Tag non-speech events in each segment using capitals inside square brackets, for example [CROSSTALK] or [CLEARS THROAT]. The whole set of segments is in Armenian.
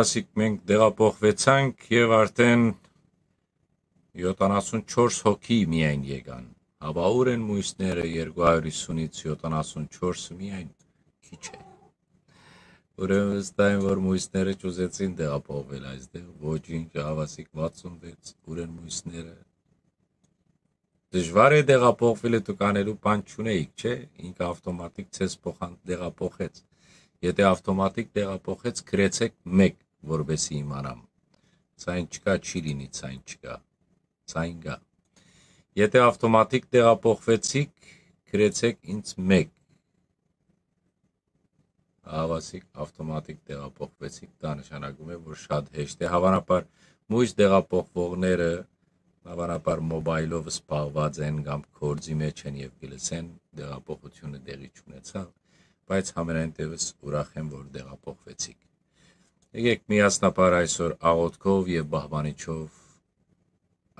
Հավասիկ մենք դեղափոխվեցանք եւ արդեն 74 հոգի միայն եկան։ Հաբա ուր են մույսները 250-ից 74-ը միայն քիչ է։ Ուրեմն վստահ որ մույսները ճուզեցին դեղափոխվել այստեղ, ոչինչ, հավասիկ 66, ուր են մույսները։ Դժվար է դեղափոխվելը դուք անելու բան չունեիք, չէ՞։ Ինքը ավտոմատիկ ցես փոխան դեղափոխեց։ Եթե ավտոմատիկ տեղափոխեց, գրեցեք 1, որովհետեւ իմանամ։ Ցայն չկա, չի լինի, ցայն չկա։ Ցայն գա։ Եթե ավտոմատիկ տեղափոխվեցիք, գրեցեք ինձ 1։ Հավասիկ ավտոմատիկ տեղափոխվեցիք, դա նշանակում է, որ շատ հեշտ է։ Հավանաբար մույս տեղափոխվողները հավանաբար մոբայլով սպառված են կամ կորձի մեջ են եւ գլսեն տեղափոխությունը դեղի չունեցավ բայց համենայն դեպս ուրախ եմ, որ դեղափոխվեցիք։ Եկեք միասնապար այսօր աղոթքով եւ բահբանիչով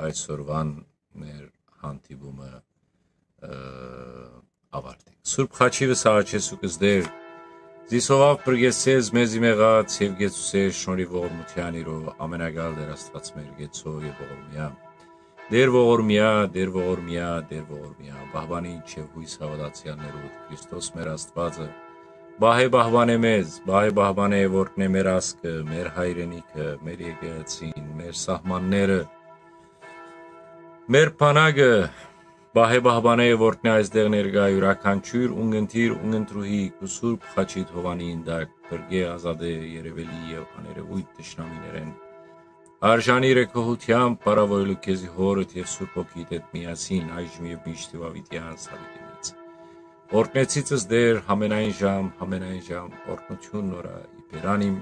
այսօրվան մեր հանդիպումը ավարտենք։ Սուրբ Խաչիվս աղաչեսուկս դեր Զիսովավ բրգեսես մեզի մեղած եւ գեցուսեր շնորի ողորմության իրով ամենագալ դեր Աստված մեր գեցո եւ ողորմյա Դեր ողորմյա, դեր ողորմյա, դեր ողորմյա, բահբանին չէ հույս հավատացյալներով Քրիստոս մեր Աստվածը, բահե բահբան է մեզ, բահե բահբան է որքն է մեր ասկը, մեր հայրենիքը, մեր եկեղեցին, մեր սահմանները, մեր փանագը, բահե բահբան է որքն է այստեղ ներկա յուրաքանչյուր ունգընթիր ունգընտրուհի կուսուրբ խաչիտ հովանին դակ, բրգե ազադե երևելի եւ աներևույթ տշնամիներեն Արժանի ռեկողությամբ բարավոյլու քեզի հորդ եւ Սուրբ ոգիդ հետ միասին այժմ եւ միշտ եւ ավիտյան սավիտենից։ Օրտնեցիցս դեր համենայն ժամ, համենայն ժամ օրտնություն նորա իբերանիմ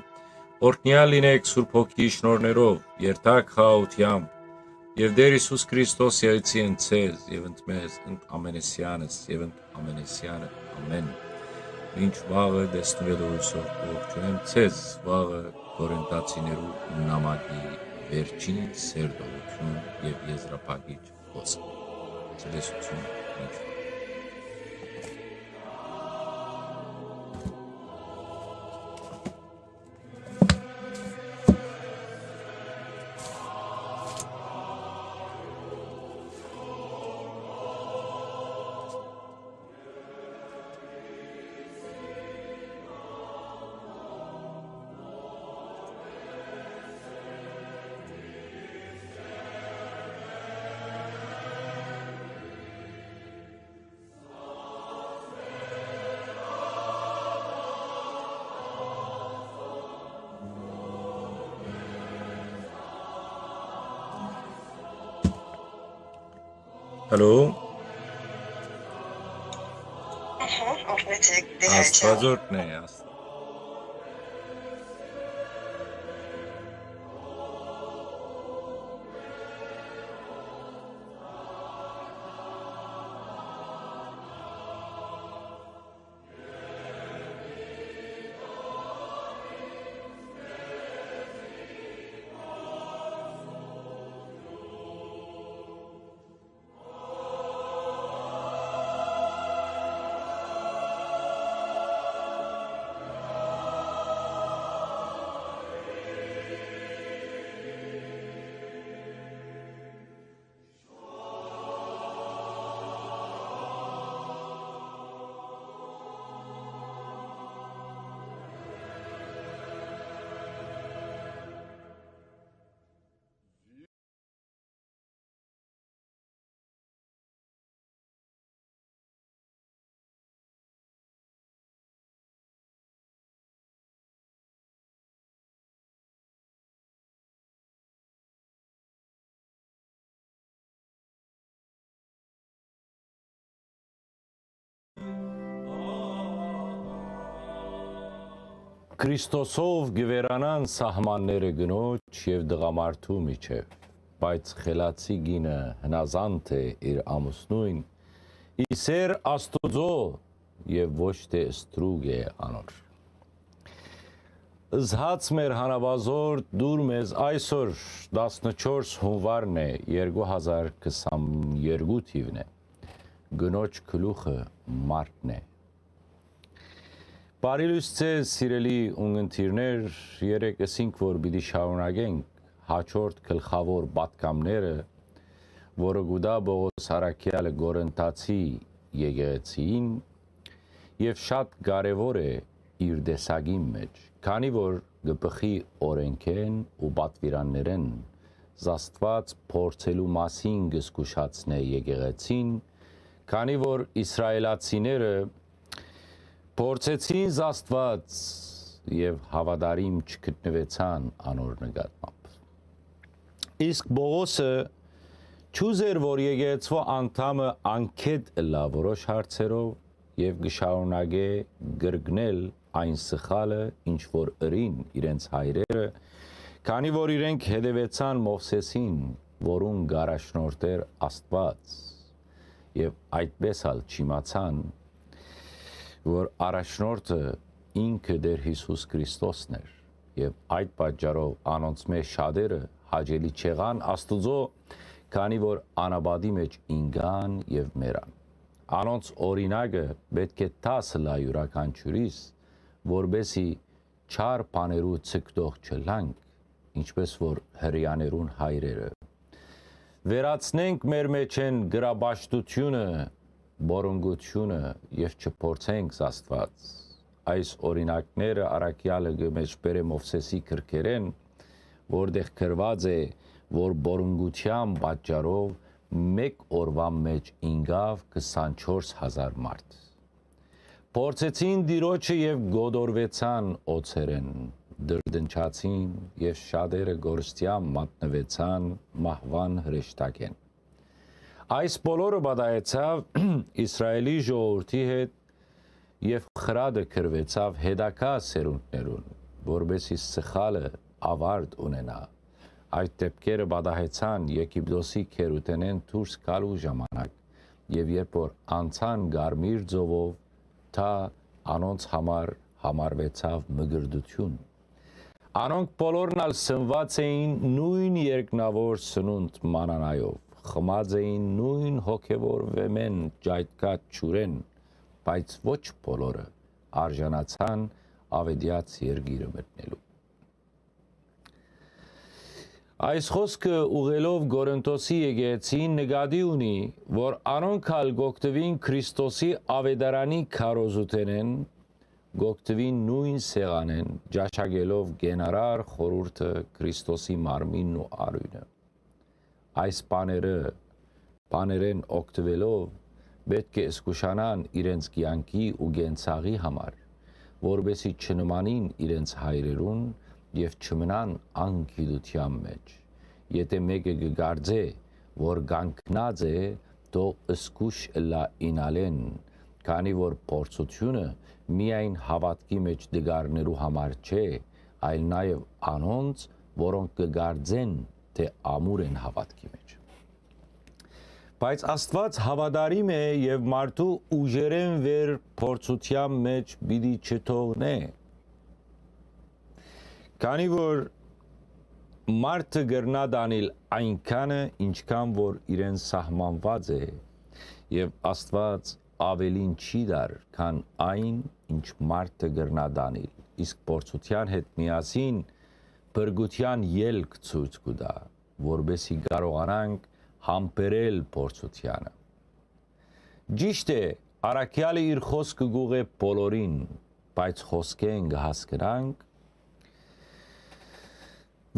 Օրտնյալ լինեք Սուրբ ոգի շնորներով, երթակ խաղությամբ եւ Դեր Հիսուս Քրիստոս յայցի ընցեզ եւ ընտմեզ ընդ ամենեսյանս եւ ընդ ամենեսյանը ամեն ինչ վաղը դեսնվելու հույսով ողջունեմ ցեզ վաղը կորենտացիներու նամակի վերջին սերտողություն եւ եզրափակիչ խոսք։ Ցելեսություն ինչ Հալո։ Ահա, օրնեցեք դե Աստվածորն է, աստված Քրիստոսով գվերանան սահմանները գնոջ եւ դղամարդու միջև, բայց խելացի գինը հնազանդ է իր ամուսնույն, իսեր աստուծո եւ ոչ թե ստրուգ է անոր։ Զհաց մեր հանավազոր դուր մեզ այսօր 14 հունվարն է 2022 թիվն է։ Գնոջ գլուխը մարտն է Բարի լույս ձեզ, սիրելի ունգընտիրներ, երեք ասինք, որ պիտի շարունակենք հաջորդ գլխավոր պատկամները, որը գուտա Բողոս Հարակյալը Գորընտացի եկեղեցին եւ շատ կարեւոր է իր դեսագին մեջ, քանի որ գպխի օրենքեն ու պատվիրաններեն զաստված փորձելու մասին գսկուշացնե եկեղեցին քանի որ իսրայելացիները փորձեցին զաստված եւ հավատարիմ չգտնվեցան անոր նկատմամբ իսկ Բողոսը ճուզեր որ եկեցվո անդամը անկետ լա որոշ հարցերով եւ գշարունակե գրգնել այն սխալը ինչ որ ըրին իրենց հայրերը քանի որ իրենք հետևեցան Մովսեսին որուն գարաշնորտեր Աստված եւ այդպես ալ չիմացան որ առաջնորդը ինքը դեր Հիսուս Քրիստոսն էր եւ այդ պատճառով անոնց մեջ շատերը հաջելի չեղան Աստուծո, քանի որ անաբադի մեջ ինգան եւ մեռան։ Անոնց օրինակը պետք է տաս լա յուրաքանչյուրիս, որբեսի չար բաներու ցկտող չլանք, ինչպես որ հрьяաներուն հայրերը։ Վերացնենք մեր մեջ են գրաբաշտությունը, բորոնգությունը եւ չփորձենք Աստված։ Այս օրինակները Արաքյալը մեջ բերե Մովսեսի քրկերեն, որտեղ գրված է, որ բորոնգության պատճառով մեկ օրվա մեջ ինգավ 24000 մարդ։ Փորձեցին դիրոջը եւ գոդորվեցան օծերեն դրդնչացին եւ շատերը գորստյան մատնվեցան մահվան հրեշտակեն։ Այս բոլորը բադայեցավ [CLEARS THROAT] Իսրայելի ժողովրդի հետ եւ խրադը քրվեցավ հետակա սերունդներուն, որբեսի սխալը ավարդ ունենա։ Այդ դեպքերը բադահեցան Եգիպտոսի քերուտենեն դուրս գալու ժամանակ եւ երբ որ անցան Գարմիր ծովով, թա անոնց համար համարվեցավ մգրդություն Անոնք բոլորն ալ սնված էին նույն երկնավոր սնունդ մանանայով, խմած էին նույն հոգևոր վեմեն ճայտկատ ճուրեն, բայց ոչ բոլորը արժանացան ավետյաց երգիրը մտնելու։ Այս խոսքը ուղելով Գորընտոսի եկեցին նկատի ունի, որ անոնք ալ գոկտվին Քրիստոսի ավետարանի քարոզութենեն գոկտվին նույն սեղանեն ջաշագելով գենարար խորուրդը Քրիստոսի մարմինն ու արույնը այս բաները բաներեն օգտվելով պետք է զգուշանան իրենց կյանքի ու գենցաղի համար որբեսի չնմանին իրենց հայրերուն եւ չմնան անկիդության մեջ եթե մեկը գգարձե որ գանկնած է դո ըսկուշ լա ինալեն քանի որ փորձությունը միայն հավատքի մեջ դգարներու համար չէ, այլ նաև անոնց, որոնք կգարձեն, թե ամուր են հավատքի մեջ։ Բայց Աստված հավատարիմ է եւ մարդու ուժերեն վեր փորձության մեջ պիտի չթողնե։ Քանի որ մարդը գրնա դանել այնքանը, ինչքան որ իրեն սահմանված է եւ Աստված ավելին չի դար, քան այն, ինչ մարդը գրնա դանել, իսկ փորձության հետ միասին բրգության ելք ցույց կտա, որբեսի կարողանանք համբերել փորձությանը։ Ճիշտ է, Արաքյալը իր խոսքը գուղե բոլորին, բայց խոսքեն հասկանանք,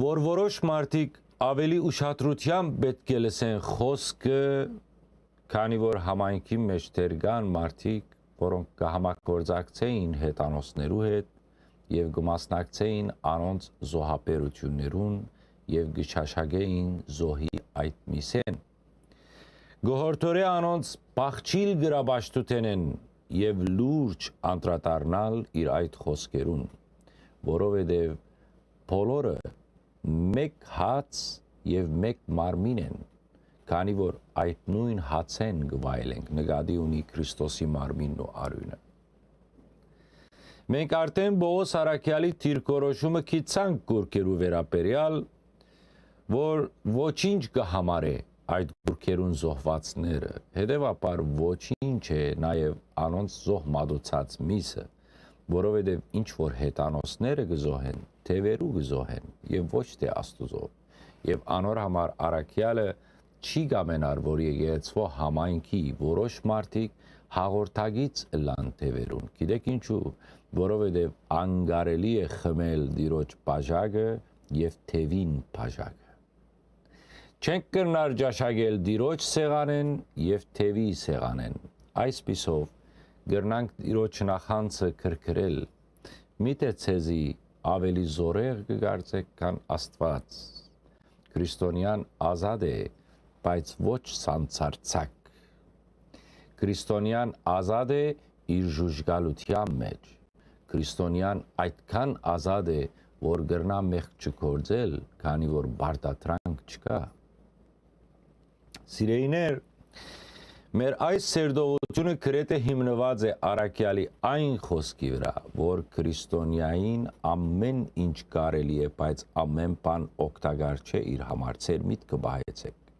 որ որոշ մարդիկ ավելի ուշադրությամբ պետք է լսեն խոսքը քանի որ համայնքի մեջ դեր կան մարդիկ, որոնք կհամագործակցեին հետանոսներու հետ եւ կմասնակցեին անոնց զոհապերություններուն եւ գճաշագեին զոհի այդ միսեն գոհորտորե անոնց բախչիլ գրաբաշտութենեն եւ լուրջ անդրադառնալ իր այդ խոսքերուն որովհետեւ բոլորը մեկ հաց եւ մեկ մարմին են քանի որ այդ նույն հացեն գվայելենք նկատի ունի Քրիստոսի մարմինն ու արյունը։ Մենք արդեն Բողոս Արաքյալի թիրքորոշումը քիծանք գորքերու վերապերյալ, որ ոչինչ կհամարե այդ գորքերուն զոհվածները, հետևաբար ոչինչ է նաև անոնց զոհ մատուցած միսը, որովհետև ինչ որ հետանոսները գզոհեն, թևերու գզոհեն եւ ոչ թե Աստուծո։ Եվ անոր համար արաքյալը չի գամենար, որ եկեղեցվո համայնքի որոշ մարդիկ հաղորդագից լան թևերուն։ Գիտեք ինչու, որովհետև անգարելի է խմել դիրոջ բաժակը եւ թևին բաժակը։ Չենք կրնար ճաշակել դիրոջ սեղանեն եւ թևի սեղանեն։ Այսպիսով գրնանք դիրոջ նախանցը քրքրել։ Միթե ցեզի ավելի զորեղ կգարձեք, քան Աստված։ Քրիստոնյան ազատ է, բայց ոչ սանցարցակ։ Քրիստոնյան ազատ է իր ժուժգալության մեջ։ Քրիստոնյան այդքան ազատ է, որ գրնա մեղք չկործել, քանի որ բարտատրանք չկա։ Սիրեիներ, Մեր այս սերդողությունը գրեթե հիմնված է Արաքյալի այն խոսքի վրա, որ քրիստոնյային ամեն ինչ կարելի է, բայց ամեն բան օգտակար չէ իր համար, ծեր միտքը բայեցեք։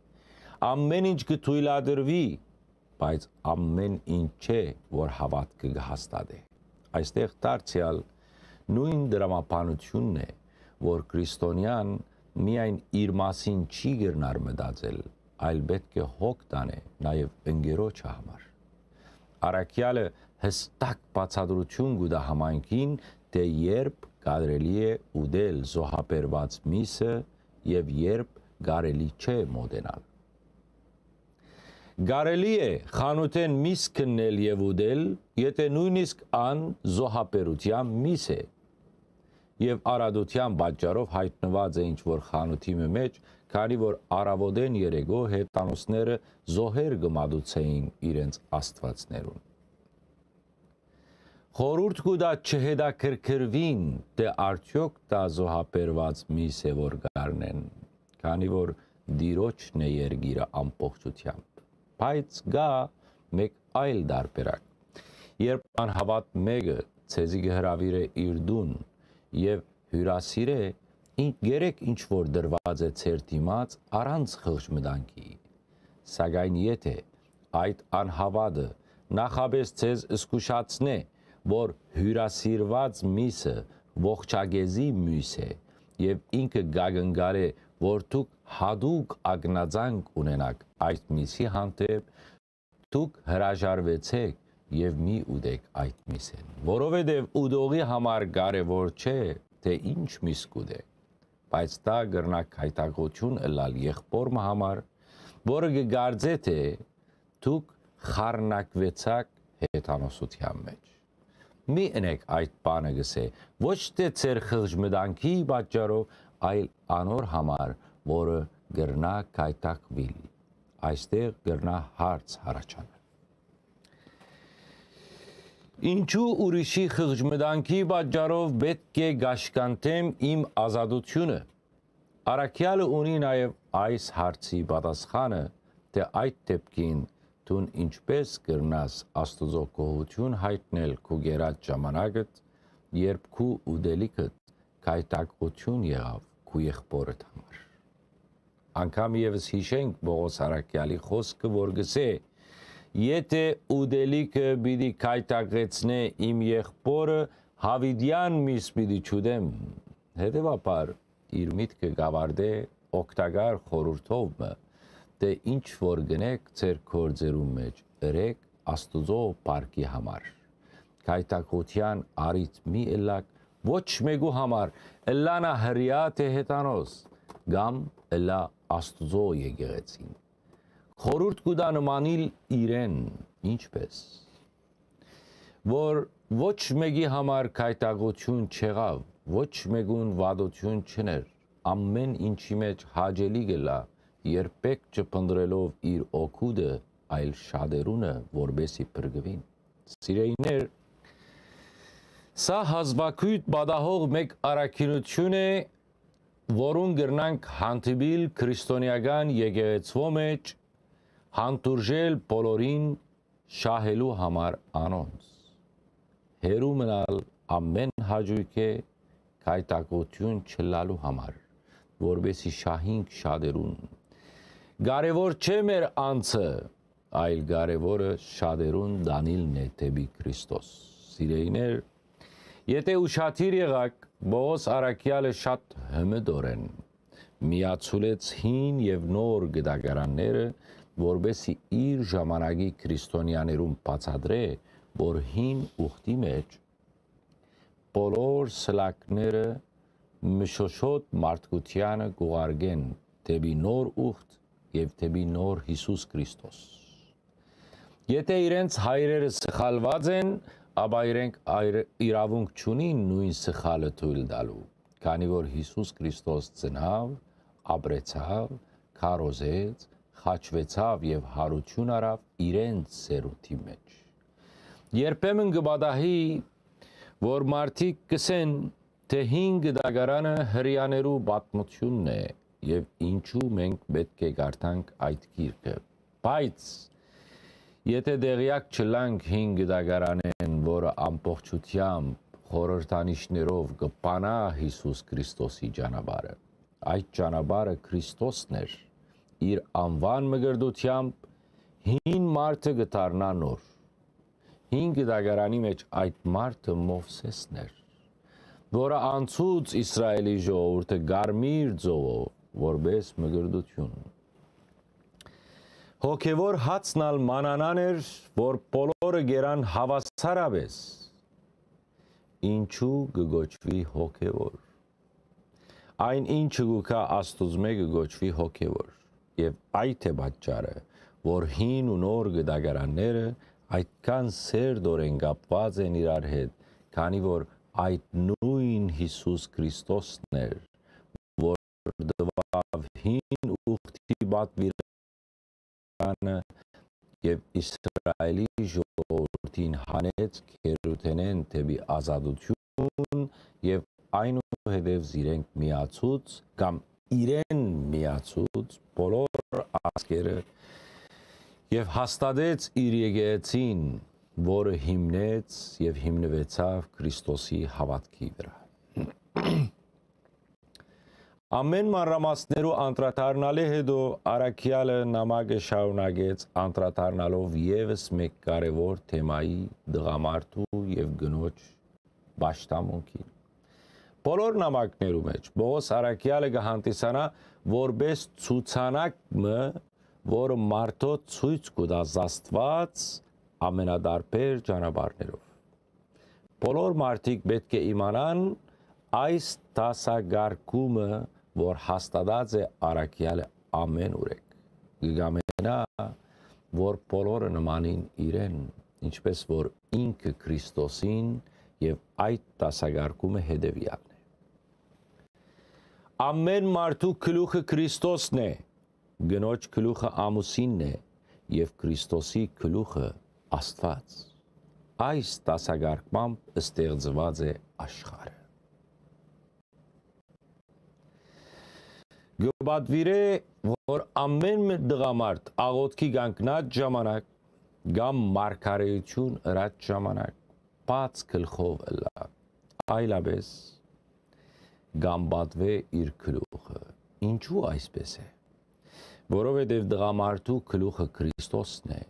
Ամեն ինչ կթույլատրվի, բայց ամեն ինչ չէ, որ հավատքը կհաստատե։ Այստեղ դարձյալ նույն դրամապանությունն է, որ քրիստոնյան միայն իր մասին չի գրնար մտածել, այլ պետք է հոգ տանե նաև ընկերոջը համար։ Արաքյալը հստակ բացատրություն գուտա համայնքին, թե երբ կարելի է ուդել զոհաբերված միսը եւ երբ կարելի չէ մոդենալ։ Կարելի է խանութեն միս քննել եւ ուդել, եթե նույնիսկ ան զոհաբերության միս է եւ արադության պատճառով հայտնված է ինչ որ խանութի մեջ քանի որ արավոդեն երեգո հետանոսները զոհեր գմադուցեին իրենց աստվածներուն։ Խորուրդ կուտա չհետաքրքրվին, թե արդյոք դա զոհապերված միս է որ գարնեն, քանի որ դիրոչն է երգիրը ամբողջությամբ։ Բայց գա մեկ այլ դարբերակ։ Երբ անհավատ մեկը ցեզի գհրավիրե իր դուն եւ հյուրասիրե գերեք ինչ որ դրված է ցեր դիմաց առանց խղճմտանքի սակայն եթե այդ անհավատը նախաբես ցեզ զսկուշացնե որ հյուրասիրված միսը ողջագեզի մյուս է եւ ինքը գագնգար է որ դուք հadouk ագնացանք ունենաք այդ միսի հանդեպ դուք հրաժարվեցեք եւ մի ուդեք այդ միսեն որովհետեւ ուդողի համար կարևոր չէ թե ինչ միս կուդեք բայց դա գրնակ հայտագություն ըլալ եղբորմը համար, որը գարձե թե դուք խառնակվեցաք հետանոսության մեջ։ Մի ընեք այդ բանը գսե, ոչ թե ծեր խղճմտանքի պատճառով, այլ անոր համար, որը գրնա կայտակվիլ։ Այստեղ գրնա հարց հարաճանալ։ Ինչու ուրիշի խղճմտանքի պատճառով պետք է գաշկանտեմ իմ ազատությունը։ Արաքյալը ունի նաև այս հարցի պատասխանը, թե այդ դեպքին դուն ինչպես կրնաս Աստուծո գողություն հայտնել քո գերած ժամանակդ, երբ քու ուդելիքդ կայտակություն եղավ քու եղբորդ համար։ Անկամ եւս հիշենք Բողոս Արաքյալի խոսքը, որ գսե. Եթե ուդելիքը պիտի կայտակեցնե իմ եղբորը, հավիդյան միս պիտի չուդեմ։ Հետևաբար իր միտքը գավարդե օգտակար խորուրդով մը, թե ինչ որ գնեք ձեր կորձերու մեջ, ըրեք աստուծո պարկի համար։ Կայտակության արիտ մի ելակ ոչ մեկու համար, ըլանա հրյա թե հետանոս, գամ ըլա աստուծո եկեղեցին խորուրդ կուտա նմանիլ իրեն ինչպես որ ոչ մեկի համար կայտագություն չեղավ ոչ մեկուն վադություն չներ ամեն ինչի մեջ հաջելի գլա երբեք չփնդրելով իր օկուդը այլ շադերունը որբեսի բրգվին սիրեիներ սա հազվագույտ բադահող մեկ արաքինություն է որուն գրնանք հանդիպիլ քրիստոնեական եկեղեցվո մեջ հանդուրժել բոլորին շահելու համար անոնց։ Հերու մնալ ամեն հաջույք է կայտակություն չլալու համար, որբեսի շահինք շադերուն։ Կարևոր չէ մեր անցը, այլ կարևորը շադերուն դանիլն է տեպի Քրիստոս։ Սիրեիներ, Եթե ուշադիր եղաք, Բողոս Արաքյալը շատ հմդորեն միացուլեց հին եւ նոր գդագարանները, որբեսի իր ժամանակի քրիստոնյաներուն բացադրե, որ հին ուխտի մեջ բոլոր սլակները մշոշոտ մարդկությանը գուղարգեն դեպի նոր ուխտ եւ դեպի նոր Հիսուս Քրիստոս։ Եթե իրենց հայրերը սխալված են, ապա իրենք իրավունք չունին նույն սխալը թույլ տալու, քանի որ Հիսուս Քրիստոս ծնավ, ապրեցավ, քարոզեց, խաչվեցավ եւ հարություն արավ իրենց սերուտի մեջ։ Երբեմն գբադահի, որ մարդիկ կսեն, թե 5 դագարանը հрьяաներու պատմությունն է եւ ինչու մենք պետք է գարտանք այդ գիրքը։ Բայց եթե դեղյակ չլանք հինգ դագարանեն, որը ամբողջությամբ խորհրդանիշներով կպանա Հիսուս Քրիստոսի ճանապարհը այդ ճանապարհը Քրիստոսն էր իր անվան մգրդությամբ հին մարդը գտարնա նոր հին գդագարանի մեջ այդ մարդը Մովսեսն էր որը անցուց Իսրայելի ժողովուրդը գարմիր ձողով որբես մգրդություն հոգևոր հացնալ մանանան էր որ բոլորը գերան հավասարապես ինչու գգոչվի հոգևոր այն ինչը գուքա աստուծմեգը գոչվի հոգևոր եւ այդ է պատճառը որ հին ու նոր գդագարանները այդքան սերդորեն կապված են իրար հետ քանի որ այդ նույն Հիսուս Քրիստոսն էր որ դվավ հին ուխտի պատվիրանը եւ Իսրայելի ժողովրդին հանեց քերութենեն դեպի ազատություն եւ այնուհետև զիրենք միացուց կամ իրեն միացուց բոլոր ասկերը եւ հաստատեց իր եկեղեցին, որը հիմնեց եւ հիմնվեցավ Քրիստոսի հավատքի վրա։ Ամեն մանրամասներու անդրադառնալի հետո Արաքյալը նամակը շարունակեց անդրադառնալով եւս մեկ կարևոր թեմայի դղամարդու եւ գնոջ ճաշտամունքին բոլոր նամակներու մեջ Բողոս Արաքյալը կհանդիսանա որպես ցուցանակը, որը մարդո ցույց կտա Աստված ամենադարբեր ճանապարհներով։ Բոլոր մարդիկ պետք է իմանան այս դասագարկումը, որ հաստատած է Արաքյալը ամեն ուրեք։ Գամենա, որ բոլորը նմանին իրեն, ինչպես որ ինքը Քրիստոսին եւ այդ դասագարկումը հետեւյալ Ամեն մարդու գլուխը Քրիստոսն է, գնոջ գլուխը ամուսինն է եւ Քրիստոսի գլուխը Աստված։ Այս դասագարկմամբ ստեղծված է աշխարհը։ Գոբադվիրե որ ամեն մի դղամարդ աղոթքի կանգնած ժամանակ կամ մարգարեություն ըրած ժամանակ բաց գլխով ըլա այլապես գամբատվե իր գլուխը։ Ինչու այսպես է։ Որովհետև դղամարդու գլուխը Քրիստոսն է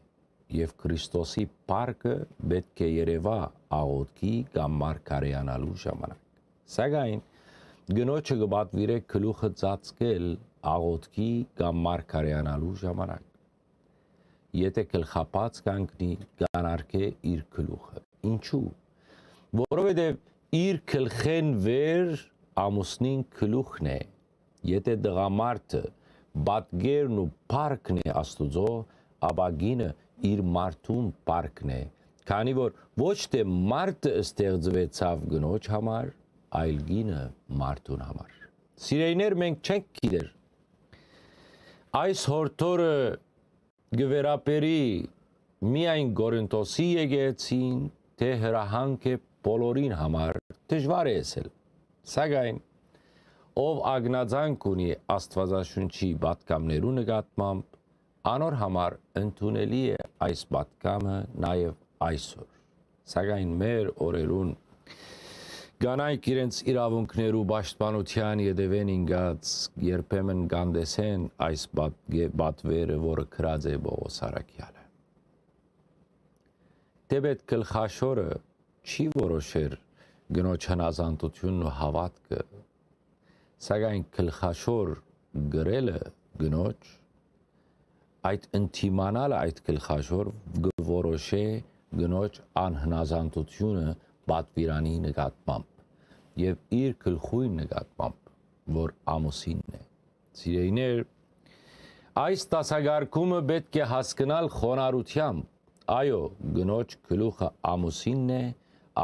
եւ Քրիստոսի պարկը պետք է երևա աղոթքի կամ մարգարեանալու ժամանակ։ Սակայն Գնոջը գբատվիրե գլուխը ծածկել աղոտքի կամ մարգարեանալու ժամանակ։ Եթե գլխապած կանգնի գանարքե իր գլուխը։ Ինչու։ Որովհետև իր գլխեն վեր ամուսնին գլուխն է։ Եթե դղամարդը բատգերն ու պարկն է աստուծո, ապա գինը իր մարդուն պարկն է։ Քանի որ ոչ թե մարդը ստեղծվեցավ գնոջ համար, այլ գինը մարդուն համար։ Սիրեյներ մենք չենք գիտեր։ Այս հորթորը գվերապերի միայն Գորինթոսի եկեցին, թե հրահանք է բոլորին համար դժվար է եսել Սակայն ով ագնացանք ունի Աստվածաշունչի պատկամներու նկատմամբ, անոր համար ընդունելի է այս պատկամը նաև այսօր։ Սակայն մեր օրերուն Գանայք իրենց իրավունքներու պաշտպանության յետևեն ինգած երբեմն գանդեսեն այս բատվերը, որը քրած է Բողոս Արաքյալը։ Դեբետ գլխաշորը չի որոշեր գնոջ հնազանդությունն ու հավատքը սակայն գլխաշոր գրելը գնոջ այդ ընտիմանալը այդ գլխաշոր գորոշե գնոջ անհնազանդությունը պատվիրանի նկատմամբ եւ իր գլխույն նկատմամբ որ ամուսինն է սիրեիներ այս տասագարկումը պետք է հասկանալ խոնարհությամբ այո գնոջ գլուխը ամուսինն է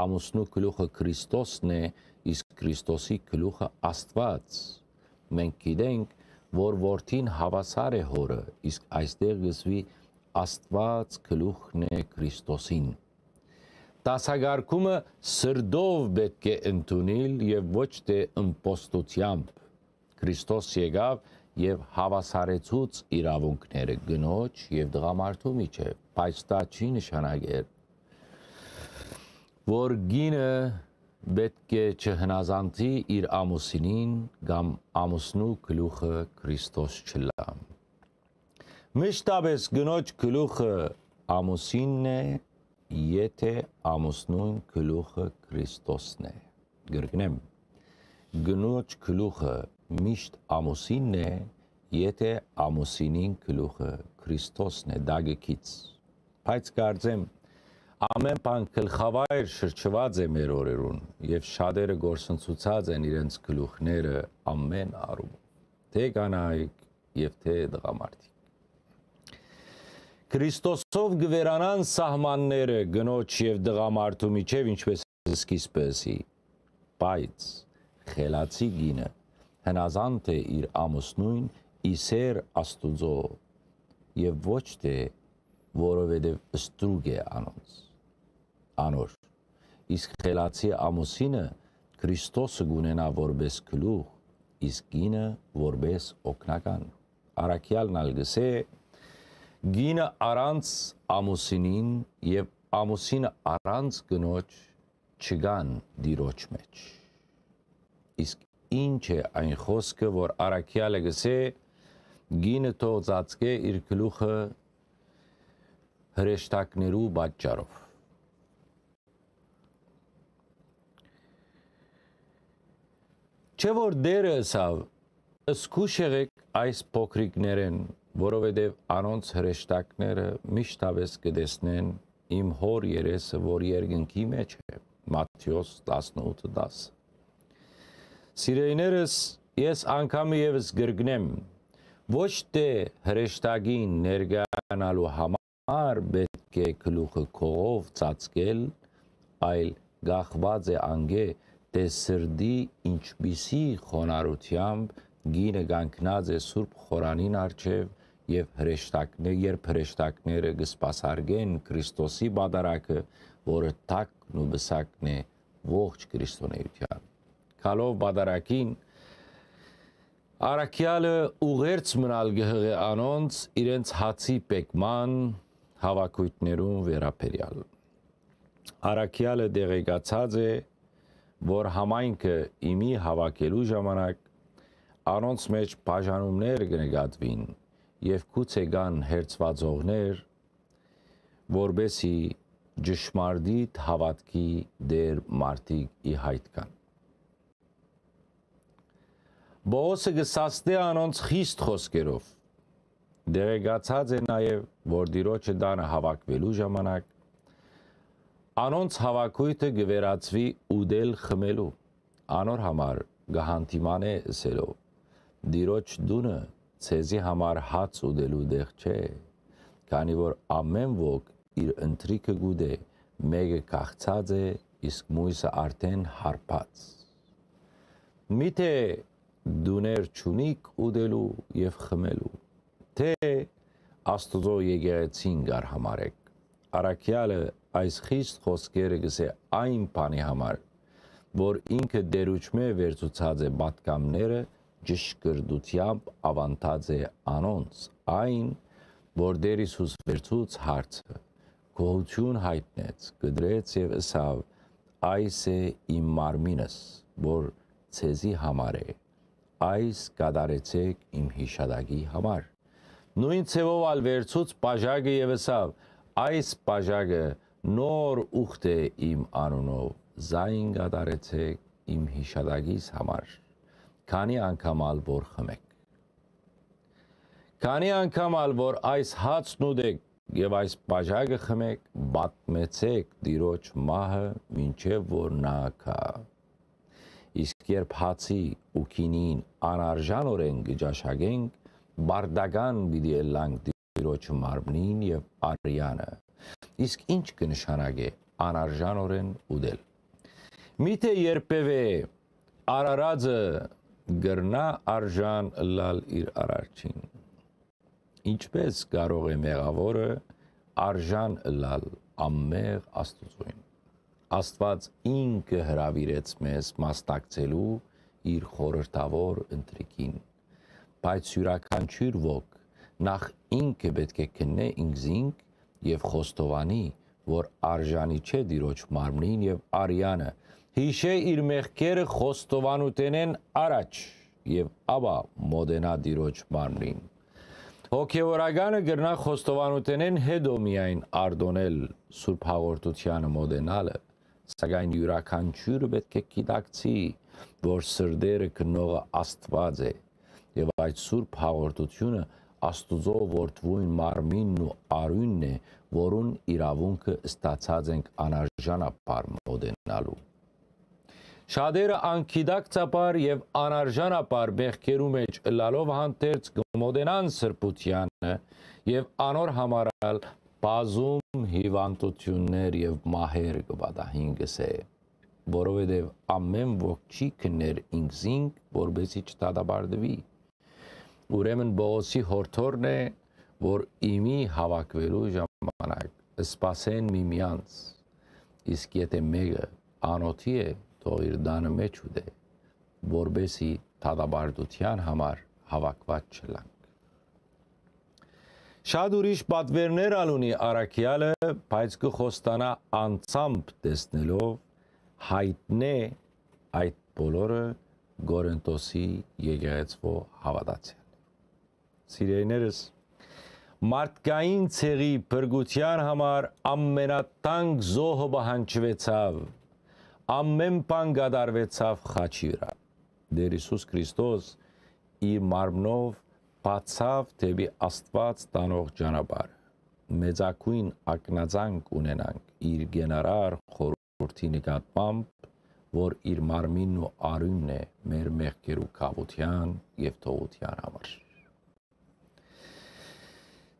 ամուսնու գլուխը Քրիստոսն է իսկ Քրիստոսի գլուխը Աստված մենք գիտենք որ որդին հավասար է հորը իսկ այստեղ գսվի Աստված գլուխն է Քրիստոսին Տասագարկումը սրդով պետք է ընդունել եւ ոչ թե ըմպոստությամբ։ Քրիստոս եկավ եւ հավասարեցուց իրավունքները գնոջ եւ դղամարդու միջեւ, բայց դա չի նշանակել որ գինը պետք է չհնազանդի իր ամուսինին կամ ամուսնու գլուխը Քրիստոս չլա։ Միշտապես գնոջ գլուխը ամուսինն է եթե ամուսնուն գլուխը Քրիստոսն է գրգնեմ գնոջ գլուխը միշտ ամուսինն է եթե ամուսինին գլուխը Քրիստոսն է դագեքից բայց կարծեմ ամեն բան գլխավայր շրջված է մեր օրերուն եւ շատերը գործընծուցած են իրենց գլուխները ամեն առում թե կանայք եւ թե դղամարդիկ Քրիստոսով գվերանան սահմանները գնոջ եւ դղամարդու միջև ինչպես սկիզբեսի բայց խելացի գինը հնազանդ է իր ամուսնույն իսեր աստուծո եւ ոչ թե որովհետեւ ստրուգ է անոնց անոր իսկ խելացի ամուսինը Քրիստոսը գունենա որպես գլուխ իսկ գինը որպես օկնական արաքյալն ալգսե գինը առանց ամուսինին եւ ամուսինը առանց գնոջ չգան դիրոջ մեջ իսկ ինչ է այն խոսքը որ արաքյալը գսե գինը թողածկե իր գլուխը հրեշտակներու պատճառով Չէ որ դերը սավ ըսկուշ եղեք այս փոքրիկներեն որովհետև անոնց հրեշտակները միշտավես կդեսնեն իմ հոր երեսը, որ երկնքի մեջ է, Մատթեոս 18:10։ Սիրեիներս, ես անգամ եւս գրգնեմ, ոչ թե հրեշտակին ներգանալու համար պետք է գլուխը քողով ծածկել, այլ գախված է անգե թե սրդի ինչպիսի խոնարհությամբ գինը կանգնած է Սուրբ Խորանին արչև եւ հրեշտակներ, երբ հրեշտակները կսպասարգեն Քրիստոսի բադարակը, որը տակն ու բսակն է ողջ քրիստոնեության։ Քալով բադարակին Արաքյալը ուղերձ մնալ գհղե անոնց իրենց հացի պեկման հավաքույտներուն վերապերյալ։ Արաքյալը դեղեկացած է, որ համայնքը իմի հավաքելու ժամանակ անոնց մեջ բաժանումներ կնկատվին եւ գուցե կան հերցվածողներ, որբեսի ճշմարտիտ հավատքի դեր մարտիկ ի հայտ կան։ Բողոսը գսաստե անոնց խիստ խոսքերով։ Դերեկացած է նաև, որ դիրոջը դանը հավաքվելու ժամանակ անոնց հավաքույթը գվերածվի ուդել խմելու։ Անոր համար գահանտիման է սելով։ Դիրոջ դունը ցեզի համար հաց ուտելու դեղ չէ, քանի որ ամեն ոք իր ընտրիկը գուտե, մեկը կախցած է, իսկ մույսը արդեն հարբած։ Միթե դուներ ճունիկ ուտելու եւ խմելու, թե Աստուծո եկեղեցին գար համարեք։ Արաքյալը այս խիստ խոսքերը գսե այն բանի համար, որ ինքը դերուճմե վերցուցած է պատկամները ճշգրտությամբ ավանտած է անոնց այն որ Տեր Հիսուս վերցուց հարցը գոհություն հայտնեց գդրեց եւ ասավ այս է իմ մարմինս որ ցեզի համար է այս կադարեցեք իմ հիշադակի համար նույն ցևով ալ վերցուց բաժակը եւ ասավ այս բաժակը նոր ուխտ է իմ անունով զայն գադարեցեք իմ հիշադակիս համար, քանի անգամ ալ որ խմեք։ Քանի անգամ ալ որ այս հացն ուտեք եւ այս բաժակը խմեք, բատմեցեք դիրոջ մահը, ինչեւ որ նա կա։ Իսկ երբ հացի ու քինին անարժանորեն գճաշագենք, բարդական պիտի ելանք Տիրոջ մարմնին եւ արյանը։ Իսկ ինչ կնշանակե անարժանորեն ուդել։ Միթե երբևէ արարածը գրնա արժան լալ իր արարչին։ Ինչպես կարող է մեղավորը արժան լալ ամմեղ Աստծոյին։ Աստված ինքը հravirեց մեզ մասնակցելու իր խորհրդավոր ընտրիկին բայց յուրաքանչյուր ոք նախ ինքը պետք է քննե ինքզինք եւ խոստովանի, որ արժանի չէ դիրոջ մարմնին եւ արյանը, հիշե իր մեղքերը խոստովանութենեն առաջ եւ ապա մոդենա դիրոջ մարմնին։ Հոգեորագանը գրնա խոստովանութենեն հետո միայն արդոնել Սուրբ հաղորդությանը մոդենալը, սակայն յուրաքանչյուրը պետք է գիտակցի, որ սրդերը կնողը Աստված է եւ այդ Սուրբ հաղորդությունը Աստուծո որդվույն մարմինն ու արույնն է, որուն իրավունքը ստացած ենք անարժանապար մոդենալու։ Շատերը անկիդակցապար եւ անարժանապար բեղքերու մեջ լալով հանդերձ կմոդենան սրբությանը եւ անոր համարալ բազում հիվանդություններ եւ մահեր կբադահին գսե որովհետև ամեն ողջի կներ ինքզինք որբեսի չտադաբարդվի ուրեմն բողոսի հորթորն է որ իմի հավաքվելու ժամանակ սпасեն միմյանց իսկ եթե մեկը անոթի է թող իր դանը մեջ ուտե, որբեսի թադաբարդության համար հավաքված չլանք։ Շատ ուրիշ պատվերներ ալունի Արաքյալը, բայց կխոստանա անցամբ տեսնելով հայտնե այդ բոլորը Գորենտոսի եկեղեցվո հավատացյալ սիրեներս մարդկային ցեղի բրգության համար ամենատանկ զոհը բանջվեցավ ամեն բան գդարվեցավ խաչի վրա Դեր Հիսուս Քրիստոս իր մարմնով բացավ դեպի Աստված տանող ճանապարհ մեծակույն ակնածանք ունենանք իր գենարար խորհրդի նկատմամբ որ իր մարմինն ու արյունն է մեր մեղքերու կավության եւ թողության համար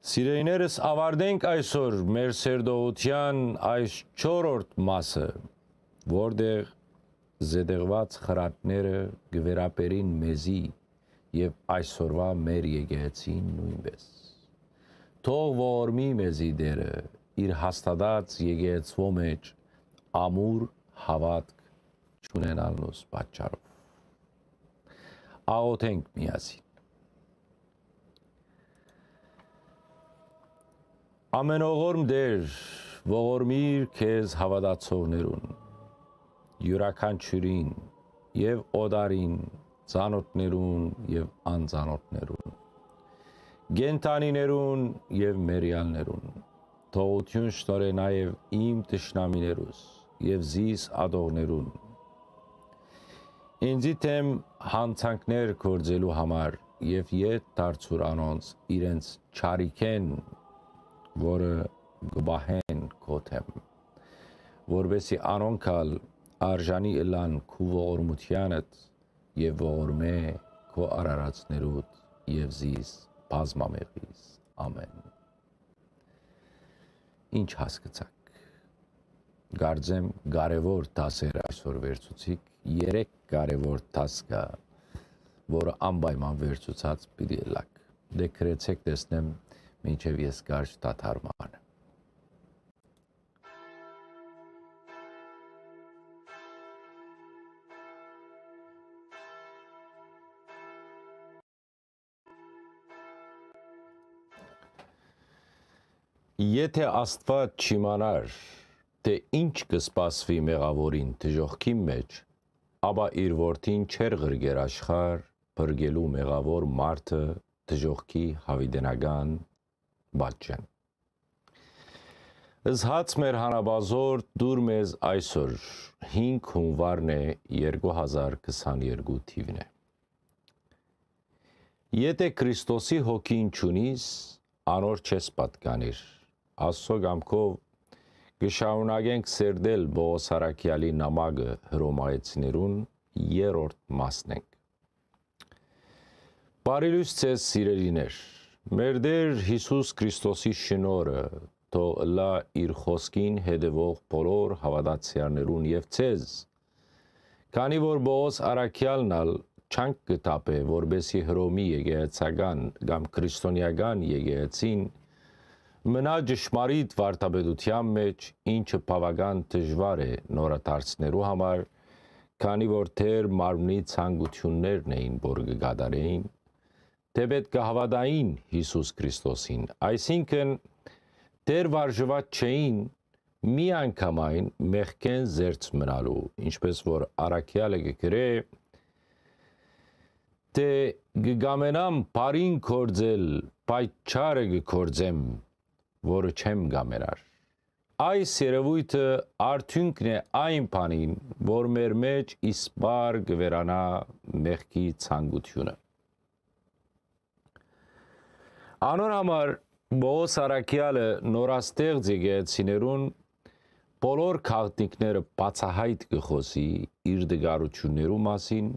Սիրեիներս ավարտենք այսօր մեր սերդողության այս 4-րդ մասը, որտեղ զեդեղված խրատները գվերապերին մեզի եւ այսօրվա մեր եկեղեցին նույնպես։ Թող ողորմի մեզի դերը իր հաստատած եկեղեցվո մեջ ամուր հավատք չունենալուց պատճառով։ Աղոթենք միասին Ամենողորմ Տեր, ողորմիր քեզ հավատացողներուն, յուրաքանչյուրին եւ օդարին, ցանոթներուն եւ անցանոթներուն, գենտանիներուն եւ մերյալներուն, թողություն շտորե նաեւ իմ տշնամիներուս եւ զիս ադողներուն։ Ինձի թեմ հանցանքներ կործելու համար եւ ետ դարձուր անոնց իրենց ճարիքեն որը գբահեն կոթեմ որբեսի անոնքալ արժանի ըլան քու ողորմությանդ եւ ողորմե քո արարածներուդ եւ զիս բազմամեղիս. Ամեն ինչ հասկացաք գարձեմ կարևոր դասեր այսօր վերցուցիկ երեք կարևոր դաս կա որը անպայման վերցուցած պիտի լակ դե քրեցեք տեսնեմ մինչև ես կարճ դաթարմանը։ Եթե Աստված չիմանար, թե ինչ կսպասվի մեղավորին դժողքի մեջ, ապա իր որդին չեր ղրգեր աշխար բրգելու մեղավոր մարդը դժողքի հավիդենական բաճեն։ Զհաց մեր հանաբազոր դուր մեզ այսօր 5 հունվարն է 2022 թիվն է։ Եթե Քրիստոսի հոգին ճունիս, անոր չես պատկանիր։ Աստծո գամքով գշարունակենք սերդել Բողոս Արաքյալի նամակը հռոմայեցիներուն երրորդ մասն ենք։ Բարելույս ցես սիրելիներ։ Մեր Տեր Հիսուս Քրիստոսի շնորհը թող լա իր խոսքին հետևող բոլոր հավատացյալներուն եւ ցեզ քանի որ Բոս Արաքյալն ալ չանք կտապե որբեսի հրոմի եկեղեցական կամ քրիստոնեական եկեղեցին մնա ճշմարիտ վարտաբեդության մեջ ինչը բավական դժվար է նորատարցնելու համար քանի որ թեր մարմնի ցանկություններն էին որ կգադարեին թե պետք է հավատային Հիսուս Քրիստոսին այսինքն դեր վարժված չէին մի անգամայն մեղքեն զերծ մնալու, ինչպես որ Արաքյալը գրե թե գգամենամ բարին կորձել, պայչարը գկորձեմ, որը չեմ գամերար։ Այս երևույթը արդյունքն է այն բանին, որ մեր մեջ իսպար գվերանա մեղքի ցանկությունը։ Անոր համար Բոս Արաքյալը նորաստեղծ եկեղեցիներուն բոլոր քաղաքնիկները բացահայտ կխոսի իր դգարություններու մասին,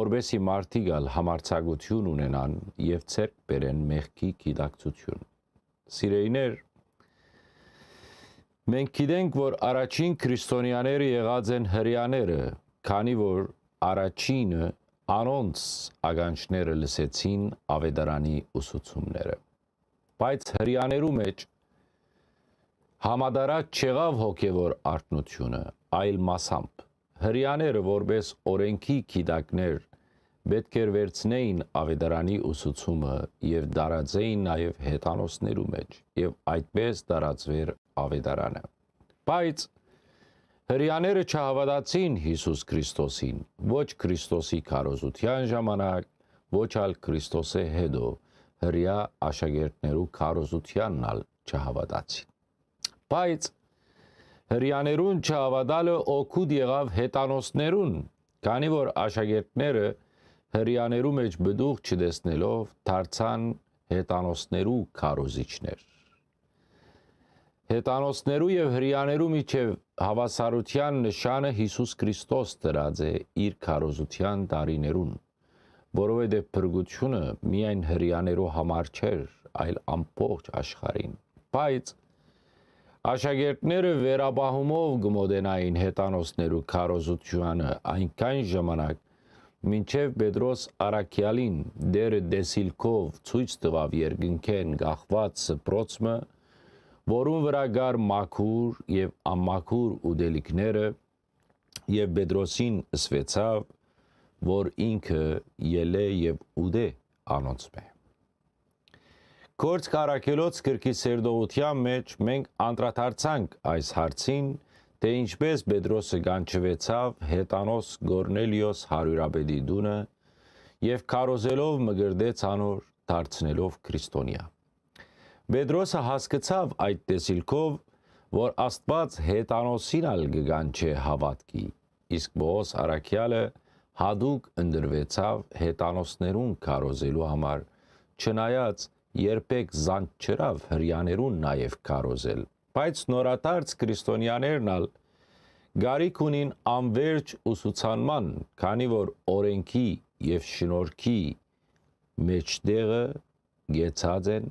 որբեսի մարդիկ ալ համարցակություն ունենան եւ ցերկ բերեն մեղքի գիտակցություն սիրեիներ, մենք գիտենք, որ առաջին քրիստոնյաները եղած են հрьяաները, քանի որ առաջինը անոնց ագանչները լսեցին ավետարանի ուսուցումները։ Բայց հрьяաներու մեջ համադարած չեղավ հոգևոր արտնությունը, այլ մասամբ։ Հрьяաները որպես օրենքի գիտակներ պետք էր վերցնեին ավետարանի ուսուցումը եւ դարաձեին նաեւ հետանոսներու մեջ եւ այդպես դարածվեր ավետարանը բայց հрьяաները չհավատացին Հիսուս Քրիստոսին ոչ Քրիստոսի քարոզության ժամանակ ոչ ալ Քրիստոսի հետո հрья աշակերտներու քարոզությանն ալ չհավատացին բայց հрьяաներուն չհավատալը օգուտ եղավ հետանոսներուն քանի որ աշակերտները հрьяաներու մեջ բդուղ չդեսնելով դարձան հետանոսներու քարոզիչներ։ Հետանոսներու եւ հрьяաներու միջև հավասարության նշանը Հիսուս Քրիստոս դրած է իր քարոզության տարիներուն, որովհետեւ փրկությունը միայն հрьяաներու համար չէր, այլ ամբողջ աշխարհին։ Բայց Աշակերտները վերաբահումով գմոդենային հետանոսներու քարոզությունը այնքան ժամանակ մինչև Պետրոս Արաքյալին դերը դեսիլքով ցույց տվավ երկնքեն գախված սպրոցը, որուն վրա գար մաքուր եւ ամաքուր ուդելիքները եւ Պետրոսին ըսվեցավ որ ինքը ելե եւ ուդե անոնցմե։ Կորց կարակելոց գրքի սերդողության մեջ մենք անդրադարձանք այս հարցին, թե ինչպես Պետրոսը գանչվեցավ հետանոս Գորնելիոս հարյուրաբեդի դունը եւ քարոզելով մգրդեց անոր դարձնելով քրիստոնյա։ Պետրոսը հասկացավ այդ տեսիլքով, որ Աստված հետանոսին ալ գանչե հավատքի, իսկ Բոս Արաքյալը հադուկ ընդրվեցավ հետանոսներուն քարոզելու համար, չնայած երբեք զանց չրավ հрьяաներուն նաև քարոզել բայց նորատարց քրիստոնյաներն ալ գարիք ունին անverջ ուսուցանման, քանի որ օրենքի եւ շնորհքի մեջտեղը գեցած են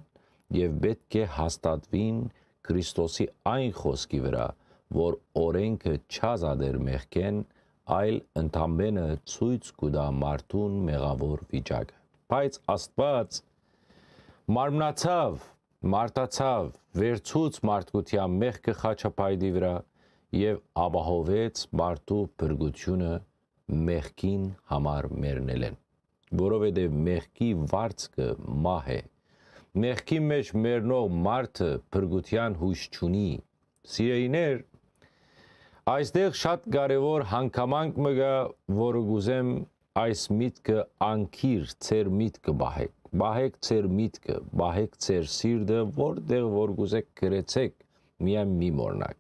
եւ պետք է հաստատվին Քրիստոսի այն խոսքի վրա, որ օրենքը չազադեր մեղքեն, այլ ընդամենը ցույց կուտա մարդուն մեղավոր վիճակը։ Բայց Աստված մարմնացավ, մարտացավ, վերցուց մարդկության մեղքը խաչապայդի վրա եւ ապահովեց մարդու փրկությունը մեղքին համար մերնելեն որովհետև մեղքի վարձքը մահ է մեղքի մեջ մեռնող մարդը փրկության հույս չունի սիրեիներ Այստեղ շատ կարևոր հանգամանք մը որը գուզեմ այս միտքը անկիր ծեր միտքը բահեք։ Բահեք ծեր միտքը, բահեք ծեր սիրտը, որտեղ որ գուզեք գրեցեք միայն մի մորնակ,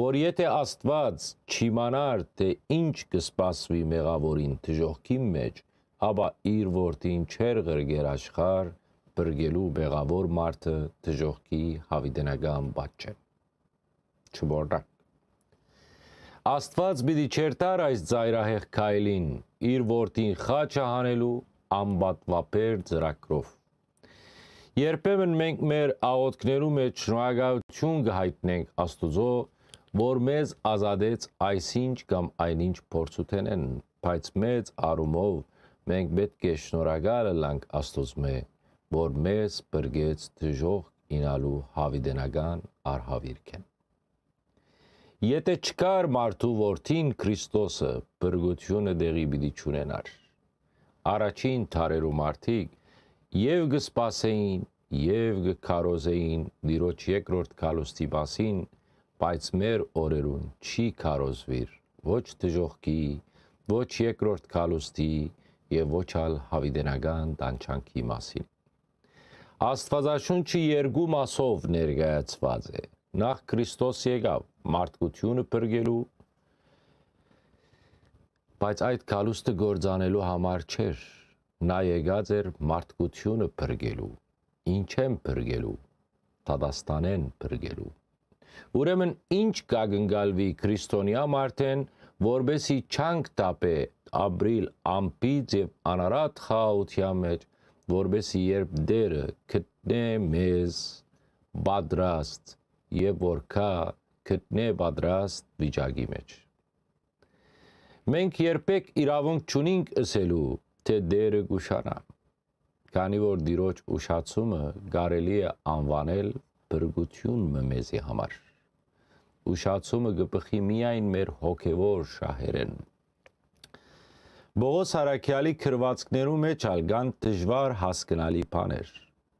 որ եթե Աստված չիմանար, թե ինչ կսպասվի մեղավորին դժողքի մեջ, ապա իր որդին չեր գրգեր աշխար բրգելու մեղավոր մարդը դժողքի հավիդենական բաճ չէ։ Չմորնակ Աստված պիտի չերտար այս ծայրահեղ քայլին իր որդին խաչը հանելու ամբատվապեր ծրակրով։ Երբեմն մենք մեր աղոթքներու մեջ շնորհակալություն կհայտնենք Աստուծո, որ մեզ ազատեց այսինչ կամ այնինչ փորձութենեն, բայց մեծ արումով մենք պետք է շնորհակալ լանք Աստուծմե, որ մեզ բրգեց դժող ինալու հավիդենական արհավիրքեն։ Եթե չկար մարդու որդին Քրիստոսը, բրգությունը դեղի պիտի չունենար։ Առաջին թարերու մարդիկ եւ գսպասեին եւ գքարոզեին դիրոջ երկրորդ կալուստի մասին, բայց մեր օրերուն չի կարոզվիր ոչ դժողքի, ոչ երկրորդ կալուստի եւ ոչ ալ հավիդենական տանչանքի մասին։ Աստվածաշունչի երկու մասով ներկայացված է նախ Քրիստոս եկավ մարդկությունը բրգելու բայց այդ գալուստը գործանելու համար չէր նա եկած էր մարդկությունը բրգելու ինչ են բրգելու Տադաստանեն բրգելու ուրեմն ինչ կագնգալվի քրիստոնյա մարդեն որբեսի չանք տապե ապրիլ ամպից եւ անարատ խաղաղության մեջ որբեսի երբ դերը գտնե մեզ բադրաստ եւ որ կա գտնե պատրաստ վիճակի մեջ։ Մենք երբեք իրավունք չունենք ասելու, թե դերը գուշանա, քանի որ դիրոջ ուշացումը կարելի է անվանել բրգություն մեզի համար։ Ուշացումը գպխի միայն մեր հոգևոր շահերեն։ Բողոս Հարաքյալի քրվածքներու մեջ ալ կան դժվար հասկանալի բաներ,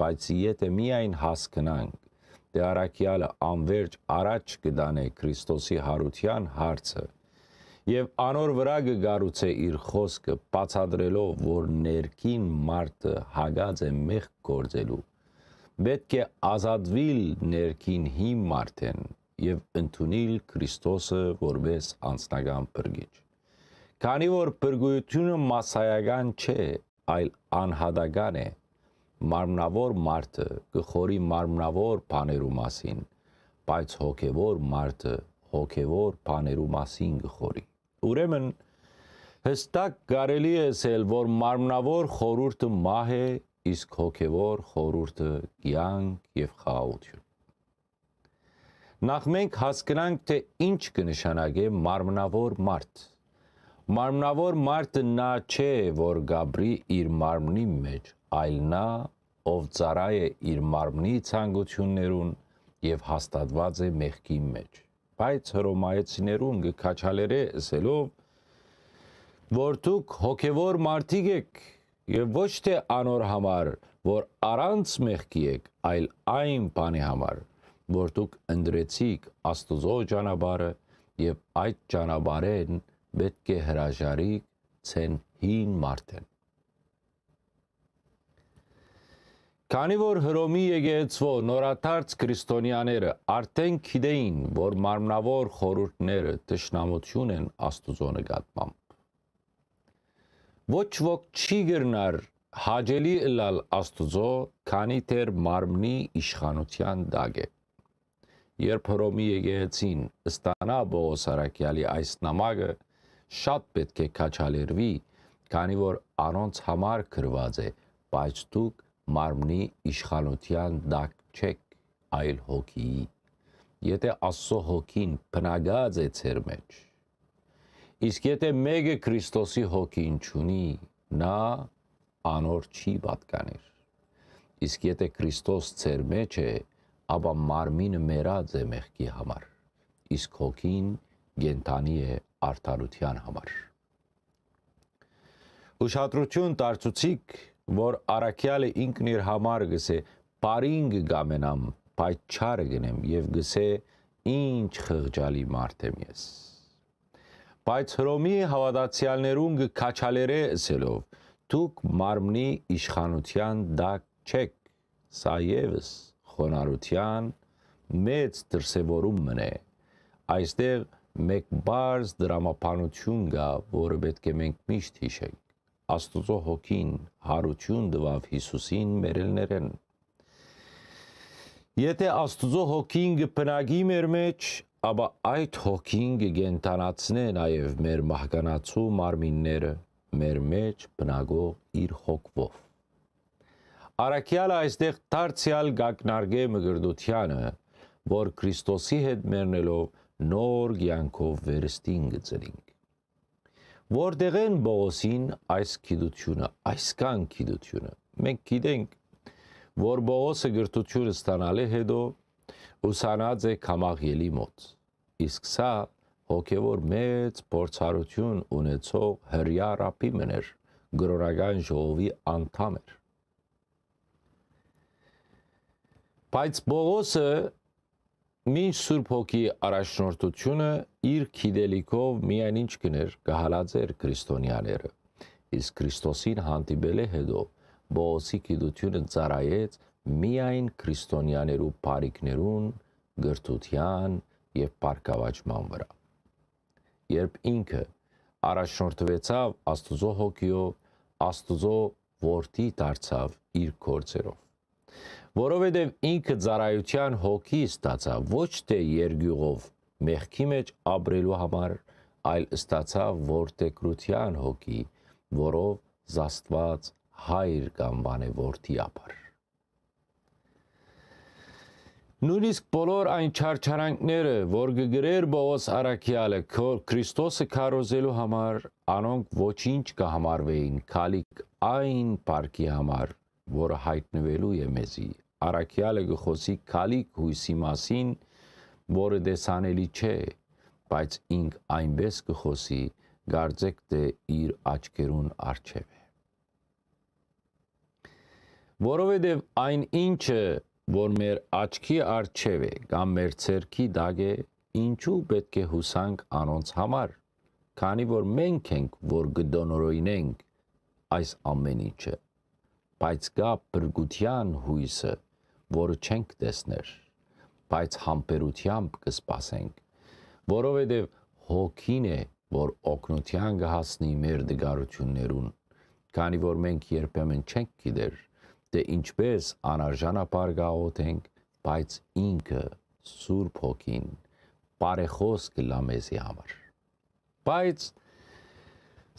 բայց եթե միայն հասկանանք դե առաքյալը անverջ առաջ կդանե Քրիստոսի հարության հարցը եւ անոր վրա կգառուցե իր խոսքը բացադրելով որ ներքին մարդը հագած է մեղ գործելու պետք է ազատվիլ ներքին հիմ մարդեն եւ ընդունել Քրիստոսը որպես անձնական բրգիչ քանի որ բրգությունը massայական չէ այլ անհատական է մարմնավոր մարդը գխորի մարմնավոր բաներու մասին, բայց հոգևոր մարդը հոգևոր բաներու մասին գխորի։ Ուրեմն հստակ կարելի է ասել, որ մարմնավոր խորուրդը մահ է, իսկ հոգևոր խորուրդը կյանք եւ խաղաղություն։ Նախ մենք հասկանանք, թե ինչ կնշանակե մարմնավոր մարդ։ Մարմնավոր մարդը նա չէ, որ գաբրի իր մարմնի մեջ, այլ նա, ով ծառայ է իր մարմնի ցանկություններուն եւ հաստատված է մեղքի մեջ։ Բայց հռոմայեցիներուն գքաչալերը ասելով, որ դուք հոգևոր մարդիկ եք եւ ոչ թե անոր համար, որ առանց մեղքի եք, այլ այն բանի համար, որ դուք ընդրեցիք Աստուծո ճանապարհը եւ այդ ճանապարհեն պետք է հրաժարիք ցեն հին մարդեն Քանի որ Հռոմի եկեղեցվո նորաթարց քրիստոնյաները արդեն գիտեին, որ մարմնավոր խորհուրդները ճշնամություն են Աստուծո նկատմամբ։ Ոչ ոք չի գրնար հաջելի լալ Աստուծո, քանի դեռ մարմնի իշխանության դագ է։ Երբ Հռոմի եկեղեցին ստանա Բողոս Արաքյալի այս նամակը, շատ պետք է քաչալերվի, քանի որ անոնց համար գրված է, բայց դուք մարմնի իշխանության դակ չեք, այլ հոգի։ Եթե Աստծո հոգին բնագած է ցեր մեջ, իսկ եթե մեկը Քրիստոսի հոգին ունի, նա անոր չի պատկաներ։ Իսկ եթե Քրիստոս ցեր մեջ է, ապա մարմինը մեռած է մեղքի համար, իսկ հոգին գենտանի է արդարության համար։ Ուշադրություն դարձուցիկ որ Արաքյալը ինքն իր համար գսե բարին գամենամ, բայց չարը գնեմ եւ գսե ինչ խղճալի մարդ եմ ես։ Բայց Հռոմի հավատացյալներուն գքաչալերե ասելով դուք մարմնի իշխանության դակ չեք, սա եւս խոնարհության, մեծ դրսևորում մնե այստեղ մեկ բարձ դրամապանություն կա որը պետք է մենք միշտ հիշենք Աստուծո հոգին հարություն տվավ Հիսուսին մերելներեն Եթե Աստուծո հոգին կբնակի մեր մեջ, ապա այդ հոգին կգենտանացնե նաև մեր մահկանացու մարմինները մեր մեջ բնագող իր հոգվով։ Արաքյալը այստեղ դարձյալ գակնարգե մգրդությանը, որ Քրիստոսի հետ մեռնելով նոր կյանքով վերստին գծրինք Որտեղ են Պողոսին այս գիտությունը, այսքան գիտությունը։ Մենք գիտենք, որ Պողոսը գրթությունը ստանալի հետո ուսանած է կամաղելի մոտ։ Իսկ սա հոգևոր մեծ փորձառություն ունեցող հրյա ռապի մներ, գրորական ժողովի անդամ էր։ Բայց Պողոսը Մինչ Սուրբ Հոգի առաջնորդությունը իր քիդելիկով միայն ինչ կներ կհալածեր քրիստոնյաները իսկ Քրիստոսին հանդիպելը հետո Բողոսի քիդությունը ծառայեց միայն քրիստոնյաներու բարիկներուն գրթության եւ բարգավաճման վրա երբ ինքը առաջնորդվեցավ Աստուծո հոգիով Աստուծո որդի դարձավ իր կորցերով որովհետև ինքը ծառայության հոգի ստացա ոչ թե երգյուղով մեղքի մեջ ապրելու համար, այլ ստացա որդեկրության հոգի, որով զաստված հայր կամ բանե որդի ապար։ Նույնիսկ բոլոր այն չարչարանքները, որ գգրեր Բողոս Արաքյալը Քրիստոսը քարոզելու համար, անոնք ոչինչ կհամարվեին, քալիք այն պարկի համար, որը հայտնվելու է մեզի Արաքյալը գխոսի քալիք հույսի մասին, որը դեսանելի չէ, բայց ինք այնպես գխոսի, գարձեք թե իր աչքերուն արջև է։ Որովհետև այն ինչը, որ մեր աչքի արջև է, կամ մեր ցերքի դագ է, ինչու պետք է հուսանք անոնց համար, քանի որ մենք ենք, որ գդոնորոյնենք այս ամեն ինչը, բայց կա բրգության հույսը, որը չենք տեսներ, բայց համբերությամբ կսպասենք, որովհետև հոգին է, որ օգնության կհասնի մեր դգարություններուն, քանի որ մենք երբեմն չենք գիտեր, թե ինչպես անարժանապար գաղոթենք, բայց ինքը Սուրբ Հոգին բարեխոս կլա մեզի համար։ Բայց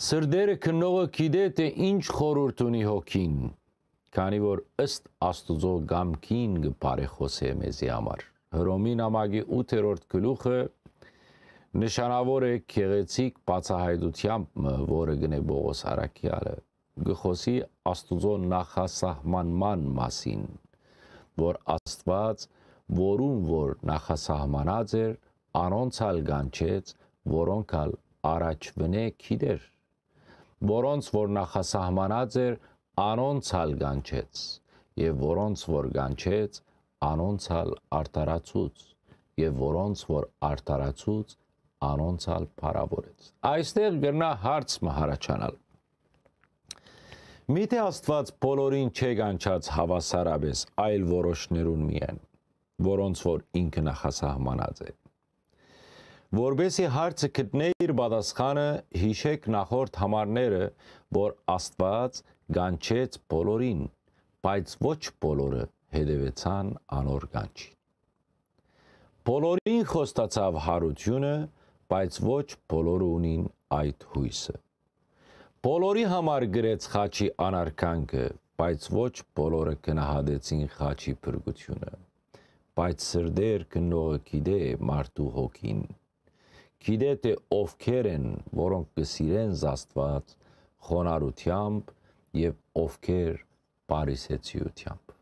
սրդերը քնողը գիտե թե ինչ խորուրդ ունի հոգին, քանի որ ըստ Աստուծո գամքին գբարեխոսե մեզի համար։ Հռոմի նամակի 8-րդ գլուխը նշանավոր է քեղեցիկ բացահայտությամբ, որը գնե Բողոս Արաքյալը գխոսի Աստուծո նախասահմանման մասին, որ Աստված որուն որ նախասահմանած էր, անոնցալ գանչեց, որոնքալ առաջվնե քիդեր, որոնց որ նախասահմանած էր, անոնցալ գանչեց եւ որոնց որ գանչեց անոնցալ արտարացուց եւ որոնց որ արտարացուց անոնցալ փարավորեց այստեղ գրնա հարց մահարաչանալ Միթե Աստված բոլորին չէ գանչած հավասարապես, այլ որոշներուն միայն, որոնց որ ինքը նախասահմանած է։ Որբեսի հարցը գտնե իր պատասխանը, հիշեք նախորդ համարները, որ Աստված գանչեց բոլորին, բայց ոչ բոլորը հետևեցան անոր գանչին։ Բոլորին խոստացավ հարությունը, բայց ոչ բոլորը ունին այդ հույսը։ Բոլորի համար գրեց խաչի անարքանքը, բայց ոչ բոլորը կնահատեցին խաչի փրկությունը։ Բայց սրդեր կնողը գիտե մարդու հոգին։ Գիտե թե ովքեր են, որոնք կսիրեն Աստված խոնարհությամբ եւ ովքեր Փարիսեցիությամբ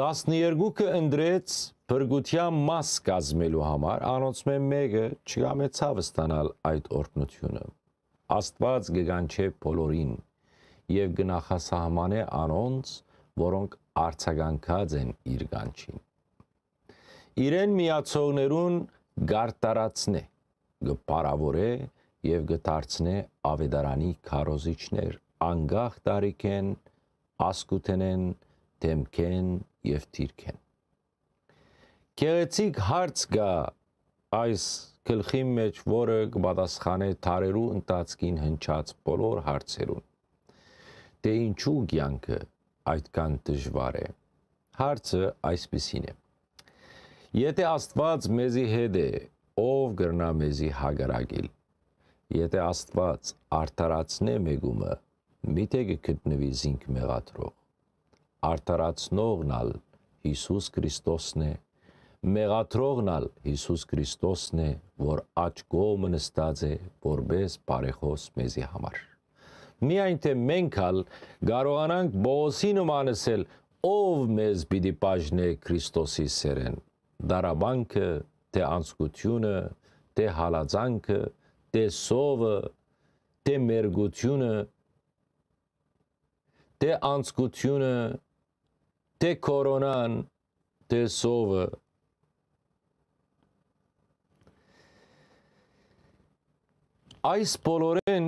12-ը ընդրեց բրգության մաս կազմելու համար անոնց մեկը չգամեցավ ստանալ այդ օրտնությունը Աստված գգանչե բոլորին եւ գնախասահմանե անոնց որոնք արցականքած են իր գանչին իրեն միացողներուն գարտարացնե գպարավորե եւ գդարցնե ավետարանի քարոզիչներ անգախ տարիքեն ասկութենեն դեմքեն եւ թիրք են։ Գեղեցիկ հարց գա այս գլխի մեջ, որը կպատասխանե թարերու ընթացքին հնչած բոլոր հարցերուն։ Դե ինչու կյանքը այդքան դժվար է։ Հարցը այսպեսին է. Եթե Աստված մեզի հետ է, ով գրնա մեզի հագարագիլ։ Եթե Աստված արդարացնե մեգումը, միթե կգտնվի զինք մեղադրող։ Արդարացնողնալ Հիսուս Քրիստոսն է, մեղադրողնալ Հիսուս Քրիստոսն է, որ աչ կողմը նստած է, որբես բարեխոս մեզի համար։ Միայն թե մենք ալ կարողանանք Բողոսի նմանսել, ով մեզ պիտի բաժնե Քրիստոսի սերեն դարաբանքը, թե անցկությունը, թե հալածանքը, թե սովը, թե մերգությունը, թե անցկությունը, թե կորոնան, թե սովը Այս բոլորեն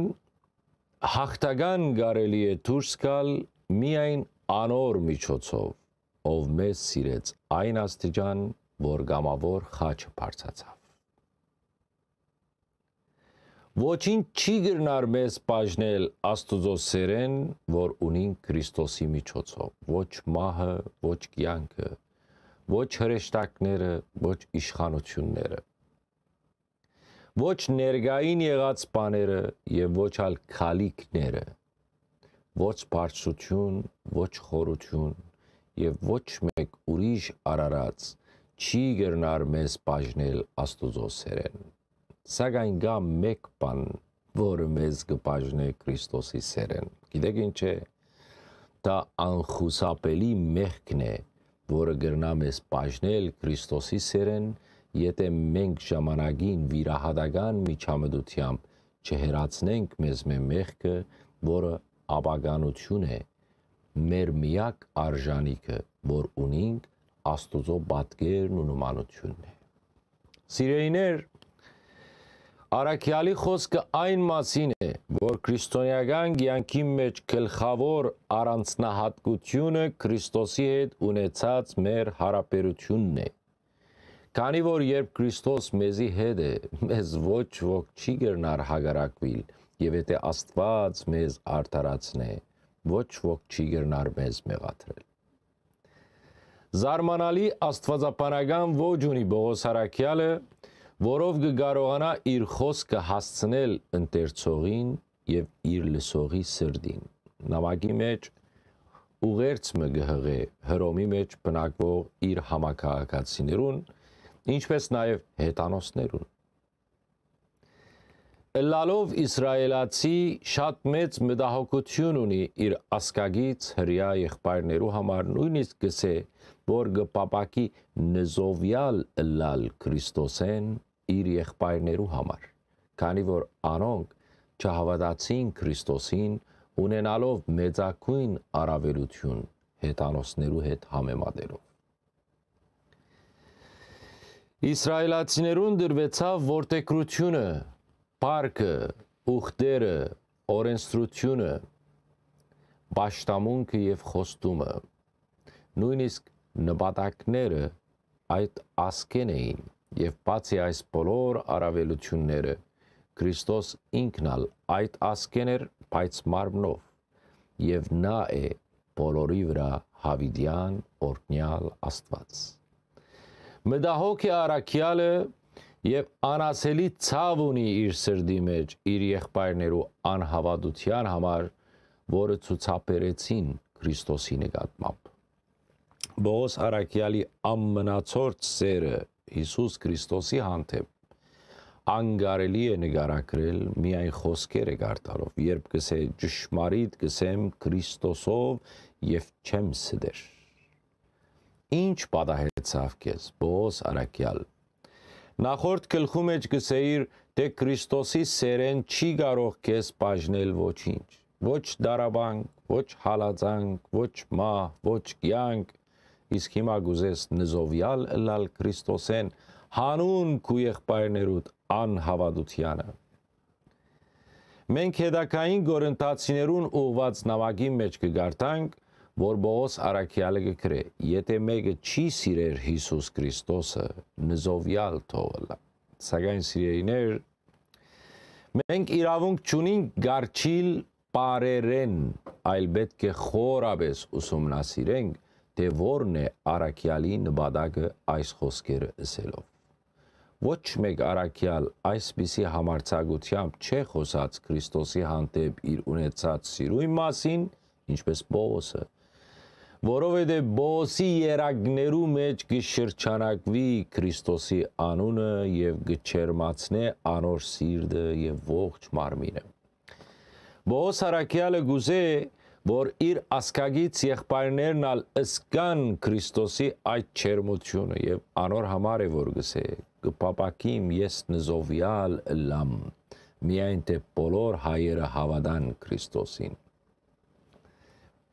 հաղթական կարելի է դուրս գալ միայն անոր միջոցով, ով մեզ սիրեց այն աստիճան, որ գամավոր խաչը բարձացավ։ Ոչինչ չի գրնար մեզ բաժնել Աստուծո սերեն, որ ունին Քրիստոսի միջոցով, ոչ մահը, ոչ կյանքը, ոչ հրեշտակները, ոչ իշխանությունները ոչ ներգային եղած բաները եւ ոչ ալ քալիքները ոչ բարձրություն, ոչ խորություն եւ ոչ մեկ ուրիշ արարած չի գերնար մեզ բաժնել Աստուծո սերեն։ Սակայն գա մեկ բան, որը մեզ կբաժնե Քրիստոսի սերեն։ Գիտեք ինչ է։ Դա անխուսափելի մեղքն է, որը գրնա մեզ բաժնել Քրիստոսի սերեն, եթե մենք ժամանակին վիրահատական միջամտությամբ չհերացնենք մեզ մե մեղքը, որը աբագանություն է, մեր միակ արժանիքը, որ ունենք Աստուծո պատկերն ու նմանությունն է։ Սիրեիներ, Արաքյալի խոսքը այն մասին է, որ քրիստոնեական կյանքի մեջ գլխավոր առանձնահատկությունը Քրիստոսի հետ ունեցած մեր հարաբերությունն է։ Քանի որ երբ Քրիստոս մեզի հետ է, մեզ ոչ ոք չի գերնար հագարակվիլ, եւ եթե Աստված մեզ արդարացնե, ոչ ոք չի գերնար մեզ մեղադրել։ Զարմանալի աստվածապանական ոճ ունի Բողոս Հարաքյալը, որով կկարողանա իր խոսքը հասցնել ընտերցողին եւ իր լսողի սրտին։ Նամակի մեջ ուղերձը գհղե հրոմի մեջ բնակվող իր համակարգացիներուն, ինչպես նաեւ հետանոսներուն։ Լալով իսրայելացի շատ մեծ մտահոգություն ունի իր ասկագից հрья եղբայրներու համար նույնիսկ գսե որ գպապակի նզովյալ լալ Քրիստոսեն իր եղբայրներու համար, քանի որ անոնք չհավատացին Քրիստոսին, ունենալով մեծակույն առավելություն հետանոսներու հետ համեմատելով։ Իսրայելացիներուն դրվեցավ որտեքրությունը Պարկը, ուխտերը, օրենստրությունը, պաշտամունքը եւ խոստումը, նույնիսկ նպատակները այդ ասկեն էին եւ բացի այս բոլոր արավելությունները Քրիստոս ինքնալ այդ ասկեն էր բայց մարմնով եւ նա է բոլորի վրա հավիդյան օրնյալ Աստված Մդահոքի արաքյալը եւ անասելի ցավ ունի իր սրդի մեջ իր եղբայրներու անհավատության համար, որը ցուցաբերեցին Քրիստոսի նկատմամբ։ Բողոս Արաքյալի ամմնացորդ սերը Հիսուս Քրիստոսի հանդեպ անգարելի է նկարագրել միայն խոսքերը գարտալով, երբ կսե ճշմարիտ կսեմ Քրիստոսով եւ չեմ սդեր։ Ինչ պատահեցավ քեզ, Բողոս Արաքյալ Նախորդ գլխու մեջ գսեիր, թե Քրիստոսի սերեն չի կարող քեզ բաժնել ոչինչ։ Ոչ դարաբանք, ոչ հալածանք, ոչ մահ, ոչ կյանք։ Իսկ հիմա գուզես նզովյալ լալ Քրիստոսեն հանուն քու եղբայրներուդ անհավատությանը։ Մենք հետակային գորընտացիներուն ուղված նամակի մեջ կգարտանք, որ Բողոս Արաքյալը գրե. Եթե մեկը չի սիրեր Հիսուս Քրիստոսը, նզովյալ թողլա։ Սակայն սիրելիներ, մենք իրավունք չունենք գարչիլ բարերեն, այլ պետք է խորաբես ուսումնասիրենք, թե որն է Արաքյալի նպատակը այս խոսքերը ասելով։ Ոչ մեկ արաքյալ այսպիսի համարցակությամբ չէ խոսած Քրիստոսի հանդեպ իր ունեցած սիրույն մասին, ինչպես Պողոսը, որովհետև Բոսի երագներու մեջ կշրջանակվի Քրիստոսի անունը եւ գչերմացնե անոր սիրտը եւ ողջ մարմինը։ Բոս Հարակյալը գուզե որ իր ասկագից եղբայրներն ալ ըսկան Քրիստոսի այդ չերմությունը եւ անոր համար է որ գսե կպապակիմ ես նզովյալ լամ միայն թե բոլոր հայերը հավատան Քրիստոսին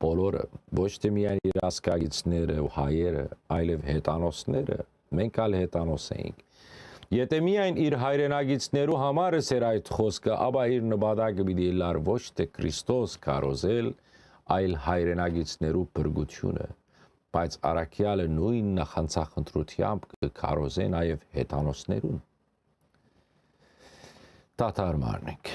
բոլորը, ոչ թե միայն իր ասկագիցները ու հայերը, այլև հետանոսները, մենք ալ հետանոս էինք։ Եթե միայն իր հայրենագիցներու համար էր այդ խոսքը, ապա իր նպատակը պիտի լար ոչ թե Քրիստոս կարոզել, այլ հայրենագիցներու բրգությունը, բայց արաքյալը նույն նախանցախնդրությամբ կկարոզե նաև հետանոսներուն։ Տաթար մարնենք։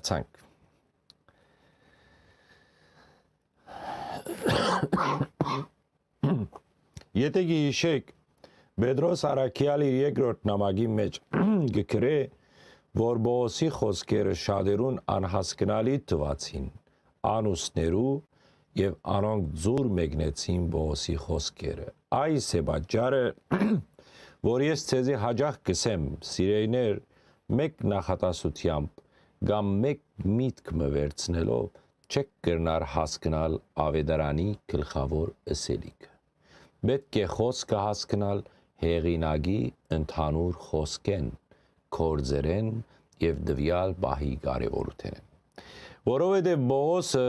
վերադարձանք։ Եթե գիշեք Պետրոս Արաքյալի երկրորդ նամակի մեջ [CLEARS THROAT] գկրե, որ Բոոսի խոսքերը շատերուն անհասկանալի թվացին, անուսներու եւ անոնք ձուր մեկնեցին Բոոսի խոսքերը։ Այս է պատճառը, որ ես ցեզի հաջող կսեմ, սիրեյներ, մեկ նախատասությամբ կամ մեկ միտք մը վերցնելով չեք կրնար հասկնալ ավետարանի գլխավոր ըսելիքը։ Պետք է խոսքը հասկնալ հեղինակի ընդհանուր խոսքեն, կորձերեն եւ դվյալ բահի կարեւորութեն։ Որովհետեւ Բողոսը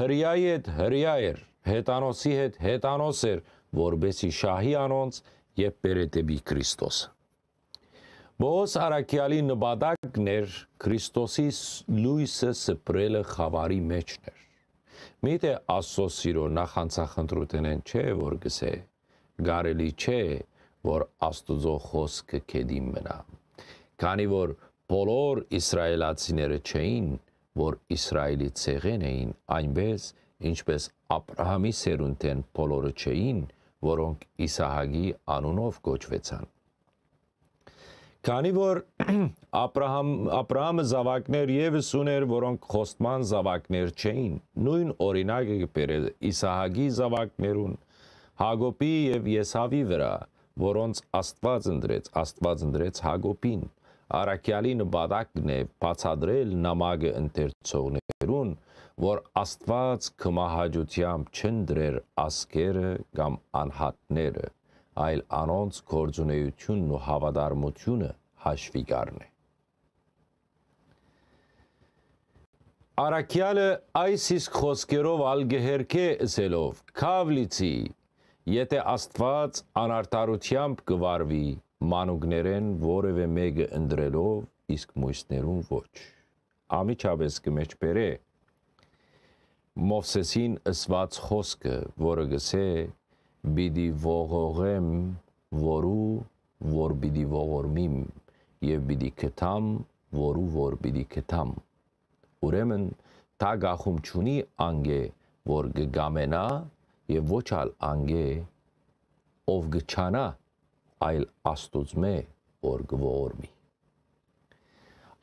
հրյայի հետ հրյա էր, հետանոսի հետ հետանոս էր, որբեսի շահի անոնց եւ բերետեբի Քրիստոսը։ Բոս Արաքյալի նպատակն էր Քրիստոսի լույսը սպրելը խավարի մեջն էր։ Միթե Աստծո սիրո նախանցախնդրութենեն չէ, որ գսե, գարելի չէ, որ Աստուծո խոսքը կեդին մնա։ Քանի որ բոլոր իսրայելացիները չէին, որ Իսրայելի ցեղեն էին, այնպես ինչպես Աբրահամի սերունդեն բոլորը չէին, որոնք Իսահակի անունով կոչվեցան։ Քանի որ [CLEARS THROAT] Աբրահամ Աբրահամը զավակներ եւս ուներ, որոնք խոստման զավակներ չէին, նույն օրինակը կբերել Իսահակի զավակներուն, Հակոբի եւ Եսավի վրա, որոնց Աստված ընդրեց, Աստված ընդրեց Հակոբին։ Արաքյալի նպատակն է բացադրել նամակը ընթերցողներուն, որ Աստված կմահաճությամբ չնդրեր ասկերը կամ անհատները այլ անոնց գործունեությունն ու հավատարմությունը հաշվի կառնե։ Արաքյալը այս իսկ խոսքերով ալգեհերքե ասելով Քավլիցի եթե Աստված անարտարությամբ կվարվի մանուկներեն որևէ մեկը ընդրելով իսկ մույսներուն ոչ ամիջապես կմեջբերե. Մովսեսին ըսված խոսքը, որը գսե բիդի ողողեմ որու որ բիդի ողորմիմ եւ բիդի կտամ որու որ բիդի կտամ ուրեմն դա գախում ճունի անգե որ գգամենա եւ ոչ ալ անգե ով գչանա այլ աստուծմե որ գողորմի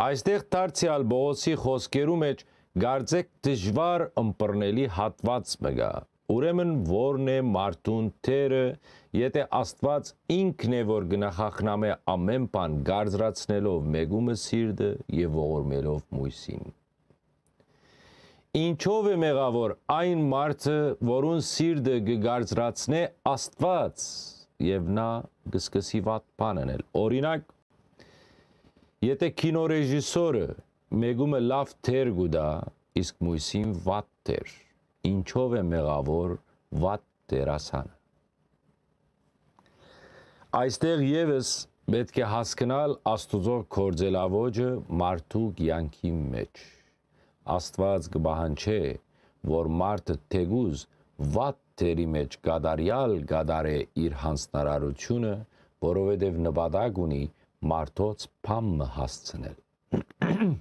Այստեղ դարձյալ Բողոսի խոսքերու մեջ գարձեք դժվար ըմբռնելի հատված մգա Ուրեմն որն է մարդուն թերը, եթե Աստված ինքն է որ գնահախնամե ամեն բան գարձրացնելով մեգումը սիրտը եւ ողորմելով մույսին։ Ինչով է մեղավոր այն մարդը, որուն սիրտը գգարձրացնե Աստված եւ նա գսկսի վատ բան անել։ Օրինակ, եթե կինոռեժիսորը մեգումը լավ թեր գուտա, իսկ մույսին վատ թեր ինչով է մեղավոր վատ դերասանը։ Այստեղ եւս պետք է հասկանալ Աստուծո կորձելավոճը մարդու կյանքի մեջ։ Աստված կբահանչե, որ մարդը թեգուզ վատ թերի մեջ գադարյալ գադարե իր հանցնարարությունը, որովհետև նպատակ ունի մարդոց փամը հասցնել։ [CLEARS THROAT]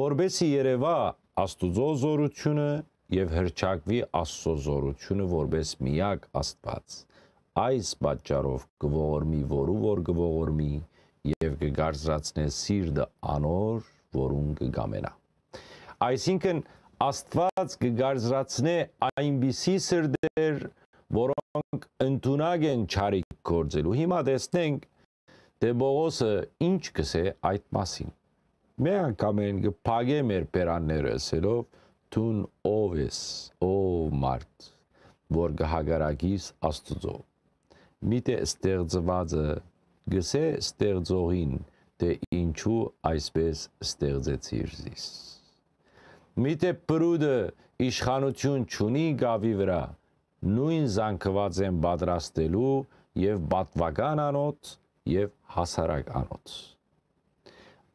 Որբեսի Երևա Աստուծո զորությունը եւ հրճակվի Աստծո զորությունը որպես միակ Աստված։ Այս պատճառով գողորմի որու որ գողորմի եւ կգարձրացնե սիրտը անոր, որուն կգամենա։ Այսինքն Աստված կգարձրացնե այնպիսի սրդեր, որոնք ընդունակ են ճարիք գործելու։ Հիմա տեսնենք, թե Բողոսը ինչ կսե այդ մասին մի անգամ են գփագե մեր պերանները ասելով տուն ով ես օ մարդ որ գահագարագիս աստուծո միտե ստեղծվածը գսե ստեղծողին թե ինչու այսպես ստեղծեցիր զիս միտե պրուդը իշխանություն չունի գավի վրա նույն զանգված են պատրաստելու եւ բատվական անոց եւ հասարակ անոց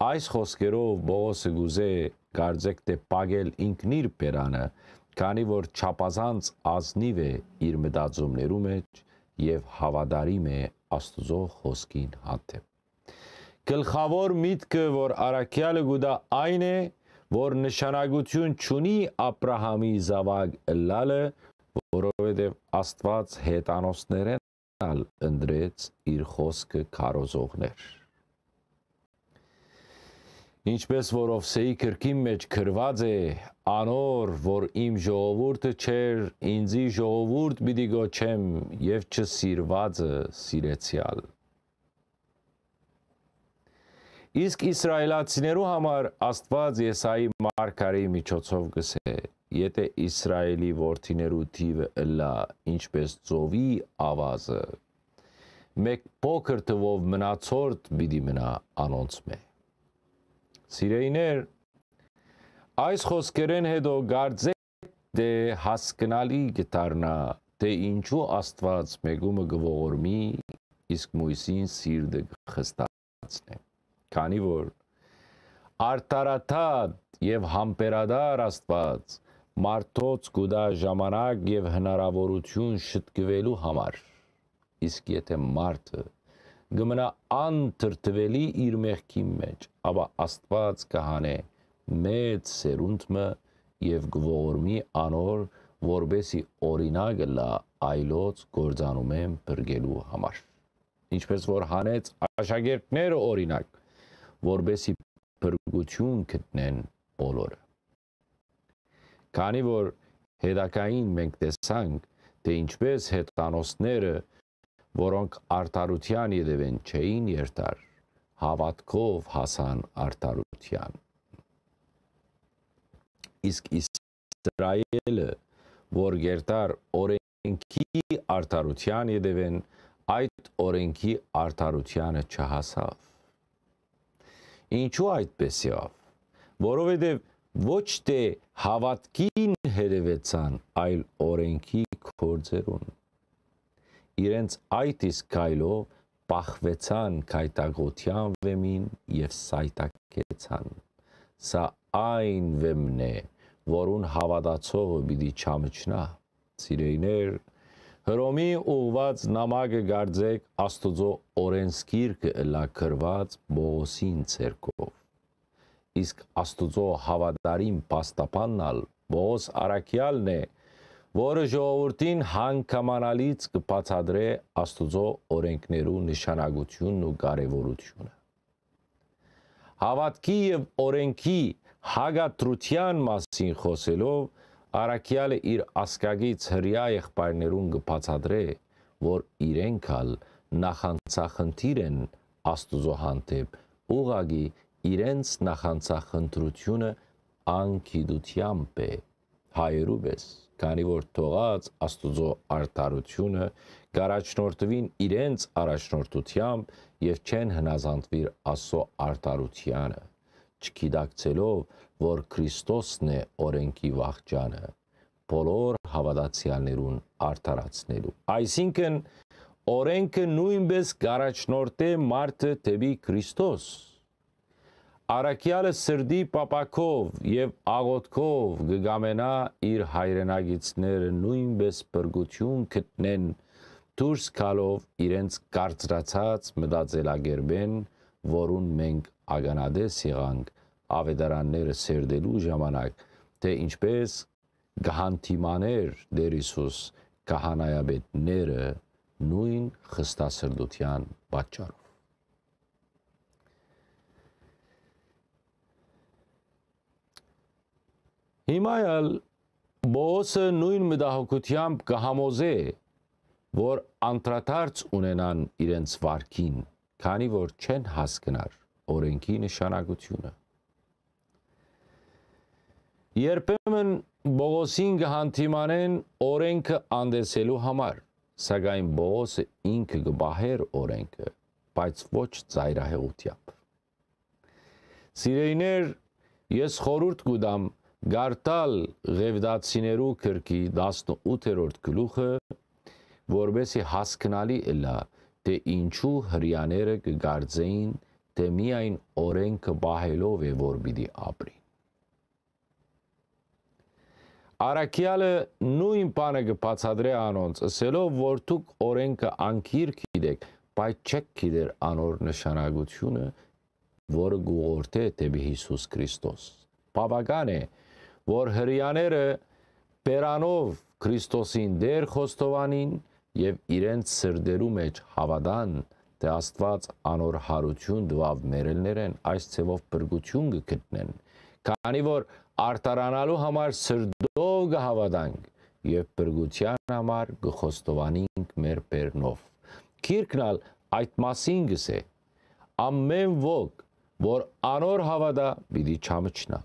Այս խոսքերով Բողոսը գուզե գարձեք թե պագել ինքնիր բերանը, քանի որ չափազանց ազնիվ է իր մտածումներու մեջ եւ հավատարիմ է Աստուծո խոսքին հանդեպ։ Գլխավոր միտքը, որ Արաքյալը գուտա այն է, որ նշանակություն չունի Աբ รา համի զավակ լալը, որովհետև Աստված հետանոսներեն ընդրեց իր խոսքը քարոզողներ։ Ինչպես որ Օվսեի քրկի մեջ գրված է, անոր, որ իմ ժողովուրդը չեր, ինձի ժողովուրդ պիտի գոչեմ եւ չսիրվածը սիրեցյալ։ Իսկ իսրայելացիներու համար Աստված Եսայի մարգարեի միջոցով գսե. եթե Իսրայելի որդիներու թիվը ըլա ինչպես ծովի ավազը, մեկ փոքր թվով մնացորդ պիտի մնա անոնց մեջ Սիրեիներ, այս խոսքերեն հետո գարձեք դե հասկնալի գտարնա, թե ինչու Աստված մեգումը գողորմի, իսկ Մույսին սիրտը խստացնե։ Քանի որ արտարաթատ եւ համբերադար Աստված մարդոց գուդա ժամանակ եւ հնարավորություն շտկվելու համար իսկ եթե մարդը գմնա անտրտվելի իր մեղքի մեջ, ապա Աստված կհանե մեծ սերունդը եւ գողորմի անոր, որբեսի օրինակը լա այլոց գործանում են բրգելու համար։ Ինչպես որ հանեց աշակերտները օրինակ, որբեսի բրգություն գտնեն բոլորը։ Քանի որ հետակային մենք տեսանք, թե ինչպես հետանոսները որոնք արտարության յետևեն չէին երթար, հավատքով հասան արտարության։ Իսկ Իսրայելը, որ երթար օրենքի արտարության յետևեն, այդ օրենքի արտարությանը չհասավ։ Ինչու այդպես յավ։ Որովհետև ոչ թե հավատքին հետևեցան, այլ օրենքի կորձերուն իրենց այդ իսկ գայլով բախվեցան քայտագության վեմին եւ սայտակեցան սա այն վեմն է որուն հավատացողը պիտի չամճնա սիրեիներ Հռոմի ուղված նամակը գարձեք Աստուծո օրենսգիրքը լա գրված Բողոսին ցերկով իսկ Աստուծո հավատարիմ պաստապաննալ Բողոս Արաքյալն է որը ժողովրդին հանգամանալից կբացադրե Աստուծո օրենքներու նշանակությունն ու կարևորությունը։ Հավատքի եւ օրենքի հագատրության մասին խոսելով Արաքյալը իր ասկագից հрья եղբայրներուն կբացադրե, որ իրենք ալ նախանցախնդիր են Աստուծո հանդեպ, ուղագի իրենց նախանցախնդրությունը անկիդությամբ է հայերու պես, քանի որ թողած Աստուծո արտարությունը գարաչնորտվին իրենց առաջնորդությամբ եւ չեն հնազանդվիր Աստծո արտարությանը, չգիտակցելով, որ Քրիստոսն է օրենքի վաղճանը, բոլոր հավատացյալներուն արդարացնելու։ Այսինքն օրենքը նույնպես գարաչնորտ է մարդը դեպի Քրիստոս Արաքյալը սրդի պապակով եւ աղոթքով գգամենա իր հայրենագիցները նույնպես բրգություն գտնեն դուրս գալով իրենց կարծրացած մտածելագերբեն, որուն մենք ագանադես եղանք ավետարանները սերդելու ժամանակ, թե ինչպես գահանտիմաներ Տեր Հիսուս քահանայապետները նույն խստասրդության պատճառով Հիմա էլ Բոսը նույն մտահոգությամբ կհամոզե, որ անդրադարձ ունենան իրենց վարքին, քանի որ չեն հասկնար օրենքի նշանակությունը։ Երբեմն Բողոսին կհանդիմանեն օրենքը անդեսելու համար, սակայն Բողոսը ինքը կբահեր օրենքը, բայց ոչ ծայրահեղությամբ։ Սիրեիներ, ես խորուրդ կուդամ Գարտալ Ղևդացիներու քրկի 18-րդ գլուխը որբեսի հասկանալի էլա թե ինչու հрьяները կգարձեին թե միայն օրենքը բահելով է որ պիտի ապրի Արաքյալը նույն բանը կբացադրե անոնց ասելով որ դուք օրենքը անկիր գիտեք բայց չեք գիտեր անոր նշանակությունը որը գողորթե դեպի Հիսուս Քրիստոս բավական է որ որ հрьяաները բերանով Քրիստոսին դեր խոստովանին եւ իրենց սրդերու մեջ հավատան, թե Աստված անոր հարություն դվավ մերելներեն այս ցևով բրգություն գտնեն, քանի որ արտարանալու համար սրդով գհավատանք եւ բրգության համար գխոստովանինք մեր բեռնով։ Քիրքնալ այդ մասին գսե. Ամեն ոք որ անոր հավատա՝ պիտի չամճնա։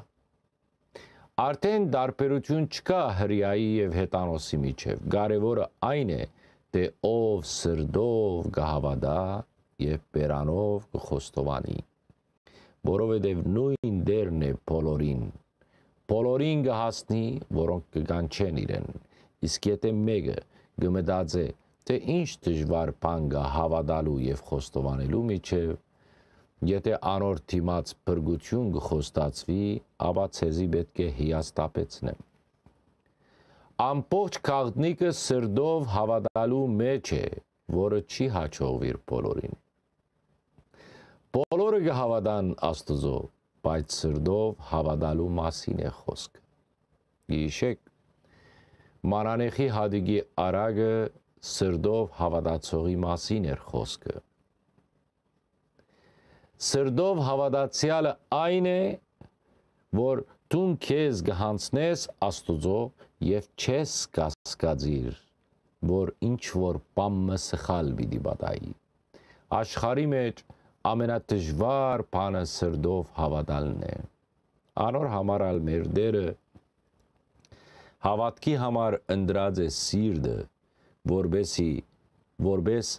Արդեն դարբերություն չկա հрьяի եւ հետանոսի միջև։ Կարևորը այն է, թե ով սրդով կհավատա եւ բերանով կխոստովանի։ Որովհետեւ նույն դերն է բոլորին։ Բոլորին կհասնի, որոնք կգանչեն իրեն։ Իսկ եթե մեկը գմտածե, թե ինչ դժվար բան կա հավատալու եւ խոստովանելու միջև, Եթե անոր թիմած բրգություն կխոստացվի, ապա ցեզի պետք է հիաստապեցնեմ։ Ամբողջ քաղտնիկը սրդով հավատալու մեջ է, որը չի հաջողվիր բոլորին։ Բոլորը կհավատան Աստծո, բայց սրդով հավատալու մասին է խոսքը։ Գիշեք, Մանանեխի հադիգի արագը սրդով հավատացողի մասին էր խոսքը սրդով հավատացյալը այն է, որ դու քեզ գհանցնես Աստուծո եւ չես կասկածիր, որ ինչ որ բամը սխալ պիտի բադայի։ Աշխարի մեջ ամենադժվար բանը սրդով հավատալն է։ Անոր համարալ մեր դերը հավատքի համար ընդրած է սիրտը, որբեսի որբես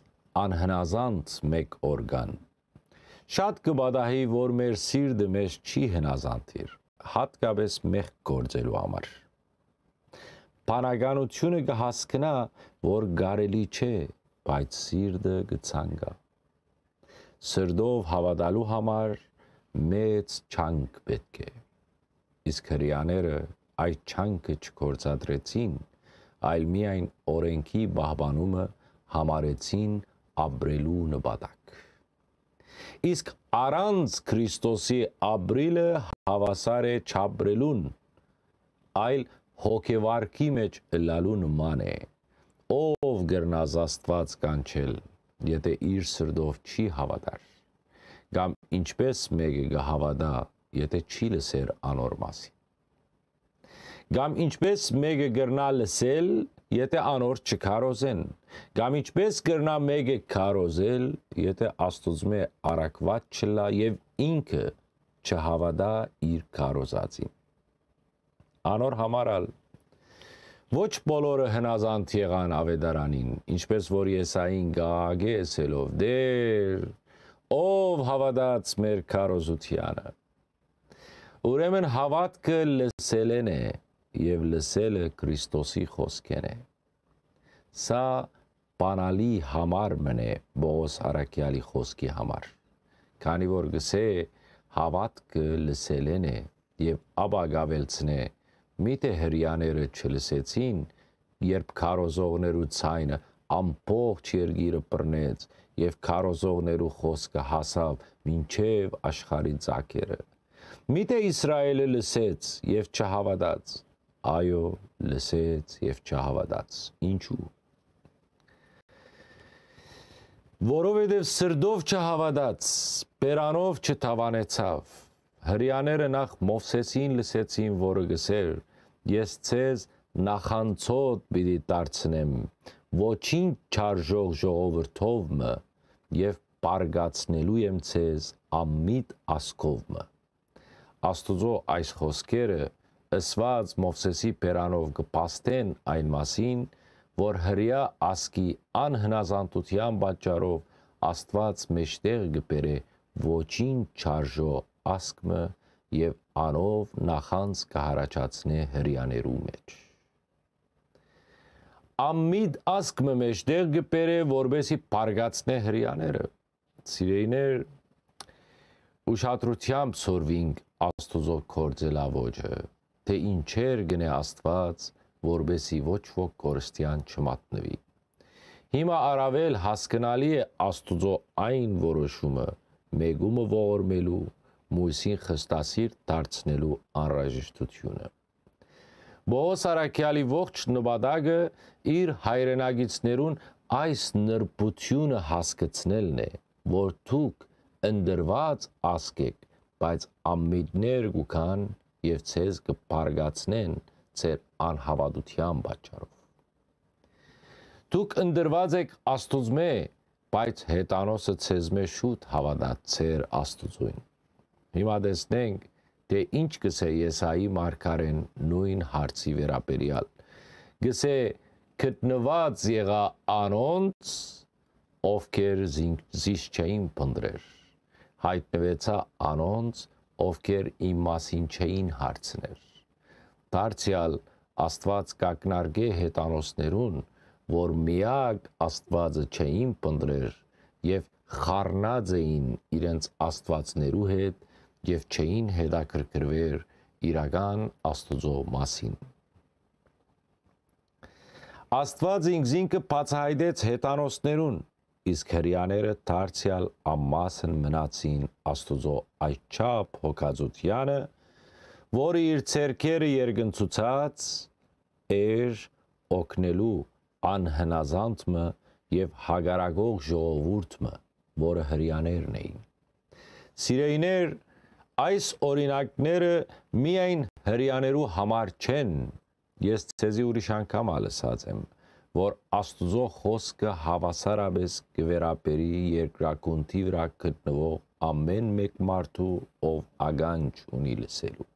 անհնազանդ մեկ օրգան Շատ կբադահի, որ մեր սիրտը մեզ չի հնազանդիր, հատկապես մեղ գործելու համար։ Փանագանությունը կհասկնա, որ գարելի չէ, բայց սիրտը կցանգա։ Սրդով հավատալու համար մեծ չանկ պետք է։ Իսկ հрьяաները այդ չանկը չկործադրեցին, այլ միայն օրենքի բահբանումը համարեցին ապրելու նպատակ իսկ առանց Քրիստոսի ապրիլը հավասար է չապրելուն, այլ հոգեվարքի մեջ լալու նման է ով գրնազ աստված կանչել եթե իր սրդով չի հավատար կամ ինչպես մեկը կհավատա եթե չի լսեր անոր մասին կամ ինչպես մեկը գրնա լսել եթե անոր չքարոզեն կամ ինչպես գրնա մեկը քարոզել եթե աստուծմե արակված չլա եւ ինքը չհավատա իր քարոզածին անոր համարալ Ոչ բոլորը հնազանդ եղան ավետարանին, ինչպես որ Եսային գագեսելով դեր ով հավատաց մեր քարոզությանը։ Ուրեմն հավատքը լսելն է եւ լսել է Քրիստոսի խոսքերը։ Սա բանալի համար մնե Բողոս Արաքյալի խոսքի համար։ Քանի որ գսե հավատքը լսելեն է եւ աբագավելցնե միտե հрьяաները չլսեցին, երբ քարոզողներու ցայնը ամբողջ երկիրը բռնեց եւ քարոզողներու խոսքը հասավ մինչև աշխարհի ցակերը։ Միտե Իսրայելը լսեց եւ չհավատաց այո լսեց եւ չհավատաց ինչու որովհետև սրդով չհավատաց բերանով չթավանեցավ հрьяաները նախ մովսեսին լսեցին որը գսեր ես ցեզ նախանցոտ պիտի դարձնեմ ոչինչ չարժող ժողովրդովը եւ բարգացնելու եմ ցեզ ամիտ ասկովը աստուծո այս խոսքերը ըսված Մովսեսի Պերանով կփաստեն այն մասին, որ հрья ասկի անհնազանդության պատճառով Աստված մեջտեղ գբերե ոչին չարժո ասկը եւ անով նախանց կհարաճացնե հрьяներու մեջ։ Ամիդ ասկը մեջտեղ գբերե, որբեսի բարգացնե հрьяները։ Սիրեիներ ուշադրությամբ ծորվինք աստուծո կործելավոճը թե ինչեր գնե աստված որբեսի ոչ ոք կորստյան չմատնվի հիմա առավել հասկանալի է աստուծո այն որոշումը մեգումը ողորմելու Մույսին խստասիր դարձնելու անհրաժեշտությունը։ Բողոս Արաքյալի ողջ նպատակը իր հայրենագիցներուն այս նրբությունը հասկացնելն է, որ դուք ընդրված ասկեք, բայց ամիդներ գուքան եւ ցեզ կբարգացնեն ձեր անհավատության պատճառով։ Դուք ընդրված եք Աստուծմե, բայց հետանոսը ցեզ մե շուտ հավատա ձեր Աստուծույն։ Հիմա տեսնենք, թե ինչ կսե Եսայի մարգարեն նույն հարցի վերաբերյալ։ Գսե գտնված եղա անոնց, ովքեր զիշ չէին փնդրեր։ Հայտնվեցա անոնց, ովքեր իմ մասին չէին հարցներ։ Դարձյալ Աստված կակնարգե հետանոսներուն, որ միակ Աստվածը չէին փնդրեր եւ խառնած էին իրենց Աստվածներու հետ եւ չէին հետաքրքրվեր իրական Աստուծո մասին։ Աստված ինքզինքը բացահայտեց հետանոսներուն, իսկ հрьяաները դարձյալ ամասն մնացին Աստուծո այչափ հոգածությանը, որը իր ցերքերը երգնցուցած էր օգնելու անհնազանդը եւ հագարագող ժողովուրդը, որը հрьяաներն էին։ Սիրեիներ, այս օրինակները միայն հрьяաներու համար չեն։ Ես ցեզի ուրիշ անգամ ասած եմ որ Աստուծո խոսքը հավասարապես կվերապերի երկրակունթի վրա գտնվող ամեն մեկ մարդու, ով ագանջ ունի լսելու։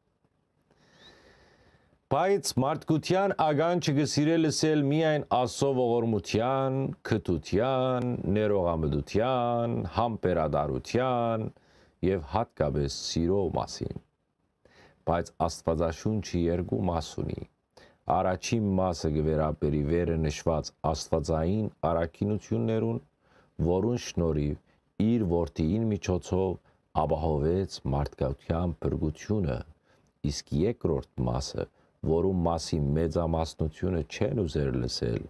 Բայց մարդկության ագանջը գսիրե լսել միայն Աստծո ողորմության, քթության, ներողամտության, համբերադարության, եւ հատկապես սիրո մասին։ Բայց Աստվածաշունչի երկու մաս ունի։ Առաջին մասը գվերապերի վերը նշված Աստվածային առաքինություններուն, որուն շնորհիվ իր որդիին միջոցով ապահովեց մարդկության բրգությունը, իսկ երկրորդ մասը, որում մասի մեծամասնությունը չեն ուզեր լսել,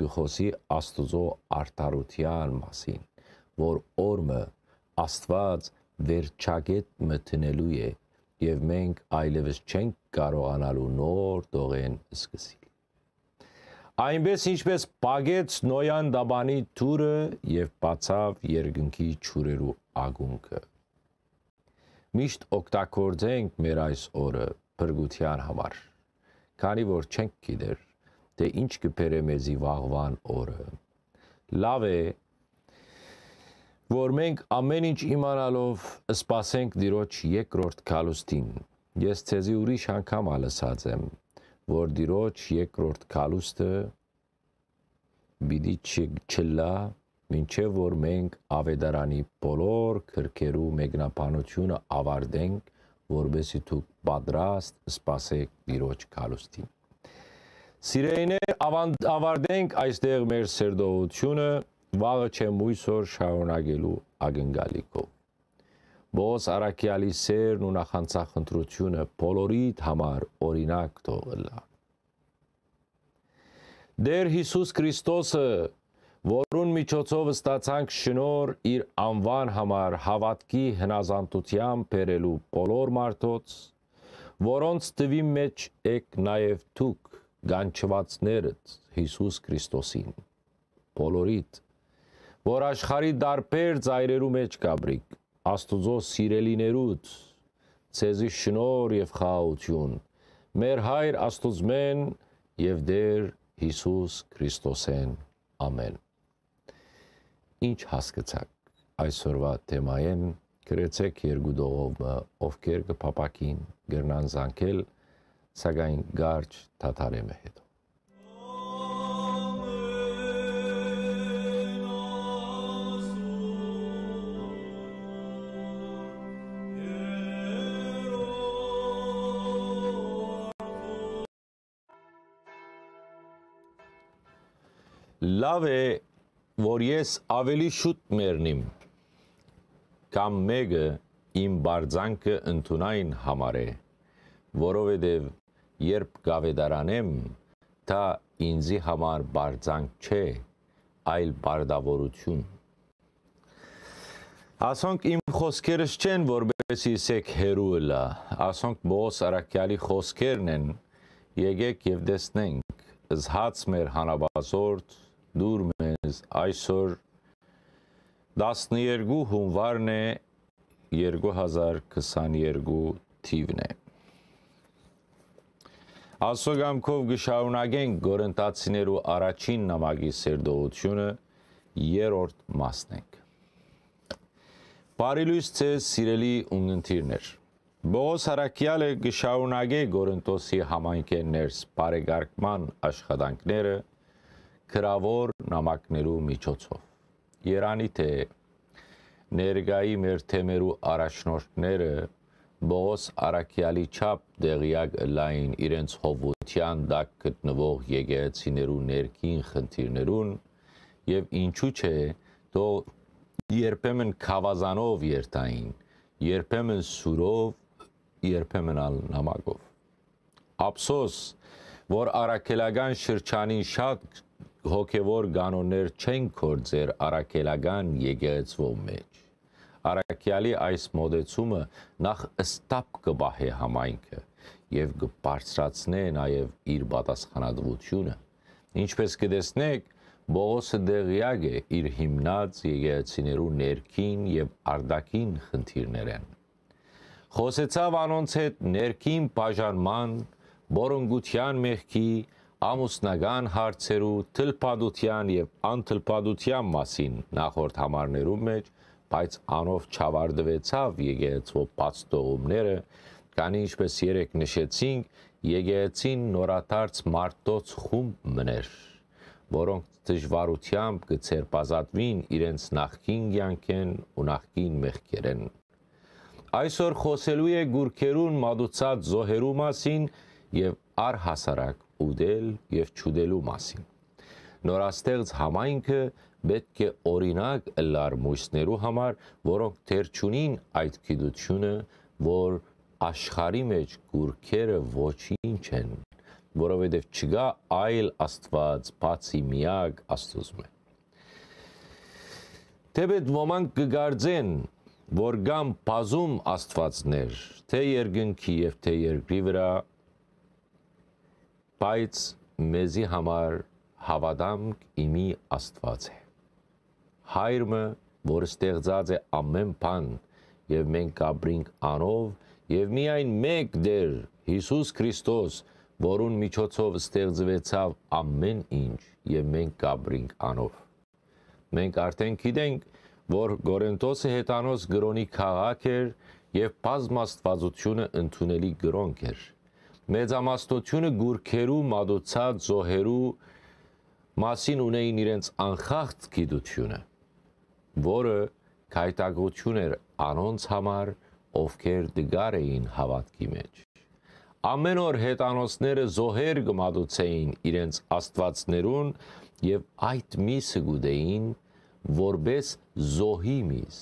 գխոսի Աստուծո արտարության մասին, որ օրը Աստված վերջագետ մտնելու է եւ մենք այլևս չենք կարողանալու նոր տողեն սկսել։ Այնպես ինչպես պագեց Նոյան դաբանի թուրը եւ բացավ երկնքի ճուրերու ագունքը։ Միշտ օգտագործենք մեր այս օրը բրգության համար, քանի որ չենք գիտեր, թե ինչ կբերե մեզի վաղվան օրը։ Լավ է, որ մենք ամեն ինչ իմանալով սպասենք Տիրոջ երկրորդ քալուստին։ Ես ցեզի ուրիշ անգամ ալսած եմ, որ Տիրոջ երկրորդ քալուստը բիդի չլա, մինչև որ մենք ավետարանի բոլոր քրքերու մեկնաբանությունը ավարտենք, որբեսի դուք պատրաստ սպասեք Տիրոջ քալուստին։ Սիրեյներ ավարտենք այստեղ մեր սերտողությունը վաղը չեմ ույսոր շարունակելու ագնգալիքով։ Բոս արաքյալի սերն ու նախանցախնդրությունը բոլորիդ համար օրինակ թողլա։ Դեր Հիսուս Քրիստոսը, որուն միջոցով ստացանք շնոր իր անվան համար հավատքի հնազանդությամբ բերելու բոլոր մարդոց, որոնց տվի մեջ եք նաև դուք գանչվածներդ Հիսուս Քրիստոսին։ Բոլորիդ, որ աշխարի դարբեր ծայրերու մեջ կաբրիկ, Աստուծո սիրելիներուց ցեզի շնոր եւ խաղաղություն մեր հայր Աստուծմեն եւ դեր Հիսուս Քրիստոսեն ամեն ինչ հասկացաք այսօրվա թեմայեն գրեցեք երկու դողովը ովքեր կփապակին գրնան զանգել սակայն գարջ թաթարեմը հետո Լավ է, որ ես ավելի շուտ մեռնիմ, կամ մեկը իմ բարձանքը ընդունային համար է, որովհետև երբ գավեդարանեմ, դա ինձի համար բարձանք չէ, այլ բարդավորություն։ Ասոնք իմ խոսքերս չեն, որբեսի սեք հերուը լա, ասոնք բոս արակյալի խոսքերն են, եկեք և դեսնենք, զհաց մեր հանաբազորդ, դուր մեզ այսօր 12 հունվարն է 2022 թիվն է Ասոգամքով գշարունակենք գորընտացիներու առաջին նամակի սերդողությունը երրորդ մասն ենք Բարի լույս ձեզ սիրելի ունգընթիրներ Բողոս Հարակյալը գշարունակե Գորընտոսի համայնքեն ներս բարեգարկման աշխատանքները գրավոր նամակներու միջոցով։ Երանի թե ներգայի մեր թեմերու առաջնորդները Բողոս Արաքյալի չափ դեղյակ լայն իրենց հովության դակ գտնվող եկեղեցիներու ներքին խնդիրներուն եւ ինչու՞ չէ թող երբեմն խավազանով երթային, երբեմն սուրով, երբեմն ալ նամակով։ Ափսոս, որ արաքելական շրջանին շատ հոգևոր կանոններ չեն կործեր արաքելական եկեղեցվո մեջ։ Արաքյալի այս մոդեցումը նախ ըստապ կբահե համայնքը եւ կբարձրացնե նաեւ իր պատասխանատվությունը։ Ինչպես կտեսնեք, Բողոսը դեղյակ է իր հիմնած եկեղեցիներու ներքին եւ արտաքին խնդիրներեն։ Խոսեցավ անոնց հետ ներքին բաժանման, բորոնգության մեղքի ամուսնական հարցերու թլփադության եւ անթլփադության մասին նախորդ համարներում մեջ, բայց անով չավարտվեցավ եկեղեցու բացտողումները, քանի ինչպես երեք նշեցինք, եկեղեցին նորաթարց մարտոց խումբ մներ, որոնք դժվարությամբ կցերպազատվին իրենց նախքին կյանքեն ու նախքին մեղքերեն։ Այսօր խոսելու է գուրքերուն մատուցած զոհերու մասին եւ առհասարակ ուդել եւ ճուդելու մասին։ Նորաստեղծ համայնքը պետք է օրինակ լար մույսներու համար, որոնք թեր ճունին այդ գիտությունը, որ աշխարի մեջ գուրքերը ոչինչ են, որովհետև չկա այլ Աստված, բացի միակ Աստուծո։ Թեպետ ոմանք կգարձեն, որ գամ բազում աստվածներ, թե երկնքի եւ թե երկրի վրա, բայց մեզի համար հավատամք իմի աստված է։ Հայրը, որ ստեղծած է ամեն բան, եւ մենք կաբրինք անով եւ միայն մեկ դեր Հիսուս Քրիստոս, որուն միջոցով ստեղծվեցավ ամեն ինչ եւ մենք կաբրինք անով։ Մենք արդեն գիտենք, որ Գորենտոսի հետանոց գրոնի քաղաք էր եւ բազմաստվածությունը ընդունելի գրոնք էր մեծամասնությունը գուրքերու, մադոցած, զոհերու մասին ունեին իրենց անխախտ գիտությունը, որը կայտագություն էր անոնց համար, ովքեր դգար էին հավատքի մեջ։ Ամեն օր հետանոցները զոհեր գմադուցեին իրենց աստվածներուն եւ այդ միսը գուդեին որբես զոհի միս,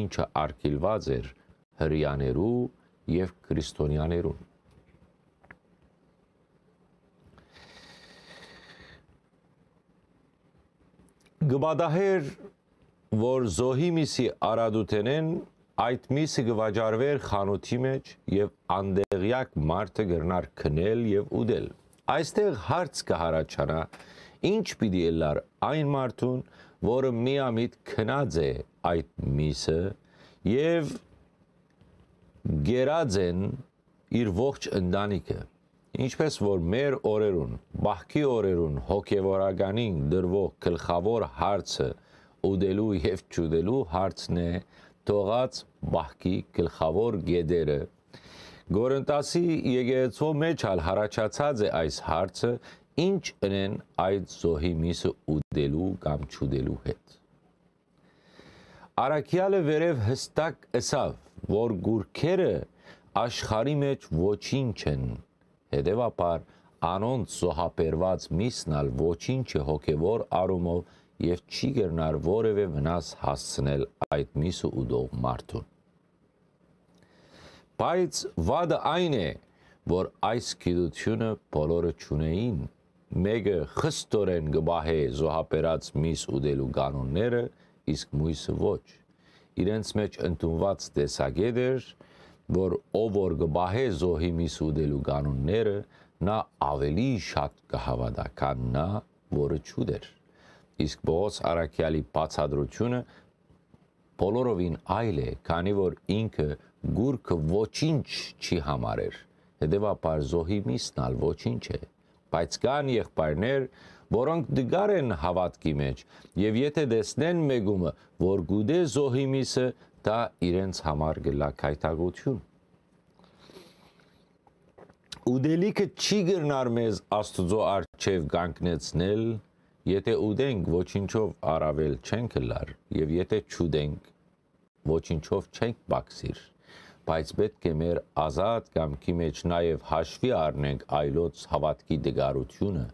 ինչը արգելված էր հрьяաներու եւ քրիստոնյաներուն։ Գբադահեր որ զոհի միսի արադութենեն այդ միսը գվաճարվեր խանութի մեջ եւ անդեղյակ մարդը գրնար քնել եւ ուդել այստեղ հարց կհարաճանա ինչ պիտի ելար այն մարդուն որը միամիտ քնած է այդ միսը եւ գերած են իր ողջ ընտանիքը ինչպես որ մեր օրերուն, բախքի օրերուն հոգևորականին դրվող գլխավոր հարցը ուդելու եւ ճուդելու հարցն է թողած բախքի գլխավոր գեդերը Գորընտասի եկեղեցու մեջ ալ հարաճացած է այս հարցը ինչ ընեն այդ զոհի միսը ուդելու կամ ճուդելու հետ Արաքյալը վերև հստակ ասավ որ գուրքերը աշխարի մեջ ոչինչ են հետևաբար անոնց զոհաբերված միսնալ ոչինչ հոգևոր արումով եւ չի գերնար որևէ վնաս հասցնել այդ միսը ուդող մարդուն։ Բայց վադը այն է, որ այս գիտությունը բոլորը ճունեին, մեկը խստորեն գբահե զոհապերած միս ուդելու կանոնները, իսկ մույսը ոչ։ Իրենց մեջ ընդունված տեսակետ էր, որ ով որ գբահե զոհի միս ուդելու կանոնները, նա ավելի շատ կհավատա, քան նա, որը ճուդեր իսկ Պողոս Արաքյալի բացադրությունը բոլորովին այլ է, քանի որ ինքը գուրքը ոչինչ չի համարեր։ Հետևաբար զոհի միսնալ ոչինչ է, բայց կան եղբայրներ, որոնք դգար են հավատքի մեջ, եւ եթե տեսնեն մեգումը, որ գուդե զոհի միսը, դա իրենց համար գլա քայթագություն։ Ուդելիքը չի գրնար մեզ Աստուծո արչև կանգնեցնել Եթե ուդենք ոչինչով առավել չենք լար եւ եթե չուդենք ոչինչով չենք բացիր բայց պետք է մեր ազատ կամքի մեջ նաև հաշվի առնենք այլոց հավատքի դգարությունը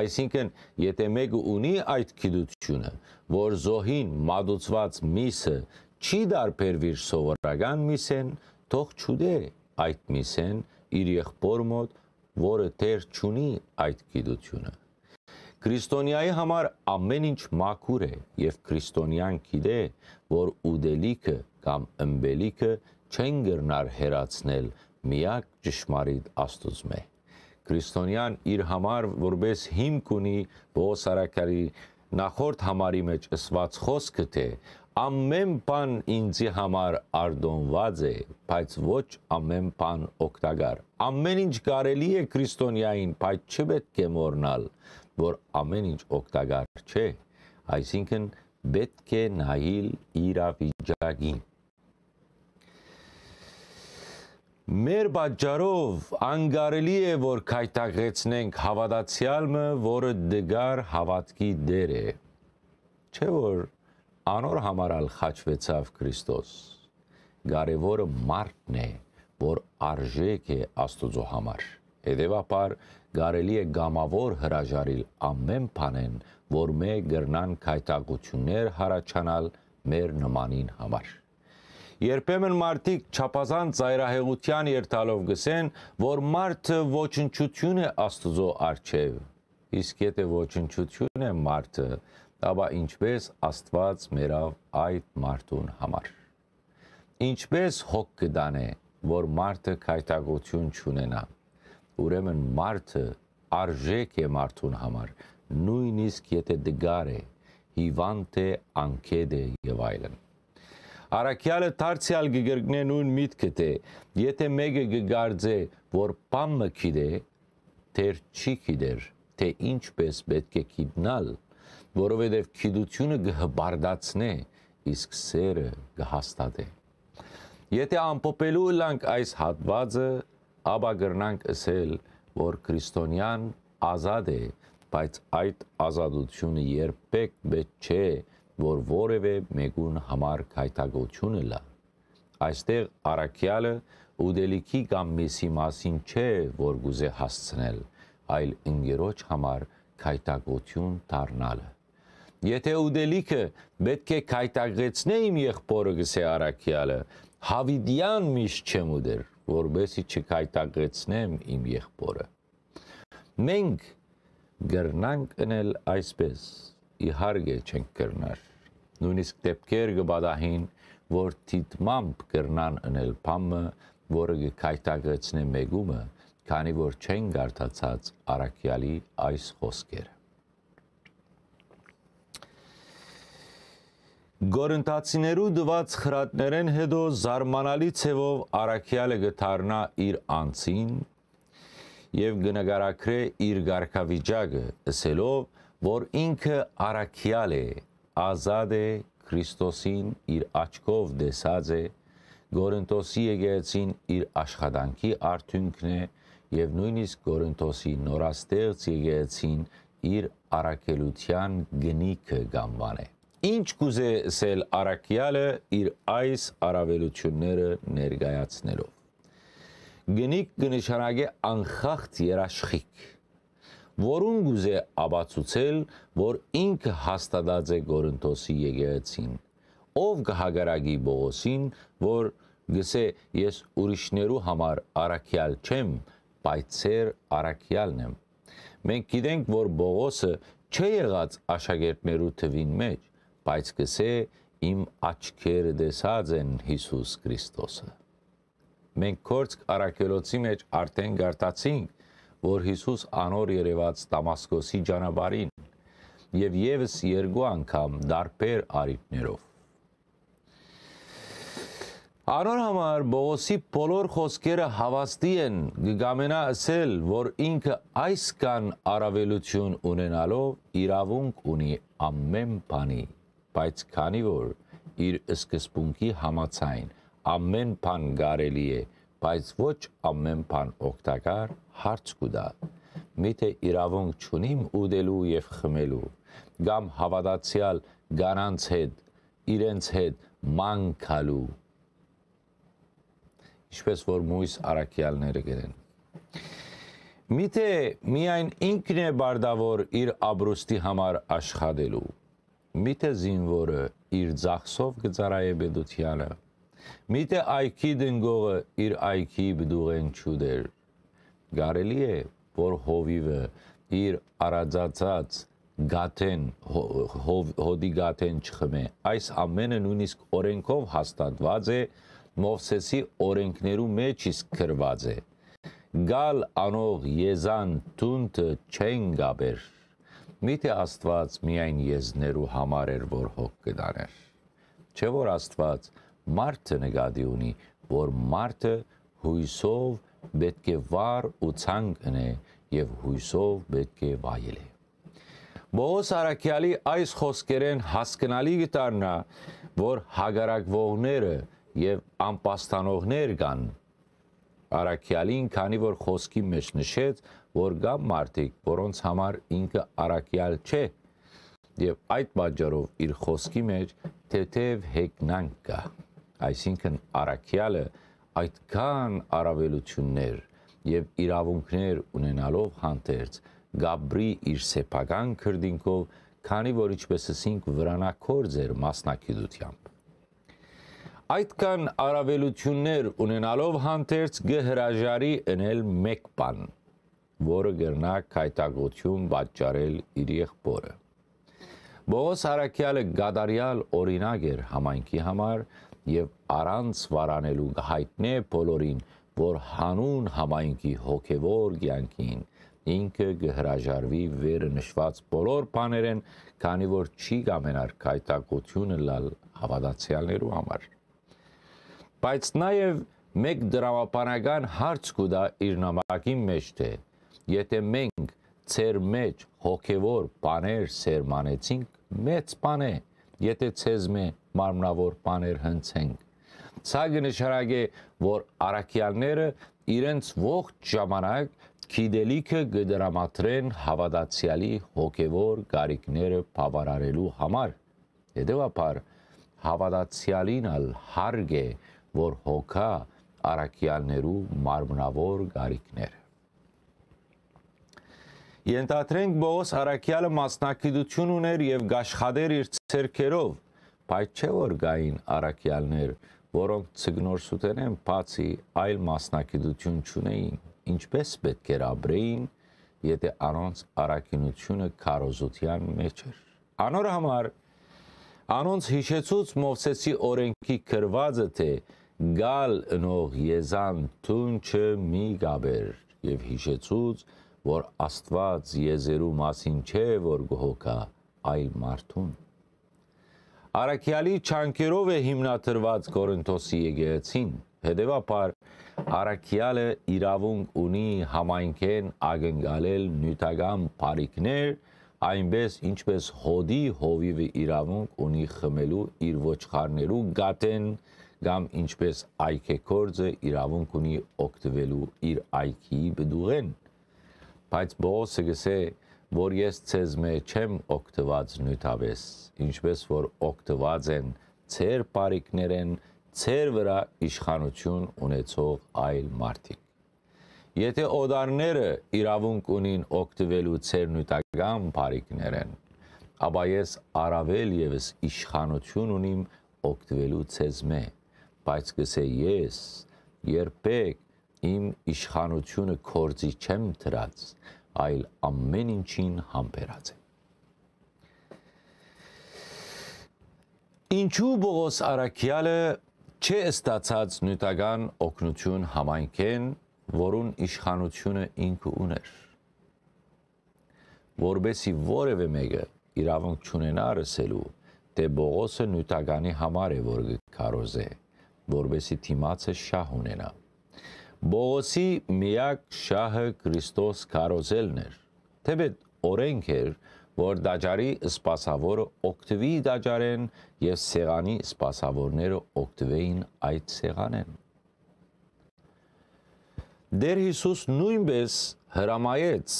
այսինքն եթե մեկը ունի այդ գիտությունը որ զոհին մադուցված միսը չի դարբերվիր սովորական միսեն թող չուդե այդ միսեն իր եղբոր մոտ որը դեր չունի այդ գիտությունը Քրիստոնյայի համար ամեն ինչ մաքուր է եւ քրիստոնյան գիտե, որ ուդելիքը կամ ըմբելիքը չեն գրնար հերացնել միակ ճշմարիտ Աստուծմե։ Քրիստոնյան իր համար որպես հիմք ունի Բոսարակարի նախորդ համարի մեջ ըսված խոսքը թե ամեն բան ինձի համար արդոնված է, բայց ոչ ամեն բան օգտակար։ Ամեն ինչ կարելի է քրիստոնյային, բայց չպետք է մոռնալ, որ ամեն ինչ օգտակար չէ, այսինքն պետք է նայել իրավիճակին։ Մեր բաժարով անգարելի է, որ քայտակեցնենք հավատացյալը, որը դգար հավատքի դեր է։ Չէ որ անոր համարալ խաչվեցավ Քրիստոս։ Կարևորը մարդն է, որ արժեք է Աստուծո համար։ Հետևաբար կարելի է գամավոր հրաժարիլ ամեն բանեն, որ մե գրնան քայտակություններ հարաճանալ մեր նմանին համար։ Երբեմն մարդիկ չափազան ծայրահեղության երթալով գսեն, որ մարդը ոչնչություն է Աստուծո արչև։ Իսկ եթե ոչնչություն է մարդը, ապա ինչպես Աստված մերավ այդ մարդուն համար։ ինչպես հոգ կդանե, որ մարդը քայտագություն չունենա։ Ուրեմն մարդը արժեք է մարդուն համար, նույնիսկ եթե դգար է, հիվանդ է, անկեդ է եւ այլն։ Արաքյալը դարձյալ գգրգնե նույն միտքը թե եթե մեկը գգարձե որ պամը քիդե թեր չի քիդեր թե ինչպես պետք է քիդնալ որովհետև քիդությունը գհբարդացնե իսկ սերը գհաստատե Եթե ամփոփելու լանք այս հատվածը ապա գրնանք ասել որ քրիստոնյան ազատ է բայց այդ ազատությունը երբեք պետք չէ որ որևէ մեկուն համար քայթագությունը լա։ Այստեղ արաքյալը ուդելիքի կամ մեսի մասին չէ, որ գուզե հասցնել, այլ ընկերոջ համար քայթագություն դառնալը։ Եթե ուդելիքը պետք է քայթագեցնե իմ եղբորը գսե արաքյալը, հավիդյան միշտ չեմ ուդեր, որբեսի չքայթագեցնեմ իմ եղբորը։ Մենք գրնանք ընել այսպես իհարկե չենք կրնար։ Նույնիսկ դեպքեր կբադահին, որ թիտմամբ կրնան ընել փամը, որը կքայտագեցնե մեգումը, քանի որ չեն գարտացած արաքյալի այս խոսքերը։ Գորընտացիներու դված խրատներեն հետո զարմանալի ցևով արաքյալը գթարնա իր անցին եւ գնագարակրե իր ղարքավիճակը, ասելով, որ ինքը արաքյալ է, ազատ է Քրիստոսին իր աչքով դեսած է, Գորընտոսի եկեղեցին իր աշխատանքի արդյունքն է եւ նույնիսկ Գորընտոսի նորաստեղծ եկեղեցին իր արաքելության գնիքը գամվան է։ Ինչ կուզե սել արաքյալը իր այս արավելությունները ներկայացնելով։ Գնիկ կնշանակե անխախտ երաշխիք որուն գուզե աբացուցել, որ ինքը հաստատած է Գորընթոսի եկեղեցին, ով կհագարագի Բողոսին, որ գսե ես ուրիշներու համար արաքյալ չեմ, բայց ծեր արաքյալն եմ։ Մենք գիտենք, որ Բողոսը չէ եղած աշակերտներու թվին մեջ, բայց գսե իմ աչքերը դեսած են Հիսուս Քրիստոսը։ Մենք կորցք արաքելոցի մեջ արդեն գարտացինք, որ Հիսուս անոր երևաց Դամասկոսի ճանապարհին եւ եւս երկու անգամ դարբեր արիթներով Անոր համար Բողոսի բոլոր խոսքերը հավաստի են գգամենա ասել, որ ինքը այս կան առավելություն ունենալով իրավունք ունի ամեն բանի, բայց քանի որ իր սկզբունքի համացայն ամեն բան կարելի է, բայց ոչ ամեն բան օգտակար հարց կուտա։ Միթե իրավունք չունիմ ուդելու եւ խմելու, կամ հավատացյալ գանանց հետ, իրենց հետ մանկալու։ Ինչպես որ մույս արաքյալները գերեն։ Միթե միայն ինքն է բարդավոր իր աբրուստի համար աշխատելու։ Միթե զինվորը իր ծախսով գծարայե բեդությանը։ Միթե այքի դնգողը իր այքի բդուղեն չուդեր Գարելի է, որ հովիվը իր արածացած գաթեն հոդի գաթեն չխմե այս ամենը նույնիսկ օրենքով հաստատված է Մովսեսի օրենքներու մեջ իսկ գրված է գալ անող եզան տունտը չեն գաբեր միթե աստված միայն եզներու համար էր որ հոգ կդաներ չէ որ աստված մարդը նկատի ունի որ մարդը հույսով պետք է վար ու ցանկ ընե եւ հույսով պետք է վայելե։ Բողոս Արաքյալի այս խոսքերեն հասկանալի գտարնա, որ հագարակվողները եւ անպաստանողներ կան Արաքյալին, քանի որ խոսքի մեջ նշեց, որ կա մարդիկ, որոնց համար ինքը Արաքյալ չէ, եւ այդ պատճառով իր խոսքի մեջ թեթև հեգնանք կա, այսինքն Արաքյալը այդքան առավելություններ եւ իրավունքներ ունենալով հանդերձ Գաբրի իր սեփական քրդինքով, քանի որ ինչպես ասինք վրանակորձ էր մասնակցությամբ։ Այդքան առավելություններ ունենալով հանդերձ գհրաժարի ընել մեկ բան, որը գրնա քայտագություն պատճառել իր եղբորը։ Բողոս Հարակյալը գադարյալ օրինակ էր համայնքի համար եւ առանց վարանելու հայտնե բոլորին, որ հանուն համայնքի հոգևոր կյանքին ինքը կհրաժարվի վերը նշված բոլոր բաներեն, քանի որ չի կամենար կայտակությունը լալ հավատացյալներու համար։ Բայց նաև մեկ դրամապանական հարց կուտա իր նամակի մեջ թե եթե մենք ծեր մեջ հոգևոր բաներ սերմանեցինք, մեծ բան է, եթե ցեզ մե մարմնավոր բաներ հնցենք։ Սա կնշանակե, որ արաքյալները իրենց ողջ ժամանակ գիտելիքը կդրամատրեն հավատացյալի հոգևոր գարիկները բավարարելու համար։ Հետևաբար հավատացյալին ալ հարգ է, որ հոգա արաքյալներու մարմնավոր գարիկները։ Ենթադրենք Բողոս Արաքյալը մասնակցություն ուներ եւ գաշխադեր իր ցերկերով, բայց չէ որ գային արաքյալներ, որոնք ցգնորսուտեն են բացի այլ մասնակցություն չունեին ինչպես պետք էր ապրեին, եթե անոնց արակինությունը քարոզության մեջ էր։ Անոր համար անոնց հիշեցուց Մովսեսի օրենքի գրվածը թե գալ ընող եզան թունչը մի գաբեր եւ հիշեցուց որ Աստված եզերու մասին չէ որ գողոքա այլ մարդուն Արաքյալի չանկերով է հիմնադրված Կորինթոսի եկեղեցին հետևաբար Արաքյալը իրավունք ունի համայնքեն ագնկալել նյութական բարիկներ, այնպես ինչպես հոդի հովիվը իրավունք ունի խմելու իր ոչխարներու գատեն կամ ինչպես այքեկորձը իրավունք ունի օգտվելու իր այքի բդուղեն բայց Բողոսը գսե որ ես ցեզ մե չեմ օգտված նյութավես ինչպես որ օգտված են ծեր բարիկներեն ծեր վրա իշխանություն ունեցող այլ մարդիկ։ Եթե օդարները իրավունք ունին օգտվելու ծեր նյութական բարիկներեն, ապա ես առավել եւս իշխանություն ունիմ օգտվելու ցեզ մե, բայց գսե ես երբեք իմ իշխանությունը կորձի չեմ դրած, այլ ամեն ինչին համբերած եմ։ Ինչու Բողոս Արաքյալը չէ ստացած նյութական օգնություն համայնքեն, որուն իշխանությունը ինքը ուներ։ Որբեսի որևէ մեկը իրավունք չունենա ասելու, թե Բողոսը նյութականի համար է, որ կարոզե, որբեսի թիմացը շահ ունենա։ Բողոսի միակ շահը Քրիստոս կարոզելն էր։ Թեպետ օրենք էր, որ դաջարի սպասավորը օգտվի դաջարեն եւ սեղանի սպասավորները օգտվեին այդ սեղանեն։ Դեր Հիսուս նույնպես հրամայեց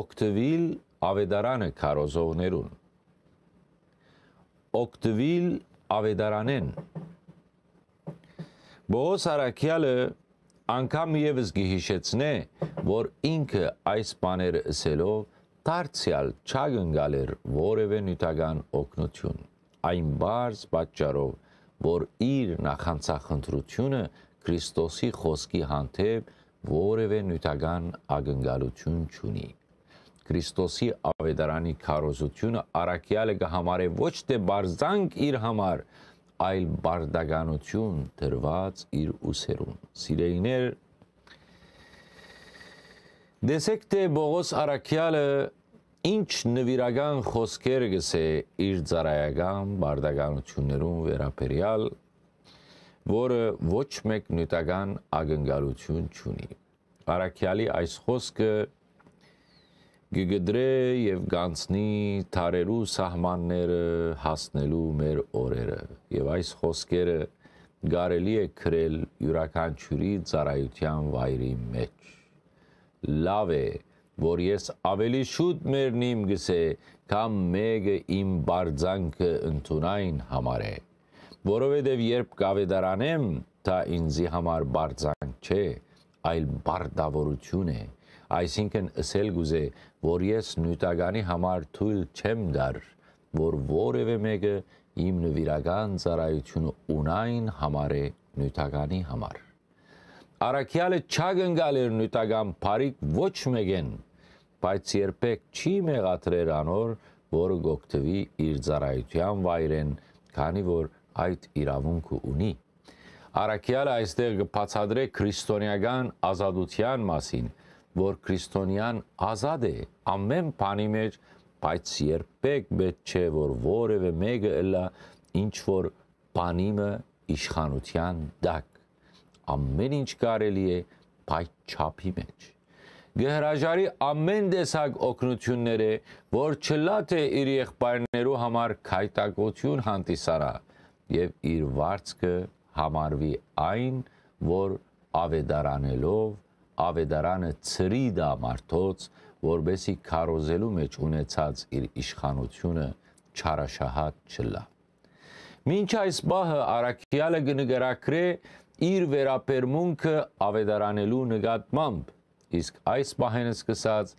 օգտվիլ ավետարանը քարոզողներուն։ Օգտվիլ ավետարանեն։ Բոս Արաքյալը անգամ եւս գիհիշեցնե, որ ինքը այս բաները ասելով դարձյալ չագնգալ էր որևէ նյութական օգնություն այն բարձ պատճառով որ իր նախանցախնդրությունը Քրիստոսի խոսքի հանդեպ որևէ նյութական ագնգալություն չունի Քրիստոսի ավետարանի քարոզությունը արաքյալը կհամարե ոչ թե բարձանք իր համար այլ բարդականություն դրված իր ուսերուն սիրեիներ Դեսեք թե Բողոս Արաքյալը ինչ նվիրական խոսքեր գսե իր ծարայական բարդականություններուն վերապերյալ, որը ոչ մեկ նյութական ագնկալություն չունի։ Արաքյալի այս խոսքը գգդրե եւ գանցնի թարերու սահմանները հասնելու մեր օրերը եւ այս խոսքերը գարելի է քրել յուրաքանչյուրի ծառայության վայրի մեջ լավ է, որ ես ավելի շուտ մերնիմ գսե, կամ մեկը իմ բարձանքը ընդունայն համար է, որովհետև երբ կավետարանեմ, դա ինձի համար բարձանք չէ, այլ բարդավորություն է, այսինքն ասել գուզե, որ ես նյութականի համար թույլ չեմ դար, որ որևէ մեկը իմ նվիրական ծառայությունը ունայն համար է նյութականի համար։ Արաքյալը չագնգալ էր նյութական բարիք ոչ մեկեն, բայց երբեք չի մեղադրեր անոր, որը գոկտվի իր ծառայության վայրեն, քանի որ այդ իրավունքը ունի։ Արաքյալը այստեղ կբացատրե քրիստոնեական ազատության մասին, որ քրիստոնյան ազատ է ամեն բանի մեջ, բայց երբեք պետք չէ որ որևէ մեկը ըլա ինչ որ բանիմը իշխանության դակ։ Ամեն ինչ կարելի է, բայց չափի մեջ գհրաժարի ամեն տեսակ օգնությունները, որ չլա թե իր եղբայրներու համար քայտակություն հանդիսարա եւ իր վարձքը համարվի այն, որ ավետարանելով ավետարանը ծրի դա մարդոց, որբեսի քարոզելու մեջ ունեցած իր իշխանությունը չարաշահատ չլա։ Մինչ այս բահը Արաքյալը կնգրակրե իր վերապերմունքը ավետարանելու նկատմամբ Իսկ այս պահեն սկսած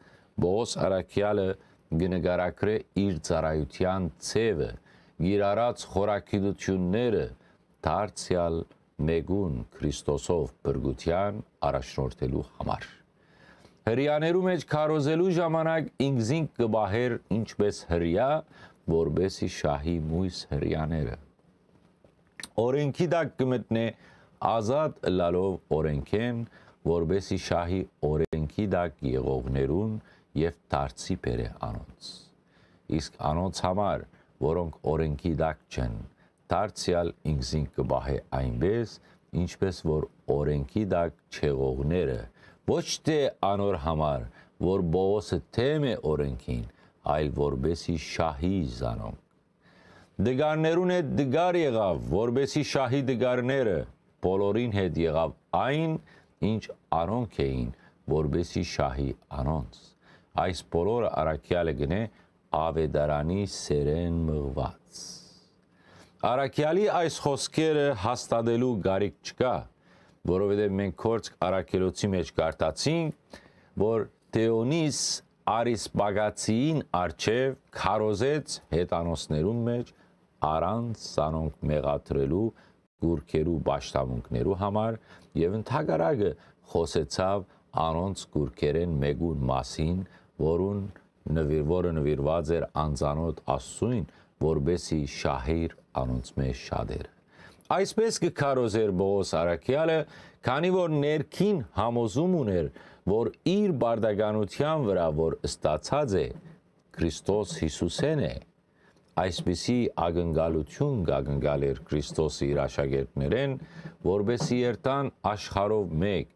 Բոս Արաքյալը գնկարակրե իր ծառայության ցևը, գիրարած խորակիդությունները դարձյալ մեգուն Քրիստոսով բրգության առաջնորդելու համար։ Հրյաներու մեջ քարոզելու ժամանակ ինքզինք կբահեր ինչպես հրյա, որբեսի շահի մույս հրյաները։ Օրենքի դակ կմտնե ազատ լալով օրենքեն, որբեսի շահի օրենքի դակ եղողներուն եւ դարձի բերե անոնց։ Իսկ անոնց համար, որոնք օրենքի դակ չեն, դարձյալ ինքզինք կբահե այնպես, ինչպես որ օրենքի դակ չեղողները ոչ թե անոր համար, որ Բողոսը թեմ է օրենքին, այլ որբեսի շահի զանոնք։ Դգարներուն հետ դգար եղավ, որբեսի շահի դգարները բոլորին հետ եղավ այն, ինչ անոնք էին, որբեսի շահի անոնց։ Այս բոլորը արաքյալը գնե ավետարանի սերեն մղված։ Արաքյալի այս խոսքերը հաստատելու գարիք չկա, որովհետև մենք կորց արաքելոցի մեջ կարտացինք, որ Տեոնիս Արիսպագացիին արչև քարոզեց հետանոսներուն մեջ առանց սանոնք մեղադրելու գուրքերու ճաշտամունքներու համար եւ ընդհանրակը խոսեցավ անոնց գուրքերեն մեգուն մասին, որուն նվիրվորը նվիրված էր անծանոթ աստծույն, որբեսի շահիր անոնց մեջ շատեր։ Այսպես կքարոզեր Բողոս Արաքյալը, քանի որ ներքին համոզում ուներ, որ իր բարդականության վրա, որ ստացած է Քրիստոս Հիսուսեն է, այսպիսի ագնգալություն գագնգալ էր Քրիստոսի իր աշակերտներեն, որբեսի երթան աշխարով մեկ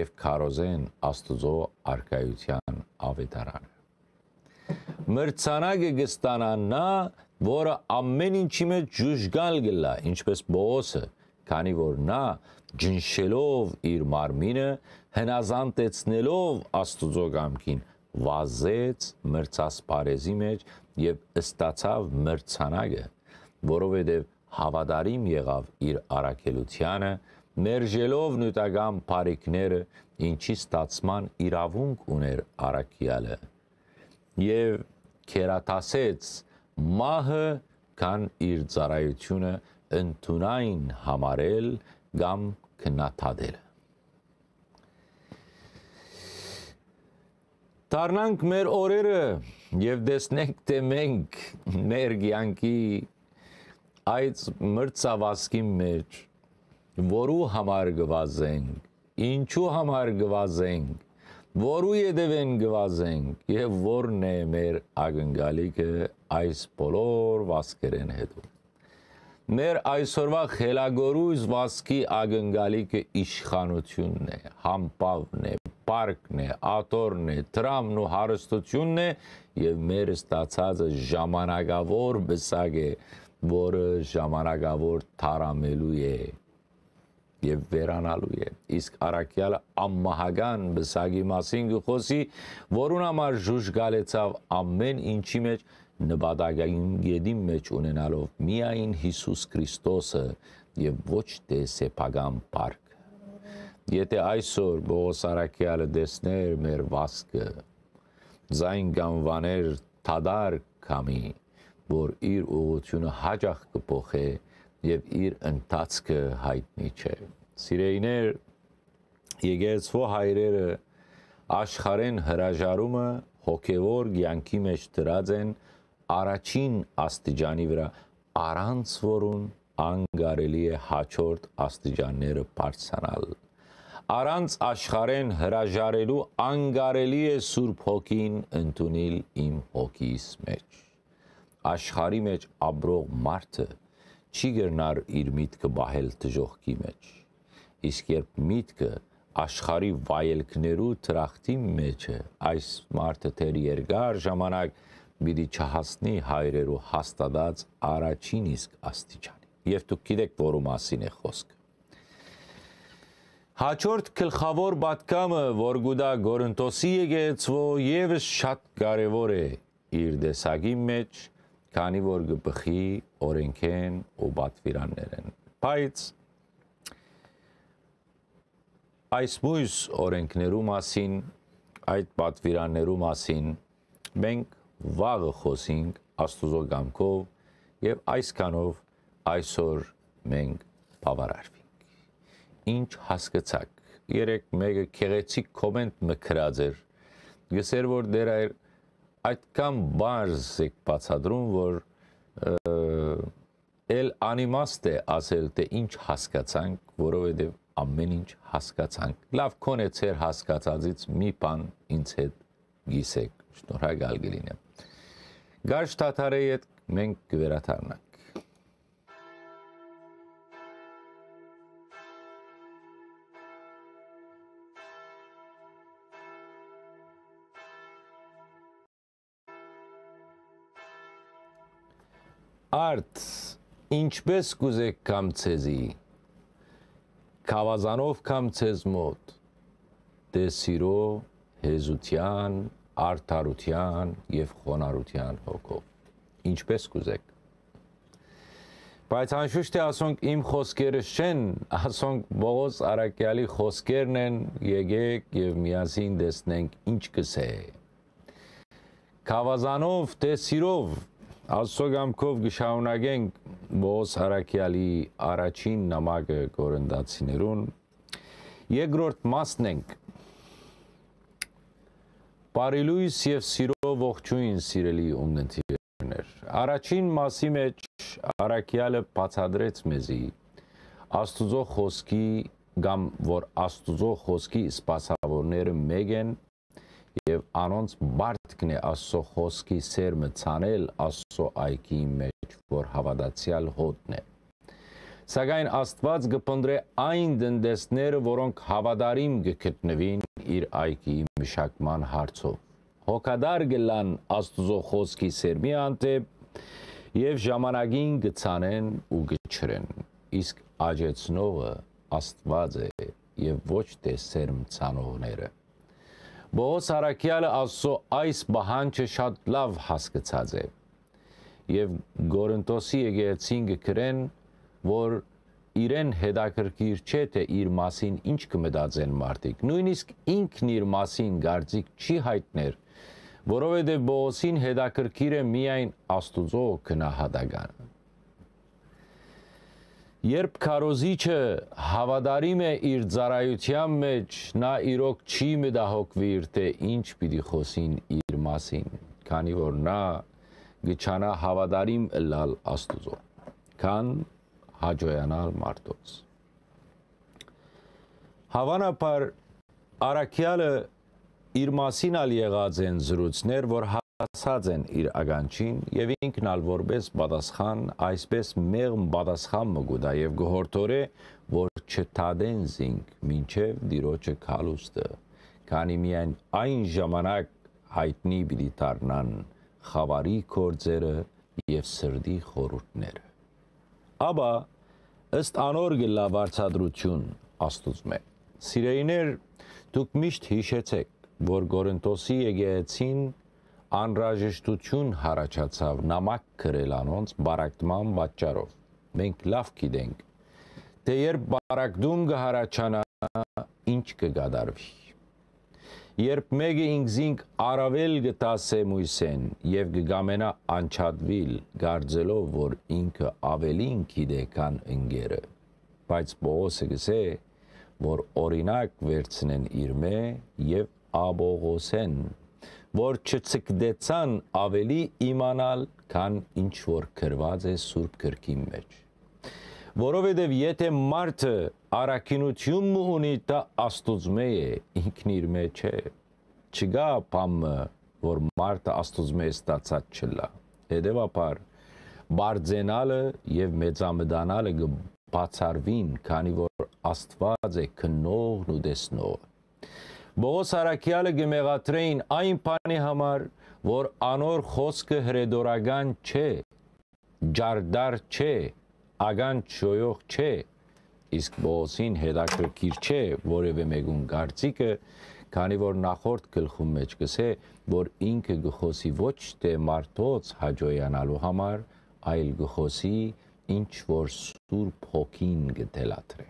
եւ քարոզեն Աստուծո արքայության ավետարանը։ Մրցանակը կստանա նա, որը ամեն ինչի մեջ ջուժգալ գլա, ինչպես Բողոսը, քանի որ նա ջնշելով իր մարմինը, հնազանդեցնելով Աստուծո կամքին, վազեց մրցասպարեզի մեջ եւ ստացավ մրցանակը, որովհետեւ հավատարիմ եղավ իր արակելությանը, մերժելով նյութական բարիկները, ինչի ստացման իրավունք ուներ արակյալը։ Եվ քերատասեց մահը կան իր ծառայությունը ընդունային համարել կամ քննադատել։ Դառնանք մեր օրերը եւ տեսնենք թե մենք մեր ցանկի այդ մրցավազքի մեջ որու համար գվազենք, ինչու համար գվազենք, որու յետևեն գվազենք եւ որն է մեր ագնգալիքը այս բոլոր վասկերեն հետո։ Մեր այսօրվա խելագորույզ վասկի ագնգալիքը իշխանությունն է, համբավն է, պարկն է, աթորն է, տրամն ու հարստությունն է եւ մեր ստացածը ժամանակավոր բսակ է, որը ժամանակավոր թարամելու է եւ վերանալու է իսկ արաքյալը ամմահական բսակի մասին գխոսի որուն համար ժուժ գալեցավ ամեն ինչի մեջ նպատակային գեդի մեջ ունենալով միայն Հիսուս Քրիստոսը եւ ոչ թե սեփական պարկ Եթե այսօր Բողոս Արաքյալը դեսներ մեր վասկը, զայն գանվաներ թադար կամի, որ իր ուղությունը հաջախ կփոխե եւ իր ընթացքը հայտնի չէ։ Սիրեիներ, եկեցվո հայրերը աշխարեն հրաժարումը հոգևոր ցանկի մեջ դրած են առաջին աստիճանի վրա առանց որուն անգարելի է հաջորդ աստիճանները բարձրանալ։ Առանց աշխարեն հրաժարելու անգարելի է Սուրբ Հոգին ընդունել իմ հոգիս մեջ։ Աշխարի մեջ ապրող մարդը չի գրնար իր միտքը բահել դժողքի մեջ։ Իսկ երբ միտքը աշխարի վայելքներու տրախտի մեջ է, այս մարդը թեր երկար ժամանակ պիտի չհասնի հայրերու հաստատած առաջին իսկ աստիճանի։ Եվ դուք գիտեք, որու մասին է խոսքը։ Հաջորդ գլխավոր պատկամը, որ գուտա Գորընտոսի եկեցվո եւս շատ կարևոր է իր դեսագի մեջ, քանի որ գբխի օրենքեն ու պատվիրաններեն։ Բայց այս մույս օրենքներու մասին, այդ պատվիրաններու մասին մենք վաղը խոսենք Աստուծո գամքով եւ այսքանով այսօր մենք բավարարվենք։ Ինչ հասկացաք։ Երեք մեկը քեղեցիկ կոմենտ մկրած էր։ Գսեր որ դեր այր այդքան բարձ եք բացադրում, որ էլ անիմաստ է ասել թե ինչ հասկացանք, որովհետև ամեն ինչ հասկացանք։ Լավ կոնե ծեր հասկացածից մի բան ինձ հետ գիսեք։ Շնորհակալ կլինեմ։ Գարշ Թաթարեի հետ մենք կվերաթարնանք։ Արդ ինչպես կուզեք կամ ցեզի Կավազանով կամ ցեզ մոտ դե սիրո հեզության արդարության եւ խոնարհության հոգով ինչպես կուզեք բայց անշուշտ է ասոնք իմ խոսքերը չեն ասոնք Բողոս Արաքյալի խոսքերն են եկեք եւ միասին տեսնենք ինչ կսե Կավազանով տեսիրով Աստծո գամքով գշահունագենք Բողոս Արաքյալի առաջին նամակը կորնդացիներուն երկրորդ մասն ենք Բարիլույս եւ սիրո ողջույն սիրելի ունենտիներ։ Առաջին մասի մեջ Արաքյալը բացադրեց մեզի. Աստուծո խոսքի կամ որ Աստուծո խոսքի սպասավորները մեկ են եւ անոնց բարդքն է Աստծո խոսքի սերմը ցանել Աստծո այգի մեջ, որ հավատացյալ հոտն է։ Սակայն Աստված կփնդրե այն դնդեսները, որոնք հավատարիմ կգտնվին իր այքի մշակման հարցով։ Հոգադար գլան Աստուծո խոսքի սերմի անտեպ եւ ժամանակին գցանեն ու գչրեն։ Իսկ աջեցնողը Աստված է եւ ոչ թե սերմ ցանողները։ Բողոս Արաքյալը Աստծո այս բահանջը շատ լավ հասկացած է։ Եվ Գորընտոսի եկեղեցին գրեն որ իրեն հետաքրքիր չէ թե իր մասին ինչ կմտածեն մարդիկ։ Նույնիսկ ինքն իր մասին գարձիկ չի հայտներ, որովհետև Բողոսին հետաքրքիր է միայն Աստուծո քնահատականը։ Երբ քարոզիչը հավատարիմ է իր ծառայության մեջ, նա իրոք չի մտահոգվիր, թե ինչ պիտի խոսին իր մասին, քանի որ նա գճանա հավատարիմ լալ Աստուծո։ Քան հաջողանալ մարդոց։ Հավանաբար Արաքյալը իր մասին ալ եղած են զրուցներ, որ հասած են իր ագանչին եւ ինքն ալ որպես պատասխան, այսպես մեղմ պատասխան մգուտա եւ գողորտորե, որ չթադեն զինք մինչեւ դիրոջը քալուստը, քանի միայն այն ժամանակ հայտնի պիտի դառնան խավարի կորձերը եւ սրդի խորուրդները ապա ըստ անոր գլա վարչադրություն աստուծմե սիրեիներ դուք միշտ հիշեցեք որ Գորընտոսի եկեղեցին անրաժեշտություն հարաճացավ նամակ գրել անոնց բարակտման պատճառով մենք լավ գիտենք թե երբ բարակդում կհարաճանա ինչ կգադարվի Երբ մեկը ինքզինք առավել գտասե մույսեն եւ գգամենա անչադվիլ գարձելով որ ինքը ավելին գիտե քան ընկերը բայց Պողոսը գսե որ օրինակ վերցնեն իր մե եւ աբողոսեն որ չցկդեցան ավելի իմանալ քան ինչ որ գրված է Սուրբ գրքի մեջ որովհետև եթե մարդը արաքինություն ունի, դա աստուծմե է, ինքն իր մեջ է։ Չգա բամը, որ մարդը աստուծմե ստացած չլա։ Հետևաբար բարձենալը եւ մեծամտանալը բացարվին, քանի որ Աստված է քնողն ու դեսնողը։ Բողոս Արաքյալը գմեղատրեին այն բանի համար, որ անոր խոսքը հրեդորական չէ, ջարդար չէ, ագան չոյող չէ, իսկ Բողոսին հետաքրքիր չէ որևէ մեկուն կարծիքը, քանի որ նախորդ գլխում մեջ գսե, որ ինքը գխոսի ոչ թե մարդոց հաջոյանալու համար, այլ գխոսի ինչ որ սուրբ հոգին գտելատրե։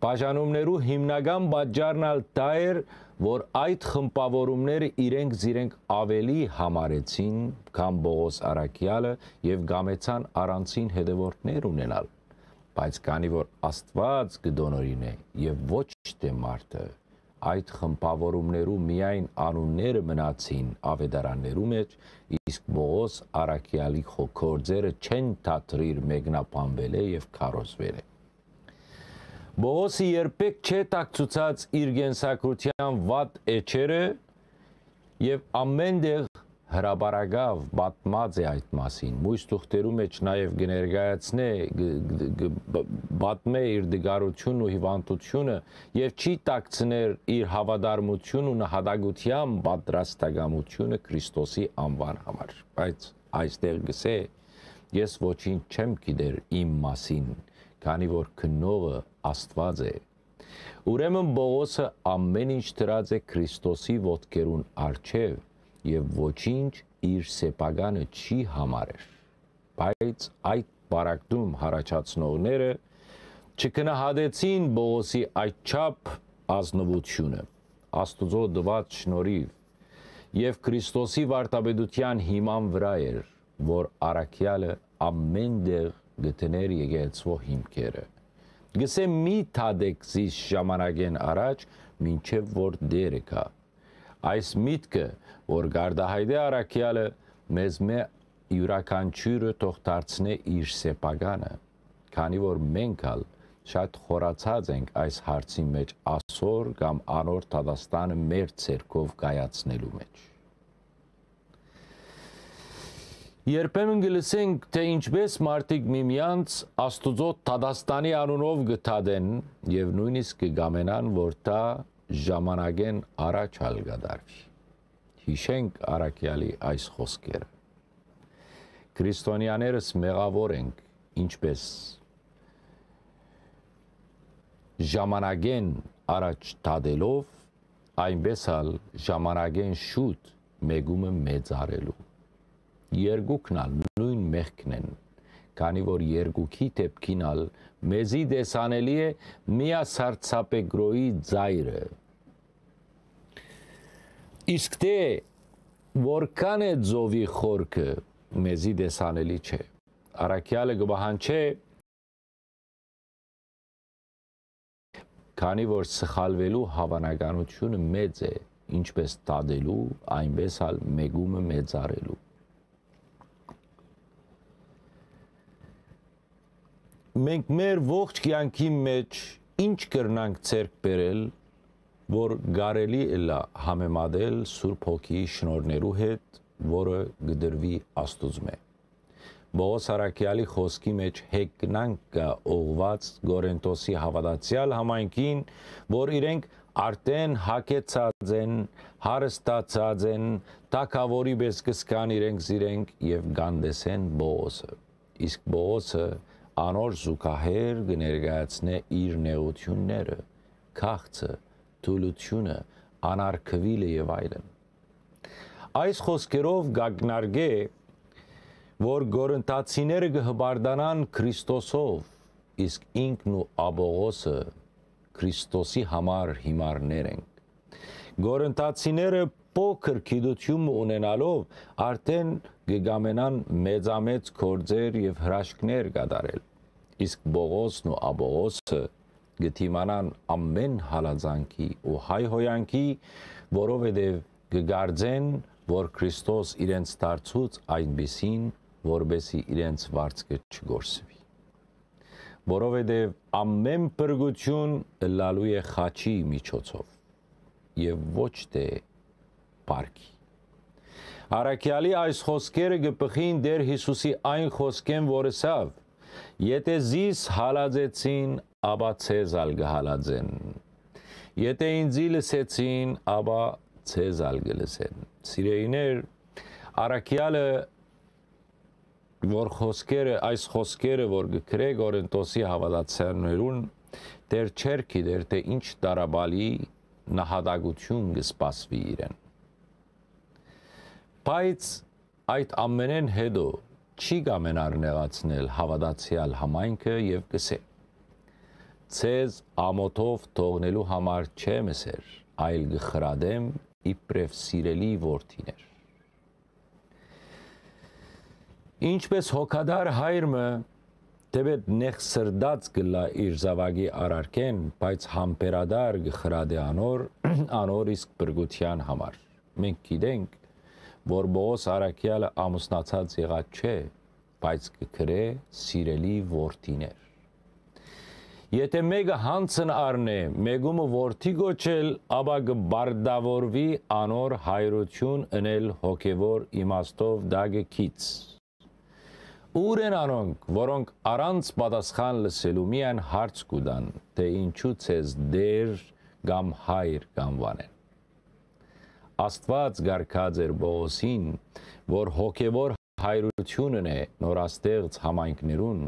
Բաժանումներու հիմնական պատճառն ալ դա էր, որ այդ խմպավորումները իրենք զիրենք ավելի համարեցին, քան Բողոս Արաքյալը եւ գամեցան առանցին հետևորդներ ունենալ։ Բայց քանի որ Աստված գդոնորին է եւ ոչ թե մարդը, այդ խմպավորումներու միայն անունները մնացին ավետարաններու մեջ, իսկ Բողոս Արաքյալի խոքորձերը չեն թատրիր մեկնապանվել է եւ քարոզվել է։ Բողոսի երբեք չէ տակցուցած իր գենսակրության վատ էջերը եւ ամենտեղ հրաբարագավ բատմած է այդ մասին։ Մույս թուղթերու մեջ նաև գներգայացնե բատմե իր դգարությունն ու հիվանդությունը եւ չի տակցներ իր հավատարմություն ու նահատակության պատրաստակամությունը Քրիստոսի անվան համար։ Բայց այստեղ գսե ես ոչինչ չեմ գիտեր իմ մասին քանի որ քնողը Աստված է։ Ուրեմն Բողոսը ամեն ինչ դրած է Քրիստոսի ոտքերուն արչև եւ ոչինչ իր սեփականը չի համարեր։ Բայց այդ բարակդում հարաճացնողները չկնահատեցին Բողոսի այդչափ ազնվությունը։ Աստուծո դված շնորհիվ եւ Քրիստոսի վարտաբեդության հիման վրա էր, որ Արաքյալը ամեն դեղ գտներ եկեղեցու հիմքերը։ Գսե մի թադեք զիս ժամանակեն առաջ, մինչև որ դերը կա։ Այս միտքը, որ գարդահայդե արաքյալը մեզ մե յուրականչյուրը թող դարձնե իր սեպագանը, քանի որ մենք ալ շատ խորացած ենք այս հարցի մեջ ասոր կամ անոր Թադաստանը մեր ցերկով կայացնելու մեջ։ Երբեմն գլսենք, թե ինչպես մարդիկ միմյանց Աստուծո Թադաստանի անունով գտադեն եւ նույնիսկ կգամենան, որ դա ժամանակեն առաջ հալգադարվի։ Հիշենք Արաքյալի այս խոսքերը։ Քրիստոնյաներս մեղավոր ենք, ինչպես ժամանակեն առաջ տադելով, այնպես ալ ժամանակեն շուտ մեգումը մեծարելու երկուքն ալ նույն մեղքն են քանի որ երկուքի դեպքին ալ մեզի դեսանելի է միասարցապեգրոյի ձայրը իսկ դե որքան է ծովի խորքը մեզի դեսանելի չէ արաքյալը գբահանչե քանի որ սխալվելու հավանականությունը մեծ է ինչպես տադելու այնպես ալ մեգումը մեծարելու մենք մեր ողջ կյանքի մեջ ինչ կրնանք ցերկ բերել, որ գարելի է համեմատել Սուրբ Հոգի շնորներու հետ, որը գդրվի Աստուծմե։ Բողոս Արաքյալի խոսքի մեջ հեգնանք կա ողված Գորենտոսի հավատացյալ համայնքին, որ իրենք արտեն հակեցած են, հարստացած են, տակավորի պես կսկան իրենք զիրենք եւ գանդեսեն Բողոսը։ Իսկ Բողոսը անոր զուգահեռ կներկայացնե իր նեղությունները, քաղցը, թուլությունը, անարգվիլը եւ այլն։ Այս խոսքերով գագնարգե որ գորընտացիները կհբարդանան Քրիստոսով, իսկ ինքն ու Աբողոսը Քրիստոսի համար հիմարներ են։ Գորընտացիները փոքր գիտություն ունենալով արդեն կգամենան մեծամեծ կորձեր եւ հրաշքներ կատարել իսկ Բողոսն ու Աբողոսը գտիմանան ամեն հալածանքի ու հայհոյանքի, որովհետև կգարձեն, որ Քրիստոս իրենց դարձուց այնպեսին, որբեսի իրենց վարձքը չգործվի։ որովհետև ամեն բրգություն լալու է խաչի միջոցով եւ ոչ թե պարքի։ Հարակյալի այս խոսքերը գպխին դեր Հիսուսի այն խոսքեն որսավ, եթե զիս հալածեցին, ապա ցեզ ալ գհալածեն։ Եթե ինձի լսեցին, ապա ցեզ ալ գլսեն։ Սիրեիներ, Արաքյալը որ խոսքերը, այս խոսքերը, որ գրե Գորենտոսի հավատացյալներուն, դեր չեր գիտեր, թե ինչ տարաբալի նահատակություն կսպասվի իրեն բայց այդ ամենեն հետո չի գամենար նեղացնել հավատացյալ համայնքը եւ կսե ցեզ ամոթով թողնելու համար չեմ ասեր այլ գխրադեմ իբրև սիրելի որդիներ Ինչպես հոգադար հայրը դեպետ նեղ սրդած գլա իր զավագի արարքեն, բայց համբերադար գխրադե անոր, [CLEARS THROAT] անոր իսկ բրգության համար։ Մենք գիտենք, որ Բոս Արաքյալը ամուսնացած եղած չէ, բայց կգրե սիրելի որդիներ։ Եթե մեկը հանցն առնե, մեգումը որդի գոչել, ապա կբարդավորվի անոր հայրություն ընել հոգևոր իմաստով դագեքից Ուր են անոնք, որոնք առանց պատասխան լսելու միայն հարց կուտան, թե ինչու ցեզ դեր կամ հայր կամ վանեն։ Աստված գարկած էր Բողոսին, որ հոգևոր հայրությունն է նորաստեղծ համայնքներուն,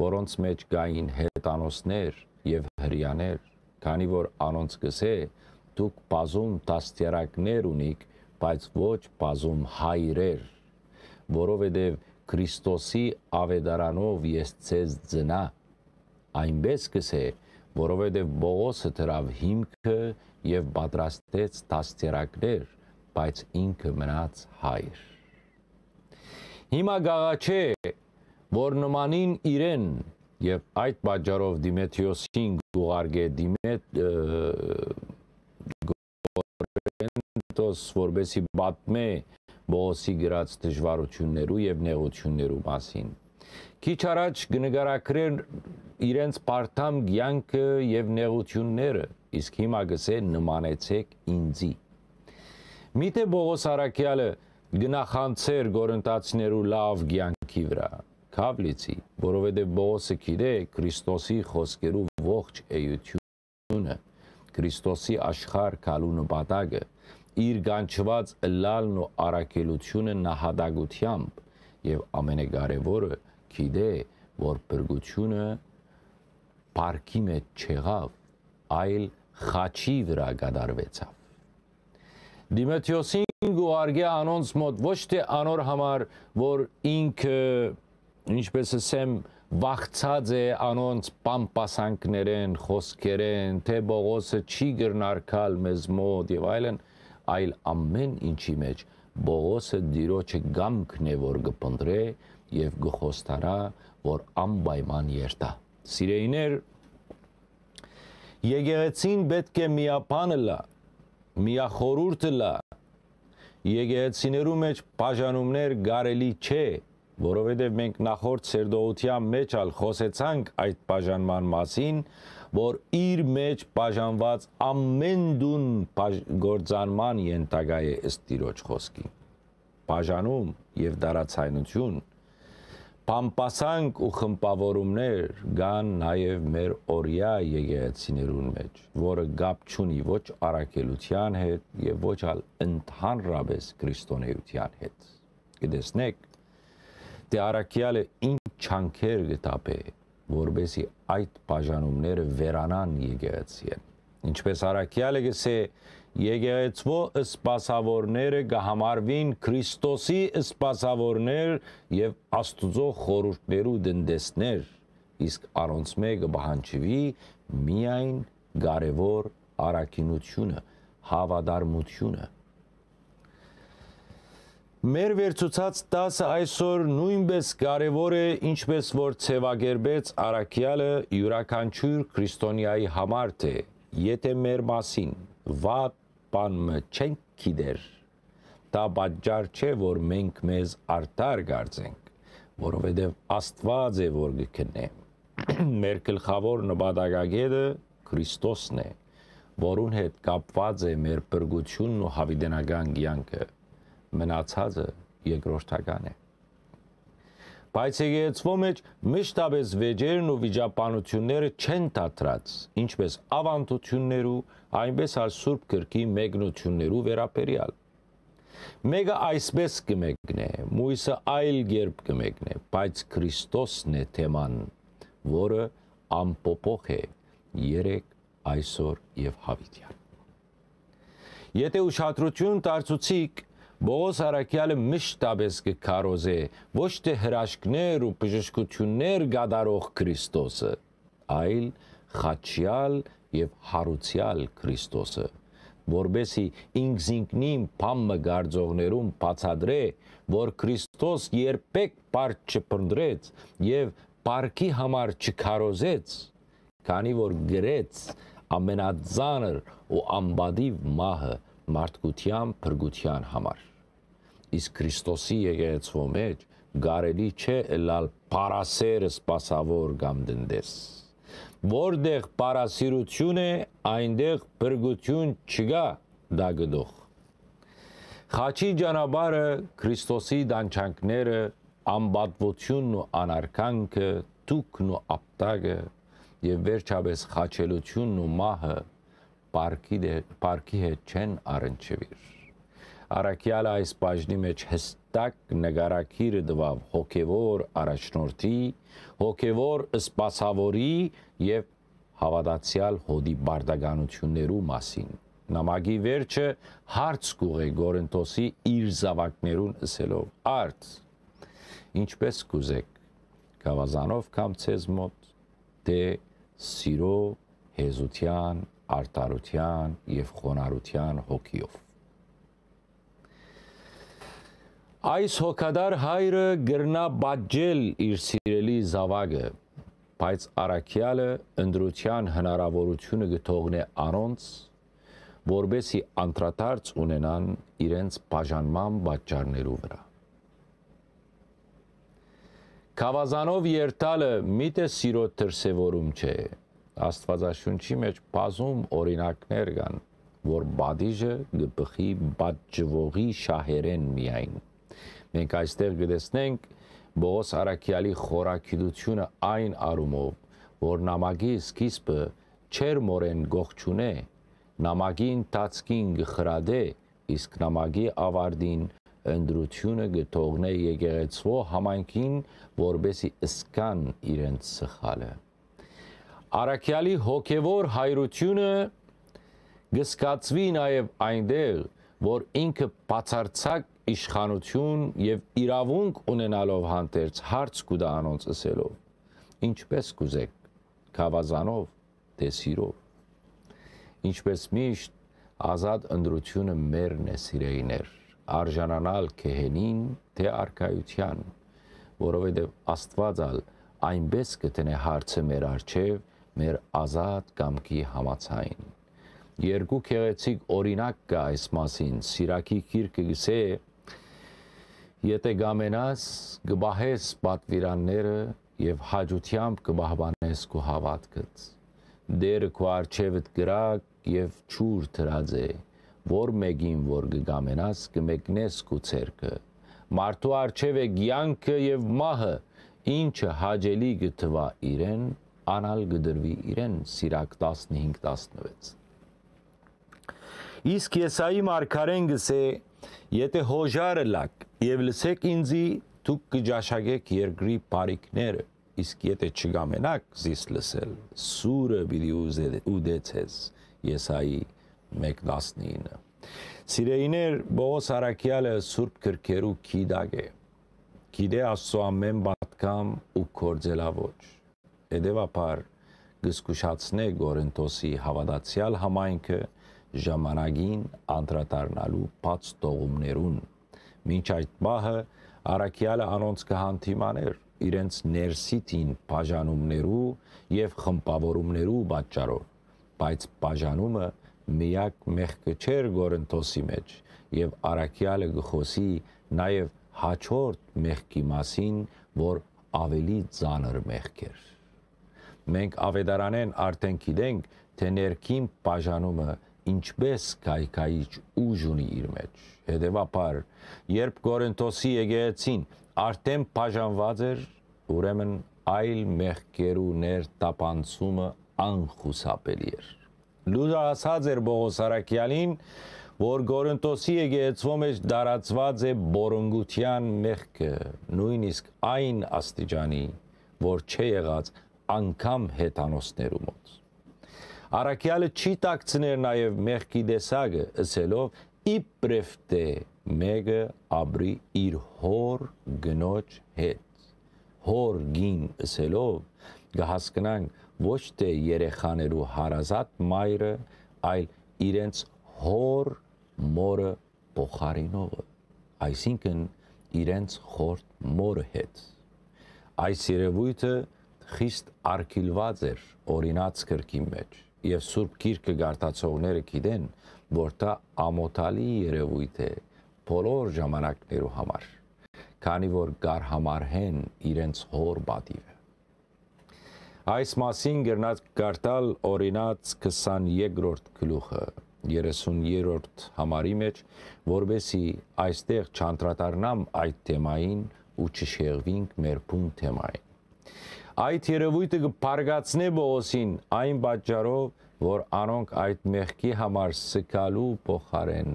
որոնց մեջ գային հետանոսներ եւ հрьяաներ, քանի որ անոնց գսե դուք բազում դաստիարակներ ունիք, բայց ոչ բազում հայրեր, որովհետև Քրիստոսի ավետարանով ես ցեզ ծնա այնպես կսե, որովհետև Բողոսը դրավ հիմքը եւ պատրաստեց դաստիարակներ բայց ինքը մնաց հայր Հիմա գաղաչե որ նմանին իրեն եւ այդ պատճառով Դիմեթիոսին գուղարգե Դիմետ Գորենտոս որբեսի բատմե Բողոսի գրած դժվարություններու եւ նեղություններու մասին։ Քիչ առաջ կնկարագրեն իրենց բարթամ ցանկը եւ նեղությունները, իսկ հիմա գսե նմանեցեք ինձի։ Միթե Բողոս Արաքյալը գնախանցեր գորընտացներու լավ ցանկի վրա։ Քավլիցի, որովհետև Բողոսը գիտե Քրիստոսի խոսքերու ողջ էությունը, Քրիստոսի աշխարհ կալու նպատակը, իր գանչված լալն ու առաքելությունը նահատակությամբ եւ ամենակարևորը գիտե որ բրգությունը պարկի մեջ չեղավ, այլ խաչի վրա գդարվեցավ Դիմեթիոսին գուարգե անոնց մոտ ոչ թե անոր համար որ ինքը ինչպես ասեմ վախցած է անոնց պամպասանքներեն, խոսքերեն, թե Բողոսը չի գրնարկալ մեզ մոտ եւ այլն, այլ ամեն ինչի մեջ Բողոսը դիրոջը գամքն է որ գպնդրե եւ գխոստարա որ անպայման երթա սիրեիներ եկեղեցին պետք է միապանը լա միախորուրդը լա եկեղեցիներու մեջ բաժանումներ գարելի չէ որովհետև մենք նախորդ սերդողության մեջ ալ խոսեցանք այդ բաժանման մասին որ իր մեջ բաժանված ամեն դուն գործանման ենթակա է ըստ Տիրոջ խոսքի։ Բաժանում եւ դարացայնություն Պամպասանք ու խմպավորումներ կան նաև մեր օրյա եկեղեցիներուն մեջ, որը գապ չունի ոչ արակելության հետ եւ ոչ ալ ընդհանրապես քրիստոնեության հետ։ Գտեսնեք, դե արակյալը ինչ չանքեր գտապե որբեսի այդ բաժանումները վերանան եկեղեցին։ Ինչպես Արաքյալը գսե եկեղեցվո սպասավորները կհամարվին Քրիստոսի սպասավորներ եւ Աստուծո խորհուրդներու դնդեսներ, իսկ առոնց մեկը բանջվի միայն կարևոր արակինությունը, հավադարմությունը Մեր վերցուցած 10-ը այսօր նույնպես կարևոր է, ինչպես որ ցևագերբեց Արաքյալը յուրաքանչյուր քրիստոնյայի համար թե եթե մեր մասին վատ բանը չենք գիտեր, դա պատճառ չէ, որ մենք մեզ արտար գարձենք, որովհետև Աստված է որ գտնե։ [CLEARS THROAT] մեր գլխավոր նպատակագետը Քրիստոսն է, որուն հետ կապված է մեր բրգությունն ու հավիտենական կյանքը։ Մնացածը երկրորդական է։ Բայց եկեղեցվո մեջ միշտապես վեճերն ու վիճապանությունները չեն դատրած, ինչպես ավանդություններու, այնպես էլ Սուրբ Գրքի մեկնություններու վերապերյալ։ Մեկը այսպես կմեկնե, մույսը այլ երբ կմեկնե, բայց Քրիստոսն է թեման, որը ամփոփող է երեք այսօր եւ հավիտյան։ Եթե ուշադրություն դարձուցիկ Բողոս Արաքյալը մշտապես կքարոզե ոչ թե հրաշքներ ու բժշկություններ գադարող Քրիստոսը, այլ խաչյալ եւ հարուցյալ Քրիստոսը, որբեսի ինքզինքնին փամը գարձողներուն բացադրե, որ Քրիստոս երբեք բարդ չփնդրեց եւ բարքի համար չքարոզեց, քանի որ գրեց ամենածանր ու ամբադիվ մահը մարդկության փրկության համար իսկ Քրիստոսի եկեղեցու մեջ գարելի չէ լալ պարասերը սпасավոր կամ դնդես որտեղ պարասիրություն է այնտեղ բրգություն չկա դա գդող խաչի ճանապարհը Քրիստոսի դանչանքները ամբատվությունն ու անարկանքը դուքն ու ապտագը եւ վերջապես խաչելությունն ու մահը պարկի դե պարկի հետ չեն առնչվիր Արաքյալը այս բաժնի մեջ հստակ նկարակիրը դվավ հոգևոր առաջնորդի, հոգևոր սպասավորի եւ հավատացյալ հոդի բարդականություններու մասին։ Նամակի վերջը հարց կուղե Գորենտոսի իր զավակներուն ասելով. «Արդ ինչպես կուզեք գավազանով կամ ցեզ մոտ դե սիրո, հեզության, արտարության եւ խոնարհության հոգիով»։ Այս հոգադար հայրը գրնա բաջել իր սիրելի զավակը, բայց Արաքյալը ընդրության հնարավորությունը գթողնե անոնց, որբեսի անդրադարձ ունենան իրենց բաժանման պատճառներու վրա։ Կավազանով երթալը միտը սիրո դրսևորում չէ։ Աստվածաշունչի մեջ բազում օրինակներ կան, որ բադիժը գբխի բաճվողի շահերեն միայն Մենք այստեղ գտեսնենք Բողոս Արաքյալի խորակիդությունը այն արումով, որ նամակի սկիզբը չեր մորեն գողչունե, նամակի ընթացքին գխրադե, իսկ նամակի ավարտին ընդրությունը գթողնե եկեղեցվո համայնքին, որբեսի ըսկան իրենց սխալը։ Արաքյալի հոգևոր հայրությունը գսկացվի նաև այնտեղ, որ ինքը բացարձակ իշխանություն եւ իրավունք ունենալով հանդերձ հարց կուտա անոնց ասելով ինչպես կուզեք կավազանով թե սիրով ինչպես միշտ ազատ ընդրությունը մերն է սիրեիներ արժանանալ քեհենին թե արքայության որովհետև աստվածալ այնպես կտնե հարցը մեր արչև մեր ազատ կամքի համացային երկու քեղեցիկ օրինակ կա այս մասին սիրակի քիրքը գսե Եթե գամենաս գբահես պատվիրանները եւ հաջությամբ կբահբանես քո հավատքդ։ Դերը քո արչեվդ գրակ եւ ճուր է, որ մեկին որ գամենաս կմեկնես քո ցերկը։ Մարդու արչև է ցանկը եւ մահը, ինչը հաջելի գտվա իրեն, անալ գդրվի իրեն Սիրակ 15-16 Իսկ Եսայի մարգարեն գսե Եթե հոժարը լակ եւ լսեք ինձի, դուք կճաշակեք երկրի բարիկները, իսկ եթե չգամենաք զիս լսել, սուրը պիտի ուդեցես Եսայի 1:19 Սիրեիներ Բողոս Արաքյալը Սուրբ Գրքերու քիդագ է։ Գիտե Աստծո ամեն բատկամ ու կորձելավոճ։ Եդևաբար գսկուշացնե Գորենտոսի հավատացյալ համայնքը ժամանակին անդրադառնալու բաց տողումներուն մինչ այդ բահը Արաքյալը անոնց կհանդիմաներ իրենց ներսիտին բաժանումներու եւ խմբավորումներու պատճառով բայց բաժանումը միակ մեղքը չէր Գորընթոսի մեջ եւ Արաքյալը գխոսի նաեւ հաջորդ մեղքի մասին որ ավելի ծանր մեղք էր Մենք ավետարանեն արդեն գիտենք, թե ներքին բաժանումը ինչպես կայքայիչ ուժ ունի իր մեջ։ Հետևաբար, երբ Կորինթոսի եկեղեցին արդեն բաժանված էր, ուրեմն այլ մեղքերու ներտապանցումը անխուսափելի էր։ Լուզա ասած էր Բողոս Արաքյալին, որ Գորընտոսի եկեղեցվո մեջ դարածված է բորոնգության մեղքը, նույնիսկ այն աստիճանի, որ չի եղած անգամ հետանոսներու մոտ։ Արաքյալը չի տակցներ նաև մեղքի դեսագը, ըսելով իբրև թե մեկը ապրի իր հոր գնոջ հետ։ Հոր գին ըսելով կհասկնանք ոչ թե երեխաներու հարազատ մայրը, այլ իրենց հոր մորը փոխարինողը, այսինքն իրենց խորտ մորը հետ։ Այս երևույթը խիստ արկիլված էր օրինաց կրկի մեջ եւ Սուրբ Գիրքը գարտացողները գիտեն, որ դա ամոթալի երևույթ է բոլոր ժամանակներու համար, քանի որ գար համարհեն իրենց հոր բադիվը։ Այս մասին գրնած գարտալ օրինաց 22-րդ գլուխը 30-րդ համարի մեջ, որբեսի այստեղ չանդրադառնամ այդ թեմային ու չշեղվինք մեր բուն թեմային։ Այդ երևույթը կփարգացնե Բողոսին այն պատճառով, որ անոնք այդ մեղքի համար սկալու փոխարեն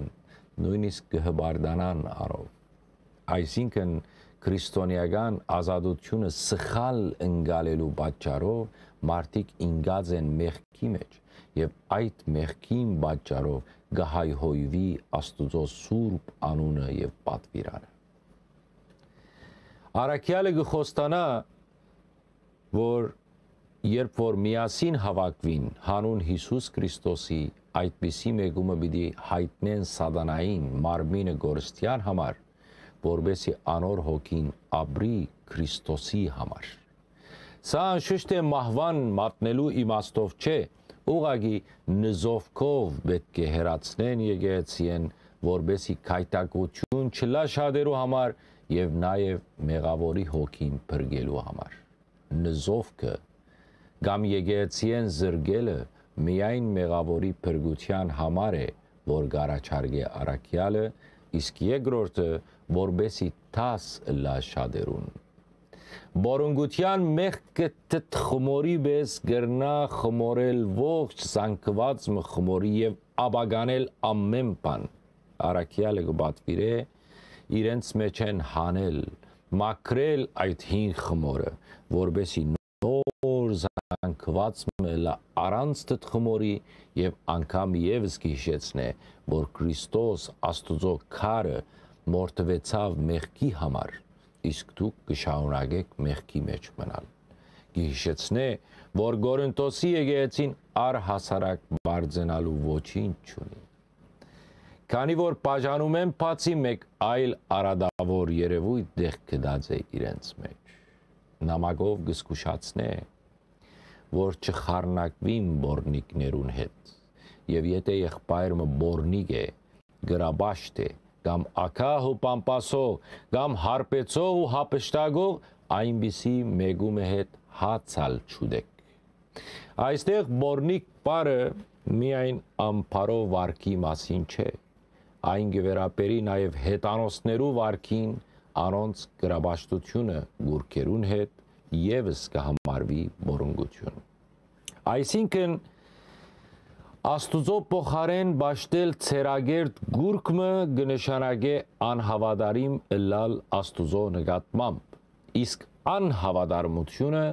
նույնիսկ կհբարդանան արով։ Այսինքն քրիստոնեական ազատությունը սխալ ընկալելու պատճառով մարդիկ ինգած են մեղքի մեջ եւ այդ մեղքին պատճառով գահայհոյվի Աստուծո սուրբ անունը եւ պատվիրանը։ Արաքյալը գխոստանա որ երբ որ միասին հավաքվին հանուն Հիսուս Քրիստոսի այդպիսի մեգումը պիտի հայտնեն սատանային մարմինը գորստյան համար, որբեսի անոր հոգին ապրի Քրիստոսի համար։ Սա անշուշտ է մահվան մատնելու իմաստով չէ, ուղագի նզովքով պետք է հերացնեն եկեղեցիեն, որբեսի քայտակություն չլա շատերու համար եւ նաեւ մեղավորի հոգին բրգելու համար նզովքը կամ եկեղեցիեն զրգելը միայն մեղավորի փրկության համար է, որ գարաչարգե արաքյալը, իսկ երկրորդը որբեսի տաս լա շադերուն։ Բորոնգության մեղքը թխմորի բես գրնա խմորել ողջ զանգված խմորի եւ աբագանել ամեն բան։ Արաքյալը կբատվիրե իրենց մեջ են հանել մաքրել այդ հին խմորը, որբեսի նոր զանգված մելա առանց թխմորի եւ անգամ եւս կհիշեցնե, որ Քրիստոս Աստուծո քարը մորթվեցավ մեղքի համար, իսկ դուք կշարունակեք մեղքի մեջ մնալ։ Կհիշեցնե, որ Գորընտոսի եկեղեցին առհասարակ բարձենալու ոչինչ չունի։ Քանի որ բաժանում են բացի մեկ այլ արադավոր երևույթ դեղ կդած է իրենց մեջ։ Նամակով գսկուշացնե, որ չխառնակվին բորնիկներուն հետ։ Եվ եթե եղբայրը բորնիկ է, գրաբաշտ է, կամ ակահ ու պամպասող, կամ հարպեցող ու հապշտագող, այնպիսի մեգում է հետ հացալ չուդեք։ Այստեղ բորնիկ բարը միայն ամփարով վարկի մասին չէ այն գվերապերի նաև հետանոսներու վարքին անոնց գրաբաշտությունը գուրքերուն հետ եւս կհամարվի մորունգություն։ Այսինքն Աստուծո փոխարեն ճաշտել ցերագերտ գուրկը կնշանակե անհավատարիմ լալ Աստուծո նկատմամբ իսկ անհավատարմությունը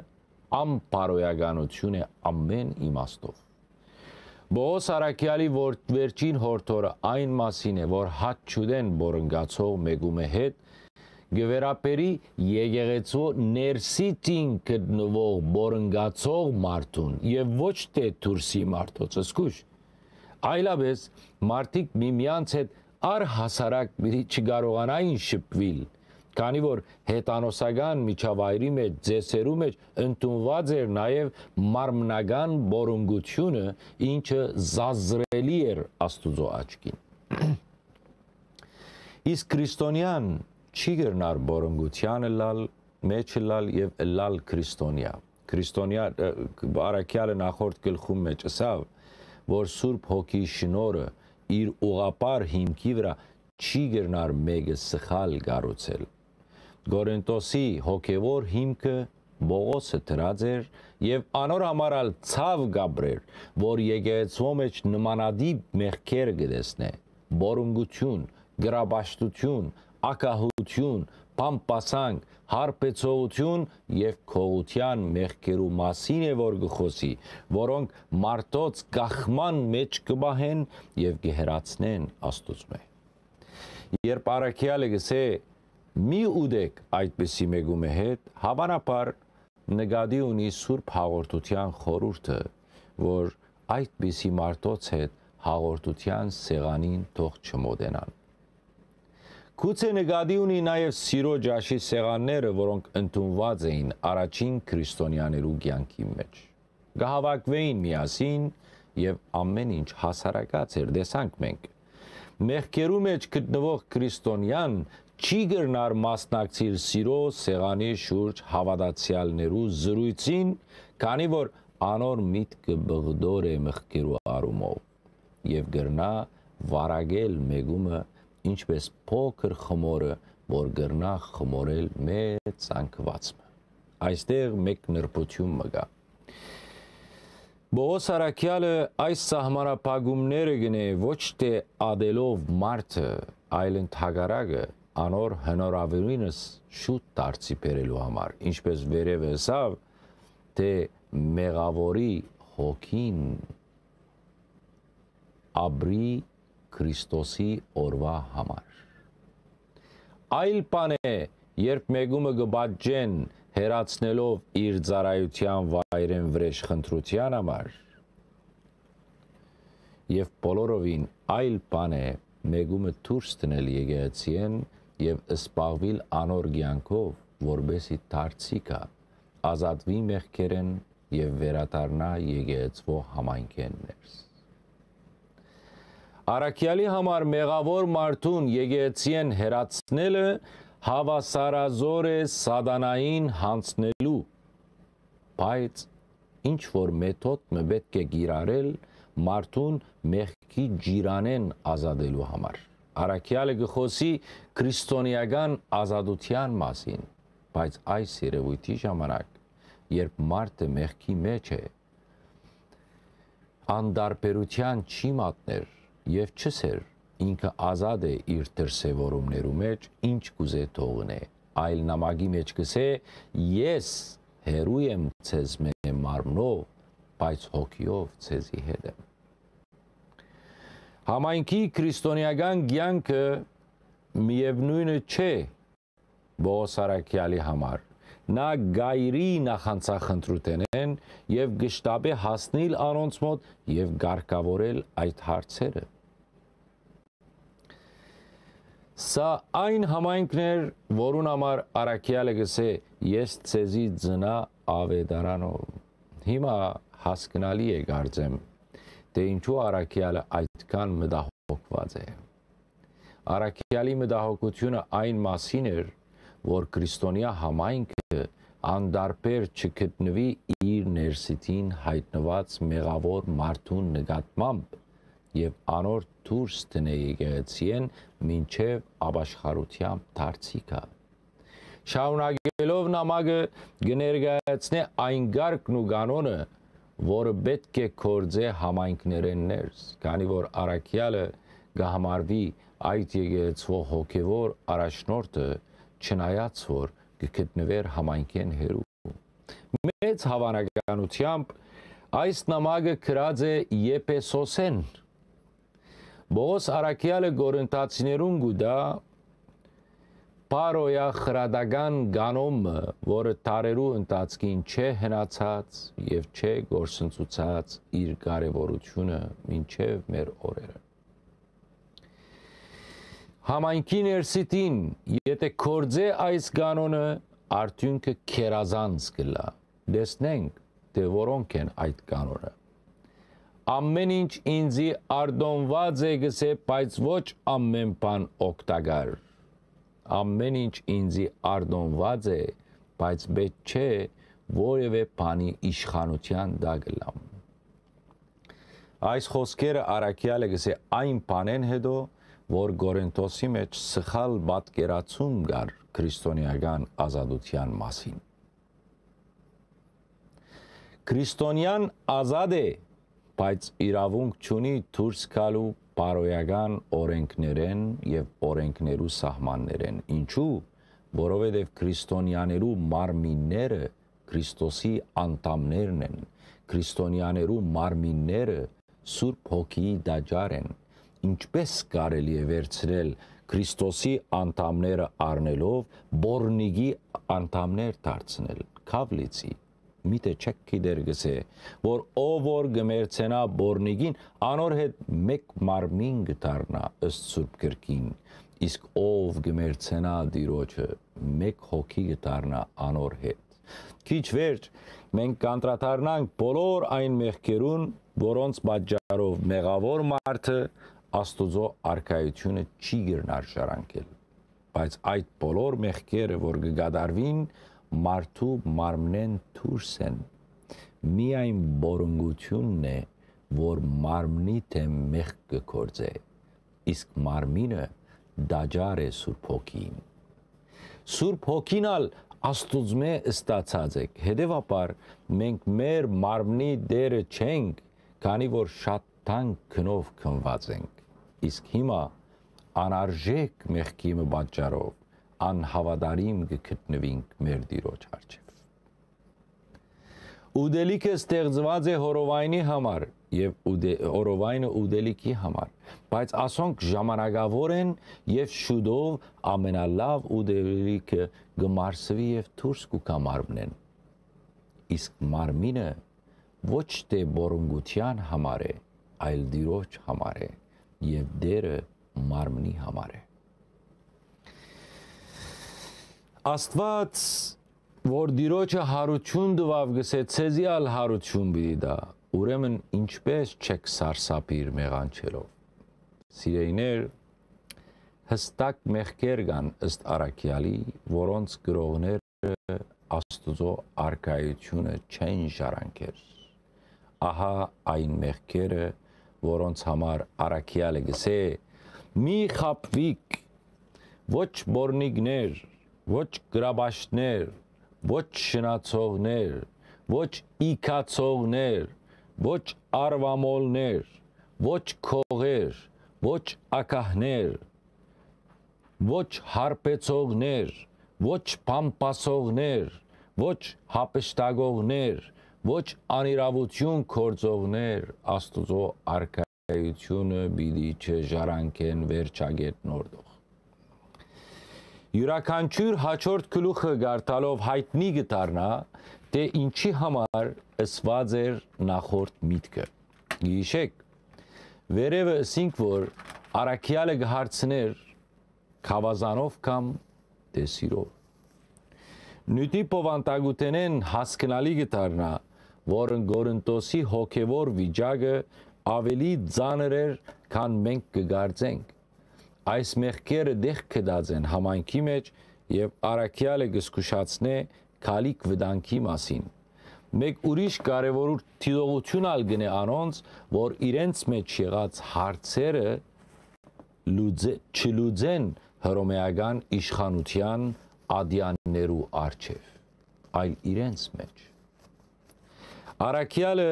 ամպարոյականություն է ամեն իմաստով Բոս Արաքյալի որ վերջին հորթորը այն մասին է, որ հատ չուդեն բորնգացող մեգումը հետ գվերապերի եկեղեցու ներսիտին գտնվող բորնգացող մարդուն եւ ոչ թե դուրսի մարդոց սկուշ այլապես մարդիկ միմյանց հետ առհասարակ չկարողանային շփվել քանի որ հետանոսական միջավայրի մեջ ձեսերու մեջ ընդունված էր նաև մարմնական բորունգությունը, ինչը զազրելի էր Աստուծո աչքին։ Իսկ քրիստոնյան չի գրնար բորունգությանը լալ, մեջը լալ եւ լալ քրիստոնյա։ քրիստոնյա բարակյալը նախորդ գլխում մեջ ասավ, որ Սուրբ Հոգի շնորը իր ուղապար հիմքի վրա չի գրնար մեկը սխալ գառուցել։ Գորենտոսի հոգևոր հիմքը Բողոսը դրած էր եւ անոր համարալ ցավ գաբրեր, որ եկեղեցու մեջ նմանադիպ մեղքեր գտեսնե, բորունգություն, գրաբաշտություն, ակահություն, պամպասանք, հարբեցողություն եւ քողության մեղքերու մասին է որ գխոսի, որոնք մարդոց գախման մեջ կբահեն եւ կհերացնեն Աստծո։ Երբ Արաքյալը գսե մի ուդեք այդպեսի մեգումե հետ, հավանաբար նկատի ունի Սուրբ հաղորդության խորուրդը, որ այդպիսի մարդոց հետ հաղորդության սեղանին թող չմոտենան։ Գուցե նկատի ունի նաև սիրո ջաշի սեղանները, որոնք ընդունված էին առաջին քրիստոնյաներու կյանքի մեջ։ Գահավակվեին միասին եւ ամեն ինչ հասարակած էր, տեսանք մենք։ Մեղքերու մեջ գտնվող քրիստոնյան չի գրնար մասնակցիլ սիրո սեղանի շուրջ հավատացյալներու զրույցին, քանի որ անոր միտքը բղդոր է մեղքերու արումով եւ գրնա վարագել մեգումը ինչպես փոքր խմորը, որ գրնա խմորել մեծ ցանկվածը։ Այստեղ մեկ նրբություն մգա։ Բողոս Արաքյալը այս սահմանապագումները գնե ոչ թե ադելով մարդը, այլ ընդհակարակը անոր հնորավերինս շուտ դարձի բերելու համար, ինչպես վերև հսավ, թե մեղավորի հոգին աբրի Քրիստոսի օրվա համար։ Այլ բան է, երբ մեգումը գբաճեն հերացնելով իր ծառայության վայրեն վրեժ խնդրության համար, եւ բոլորովին այլ բան է մեգումը դուրս տնել եկեղեցիեն եւ սպաղվիլ անոր ցանկով, որբեսի դարձիկա ազատվի մեղքերեն եւ վերադառնա եկեղեցվո համայնքեն ներս։ Արաքյալի համար մեղավոր մարդուն եկեղեցին հերացնելը հավասարազոր է սադանային հանցնելու, բայց ինչ որ մեթոդ մը պետք է գիրարել մարդուն մեղքի ջիրանեն ազատելու համար։ Արաքյալը գխոսի քրիստոնեական ազատության մասին, բայց այս երևույթի ժամանակ, երբ մարդը մեղքի մեջ է, անդարբերության չի մատներ եւ չսեր ինքը ազատ է իր դրսևորումներու մեջ ինչ կուզե թողնե այլ նամակի մեջ կսե ես հերու եմ ցեզ մե մարմնով բայց հոգիով ցեզի հետ եմ համայնքի քրիստոնեական ցանկը միևնույնը չէ Բոսարակյալի համար նա գայրի նախանցախնդրութենեն եւ գշտաբե հասնել անոնց մոտ եւ ղարկավորել այդ հարցերը Սա այն համայնքն էր, որուն համար Արաքյալը գսե ես ցեզի ծնա ավետարանով։ Հիմա հասկանալի է կարծեմ, թե ինչու Արաքյալը այդքան մտահոգված է։ Արաքյալի մտահոգությունը այն մասին էր, որ քրիստոնյա համայնքը անդարբեր չգտնվի իր ներսիտին հայտնված մեղավոր մարդուն նկատմամբ եւ անոր դուրս տնե եկեղեցիեն մինչև ապաշխարությամբ դարձիկա շարունակելով նամակը գներգացնե այն գարկն ու կանոնը որը պետք է կորձե համայնքներեն ներս քանի որ արաքյալը գահամարվի այդ եկեղեցվո հոգևոր առաջնորդը չնայած որ գտնվեր համայնքեն հերու մեծ հավանականությամբ այս նամակը գրած է Եփեսոսեն Բողոս Արաքյալը գորընտացիներուն գուդա Պարոյա խրադական գանոմը, որը տարերու ընթացքին չէ հնացած եւ չէ գործընծուցած իր կարևորությունը մինչև մեր օրերը։ Համայնքի ներսիտին, եթե կորձե այս կանոնը, արդյունքը քերազանց կլա։ Դեսնենք, թե որոնք են այդ կանոնը ամեն ինչ ինձի արդոնված է գսե, բայց ոչ ամեն բան օգտակար։ Ամեն ինչ ինձի արդոնված է, բայց պետք չէ, որևէ բանի իշխանության դագլամ։ Այս խոսքերը Արաքյալը գսե այն բանեն հետո, որ Գորենտոսի մեջ սխալ պատկերացում կար քրիստոնեական ազատության մասին։ Քրիստոնյան ազատ է, բայց իրավունք չունի դուրս գալու բարոյական օրենքներեն եւ օրենքներու սահմաններեն։ Ինչու՞, որովհետեւ քրիստոնյաներու մարմինները Քրիստոսի անդամներն են։ Քրիստոնյաներու մարմինները Սուրբ Հոգիի դաջար են։ Ինչպես կարելի է վերցնել Քրիստոսի անդամները առնելով բորնիգի անդամներ դարձնել։ Քավլիցի միտե չեք գիտեր գսե որ ով որ գմերցենա բորնիգին անոր հետ մեկ մարմին գտարնա ըստ սուրբ գրքին իսկ ով գմերցենա դիրոջը մեկ հոգի գտարնա անոր հետ քիչ վերջ մենք կանտրատարնանք բոլոր այն մեղքերուն որոնց պատճառով մեղավոր մարդը աստուծո արքայությունը չի գրնար շարանկել բայց այդ բոլոր մեղքերը որ կգադարվին մարդու մարմնեն դուրս են միայն բորունգությունն է որ մարմնի թե մեղ կկործե իսկ մարմինը դաջար է Սուրբ Հոգին Սուրբ Հոգինալ Աստուծմե ստացած եք հետևաբար մենք մեր մարմնի դերը չենք քանի որ շատ տանք քնով քնված ենք իսկ հիմա անարժեք մեղքի մբաճարով անհավատարիմ կգտնվինք մեր Տիրոջ առջև։ Ուդելիքը ստեղծված է հորովայնի համար եւ հորովայնը ուդելիքի համար, բայց ասոնք ժամանակավոր են եւ շուտով ամենալավ ուդելիքը գմարսվի եւ դուրս կկամարմնեն։ Իսկ մարմինը ոչ թե բորունգության համար է, այլ Տիրոջ համար է եւ դերը մարմնի համար է։ Աստված որ դիրոջը հարություն դվավ գսե ցեզիալ հարություն բիդի դա ուրեմն ինչպես չեք սարսափիր մեղանչելով սիրեիներ հստակ մեղքեր կան ըստ արաքյալի որոնց գրողները աստուծո արկայությունը չեն ժառանգեր ահա այն մեղքերը որոնց համար արաքյալը գսե մի խապվիկ ոչ բորնիգներ ոչ գրաբաշտներ, ոչ շնացողներ, ոչ իքացողներ, ոչ արվամոլներ, ոչ քողեր, ոչ ակահներ, ոչ հարպեցողներ, ոչ փամփասողներ, ոչ հապշտագողներ, ոչ անիրավություն կորձողներ, Աստուծո արքայությունը բիդի չժարանքեն վերջագետ նորդող յուրաքանչյուր հաջորդ գլուխը գարտալով հայտնի գտարնա, թե ինչի համար ըսված էր նախորդ միտքը։ Գիշեք, վերևը ասինք, որ արաքյալը գհարցներ խավազանով կամ դեսիրով։ Նյութի պովանտագութենեն հասկնալի գտարնա, որն գորընտոսի հոգևոր վիճակը ավելի ծանր էր, քան մենք կգարձենք այս մեղքերը դեղ կդած են համայնքի մեջ եւ արաքյալը գսկուշացնե քալիք վտանգի մասին մեկ ուրիշ կարևոր թիողություն ալ գնե անոնց որ իրենց մեջ եղած հարցերը լուծե չլուծեն հռոմեական իշխանության ադյաններու արչև այլ իրենց մեջ արաքյալը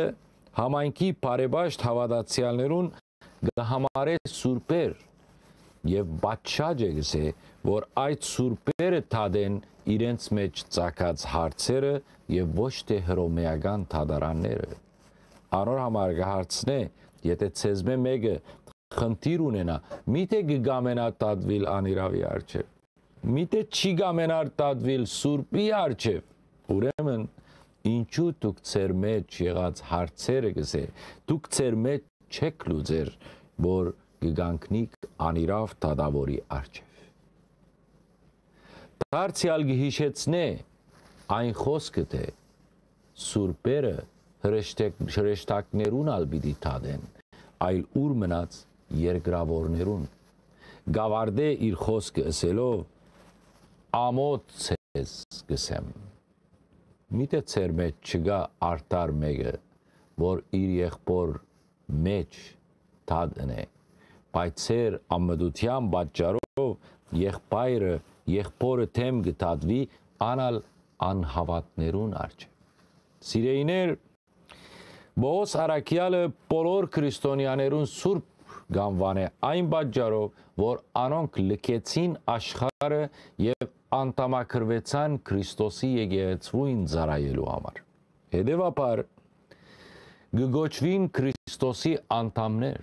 համայնքի բարեբաշտ հավատացյալներուն գհամարե սուրբեր եւ բաչաջ է գսե որ այդ սուրբերը թադեն իրենց մեջ ցակած հարցերը եւ ոչ թե հռոմեական թադարանները անոր համար կհարցնե եթե ցեզմե մեկը խնդիր ունենա միթե գամենա տադվիլ անիրավի արչև միթե չի գամենար տադվիլ սուրբի արչև ուրեմն ինչու դուք ծեր մեջ եղած հարցերը գսե դուք ծեր մեջ չեք լուծեր որ գգանքնիկ անիրավ դադավորի արջև։ Դարձյալ գհիշեցնե այն խոսքը թե սուրպերը հրեշտակներուն ալ պիտի թադեն, այլ ուր մնաց երկրավորներուն։ Գավարդե իր խոսքը ասելով ամոթ ցես գսեմ։ միտե ծեր մեջ չգա արտար մեկը, որ իր եղբոր մեջ դադն է, բայց ծեր ամդության պատճառով եղբայրը եղբորը թեմ գտածվի անալ անհավատներուն արջ։ Սիրեիներ Բոս Արաքյալը բոլոր քրիստոնյաներուն սուրբ գանվան է այն պատճառով, որ անոնք լքեցին աշխարը եւ անտամակրվեցան Քրիստոսի եկեղեցվույն ծառայելու համար։ Հետևաբար գգոչվին Քրիստոսի անդամներ։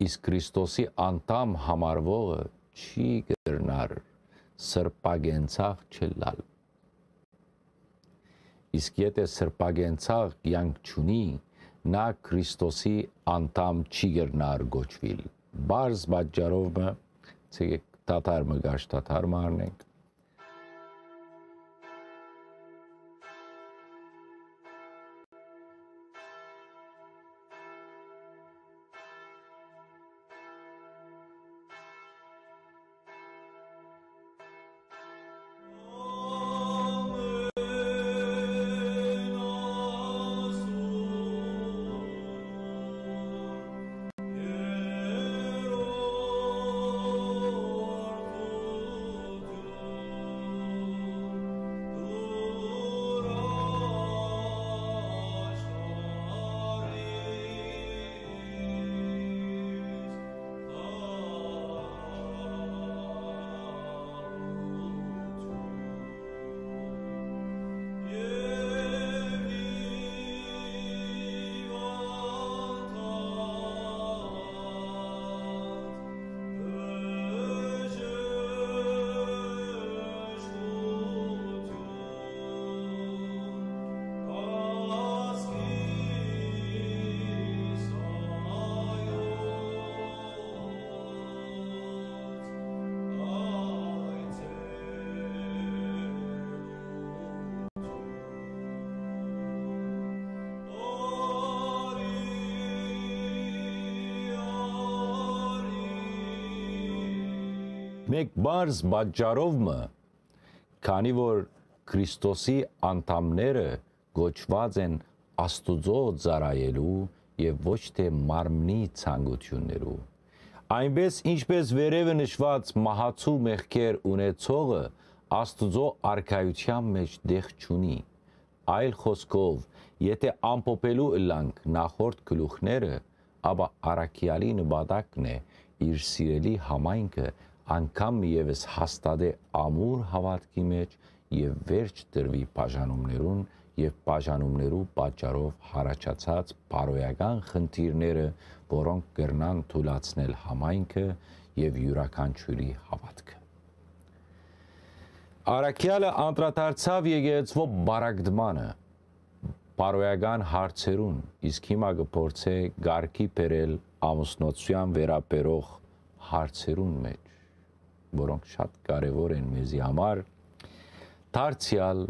Իսկ Քրիստոսի անդամ համարվողը չի գրնար սրպագենցաղ չլալ։ Իսկ եթե սրպագենցաղ կյանք չունի, նա Քրիստոսի անդամ չի գրնար գոչվիլ։ Բարձ բաժարով մը ցեկ տատար մը գաշ տատար մարնենք մեկ բարձ բաժարով մը քանի որ Քրիստոսի անդամները գոչված են Աստուծո ծառայելու եւ ոչ թե մարմնի ցանկություններու այնպես ինչպես վերևը նշված մահացու մեղքեր ունեցողը Աստուծո արքայության մեջ դեղ չունի այլ խոսքով եթե ամփոփելու ըլանք նախորդ գլուխները ապա արաքյալի նպատակն է իր սիրելի համայնքը անգամ եւս հաստատե ամուր հավատքի մեջ եւ վերջ դրվի բաժանումներուն եւ բաժանումներու պատճառով հարաճած բարոյական խնդիրները, որոնք կրնան թույլաtsնել համայնքը եւ յուրաքանչյուրի հավատքը։ Արաքյալը անդրադարձավ եկեղեցվո բարակդմանը բարոյական հարցերուն, իսկ հիմա կփորձե գարկի բերել ամուսնոցյան վերաբերող հարցերուն մեջ որոնք շատ կարևոր են մեզի համար, դարձյալ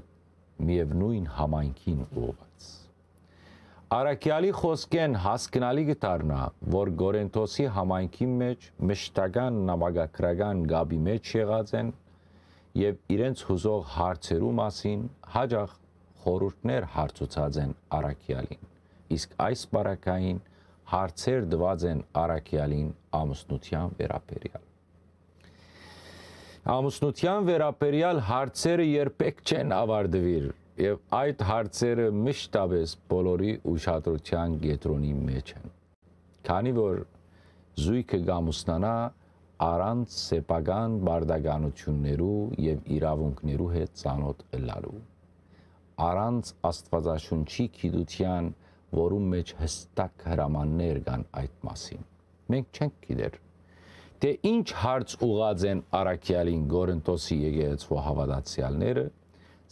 միևնույն համայնքին ուղղված։ Արաքյալի խոսքեն հասկանալի գտարնա, որ Գորենթոսի համայնքի մեջ մշտական նամակագրական գաբի մեջ եղած են եւ իրենց հուզող հարցերու մասին հաջող խորհուրդներ հարցուցած են Արաքյալին։ Իսկ այս բարակային հարցեր դված են Արաքյալին ամուսնության վերաբերյալ ամուսնության վերաբերյալ հարցերը երբեք չեն ավարտվիր եւ այդ հարցերը միշտապես բոլորի ուշադրության կենտրոնի մեջ են քանի որ զույգը գամուսնանա առանց սեփական բարդականություններու եւ իրավունքներու հետ ծանոթ ըլլալու առանց աստվածաշունչի գիտության որում մեջ հստակ հրամաններ կան այդ մասին մենք չենք գիտեր թե ինչ հարց ուղած են Արաքյալին Գորընտոսի եկեղեցու հավատացյալները,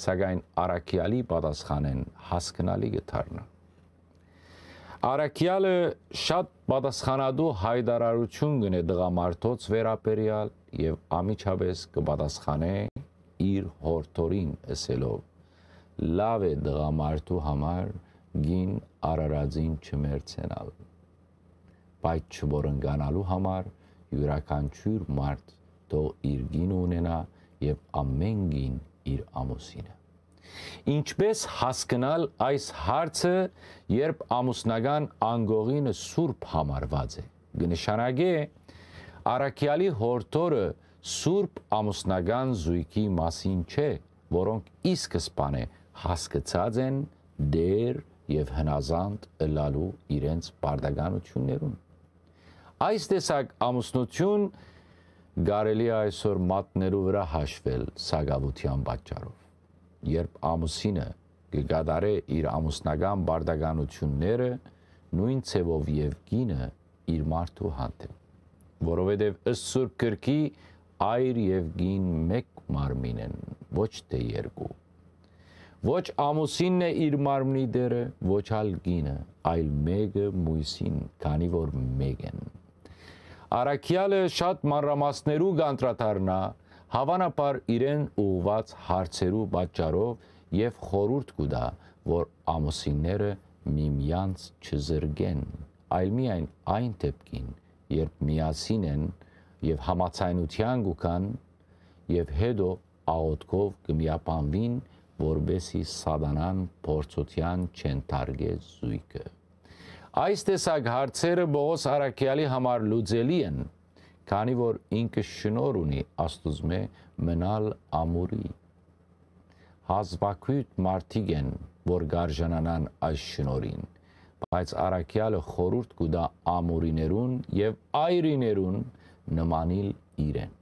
սակայն Արաքյալի պատասխանեն հասկանալի գտարնա։ Արաքյալը շատ պատասխանատու հայտարարություն գնե դղամարթոց վերապերյալ եւ ամիջապես կպատասխանե իր հորթորին ասելով լավ է դղամարթու համար գին արարածին չմերցենալ բայց չորընկանալու համար յուրաքանչյուր մարդ թող իր գին ունենա եւ ամեն գին իր ամուսինը։ Ինչպես հասկանալ այս հարցը, երբ ամուսնական անգողինը սուրբ համարված է։ Գնշանագե Արաքյալի հորտորը սուրբ ամուսնական զույգի մասին չէ, որոնք իսկ սպանը հասկացած են դեր եւ հնազանդ ըլալու իրենց բարդականություններուն։ Այս տեսակ ամուսնություն կարելի է այսօր մատներու վրա հաշվել սագավության պատճառով երբ ամուսինը կգադարե իր ամուսնական բարդականությունները նույն ցևով եւ գինը իր մարդու հանդեպ որովհետեւ ըստ Սուրբ Գրքի այր եւ գին մեկ մարմին են ոչ թե երկու ոչ ամուսինն է իր մարմնի դերը ոչ ալ գինը այլ մեկը մույսին քանի որ մեկ են Արաքյալը շատ մանրամասներու գանտրատարնա հավանաբար իրեն ուղված հարցերու պատճառով եւ խորուրդ կուտա, որ ամուսինները միմյանց չզրգեն, այլ միայն այն դեպքին, երբ միասին են եւ համացայնության գուքան եւ հետո աղոթքով կմիապանվին, որբեսի սատանան փորձության չընթարգե զույգը։ Այս տեսակ հարցերը Բողոս Արաքյալի համար լուծելի են, քանի որ ինքը շնոր ունի Աստուծմե մնալ ամուրի հազվագյուտ մարդիկ են որ գարժանանան այս շնորին բայց արաքյալը խորուրդ կուտա ամուրիներուն եւ այրիներուն նմանիլ իրեն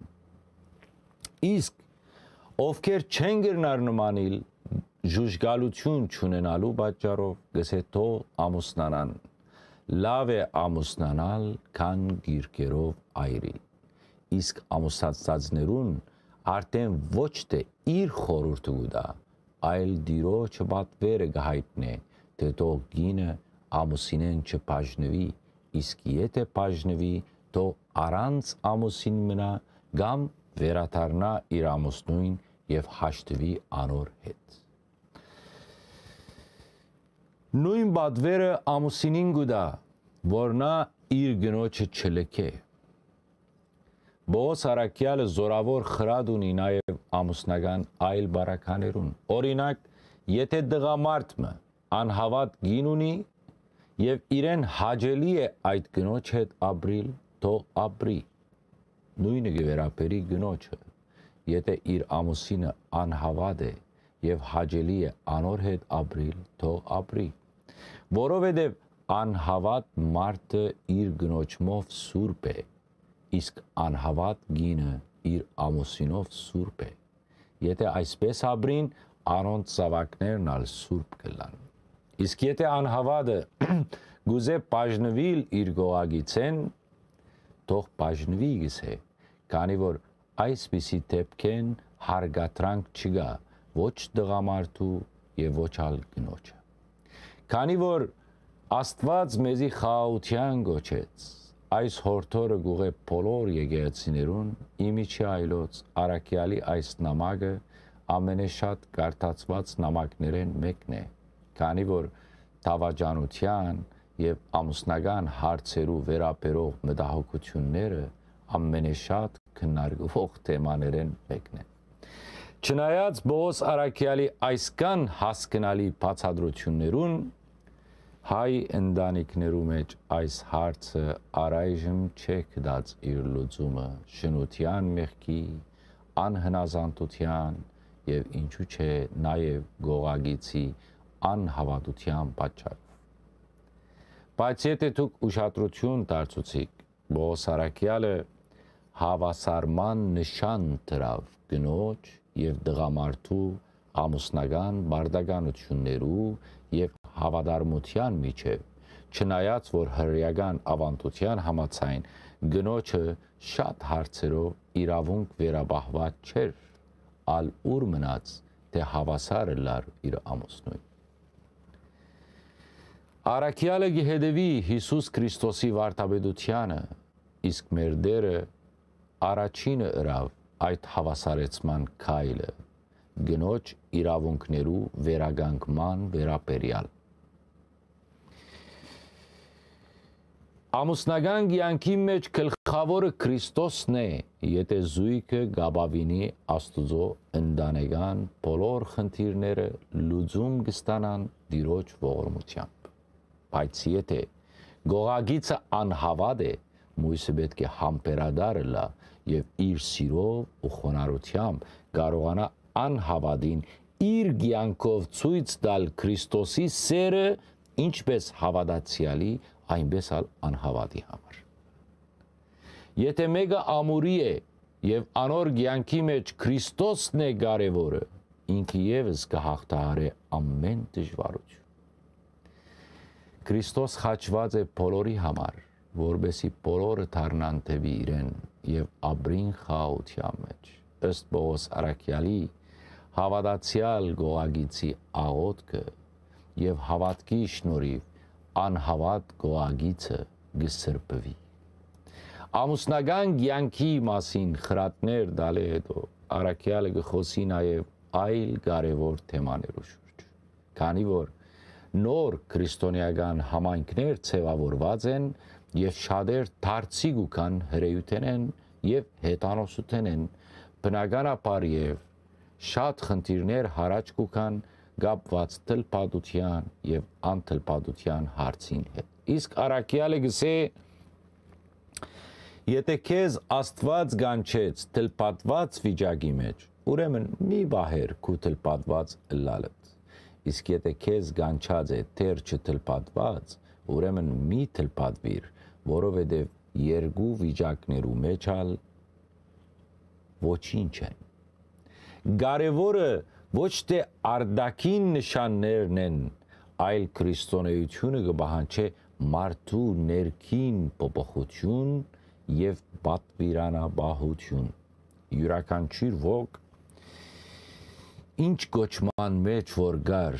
իսկ ովքեր չեն գրնար նմանիլ ժուժգալություն չունենալու պատճառով գսե թող ամուսնանան լավ է ամուսնանալ, քան գիրկերով այրի։ Իսկ ամուսնացածներուն արդեն ոչ թե իր խորուրդը ուտա, այլ դիրոջը պատվերը գահիտնե, թե թող գինը ամուսինեն չբաժնվի, իսկ եթե բաժնվի, թող առանց ամուսին մնա կամ վերադառնա իր ամուսնույն եւ հաշտվի անոր հետ։ Նույն բադվերը ամուսինին գուտա, որ նա իր գնոջը չլքե։ Բոս Արաքյալը զորավոր խրադ ունի նաև ամուսնական այլ բարականերուն։ Օրինակ, եթե դղամարդը անհավատ գին ունի եւ իրեն հաջելի է այդ գնոջ հետ ապրիլ, թող ապրի։ Նույնը գվերապերի գնոջը։ Եթե իր ամուսինը անհավատ է եւ հաջելի է անոր հետ ապրիլ, թող ապրի որովհետև անհավատ մարդը իր գնոջմով սուրբ է, իսկ անհավատ գինը իր ամուսինով սուրբ է։ Եթե այսպես ապրին, անոնց զավակներն ալ սուրբ կլան։ Իսկ եթե անհավատը [CLEARS THROAT] գուզե բաժնվիլ իր գողագիցեն, թող բաժնվի գսե, քանի որ այսպիսի դեպքեն հարգատրանք չկա ոչ դղամարդու եւ ոչ ալ գնոջը։ Քանի որ Աստված մեզի խաղաղության գոչեց, այս հորթորը գուղե բոլոր եկեղեցիներուն իմիջի այլոց Արաքյալի այս նամակը ամենեշատ կարդացված նամակներեն մեկն է, քանի որ դավաճանության եւ ամուսնական հարցերու վերաբերող մտահոգությունները ամենեշատ քննարկվող թեմաներեն մեկն է։ Չնայած Բոս Արաքյալի այսքան հասկանալի բացադրություններուն հայ ընտանիքներու մեջ այս հարցը առայժմ չէ կդած իր լուծումը. շնության մեղքի, անհնազանդության եւ ինչու՞ չէ նաեւ գողագիցի անհավատության պատճառով։ Բայց եթե դուք ուշադրություն դարձուցիք, Բոսարակյալը հավասարման նշան դրավ գնոջ եւ դղամարդու ամուսնական բարդականություններու եւ հավատարմության միջև չնայած որ հրյական ավանդության համացայն գնոջը շատ հարցերով իրավունք վերաբահված չէր ալ ուր մնաց թե հավասարը լար իր ամուսնույն Արաքյալը գհեդեվի Հիսուս Քրիստոսի վարտաբեդությանը իսկ մեր դերը առաջինը ըրավ այդ հավասարեցման քայլը գնոջ իրավունքներու վերագանկման վերապերյալ ամուսնական կյանքի մեջ գլխավորը Քրիստոսն է, եթե զույգը գաբավինի Աստուծո ընդանեկան բոլոր խնդիրները լուծում կստանան Տիրոջ ողորմությամբ։ Բայց եթե գողագիցը անհավատ է, մույսը պետք է համբերադար լա եւ իր սիրով ու խոնարհությամբ կարողանա անհավատին իր կյանքով ցույց տալ Քրիստոսի սերը ինչպես հավատացյալի այնպես էլ անհավատի համար։ Եթե մեկը ամուրի է եւ անոր ցանկի մեջ Քրիստոսն է կարևորը, ինքը եւս կհաղթահարի ամեն դժվարություն։ Քրիստոս խաչված է բոլորի համար, որբեսի բոլորը դառնան թեպի իրեն եւ ապրին խաղաղության մեջ։ Ըստ Պողոս Արաքյալի հավատացյալ գողագիցի աղոթքը եւ հավատքի շնորհիվ անհավատ գոագիցը գսրբվի ամուսնական ցանկի մասին խրատներ դալի հետո արաքյալը գխոսի նաև այլ կարևոր թեմաներու շուրջ քանի որ նոր քրիստոնեական համայնքներ ցևավորված են եւ շատեր դարձիկ ու կան հրեյութեն են եւ հետանոսութեն են բնականաբար եւ շատ խնդիրներ հարաճ կան գապված թլպադության եւ անթլպադության հարցին հետ։ Իսկ Արաքյալը գսե Եթե քեզ Աստված գանչեց թլպատված վիճակի մեջ, ուրեմն մի բահեր քու թլպատված լալդ։ Իսկ եթե քեզ գանչած է թեր չթլպատված, ուրեմն մի թլպատվիր, որովհետև երկու վիճակներու մեջ ալ ոչինչ են։ Կարևորը ոչ թե արդակին նշաններն են, այլ քրիստոնեությունը կբահանչե մարդու ներքին փոփոխություն եւ պատվիրանաբահություն յուրաքանչյուր ոգ ինչ գոչման մեջ որ գար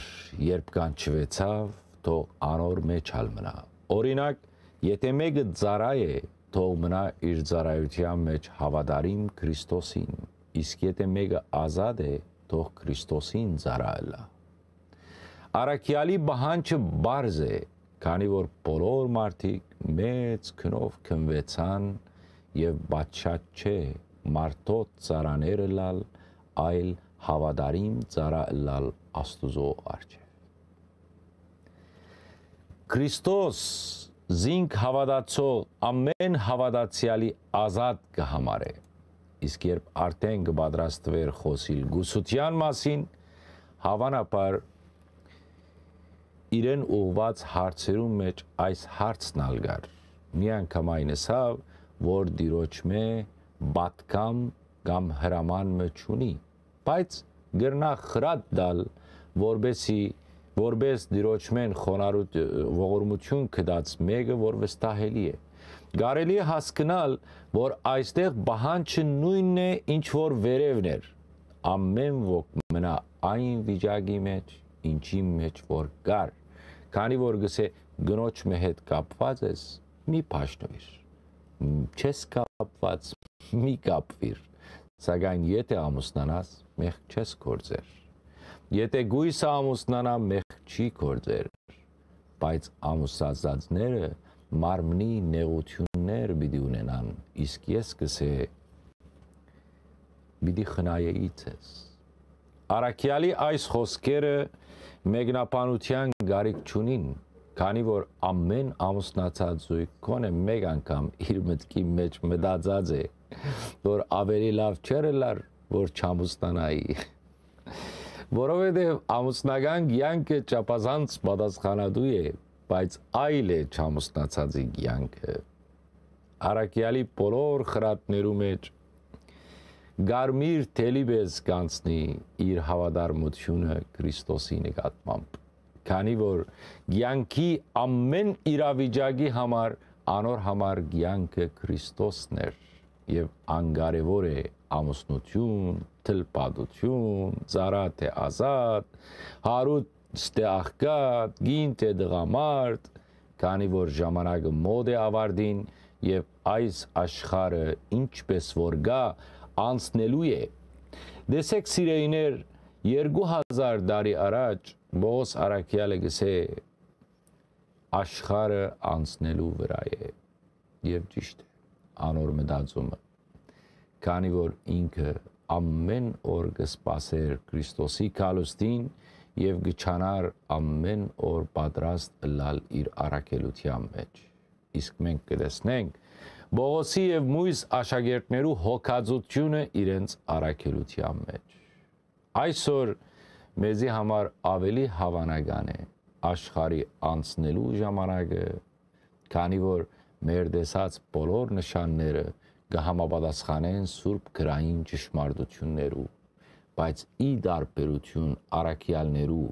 երբ կանչվեցավ թող անոր մեջ ալ մնա օրինակ եթե մեկը ծառա է թող մնա իր ծառայության մեջ հավատարիմ Քրիստոսին իսկ եթե մեկը ազատ է թող Քրիստոսին ծառայելա։ Արաքյալի բանջը բարձ է, քանի որ բոլոր մարդիկ մեծ քնով քնվեցան եւ բաչած չէ մարդոց ծառաները լալ, այլ հավատարիմ ծառայել Աստուծո արչեւ։ Քրիստոս զինք հավատացող ամեն հավատացյալի ազատ կհամարե իսկ երբ արդեն կպատրաստվեր խոսիլ գուսության մասին, հավանաբար իրեն ուղված հարցերում մեջ այս հարցն ալգար։ Մի անգամ այն ասավ, որ դիրոճ մե բատկամ կամ հրաման մը չունի, բայց գրնա խրատ դալ, որբեսի որբես դիրոճմեն խոնարհ ողորմություն կդած մեկը որ վստահելի է Գարելի է հասկանալ, որ այստեղ բահանջը նույնն է, ինչ որ վերևն էր։ Ամեն ոք մնա այն վիճակի մեջ, ինչի մեջ որ կար։ Քանի որ գսե գնոջ մե հետ կապված ես, մի փաշտվիր։ Չես կապված, մի կապվիր։ Սակայն եթե ամուսնանաս, մեղ չես կործեր։ Եթե գույսը ամուսնանա, մեղ չի կործեր։ Բայց ամուսացածները մարմնի նեղություններ պիտի ունենան, իսկ ես կսե պիտի խնայեի ցես։ Արաքյալի այս խոսքերը մեկնաբանության գարիք չունին, քանի որ ամեն ամուսնացած զույգ կոնե մեկ անգամ իր մտքի մեջ մտածած է, որ ավելի լավ չէր լար, որ չամուսնանայի որովհետև ամուսնական կյանքը ճապազանց պատասխանատու է բայց այլ է չամուսնացածի կյանքը արաքյալի բոլոր խրատներու մեջ գարմիր թելիբես կանցնի իր հավատարմությունը Քրիստոսի նկատմամբ քանի որ կյանքի ամեն իրավիճակի համար անոր համար կյանքը Քրիստոսն էր եւ անկարևոր է ամուսնություն, թլպադություն, ծառա թե ազատ, հարուտ ստե աղքատ, գին թե դղամարդ, քանի որ ժամանակը մոդ է ավարտին եւ այս աշխարը ինչպես որ գա անցնելու է։ Դեսեք սիրեիներ 2000 տարի առաջ Բոս Արաքյալը գսե աշխարը անցնելու վրա է եւ ճիշտ է անոր մտածումը քանի որ ինքը ամեն օր կսպասեր Քրիստոսի կալուստին եւ գճանար ամեն օր պատրաստ լալ իր առաքելության մեջ իսկ մենք կտեսնենք Բողոսի եւ մույս աշակերտներու հոգածությունը իրենց առաքելության մեջ այսօր մեզի համար ավելի հավանական է աշխարի անցնելու ժամանակը քանի որ մեր տեսած բոլոր նշանները կհամապատասխանեն սուրբ գրային ճշմարտություններու, բայց ի դարբերություն արաքյալներու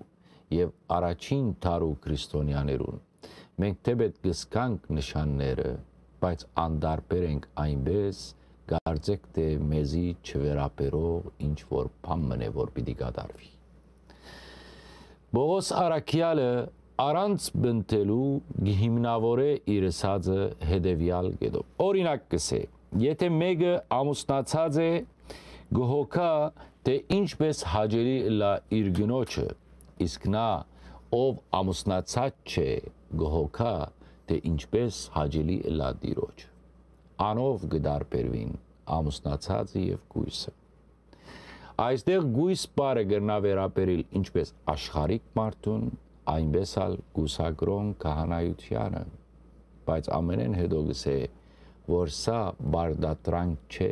եւ առաջին թարու քրիստոնյաներուն մենք թեպետ գսկանք նշանները, բայց անդարբեր ենք այնպես գարձեք թե մեզի չվերապերող ինչ որ բան մնե որ պիտի կատարվի Բողոս Արաքյալը առանց բնտելու հիմնավորե իր սածը հետևյալ գետով։ Օրինակ կսե, եթե մեկը ամուսնացած է գոհոքա թե ինչպես հաջելի լա իր գնոջը, իսկ նա ով ամուսնացած չէ գոհոքա թե ինչպես հաջելի լա դիրոջ։ Անով գդարբերվին ամուսնացածը եւ գույսը։ Այստեղ գույս բարը գրնա վերապերիլ ինչպես աշխարհիկ մարդուն, այնպես ալ գուսագրոն քահանայությանը բայց ամենեն հետո գսե որ սա բարդատրանք չէ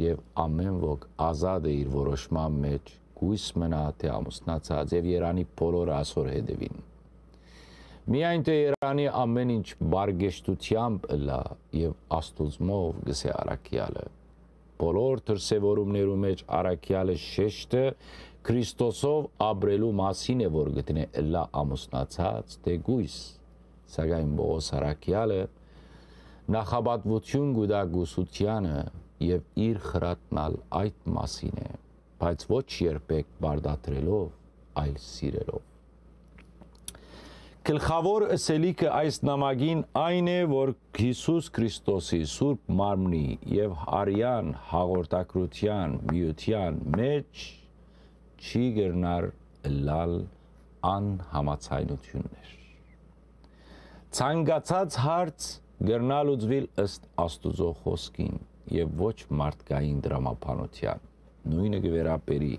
եւ ամեն ոք ազատ է իր որոշման մեջ գույս մնա թե ամուսնացած եւ Երանի բոլոր ասոր հետևին Միայն թե Երանի ամեն ինչ բարգեշտությամբ լա եւ աստուծմով գսե արաքյալը բոլոր դրսևորումներու մեջ արաքյալը շեշտը Քրիստոսով ապրելու մասին է որ գտնե լա ամուսնացած թե գույս սակայն Բողոս Արաքյալը նախաբատվություն գուտա գուսությանը եւ իր խրատնալ այդ մասին է բայց ոչ երբեք բարդատրելով այլ սիրելով Գլխավոր ըսելիքը այս նամակին այն է, որ Հիսուս Քրիստոսի Սուրբ Մարմնի եւ Արյան հաղորդակրության միության մեջ չի գրնար լալ անհամացայնություններ։ Ցանկացած հարց գրնալ ուզվիլ ըստ Աստուծո խոսքին եւ ոչ մարդկային դրամապանության։ Նույնը գվերապերի,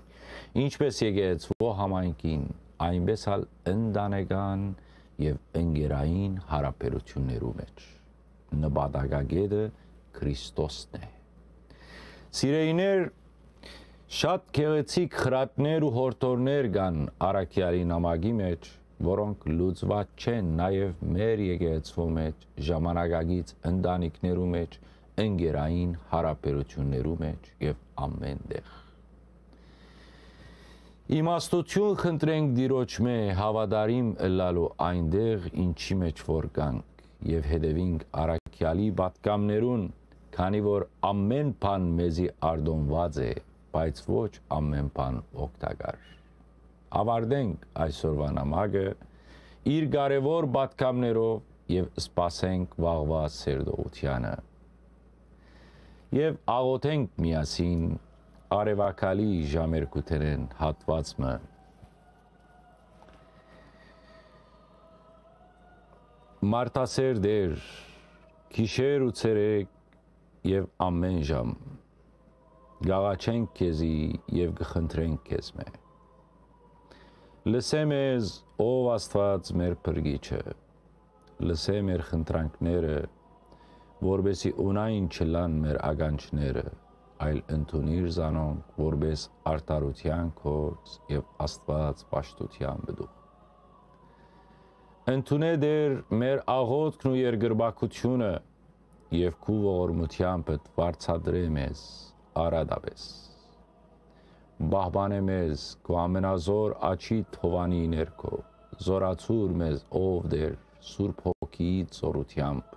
ինչպես եկեղեցու համայնքին, այնպես հալ ընդանեկան եւ ընկերային հարաբերություններու մեջ։ Նպատակագետը Քրիստոսն է։ Սիրեիներ Շատ գեղեցիկ խրատներ ու հորտորներ կան Արաքյալի նամակի մեջ, որոնք լուծված չեն նաև մեր եկեղեցու մեջ, ժամանակագից ընտանիքներու մեջ, ընկերային հարաբերություններու մեջ եւ ամենտեղ։ Իմաստություն խնդրենք Տիրոջ մե հավատարիմ ըլալու այնտեղ ինչի մեջ որ կանք եւ հետևինք Արաքյալի պատկամներուն, քանի որ ամեն բան մեզի արդոնված է, բայց ոչ ամեն բան օգտակար։ Ավարտենք այսօրվա նամակը իր կարևոր պատկամներով եւ սпасենք վաղվա սերտողությանը։ Եվ աղոթենք միասին արևակալի ժամերկութերեն հատվածը Մարտասեր դեր քիշեր ու ցերեկ եւ ամեն ժամ գաղաչենք քեզի եւ կխնդրենք քեզ մե լսե մեզ ով աստված մեր փրկիչը լսե մեր խնդրանքները որբեսի ունայն չլան մեր ագանչները այլ ընդունիր զանոնք որբես արտարության կորց եւ աստված պաշտության բդու ընդունե դեր մեր աղոթքն ու երգրբակությունը եւ քու ողորմությամբ վարցադրե մեզ արադավես։ Բահբան է մեզ քո ամենազոր աչի թովանի ներքո, զորացուր մեզ ով դեր Սուրբ հոգի ծորությամբ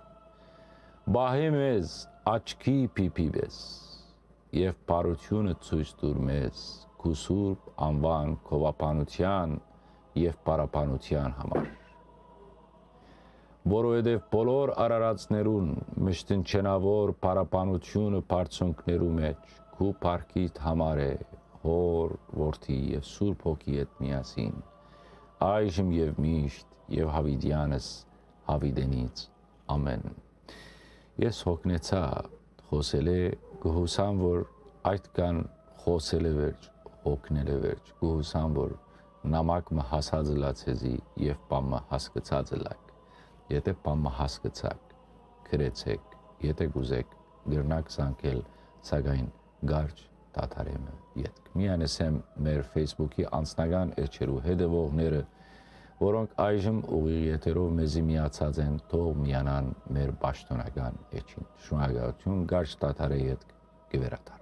բահե մեզ աչքի փիփիվես եւ բարությունը ցույց տուր մեզ քու սուրբ անվան կովապանության եւ պարապանության համար որովհետև բոլոր արարածներուն մշտնչենավոր պարապանությունը բարձունքներու մեջ քու парքիդ համար է հոր որդի եւ սուրբ հոգի հետ միասին այժմ եւ միշտ եւ հավիդյանս հավիդենից ամեն Ես հոգնեցա խոսել է գոհուսան որ այդ կան խոսել է վերջ հոգնել է վերջ գոհուսան որ նամակ մը հասած լացեզի եւ բամը հասկացած լակ եթե բամը հասկացակ գրեցեք եթե գուզեք գրնակ ցանկել սակայն գարջ դաթարեմը յետք։ Միայն ասեմ մեր Facebook-ի անձնական էջերու հետևողները, որոնք այժմ ուղիղ եթերով մեզի միացած են, թող միանան մեր պաշտոնական էջին։ Շնորհակալություն, գարջ դաթարե յետք գվերաթար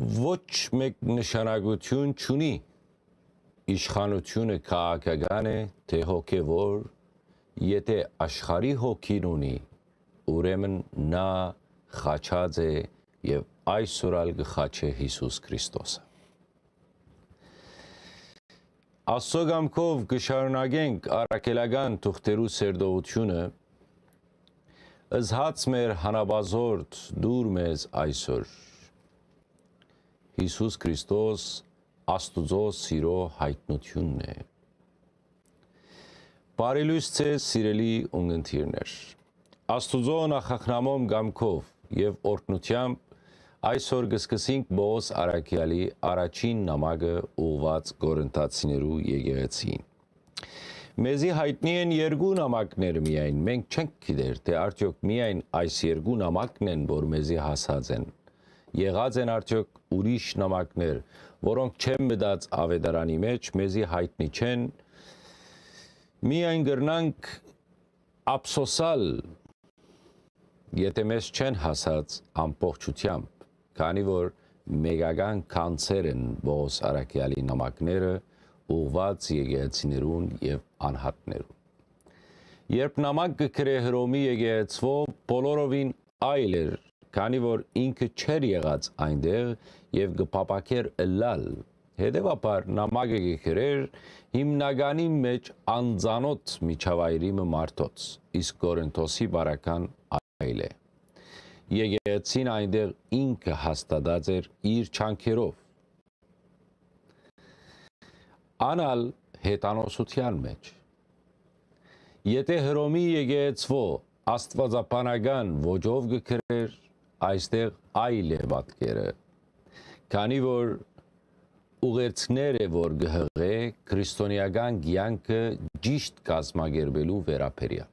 ոչ մեկ նշանակություն չունի իշխանությունը քաղաքական է թե հոգևոր եթե աշխարհի հոգին ունի ուրեմն նա խաչած է եւ այսօր ալ գխաչե Հիսուս Քրիստոսը Աստծոգամքով կշարունակենք առաքելական թուղթերու սերդողությունը ըզհաց մեր հանաբազորդ դուր մեզ այսօր Հիսուս Քրիստոս Աստուծո սիրո հայտնությունն է։ Բարելույս ցեզ սիրելի ունգընթիրներ։ Աստուծո նախախնամոմ գամքով եւ օրհնությամբ այսօր կսկսենք Բոս Արաքյալի առաջին նամակը ուղված Կորինթացիներու եկեղեցին։ Մեզի հայտնի են երկու նամակներ միայն, մենք չենք գիտեր, թե արդյոք միայն այս երկու նամակն են, որ մեզի հասած են եղած են արդյոք ուրիշ նամակներ, որոնք չեն մտած ավետարանի մեջ, մեզի հայտնի չեն, միայն գրնանք ափսոսալ, եթե մեզ չեն հասած ամբողջությամբ, քանի որ մեգական կանցեր են Բոս Արաքյալի նամակները ուղված եկեղեցիներուն եւ անհատներուն։ Երբ նամակ կգրե Հռոմի եկեղեցվո բոլորովին այլ էր քանի որ ինքը չեր եղած այնտեղ եւ գփապակեր ըլալ հետեւաբար նամակը գերեր հիմնականի մեջ անձանոտ միջավայրի մարդոց իսկ Կորինթոսի բարական այլ է Եկեղեցին այնտեղ ինքը հաստատած էր իր չանքերով անալ հետանոսության մեջ Եթե Հռոմի եկեղեցվո աստվածապանական ոճով գկրեր այստեղ այլ է պատկերը քանի որ ուղերձները որ գհղե քրիստոնեական կյանքը ճիշտ կազմակերպելու վերապերյալ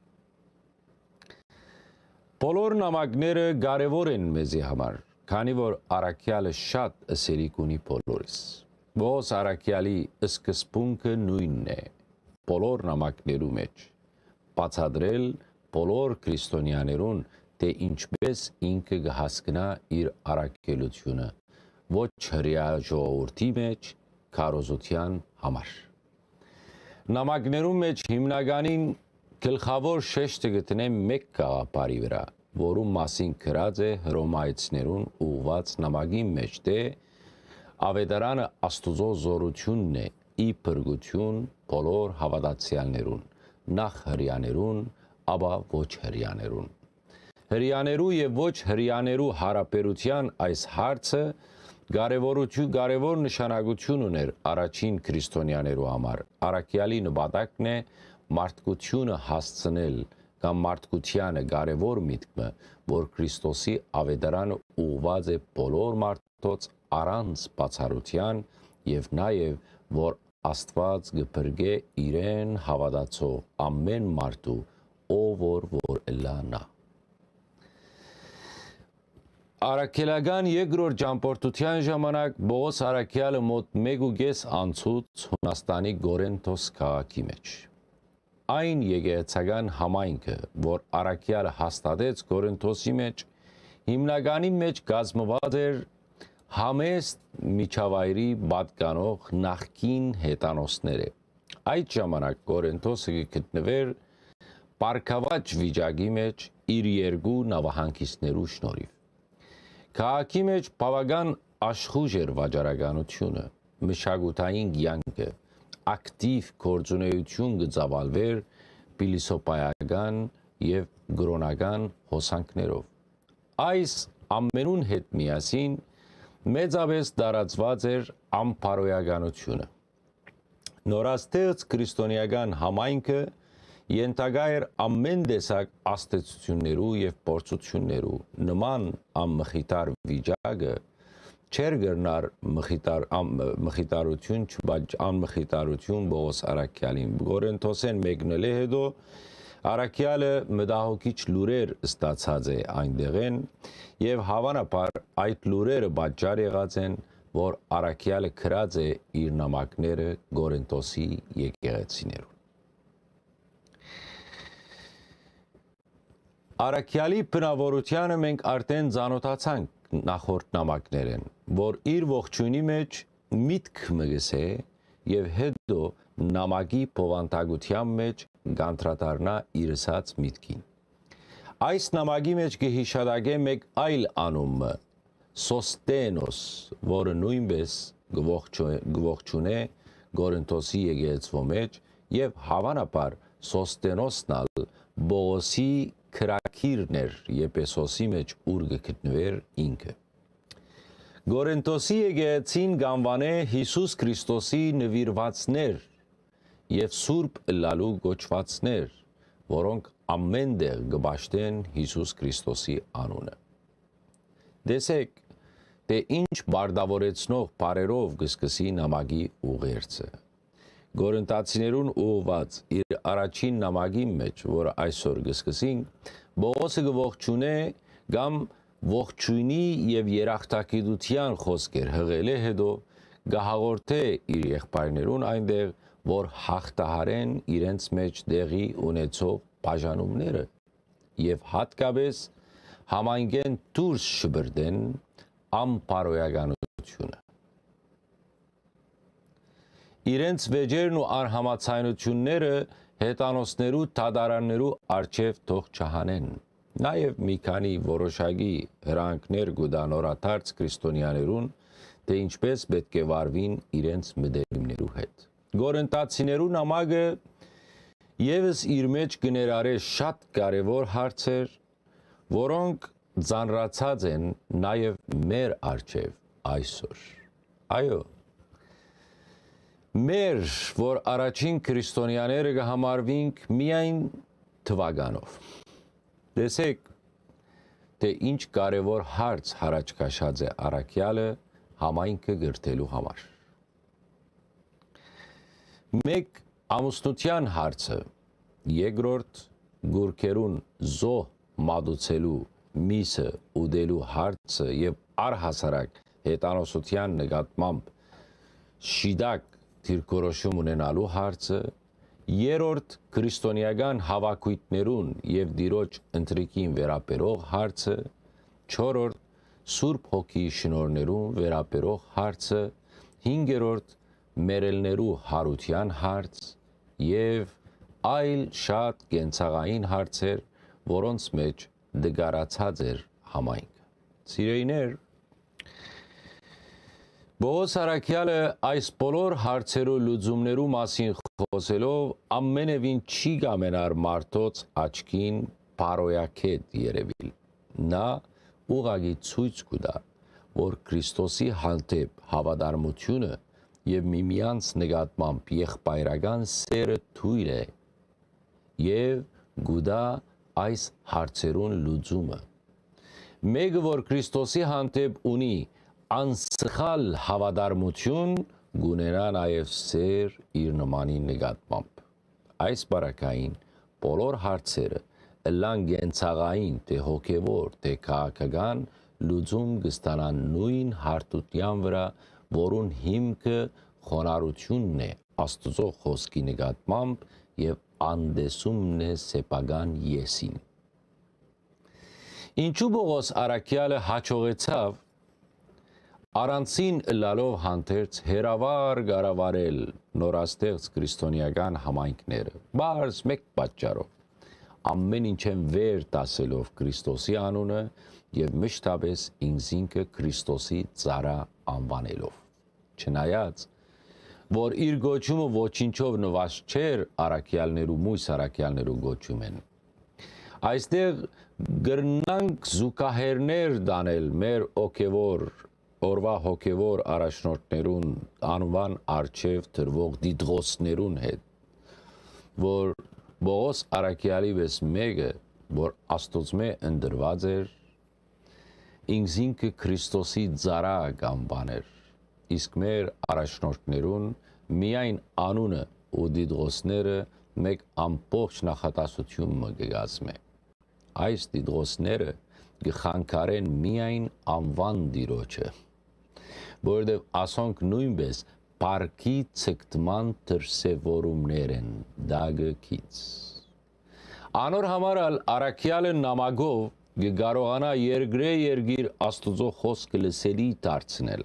Բոլոր նամակները կարևոր են մեզի համար, քանի որ Արաքյալը շատ ըսերիկ ունի բոլորիս։ Ողոս Արաքյալի սկզբունքը նույնն է։ Բոլոր նամակներու մեջ բացադրել բոլոր քրիստոնյաներուն թե ինչպես ինքը կհասկնա իր առաքելությունը ոչ հրյա ժողովրդի մեջ քարոզության համար։ Նամակներու մեջ հիմնականին գլխավոր շեշտը գտնեմ մեկ գաղափարի վրա, որում մասին գրած է հրոմայցներուն ուղված նամակի մեջ. Դե ավետարանը աստուծո զորությունն է ի բրգություն բոլոր հավատացյալներուն, նախ հրյաներուն, ապա ոչ հրյաներուն։ Հրյաներու եւ ոչ հրյաներու հարաբերության այս հարցը կարևորություն կարևոր նշանակություն ուներ առաջին քրիստոնյաներու համար։ Արաքյալի նպատակն է մարդկությունը հասցնել կամ մարդկությանը կարևոր միտքը, որ Քրիստոսի ավետարանը ուղված է բոլոր մարդոց առանց բացառության եւ նաեւ որ Աստված գբրգե իրեն հավատացող ամեն մարդու ով որ որ լանա Արաքելական երկրորդ ճամփորդության ժամանակ Բողոս Արաքյալը մոտ 1.5 անցուց Հունաստանի Գորենթոս քաղաքի մեջ։ Այն եկեղեցական համայնքը, որ Արաքյալը հաստատեց Գորենթոսի մեջ, հիմնականի մեջ կազմված էր համեստ միջավայրի պատկանող նախքին հետանոսները։ Այդ ժամանակ Գորենթոսը գտնվեր Պարկավաճ վիճակի մեջ իր երկու նավահանգիստներու շնորհիվ Քաղաքի մեջ բավական աշխուժ էր վաճառականությունը, մշակութային կյանքը, ակտիվ գործունեություն գծավալվեր փիլիսոփայական եւ գրոնական հոսանքներով։ Այս ամենուն հետ միասին մեծապես դարածված էր ամփարոյականությունը։ Նորաստեղծ քրիստոնեական համայնքը ենթակա էր ամեն տեսակ աստեցություններու եւ փորձություններու նման ամմխիտար վիճակը չեր գրնար մխիտար մխիտարություն չբաճ անմխիտարություն Բողոս Արաքյալին Գորենթոսեն մեկնել է հետո Արաքյալը մտահոգիչ լուրեր ստացած է այնտեղեն եւ հավանաբար այդ լուրերը պատճառ եղած են որ Արաքյալը քրած է իր նամակները Գորենթոսի եկեղեցիներուն Արաքյալի բնավորությանը մենք արդեն ճանոթացանք նախորդ նամակներեն, որ իր ողջունի մեջ միտք մգսե եւ հետո նամակի փոխանցագության մեջ գանտրատարնա իրսած միտքին։ Այս նամակի մեջ կհիշադակե մեկ այլ անումը Սոստենոս, որը նույնպես գողջուն է Գորենթոսի եկեղեցու մեջ եւ հավանաբար Սոստենոսն ալ Բողոսի քրակիրն էր Եփեսոսի մեջ ուր գտնվեր ինքը։ Գորենթոսի եկեղեցին գանվանե Հիսուս Քրիստոսի նվիրվածներ եւ Սուրբ լալու գոչվածներ, որոնք ամենտեղ գբաշտեն Հիսուս Քրիստոսի անունը։ Դեսեք, թե ինչ բարդավորեցնող բարերով գսկսի նամակի ուղերձը։ Գորընտացիներուն ուղված իր առաջին նամակի մեջ, որը այսօր գսկսին, Բողոսը գողջունե կամ ողջույնի եւ երախտագիտության խոսքեր հղել է հետո գահաղորդե իր եղբայրներուն այնտեղ, որ հաղթահարեն իրենց մեջ դեղի ունեցող բաժանումները եւ հատկապես համայնքեն դուրս շբրդեն ամպարոյականությունը։ Իրենց վեճերն ու արհամացայնությունները հետանոսներու թադարաններու արչև թող չհանեն։ Նաև մի քանի որոշակի հրանքներ գուդանորաթարց քրիստոնյաներուն, թե ինչպես պետք է վարվին իրենց մտերիմներու հետ։ Գորընտացիներու նամակը եւս իր մեջ կներարե շատ կարևոր հարցեր, որոնք ծանրացած են նաև մեր արչև այսօր։ Այո, մեր, որ առաջին քրիստոնյաները կհամարվինք միայն թվականով։ Տեսեք, թե ինչ կարևոր հարց հարաճ քաշած է Արաքյալը համայնքը գրթելու համար։ Մեկ ամուսնության հարցը, երկրորդ գուրքերուն զոհ մատուցելու միսը ուդելու հարցը եւ առհասարակ հետանոսության նկատմամբ շիդակ թիրքորոշում ունենալու հարցը երրորդ քրիստոնեական հավաքույտներուն եւ դիրոջ ընտրիկին վերապերող հարցը չորրորդ Սուրբ հոգի շնորներուն վերապերող հարցը հինգերորդ մերելներու հարության հարց եւ այլ շատ կենցաղային հարցեր, որոնց մեջ դգարացած էր համայնքը։ Սիրեիներ, Բողոս Արաքյալը այս բոլոր հարցերու լուծումներու մասին խոսելով ամենևին չի գամենար մարդոց աչքին բարոյակետ երևիլ։ Նա ուղագի ցույց կուտա, որ Քրիստոսի հանդեպ հավատարմությունը եւ միմյանց նկատմամբ եղբայրական սերը թույլ է եւ գուդա այս հարցերուն լուծումը։ Մեկը որ Քրիստոսի հանդեպ ունի անսխալ հավատարմություն, գուներա նաև սեր իր նմանի նկատմամբ։ Այս բարակային բոլոր հարցերը լան գենցաղային, թե հոգևոր, թե քաղաքական լուծում կստանան նույն հարթության վրա, որուն հիմքը խոնարհությունն է Աստծո խոսքի նկատմամբ եւ անդեսումն է սեփական եսին։ Ինչու Բողոս Արաքյալը հաջողեցավ առանցին լալով հանդերձ հերավար գարավարել նորաստեղծ քրիստոնեական համայնքները։ Բարձ մեկ պատճառով ամեն ինչ են վեր տասելով Քրիստոսի անունը եւ մշտապես ինքնինքը Քրիստոսի ծառա անվանելով։ Չնայած որ իր գոչումը ոչինչով նվաշ չէր արաքյալներու մույս արաքյալներու գոչում են։ Այստեղ գրնանք զուկահերներ դանել մեր օկեվոր օրվա հոգևոր առաջնորդներուն անվան արչև դրվող դիդղոսներուն հետ որ Բողոս Արաքյալի վես մեկը որ Աստծո ընդրված էր ինքնինքը Քրիստոսի ծառա կամ բաներ իսկ մեր առաջնորդներուն միայն անունը ու դիդղոսները մեկ ամբողջ նախատասություն մը գգազմե այս դիդղոսները գխանկարեն միայն անվան դիրոջը որովհետև ասոնք նույնպես պարկի ցկտման դրսևորումներ են դագքից։ Անոր համարալ Արաքյալը նամագով գկարողանա երգրե երգիր Աստուծո խոսքը լսելի դարձնել։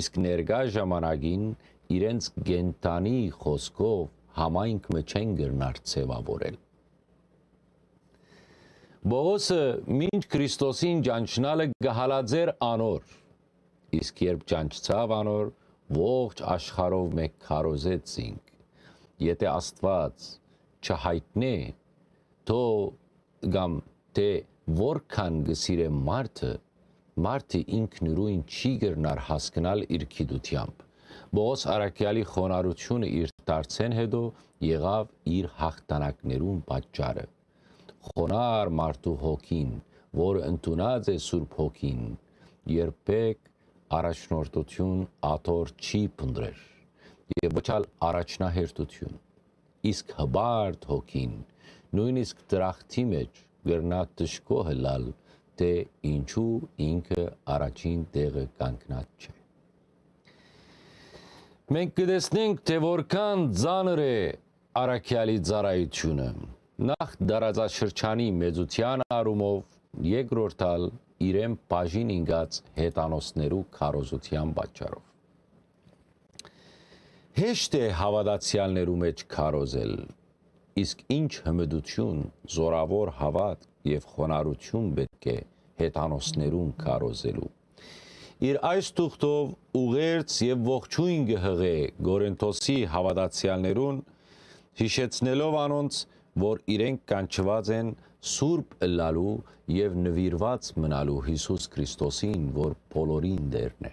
Իսկ ներկա ժամանակին իրենց գենտանի խոսքով համայնք մեջ են գրնար ցևավորել։ Բողոսը մինչ Քրիստոսին ճանչնալը գահալաձեր անոր իսկ երբ ճանչցավ անոր ողջ աշխարհով մեկ քարոզեցինք եթե Աստված չհայտնե թո գամ թե որքան գսիրե մարդը մարդը ինքնուրույն չի գրնար հասկանալ իր քիդությամբ Բոս Արաքյալի խոնարհությունը իր դարձեն հետո եղավ իր հաղթանակներուն պատճառը խոնար մարդու հոգին որ ընդունած է Սուրբ հոգին երբեք առաջնորդություն աթոր չի փնդրեր եւ ոչալ առաջնահերթություն իսկ հբարդ հոգին նույնիսկ դրախտի մեջ գրնա դժկո հլալ թե ինչու ինքը առաջին տեղը կանգնած չէ մենք կտեսնենք թե որքան ծանր է արաքյալի ծառայությունը նախ դարաձաշրջանի մեծության առումով երկրորդալ իրեն բաժին ինգած հետանոսներու քարոզության պատճառով։ Հեշտ է հավատացյալներու մեջ քարոզել, իսկ ինչ հմդություն, զորավոր հավատ եւ խոնարհություն պետք է հետանոսներուն քարոզելու։ Իր այս թուղթով ուղերձ եւ ողջույն գհղե Գորենթոսի հավատացյալներուն հիշեցնելով անոնց, որ իրենք կանչված են սուրբ ըլլալու եւ նվիրված մնալու Հիսուս Քրիստոսին, որ բոլորին դերն է։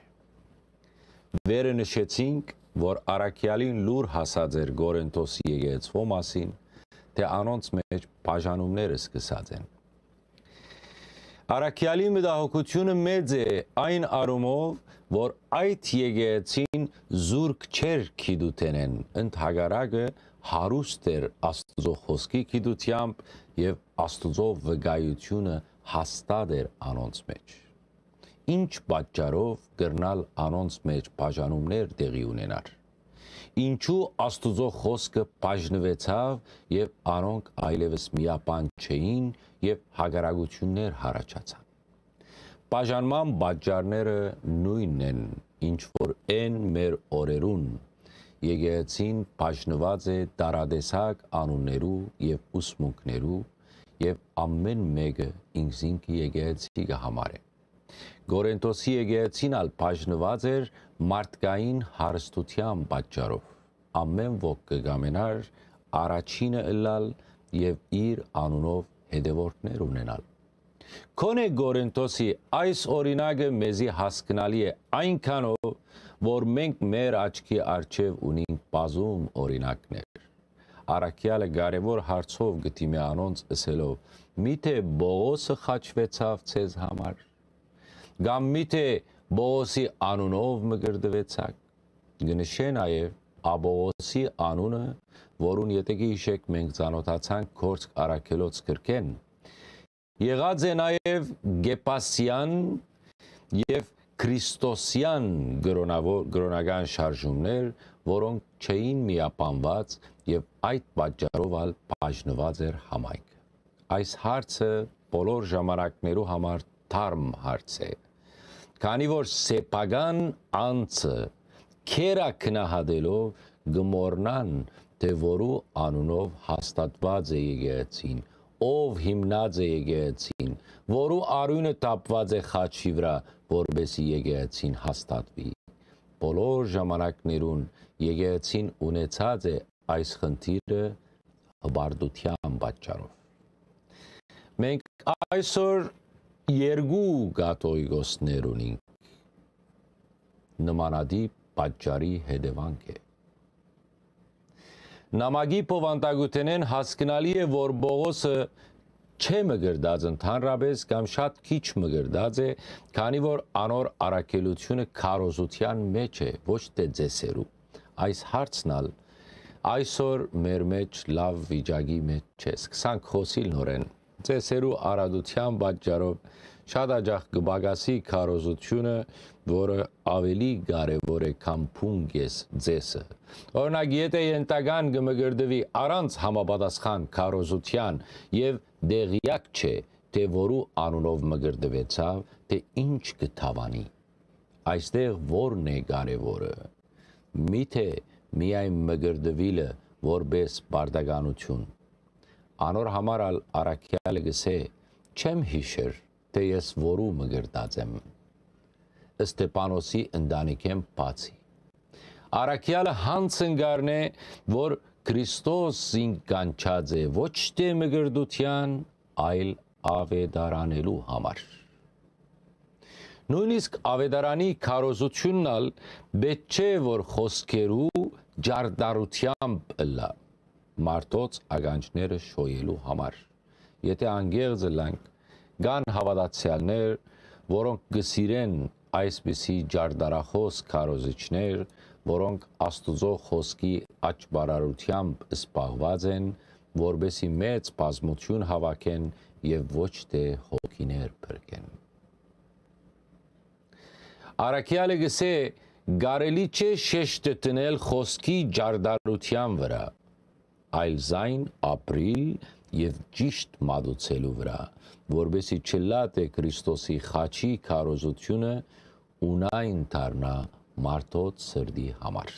Վերը նշեցինք, որ Արաքյալին լուր հասած էր Գորենթոսի եկեղեցվո մասին, թե անոնց մեջ բաժանումները սկսած են։ Արաքյալի մտահոգությունը մեծ է այն առումով, որ այդ եկեղեցին զուրկ չեր քիդութենեն, ընդհակարակը հարուստ էր Աստծո խոսքի գիտությամբ եւ Աստուծո վկայությունը հաստատ էր անոնց մեջ։ Ինչ պատճառով կրնալ անոնց մեջ բաժանումներ տեղի ունենար։ Ինչու Աստուծո խոսքը բաժնվեցավ եւ անոնք այլևս միապան չէին եւ հագարագություններ հարաճացան։ Բաժանման պատճառները նույնն են, ինչ որ այն մեր օրերուն եկեղեցին բաժնված է տարադեսակ անուններու եւ ուսմունքներու եւ ամեն մեկը ինքնին եկեղեցի կհամարե։ Գորենտոսի եկեղեցին ալ բաժնված էր մարդկային հարստության պատճառով։ Ամեն ոք կգամենար առաջինը ըլլալ եւ իր անունով հետևորդներ ունենալ։ Քոնե Գորենտոսի այս օրինակը մեզի հասկանալի է այնքանով, որ մենք մեր աչքի արջև ունենք բազում օրինակներ։ Արաքյալը կարևոր հարցով գտիմի անոնց ըսելով. միթե Բողոսը խաչվեցավ ցեզ համար։ Կամ միթե Բողոսի անունով մգրդվեցաք։ Գնշե նաև Աբողոսի անունը, որուն եթե գիշեք մենք ցանոթացանք Քորց Արաքելոց գրքեն, եղած է նաև Գեպասյան եւ քրիստոսյան գրոնավոր գրոնական շարժումներ, որոնք չէին միապանված եւ այդ պատճառով ալ բաժնված էր համայնքը։ Այս հարցը բոլոր ժամանակներու համար թարմ հարց է։ Քանի որ սեփական անձը քերա քնահատելով գմորնան թե որու անունով հաստատված է եկեղեցին ով հիմնած է եկեղեցին, որու արյունը տապված է խաչի վրա, որբեսի եկեղեցին հաստատվի։ Բոլոր ժամանակներուն եկեղեցին ունեցած է այս խնդիրը հբարդության պատճառով։ Մենք այսօր երկու կաթողիկոսներ ունենք։ Նմանադիպ պատճառի հետևանք է։ Նամագի փոխանցագութենեն հասկանալի է, որ Բողոսը չէ մգրդած ընդհանրապես կամ շատ քիչ մգրդած է, քանի որ անոր առաքելությունը քարոզության մեջ է, ոչ թե ձեսերու։ Այս հարցնալ այսօր մեր մեջ լավ վիճակի մեջ չէ։ Սկսանք խոսիլ նորեն։ Ձեսերու արադության պատճառով շատ աջախ կբագասի քարոզությունը, որը ավելի կարևոր է, քան փունգես ձեսը։ Օրինակ, եթե ենտական կմգրդվի առանց համապատասխան քարոզության եւ դեղյակ չէ, թե որու անունով մգրդվեցավ, թե ինչ կթավանի։ Այստեղ ո՞րն է կարևորը։ Միթե միայն մգրդվիլը որբես բարդականություն։ Անոր համար արաքյալը գսե չեմ հիշեր թե ես որու մգրտած եմ։ Ստեփանոսի ընտանիքեն բացի։ Արաքյալը հանցնգարն է, որ Քրիստոս ինքանչած է ոչ թե մգրդության, այլ ավետարանելու համար։ Նույնիսկ ավետարանի քարոզությունն ալ պետք չէ որ խոսքերու ջարդարությամբ լա մարդոց ագանջները շոյելու համար։ Եթե անգեղձը լանք Կան հավատացյալներ, որոնք գսիրեն այսպիսի ջարդարախոս քարոզիչներ, որոնք Աստուծո խոսքի աճբարարությամբ սպաղված են, որբեսի մեծ բազմություն հավաքեն եւ ոչ թե հոգիներ փրկեն։ Արաքյալը գսե գարելի չէ շեշտը տնել խոսքի ջարդարության վրա, այլ զայն ապրիլ եւ ճիշտ մատուցելու վրա, որբեսի չլատ է Քրիստոսի խաչի քարոզությունը ունայն դառնա մարդոց սրդի համար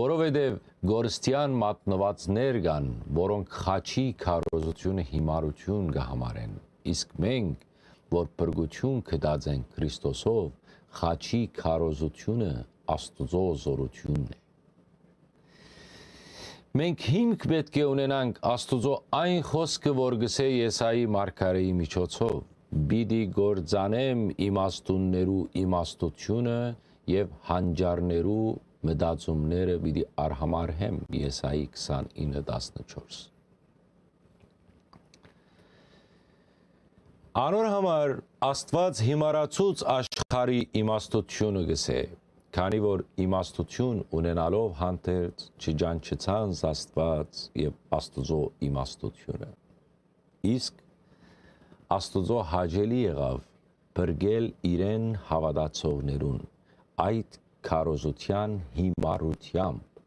որովհետև գորստյան մատնվածներ կան, որոնք խաչի քարոզությունը հիմարություն կհամարեն, իսկ մենք, որ բրգություն կդած ենք Քրիստոսով, խաչի քարոզությունը Աստուծո զորությունն է։ Մենք հիմք պետք է ունենանք Աստուծո այն խոսքը, որ գսե Եսայի մարգարեի միջոցով. «Բիդի գործանեմ իմաստուններու իմաստությունը եւ հանջարներու մտածումները պիտի արհամարհեմ» Եսայի 29:14։ Անոր համար Աստված հիմարացուց աշխարի իմաստությունը գսե քանի որ իմաստություն ունենալով հանդերձ չջանչեցան Աստված եւ Աստուծո իմաստությունը։ Իսկ Աստուծո հաջելի եղավ բրգել իրեն հավատացողներուն այդ քարոզության հիմարությամբ,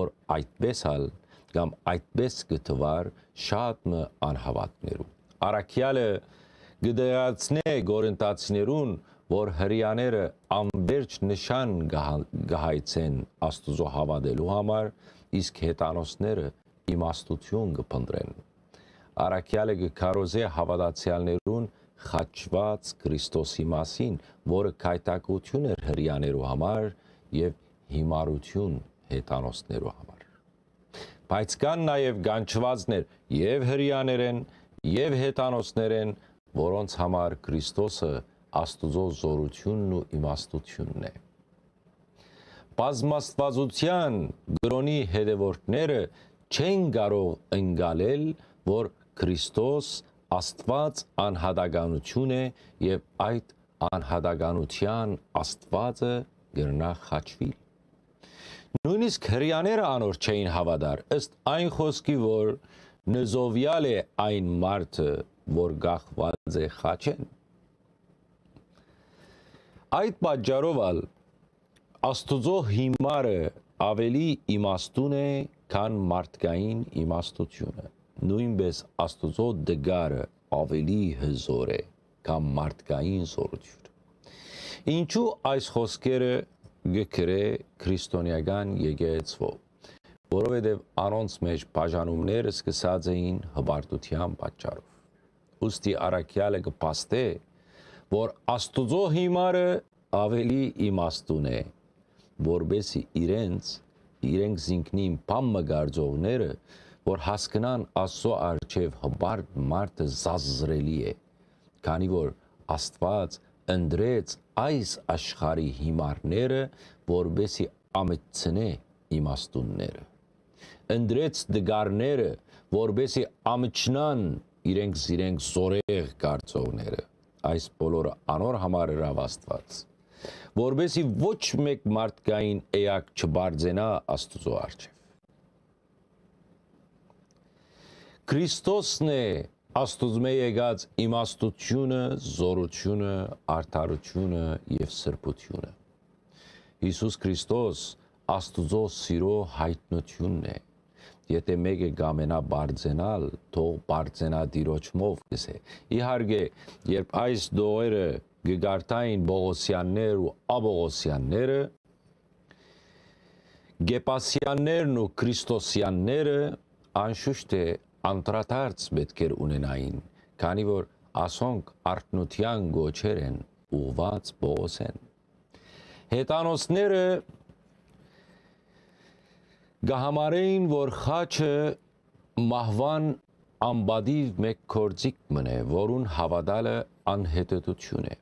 որ այդպես հալ կամ այդպես գտվար շատ մը անհավատներու։ Արաքյալը գդեացնե գորընտացիներուն, որ հрьяաները անverջ նշան գահայցեն Աստուծո հավատելու համար, իսկ հետանոսները իմաստություն կփնտրեն։ Արաքյալը գկարոզե հավատացյալներուն խաչված Քրիստոսի մասին, որը կայտակություն էր հрьяաներու համար եւ հիմարություն հետանոսներու համար։ Բայց կան նաեւ գանչվածներ եւ հрьяաներ են, եւ հետանոսներ են, և որոնց համար Քրիստոսը Աստուծո զորությունն ու իմաստությունն է։ Բազմաստվածության գրոնի հետևորդները չեն կարող ընկալել, որ Քրիստոս Աստված անհատականություն է եւ այդ անհատականության Աստվածը գրնա խաչվի։ Նույնիսկ հрьяաները անոր չէին հավատար, ըստ այն խոսքի, որ նզովյալ է այն մարդը, որ գախված է խաչեն։ Այդ պատճառով ալ Աստուծո հիմարը ավելի իմաստուն է, քան մարդկային իմաստությունը։ Նույնպես Աստուծո դգարը ավելի հզոր է, քան մարդկային զորությունը։ Ինչու այս խոսքերը գկրե քրիստոնեական եկեղեցվով, որովհետև անոնց մեջ բաժանումները սկսած էին հբարտության պատճառով։ Ոստի արաքյալը կփաստե, որ Աստուծո հիմարը ավելի իմաստուն է, որբեսի իրենց իրենք զինքնին բամը գարձողները որ հասկանան Աստծո արչև հբարտ մարդը զազրելի է, քանի որ Աստված ընդրեց այս աշխարհի հիմարները, որբեսի ամեցնե իմաստունները։ Ընդրեց դգարները, որբեսի ամճնան իրենք զիրենք զորեղ կարծողները։ Այս բոլորը անոր համար էր Աստված որբեսի ոչ մեկ մարդկային էակ չբարձենա Աստուծո առջև։ Քրիստոսն է Աստուծմե եկած իմաստությունը, զորությունը, արդարությունը եւ սրբությունը։ Հիսուս Քրիստոս Աստուծո սիրո հայտնությունն է։ Եթե մեկը գամենա բարձենալ, թող բարձենա դիրոճմով կսե։ Իհարկե, երբ այս դողերը գգարտային Բողոսյաններ ու Աբողոսյանները Գեպասյաններն ու Քրիստոսյանները անշուշտ է անդրադարձ պետք էր ունենային, քանի որ ասոնք արտնության գոչեր են ուղված Բողոսեն։ Հետանոսները գահամարեին, որ խաչը մահվան ամբադիվ մեկ կորձիկ մնե, որուն հավատալը անհետետություն է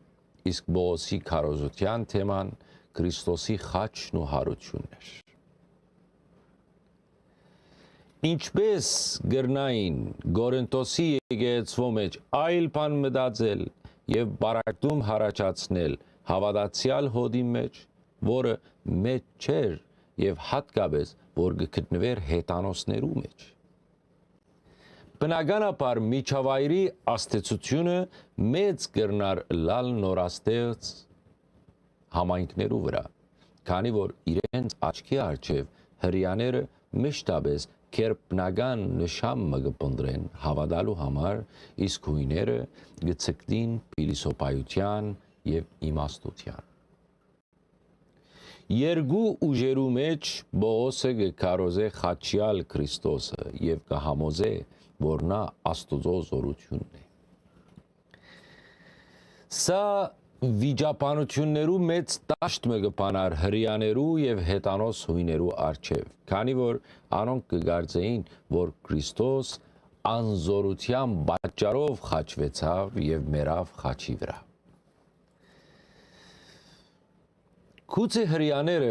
իսկ Բողոսի քարոզության թեման Քրիստոսի խաչն ու հարությունն էր։ Ինչպես գրնային Գորենտոսի եկեղեցվո մեջ այլ բան մտածել եւ բարակտում հարաճացնել հավատացյալ հոդի մեջ, որը մեջ չէր եւ հատկապես որ գտնվեր հետանոսներու մեջ։ Բնականաբար միջավայրի աստեցությունը մեծ կրնար լալ նորաստեղծ համայնքներու վրա, քանի որ իրենց աչքի արջև հրյաները մշտաբես կերպնական նշամ մգպնդրեն հավադալու համար, իսկ հույները գծկտին պիլիսոպայության և իմաստության։ Երկու ուժերու մեջ Բողոսը կկարոզե խաչյալ Քրիստոսը եւ կհամոզե, որ նա Աստուծո զորությունն է։ Սա վիճապանություններու մեծ տաշտ մը կփանար հрьяաներու եւ հետանոս հույներու արչեւ, քանի որ անոնք կգարձեին, որ Քրիստոս անզորության պատճառով խաչվեցավ եւ մեռավ խաչի վրա։ Գուցե հрьяաները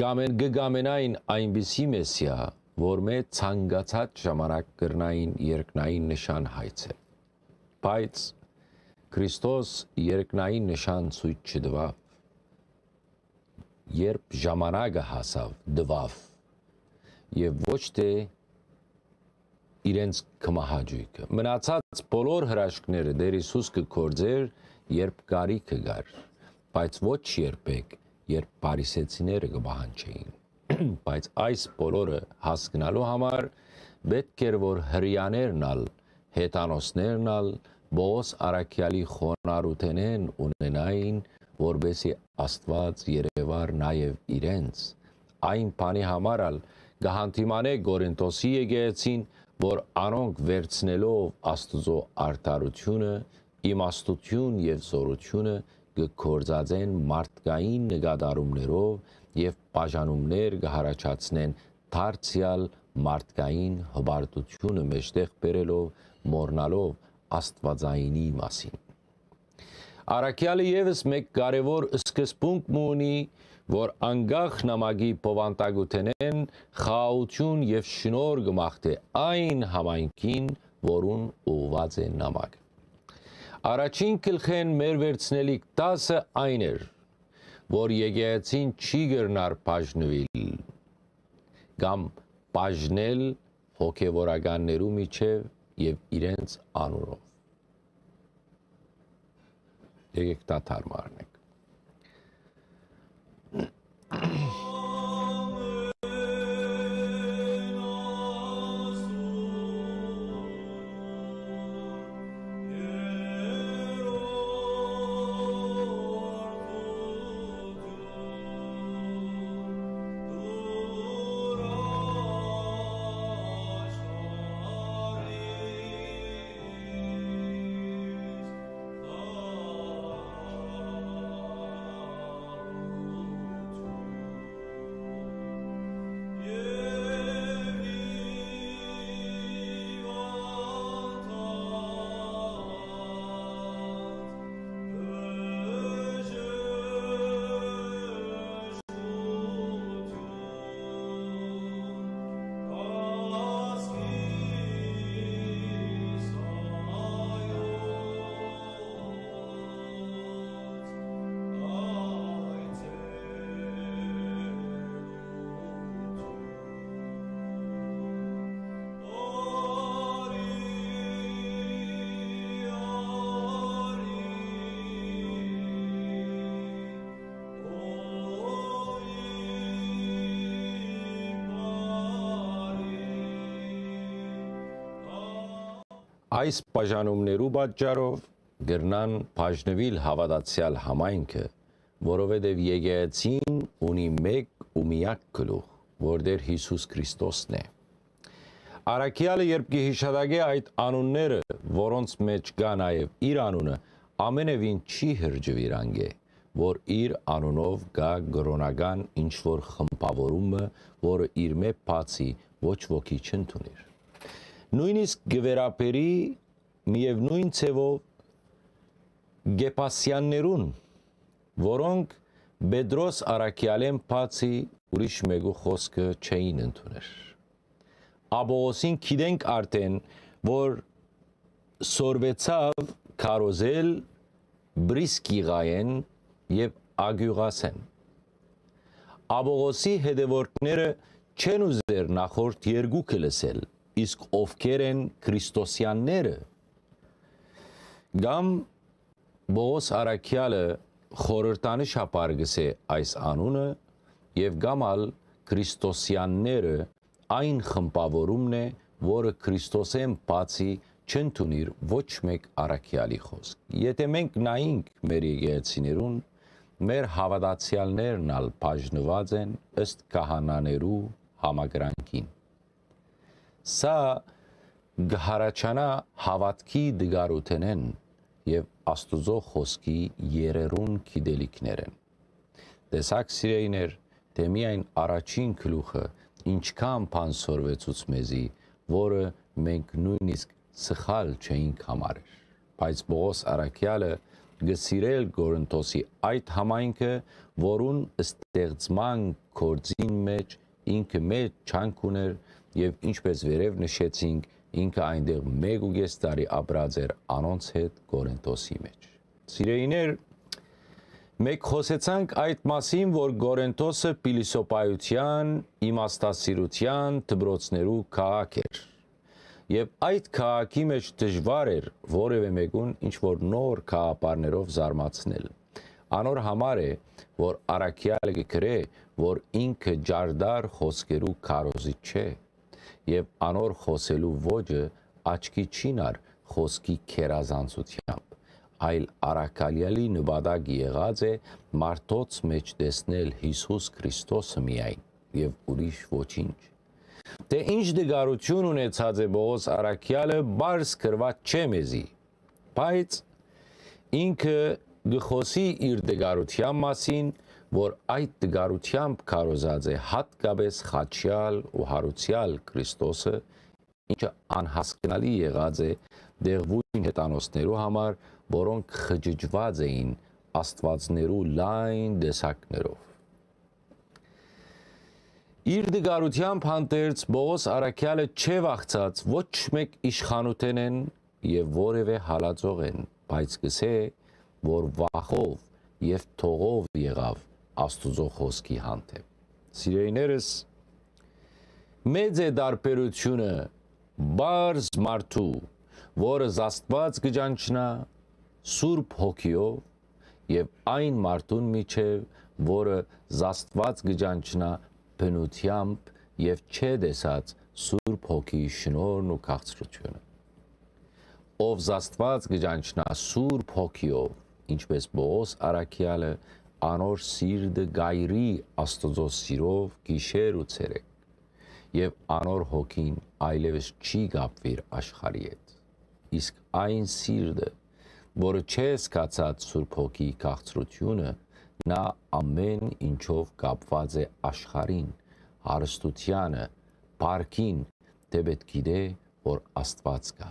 գամեն գգամենային այնպիսի մեսիա, որ մեծ ցանկացած ժամանակ կրնային երկնային նշան հայցը։ Բայց Քրիստոս երկնային նշան ցույց չդվավ։ Երբ ժամանակը հասավ, դվավ։ Եվ ոչ թե իրենց կմահաճույքը։ Մնացած բոլոր հրաշքները դեր Հիսուս կկործեր, երբ կարիքը գար։ կար բայց ոչ երբեք, երբ Փարիսեցիները կբահանջեին։ [CLEARS THROAT] Բայց այս բոլորը հասկանալու համար պետք էր որ հрьяաներն ալ, հետանոսներն ալ, Բոս Արաքյալի խոնարհութենեն ունենային, որբեսի Աստված Երևար նաև իրենց այն բանի համար ալ գահանտիմանե Կորինթոսի եկեցին, որ անոնք վերցնելով Աստուծո արդարությունը, իմաստություն եւ զորությունը կկործածեն մարդկային նկատառումներով եւ բաժանումներ կհարաճացնեն դարձյալ մարդկային հբարտությունը մեջտեղ բերելով մորնալով աստվածայինի մասին Արաքյալը եւս մեկ կարևոր սկզբունք ունի, որ անգախ նամակի փոխանտագութենեն խաղաղություն եւ շնոր գմախտե այն համայնքին, որուն ուղված է նամակ։ Առաջին գլխեն մեր վերցնելիք 10-ը այն էր, որ եկեղեցին չի գրնար բաժնվել կամ բաժնել հոգևորականներու միջև եւ իրենց անունով եկեք դա թարմարնենք բաժանումներու պատճառով գրնան բաժնվել հավատացյալ համայնքը, որովհետև եկեղեցին ունի մեկ ու միակ գլուխ, որտեղ Հիսուս Քրիստոսն է։ Արաքյալը երբ կհիշադակե այդ անունները, որոնց մեջ կա նաև իր անունը, ամենևին չի հրջվիր անգե, որ իր անունով գա գրոնական ինչ որ խմբավորումը, որը իր մեջ բացի ոչ ոքի չընդունիր նույնիսկ գվերապերի միևնույն ցևով գեպասյաններուն, որոնք Բեդրոս Արաքյալեն բացի ուրիշ մեկու խոսքը չէին ընդուներ։ Աբողոսին գիտենք արդեն, որ սորվեցավ կարոզել բրիսկիղայեն եւ ագյուղասեն։ Աբողոսի հետևորդները չեն ուզեր նախորդ երկուքը լսել իսկ ովքեր են քրիստոսյանները գամ Բոս Արաքյալը խորհրդանի շապարգս է այս անունը եւ գամալ քրիստոսյանները այն խմբավորումն է, որը Քրիստոսեն բացի չընդունիր ոչ մեկ Արաքյալի խոսք։ Եթե մենք նայենք մեր եկեղեցիներուն, մեր հավատացյալներն ալ բաժնված են ըստ քահանաներու համագրանքին Սա գհարաչանա հավատքի դգարութենեն եւ Աստուծո խոսքի երերուն գիտելիքներեն։ Տեսակ սիրեիներ, թե միայն առաջին գլուխը ինչքան բան սորվեցուց մեզի, որը մենք նույնիսկ սխալ չէինք համարել։ Բայց Բողոս Արաքյալը գսիրել Գորընթոսի այդ համայնքը, որուն ստեղծման կորձին մեջ ինքը մեջ չանք ուներ եւ ինչպես վերև նշեցինք, ինքը այնտեղ 1.5 տարի ապրած էր անոնց հետ Կորինթոսի մեջ։ Սիրեիներ, մեկ խոսեցանք այդ մասին, որ Գորենտոսը փիլիսոփայության, իմաստասիրության դբրոցներու քաղաք էր։ Եվ այդ քաղաքի մեջ դժվար էր որևէ մեկուն ինչ որ նոր քաղաքարներով զարմացնել։ Անոր համար է, որ Արաքյալը գրե, որ ինքը ջարդար խոսքերու քարոզի չէ, եւ անոր խոսելու ոճը աչքի չինար խոսքի քերազանցությամբ այլ արակալյալի նպատակ եղած է մարդոց մեջ տեսնել Հիսուս Քրիստոսը միայն եւ ուրիշ ոչինչ Դե ինչ դգարություն ունեցած է Բողոս Արաքյալը բարձ գրված չէ մեզի բայց ինքը գխոսի իր դգարության մասին որ այդ դգարությամբ կարոզած է հատկապես խաչյալ ու հարուցյալ Քրիստոսը, ինչը անհասկանալի եղած է դեղվույն հետանոսներու համար, որոնք խճճված էին աստվածներու լայն դեսակներով։ Իր դգարությամբ հանդերձ Բողոս Արաքյալը չէ վախցած ոչ մեկ իշխանութեն են եւ որևէ հալածող են, բայց գսե, որ վախով եւ թողով եղավ Աստուծո խոսքի հանդեպ։ Սիրեիներս մեծ է դարբերությունը բարձ մարդու, որը զաստված գճանչնա սուրբ հոգիով եւ այն մարդուն միջև, որը զաստված գճանչնա բնությամբ եւ չէ դեսած սուրբ հոգի շնորհն ու քաղցրությունը ով զաստված գճանչնա սուրբ հոգիով ինչպես Բոս Արաքյալը անոր սիրտը գայրի Աստծո սիրով գիշեր ու ցերեկ եւ անոր հոգին այլևս չի գապվիր աշխարհի հետ իսկ այն սիրտը որը չէ սկացած Սուրբ հոգի քաղցրությունը նա ամեն ինչով կապված է աշխարհին հարստությանը բարքին դե պետք գիտե որ Աստված կա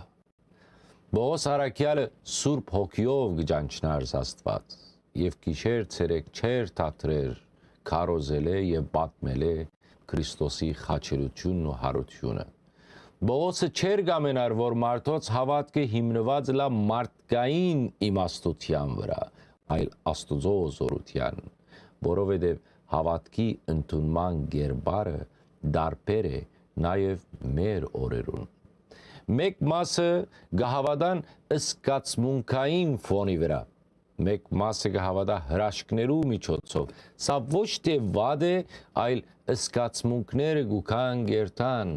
Բողոս Արաքյալը Սուրբ հոգիով գճանչնար Աստված եւ գիշեր ցերեկ չեր թատրեր քարոզել է եւ պատմել է Քրիստոսի խաչելությունն ու հարությունը Բողոսը չեր գամենար, որ մարդոց հավատքը հիմնված լա մարդկային իմաստության վրա, այլ Աստուծո զորության, որովհետև հավատքի ընդունման գերբարը դարբեր է նաև մեր օրերուն։ Մեկ մասը գահավադան ըսկացմունքային ֆոնի վրա, մեկ մասը կհավատա հրաշքներու միջոցով։ Սա ոչ թե վատ է, այլ ըսկացմունքները գուքան գերտան,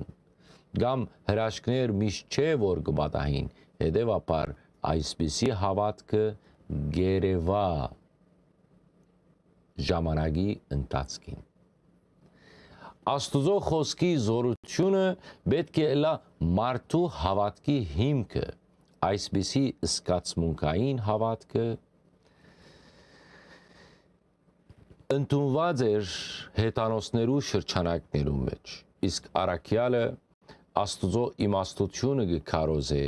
գամ հրաշքներ միշտ չէ որ կբատահին, Հետևաբար այսպիսի հավատքը գերեվա ժամանակի ընթացքին Աստուծո խոսքի զորությունը պետք է լա մարդու հավատքի հիմքը այսպիսի սկացմունքային հավատքը ընդունված էր հետանոսներու շրջանակներում մեջ իսկ արաքյալը աստուծո իմաստությունը գկարոզե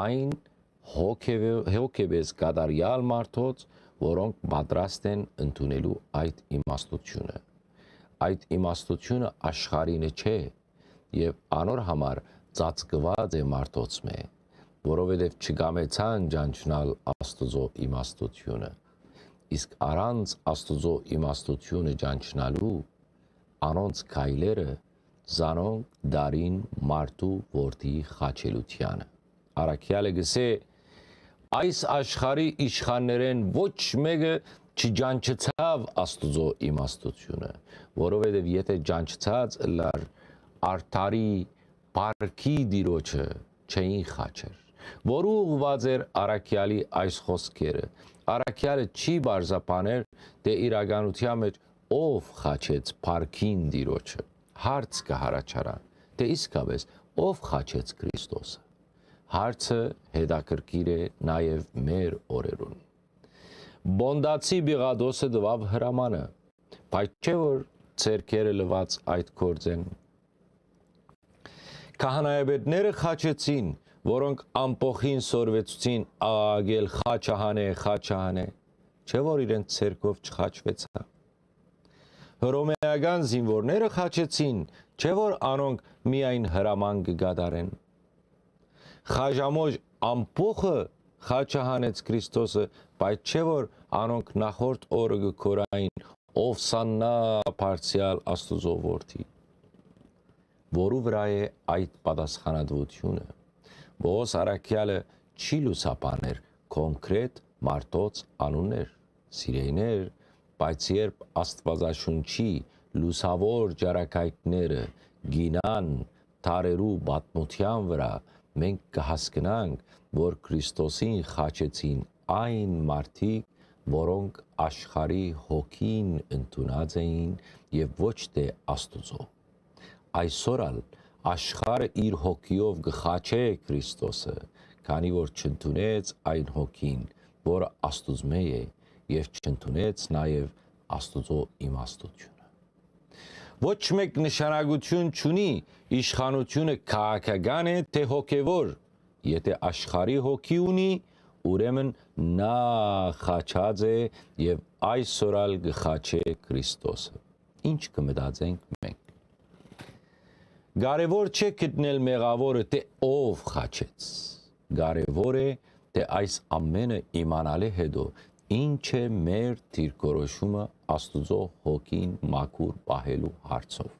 այն հոգեվես կատարյալ մարդոց, որոնք պատրաստ են ընդունելու այդ իմաստությունը։ Այդ իմաստությունը աշխարհինը չէ եւ անոր համար ծածկված է մարդոց մե, որովհետեւ չգամեցան ճանչնալ Աստուծո իմաստությունը։ Իսկ առանց Աստուծո իմաստությունը ճանչնալու անոնց քայլերը զանոնք դարին մարդու որդի խաչելությանը։ Արաքյալը գսե այս աշխարհի իշխաններեն ոչ մեկը չջանչեցավ Աստուծո իմաստությունը, որովհետև եթե ջանչցած լար արդարի բարքի դիրոջը չէին խաչեր որու ուղված էր Արաքյալի այս խոսքերը? Արաքյալը չի բարձապաներ դե իրականության մեջ ով խաչեց բարքին դիրոջը հարց կհարաչարա։ Դե իսկապես ով խաչեց Քրիստոսը։ Հարցը հետաքրքիր է նաև մեր օրերուն։ Բոնդացի բիղադոսը դվավ հրամանը, բայց չէ որ ցերկերը լված այդ կորձեն։ Քահանայապետները խաչեցին, որոնք ամփոխին սորվեցուցին աղագել խաչահանե, խաչահանե, չէ որ իրենց ցերկով չխաչվեցա հռոմեական զինվորները խաչեցին, չէ որ անոնք միայն հրաման կգադարեն։ Խաժամոժ ամփոխը խաչահանեց Քրիստոսը, բայց չէ որ անոնք նախորդ օրը կորային ով սաննա բարձյալ Աստուծո որդի։ Որու վրա է այդ պատասխանատվությունը։ Բոս Արաքյալը չի լուսապաներ կոնկրետ մարդոց անուններ, սիրեյներ, բայց երբ Աստվածաշունչի լուսավոր ճարակայքները գինան տարերու պատմության վրա, մենք կհասկնանք, որ Քրիստոսին խաչեցին այն մարդիկ, որոնք աշխարի հոգին ընդունած էին եւ ոչ թե Աստուծո։ Այսօր ալ աշխարը իր հոգիով գխաչե Քրիստոսը, քանի որ չընդունեց այն հոգին, որը Աստուծմե է եւ չընդունեց նաեւ Աստուծո իմաստությունը։ Ոչ մեկ նշանակություն չունի իշխանությունը քաղաքական է թե հոգևոր, եթե աշխարհի հոգի ունի, ուրեմն նա խաչած է եւ այսօրալ գխաչե Քրիստոսը։ Ինչ կմտածենք մենք։ Կարևոր չէ գտնել մեղավորը թե ով խաչեց։ Կարևոր է թե այս ամենը իմանալի հետո ինչ է մեր դիրքորոշումը Աստուծո հոգին մաքուր պահելու հարցով։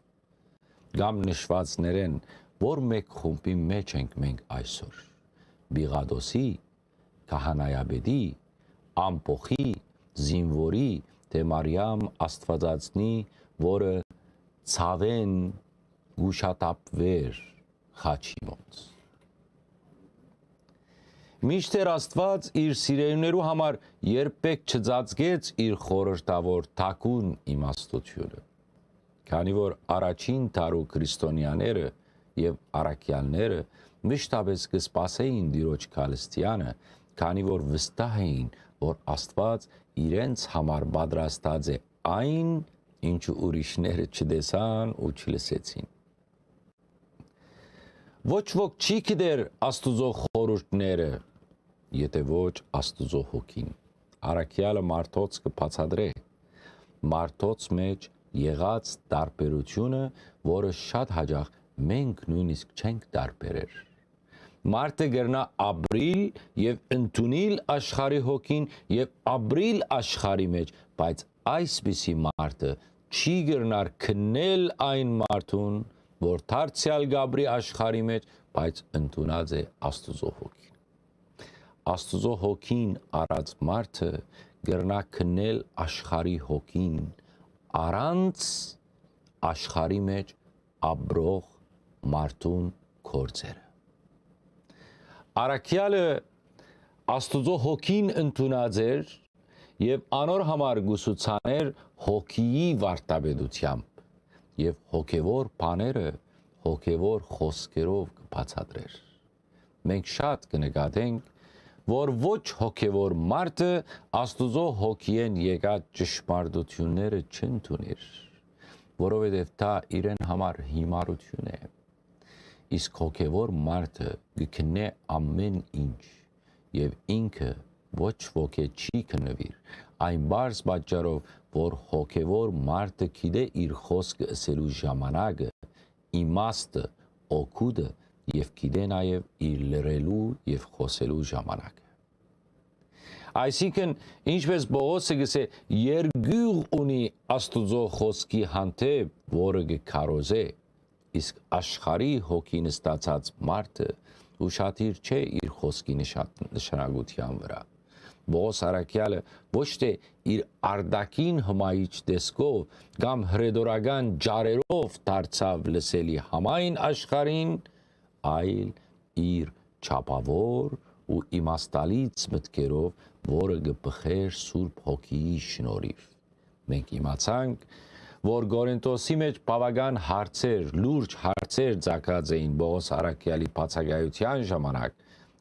Գամ նշվածներեն, որ մեկ խումբի մեջ ենք մենք այսօր։ Բիղադոսի, քահանայաբեդի, ամփոխի, զինվորի, թե Մարիամ Աստվածածնի, որը ցավեն գուշատապվեր խաչի մոտ Միշտեր Աստված իր սիրելիներու համար երբեք չծածկեց իր խորհրդավոր թակուն իմաստությունը։ Քանի որ առաջին տարու քրիստոնյաները եւ արաքյալները միշտապես կսպասեին Տիրոջ քալստյանը, քանի որ վստահ էին, որ Աստված իրենց համար պատրաստած է այն, ինչը ուրիշները չտեսան ու չլսեցին։ Ոչ ոք չի գիտեր Աստուծո խորհուրդները, եթե ոչ Աստուծո հոգին։ Արաքյալը մարդոց կբացադրե մարդոց մեջ եղած տարբերությունը, որը շատ հաջող մենք նույնիսկ չենք տարբերեր։ Մարդը գրնա ապրիլ եւ ընդունիլ աշխարհի հոգին եւ ապրիլ աշխարհի մեջ, բայց այսպիսի մարդը չի գրնար քնել այն մարդուն, որ դարձյալ Գաբրի աշխարհի մեջ, բայց ընդունած է Աստուծո հոգին։ Աստուծո հոգին առած մարդը գրնա քնել աշխարհի հոգին առանց աշխարհի մեջ ապրող մարդուն կորցերը։ Արաքյալը Աստուծո հոգին ընդունած էր եւ անոր համար գուսուցաներ հոգիի վարտաբեդությամբ եւ հոգեվոր բաները հոգեվոր խոսքերով կբացատրեր մենք շատ կնկատենք որ ոչ հոգևոր մարդը Աստուծո հոգիեն եկած ճշմարտությունները չընդուներ, որովհետև դա իրեն համար հիմարություն է։ Իսկ հոգևոր մարդը գտնե ամեն ինչ եւ ինքը ոչ ոքի չի կնվիր, այն բարձ պատճառով, որ հոգևոր մարդը գիտե իր խոսքը ասելու ժամանակը, իմաստը, օգուտը եւ գիտե նաեւ իր լրելու եւ խոսելու ժամանակը։ Այսինքն, ինչպես Պողոսը գսե, երգյուղ ունի Աստուծո խոսքի հանդեպ, որը կքարոզե, իսկ աշխարհի հոգին ստացած մարդը ուշադիր չէ իր խոսքի նշանակության վրա։ Բողոս Արաքյալը ոչ թե իր արդակին հմայիչ տեսքով կամ հրեդորական ջարերով դարձավ լսելի համայն աշխարհին, այլ իր չափավոր ու իմաստալից մտքերով, որը գբխեր Սուրբ Հոգիի շնորհիվ։ Մենք իմացանք, որ Գորենտոսի մեջ բավական հարցեր, լուրջ հարցեր ցակած էին Բողոս Արաքյալի բացակայության ժամանակ,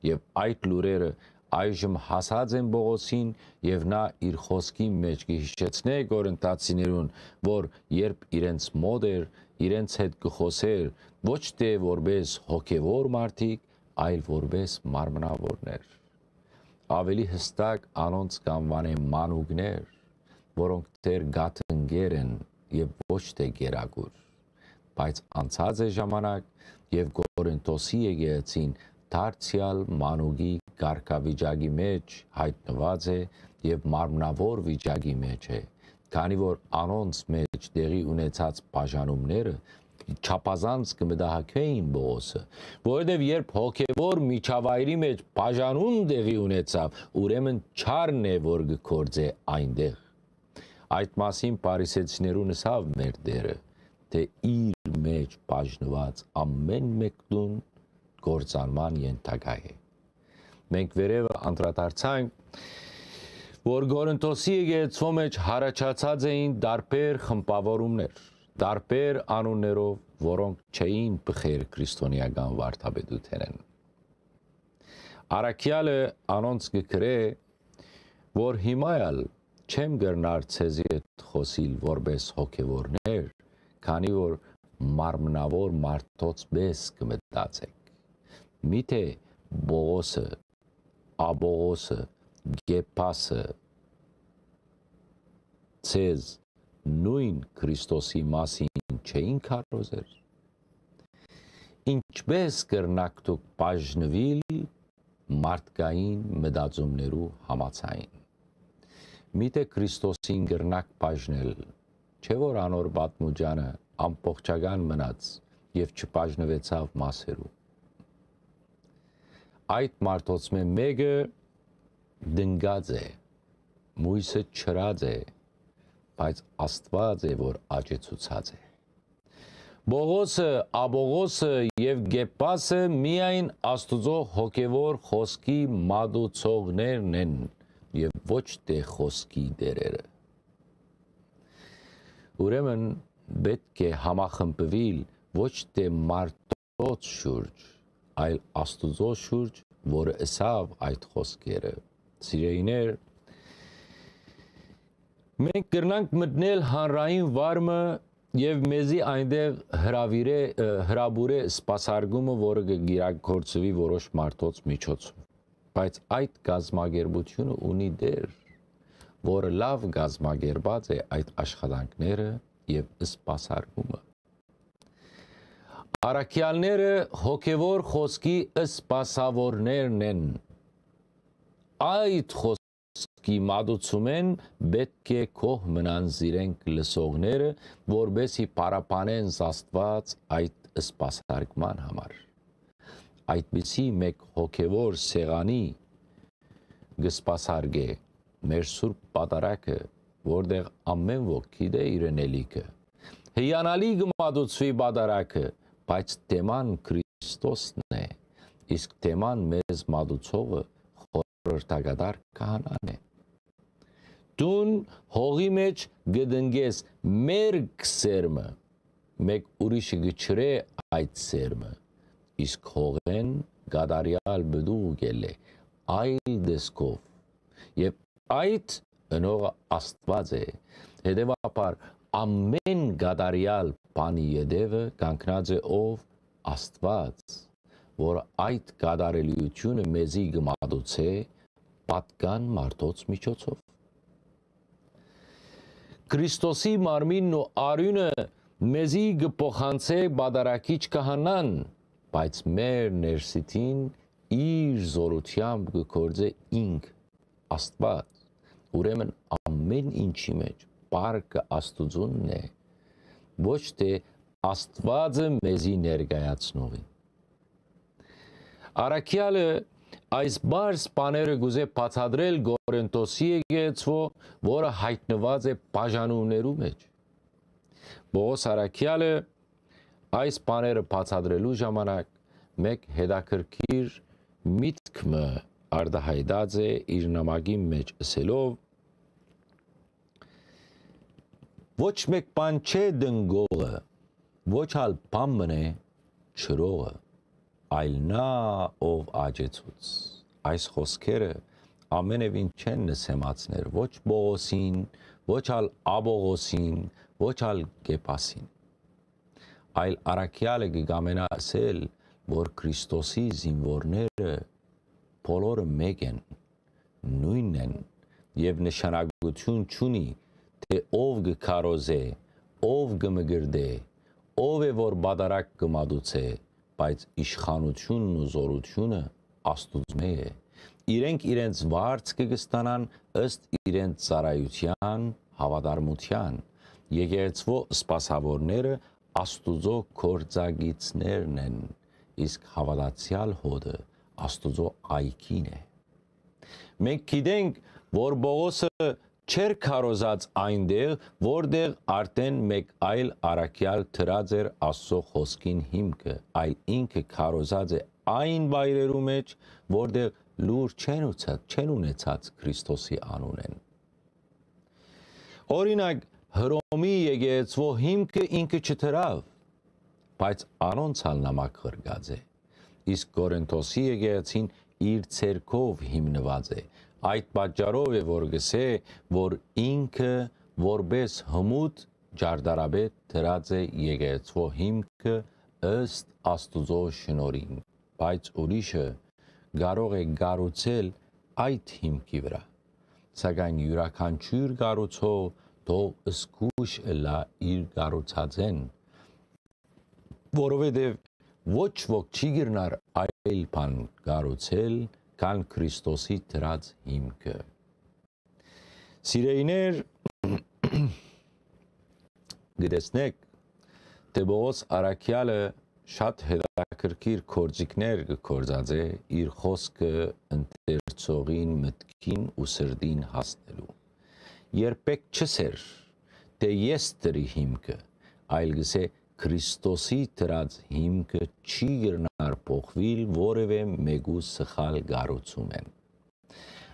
եւ այդ լուրերը այժմ հասած են Բողոսին եւ նա իր խոսքի մեջ կհիշեցնե Գորենտացիներուն, որ երբ իրենց մոտ էր, իրենց հետ կխոսեր ոչ թե որպես հոգևոր մարդիկ, այլ որպես մարմնավորներ։ Ավելի հստակ անոնց կանվան են մանուկներ, որոնք դեր գաթնգեր են եւ ոչ թե գերագուր։ Բայց անցած է ժամանակ եւ Կորինթոսի եկեղեցին դարձյալ մանուկի կարգավիճակի մեջ հայտնված է եւ մարմնավոր վիճակի մեջ է, քանի որ անոնց մեջ տեղի ունեցած բաժանումները չափազանց կմտահոգեին Բողոսը, որովհետև երբ հոգևոր միջավայրի մեջ բաժանուն տեղի ունեցավ, ուրեմն չարն է, որ գործե այնտեղ։ Այդ մասին Փարիսեցիներուն ասավ մեր Տերը, թե իր մեջ բաժնված ամեն մեկդուն գործանման ենթակա է։ Մենք վերևը անդրադարձանք որ Գորընտոսի եկեղեցու մեջ հարաճացած էին դարբեր խմբավորումներ տարբեր անուններով, որոնք չէին բխեր քրիստոնեական վարդապետութենեն։ Արաքյալը անոնց կգրե, որ հիմայալ չեմ գրնար ցեզի հետ խոսիլ որպես հոգևորներ, քանի որ մարմնավոր մարդոց մեզ կմտածեք։ Միթե Բողոսը, Աբողոսը, Գեպասը, ցեզ նույն Քրիստոսի մասին չէին քարոզեր։ Ինչպես կրնակ դուք բաժնվել մարդկային մտածումներու համացային։ Միտե Քրիստոսին կրնակ բաժնել, չէ որ անոր պատմուջանը ամբողջական մնաց եւ չբաժնվեցավ մասերու։ Այդ մարդոց մեկը դնգած է, մույսը չրած է, բայց Աստված է, որ աճեցուցած է։ Բողոսը, Աբողոսը եւ Գեպասը միայն Աստուծո հոգևոր խոսքի մատուցողներն են եւ ոչ թե խոսքի դերերը։ Ուրեմն պետք է համախմբվել ոչ թե մարդոց շուրջ, այլ Աստուծո շուրջ, որը ըսավ այդ խոսքերը։ Սիրեիներ, մենք կրնանք մտնել հանրային վարմը եւ մեզի այնտեղ հրավիրե հրաբուրե սպասարկումը, որը կգիրակորցվի որոշ մարդոց միջոցով։ Բայց այդ գազագերբությունը ունի դեր, որը լավ գազագերբած է այդ աշխատանքները եւ սպասարկումը։ Արաքյալները հոգևոր խոսքի սպասավորներն են։ Այդ խոս Ոսկի մատուցումեն պետք է կող մնան զիրենք լսողները, որբեսի պարապանեն զաստված այդ սպասարկման համար։ Այդպիսի մեկ հոգևոր սեղանի գսպասարգե մեր սուրբ պատարակը, որտեղ ամեն ոք գիտե իրեն ելիքը։ Հիանալի գմադուցվի պատարակը, բայց թեման Քրիստոսն է, իսկ թեման մեզ մատուցողը խորհրդակատար քահանան է դուն հողի մեջ գտնես մեր սերմը մեկ ուրիշը գչրե այդ սերմը իսկ հողեն գադարյալ բդուղ է այլ դեսկով եւ այդ ընողը աստված է հետեւաբար ամեն գադարյալ բանի յետևը կանգնած է ով Աստված, որ այդ գադարելիությունը մեզի գմադուցե պատկան մարդոց միջոցով։ Քրիստոսի մարմինն ու արյունը մեզի գփոխանցե բադարակիչ կահանան, բայց մեր ներսիտին իր զորությամբ գործե ինք Աստված։ Ուրեմն ամեն ինչի մեջ բարգը Աստուծունն է ոչ թե Աստվածը մեզի ներկայացնողի Արաքյալը այս բարձ բաները գուզե բացադրել Գորենտոսի եկեցվո, որը հայտնված է բաժանումներու մեջ։ Բողոս Արաքյալը այս բաները բացադրելու ժամանակ մեկ հետաքրքիր միտքը արդահայտած է իր նամակի մեջ ասելով ոչ մեկ բան չէ դնգողը ոչ հալ բան մնե չրողը այլ նա ով աջեցուց այս խոսքերը ամենևին չեն նսեմացներ ոչ Բողոսին ոչ հալ Աբողոսին ոչ հալ Կեպասին այլ արաքյալը կգամենա ասել, որ Քրիստոսի զինվորները բոլորը մեկ են, նույնն են եւ նշանակություն չունի, թե ով գքարոզե, ով գմգրդե, ով է որ բադարակ կմադուցե, բայց իշխանությունն ու զորությունը աստուծմե է։ Իրենք իրենց վարձքը կստանան ըստ իրենց ծառայության, հավատարմության։ Եկեղեցվո սպասավորները աստուծո կորձագիցներն են, իսկ հավատացյալ հոդը աստուծո այքին է։ Մենք գիտենք, որ Պողոսը չեր քարոզած այնտեղ, որտեղ արդեն մեկ այլ արաքյալ դրած էր Աստծո խոսքին հիմքը, այլ ինքը քարոզած է այն վայրերու մեջ, որտեղ լուր չեն ուծած, չեն ունեցած Քրիստոսի անունեն։ Օրինակ Հռոմի եկեղեցվո հիմքը ինքը չդրավ, բայց անոնցալ նամակ խրգած է։ Իսկ Կորինթոսի եկեղեցին իր ցերկով հիմնված է։ Այդ պատճառով է որ գսե, որ ինքը որբես հմուտ ջարդարաբեդ դրած է եկեղեցվո հիմքը ըստ Աստուծո շնորհին, բայց ուրիշը կարող է գառուցել այդ հիմքի վրա։ Սակայն յուրաքանչյուր գառուցող թող սկուշ լա իր գառուցածեն որովհետև ոչ ոք չի գիրնար այլ բան գառուցել քան Քրիստոսի դրած հիմքը Սիրեիներ [CLEARS THROAT] գտեսնեք թե Բողոս Արաքյալը շատ հետաքրքիր կորձիկներ կորձած է իր խոսքը ընթերցողին մտքին ու սրդին հասնելու երբեք չսեր, թե ես դրի հիմքը, այլ գսե Քրիստոսի դրած հիմքը չի գրնար փոխվիլ որևէ մեկու սխալ գառուցում են։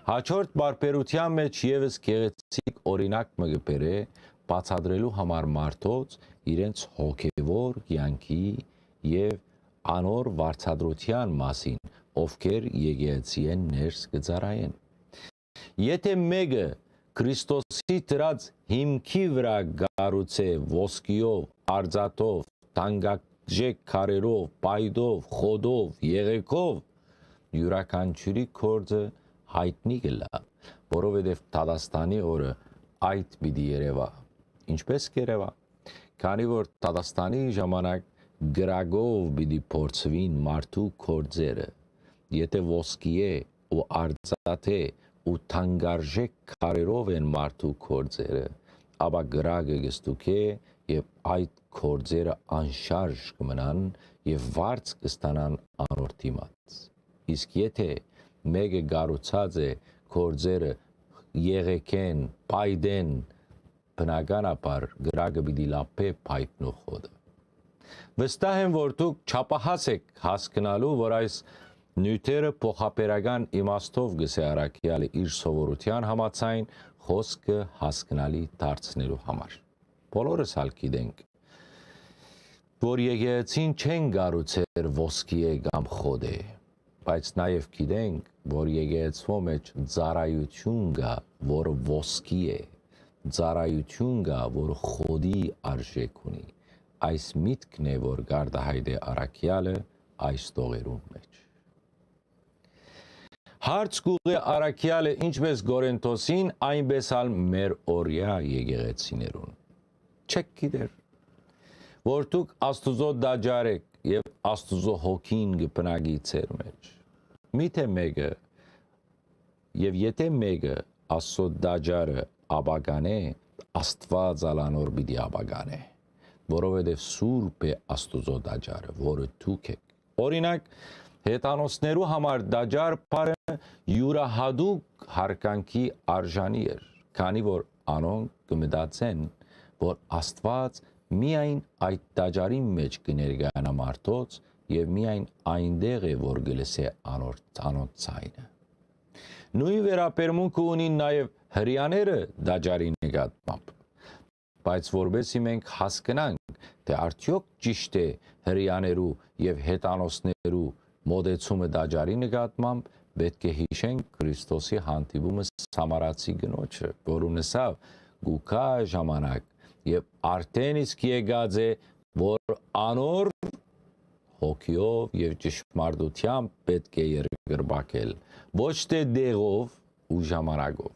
Հաջորդ բարբերության մեջ եւս գեղեցիկ օրինակ մը գբերե բացադրելու համար մարդոց իրենց հոգևոր կյանքի եւ անոր վարչադրության մասին, ովքեր եկեղեցի են ներս գծարայեն։ Եթե մեկը Քրիստոսի դրած հիմքի վրա գառուցե ոսկիով, արձատով, տանգաժեք քարերով, պայդով, խոդով, եղեքով յուրաքանչյուրի կորձը հայտնի գլա, որովհետև Տադաստանի օրը այդ պիտի երևա։ Ինչպես կերևա։ Քանի որ Տադաստանի ժամանակ գրագով պիտի փորձվին մարդու կորձերը, եթե ոսկի է ու արձատ է ու թանգարժեք քարերով են մարդու կորձերը, ապա գրագը գստուքե եւ այդ կորձերը անշարժ կմնան եւ վարձ կստանան անորթի մած։ Իսկ եթե մեկը գառուցած է կորձերը եղեկեն, պայդեն, բնականաբար գրագը պիտի լապե փայտնու խոդը։ Վստահ եմ, որ դուք չափահաս եք հասկանալու, որ այս նյութերը փոխապերական իմաստով գսե արաքյալը իր սովորության համացայն խոսքը հասկանալի դարձնելու համար։ Բոլորս հալ գիտենք, որ եկեղեցին չեն գառուցեր ոսկիե կամ խոդե, բայց նաև գիտենք, որ եկեղեցվո մեջ ծառայություն կա, որ ոսկի է, ծառայություն կա, որ խոդի արժեք ունի։ Այս միտքն է, որ գարդահայտ է արաքյալը այս տողերուն մեջ։ Հարց գուղի արաքյալը ինչպես Գորենթոսին, այնպես ալ մեր օրյա եկեղեցիներուն։ Չեք գիտեր, որ դուք Աստուծո դաջար եք եւ Աստուծո հոգին կբնագի ցեր մեջ։ Միթե մեկը եւ եթե մեկը Աստծո դաջարը աբագան է, Աստված ալանոր պիտի աբագան է, որովհետեւ Սուրբ է Աստուծո դաջարը, որը դուք եք։ Օրինակ, հետանոսներու համար դաջար բարը յուրահատուկ հարկանքի արժանի էր, քանի որ անոնք կմտածեն, որ Աստված միայն այդ տաճարի մեջ կներկայանա մարդոց եւ միայն այնտեղ է որ գլսե անորդ անոց ցայնը։ Նույն վերաբերմունքը ունին նաեւ հрьяաները դաճարի նկատմամբ։ Բայց որբեսի մենք հասկանանք, թե արդյոք ճիշտ է հрьяաներու եւ հետանոսներու մոդեցումը դաճարի նկատմամբ պետք է հիշենք Քրիստոսի հանդիպումը Սամարացի գնոջը, որ ունեցավ գուկա ժամանակ եւ արդեն իսկ եկած է, որ անոր հոգիով եւ ճշմարտությամբ պետք է երկրբակել, ոչ թե դեղով ու ժամանակով։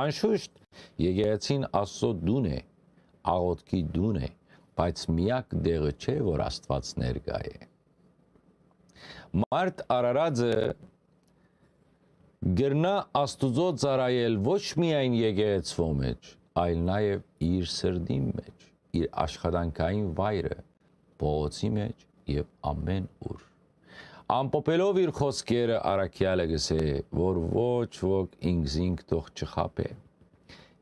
Անշուշտ եկեղեցին Աստծո դուն է, աղոթքի դուն է, բայց միակ դեղը չէ, որ Աստված ներկա է։ Մարդ Արարածը գրնա Աստուծո ծառայել ոչ միայն եկեղեցվո մեջ, այլ նաև իր սրդի մեջ, իր աշխատանքային վայրը, փողոցի մեջ եւ ամեն ուր։ Ամպոպելով իր խոսքերը Արաքյալը գսե, որ ոչ ոք ինքզինք թող չխապե։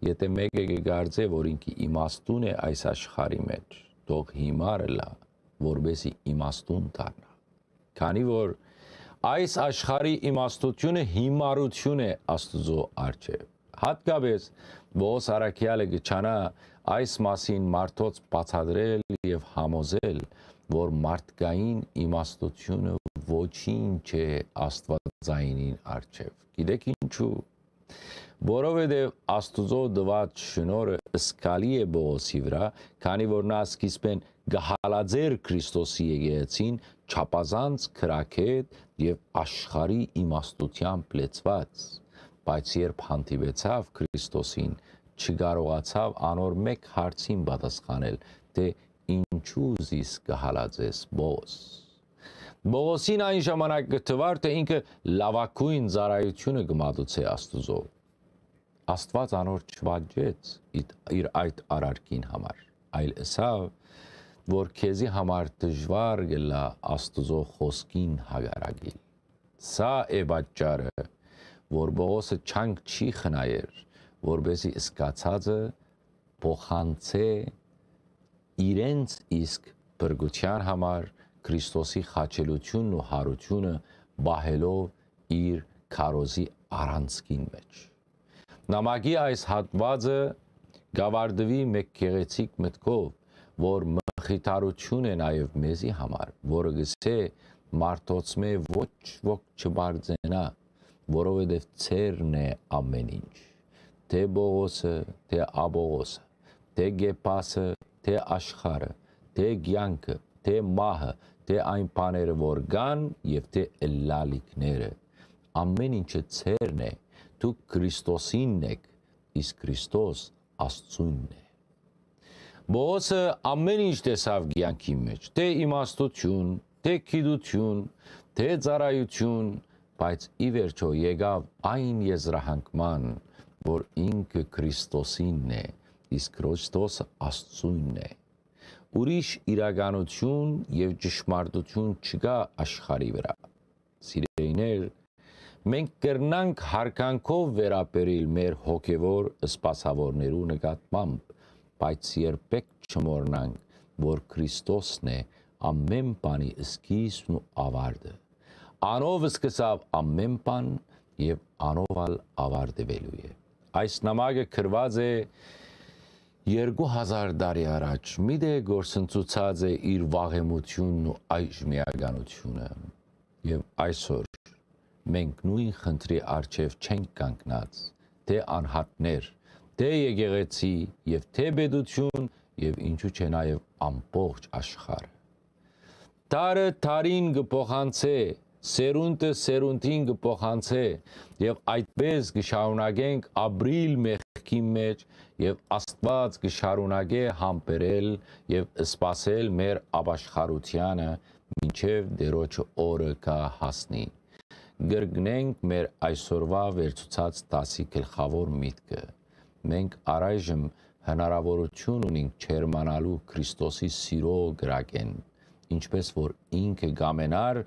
Եթե մեկը գարձե, որ ինքի իմաստուն է այս աշխարհի մեջ, թող հիմարը լա, որբեսի իմաստուն դառնա քանի որ այս աշխարհի իմաստությունը հիմարություն է Աստծո արչև։ Հատկապես ողոս Արաքյալը գճանա այս մասին մարդոց բացադրել եւ համոզել, որ մարդկային իմաստությունը ոչինչ է Աստվածայինին արչև։ Գիտեք ինչու՞ որովհետև Աստուծո դված շնորը սկալի է Բողոսի վրա, քանի որ նա սկիզբեն գահալաձեր Քրիստոսի եկեղեցին չափազանց քրակետ եւ աշխարհի իմաստությամբ լեցված, բայց երբ հանդիպեցավ Քրիստոսին, չկարողացավ անոր մեկ հարցին պատասխանել, թե ինչու զիս կհալածես Բոս։ Բողոսին այն ժամանակ գտվար, թե ինքը լավակույն ծառայությունը կմատուցե Աստուծո։ Աստված անոր չվաճեց իր այդ արարքին համար, այլ ըսավ, որ քեզի համար դժվար գլա Աստուծո խոսքին հագարագիլ։ Սա է պատճառը, որ Բողոսը չանք չի խնայեր, որբեսի սկացածը փոխանցե իրենց իսկ բրգության համար Քրիստոսի խաչելությունն ու հարությունը բահելով իր քարոզի առանցքին մեջ։ Նամակի այս հատվածը գավարդվի մեկ գեղեցիկ մտքով, որ մխիթարություն է նաև մեզի համար, որը գսե մարդոցմե ոչ ոք չբարձենա, որովհետև ցերն է ամեն ինչ։ Թե Բողոսը, թե Աբողոսը, թե Գեպասը, թե աշխարը, թե ցանկը, թե մահը, թե այն բաները, որ կան եւ թե լալիքները, ամեն ինչը ցերն է։ Դուք Քրիստոսինն եք, իսկ Քրիստոս Աստծունն է։ Բողոսը ամեն ինչ տեսավ ցանկի մեջ, թե իմաստություն, թե գիտություն, թե ծառայություն, բայց ի վերջո եկավ այն եզրահանգման, որ ինքը Քրիստոսինն է, իսկ Քրիստոսը Աստծունն է։ Ուրիշ իրականություն եւ ճշմարտություն չկա աշխարի վրա։ Սիրեիներ, մենք կրնանք հարկանքով վերապերիլ մեր հոգևոր սպասավորներու նկատմամբ բայց երբեք չմոռնանք, որ Քրիստոսն է ամեն բանի սկիզբն ու ավարտը։ անով սկսավ ամեն բան եւ անովալ ավարտվելու է այս նամակը գրված է 2000 տարի առաջ միդե գործընծուցած է իր վաղեմությունն ու այժմիականությունը եւ այսօր մենք նույն խնդրի արչև չենք կանգնած թե անհատներ թե եկեղեցի եւ թե բեդություն եւ ինչու՞ չէ նաեւ ամբողջ աշխարհը Տարը տարին կփոխանցե, սերունդը սերունդին կփոխանցե եւ այդպես կշարունակենք ապրիլ մեղքի մեջ եւ Աստված կշարունակե համբերել եւ սпасել մեր ապաշխարությանը մինչև դերոջ օրը կա հասնի գրգնենք մեր այսօրվա վերցուցած 10 գլխավոր միտքը։ Մենք առայժմ հնարավորություն ունենք չերմանալու Քրիստոսի սիրո գրագեն ինչպես որ ինքը գամենար,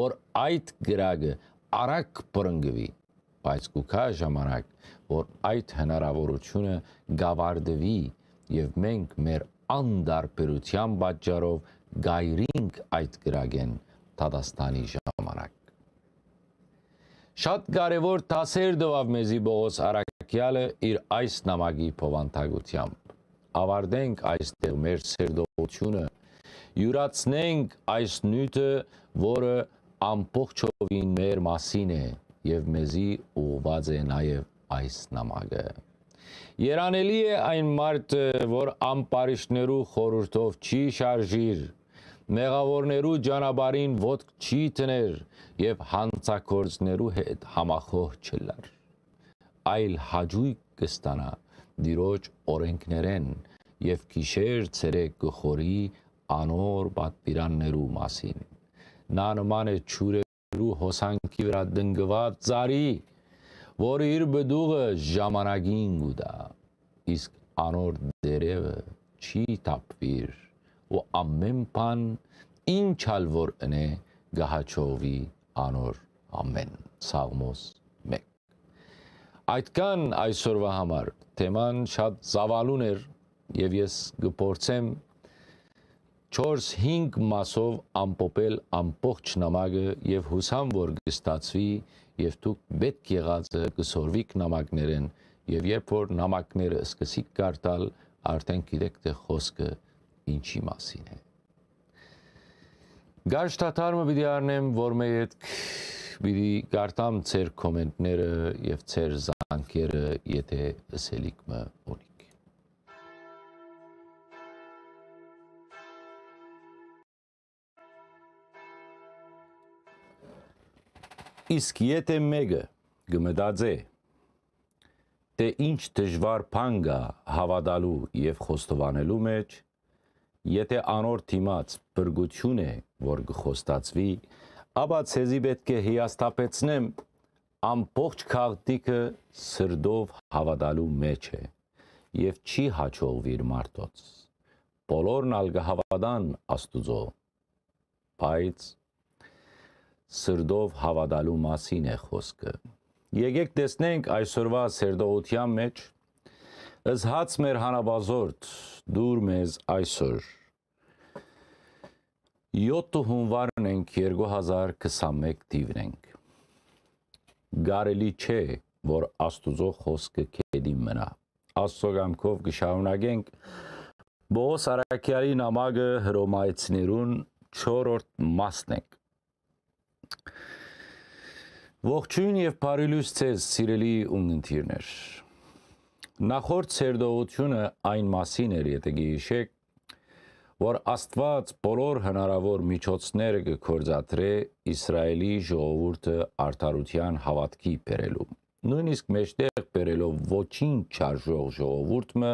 որ այդ գրագը արագ բրնգվի, բայց կուքա ժամանակ, որ այդ հնարավորությունը գավարդվի եւ մենք մեր անդարբերության պատճառով գայրինք այդ գրագեն Թադաստանի ժամանակ։ Շատ կարևոր դասեր դվավ մեզի Բողոս Արաքյալը իր այս նամակի փոխանցագությամբ։ Ավարտենք այստեղ մեր սերդողությունը յուրացնենք այս նյութը, որը ամբողջովին մեր մասին է եւ մեզի ուղված է նաեւ այս նամակը։ Երանելի է այն մարդը, որ ամպարիշներու խորհրդով չի շարժիր, մեղավորներու ճանապարհին ոտք չի տներ եւ հանցակործներու հետ համախոհ չլար։ Այլ հաջույք կստանա դիրոջ օրենքներեն եւ գիշեր ցերեկ գխորի անոր պատվիրաններու մասին։ Նա նման է ճուրերու հոսանքի վրա դնգված ծարի, որը իր բդուղը ժամանակին գուտա, իսկ անոր դերևը չի տապվիր, ու ամեն բան ինչ ալ որ ընե գահաչովի անոր ամեն սաղմոս մեկ։ Այդքան այսօրվա համար թեման շատ զավալուն էր եւ ես կփորձեմ 4-5 մասով ամփոփել ամբողջ նամակը եւ հուսամ որ կստացվի եւ դուք պետք եղածը կսորվիք նամակներեն եւ երբ որ նամակները սկսիկ կարտալ արդեն գիտեք թե խոսքը ինչի մասին է Գարշտատարը պիտի առնեմ որ մեր հետ պիտի կարտամ ծեր կոմենտները եւ ծեր զանգերը եթե ըսելիք մը ունի Իսկ եթե մեկը գմտածե թե ինչ դժվար բան կա հավատալու եւ խոստովանելու մեջ, եթե անոր թիմած բրգություն է, որ կխոստացվի, ապա ցեզի պետք է հիաստապեցնեմ ամբողջ քաղտիկը սրդով հավատալու մեջ է եւ չի հաջողվի մարդոց։ Բոլորն ալ կհավատան Աստուծո, բայց սրդով հավատալու մասին է խոսքը։ Եկեք տեսնենք այսօրվա սերդողության մեջ ըզհաց մեր հանաբազորդ դուր մեզ այսօր 7 հունվարն ենք 2021 թիվն ենք։ Գարելի չէ, որ Աստուծո խոսքը կեդի մնա։ Աստծո գամքով կշարունակենք Բողոս Արաքյալի նամակը հրոմայցիներուն 4-րդ մասն ենք։ Ողջույն եւ բարելույս ցեզ, սիրելի ունգընտիրներ։ Նախորդ ցերդողությունը այն մասին էր, եթե գիշեք, որ Աստված բոլոր հնարավոր միջոցները կկործադրե Իսրայելի ժողովուրդը արդարության հավատքի բերելու։ Նույնիսկ մեջտեղ բերելով ոչինչ չարժող ժողովուրդը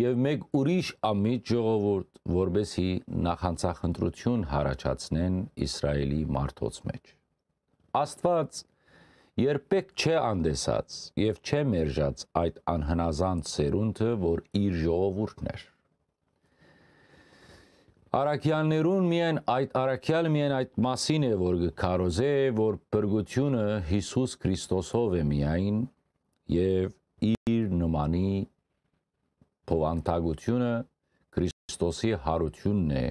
եւ մեկ ուրիշ ամիջ ժողովուրդ, որբեսի նախանցախնդրություն հարաճացնեն Իսրայելի մարդոց մեջ։ Աստված երբեք չէ անդեսած եւ չէ մերժած այդ անհնազանդ սերունդը, որ իր ժողովուրդն էր։ Արաքյաններուն միայն այդ արաքյալը միայն այդ մասին է, որ կարոզե, որ բրգությունը Հիսուս Քրիստոսով է միայն եւ իր նմանի փոխանցագությունը Քրիստոսի հարությունն է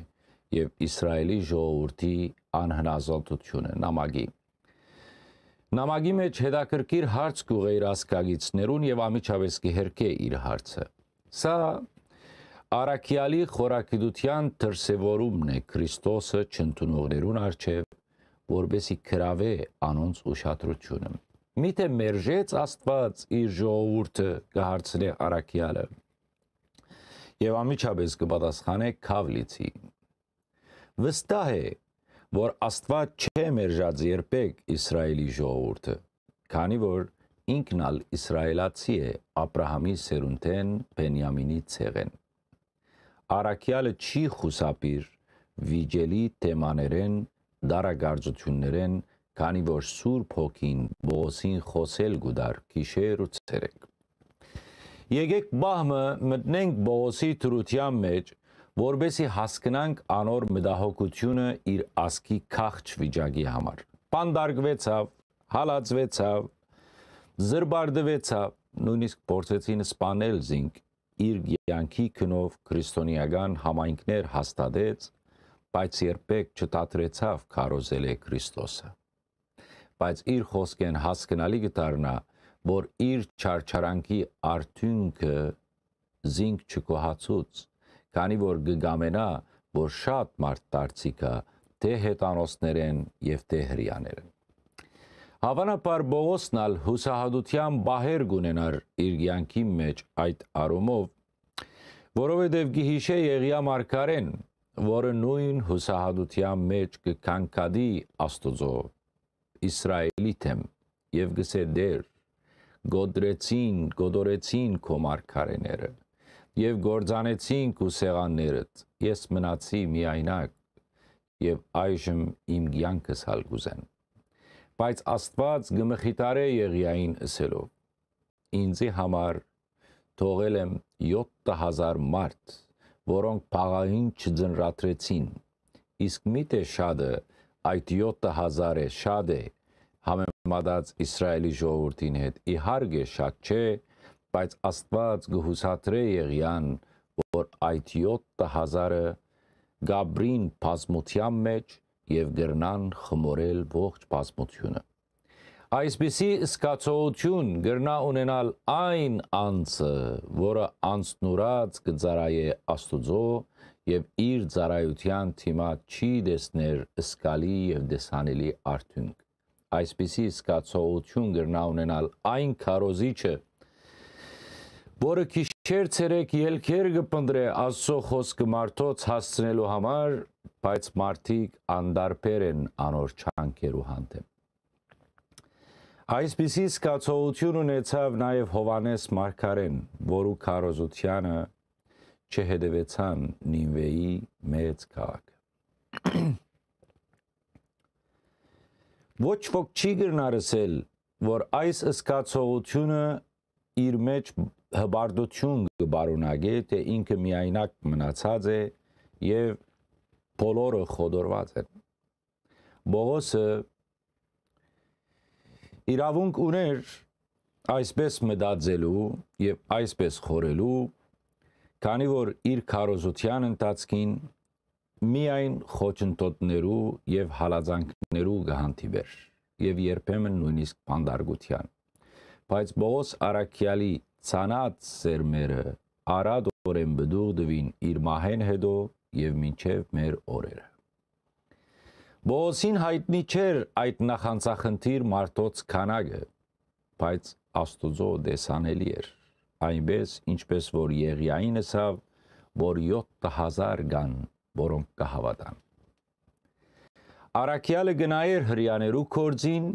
եւ Իսրայելի ժողովրդի անհնազանդությունը նամակի Նամակի մեջ հետաքրքիր հարց կուղե իր ասկագիցներուն եւ ամիջավես կհերկե իր հարցը։ Սա Արաքյալի խորակիդության դրսևորումն է Քրիստոսը չընդունողներուն արչև, որբեսի գրավե անոնց ուշադրությունը։ Միթե մերժեց Աստված իր ժողովուրդը կհարցնե Արաքյալը եւ ամիջապես կպատասխանե Քավլիցի։ Վստահ է, որ Աստված չէ մերժած երբեք Իսրայելի ժողովուրդը, քանի որ ինքն ալ իսրայելացի է Աբրահամի սերունդեն Բենյամինի ցեղեն։ Արաքյալը չի խուսապիր վիճելի թեմաներեն, դարագարձություններեն, քանի որ Սուրբ Հոգին Բոսին խոսել գուդար գիշեր ու ցերեկ։ Եկեք բահմը մտնենք Բոսի թրության մեջ որբեսի հասկանանք անոր մտահոգությունը իր ասկի քաղճ վիճակի համար։ Պանդարգվեցավ, հալածվեցավ, զրբարդվեցավ, նույնիսկ փորձեցին սպանել զինք իր յանքի քնով քրիստոնեական համայնքներ հաստատեց, բայց երբեք չտատրեցավ քարոզել է Քրիստոսը։ Բայց իր խոսքեն հասկանալի կդառնա, որ իր չարչարանքի արդյունքը զինք չկոհացուց քանի որ գգամենա, որ շատ մարդ դարձիկա թե հետանոսներ են եւ թե հрьяաներ են։ Հավանաբար Բողոսն ալ հուսահատության բահեր գունենար իր ցանկի մեջ այդ արումով, որովհետև գիհիշե Եղիա Մարկարեն, որը նույն հուսահատության մեջ կքանքադի Աստուծո Իսրայելի թեմ եւ գսե դեր գոդրեցին, գոդորեցին քո մարգարեները եւ գործանեցինք ու սեղաններդ ես մնացի միայնակ եւ այժմ իմ ցանկս հալգուզեն բայց աստված գմխիտարե եղիային ասելով ինձի համար թողել եմ 7000 մարդ որոնք փաղային չձնրատրեցին իսկ միտե շադը այդ 7000 է շադ է համեմատած Իսրայելի ժողովրդին հետ իհարկե շատ չէ բայց Աստված գհուսատրե եղյան, որ այդ 7000-ը գաբրին բազմության մեջ եւ գրնան խմորել ողջ բազմությունը։ Այսպիսի սկացողություն գրնա ունենալ այն անձը, որը անցնուրած կծարայե Աստուծո եւ իր ծարայության թիմա չի դեսներ սկալի եւ դեսանելի արդյունք։ Այսպիսի սկացողություն գրնա ունենալ այն քարոզիչը, որը քիշեր ցերեկ ելքեր կպնդրե Աստծո խոսքը մարդոց հասցնելու համար, բայց մարդիկ անդարբեր են անոր չանկերու հանդեպ։ Այսպիսի սկացողություն ունեցավ նաև Հովանես Մարգարեն, որու քարոզությանը չհետևեցան Նինվեի մեծ քաղաքը։ Ոչ ոք չի գրնարսել, որ այս սկացողությունը իր մեջ հբարդություն կբարունագե, թե ինքը միայնակ մնացած է եւ բոլորը խոդորված են։ Բողոսը իրավունք ուներ այսպես մտածելու եւ այսպես խորելու, քանի որ իր քարոզության ընթացքին միայն խոչընդոտներու եւ հալածանքներու գահանտիվեր եւ երբեմն նույնիսկ բանդարգության բայց Պողոս Արաքյալի ցանած սերմերը արադ օրեն բդուղ դվին իր մահեն հետո եւ մինչեւ մեր օրերը։ Պողոսին հայտնի չէր այդ նախանցախնդիր մարդոց քանակը, բայց Աստուծո դեսանելի էր։ Այնպես ինչպես որ Եղիային ասավ, որ 7000 կան, որոնք կհավատան։ Արաքյալը գնայր հрьяաներու կորձին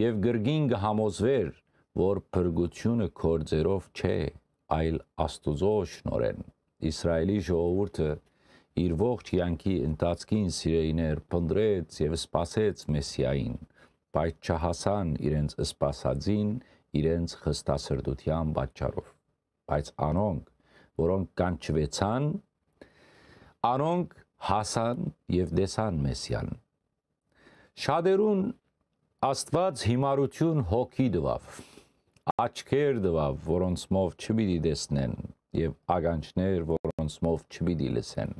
եւ գրգին կհամոզվեր որ փրկությունը քոր ձերով չէ, այլ Աստուծո շնորհեն։ Իսրայելի ժողովուրդը իր ողջ յանքի ընթացքին սիրեիներ փնդրեց եւ սпасեց մեսիային, բայց չհասան իրենց սпасածին իրենց խստասրտության պատճառով։ Բայց անոնք, որոնք կանչվեցան, անոնք հասան եւ դեսան մեսիան։ Շադերուն Աստված հիմարություն հոգի տվավ աչքեր տվավ, որոնց մով չպիտի տեսնեն եւ ականջներ, որոնց մով չպիտի լսեն։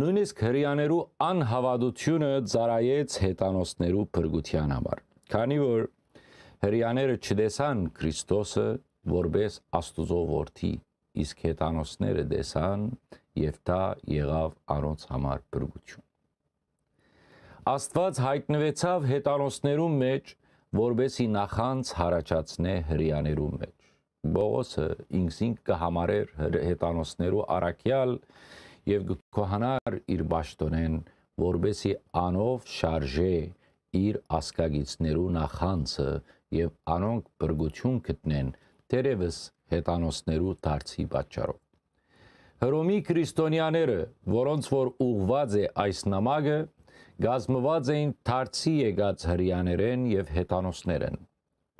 Նույնիսկ հрьяաներու անհավատությունը ծարայեց հետանոսներու փրկության համար։ Քանի որ հрьяաները չտեսան Քրիստոսը որպես Աստուծո որդի, իսկ հետանոսները տեսան եւ դա եղավ առանց համար փրկություն։ Աստված հայտնվեցավ հետանոսներու մեջ որբեսի նախանց հարաճացնե հрьяներու մեջ։ Բողոսը ինքսինք կհամարեր հետանոսներու առաքյալ եւ կոհանար իր ճշտոնեն, որբեսի անով շարժե իր ասկագիցներու նախանցը եւ անոնք բրգություն գտնեն դերևս հետանոսներու դարձի պատճառով հռոմի քրիստոնյաները որոնց որ ուղված է այս նամակը գազմված էին Թարցի եկած հрьяաներեն եւ հետանոսներեն։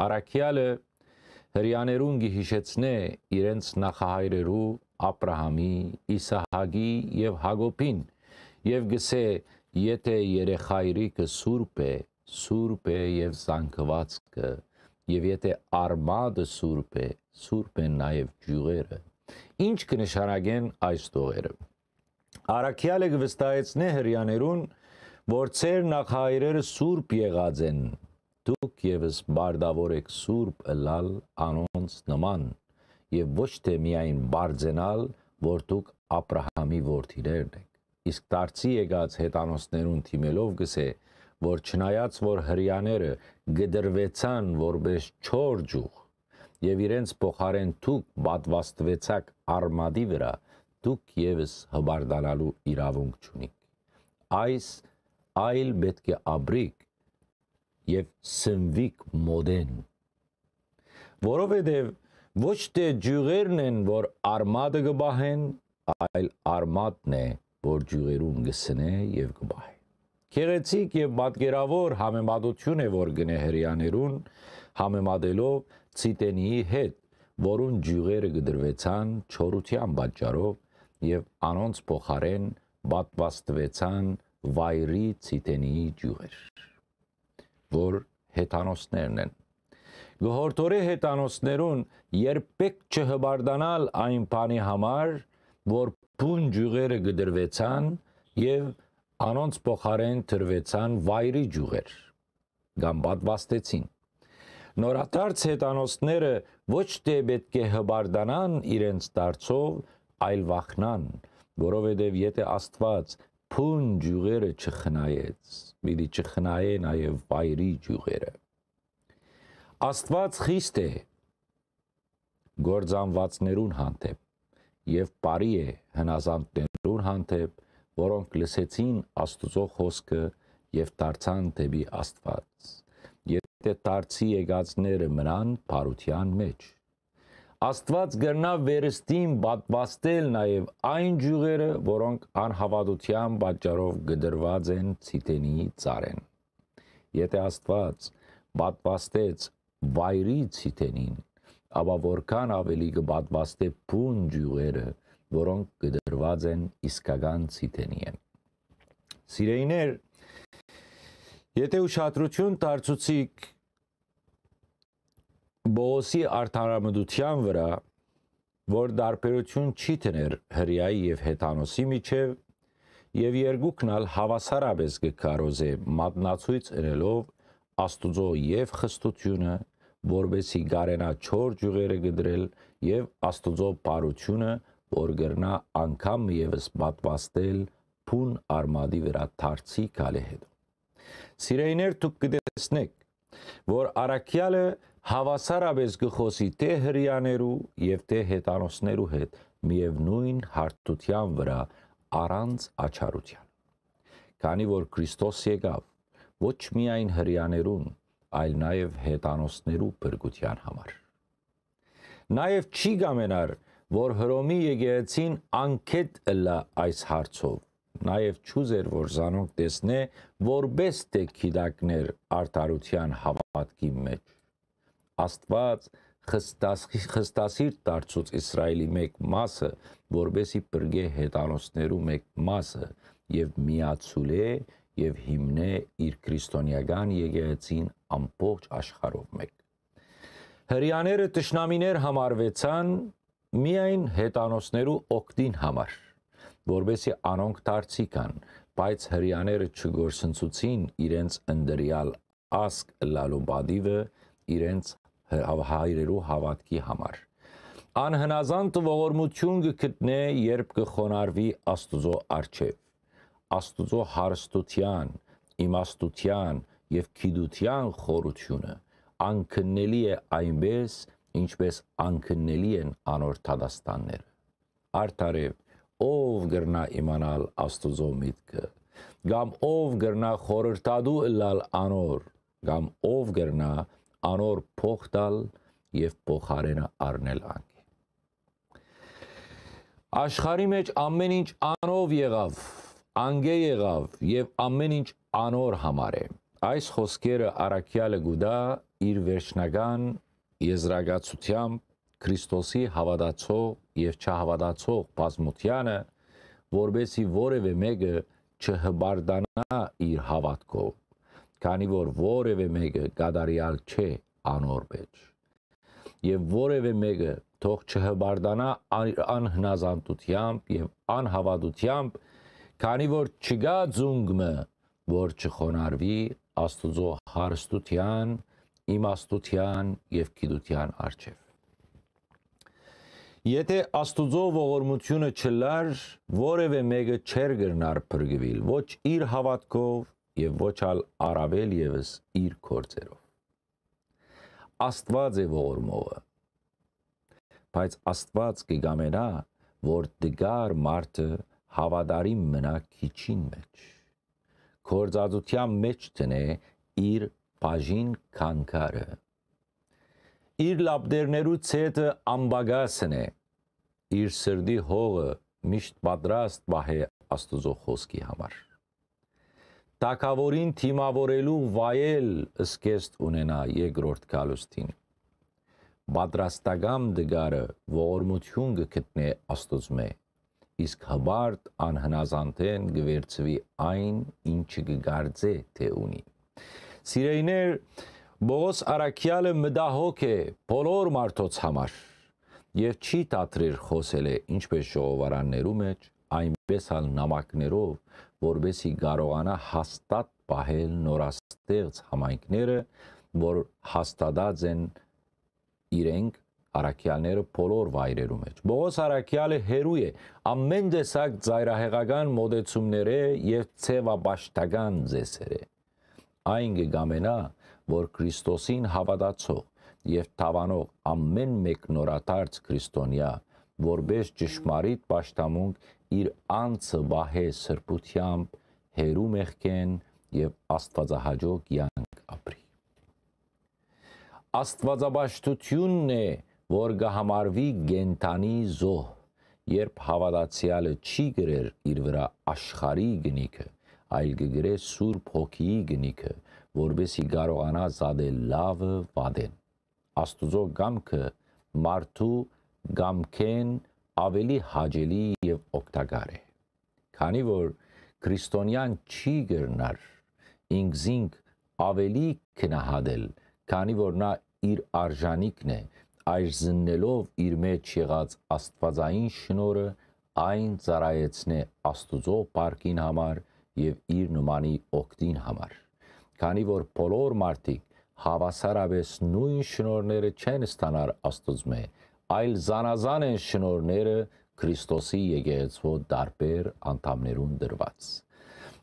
Արաքյալը հрьяաներուն գիհիշեցնե իրենց նախահայրերու Աբրահամի, Իսահագի եւ Հակոբին եւ գսե եթե երեխայրիկը սուրբ է, սուրբ է եւ զանգվածքը եւ եթե արմատը սուրբ է, սուրբ են նաեւ ջյուղերը։ Ինչ կնշանակեն այս տողերը։ Արաքյալը կվստահեցնե հрьяաներուն որ ցեր նախ հայրերը սուրբ եղած են դուք եւս բարդավոր եք սուրբ լալ անոնց նման եւ ոչ թե միայն բարձենալ որ դուք Աբրահամի որդիներն եք իսկ դարձի եկած հետանոսներուն թիմելով գսե որ չնայած որ հрьяաները գդրվեցան որպես չոր ջուղ եւ իրենց փոխարեն դուք պատվաստվեցաք արմատի վրա դուք եւս հբարդանալու իրավունք չունիք այս այլ պետք է աբրիկ եւ սնվիկ մոդեն որովհետեւ ոչ թե ջյուղերն են որ արմատը կբահեն այլ արմատն է որ ջյուղերում գսնե եւ կբահե Քերեցիկ եւ պատկերավոր համեմատություն է որ գնե հрьяաներուն համեմատելով ցիտենիի հետ, որուն ջյուղերը գդրվեցան չորության պատճառով եւ անոնց փոխարեն պատվաստվեցան վայրի ցիտենիի ջուղեր, որ հետանոսներն են գողորտորե հետանոսներուն երբեք չհբարդանալ այն բանի համար, որ փուն ջուղերը գդրվեցան եւ անոնց փոխարեն թրվեցան վայրի ջուղեր կամ պատվաստեցին նորատարց հետանոսները ոչ թե պետք է հբարդանան իրենց դարձով, այլ վախնան, որովհետև եթե Աստված փուն ջուղերը չխնայեց, պիտի չխնայե նաև վայրի ջուղերը։ Աստված խիստ է գործանվածներուն հանդեպ եւ բարի է հնազանդներուն հանդեպ, որոնք լսեցին Աստուծո խոսքը եւ դարձան դեպի Աստված։ Եթե դարձի եկածները մնան բարության մեջ, Աստված գրնա վերստին պատվաստել նաև այն ջուղերը, որոնք անհավատության պատճառով գդրված են ցիտենի ծարեն։ Եթե Աստված պատվաստեց վայրի ցիտենին, ապա որքան ավելի կպատվաստե բուն ջուղերը, որոնք կդրված են իսկական ցիտենի են։ Սիրեիներ, եթե ուշադրություն դարձուցիկ Բողոսի արդարամդության վրա, որ դարբերություն չի դներ հрьяի եւ հեթանոսի միջև, եւ երկուքն ալ հավասարապես կկարոզե մատնացույց ընելով Աստուծո եւ խստությունը, որբեսի գարենա 4 ճյուղերը գդրել եւ Աստուծո բարությունը, որ գրնա անգամ եւս մատվածտել փուն արմադի վրա դարձի գալի հետ։ Սիրեիներ դուք կտեսնեք, որ Արաքյալը հավասարապես գխոսի թե հрьяաներու եւ թե հետանոսներու հետ միևնույն հարթության վրա առանց աչարության։ Քանի որ Քրիստոս եկավ ոչ միայն հрьяաներուն, այլ նաեւ հետանոսներու բրգության համար։ Նաեւ չի գամենար, որ Հռոմի եկեղեցին անքետ լա այս հարցով նաև ճուզեր որ զանոնք տեսնե որբես թե քիդակներ արտարության հավատքի մեջ Աստված խստասի խստասիր դարձուց Իսրայելի մեկ մասը, որբեսի բրգե հետանոցներու մեկ մասը եւ միացուլե եւ հիմնե իր քրիստոնեական եկեղեցին ամբողջ աշխարհով մեկ։ Հрьяաները ճշնամիներ համարվեցան միայն հետանոցներու օկտին համար, որբեսի անոնք դարձի կան, բայց հрьяաները չգործընծուցին իրենց ընդրյալ ասկ լալոբադիվը իրենց հայրերու հավատքի համար անհնազանդ ողորմություն կգտնե երբ կխոնարվի աստուծո արչև աստուծո հարստության իմաստության եւ քիդության խորությունը անքննելի է այնպես ինչպես անքննելի են անոր թադաստանները արդարև ով գրնա իմանալ Աստուծո միտքը, կամ ով գրնա խորհրդադու ըլլալ անոր, կամ ով գրնա անոր փոխտալ եւ փոխարենը առնել անգե։ Աշխարի մեջ ամեն ինչ անով եղավ, անգե եղավ եւ ամեն ինչ անոր համար է։ Այս խոսքերը Արաքյալը գուդա իր վերջնական եզրագացությամբ Քրիստոսի հավատացող եւ չհավատացող բազմությանը, որբեսի որևէ մեկը չհբարդանա իր հավատքով, քանի որ որևէ մեկը գադարիալ չէ անոր մեջ։ Եվ որևէ մեկը թող չհբարդանա անհնազանդությամբ եւ անհավատությամբ, քանի որ չգա ձունգը, որ չխոնարվի Աստուծո հարստության, իմաստության եւ գիտության արժեվ։ Եթե Աստուծո ողորմությունը չլար, որևէ մեկը չեր գրնար փրկվել, ոչ իր հավատքով եւ ոչ ալ առավել եւս իր կորցերով։ Աստված է ողորմողը։ Բայց Աստված կգամենա, որ դգար մարդը հավատարիմ մնա քիչին մեջ։ Կորձածության մեջ տնե իր բաժին քանքարը իր լապդերներու ցետը ամբագասն է իր սրդի հողը միշտ պատրաստ բահե աստուծո խոսքի համար Տակավորին թիմավորելու վայել սկեստ ունենա երկրորդ կալուստին Պատրաստագամ դգարը ողորմություն գտնե աստուծմե իսկ հբարտ անհնազանդեն գվերծվի այն ինչը գգարձե թե ունի Սիրեյներ Բողոս Արաքյալը մդահոգ է բոլոր մարդոց համար եւ չի դատրեր խոսել է ինչպես ժողովարաններու մեջ, այնպես ալ նամակներով, որբեսի կարողանա հաստատ պահել նորաստեղծ համայնքները, որ հաստատած են իրենք Արաքյալները բոլոր վայրերու մեջ։ Բողոս Արաքյալը հերու է ամեն տեսակ ծայրահեղական մոդեցումները եւ ցեվաբաշտական ձեսերը։ Այն կգամենա, որ Քրիստոսին հավատացող եւ տավանող ամեն մեկ նորատարց քրիստոնյա որբես ճշմարիտ աշտամունք իր անձը վահե սրբությամբ հերու մեղքեն եւ աստվածահաջող կյանք ապրի աստվածաբաշտությունն է որ կհամարվի գենտանի զոհ երբ հավատացյալը չի գրեր իր վրա աշխարհի գնիքը այլ կգրե սուրբ հոգիի գնիքը որբեսի կարողանա զադել լավը վադեն։ Աստուծո գամքը մարդու գամքեն ավելի հաջելի եւ օգտակար է։ Քանի որ քրիստոնյան չի գրնար ինքզինք ավելի քնահադել, քանի որ նա իր արժանիքն է, այրզնելով իր մեջ եղած աստվածային շնորը այն ծառայեցնե Աստուծո պարկին համար եւ իր նմանի օգտին համար քանի որ բոլոր մարդիկ հավասարապես նույն շնորները չեն ստանար Աստծո, այլ զանազան են շնորները Քրիստոսի եկեղեցու տարբեր անդամներուն դրված։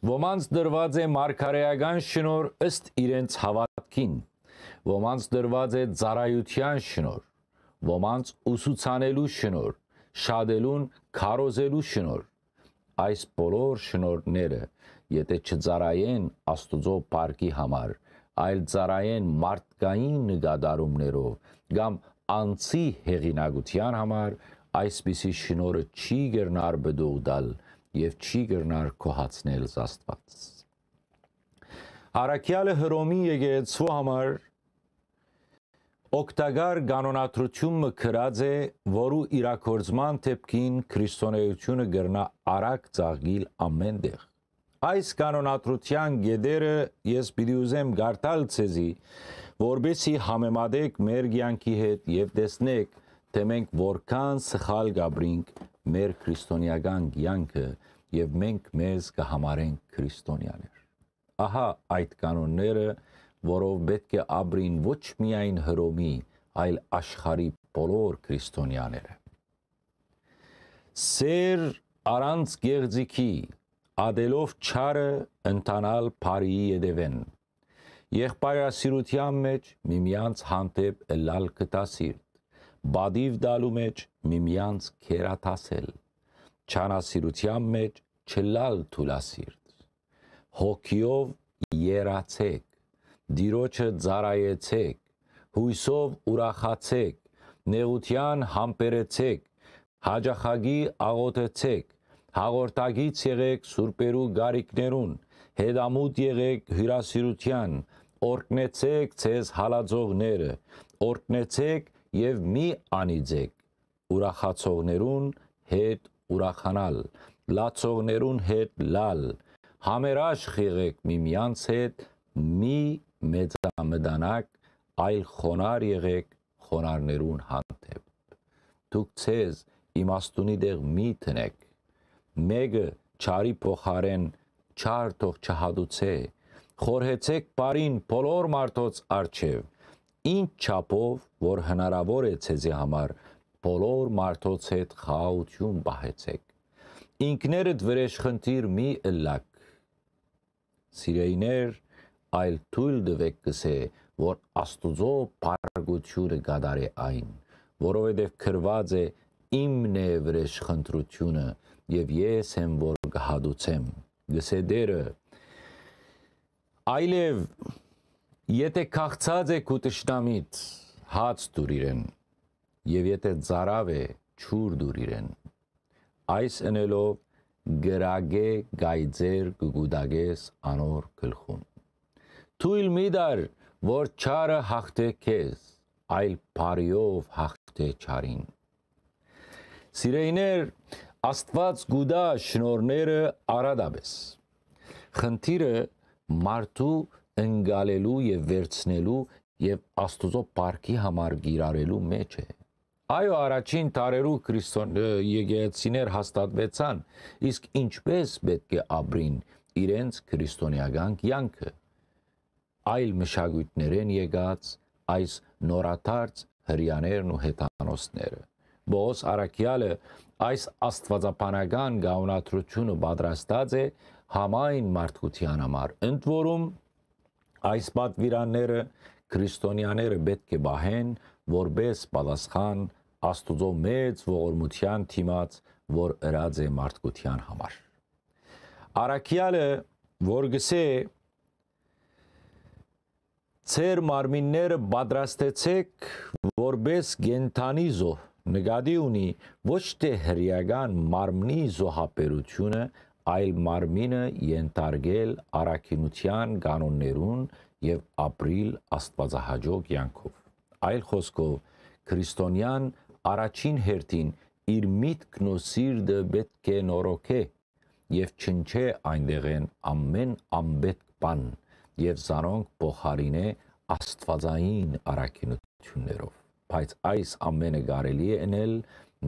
Ոմանց դրված է մարգարեական շնոր ըստ իրենց հավատքին, ոմանց դրված է ծառայության շնոր, ոմանց ուսուցանելու շնոր, շադելուն քարոզելու շնոր։ Այս բոլոր շնորները, եթե չծարայեն Աստուծո парքի համար, այլ ծարայեն մարդկային նկատառումներով կամ անցի հեղինակության համար, այսպիսի շնորը չի գրնար բդող դալ եւ չի գրնար կոհացնել Աստված։ Հարակյալը Հռոմի եկեղեցու համար օկտագար կանոնատրությունը քրած է, որու իրակորձման թեփքին քրիստոնեությունը գրնա արագ ծաղգիլ ամենտեղ այս կանոնատրության գեդերը ես պիտի ուզեմ գարտալ ցեզի, որբեսի համեմատեք մեր ցանկի հետ եւ տեսնեք, թե մենք որքան սխալ գաբրինք մեր քրիստոնեական կյանքը եւ մենք մեզ կհամարենք քրիստոնյաներ։ Ահա այդ կանոնները, որով պետք է ապրին ոչ միայն Հռոմի, այլ աշխարի բոլոր քրիստոնյաները։ Սեր առանց գեղձիքի ադելով չարը ընտանալ բարիի յետևեն եղբայրասիրության մեջ միմյանց հանդեպ լալ կտասիրտ բադիվ դալու մեջ միմյանց քերաթասել չանասիրության մեջ չլալ թուլասիրտ հոգիով երացեք դիրոջը ծարայեցեք հույսով ուրախացեք նեղության համբերեցեք հաջախագի աղոթեցեք հաղորդագից եղեք սուրպերու գարիկներուն հետամուտ եղեք հյուրասիրության օրկնեցեք ցեզ հալածողները օրկնեցեք եւ մի անիծեք ուրախացողներուն հետ ուրախանալ լացողներուն հետ լալ համերաշխ եղեք միմյանց հետ մի մեծամտանակ այլ խոնար եղեք խոնարներուն հանդեպ դուք ցեզ իմաստունի դեղ մի տնեք մեկը չարի փոխարեն չար թող չհադուցե խորհեցեք բարին բոլոր մարդոց արչև ինչ չափով, որ հնարավոր է ցեզի համար, բոլոր մարդոց հետ խաղաղություն բահեցեք։ Ինքներդ վրեժխնդիր մի ըլլակ։ Սիրեիներ, այլ թույլ դվեք կսե, որ Աստուծո բարգությունը գադարե այն, որովհետև քրված է իմն է վրեժխնդրությունը եւ ես եմ որ գհադուցեմ։ Գսե դերը այլև Եթե քաղցած եք ու տշնամից, հաց դուր իրեն, եւ եթե ծարավ է, ճուր դուր իրեն։ Այս ընելով գրագե գայձեր կգուդագես անոր գլխուն։ Թույլ մի դար, որ չարը հաղթե քեզ, այլ բարիով հաղթե չարին։ Սիրեիներ, Աստված գուդա շնորները արադաբես։ Խնդիրը մարդու ընկալելու եւ վերցնելու եւ Աստուծո парքի համար գիրարելու մեջ է։ Այո, առաջին տարերու քրիստոն եկեղեցիներ հաստատվեցան, իսկ ինչպես պետք է ապրին իրենց քրիստոնեական կյանքը։ Այլ մշակույթներեն եկած այս նորաթարց հрьяաներն ու հետանոսները։ Բոս Արաքյալը այս աստվածապանական գաունատրությունը պատրաստած է համայն մարդկության համար, ընդ որում Այս պատվիրանները քրիստոնյաները պետք է բահեն որբես պատասխան Աստուծո մեծ ողորմության թիմած, որ ըրած է մարդկության համար։ Արաքյալը, որ գսե Ձեր մարմինները պատրաստեցեք որբես գենթանի զոհ նկատի ունի ոչ թե հրյական մարմնի զոհապերությունը, այլ մարմինը ենթարկել առաքինության կանոններուն եւ ապրիլ աստվածահաճո կյանքով։ Այլ խոսքով քրիստոնյան առաջին հերթին իր միտքն ու սիրտը պետք է նորոգե եւ չնչե այնտեղեն ամեն ամբետ բան եւ զանոնք փոխարինե աստվածային առաքինություններով բայց այս ամենը կարելի է անել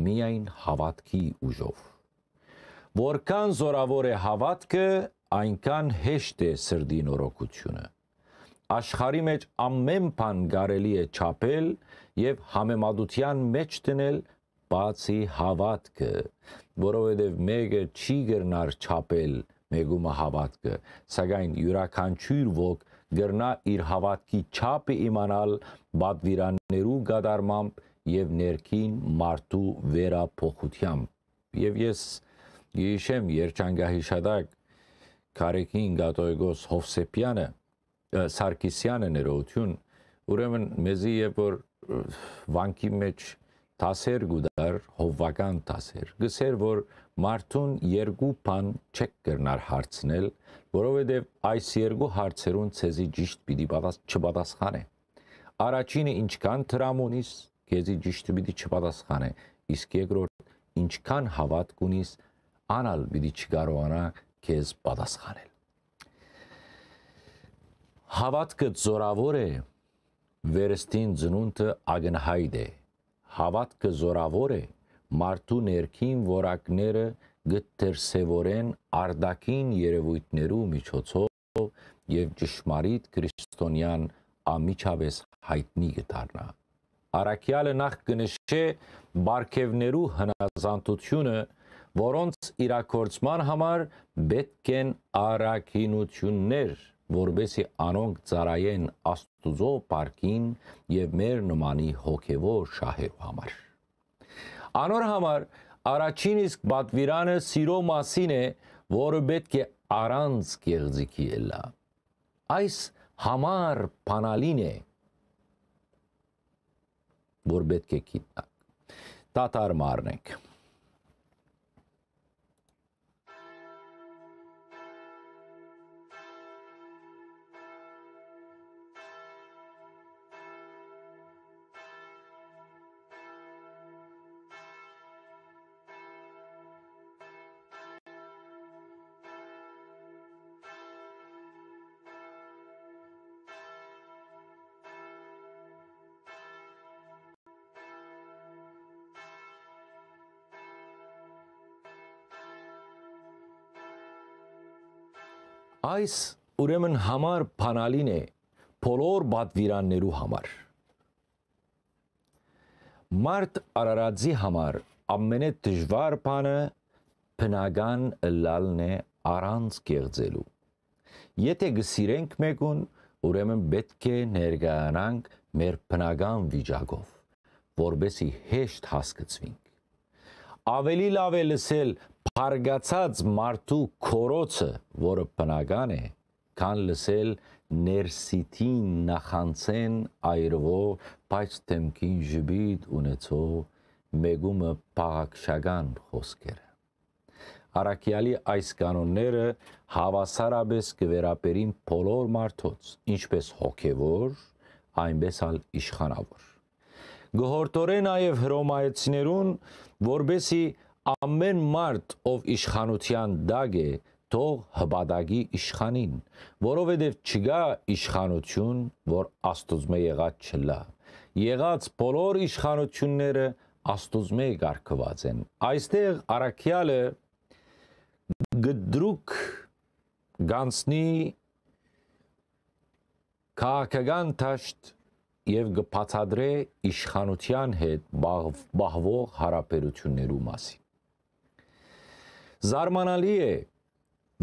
միայն հավատքի ուժով Որքան զորավոր է հավատքը, այնքան հեշտ է սրդի նորոգությունը։ Աշխարի մեջ ամեն բան կարելի է չափել եւ համեմատության մեջ դնել բացի հավատքը, որովհետեւ մեկը չի գրնար չափել մեգումը հավատքը, սակայն յուրաքանչյուր ոք գրնա իր հավատքի չափը իմանալ բադվիրաններու գդարմամբ եւ ներքին մարդու վերափոխությամբ։ Եվ ես Գիշեմ երջանկահիշադակ Կարեկին Գատոյգոս Հովսեփյանը Սարգսյանը ներողություն ուրեմն մեզի երբ որ վանկի մեջ տասեր գուդար հովվական տասեր գսեր որ մարդուն երկու բան չեք կրնար հարցնել որովհետև այս երկու հարցերուն ցեզի ճիշտ պիտի չպատասխանե առաջինը ինչքան տրամ ունիս քեզի ճիշտ պիտի չպատասխանե իսկ երկրորդ ինչքան հավատք ունիս անալ պիտի չկարողանա քեզ պատասխանել։ Հավատքը զորավոր է, վերստին ծնունդը ագնհայտ է։ Հավատքը զորավոր է, մարդու ներքին որակները գտերսևորեն արդակին երևույթներու միջոցով եւ ճշմարիտ քրիստոնյան ամիջավես հայտնի գտարնա Արաքյալը նախ կնշե բարգևներու հնազանդությունը որոնց իրակորցման համար պետք են առաքինություններ, որբեսի անոնք ծարայեն աստուծո պարկին եւ մեր նմանի հոգեվոր շահերու համար։ Անոր համար առաջին իսկ բատվիրանը սիրո մասին է, որը պետք է առանց կեղծիքի էլա։ Այս համար բանալին է, որ պետք է գիտնանք։ Տատար մարնենք։ Այս ուրեմն համար բանալին է բոլոր բադվիրաններու համար։ Մարդ Արարածի համար ամենե դժվար բանը բնական լալն է առանց կեղծելու։ Եթե գսիրենք մեկուն, ուրեմն պետք է ներգանանք մեր բնական վիճակով, որբեսի հեշտ հասկացվենք։ Ավելի լավ է լսել Հարգացած մարդու քորոցը, որը բնական է, քան լսել ներսիտին նախանցեն այրվո, բայց թեմքին ժբիտ ունեցող մեգումը փաղաքշական խոսքերը։ Արաքյալի այս կանոնները հավասարապես կվերապերին բոլոր մարդոց, ինչպես հոգևոր, այնպես ալ իշխանավոր։ Գողորտորե նաև հրոմայեցիներուն, որբեսի ամեն մարդ, ով իշխանության դագ է, թող հբադագի իշխանին, որովհետև չկա իշխանություն, որ Աստուծմե եղած չլա։ Եղած բոլոր իշխանությունները Աստուծմե կարգված են։ Այստեղ Արաքյալը գդրուկ գանցնի քաղաքական ճաշտ եւ գբացադրե իշխանության հետ բահվող հարաբերություններու մասին։ Զարմանալի է,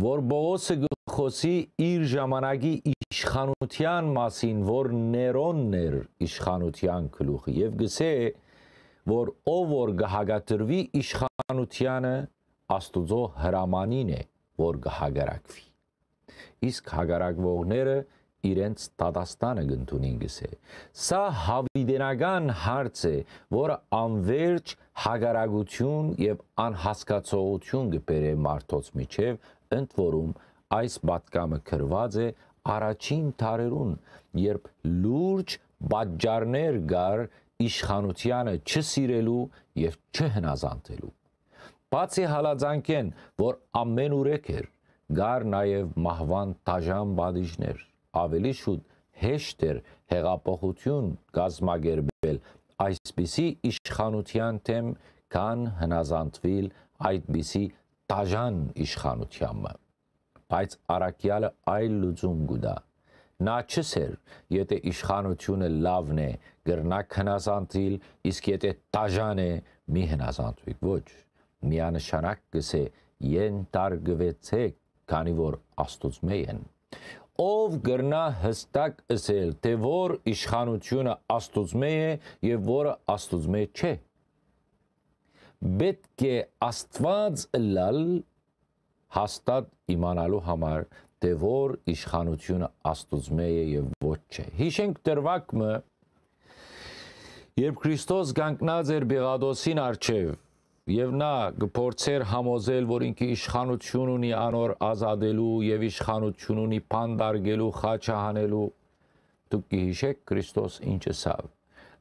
որ Բողոսը գխոսի իր ժամանակի իշխանության մասին, որ Ներոնն էր իշխանության գլուխը եւ գսե, որ ով որ գահագատրվի իշխանությանը Աստուծո հրամանին է, որ գահագարակվի։ Իսկ հագարակվողները իրենց դատաստանը գտնունին գսե։ Սա հավիդենական հարց է, որը անverջ հագարագություն եւ անհասկացողություն կբերե մարդոց միջև, ընդ որում այս պատկամը գրված է առաջին տարերուն, երբ լուրջ բաժարներ գար իշխանությանը չսիրելու եւ չհնազանդելու։ Բացի հալածանքեն, որ ամեն ուրեք էր, գար նաև մահվան տաժան բադիժներ ավելի շուտ հեշտ էր հեղափոխություն կազմակերպել այսպիսի իշխանության թեմ, քան հնազանդվել այդպիսի տաժան իշխանությանը։ Բայց Արաքյալը այլ լուծում գուտա։ Նա չսեր, եթե իշխանությունը լավն է, գրնակ հնազանդվել, իսկ եթե տաժան է, մի հնազանդվեք ոչ։ Միանշանակ կսե են տարգվեցեք, քանի որ Աստուծմե են ով գրնա հստակ ասել, թե որ իշխանությունը Աստուծմե է եւ որը Աստուծմե չէ։ Պետք է Աստված լալ հաստատ իմանալու համար, թե որ իշխանությունը Աստուծմե է եւ ոչ չէ։ Հիշենք դրվակը, երբ Քրիստոս գանկնած էր Բեղադոսին արչեւ եւ նա գործեր համոզել, որ ինքը իշխանություն ունի անոր ազատելու եւ իշխանություն ունի փանդարգելու, խաչահանելու։ Դուք կհիշեք Քրիստոս ինչ ասավ։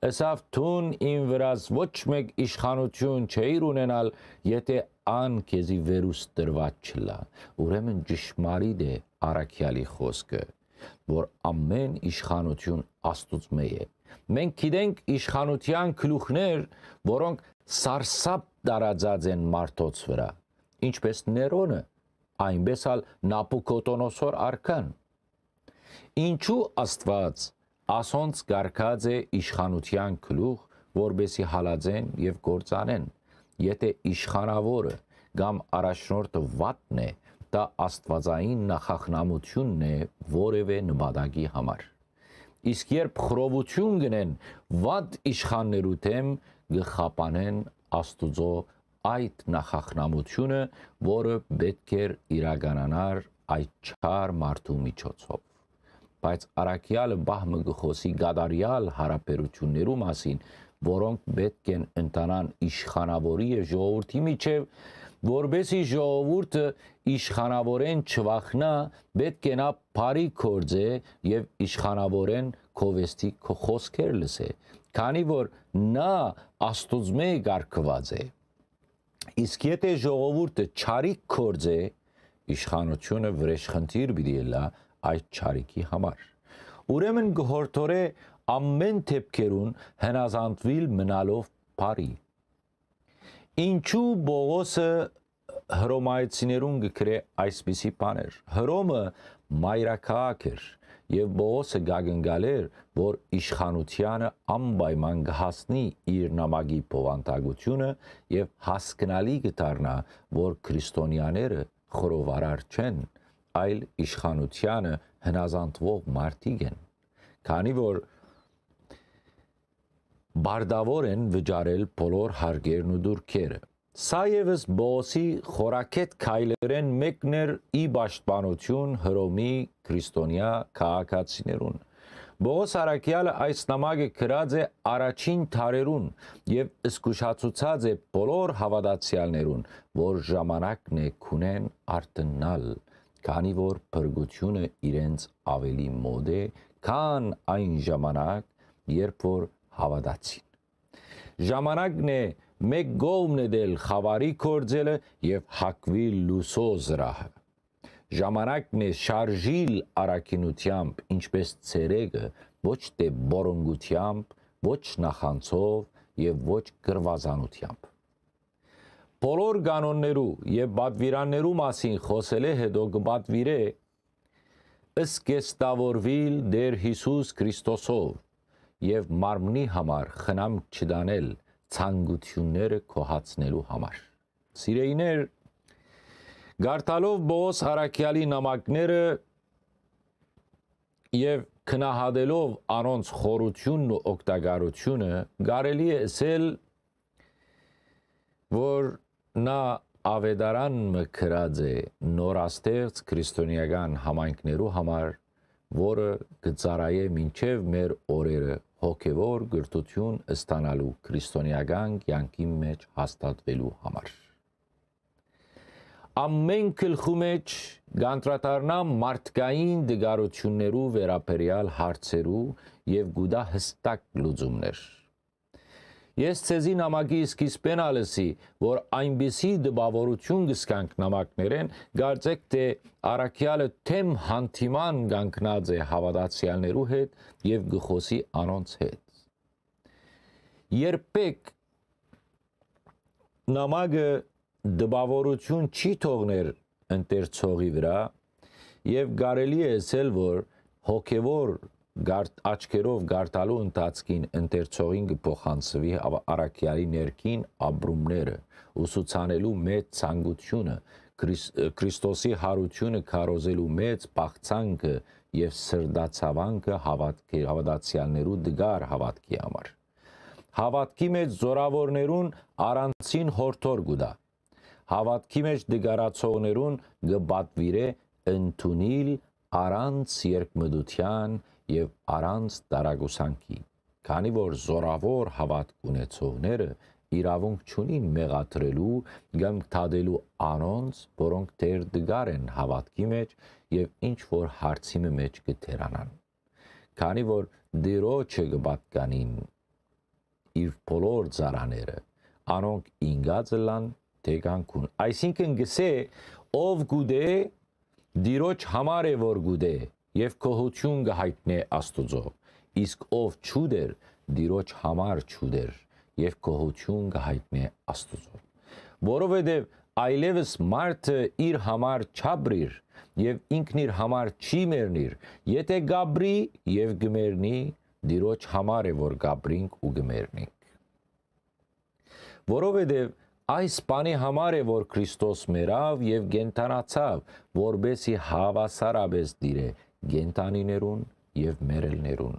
Ասավ թուն ին վրաս ոչ մեկ իշխանություն չէիր ունենալ, եթե ան քեզի վերուս տրված չլա։ Ուրեմն ճշմարիտ է Արաքյալի խոսքը, որ ամեն իշխանություն Աստուծմե է։ Մենք գիտենք իշխանության գլուխներ, որոնք սարսափ դարաձած են մարդոց վրա ինչպես Ներոնը այնպես ալ Նապուկոտոնոսոր արքան ինչու Աստված ասոնց գարկած է իշխանության գլուխ որբեսի հալածեն եւ գործանեն եթե իշխանավորը կամ առաջնորդը վատն է դա աստվածային նախախնամությունն է որևէ նպատակի համար իսկ երբ խրովություն գնեն վատ իշխաններու դեմ գխապանեն աստուծո այդ նախախնամությունը, որը պետք էր իրականանար այդ չար մարդու միջոցով բայց արաքյալը բահմը գխոսի գադարյալ հարաբերություններու մասին, որոնք պետք են ընտանան իշխանավորի եւ ժողովրդի միջև, որբեսի ժողովուրդը իշխանավորեն չվախնա, պետք է նա բարի կորձե եւ իշխանավորեն քովեստի քո խոսքեր լսե, քանի որ նա աստուծմե գարկված է։ Իսկ եթե ժողովուրդը չարիք կորձե, իշխանությունը վրեժխնդիր պիտի լա այդ չարիքի համար։ Ուրեմն գորթորե ամեն թեփքերուն հնազանդվիլ մնալով բարի Ինչու Բողոսը հռոմայցիներուն գկրե այսպիսի բաներ։ Հռոմը մայրաքաղաք էր եւ Բողոսը գագնգալ էր, որ իշխանությանը անպայման կհասնի իր նամակի փոխանցագությունը եւ հասկանալի կդառնա, որ քրիստոնյաները խորովարար չեն, այլ իշխանությանը հնազանդվող մարդիկ են։ Քանի որ բարդավոր են վճարել բոլոր հարգերն ու դուրքերը։ Սա եւս Բոսի խորակետ քայլերեն մեկներ ի պաշտպանություն Հռոմի քրիստոնյա քաղաքացիներուն։ Բողոս Արաքյալը այս նամակը գրած է առաջին թարերուն եւ զգուշացուցած է բոլոր հավատացյալներուն, որ ժամանակն է քունեն արտնալ, քանի որ բրգությունը իրենց ավելի մոդ է, քան այն ժամանակ, երբ որ հավատացին։ Ժամանակն է մեկ գողմն է դել խավարի կործելը եւ հակվի լուսո զրահը։ Ժամանակն է շարժիլ արակինությամբ, ինչպես ցերեգը, ոչ թե բորոնգությամբ, ոչ նախանցով եւ ոչ գրվազանությամբ։ Բոլոր կանոններու եւ բադվիրաններու մասին խոսել է հետո կբադվիրե ըսկեստավորվիլ դեր Հիսուս Քրիստոսով եւ մարմնի համար խնամ չդանել ցանկությունները կոհացնելու համար։ Սիրեիներ Գարտալով Բոս Հարակյալի նամակները եւ քնահատելով անոնց խորությունն ու օգտագարությունը կարելի է ասել որ նա ավետարան մկրած է նորաստեղծ քրիստոնեական համայնքներու համար որը գծարայե մինչև մեր օրերը հոգևոր գրթություն ստանալու քրիստոնեական կյանքի մեջ հաստատվելու համար։ Ամեն գլխու մեջ գանտրատարնա մարդկային դգարություններու վերապերյալ հարցերու եւ գուդա հստակ լուծումներ Ես ցեզի նամակի սկիզբեն ալսի, որ այնպիսի դպավորություն գսկանք նամակներեն, գարձեք թե առաքյալը թեմ հանդիման կանգնած է հավատացյալներու հետ եւ գխոսի անոնց հետ։ Երբեք նամակը դպավորություն չի թողներ ընտերցողի վրա եւ կարելի է ասել, որ հոգեվոր գարտ աչքերով գարտալու ընթացքին ընտերցողին կփոխանցվի արաքյալի ներքին ապրումները ուսուցանելու մեծ ցանկությունը Քրիստոսի հարությունը քարոզելու մեծ բաղցանքը եւ սրդացավանքը հավատքի հավատացյալներու դգար հավատքի համար հավատքի մեջ զորավորներուն առանցին հորթոր գուտա հավատքի մեջ դգարացողներուն գբատվիրե ընդունիլ առանց երկմդության եւ առանց տարագուսանքի, քանի որ զորավոր հավատք ունեցողները իրավունք չունին մեղադրելու կամ թադելու անոնց, որոնք դեր դգար են հավատքի մեջ եւ ինչ որ հարցի մեջ կթերանան։ Քանի որ դիրոջը կպատկանին իր բոլոր ծառաները, անոնք ինգած լան դեգանքուն։ Այսինքն գսե ով գուդե դիրոջ համար է որ գուդե եւ գոհություն կհայտնե Աստուծո, իսկ ով ճուդեր, դիրոջ համար ճուդեր, եւ գոհություն կհայտնի Աստծո։ Որովհետեւ այլևս մարդը իր համար չաբրիր եւ ինքն իր համար չի մեռնիր, եթե գաբրի եւ գմերնի, դիրոջ համար է որ գաբրինք ու գմերնինք։ Որովհետեւ այս բանի համար է որ Քրիստոս մեռավ եւ գենտանացավ, որբեսի հավասարապես դիրե գենտանիներուն եւ մերելներուն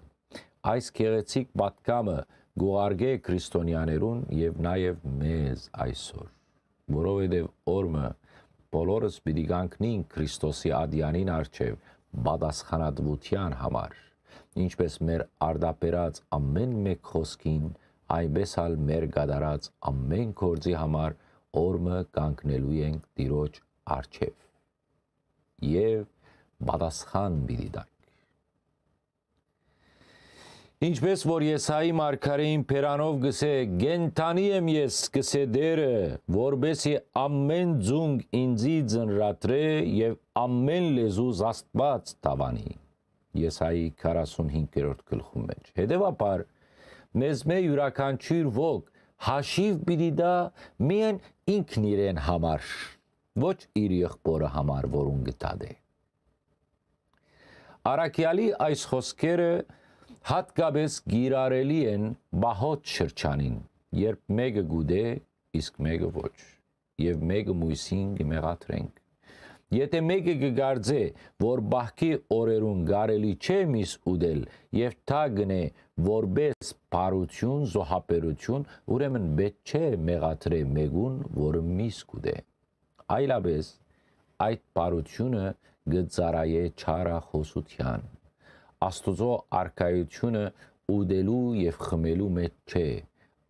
այս գեղեցիկ պատկամը գուղարգե քրիստոնյաներուն եւ նաեւ մեզ այսօր որովհետեւ օրը բոլորս պիտի գանքնին Քրիստոսի ադյանին արչև բադասխանատվության համար ինչպես մեր արդապերած ամեն մեկ խոսքին այնպես ալ մեր գադարած ամեն գործի համար օրը կանգնելու ենք Տիրոջ արչև եւ բադասխան պիտի տանք Ինչպես որ Եսայի մարգարեին Փերանով գսե գենտանի եմ ես գսե դերը որբեսի ամեն ձունգ ինձի ծնրատրե եւ ամեն լեզու զաստված տավանի Եսայի 45-րդ գլխում մեջ Հետևաբար մեզ մե յուրաքանչյուր ոգ հաշիվ պիտի դա միայն ինքն իրեն համար ոչ իր եղբորը համար որուն գտադե Արաքյալի այս խոսքերը հատկապես գիրարելի են բահոտ շրջանին, երբ մեկը գուդե, իսկ մեկը ոչ, եւ մեկը մույսին կմեղատրենք։ Եթե մեկը կգարձե, որ բահքի օրերուն գարելի չէ միս ուդել եւ թա գնե որբես բարություն, զոհապերություն, ուրեմն պետք չէ մեղատրե մեկուն, որը միս կուդե։ Այլապես այդ բարությունը գծարայե չարա խոսության Աստուծո արքայությունը ուդելու եւ խմելու մեջ չէ,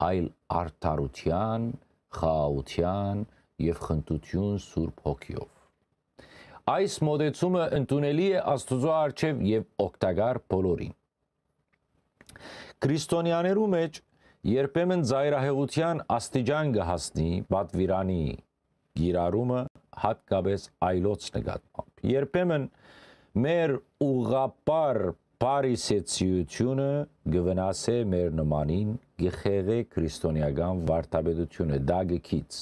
այլ արդարության, խաղաղության եւ խնդություն Սուրբ Հոգիով։ Այս մոդեցումը ընդունելի է Աստուծո արչև եւ օգտակար բոլորին։ Քրիստոնյաներու մեջ երբեմն զայրահեղության աստիճան կհասնի պատվիրանի գիրարումը հատկապես այլոց նկատմամբ։ Երբեմն մեր ուղապար Փարիսեցիությունը գվնասե մեր նմանին գխեղե քրիստոնեական վարդապետությունը դագքից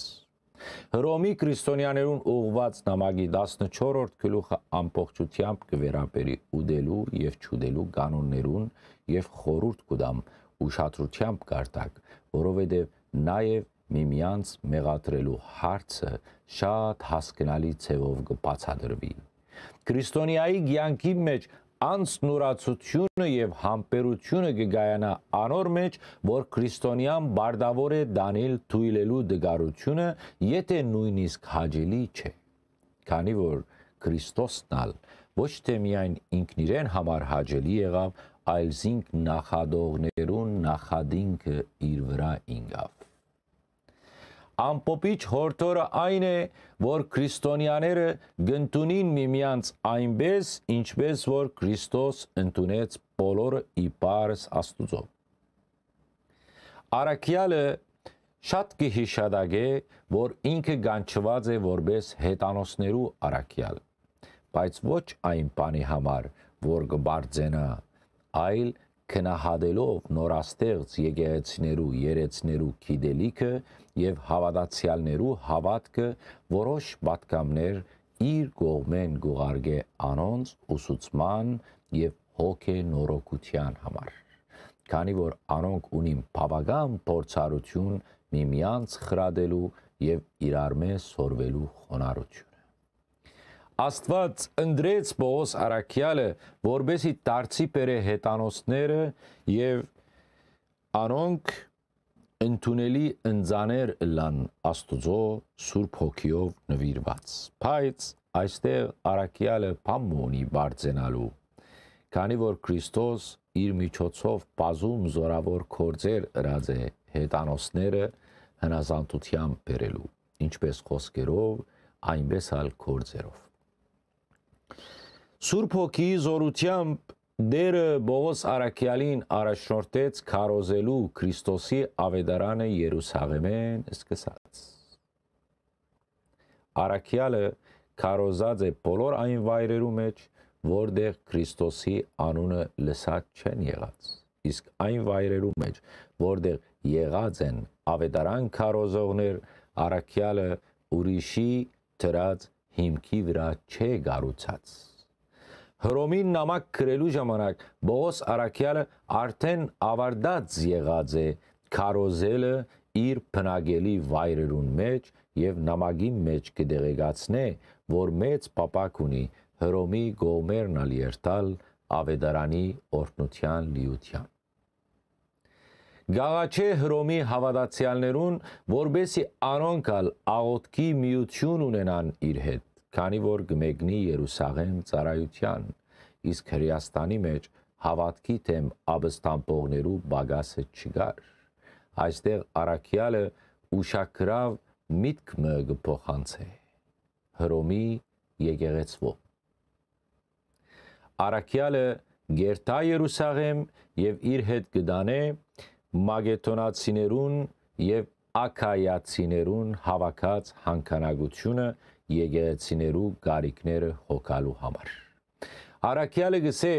Հռոմի քրիստոնյաներուն ուղված նամակի 14-րդ գլուխը ամբողջությամբ կվերապերի ուդելու եւ ճուդելու կանոններուն եւ խորուրդ կուդամ ուշադրությամբ կարտակ, որովհետեւ նաեւ միմյանց մեղադրելու հարցը շատ հասկանալի ձևով կբացատրվի քրիստոնեայի ցանկի մեջ անցնուրացությունը եւ համբերությունը կգայանա անոր մեջ, որ քրիստոնյան բարդավոր է դանել թույլելու դգարությունը, եթե նույնիսկ հաջելի չէ։ Քանի որ Քրիստոսն ալ ոչ թե միայն ինքն իրեն համար հաջելի եղավ, այլ զինք նախադողներուն նախադինքը իր վրա ինգավ ամպոպիչ հորթորը այն է, որ քրիստոնյաները գտնունին միմյանց այնպես, ինչպես որ Քրիստոս ընդունեց բոլորը իբարս Աստուծո։ Արաքյալը շատ կհիշադագե, որ ինքը գանչված է որպես հետանոսներու արաքյալ, բայց ոչ այն բանի համար, որ կբարձենա, այլ քնահատելով նորաստեղծ եկեղեցիներու երեցներու գիտելիքը եւ հավատացյալներու հավատքը որոշ պատկամներ իր կողմեն գուղարգե անոնց ուսուցման եւ հոգե նորոգության համար քանի որ անոնք ունին բավական փորձառություն միմյանց խրադելու եւ իրար մեջ սորվելու խոնարհություն Աստված ընդրեց Պողոս Արաքյալը, որբեսի դարձի բերե հետանոսները եւ անոնք ընդունելի ընձաներ լան Աստուծո Սուրբ Հոգիով նվիրված։ Բայց այստեղ Արաքյալը բամոնի բարձենալու, քանի որ Քրիստոս իր միջոցով բազում զորավոր կորձեր ըրած է հետանոսները հնազանդությամբ բերելու, ինչպես խոսքերով, այնպես ալ կորձերով։ Սուրբ հոգի զորությամբ Դերը Բողոս Արաքյալին առաջնորդեց քարոզելու Քրիստոսի ավետարանը Երուսաղեմեն սկսած։ Արաքյալը քարոզած է բոլոր այն վայրերու մեջ, որտեղ Քրիստոսի անունը լսած չեն եղած։ Իսկ այն վայրերու մեջ, որտեղ եղած են ավետարան քարոզողներ առաքյալը ուրիշի դրած հիմքի վրա չէ գառուցած Հռոմին նամակ գրելու ժամանակ Բողոս Արաքյալը արդեն ավարտած եղած է քարոզելը իր բնագելի վայրերուն մեջ եւ նամակի մեջ կդեղեկացնե, որ մեծ պապակ ունի Հռոմի գոմերնալ երթալ ավետարանի օրտնության լիության։ Գաղաչե Հռոմի հավատացյալներուն, որբեսի անոնքալ աղոտքի միություն ունենան իր հետ, քանի որ գմեգնի Երուսաղեմ ծառայության, իսկ Հրեաստանի մեջ հավատքի թեմ աբստամբողներու բագասը չգար։ Այստեղ Արաքյալը ուշակրավ միտքը գփոխանցե Հռոմի եկեղեցվո Արաքյալը գերտա Երուսաղեմ եւ իր հետ գդանե մագետոնացիներուն եւ ակայացիներուն հավաքած հանքանագությունը եկեղեցիներու գարիկները հոգալու համար։ Արաքյալը գսե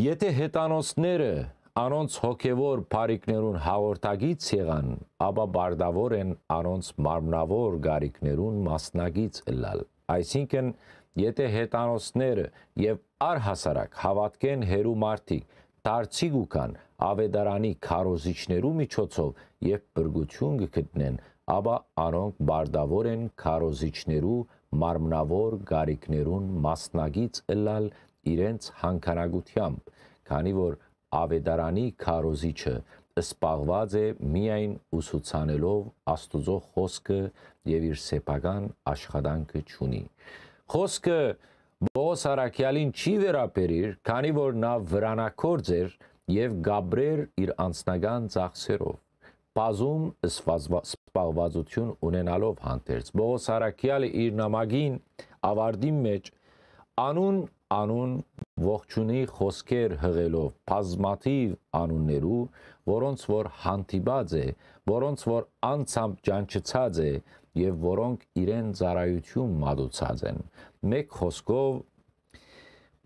Եթե հետանոսները անոնց հոգևոր բարիկներուն հաղորդագից եղան, ապա բարդավոր են անոնց մարմնավոր գարիկներուն մասնագից ըլլալ։ Այսինքն Եթե հետանոցները եւ առհասարակ հավատքեն հերու մարդիկ դարձիկ ու կան ավետարանի քարոզիչներու միջոցով եւ բրգություն կգտնեն, ապա անոնք բարդավոր են քարոզիչներու մարմնավոր գարիկներուն մասնագից ըլլալ իրենց հանքանագությամբ, քանի որ ավետարանի քարոզիչը սպաղված է միայն ուսուցանելով Աստուծո խոսքը եւ իր սեփական աշխատանքը ճունի։ Խոսքը Բողոս Արաքյալին չի վերապերիր, քանի որ նա վրանակորձ էր եւ Գաբրեր իր անձնական ծախսերով բազում սպաղվածություն ունենալով հանդերձ Բողոս Արաքյալը իր նամակին ավարտի մեջ անուն անուն ողջունի խոսքեր հղելով բազմաթիվ անուններու, որոնց որ հանդիպած է, որոնց որ անցամբ ճանչծած է եւ որոնք իրեն ծառայություն մատուցած են մեկ խոսքով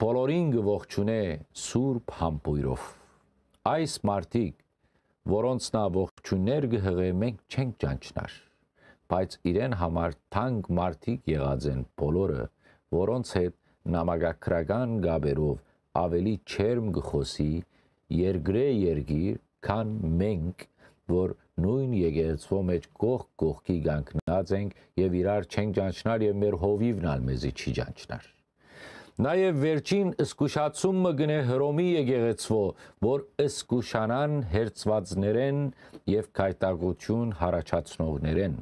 բոլորին գողջունե սուրբ համբույրով այս մարդիկ որոնց նա ողջուններ գհղե մենք չենք ճանչնար բայց իրեն համար թանկ մարդիկ եղած են բոլորը որոնց հետ նամակագրական գաբերով ավելի չերմ գխոսի երգրե երգիր քան մենք որ նույն եկեղեցվո մեջ կողք կողքի գանքնած ենք եւ իրար չենք ճանչնար եւ մեր հովիվն ալ մեզի չի ճանչնար Նաև վերջին սկուշացումը գնե Հռոմի եկեղեցվո, որ սկուշանան հերցվածներեն եւ կայտագություն հարաճացնողներեն,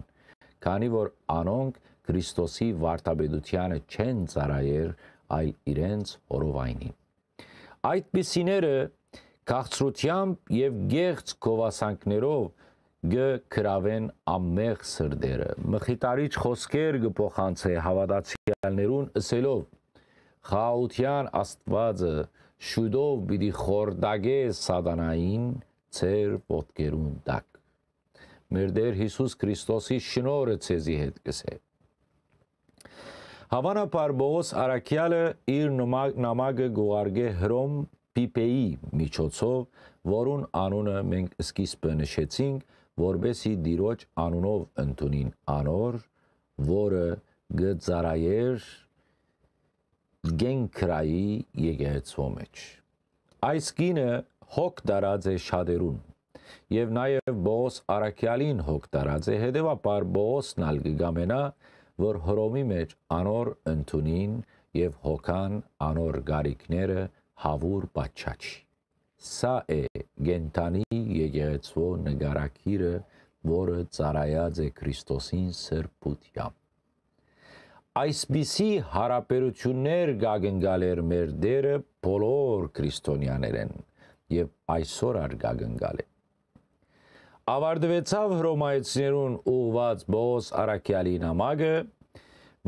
քանի որ անոնք Քրիստոսի վարտաբեդությանը չեն ծառայեր, այլ իրենց օրովայնին։ Այդ պիսիները քաղցրությամբ եւ գեղց գովասանքներով գկրավեն ամեղ սրդերը մխիտարիչ խոսքեր գփոխանցե հավատացյալներուն ըսելով խաության աստվածը շուտով պիտի խորդագե սատանային ծեր ոտքերուն տակ մեր Տեր Հիսուս Քրիստոսի շնորհը ցեզի հետ կսե Հավանաբար Բողոս Արաքյալը իր նամակը գողարգե Հռոմ Պիպեի միջոցով, որուն անունը մենք սկիզբը նշեցինք, որբեսի դիրոջ անունով ընդունին անոր, որը գծարայեր գենքրայի եկեղեցու մեջ։ Այս գինը հոգ դարած է շատերուն եւ նաեւ Բոս Արաքյալին հոգ դարած է հետեւաբար Բոսն ալ գամենա որ Հռոմի մեջ անոր ընդունին եւ հոգան անոր գարիկները հավուր բաչաչի Սա է գենտանի եկեղեցվո նգարակիրը, որը ծառայած է Քրիստոսին սրբությամբ։ Այսպիսի հարաբերություններ գագնգալեր մեր դերը բոլոր քրիստոնյաներեն եւ այսօր ար գագնգալ է։ Ավարտվեցավ հռոմայացիներուն ուղված Բոս Արաքյալի նամակը,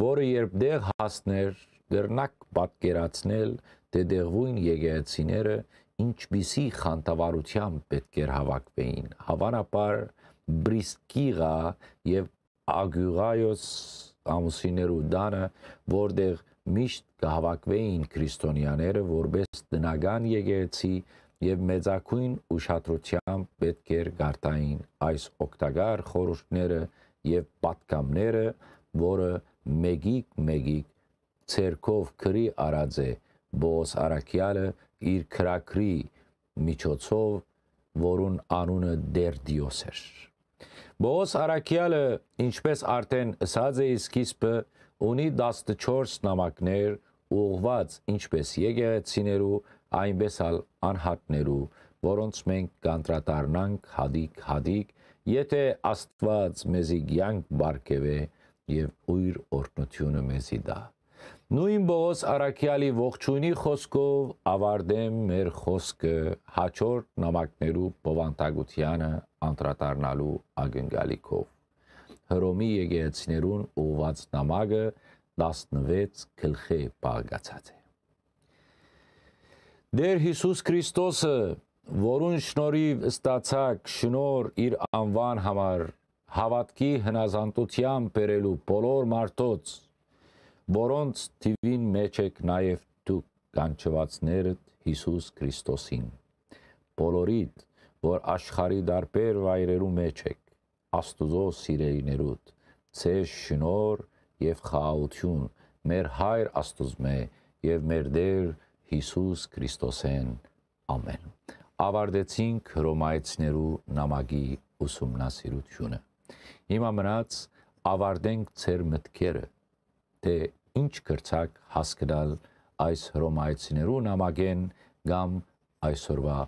որը երբ դեղ հասներ գրնակ պատկերացնել դեդեղվույն եկեղեցիները ինչպիսի խանտավարությամբ պետք էր հավաքվեին հավանաբար բրիսկիղա եւ ագյուղայոս ամուսիներու դանը որտեղ միշտ կհավաքվեին քրիստոնյաները որպես տնական եկեղեցի եւ մեծակույն ուշադրությամբ պետք էր գարտային այս օկտագար խորհուրդները եւ պատկամները, որը մեգիկ մեգիկ ցերկով քրի արած է Բոս Արաքյալը իր քրակրի միջոցով, որուն անունը Դերդիոս էր։ Բոս Արաքյալը, ինչպես արդեն ասած է սկիզբը, ունի 14 նամակներ ուղված ինչպես եկեղեցիներու, այնպես ալ անհատներու, որոնց մենք կանտրատարնանք հադիկ-հադիկ, եթե Աստված մեզի ցանկ բարգեւե եւ ուր օրտնությունը մեզի դա։ Նույն բոս Արաքյալի ողջունի խոսքով ավարտեմ մեր խոսքը հաջորդ նամակներու բովանդակությանը անդրադառնալու ագնգալիքով։ Հռոմի եկեղեցիներուն ուղված նամակը 16 գլխի բաղկացած է։ Դեր Հիսուս Քրիստոսը, որուն շնորհիվ ստացակ շնոր իր անվան համար հավատքի հնազանդությամբ բերելու բոլոր մարդոց, որոնց թիվին մեջ եք նաև դուք կանչվածներդ Հիսուս Քրիստոսին։ Բոլորիդ, որ աշխարի դարբեր վայրերու մեջ եք, Աստուծո սիրելիներուդ, ցեզ շնոր եւ խաղաղություն մեր հայր Աստուծմե եւ մեր Տեր Հիսուս Քրիստոսեն ամեն ավարտեցինք հռոմայեցիներու նամակի ուսումնասիրությունը հիմա մնաց ավարտենք ծեր մտքերը թե ինչ կրցակ հասկանալ այս հռոմայեցիներու նամակեն կամ այսօրվա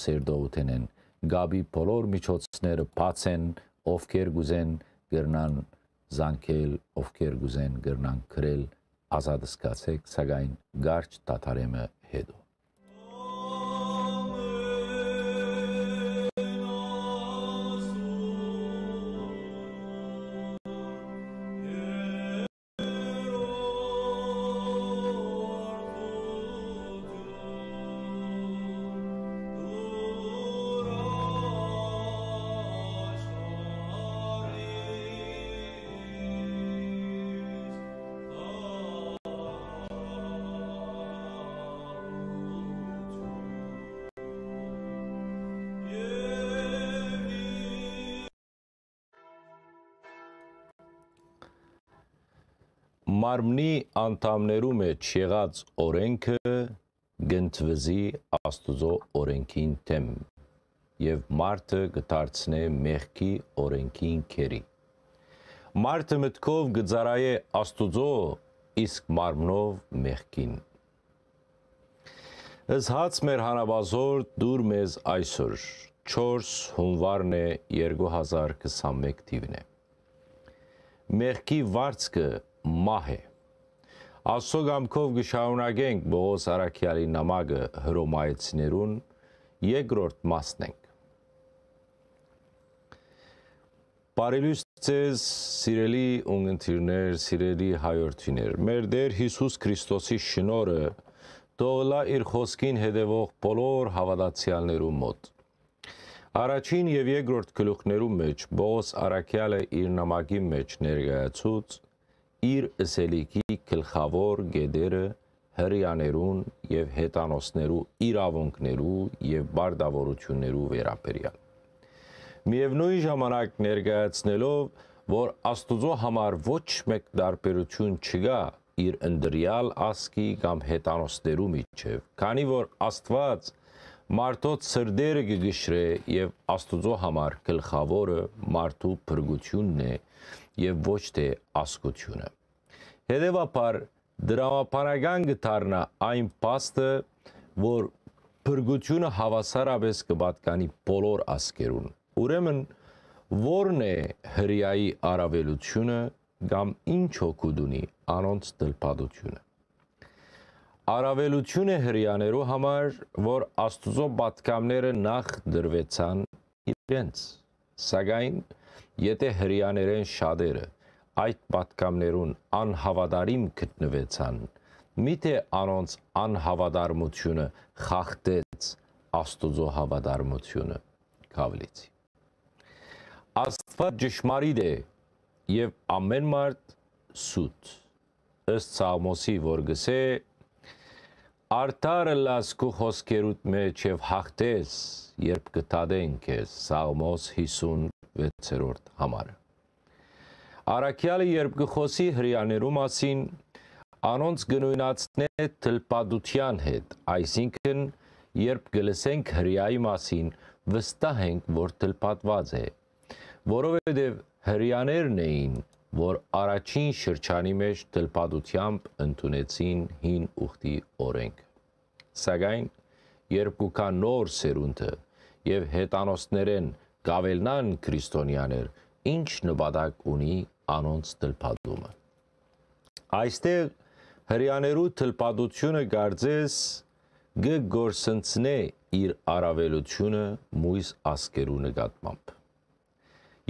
սերդոութենեն գաբի բոլոր միջոցները բաց են ովքեր գուզեն գրնան զանքել, ովքեր գուզեն գրնան գրել, ազատ սկացեք, սակայն գարչ դատարեմը հետո։ մարմնի անդամներու մեջ եղած օրենքը գնթվզի Աստուծո օրենքին թեմ եւ մարդը գդարցնե մեղքի օրենքին քերի մարդը մտքով գծարայե Աստուծո իսկ մարմնով մեղքին Ըսհաց մեր հանաբազոր դուր մեզ այսօր 4 հունվարն է 2021 թիվն է Մեղքի վարձքը մահ է։ Աստծո գամքով գշարունակենք Բողոս Արաքյալի նամակը հռոմայեցիներուն երկրորդ մասն ենք։ Բարելույս ձեզ սիրելի ունգընթիրներ, սիրելի հայորդիներ։ Մեր Տեր Հիսուս Քրիստոսի շնորհը թողլա իր խոսքին հետևող բոլոր հավատացյալներու մոտ։ Առաջին եւ երկրորդ գլուխներու մեջ Բողոս Արաքյալը իր նամակի մեջ ներկայացուց իր սելիքի գլխավոր գեդերը հрьяաներուն եւ հետանոսներու իրավունքներու եւ բարդավորություններու վերաբերյալ։ Միևնույն ժամանակ ներկայացնելով, որ Աստուծո համար ոչ մեկ դարբերություն չկա իր ընդրյալ ասկի կամ հետանոսներու միջև, քանի որ Աստված մարդոց սրդերը կգշրե եւ Աստուծո համար գլխավորը մարդու փրկությունն է, եւ ոչ թե ասկությունը։ Հետևաբար դրամապարական գտարնա այն փաստը, որ բրգությունը հավասարապես կպատկանի բոլոր ասկերուն։ Ուրեմն որն է հրյայի արավելությունը կամ ինչ օգուտ ունի անոնց դլպատությունը։ Արավելություն է հрьяներու համար, որ Աստուծո պատկամները նախ դրվեցան իրենց։ Սակայն Եթե հрьяաներեն շատերը այդ պատկամներուն անհավատարիմ գտնվեցան, միթե անոնց անհավատարմությունը խախտեց Աստուծո հավատարմությունը Գավլիցի։ Աստված ճշմարիտ է եւ ամեն մարդ սուտ։ Ըստ Սամոսի, որ գսե Արտարը լասկու խոսքերուտ մեջ եւ հաղթես, երբ գտադեն քեզ Սամոս 50 6-րդ համարը։ Արաքյալը երբ գխոսի հрьяաներու մասին անոնց գնույնացնե թլպադության հետ, այսինքն երբ գլսենք հрьяայի մասին, վստահ ենք, որ թլպատված է, որովհետև հрьяաներն էին, որ առաջին շրջանի մեջ դլպադությամբ ընդունեցին հին ուխտի օրենք։ Սակայն երկու կա նոր սերունդը եւ հետանոսներեն գավելնան քրիստոնյաներ, ինչ նպատակ ունի անոնց թլփադումը։ Այստեղ հрьяաներու թլփադությունը գարձես գգորսընցնե իր արավելությունը մույս ասկերու նկատմամբ։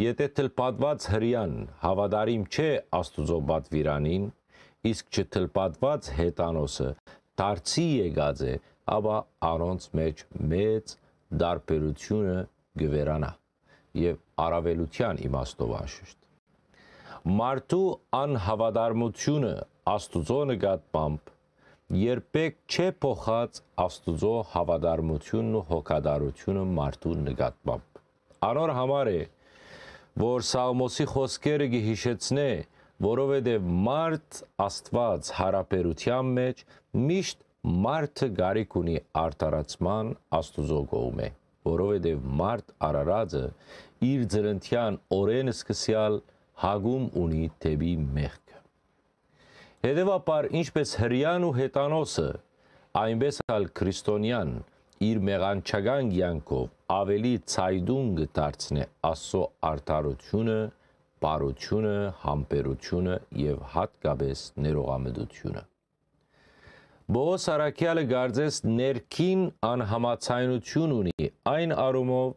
Եթե թլփադված հрьяան հավատարիմ չէ Աստուծո պատվիրանին, իսկ չթլփադված հետանոսը դարձի եկած է, ապա առոնց մեջ մեծ դարբերությունը գվերանա եւ առավելության իմաստով անշուշտ։ Մարդու անհավատարմությունը Աստուծո նկատմամբ երբեք չէ փոխած Աստուծո հավատարմությունն ու հոգատարությունը մարդու նկատմամբ։ Անոր համար է, որ Սաղմոսի խոսքերը գհիշեցնե, որովհետև մարդ Աստված հարաբերության մեջ միշտ մարդը գարիք ունի արտարացման Աստուծո կողմ է, որովհետև մարդ Արարածը իր ձրընթյան օրենը սկսյալ հագում ունի դեպի մեղքը։ Հետևաբար ինչպես հрьян ու հետանոսը, այնպես ալ քրիստոնյան իր մեղանչական կյանքով ավելի ցայդուն դարձնե Աստծո արդարությունը, բարությունը, համբերությունը եւ հատկապես ներողամտությունը։ Բողոս Արաքյալը գարձես ներքին անհամացայնություն ունի այն առումով,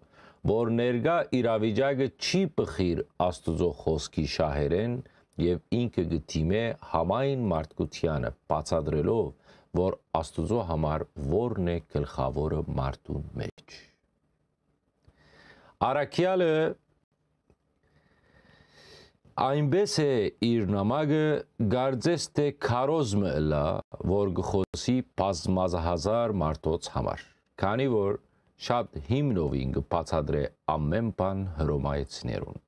որ ներգա իրավիճակը չի բխիր Աստուծո խոսքի շահերեն եւ ինքը գտիմե համայն մարդկությանը բացադրելով որ Աստուծո համար ո՞րն է գլխավորը մարդուն մեջ։ Արաքյալը այնպես է իր նամակը գարձես թե քարոզմը լա, որ գխոսի բազմազահազար մարդոց համար, քանի որ շատ հիմնովին կբացադրե ամեն բան հրոմայեցներուն։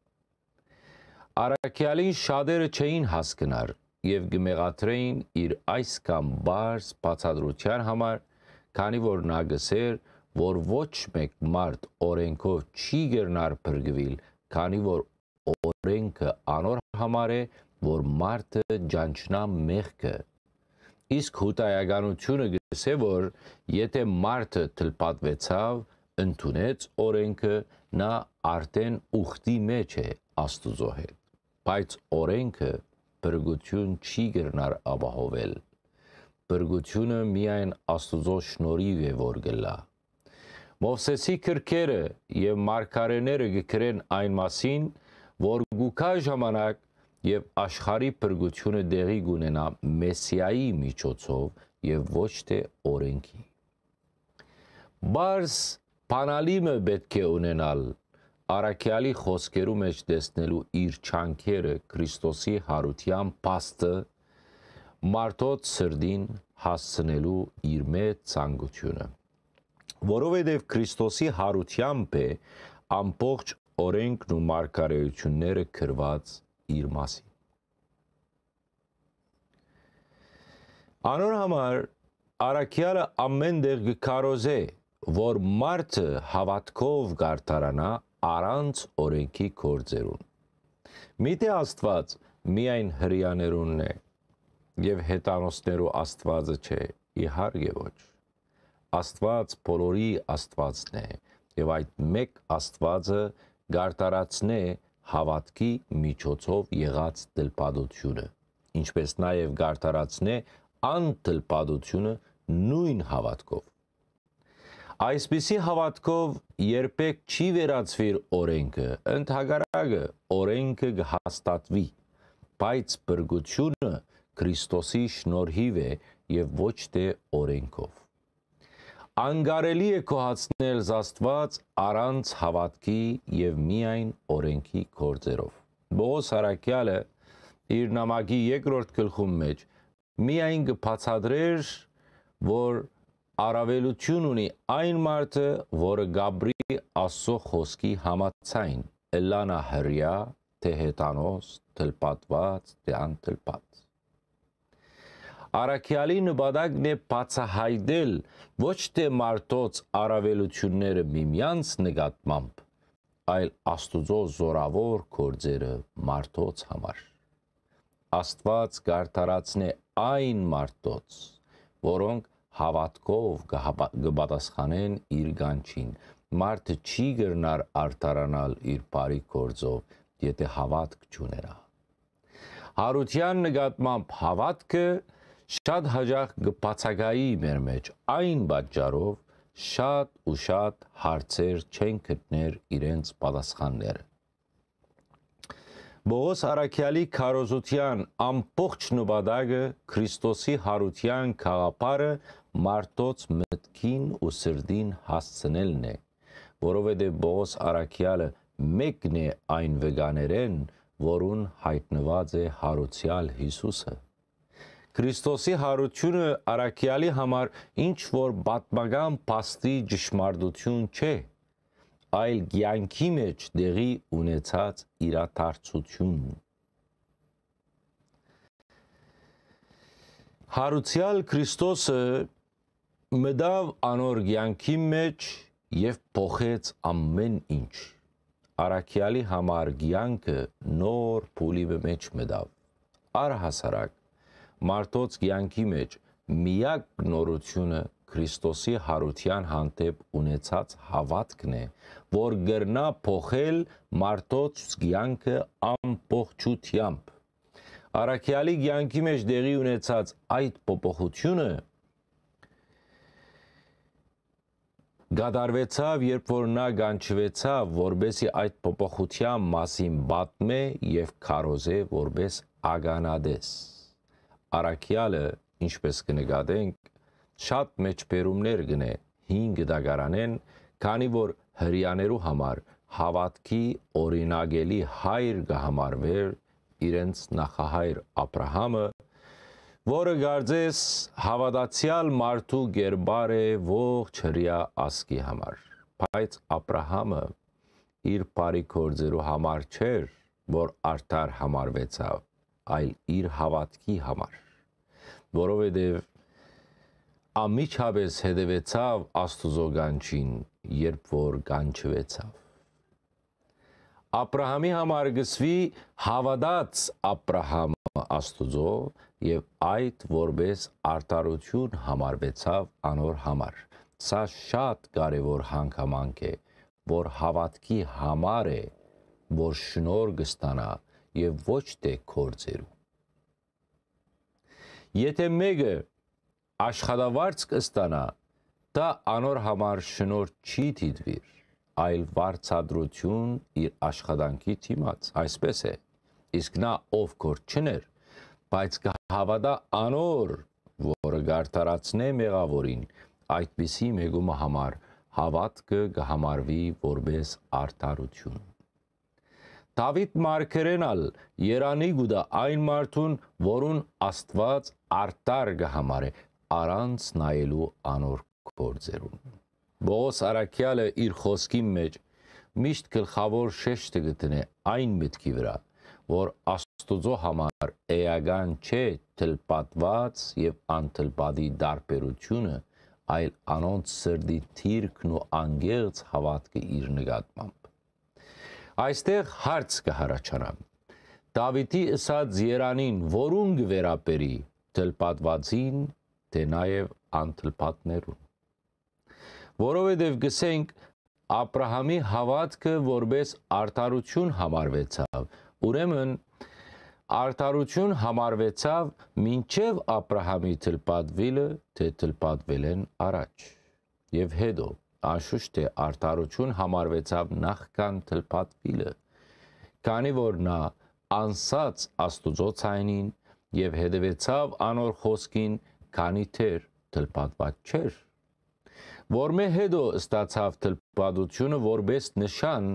Արաքյալին շատերը չէին հասկնար, եւ գմեղատրեին իր այս կամ բարձ բացադրության համար, քանի որ նա գսեր, որ ոչ մեկ մարդ օրենքով չի գերնար բրգվիլ, քանի որ օրենքը անոր համար է, որ մարդը ջանչնա մեղքը։ Իսկ հուտայականությունը գսե, որ եթե մարդը թլպատվեցավ, ընդունեց օրենքը, նա արդեն ուխտի մեջ է Աստուծո հետ։ Բայց օրենքը բրգություն չի գրնար ապահովել։ Բրգությունը միայն Աստուծո շնորհիվ է որ գլա։ Մովսեսի քրքերը եւ մարգարեները գկրեն այն մասին, որ գուքա ժամանակ եւ աշխարհի բրգությունը դեղի կունենա Մեսիայի միջոցով եւ ոչ թե օրենքի։ Բարս բանալիմը պետք է ունենալ Արաքյալի խոսքերու մեջ տեսնելու իր չանքերը Քրիստոսի հարության փաստը մարդոց սրդին հասցնելու իր մեծ ցանկությունը որովհետև Քրիստոսի հարությամբ է ամբողջ օրենքն ու մարգարեությունները գրված իր մասին։ Անոր համար Արաքյալը ամեն դեղ գկարոզե, որ մարդը հավատքով գարտարանա առանց օրենքի կորձերուն։ Միթե Աստված միայն հрьяներունն է եւ հետանոսներու Աստվածը չէ, իհարկե ոչ։ Աստված բոլորի Աստվածն է եւ այդ մեկ Աստվածը գարտարացնե հավատքի միջոցով եղած դլպադությունը, ինչպես նաև գարտարացնե անդլպադությունը նույն հավատքով։ Այսպիսի հավատքով երբեք չի վերացվիր օրենքը, ընդհակարակը օրենքը կհաստատվի, բայց բրգությունը Քրիստոսի շնորհիվ է եւ ոչ թե օրենքով։ Անգարելի է կոհացնել Աստված առանց հավատքի եւ միայն օրենքի գործերով։ Բողոս Հարակյալը իր նամակի երկրորդ գլխում մեջ միայն կբացադրեր որ առավելություն ունի այն մարդը, որը Գաբրի Աստծո խոսքի համացայն, Էլանա հրյա, թե հետանոս, թլպատված, թե անթլպած։ Արաքյալի նպատակն է բացահայտել ոչ թե մարդոց առավելությունները միմյանց նկատմամբ, այլ Աստուծո զորավոր գործերը մարդոց համար։ Աստված գարտարացնե այն մարդոց, որոնք հավատքով կպատասխանեն իր գանչին։ Մարդը չի գրնար արտարանալ իր բարի գործով, եթե հավատք չուներա։ Հարության նկատմամբ հավատքը շատ հաջող կբացակայի մեր մեջ այն պատճառով շատ ու շատ հարցեր չեն գտներ իրենց պատասխանները Բողոս Արաքյալի քարոզության ամբողջ նպատակը Քրիստոսի հարության խաղապարը մարդոց մտքին ու սրդին հասցնելն է, որովհետև Բողոս Արաքյալը մեկն է այն վեգաներեն, որուն հայտնված է հարուցյալ Հիսուսը։ Քրիստոսի հարությունը Արաքյալի համար ինչ որ պատմական փաստի ճշմարտություն չէ, այլ կյանքի մեջ դեղի ունեցած իրադարձություն։ Հարուցյալ Քրիստոսը մտավ անոր կյանքի մեջ եւ փոխեց ամեն ինչ։ Արաքյալի համար կյանքը նոր փուլի մեջ մտավ։ Արհասարակ մարդոց կյանքի մեջ միակ նորությունը Քրիստոսի հարության հանդեպ ունեցած հավատքն է, որ գրնա փոխել մարդոց կյանքը ամբողջությամբ։ Արաքյալի կյանքի մեջ դեղի ունեցած այդ փոփոխությունը գադարվեցավ, երբ որ նա գանչվեցավ, որբեսի այդ փոփոխության մասին պատմե եւ քարոզե որբես ագանադես։ Արաքյալը, ինչպես կնկատենք, շատ մեջբերումներ գնե 5 դագարանեն, քանի որ հрьяաներու համար հավատքի օրինագելի հայր կհամարվեր իրենց նախահայր Աբրահամը, որը գարձես հավատացյալ մարդու ģերբար է ողջ հрья ասկի համար։ Բայց Աբրահամը իր բարի գործերու համար չէր, որ արդար համարվեցավ, այլ իր հավատքի համար, որովհետև ամիջապես հետևեցավ Աստուծո գանչին, երբ որ գանչվեցավ։ Աբրահամի համար գսվի հավատաց Աբրահամը Աստուծո եւ այդ որպես արտարություն համարվեցավ անոր համար։ Սա շատ կարևոր հանգամանք է, որ հավատքի համար է, որ շնոր կստանա եւ ոչ թե կորձերու։ Եթե մեկը աշխատավարձ կստանա, դա անոր համար շնոր չի դիտվիր, այլ վարձադրություն իր աշխատանքի թիմաց, այսպես է, իսկ նա ով կոր չներ, բայց կհավատա անոր, որը գարտարացնե մեղավորին, այդպիսի մեգումը համար հավատքը կհամարվի որպես արդարություն։ Դավիթ Մարգերենալ Երանի գուդա այն մարդուն, որուն Աստված արտար կհամարե, առանց նայելու անոր գործերուն։ Բողոս Արաքյալը իր խոսքի մեջ միշտ գլխավոր շեշտը գտնե այն մտքի վրա, որ Աստուծո համար էական չէ թլպատված եւ անթլպատի դարբերությունը, այլ անոնց սրդի թիրքն ու անգերց հավատքը իր նկատմամբ։ Այստեղ հարց կհարաճանա։ Դավիթի ըսած Երանին որուն գվերապերի թլպատվածին թե նաև անթլփատներուն։ Որովհետև գսենք Աբ รา համի հավատքը որպես արդարություն համարվեցավ, ուրեմն արդարություն համարվեցավ մինչև Աբ รา համի թլպատվելը, թե թլպատվել են առաջ։ Եվ հետո անշուշտ թե արդարություն համարվեցավ նախքան թլպատվելը, քանի որ նա անսած Աստուծո ցայնին եւ հետևեցավ անոր խոսքին քանի թեր թլպատված չէր, որ մե հետո ստացավ թլպատությունը որբես նշան,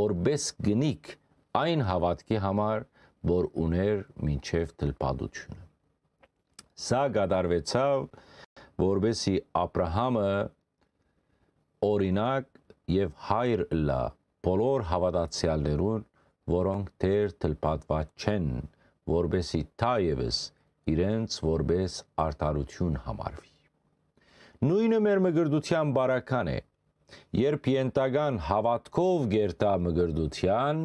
որբես գնիկ այն հավատքի համար, որ ուներ մինչև թլպատությունը։ Սա գադարվեցավ, որբեսի Աբ รา համը օրինակ եւ հայր լա բոլոր հավատացյալներուն, որոնք դեր թլպատված չեն, որբեսի թայևս իրենց որբես արտարություն համարվի։ Նույնը մեր մգրդության բարական է, երբ ենտագան հավատքով գերտա մգրդության,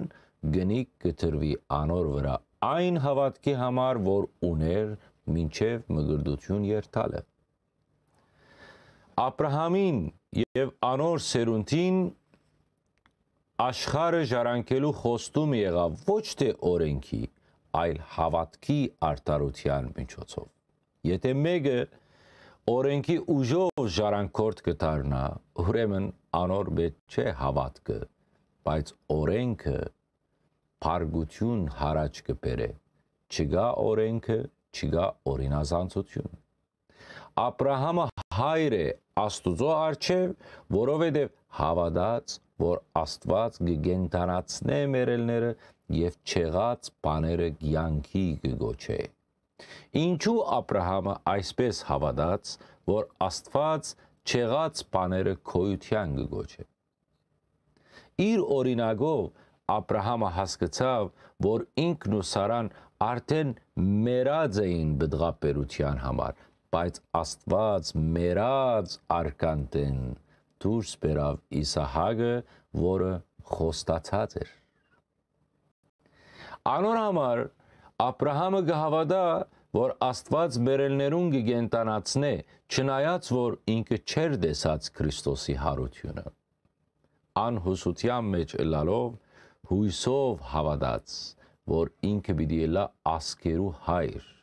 գնիկ կտրվի անոր վրա այն հավատքի համար, որ ուներ մինչև մգրդություն երթալը։ Աբրահամին եւ անոր սերունդին աշխարը ժառանգելու խոստում եղավ ոչ թե օրենքի, այլ հավատքի արտարության միջոցով։ Եթե մեկը օրենքի ուժով ժառանգորդ կդառնա, ուրեմն անոր մեջ չէ հավատքը, բայց օրենքը փարգություն հարաճ կբերե։ Չգա օրենքը, չգա օրինազանցություն։ Աբրահամը հայր է Աստուծո արչև, որովհետև հավատաց, որ Աստված կգենտանացնե մերելները եւ չեղած բաները ցանկի կգոչե։ Ինչու Աբ รา համը այսպես հավատաց, որ Աստված չեղած բաները քոյության կգոչե։ Իր օրինագով Աբ รา համը հասկացավ, որ ինքն ու Սարան արդեն մերած էին բդղապերության համար, բայց Աստված մերած արկանտեն դուրս բերավ Իսահակը, որը խոստացած էր։ Անոր համար Աբ รา համը գհավադա, որ Աստված մերելներուն կգենտանացնե, չնայած որ ինքը չեր դեսած Քրիստոսի հարությունը։ Անհուսության մեջ ելալով հույսով հավատաց, որ ինքը պիտի ելա ասկերու հայր։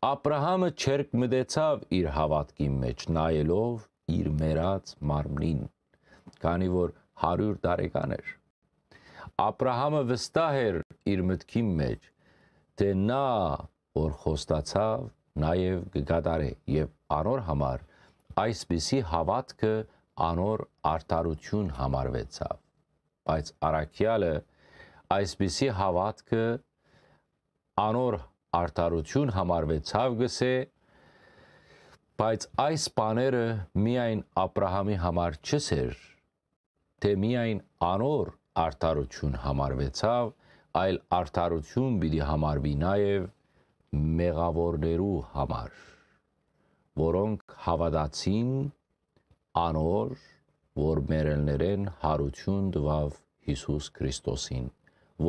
Աբրահամը չերկ մտեցավ իր հավատքի մեջ նայելով իր մեռած մարմնին, քանի որ 100 տարեկան էր։ Աբրահամը վստահ էր իր մտքի մեջ, թե նա, որ խոստացավ, նաև կգադարե եւ անոր համար այսպիսի հավատքը անոր արդարություն համարվեցավ։ Բայց Արաքյալը այսպիսի հավատքը անոր արտարություն համարվեցավ գսե բայց այս բաները միայն Աբ รา համի համար չսեր թե միայն անոր արդարություն համարվեցավ, այլ արդարություն պիտի համարվի նաև մեղավորներու համար, որոնք հավատացին անոր, որ մերելներեն հարություն տվավ Հիսուս Քրիստոսին,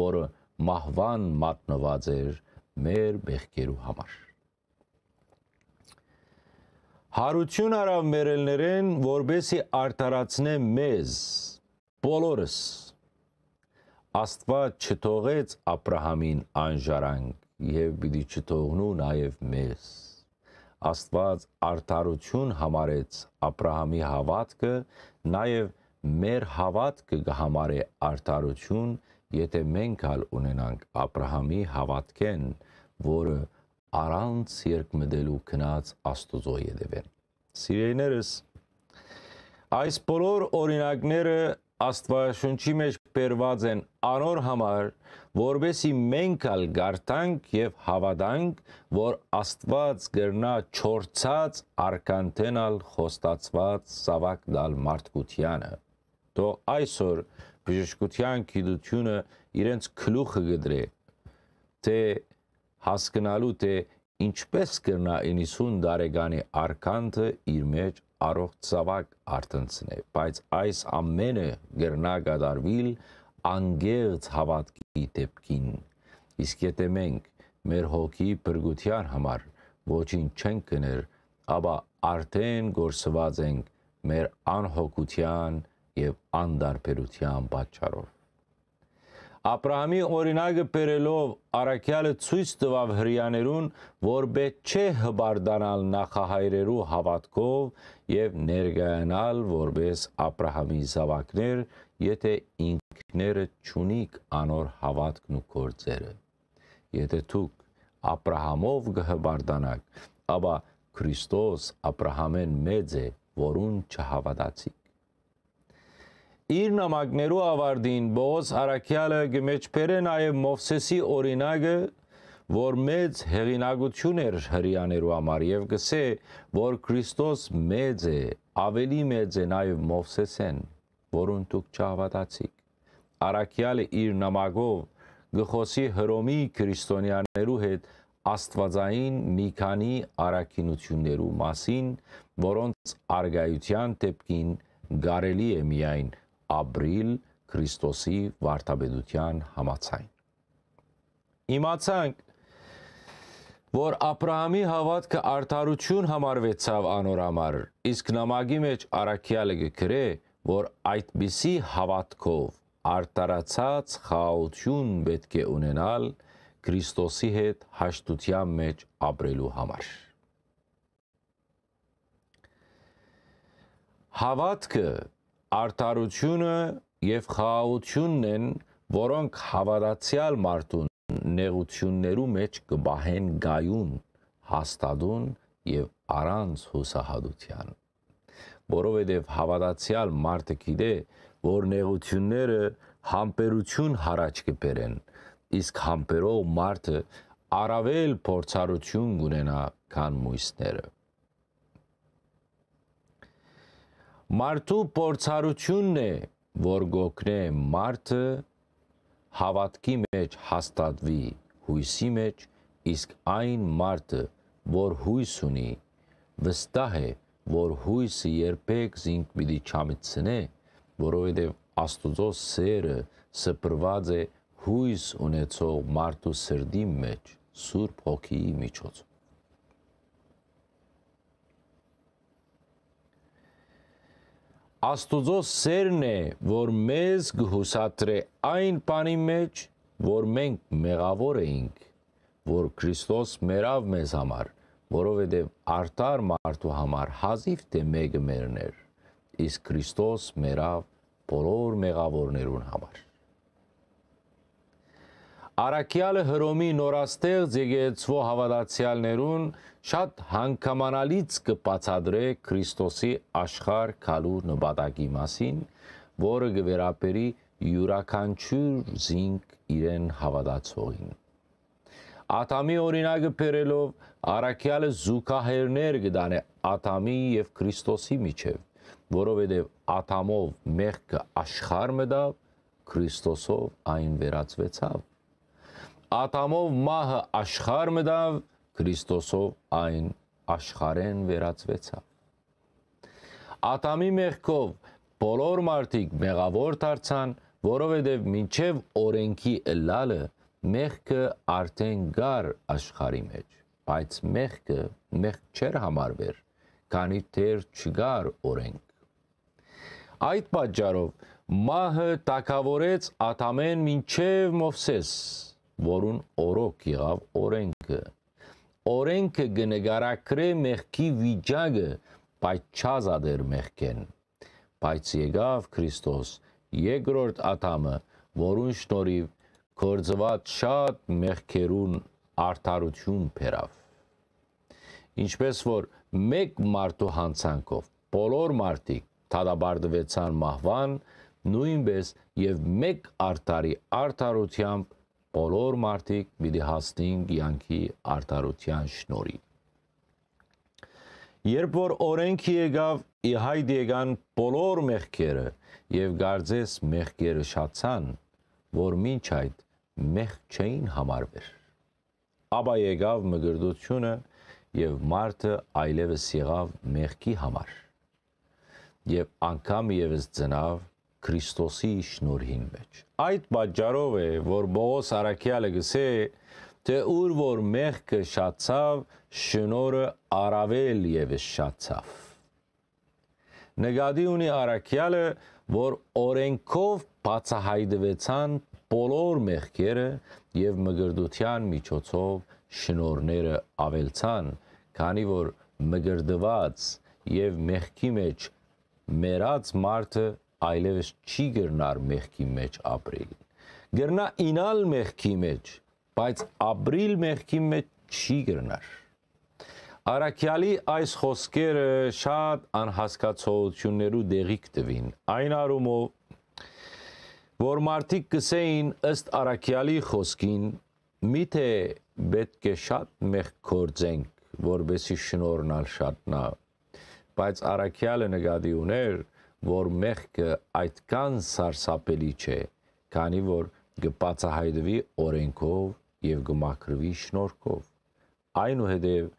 որը մահվան մատնված էր մեր բեղկերու համար։ Հարություն արավ մերելներին, որբեսի արտարացնե մեզ, բոլորս։ Աստված չթողեց Աբրահամին անժարանք եւ պիտի չթողնու նաեւ մեզ։ Աստված արդարություն համարեց Աբրահամի հավատքը, նաև մեր հավատքը կհամարե արդարություն, եթե մենք ալ ունենանք Աբրահամի հավատքեն, որը առանց երկմդելու քնած Աստուծո յետևեն։ Սիրելիներս, այս բոլոր օրինակները Աստվածաշունչի մեջ բերված են անոր համար, որբեսի մենք ալ գարտանք եւ հավատանք, որ Աստված գրնա չորցած արկանտենալ խոստացված սավակ դալ մարդկությանը։ Թող այսօր բժշկության գիտությունը իրենց քլուխը գդրե, թե հասկանալու թե ինչպես կրնա 90 տարեկանի արկանտը իր մեջ առողջ ծավակ արտնցնե, բայց այս ամենը գրնա գադարվիլ անգերց հավատքի դեպքին։ Իսկ եթե մենք մեր հոգի բրգության համար ոչինչ չենք կներ, ապա արդեն գործված ենք մեր անհոգության եւ անդարբերության պատճառով։ Աբրահամի օրինակը բերելով Արաքյալը ցույց տվավ հрьяաներուն, որ պետք չէ հբարդանալ նախահայրերու հավատքով եւ ներգայանալ որպես Աբրահամի զավակներ, եթե ինքները ճունիկ անոր հավատքն ու գործերը։ Եթե դուք Աբրահամով կհբարդանաք, ապա Քրիստոս Աբրահամեն մեծ է, որուն չհավատացիք իր նամակներու ավարդին Բողոս Հարաքյալը գմեջբերե նաև Մովսեսի օրինակը, որ մեծ հեղինակություն էր հрьяաներու համար եւ գսե, որ Քրիստոս մեծ է, ավելի մեծ է նաև Մովսեսեն, որուն դուք չհավատացիք։ Արաքյալը իր նամակով գխոսի հրոմի քրիստոնյաներու հետ աստվածային մի քանի արաքինություններու մասին, որոնց արգայության դեպքին գարելի է միայն ապրիլ Քրիստոսի վարդապետության համացայն։ Իմացանք, որ Աբ รา համի հավատքը արդարություն համարվեցավ անոր համար, իսկ նամակի մեջ Արաքյալը գրե, որ այդպիսի հավատքով արտարացած խաղաղություն պետք է ունենալ Քրիստոսի հետ հաշտության մեջ ապրելու համար։ Հավատքը, արդարությունը եւ խաղաղությունն են, որոնք հավատացյալ մարդուն նեղություններու մեջ կբահեն գայուն, հաստատուն եւ առանց հուսահատության։ Որովհետեւ հավատացյալ մարդը գիտե, որ նեղությունները համբերություն հարաճ կբերեն իսկ համբերող մարդը առավել փորձառություն ունենա, քան մույսները։ Մարդու փորձառությունն է, որ գոքնե մարդը հավատքի մեջ հաստատվի հույսի մեջ, իսկ այն մարդը, որ հույս ունի, վստահ է, որ հույսը երբեք զինք պիտի չամիցնե, որովհետև Աստուծո սերը սփռված է հույս ունեցող մարդու սրդի մեջ Սուրբ Հոգիի միջոցով։ Աստուծո սերն է, որ մեզ գհուսատրե այն բանի մեջ, որ մենք մեղավոր էինք, որ Քրիստոս մերավ մեզ համար, որովհետև արտար մարդու համար հազիվ թե մեկը մերներ, իսկ Քրիստոս մերավ բոլոր մեղավորներուն համար։ Արաքյալը Հռոմի նորաստեղծ եկեղեցվո հավատացյալներուն շատ հանգամանալից կբացադրե Քրիստոսի աշխարհ քալու նպատակի մասին, որը գվերապերի յուրաքանչյուր զինք իրեն հավատացողին։ Աթամի օրինակը բերելով Արաքյալը զուգահեռներ կդանե Աթամի եւ Քրիստոսի միջև, որովհետեւ Աթամով մեղքը աշխարհ մտավ, Քրիստոսով այն վերածվեցավ Ատամով մահը աշխարհ մտավ, Քրիստոսով այն աշխարհեն վերածվեցավ։ Ատամի մեղքով բոլոր մարդիկ մեղավոր դարձան, որովհետև մինչև օրենքի ըլլալը մեղքը արդեն գար աշխարհի մեջ, բայց մեղքը մեղք չէր համարվեր, քանի դեռ չգար օրենք։ Այդ պատճառով մահը տակավորեց ատամեն մինչև Մովսես որուն օրոք եղավ օրենքը։ Օրենքը կնկարագրե մեղքի վիճակը, բայց չազադեր մեղքեն։ Բայց եկավ Քրիստոս, երկրորդ աթամը, որուն շնորհիվ կորձված շատ մեղքերուն արդարություն բերավ։ Ինչպես որ մեկ մարդու հանցանքով բոլոր մարդիկ թադաբարդվեցան մահվան, նույնպես եւ մեկ արտարի արդարությամբ բոլոր մարդիկ պիտի հասնին կյանքի արդարության շնորհի։ Երբ որ օրենքի եկավ, ի հայտ եկան բոլոր մեղքերը եւ գարձես մեղքերը շացան, որ ոչ այդ մեղ չէին համարվեր։ Աբա եկավ մգրդությունը եւ մարդը այլևս եղավ մեղքի համար։ Եվ անգամ եւս ծնավ Քրիստոսի շնորհին մեջ։ Այդ պատճառով է, որ Բողոս Արաքյալը գսե, թե ուր որ մեղքը շացավ, շնորը առավել եւս շացավ։ Նկատի ունի Արաքյալը, որ օրենքով բացահայտվեցան բոլոր մեղքերը եւ մգրդության միջոցով շնորները ավելցան, քանի որ մգրդված եւ մեղքի մեջ մերած մարդը այլևս չի գրնար մեղքի մեջ ապրել։ Գրնա ինալ մեղքի մեջ, բայց ապրիլ մեղքի մեջ չի գրնար։ Արաքյալի այս խոսքերը շատ անհասկացողություններու դեղիք տվին։ Այն արումով, որ մարդիկ կսեին ըստ Արաքյալի խոսքին, միթե պետք է շատ մեղ կորձենք, որբեսի շնորհնալ շատնա, բայց Արաքյալը նկատի ուներ, որ մեղքը այդքան սարսափելի չէ, քանի որ կբացահայտվի օրենքով եւ կմաքրվի շնորհքով։ Այնուհետև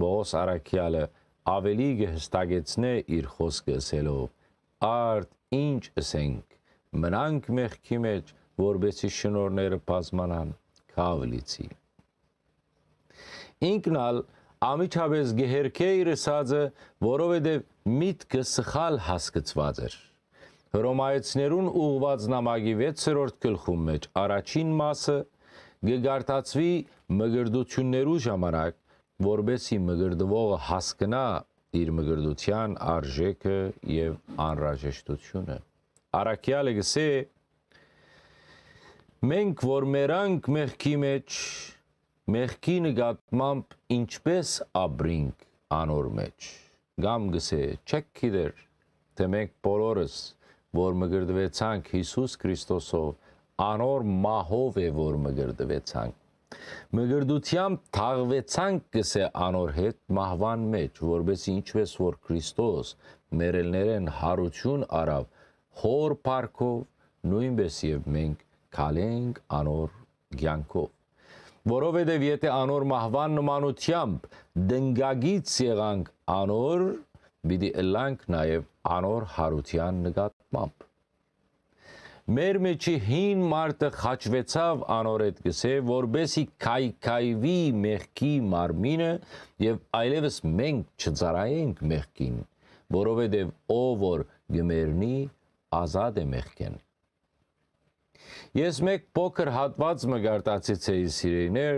Բոս Արաքյալը ավելի կհստակեցնե իր խոսքը ասելով. «Արդ ինչ ասենք, մնանք մեղքի մեջ, որբեսի շնորները բազմանան, քավլիցի»։ Ինքնալ ամիջապես գերքե իր ասածը, որովհետև միտքը սխալ հասկացված էր։ Հռոմայեցիներուն ուղված նամակի 6-րդ գլխում մեջ առաջին մասը գգարտացվի մգրդություններու ժամանակ, որբեսի մգրդվողը հասկնա իր մգրդության արժեքը եւ անհրաժեշտությունը։ Արաքյալը գսե մենք որ մերանք մեղքի մեջ մեղքի նկատմամբ ինչպես ապրինք անոր մեջ։ Գամ գսե, չեք գիտեր, թե մենք բոլորս, որ մգրդվեցանք Հիսուս Քրիստոսով, անոր մահով է, որ մգրդվեցանք։ Մգրդությամբ թաղվեցանք գսե անոր հետ մահվան մեջ, որբես ինչպես որ Քրիստոս մերելներեն հարություն արավ հոր պարքով, նույնպես եւ մենք քալենք անոր ցանկով որովհետև եթե անոր մահվան նմանությամբ դնգագից եղանք անոր, պիտի ըլլանք նաև անոր հարության նկատմամբ։ Մեր մեջի հին մարդը խաչվեցավ անոր հետ գսե, որբեսի քայքայվի մեղքի մարմինը եւ այլևս մենք չծարայենք մեղքին, որովհետեւ ով որ գմերնի ազատ է մեղքեն։ Ես մեկ փոքր հատված մգարտացիցեի սիրեներ,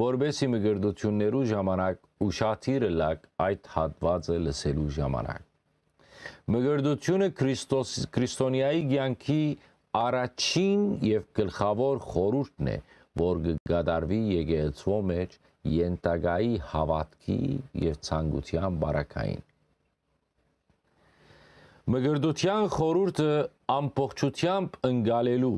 որբեսի մգրդություններու ժամանակ ուշաթիրը լակ այդ հատվածը լսելու ժամանակ։ Մգրդությունը Քրիստոս քրիստոնյայի ցանկի առաջին եւ գլխավոր խորհուրդն է, որ կգադարվի եկեղեցվո մեջ յենտագայի հավատքի եւ ցանկության բարակային։ Մգրդության խորհուրդը ամբողջությամբ ընկալելու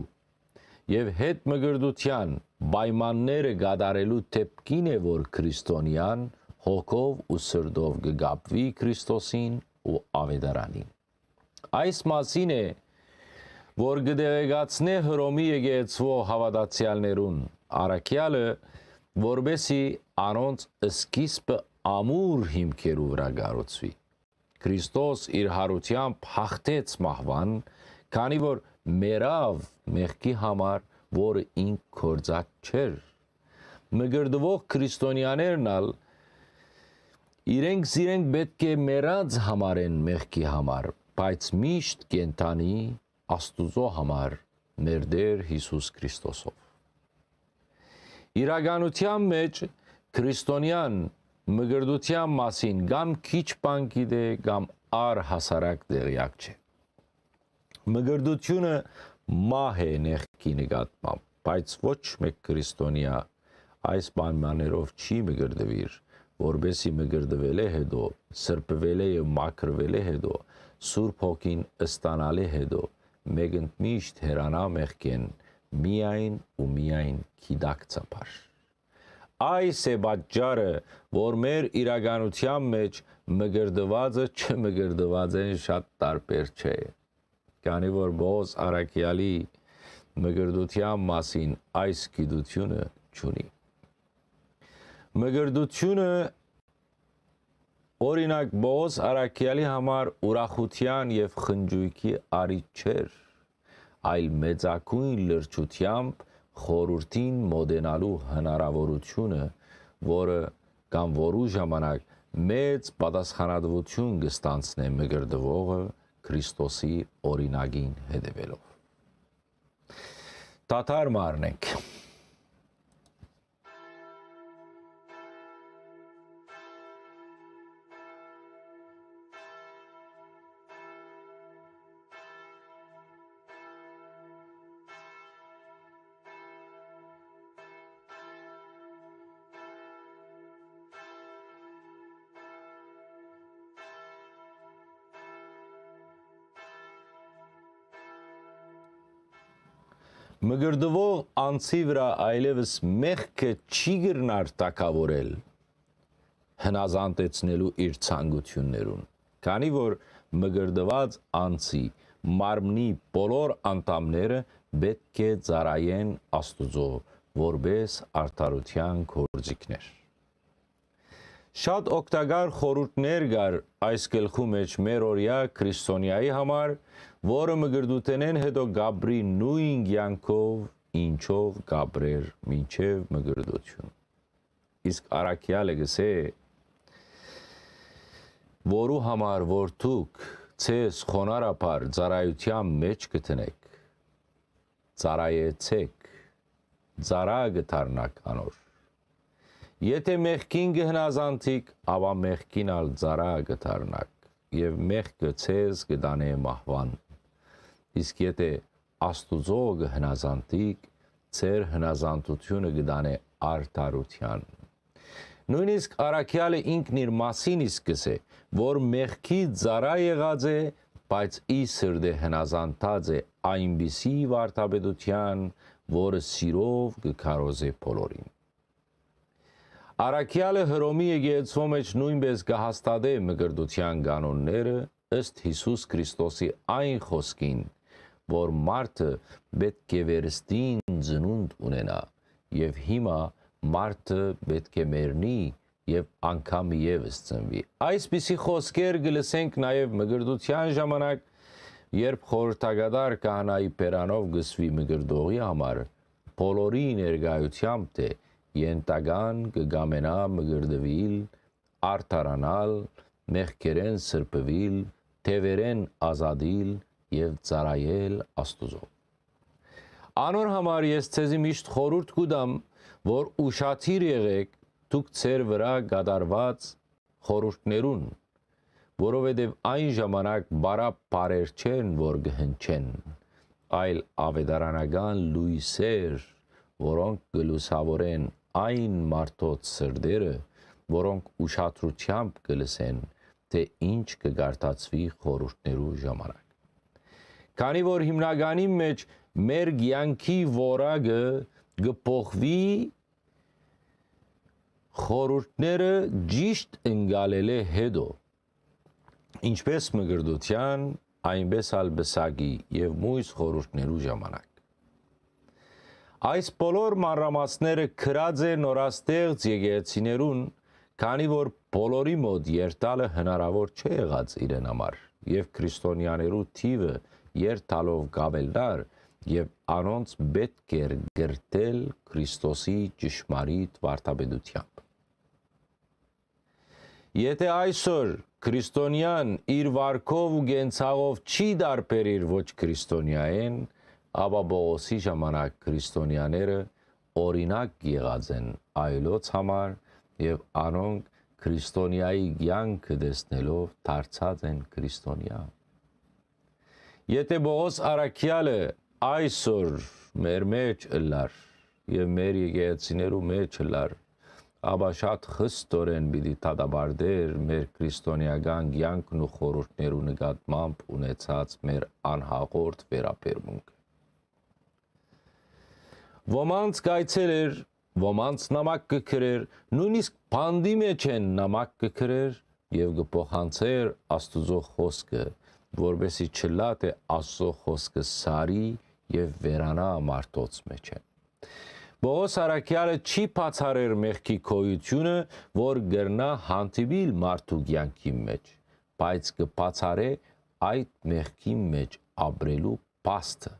եւ հետ մգրդության պայմանները գադարելու թեփքին է որ քրիստոնյան հոգով ու սրդով կգապվի Քրիստոսին ու ավետարանին այս մասին է որ գդեգացնե հռոմի եկեցվո հավատացյալներուն արաքյալը որբեսի անոնց սկիզբը ամուր հիմքերու վրա գարոցվի Քրիստոս իր հարությամբ հաղթեց մահվան քանի որ մերավ մեղքի համար, որը ինք կործած չէր։ Մգրդվող քրիստոնյաներն ալ իրենք զիրենք պետք է մերած համարեն մեղքի համար, բայց միշտ կենտանի Աստուծո համար մեր Տեր Հիսուս Քրիստոսով։ Իրականության մեջ քրիստոնյան մգրդության մասին կամ քիչ բան գիտե կամ առ հասարակ դերյակ չէ։ Մգրդությունը մահ է ներքի նկատմամբ, բայց ոչ մեկ քրիստոնյա այս պայմաններով չի մգրդվիր, որբեսի մգրդվել է հետո, սրբվել է եւ մաքրվել է հետո, Սուրբ Հոգին ստանալ է հետո, մեգընտմիշտ հերանա մեղքեն, միայն ու միայն քիդակցապար։ Այս է պատճառը, որ մեր իրականության մեջ մգրդվածը չմգրդված են շատ տարբեր չէ քանի որ Բոզ Արաքյալի մգրդության մասին այս գիտությունը չունի։ Մգրդությունը օրինակ Բոզ Արաքյալի համար ուրախության եւ խնջույքի արիթ չէր, այլ մեծակույն լրջությամբ խորուրդին մոդենալու հնարավորությունը, որը կամ որու ժամանակ մեծ պատասխանատվություն կստանցնե մգրդվողը Քրիստոսի օրինագին հետևելով։ Տաթար մարնենք մգրդվող անցի վրա այլևս մեղքը չի գրնար տակավորել հնազանդեցնելու իր ցանկություններուն քանի որ մգրդված անցի մարմնի բոլոր անդամները պետք է ծարայեն Աստուծո որբես արդարության կորձիկներ Շատ օգտակար խորհուրդներ կար այս գլխու մեջ մեր օրյա քրիստոնյայի համար, որը մգրդութենեն հետո գաբրի նույն ցանկով, ինչով գաբրեր մինչև մգրդություն։ Իսկ արաքյալը գսե որու համար որ դուք ցես խոնարհապար ծառայության մեջ կտնեք ծառայեցեք ծառա գտարնակ անոր Եթե մեղքին գհնազանցիկ, ավա մեղքին ալ ծառա գդարնակ եւ մեղքը ցեզ գդանե մահվան։ Իսկ եթե Աստուծո գհնազանցիկ, ցեր հնազանդությունը գդանե արդարության։ Նույնիսկ Արաքյալը ինքն իր մասին իսկ կսե, որ մեղքի ծառա եղած է, բայց ի սրդե հնազանդած է այնպիսի վարտաբեդության, որը սիրով կքարոզե բոլորին։ Արաքյալը Հռոմի եկեղեցու մեջ նույնպես կհաստատե մկրտության կանոնները ըստ Հիսուս Քրիստոսի այն խոսքին, որ մարդը պետք է վերստին ծնունդ ունենա եւ հիմա մարդը պետք է մեռնի եւ անգամ եւս ծնվի։ Այսպիսի խոսքեր կլսենք նաեւ մկրտության ժամանակ, երբ խորհրդագադար կանայի Պերանով գսվի մկրտողի համար, բոլորի ներկայությամբ թե ենտագան կգամենա մգրդվիլ, արդարանալ, մեղքերեն սրպվիլ, թևերեն ազադիլ եւ ծարայել Աստուծո։ Անոր համար ես ցեզի միշտ խորուրդ կուդամ, որ ուշադիր եղեք դուք ծեր վրա գադարված խորուրդներուն, որովհետև այն ժամանակ բարա բարեր չեն, որ գհնչեն, այլ ավետարանական լույսեր, որոնք գլուսավորեն այն մարդոց սրդերը, որոնք ուշադրությամբ կլսեն, թե ինչ կգարտացվի խորհուրդներու ժամանակ։ Քանի որ հիմնականի մեջ մեր ցանկի որակը գփոխվի խորհուրդները ճիշտ ընկալել է հետո ինչպես մգրդության այնպես ալ բսագի եւ մույս խորհուրդներու ժամանակ Այս բոլոր մանրամասները քրած է նորաստեղծ եկեղեցիներուն, քանի որ բոլորի մոտ երթալը հնարավոր չէ եղած իրեն համար, եւ քրիստոնյաներու թիվը երթալով գավելդար եւ անոնց պետք էր գրտել Քրիստոսի ճշմարիտ վարտաբեդությամբ։ Եթե այսօր քրիստոնյան իր վարկով ու գենցաղով չի դարբերիր ոչ քրիստոնյային, ապա Բողոսի ժամանակ քրիստոնյաները օրինակ եղած են այլոց համար եւ անոնք քրիստոնյայի ցանկը դեսնելով դարձած են քրիստոնյա։ Եթե Բողոս Արաքյալը այսօր մեր մեջ ըլլար եւ մեր եկեղեցիներու մեջ ըլլար, ապա շատ խստորեն պիտի դադարդեր մեր քրիստոնեական ցանկն ու խորհուրդներու նկատմամբ ունեցած մեր անհաղորդ վերաբերմունքը ոմանց գայցեր էր, ոմանց նամակ կգրեր, նույնիսկ բանդի մեջ են նամակ կգրեր եւ կփոխանցեր Աստուծո խոսքը, որբեսի չլա թե Աստծո խոսքը սարի եւ վերանա մարդոց մեջ Բողոս Արաքյալը չի բացառեր մեղքի քոյությունը, որ գրնա հանդիպիլ մարդու կյանքի մեջ, բայց կբացառե այդ մեղքի մեջ ապրելու փաստը,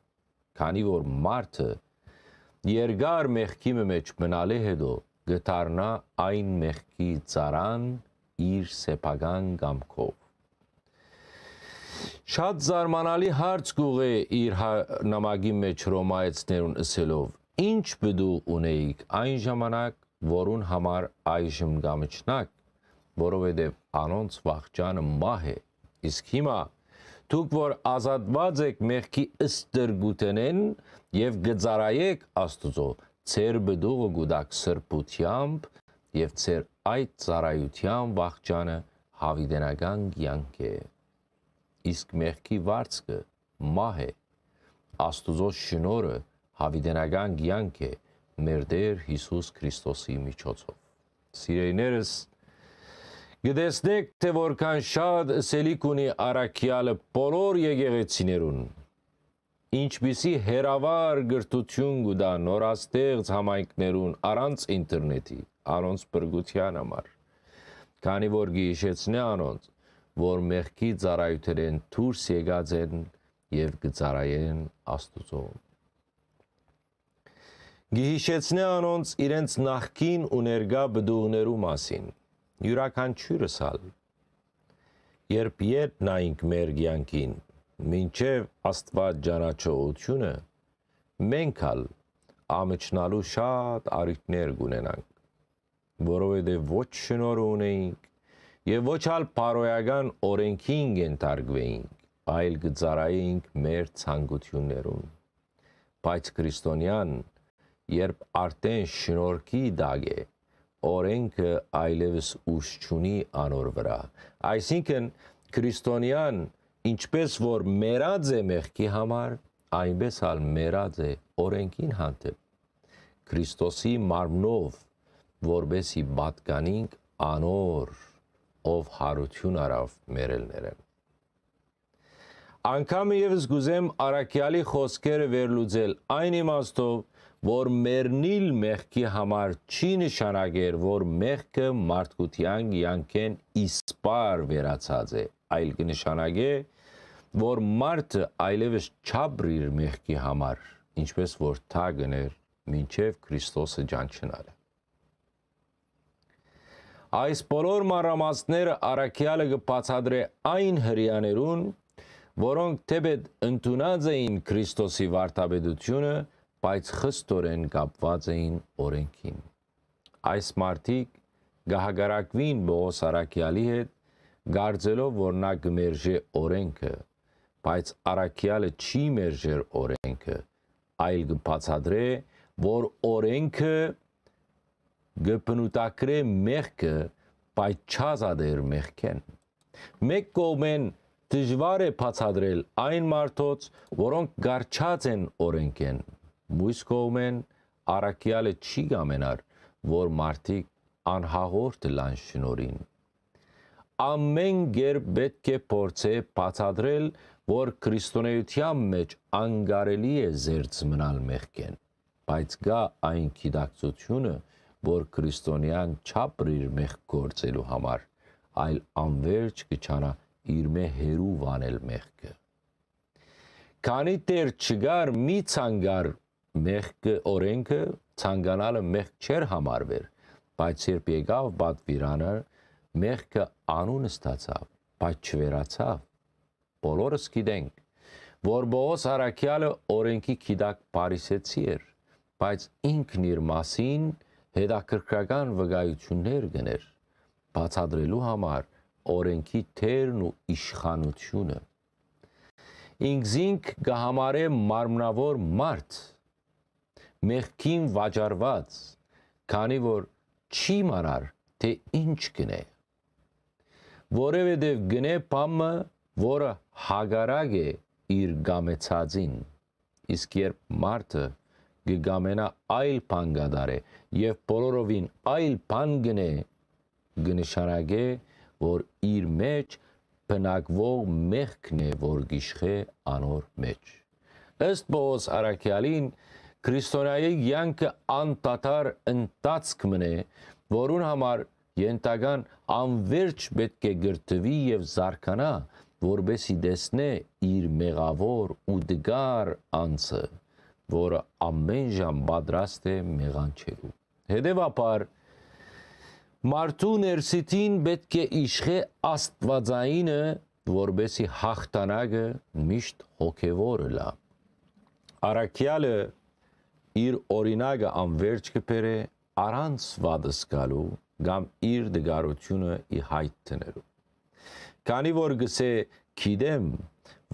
քանի որ մարդը երկար մեղքի մեջ մնալի հետո գտարնա այն մեղքի ծարան իր սեփական կամքով Շատ զարմանալի հարց գուղե իր նամակի մեջ ռոմայեցներուն ասելով. Ինչ բդու ունեիք այն ժամանակ որուն համար այժմ գամչնակ որովհետև անոնց վախճանը մահ է իսկ հիմա դուք որ ազատված եք մեղքի ըստրգութենեն եւ գծարայեք Աստուծո ծեր բդուղը գուդակ սրբությամբ եւ ծեր այդ ծարայության վախճանը հավիդենական կյանք է իսկ մեղքի վարձքը մահ է Աստուծո շնորը հավիտենական կյանք է մեր Տեր Հիսուս Քրիստոսի միջոցով։ Սիրելիներս, գտեսնեք, թե որքան շատ սելիք ունի առաքյալը բոլոր եկեղեցիներուն, ինչպիսի հերավար գրթություն գուտա նորաստեղծ համայնքներուն առանց ինտերնետի, առանց բրգության համար։ Քանի որ գիշեցնե անոնց, որ մեղքի ծառայութերեն դուրս եկած են եւ կծառայեն Աստուծո։ Գիհիշեցնե անոնց իրենց նախքին ու ներգա բդուղներու մասին։ Յուրաքանչյուրս հալ երբ ետ նայինք մեր կյանքին, մինչև Աստված ճանաչողությունը, մենք հալ ամճնալու շատ արիտներ կունենանք, որովհետև ոչ շնոր ունեինք եւ ոչ հալ բարոյական օրենքին ենթարկվեինք, այլ կծարայինք մեր ցանկություններուն։ Բայց քրիստոնյան երբ արդեն շնորհքի դագ է, օրենքը այլևս ուժ չունի անոր վրա։ Այսինքն քրիստոնյան ինչպես որ մերած է մեղքի համար, այնպես հալ մերած է օրենքին հանդեպ։ Քրիստոսի մարմնով, որբեսի պատկանինք անոր, ով հարություն արավ մերելներեն։ Անկամ եւս գուզեմ Արաքյալի խոսքերը վերլուծել այն իմաստով, որ մեռնիլ մեղքի համար չի նշանակեր, որ մեղքը մարդկության յանքեն իսպար վերացած է, այլ կնշանակե, որ մարդը այլևս չաբրիր մեղքի համար, ինչպես որ թագն էր մինչև Քրիստոսը ճանչնալը։ Այս բոլոր մարամասները առաքյալը կբացադրե այն հрьяաներուն, որոնք թեպետ ընդունած էին Քրիստոսի վարդապետությունը, բայց խստորեն կապված էին օրենքին։ Այս մարդիկ գահագարակվին Բողոս Արաքյալի հետ, գարձելով, որ նա կմերժե օրենքը, բայց Արաքյալը չի մերժեր օրենքը, այլ կբացադրե, որ օրենքը գպնուտակրե մեղքը, բայց չազադեր մեղքեն։ Մեկ կողմեն դժվար է բացադրել այն մարդոց, որոնք գարչած են օրենքեն, մույս կողմեն առակյալը չի գամենար, որ մարդիկ անհաղորդ լան շնորին։ Ամեն գերբ պետք է փորձե բացադրել, որ քրիստոնեության մեջ անգարելի է զերծ մնալ մեղքեն, բայց գա այն գիտակցությունը, որ քրիստոնյան չապրիր մեղք գործելու համար, այլ անverջ կչանա իր մե հերու վանել մեղքը։ Քանի դեռ չգար մի ցանգար մեղքը օրենքը ցանկանալը մեղք չէր համարվեր, բայց երբ եկավ բադվիրանը, մեղքը անուն ստացավ, բայց չվերացավ։ Բոլորս գիտենք, որ Բողոս Արաքյալը օրենքի քիդակ Փարիսեցի էր, բայց ինքն իր մասին հետաքրքրական վկայություններ գներ, բացադրելու համար օրենքի թերն ու իշխանությունը։ Ինքզինք կհամարե մարմնավոր մարդ, մեղքին վաճառված, քանի որ չի մանար, թե ինչ գնե։ Որևէտև գնե բամը, որը հագարակ է իր գամեցածին, իսկ երբ մարդը գգամենա այլ բան գադարե եւ բոլորովին այլ բան գնե, գնշարագե, որ իր մեջ բնակվող մեղքն է, որ գիշխե անոր մեջ։ Ըստ Բոս Արաքյալին քրիստոնյայի յանքը անտատար ընտածք մնե, որուն համար ենտական անverջ պետք է գրթվի եւ զարգանա, որբեսի դեսնե իր մեղավոր ու դգար անձը, որը ամեն ժամ պատրաստ է մեղանչելու։ Հետևաբար մարդու ներսիտին պետք է իշխե աստվածայինը, որբեսի հաղթանակը միշտ հոգևորը լա։ Արաքյալը իր օրինակը անverջ կբերե առանց վադս գալու կամ իր դգարությունը ի հայտ տնելու։ Քանի որ գսե գիտեմ,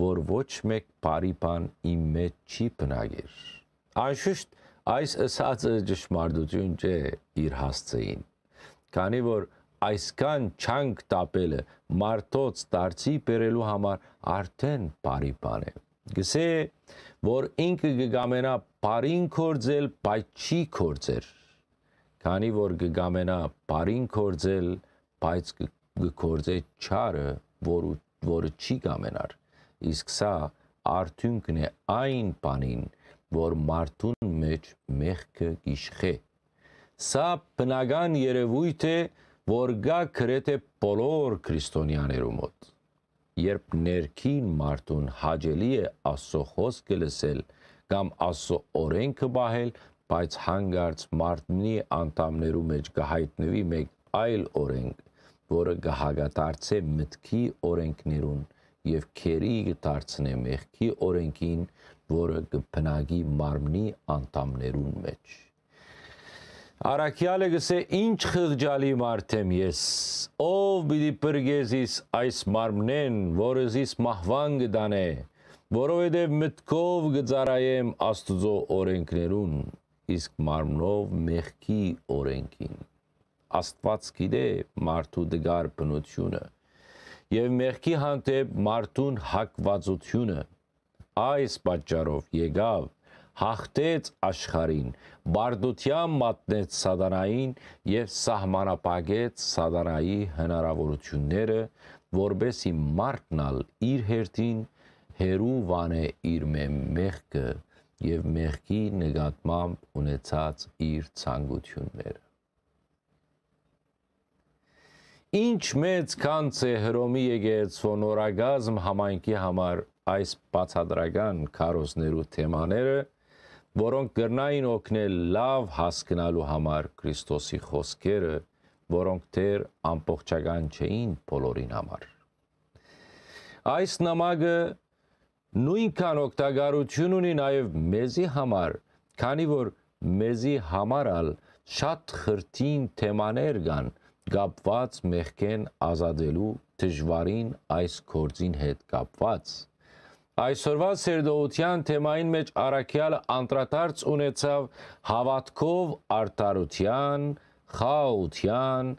որ ոչ մեկ բարի բան իմ մեջ չի բնագիր։ Անշուշտ այս ասածը ճշմարտություն չէ իր հասցեին։ Քանի որ այսքան չանք տապելը մարդոց դարձի բերելու համար արդեն բարի բան է։ գսե որ ինքը կգամենա բարին կորձել, բայց չի կորձեր։ Քանի որ կգամենա բարին կորձել, բայց կկորձե չարը, որ որը չի կամենար։ Իսկ սա արդյունքն է այն բանին, որ մարդուն մեջ մեղքը գիշխե։ Սա բնական երևույթ է, որ գա գրեթե բոլոր քրիստոնյաներու մոտ երբ ներքին մարդուն հաջելի է Աստծո խոսքը լսել կամ Աստծո օրենքը բահել, բայց հանգարց մարդնի անդամներու մեջ կհայտնվի մեկ այլ օրենք, որը կհագատարցե մտքի օրենքներուն եւ քերի կդարձնե մեղքի օրենքին, որը կբնագի մարմնի անդամներուն մեջ։ Արաքյալը գսե ինչ խղճալի մարդ եմ ես, ով պիտի պրգեզիս այս մարմնեն, որը զիս մահվան գդանե, որովհետև մտքով գծարայեմ աստուծո օրենքներուն, իսկ մարմնով մեղքի օրենքին։ Աստված գիտե մարդու դգար բնությունը եւ մեղքի հանդեպ մարդուն հակվածությունը այս պատճառով եկավ հաղթեց աշխարին, բարդության մատնեց սատանային եւ սահմանապակեց սատանայի հնարավորությունները, որբեսի մարդնալ իր հերթին հերու վանե իր մեղքը եւ մեղքի նկատմամբ ունեցած իր ցանկությունները Ինչ մեծ կանց է հրոմի եկեղեցու նորագազմ համայնքի համար այս բացադրական քարոզներու թեմաները որոնք կրնային օգնել լավ հասկանալու համար Քրիստոսի խոսքերը, որոնք դեռ ամբողջական չէին բոլորին համար։ Այս նամակը նույնքան օգտագործություն ունի նաև մեզի համար, քանի որ մեզի համարալ շատ խրտին թեմաներ կան կապված մեղքեն ազատելու դժվարին այս կորձին հետ կապված Այսօրվա սերդոության թեմային մեջ առաքյալը անդրադարձ ունեցավ հավատքով արտարության, խաղաղության,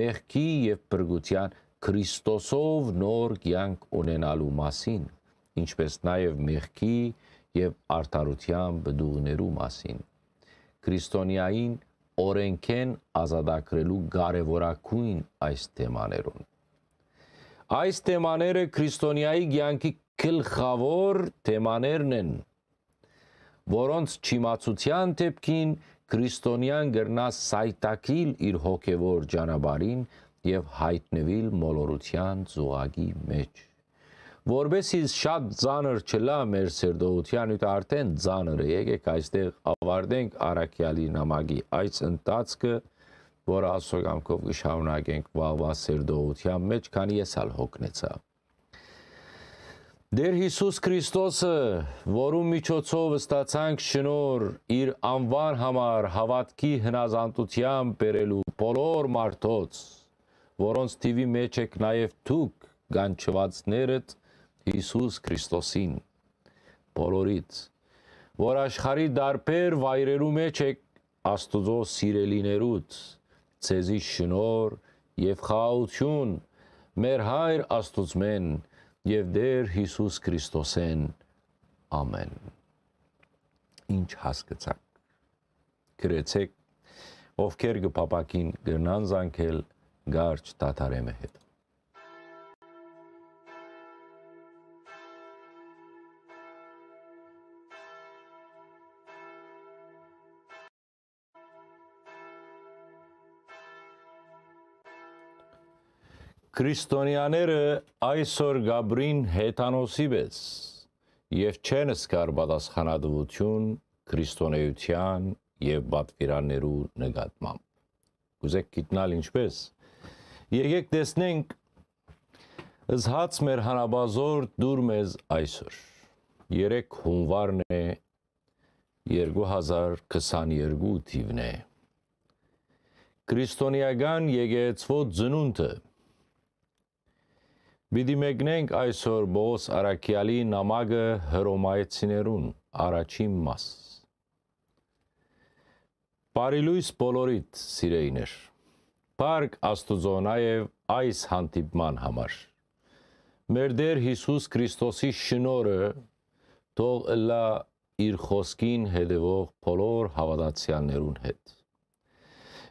մեղքի եւ բրգության Քրիստոսով նոր կյանք ունենալու մասին, ինչպես նաեւ մեղքի եւ արտարության բդուղներու մասին։ Քրիստոնյային օրենքեն ազատագրելու կարևորակույն այս թեմաներուն։ Այս թեմաները քրիստոնյայի կյանքի գլխավոր թեմաներն են, որոնց չիմացության դեպքին քրիստոնյան գրնա սայտակիլ իր հոգևոր ճանապարհին եւ հայտնվել մոլորության զուգակի մեջ որբեսի շատ ծանր չլա մեր սերդողության ու արդեն ծանր է եկեք այստեղ ավարտենք արաքյալի նամակի այս ընթացքը որ ասոգամքով կշարունակենք վաղվա սերդողության մեջ քանի ես ալ հոգնեցա Դեր Հիսուս Քրիստոսը, որում միջոցով ստացանք շնոր իր անվան համար հավատքի հնազանդությամբ բերելու բոլոր մարդոց, որոնց թիվի մեջ եք նաև դուք գանչվածներդ Հիսուս Քրիստոսին, բոլորից, որ աշխարի դարբեր վայրերու մեջ եք Աստուծո սիրելիներուց, ցեզի շնոր եւ խաղաղություն մեր հայր Աստուծմեն եւ դեր Հիսուս Քրիստոսեն ամեն ինչ հասկացաք գրեցեք ովքեր կփապակին գնան զանքել գարջ տաթարեմը հետ Քրիստոնյաները այսօր Գաբրին հեթանոսի վես եւ չեն սկար պատասխանատվություն քրիստոնեության եւ բատվիրաներու նկատմամբ։ Կուզեք գիտնալ ինչպես։ Եկեք տեսնենք զհաց մեր հանաբազոր դուր մեզ այսօր։ 3 հունվարն է 2022 թիվն է։ Քրիստոնեական եկեղեցվո ծնունդը Պիտի մեկնենք այսօր Բողոս Արաքյալի նամակը հռոմայեցիներուն առաջին մաս։ Բարիլույս բոլորիդ սիրեիներ։ Փառք Աստուծո նաև այս հանդիպման համար։ Մեր Տեր Հիսուս Քրիստոսի շնորհը, թող լա իր խոսքին հետևող բոլոր հավատացյալներուն հետ։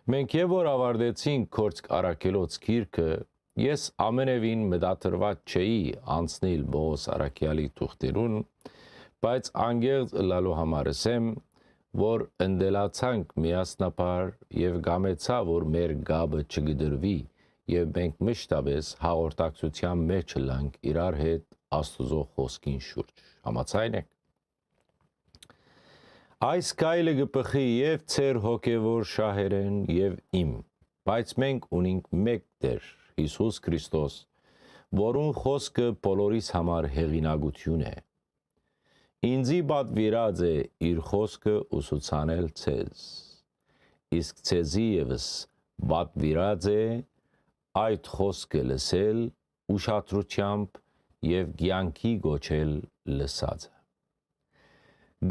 Մենք եւ որ ավարտեցինք Քորցկ Արաքելոց քիրքը, ես ամենևին մտադրված չէի անցնել Բոս Արաքյալի թուղթերուն, բայց անգերձ լալու համար ասեմ, որ ընդելացանք միասնապար եւ գամեցա, որ մեր գաբը չգդրվի եւ մենք մշտապես հաղորդակցության մեջ լանք իրար հետ Աստուծո խոսքին շուրջ։ Համացայն եք։ Այս կայլը գպխի եւ ծեր հոգեվոր շահերեն եւ իմ, բայց մենք ունենք մեկ Տեր, Հիսուս Քրիստոս, որուն խոսքը բոլորիս համար հեղինակություն է։ Ինձի պատվիրած է իր խոսքը ուսուցանել ցեզ։ Իսկ ցեզի եւս պատվիրած է այդ խոսքը լսել ուշադրությամբ եւ ցանկի գոչել լսածը։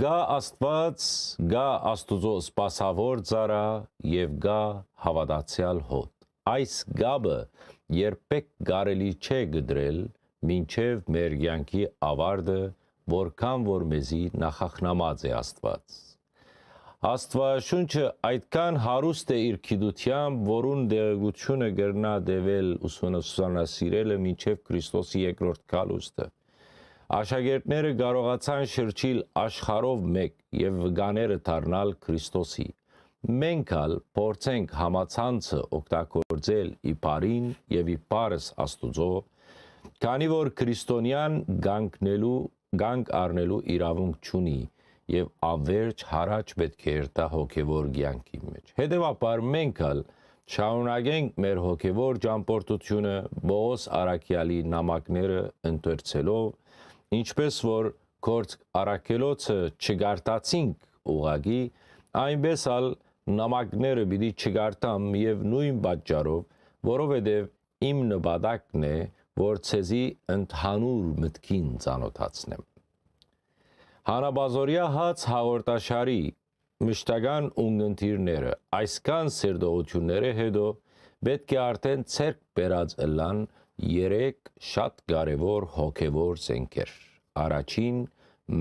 Գա Աստված, գա Աստուծո սпасավոր ծառա եւ գա հավատացյալ հոտ։ Այս գաբը երբեք կարելի չէ գդրել մինչև մեր յանքի ավարտը, որքան որ մեզի նախախնամած է Աստված։ Աստվածաշունչը այդքան հարուստ է իր քիդությամբ, որուն դեղեցությունը գրնա դեվել ուսումնասիրելը մինչև Քրիստոսի երկրորդ կալուստը Աշակերտները կարողացան շրջիլ աշխարով մեկ եւ վգաները դառնալ Քրիստոսի։ Մենք ալ փորձենք համացանցը օգտագործել իբարին եւ իբարս Աստուծո, քանի որ քրիստոնյան գանկնելու գանք առնելու իրավունք չունի եւ ավերջ հարաճ պետք է երթա հոգեվոր ցանկի մեջ։ Հետևաբար մենք ալ շարունակենք մեր հոգեվոր ճամփորդությունը Բոս Արաքյալի նամակները ընթերցելով ինչպես որ կորց արակելոցը չգարտացինք ուղագի, այնպես ալ նամակները պիտի չգարտամ եւ նույն պատճառով, որովհետեւ իմ նպատակն է, որ ցեզի ընդհանուր մտքին ծանոթացնեմ։ Հանաբազորյա հաց հաղորդաշարի մշտական ունգընտիրները այսքան սերդողությունները հետո պետք է արդեն ցերկ բերած ըլան երեք շատ կարևոր հոգևոր զենքեր։ Առաջին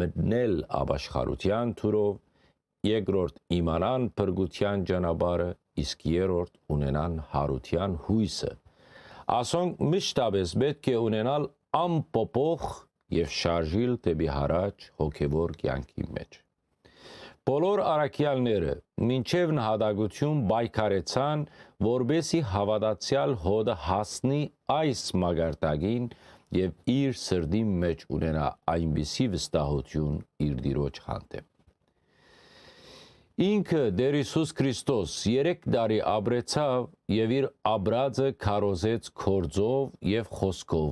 մտնել ապաշխարության թուրով, երկրորդ իմանան փրկության ճանապարհը, իսկ երրորդ ունենան հարության հույսը։ Ասոնք մշտապես պետք է ունենալ ամփոփող եւ շարժիլ դեպի հարաճ հոգևոր կյանքի մեջ։ Բոլոր արաքյալները մինչև նահատակություն բայկարեցան, որբեսի հավատացյալ հոդը հասնի այս մագարտագին եւ իր սրդի մեջ ունենա այնպիսի վստահություն իր դիրոջ հանդեպ։ Ինքը Դեր Հիսուս Քրիստոս 3 տարի ապրեցավ եւ իր աբրածը քարոզեց կորձով եւ խոսքով,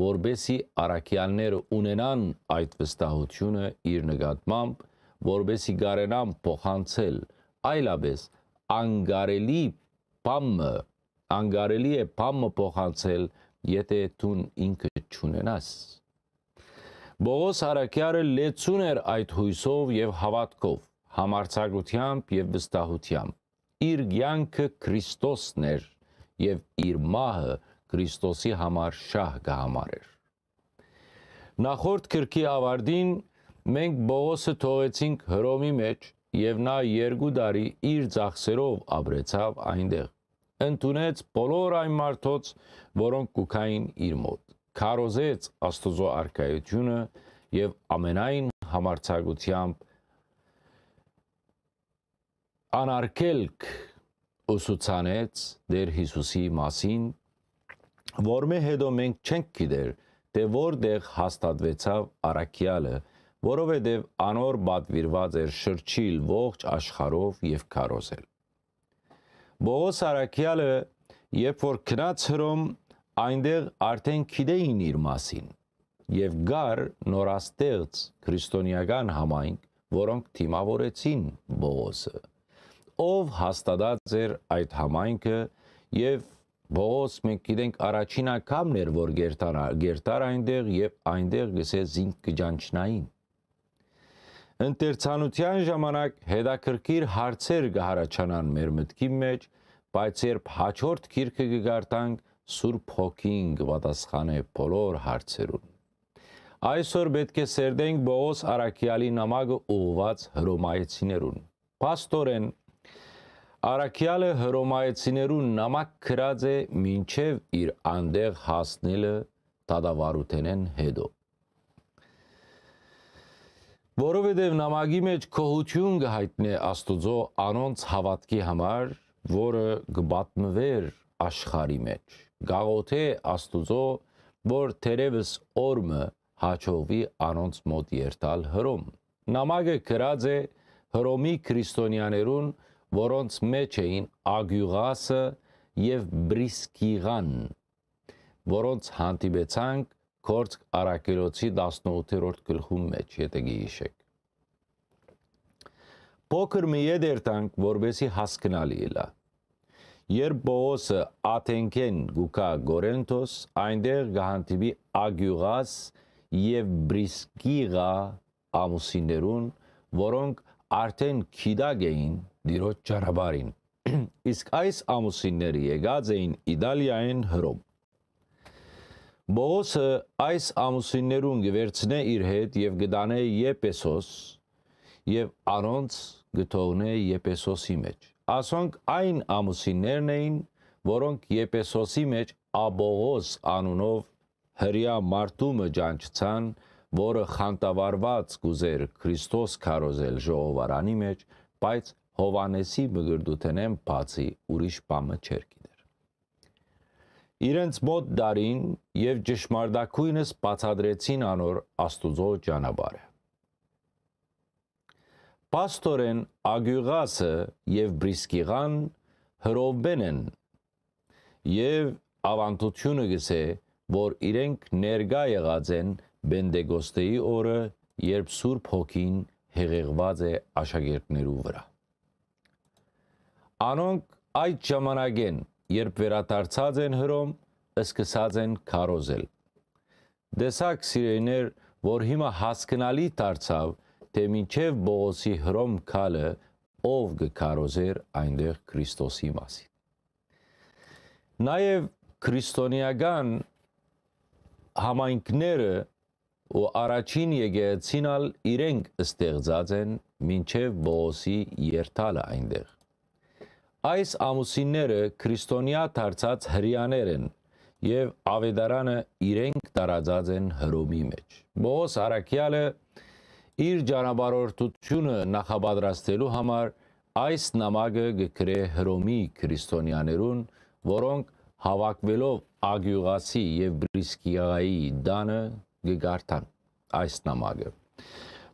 որբեսի արաքյալները ունենան այդ վստահությունը իր նկատմամբ որբեսի գարենամ փոխանցել այլապես անգարելի բամը անգարելի է բամը փոխանցել եթե դու ինքը չունենաս Բողոս Հարակյարը լեցուն էր այդ հույսով եւ հավատքով համարցակությամբ եւ վստահությամբ. Իր ցանկը Քրիստոսն էր եւ իր մահը Քրիստոսի համար շահ կհամարեր Նախորդ քրքի ավարտին Մենք Բողոսը թողեցինք Հռոմի մեջ եւ նա երկու տարի իր ծախսերով ապրեցավ այնտեղ։ Ընտունեց բոլոր այն մարդոց, որոնք կուքային իր մոտ։ Քարոզեց Աստուծո արքայությունը եւ ամենայն համարցակությամբ անարգելք ուսուցանեց Տեր Հիսուսի մասին, որ մե հետո մենք չենք գիտեր, թե որտեղ հաստատվեցավ արաքյալը որովհետև անոր պատվիրված էր շրջիլ ողջ աշխարհով եւ քարոզել։ Բողոս Արաքյալը, երբ որ քնած հրոմ, այնտեղ արդեն գիտեին իր մասին եւ գար նորաստեղծ քրիստոնեական համայնք, որոնք թիմավորեցին Բողոսը, ով հաստատած էր այդ համայնքը եւ Բողոս մենք գիտենք առաջին անգամն էր որ գերտար գերտար այնտեղ եւ այնտեղ գսե զինք կջանչնային Ընտերցանության ժամանակ հետաքրքիր հարցեր կհարաճանան մեր մտքի մեջ, բայց երբ հաջորդ քիրքը կգարտանք, Սուրբ Հոգին կպատասխանե բոլոր հարցերուն։ Այսօր պետք է սերդենք Բողոս Արաքյալի նամակը ուղված հռոմայեցիներուն։ Պաստորեն Արաքյալը հռոմայեցիներուն նամակ գրած է մինչև իր անդեղ հասնելը դադավարութենեն հետո։ Որովհետև նամակի մեջ կողություն կհայտնե Աստուծո անոնց հավատքի համար, որը կբատմվեր աշխարի մեջ։ Գաղոթե Աստուծո, որ թերևս օրմը հաչովի անոնց մոտ երթալ հրոմ։ Նամակը գրած է հրոմի քրիստոնյաներուն, որոնց մեջ էին Ագյուղասը եւ Բրիսկիղան, որոնց հանդիպեցանք Կորց Արաքելոցի 18-րդ գլխում մեջ, եթե գիշեք։ Փոքր մի եդերտանք, որբեսի հասկանալի լա։ Երբ Պողոսը Աթենքեն գուկա Գորենթոս, այնտեղ գահանտիվի Ագյուղաս եւ Բրիսկիղա ամուսիններուն, որոնք արդեն քիդագ էին դիրոջ ճարաբարին։ [CLEARS THROAT] Իսկ այս ամուսինները եկած էին Իտալիայեն Հռոմ։ Բողոսը այս ամուսիններուն գվերցնե իր հետ եւ գտանե Եփեսոս եւ առանց գթողնե Եփեսոսի մեջ։ Ասոնք այն ամուսիններն էին, որոնք Եփեսոսի մեջ Աբողոս անունով հрья մարդումը ջանչցան, որը խանտավարված գուզեր Քրիստոս քարոզել ժողովարանի մեջ, բայց Հովանեսի մգրդութենեն բացի ուրիշ բամը չեր գիտեր։ Իրենց մոտ դարին եւ ճշմարտակույնս բացադրեցին անոր Աստուծո ճանապարհը։ Պաստորեն Ագյուղասը եւ Բրիսկիղան հրովբեն են եւ ավանդությունը գսե, որ իրենք ներգա եղած են Բենդեգոստեի օրը, երբ Սուրբ Հոգին հեղեղված է աշակերտներու վրա։ Անոնք այդ ժամանակեն, երբ վերադարձած են հրոմ, սկսած են քարոզել։ Դեսակ սիրեներ, որ հիմա հասկանալի դարձավ, թե մինչև Բողոսի հրոմ քալը ով գկարոզեր այնտեղ Քրիստոսի մասին։ Նաև քրիստոնեական համայնքները ու առաջին եկեղեցինալ իրենք ստեղծած են մինչև Բողոսի երթալը այնտեղ։ Այս ամուսինները քրիստոնյա դարձած հрьяաներ են եւ ավետարանը իրենք տարածած են Հռոմի մեջ։ Մոս Արաքյալը իր ճանապարհորդությունը նախապատրաստելու համար այս նամակը գրե Հռոմի քրիստոնյաներուն, որոնք հավաքվելով Ագյուղասի եւ Բրիսկիայի դանը գգարտան այս նամակը։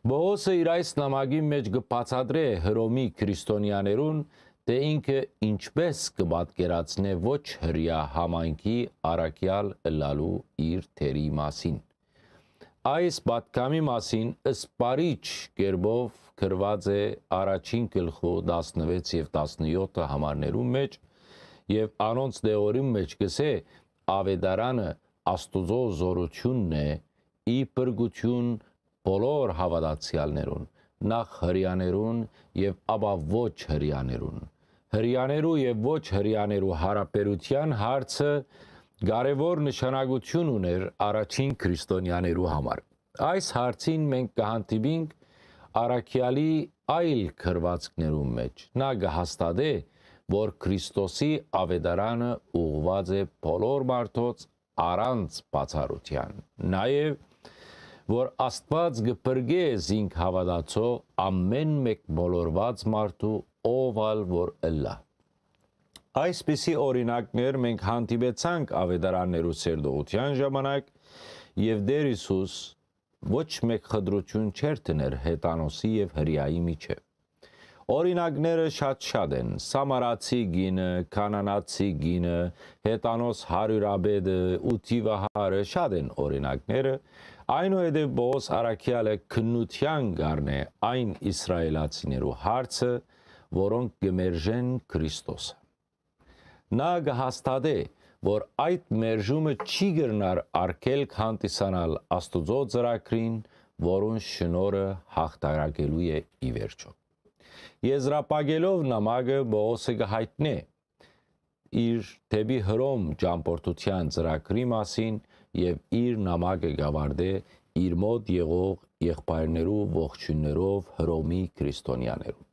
Մոսը իր այս նամակի մեջ կբացատրե Հռոմի քրիստոնյաներուն թե ինքը ինչպես կպատկերացնե ոչ հрья համայնքի առաքյալ լալու իր թերի մասին։ Այս պատկամի մասին սպարիչ կերբով գրված է առաջին գլխու 16 եւ 17 համարներու մեջ եւ անոնց դեղորի մեջ գսե ավետարանը աստուծո զորությունն է ի բրգություն բոլոր հավատացյալներուն նախ հрьяներուն եւ ապա ոչ հрьяներուն հрьяաներու եւ ոչ հрьяաներու հարաբերության հարցը կարևոր նշանակություն ուներ առաջին քրիստոնյաներու համար։ Այս հարցին մենք կհանդիպենք Արաքյալի այլ քրվածքներում մեջ։ Նա կհաստատե, որ Քրիստոսի ավետարանը ուղղված է բոլոր մարդոց առանց բացառության։ Նաև որ Աստված գբրգե զինք հավատացող ամեն մեկ բոլորված մարդու ով ալ որ ըլլա։ Այսպիսի օրինակներ մենք հանդիպեցանք ավետարաններու ցերդողության ժամանակ եւ Տեր Հիսուս ոչ մեկ խտրություն չեր տներ հետանոսի եւ հрьяի միջև։ Օրինակները շատ-շատ են. Սամարացի գինը, կանանացի գինը, հետանոս հարյուրաբեդը, ուտիվահարը, շատ են օրինակները։ Այնուհետև Բոս Արաքյալը քննության գարնե այն իսրայելացիներու հարցը, որոնք գմերժեն Քրիստոսը նա կհաստատե, որ այդ մերժումը չի գրնար արկել հանդիսանալ Աստուծո ծրագրին, որուն շնորը հաղթարակելու է ի վերջո։ Եզրապագելով նամակը Բողոսը կհայտնե իր թեպի հրոմ ճամփորդության ծրագրի մասին եւ իր նամակը գավարդե իր մոտ եղող եղբայրներու ողջուններով Հռոմի քրիստոնյաներու։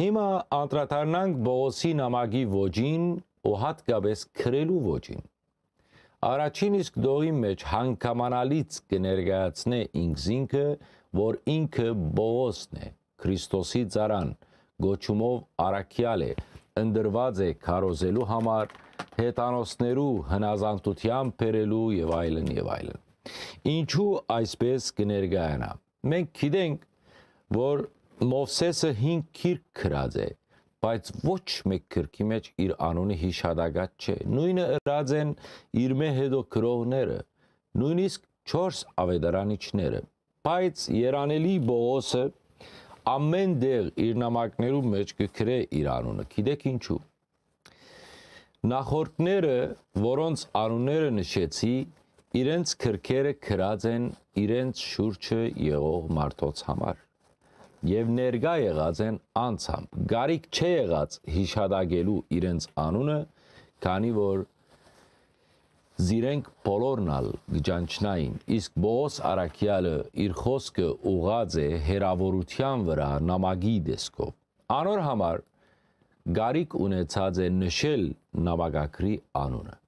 Հիմա անդրադառնանք Բողոսի նամակի ոճին ու հատկապես քրելու ոճին։ Առաջին իսկ դողի մեջ հանգամանալից կներկայացնե ինքզինքը, որ ինքը Բողոսն է, Քրիստոսի ծառան, գոչումով Արաքյալ է, ընդրված է քարոզելու համար, հետանոսներու հնազանդությամբ բերելու եւ այլն եւ այլն։ Ինչու այսպես կներկայանա։ Մենք գիտենք, որ Մովսեսը 5 քիրք քրած է, բայց ոչ մեկ քրքի մեջ իր անունը հիշադակած չէ։ Նույնը ըրած են իր մե հետո քրողները, նույնիսկ 4 ավետարանիչները։ Բայց Երանելի Բողոսը ամեն դեղ իր նամակներու մեջ կգրե իր անունը։ Գիտեք ինչու։ Նախորդները, որոնց անունները նշեցի, իրենց քրքերը քրած են իրենց շուրջը եղող մարդոց համար եւ ներկա եղած են անցամբ գարիկ չէ եղած հիշադակելու իրենց անունը քանի որ զիրենք բոլորնալ գճանչնային իսկ Բոս Արաքյալը իր խոսքը ուղած է հերավորության վրա նամակի դեսկով անոր համար գարիկ ունեցած է նշել նամակագրի անունը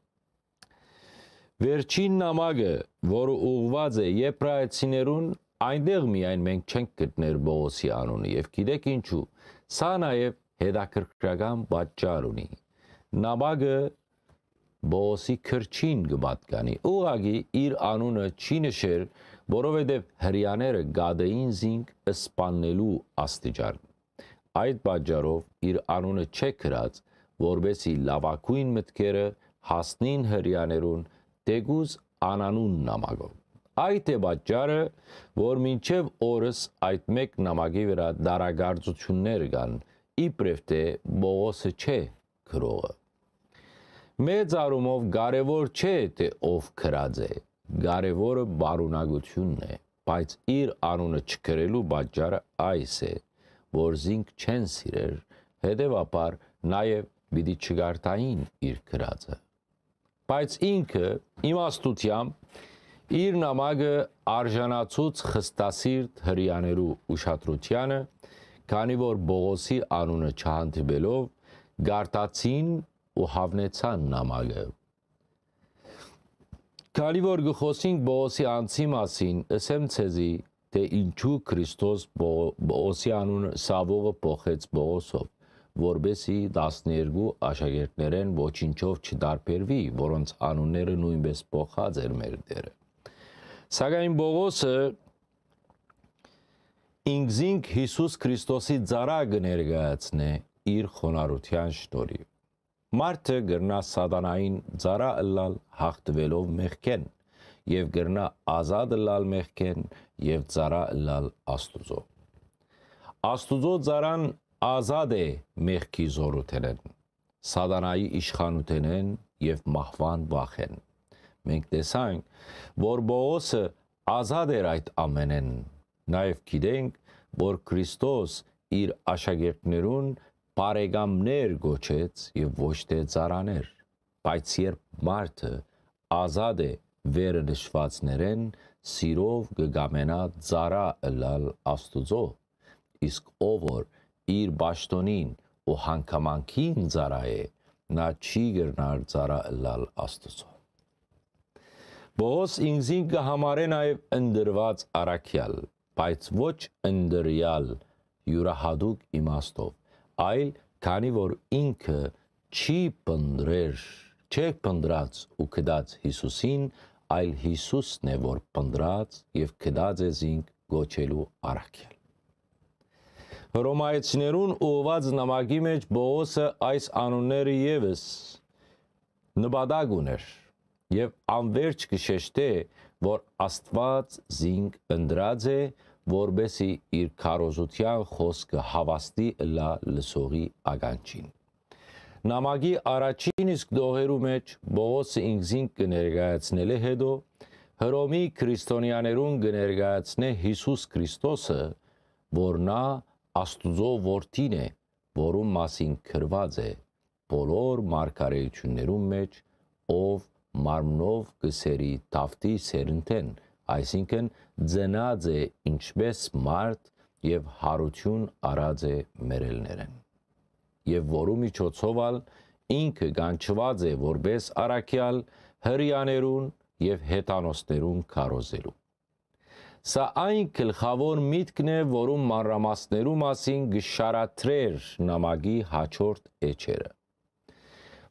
Վերջին նամակը, որը ուղված է եբրայեցիներուն Այնտեղ միայն մենք չենք գտնել Բողոսի անունը եւ գիտեք ինչու։ Սա նաեւ հետաքրքրական պատճառ ունի։ Նաբագը Բոսի քրչին կպատկանի։ Ուղագի իր անունը չի նշել, որովհետև հрьяաները գադեին զինք սպաննելու աստիճան։ Այդ պատճառով իր անունը չէ գրած, որբեսի լավակույն մտքերը հասնին հрьяաներուն, դեգուզ անանուն նամակով։ Այդ է պատճառը, որ մինչև օրս այդ մեկ նամակի վրա դարագարձություններ կան, իբրև թե Բողոսը չէ քրողը։ Մեծ արումով կարևոր չէ թե ով քրած է, կարևորը բարունակությունն է, բայց իր անունը չկրելու պատճառը այս է, որ զինք չեն սիրեր, հետևաբար նաև պիտի չգարտային իր քրածը։ Բայց ինքը իմաստությամբ Իր նամակը արժանացուց խստասիրտ հрьяաներու ուշադրությանը, քանի որ Բողոսի անունը չհանդիպելով գարտացին ու հավնեցան նամակը։ Քանի որ գխոսին Բողոսի անձի մասին, ասեմ ցեզի, թե ինչու Քրիստոս Բողոսի անունը Սավողը փոխեց Բողոսով որբեսի 12 աշակերտներեն ոչինչով չդարբերվի, որոնց անունները նույնպես փոխած էր մեր դերը։ Սակայն Բողոսը ինքզինք Հիսուս Քրիստոսի ծառագը ներկայացնե իր խոնարհության շնորհիվ։ Մարդը գրնա սատանային ծառա ըլլալ հաղթվելով մեղքեն եւ գրնա ազատ ըլլալ մեղքեն եւ ծառա ըլլալ Աստուծո։ Աստուծո ծառան ազատ է մեղքի զորութենեն, սատանայի իշխանութենեն եւ մահվան վախեն մենք տեսանք, որ Բողոսը ազատ էր այդ ամենեն։ Նաև գիտենք, որ Քրիստոս իր աշակերտներուն բարեկամներ գոչեց եւ ոչ թե ծառաներ։ Բայց երբ մարդը ազատ է վերը նշվածներեն, սիրով կգամենա ծառա ըլալ Աստուծո, իսկ ով որ իր ճշտոնին ու հանգամանքին ծառա է, նա չի գրնար ծառա ըլալ Աստուծո։ Բողոս ինքզին կհամարե նաև ընդրված առաքյալ, բայց ոչ ընդրյալ յուրահատուկ իմաստով, այլ քանի որ ինքը չի պնդրեր, չէ պնդրած ու կդած Հիսուսին, այլ Հիսուսն է, որ պնդրած եւ կդած է զինք գոչելու առաքյալ։ Հռոմայեցիներուն ուղված նամակի մեջ Բողոսը այս անունները եւս նպատակ ուներ եւ անverջ կշեշտե, որ Աստված զինք ընդրած է, որբեսի իր քարոզության խոսքը հավաստի լա լսողի ագանչին։ Նամակի առաջին իսկ դողերու մեջ Բողոսը ինքզին կներկայացնել է հետո Հռոմի քրիստոնյաներուն կներկայացնե Հիսուս Քրիստոսը, որ նա Աստուծո որդին է, որում մասին քրված է բոլոր մարգարեություններում մեջ, ով մարմնով գսերի տավտի սերնթեն, այսինքն ձնած է ինչպես մարդ եւ հարություն արած է մերելներեն։ Եվ որու միջոցովալ ինքը գանչված է որպես արաքյալ հрьяաներուն եւ հետանոստերուն քարոզելու։ Սա այն գլխավոր միտքն է, որում մանրամասներու մասին գշարաթրեր նամագի հաջորդ էջերը։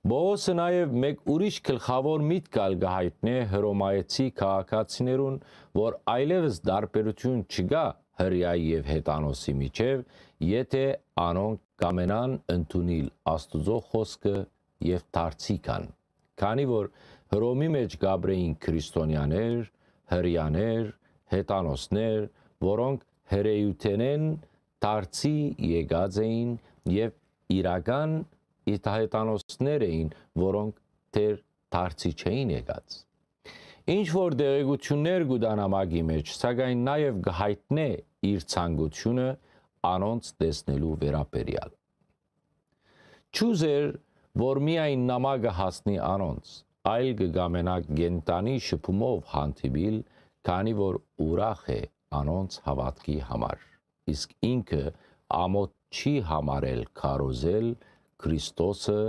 Բողոսը նաև մեկ ուրիշ գլխավոր միտք ալ գահիտնե հրոմայեցի քաղաքացիներուն, որ այլևս դարբերություն չկա հրյայի եւ հետանոսի միջև, եթե անոնք կամենան ընդունիլ Աստուծո խոսքը եւ դարձիկան։ Քանի որ Հռոմի մեջ գաբրեին քրիստոնյաներ, հрьяաներ, հետանոսներ, որոնք հրեյութենեն դարձի եկած էին եւ իրական իտահետանոսներ էին, որոնք դեր դարձի չէին եկած։ Ինչ որ դեղեցություններ գուդանամագի մեջ, սակայն նաև գհայտնե իր ցանկությունը անոնց տեսնելու վերապերյալ։ Չուզեր, որ միայն նամակը հասնի անոնց, այլ կգամենա գենտանի շփումով հանդիպիլ, քանի որ ուրախ է անոնց հավատքի համար։ Իսկ ինքը ամոթ չի համարել քարոզել Քրիստոսը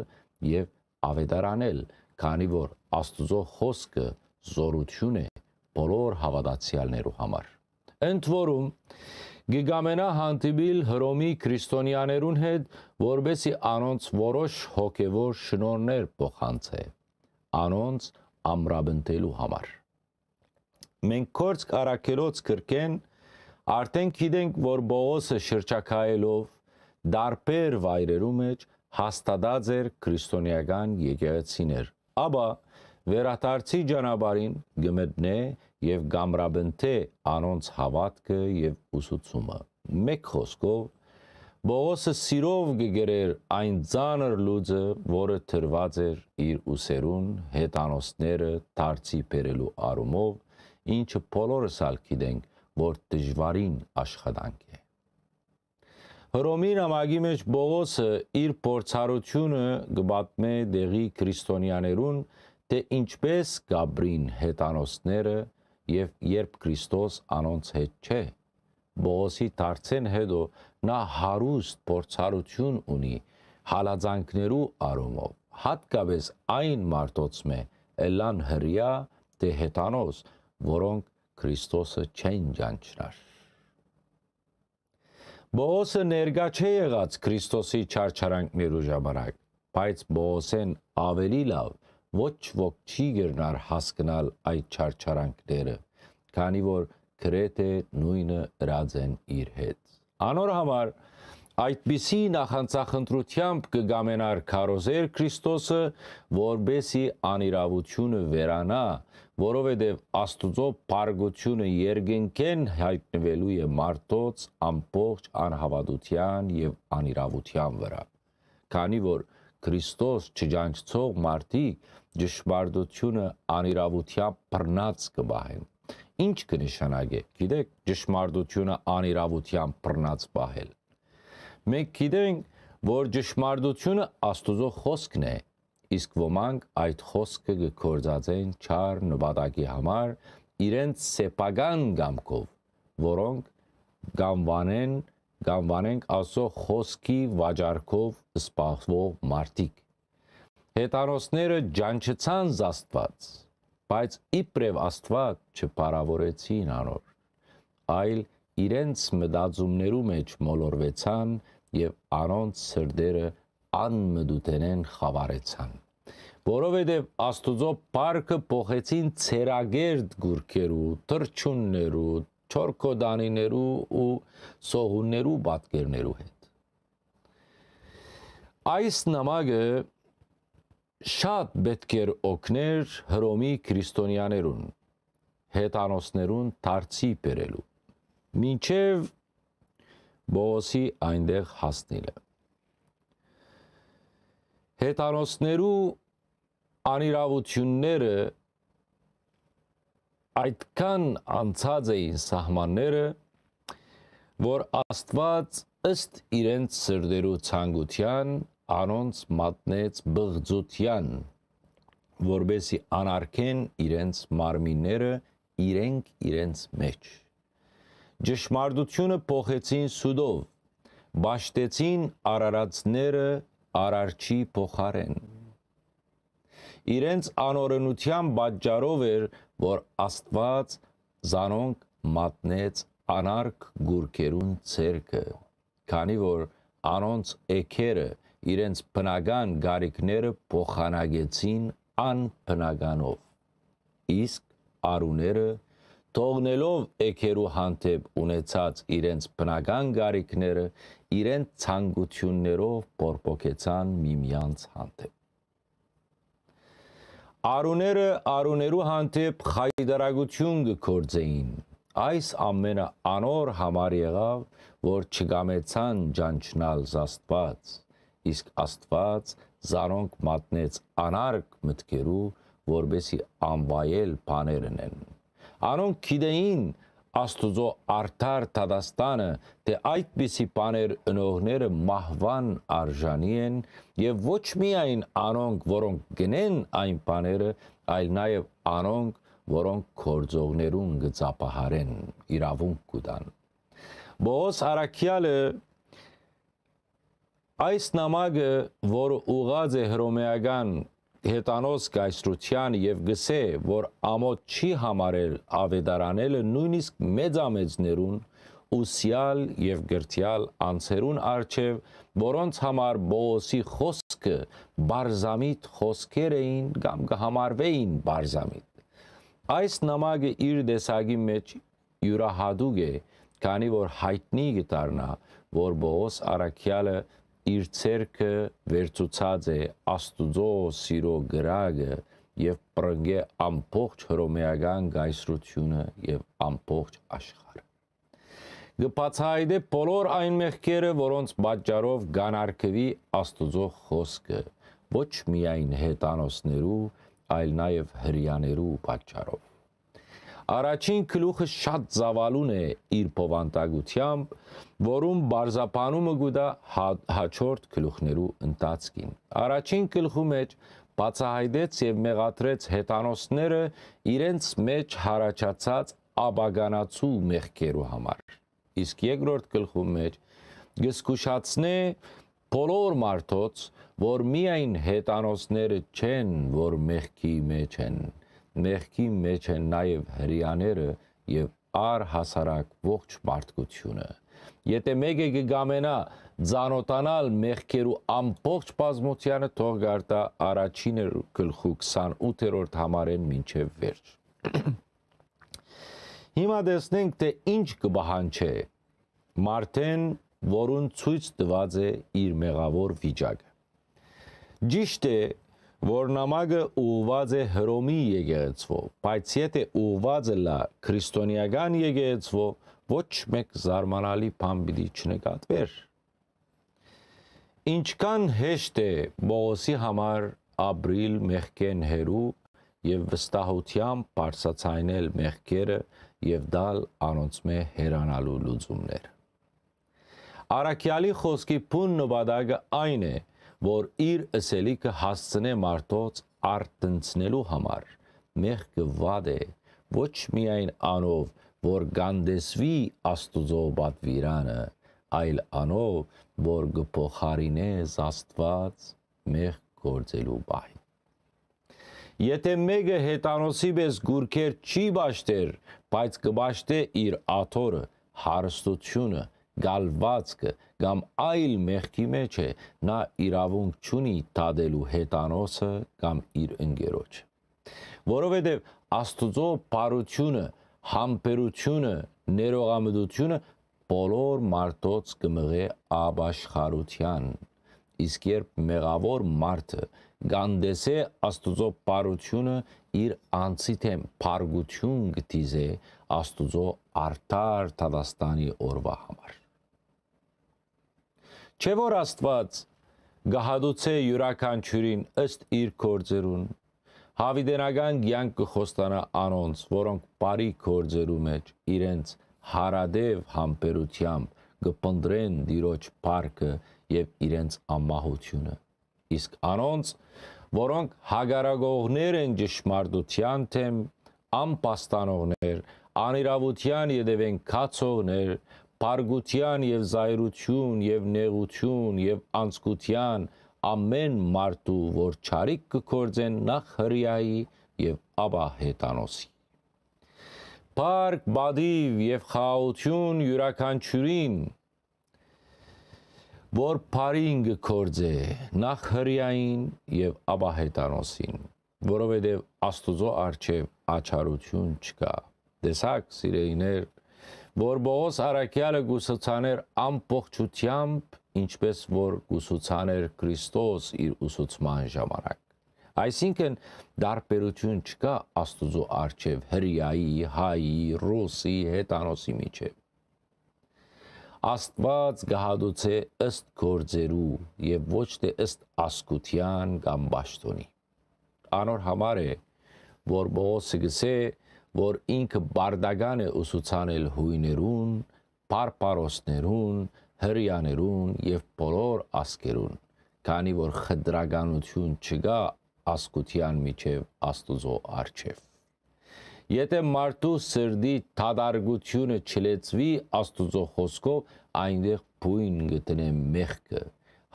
եւ ավետարանել, քանի որ Աստուծո խոսքը զորություն է բոլոր հավատացյալներու համար։ Ընդ որում գիգամենա հանդիպիլ հռոմի քրիստոնյաներուն հետ, որբեսի անոնց որոշ հոգևոր շնորներ փոխանցե, անոնց ամրաբնտելու համար։ Մենք կորց կարակելոց կրկեն արդեն գիտենք, որ Բողոսը շրջակայելով դարբեր վայրերու մեջ հաստատած էր քրիստոնեական եկեղեցիներ, ապա վերադարձի ճանապարհին գմտնե եւ գամրաբնթե անոնց հավատքը եւ ուսուցումը։ Մեկ խոսքով Բողոսը սիրով գերեր այն ցաներ լուծը, որը թրված էր իր ուսերուն հետանոստները դարձի բերելու արումով, ինչը բոլորս ալ գիտենք, որ դժվարին աշխատանք Հռոմի նամակի մեջ Բողոսը իր փորձառությունը գբատմե դեղի քրիստոնյաներուն, թե ինչպես գաբրին հետանոսները եւ երբ Քրիստոս անոնց հետ չէ։ Բողոսի դարձեն հետո նա հարուստ փորձառություն ունի հալածանքներու արումով, հատկապես այն մարդոցմե էլան հրյա թե հետանոս, որոնք Քրիստոսը չեն ջանչնար։ Բողոսը ներկա չէ եղած Քրիստոսի չարչարանքներու ժամանակ, բայց Բողոսեն ավելի լավ ոչ ոք չի գերնար հասկանալ այդ չարչարանքները, քանի որ գրեթե նույնը ըրած են իր հետ։ Անոր համար այդպիսի նախանցախնդրությամբ կգամենար քարոզեր Քրիստոսը, որբեսի անիրավությունը վերանա, որովհետև Աստուծո բարգությունը երգենքեն հայտնվելու է մարդոց ամբողջ անհավատության եւ անիրավության վրա։ Քանի որ Քրիստոս չջանցող մարդիկ ճշմարտությունը անիրավության բռնած կբահեն։ Ինչ կնշանակե։ Գիտեք, ճշմարտությունը անիրավության բռնած բահել։ Մենք գիտենք, որ ճշմարտությունը Աստուծո խոսքն է, իսկ ոմանք այդ խոսքը գործածեն չար նպատակի համար իրենց սեփական գամքով, որոնք գամվանեն գամվանենք ասո խոսքի վաճառքով սպասվող մարդիկ։ Հետանոսները ջանչեցան Աստված, բայց իբրև Աստված չփարավորեցին անոր, այլ իրենց մտածումներու մեջ մոլորվեցան եւ անոնց սրդերը անմդուտենեն խավարեցան որովհետև Աստուծո парքը փոխեցին ցերագերդ գուրքերու, թրջուններու, չորքոդանիներու ու սողուններու պատկերներու հետ։ Այս նամակը շատ պետք էր օգներ Հռոմի քրիստոնյաներուն, հետանոսներուն դարձի բերելու։ Մինչև Բոսի այնտեղ հասնելը։ Հետանոսներու անիրավությունները այդքան անցած էին սահմանները, որ Աստված ըստ իրենց սրդերու ցանկության անոնց մատնեց բղծության, որբեսի անարգեն իրենց մարմինները իրենք իրենց մեջ։ Ճշմարտությունը փոխեցին սուդով, ճաշտեցին արարածները արարչի փոխարեն։ Իրենց անօրենության պատճառով էր, որ Աստված զանոնք մատնեց անարգ գուրկերուն ցերկը, քանի որ անոնց էքերը իրենց բնական գարիկները փոխանագեցին անբնականով։ Իսկ արուները թողնելով էքերու հանդեպ ունեցած իրենց բնական գարիկները իրենց ցանկություններով փորփոքեցան միմյանց հանդեպ։ Արուները արուներու հանդեպ խայդարագություն գործեին այս ամենը անոր համար եղավ, որ չգամեցան ճանչնալ Աստված, իսկ Աստված զարոնք մատնեց անարգ մտքերու, որբեսի անվայել բաներն են։ Անոնք գիտեին Աստուծո արդար դադաստանը, թե այդպիսի բաներ ընողները մահվան արժանի են եւ ոչ միայն անոնք, որոնք գնեն այն բաները, այլ նաեւ անոնք, որոնք կորձողներուն գծապահարեն իրավունք կուտան։ Բոս Արաքյալը այս նամակը, որ ուղած է հռոմեական հետանոց գայսրության եւ գսե, որ ամոթ չի համարել ավետարանելը նույնիսկ մեծամեծներուն ուսյալ եւ գրթյալ անցերուն արչեւ, որոնց համար Բոոսի խոսքը բարձամիտ խոսքեր էին կամ կհամարվեին բարձամիտ։ Այս նամակը իր դեսագի մեջ յուրահատուկ է, քանի որ հայտնի գտարնա, որ Բոոս Արաքյալը իր ցերքը վերծուցած է աստուծո սիրո գրագը եւ պրնգե ամբողջ հռոմեական գայսրությունը եւ ամբողջ աշխարհը գբացայդե բոլոր այն մեղքերը, որոնց պատճառով գանարկվի Աստուծո խոսքը, ոչ միայն հետանոսներու, այլ նաև հрьяաներու պատճառով։ Առաջին գլուխը շատ զավալուն է իր փովանտագությամբ, որում բարձապանումը գուտա հաջորդ գլուխներու ընթացքին։ Առաջին գլխու մեջ բացահայտեց եւ մեղադրեց հետանոսները իրենց մեջ հարաճացած աբագանացու մեղքերու համար։ Իսկ երկրորդ գլխու մեջ գսկուշացնե բոլոր մարդոց, որ միայն հետանոսները չեն, որ մեղքի մեջ են, մեղքի մեջ են նաև հрьяաները եւ առհասարակ ողջ մարդկությունը։ Եթե մեկը կգամենա ցանոթանալ մեղքերու ամբողջ բազմությանը թող գարտա առաջին գլխու 28-րդ համարեն մինչև վերջ։ [CLEARS THROAT] Հիմա տեսնենք թե ինչ կբահանչե Մարտեն, որուն ցույց տված է իր մեղավոր վիճակը։ Ճիշտ է, որ նամակը ուղված է Հռոմի եկեղեցվով, բայց եթե ուղված է լա քրիստոնեական եկեղեցվով, ոչ մեկ զարմանալի բան պիտի չնկատվեր։ Ինչքան հեշտ է Բողոսի համար ապրիլ մեղքեն հերու եւ վստահությամբ բարձացայնել մեղքերը եւ դալ անոնց մե հերանալու լուծումներ։ Արաքյալի խոսքի փուն նպատակը այն է, որ իր ըսելիքը հասցնե մարդոց արտնցնելու համար մեղքը վատ է ոչ միայն անով, որ գանդեսվի Աստուծո բատվիրանը, այլ անով, որ գփոխարինե Աստված մեղ գործելու բահին։ Եթե մեկը հետանոսի պես գուրքեր չի ճաշտեր, բայց կճաշտե իր աթորը, հարստությունը, գալվածքը կամ այլ մեղքի մեջ է, նա իրավունք չունի դադելու հետանոսը կամ իր ընկերոջը։ Որովհետև Աստուծո բարությունը, համբերությունը, ներողամտությունը բոլոր մարդոց կմղե աբաշխարության իսկ երբ մեղավոր մարդը գանդեսե Աստուծո բարությունը իր անցի թեմ փարգություն գտիզե Աստուծո արդար Թադաստանի օրվա համար Չէ որ Աստված գահադուցե յուրաքանչյուրին ըստ իր գործերուն։ Հավիդենական ցանկ կխոստանա անոնց, որոնք բարի գործերու մեջ իրենց հարադև համբերությամբ կպնդրեն Տիրոջ парքը եւ իրենց ամահությունը։ Իսկ անոնց, որոնք հագարագողներ են ճշմարտության թեմ, անպաստանողներ, անիրավության յետևեն քացողներ, բարգության եւ զայրություն եւ նեղություն եւ անցկության ամեն մարդու որ ճարիք կգործեն նախ հրյայի եւ ապա հետանոսի Փարք բադիվ եւ խաղություն յուրաքանչյուրին որ բարին գործե նախ հրյային եւ ապա հետանոսին որովհետեւ աստուծո արչեւ աչարություն չկա տեսակ սիրեիներ որ Բողոս Արաքյալը գուսուցաներ ամբողջությամբ, ինչպես որ գուսուցաներ Քրիստոս իր ուսուցման ժամանակ։ Այսինքն դարբերություն չկա Աստուծո արչև հրյայի, հայի, ռուսի, հետանոսի միջև։ Աստված գահադուցե ըստ գործերու եւ ոչ թե ըստ ասկության կամ ճաշտոնի։ Անոր համար է որ Բողոսը գսե որ ինքը բարդագան է ուսուցանել հույներուն, պարպարոսներուն, հрьяներուն եւ բոլոր ասկերուն, քանի որ խտրականություն չկա ասկության միջև աստուծո արչև։ Եթե մարդու սրդի թադարգությունը չլեցվի աստուծո խոսքով, այնտեղ բույն գտնե մեղքը,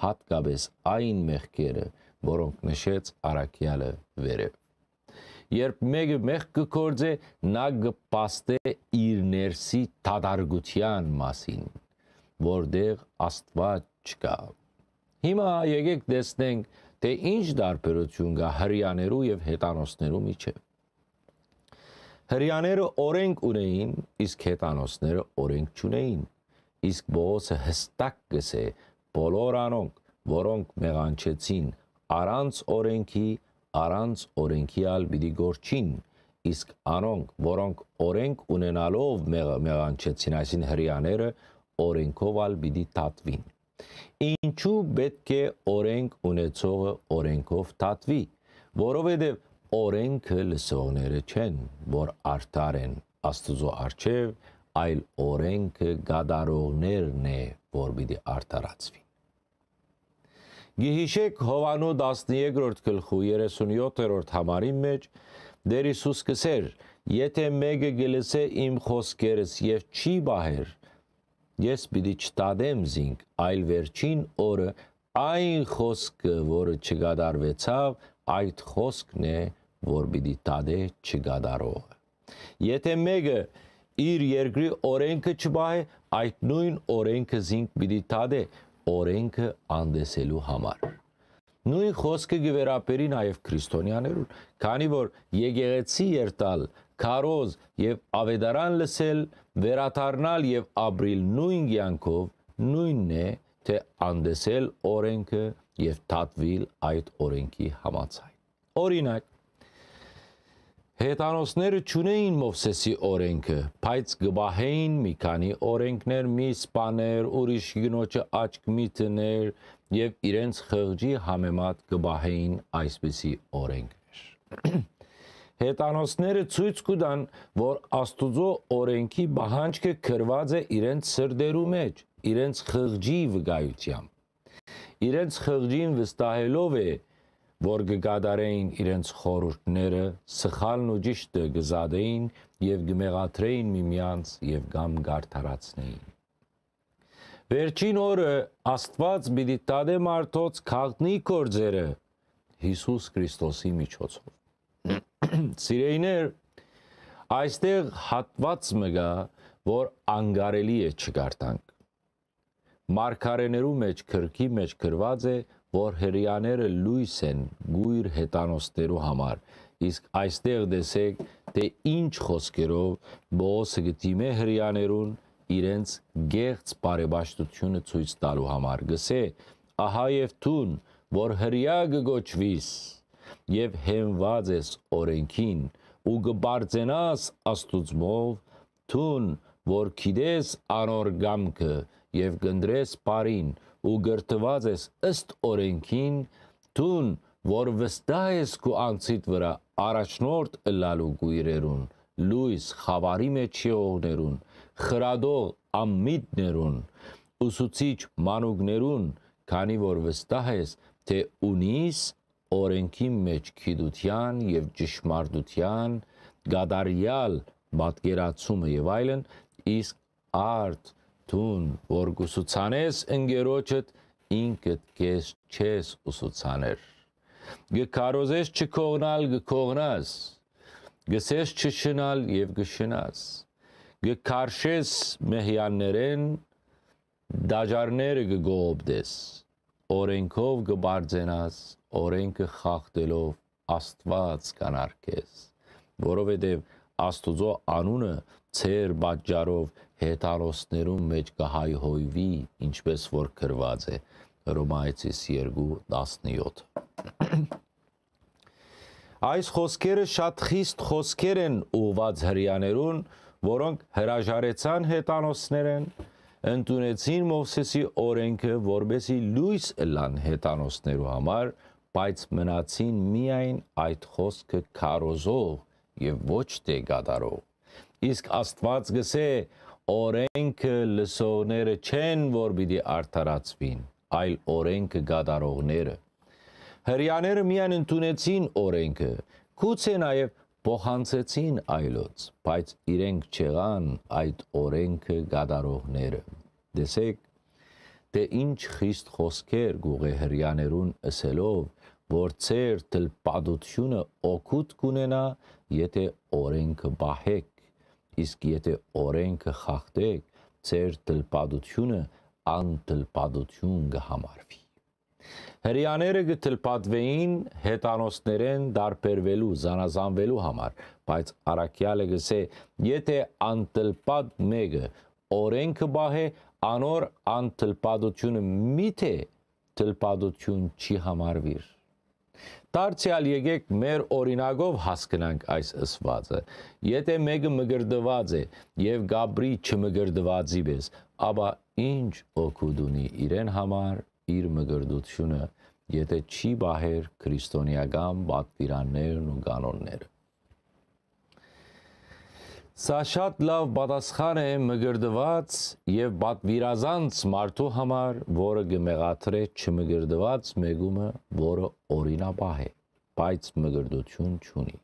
հատկապես այն մեղքերը, որոնք նշեց Արաքյալը վերև երբ մեկը մեղ կգործե, նա կպաստե իր ներսի դադարգության մասին, որտեղ Աստված չկա։ Հիմա եկեք տեսնենք, թե ինչ տարբերություն կա հрьяաներու եւ հետանոսներու միջեւ։ Հрьяաները օրենք ունեին, իսկ հետանոսները օրենք չունեին։ Իսկ Բոսը հստակ գսե բոլոր անոնք, որոնք մեղանչեցին առանց օրենքի առանց օրենքի ալ պիտի գործին իսկ անոնք որոնք օրենք ունենալով մեղանչեցին այսին հрьяաները օրենքով ալ պիտի տատվին ինչու պետք է օրենք ունեցողը օրենքով տատվի որովհետև օրենքը լսողները չեն որ արդար են աստուծո արչև այլ օրենքը գադարողներն է որ պիտի արդարացվի Գիհիշեք Հովանու 13-րդ գլխու 37-րդ համարի մեջ Դեր Հիսուս կսեր. Եթե մեկը գլսե իմ խոսքերս եւ չի բահեր, ես պիտի չտադեմ զինք, այլ վերջին օրը այն խոսքը, որը չգադարվեցավ, այդ խոսքն է, որ պիտի տադե չգադարողը։ Եթե մեկը իր երկրի օրենքը չբահե, այդ նույն օրենքը զինք պիտի տադե, օրենքը անդեսելու համար։ Նույն խոսքը գվերապերի նաև քրիստոնյաներուն, քանի որ եկեղեցի երտալ, քարոզ եւ ավետարան լսել, վերաթարնալ եւ ապրիլ նույն ցանկով նույնն է, թե անդեսել օրենքը եւ թատվիլ այդ օրենքի համաձայն։ Օրինակ, Հետանոսները ճունեին Մովսեսի օրենքը, բայց գբահեին մի քանի օրենքներ, մի սպաներ, ուրիշ գնոջը աչք միտներ եւ իրենց խղճի համեմատ գբահեին այսպիսի օրենքներ։ [CLEARS THROAT] Հետանոսները ցույց կտան, որ Աստուծո օրենքի բահանջքը գրված է իրենց սրդերու մեջ, իրենց խղճի վկայությամբ։ Իրենց խղճին վստահելով է, որ կգադարեին իրենց խորհուրդները, սխալն ու ճիշտը գզադեին եւ գմեղաթրեին միմյանց եւ գամ գարթարացնեին։ Վերջին օրը Աստված պիտի տադե մարդոց քաղտնի կորձերը Հիսուս Քրիստոսի միջոցով։ [CLEARS THROAT] Սիրեիներ, այստեղ հատված մը գա, որ անգարելի է չգարտանք։ Մարգարեներու մեջ քրքի մեջ գրված է, որ հрьяաները լույս են գույր հետանոստերու համար իսկ այստեղ դեսեք թե ինչ խոսքերով Բոոսը գտիմե հрьяաներուն իրենց գեղց բարեբաշտությունը ցույց տալու համար գսե ահա եւ ցուն որ հрья գոչվիս եւ հենված ես օրենքին ու գբարձենաս աստուծմով ցուն որ քիդես անոր գամքը եւ գնդրես բարին ու գրտված ես ըստ օրենքին, դուն, որ վստահ ես քո անցիդ վրա առաջնորդ ըլալու գույրերուն, լույս խավարի մեջ եղողներուն, խրադող ամմիտներուն, ուսուցիչ մանուկներուն, քանի որ վստահ ես, թե ունիս օրենքի մեջ քիդության եւ ճշմարտության գադարյալ պատկերացումը եւ այլն, իսկ արդ տուն որ գուսուցանես ընկերոջդ ինքդ քեզ չես ուսուցաներ գկարոզես չկողնալ գկողնաս գսես չշնալ եւ գշնաս գկարշես մեհյաններեն դաջարները գգոբդես օրենքով գբարձենաս օրենքը խախտելով աստված կանարկես որովհետև Աստուծո անունը ծեր բաճարով հետարոսներում մեջ կհայհոյվի, ինչպես որ գրված է Հռոմայեցիս 2:17։ Այս խոսքերը շատ խիստ խոսքեր են ուղված հрьяաներուն, որոնք հրաժարեցան հետանոսներեն, ընդունեցին Մովսեսի օրենքը, որբեսի լույս լան հետանոսներու համար, բայց մնացին միայն այդ խոսքը քարոզող եւ ոչ թե գադարող։ Իսկ Աստված գսե օրենքը լսողները չեն, որ պիտի արդարացվին, այլ օրենքը գադարողները։ Հрьяաները միայն ընդունեցին օրենքը, գուցե նաև փոխանցեցին այլոց, բայց իրենք չեղան այդ օրենքը գադարողները։ Դեսեք, դե ինչ խիստ խոսքեր գուղե հрьяաներուն ասելով, որ ծեր տլպադությունը օգուտ կունենա, եթե օրենքը բահեք Իսկ եթե օրենքը խախտեք, ձեր դլպատությունը անդլպատություն կհամարվի։ Հрьяաները գտլպատվեին հետանոսներեն դարբերվելու, զանազանվելու համար, բայց Արաքյալը գսե, եթե անտլպատ մեկը օրենքը բահե, անոր անտլպատությունը միթե տլպատություն չի համարվիր։ Դարձյալ եկեք մեր օրինակով հասկանանք այս ըսվածը։ Եթե մեկը մգրդված է եւ Գաբրի չմգրդվածի պես, ապա ինչ օգուտ ունի իրեն համար իր մգրդությունը, եթե չի բահեր քրիստոնեական պատվիրաններն ու կանոնները։ Սա շատ լավ պատասխան է մգրդված եւ պատվիրազանց մարդու համար, որը գմեղաթրե չմգրդված մեգումը, որը օրինապահ է, բայց մգրդություն չունի։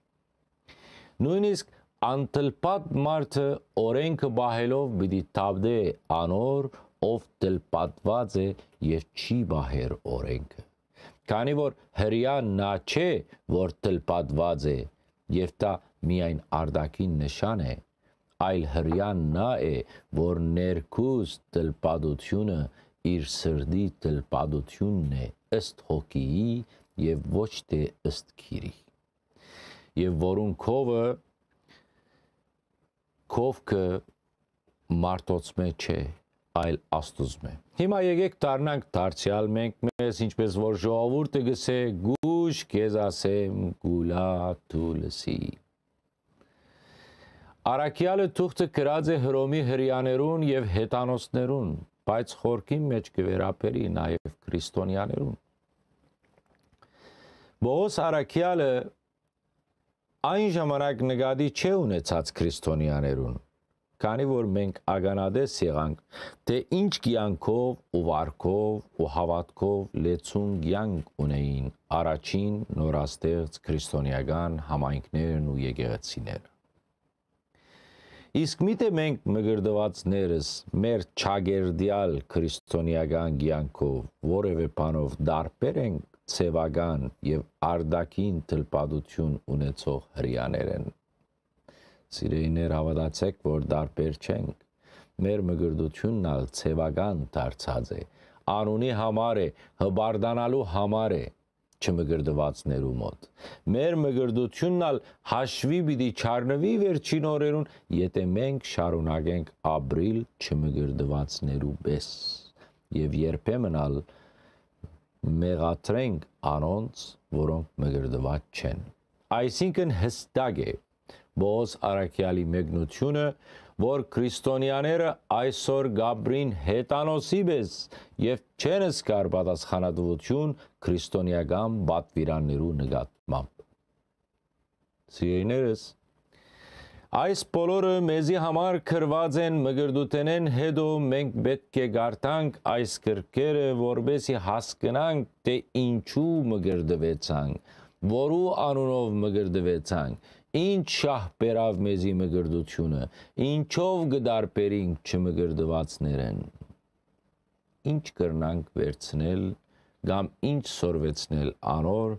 Նույնիսկ անտլպատ մարդը օրենքը բահելով պիտի տաբդե անոր, ով տլպատված է եւ չի բահեր օրենքը։ Քանի որ հрья նա չէ, որ տլպատված է, եւ դա միայն արդակին նշան է այլ հрьян նա է, որ ներքուս դլպադությունը իր սրդի դլպադությունն է ըստ հոգիի եւ ոչ թե ըստ քիրի։ Եվ որոնքովը կովքը մարտոցմե չէ, այլ աստուծմե։ Հիմա եկեք դառնանք դարձյալ մենք մեզ ինչպես որ ժողովուրդը գսե գուշ քեզ ասեմ գուլա թուլսի Արաքյալը թուղթը գրած է Հռոմի հрьяաներուն եւ հետանոսներուն, բայց խորքի մեջ կվերապերի նաեւ քրիստոնյաներուն։ Բողոս Արաքյալը այն ժամանակ նկատի չէ ունեցած քրիստոնյաներուն, քանի որ մենք ագանադես եղանք, թե ինչ կյանքով ու վարկով ու հավատքով լեցուն կյանք ունեին առաջին նորաստեղծ քրիստոնեական համայնքներն ու եկեղեցիները։ Իսկ միտե մենք մգրդվածներս մեր ճագերդյալ քրիստոնեական ցանկով որևէ բանով դարբեր ենք ցևական եւ արդակին թլպադություն ունեցող հрьяաներեն։ Սիրեիներ հավատացեք, որ դարբեր չենք։ Մեր մգրդությունն ալ ցևական դարձած է։ Անունի համար է, հբարդանալու համար է չմգրդվածներու մոտ։ Մեր մգրդությունն ալ հաշվի պիտի չառնվի վերջին օրերուն, եթե մենք շարունակենք ապրիլ չմգրդվածներու պես։ Եվ երբեմն ալ մեղատրենք անոնց, որոնք մգրդված չեն։ Այսինքն հստակ է. Բոս Արաքյալի մեկնությունը, որ քրիստոնյաները այսօր Գաբրին հետանոսի պես եւ չեն սկար պատասխանատվություն քրիստոնեական պատվիրաններու նկատմամբ։ Սիրելիներս, այս բոլորը մեզի համար քրված են մգրդութենեն հետո մենք պետք է գարտանք այս կրկերը, որբեսի հասկանանք, թե ինչու մգրդվեցանք, որու անունով մգրդվեցանք, ինչ շահ բերավ մեզի մգրդությունը ինչով գդարբերինք չմգրդվածներեն ինչ կրնանք վերցնել կամ ինչ սորվեցնել անոր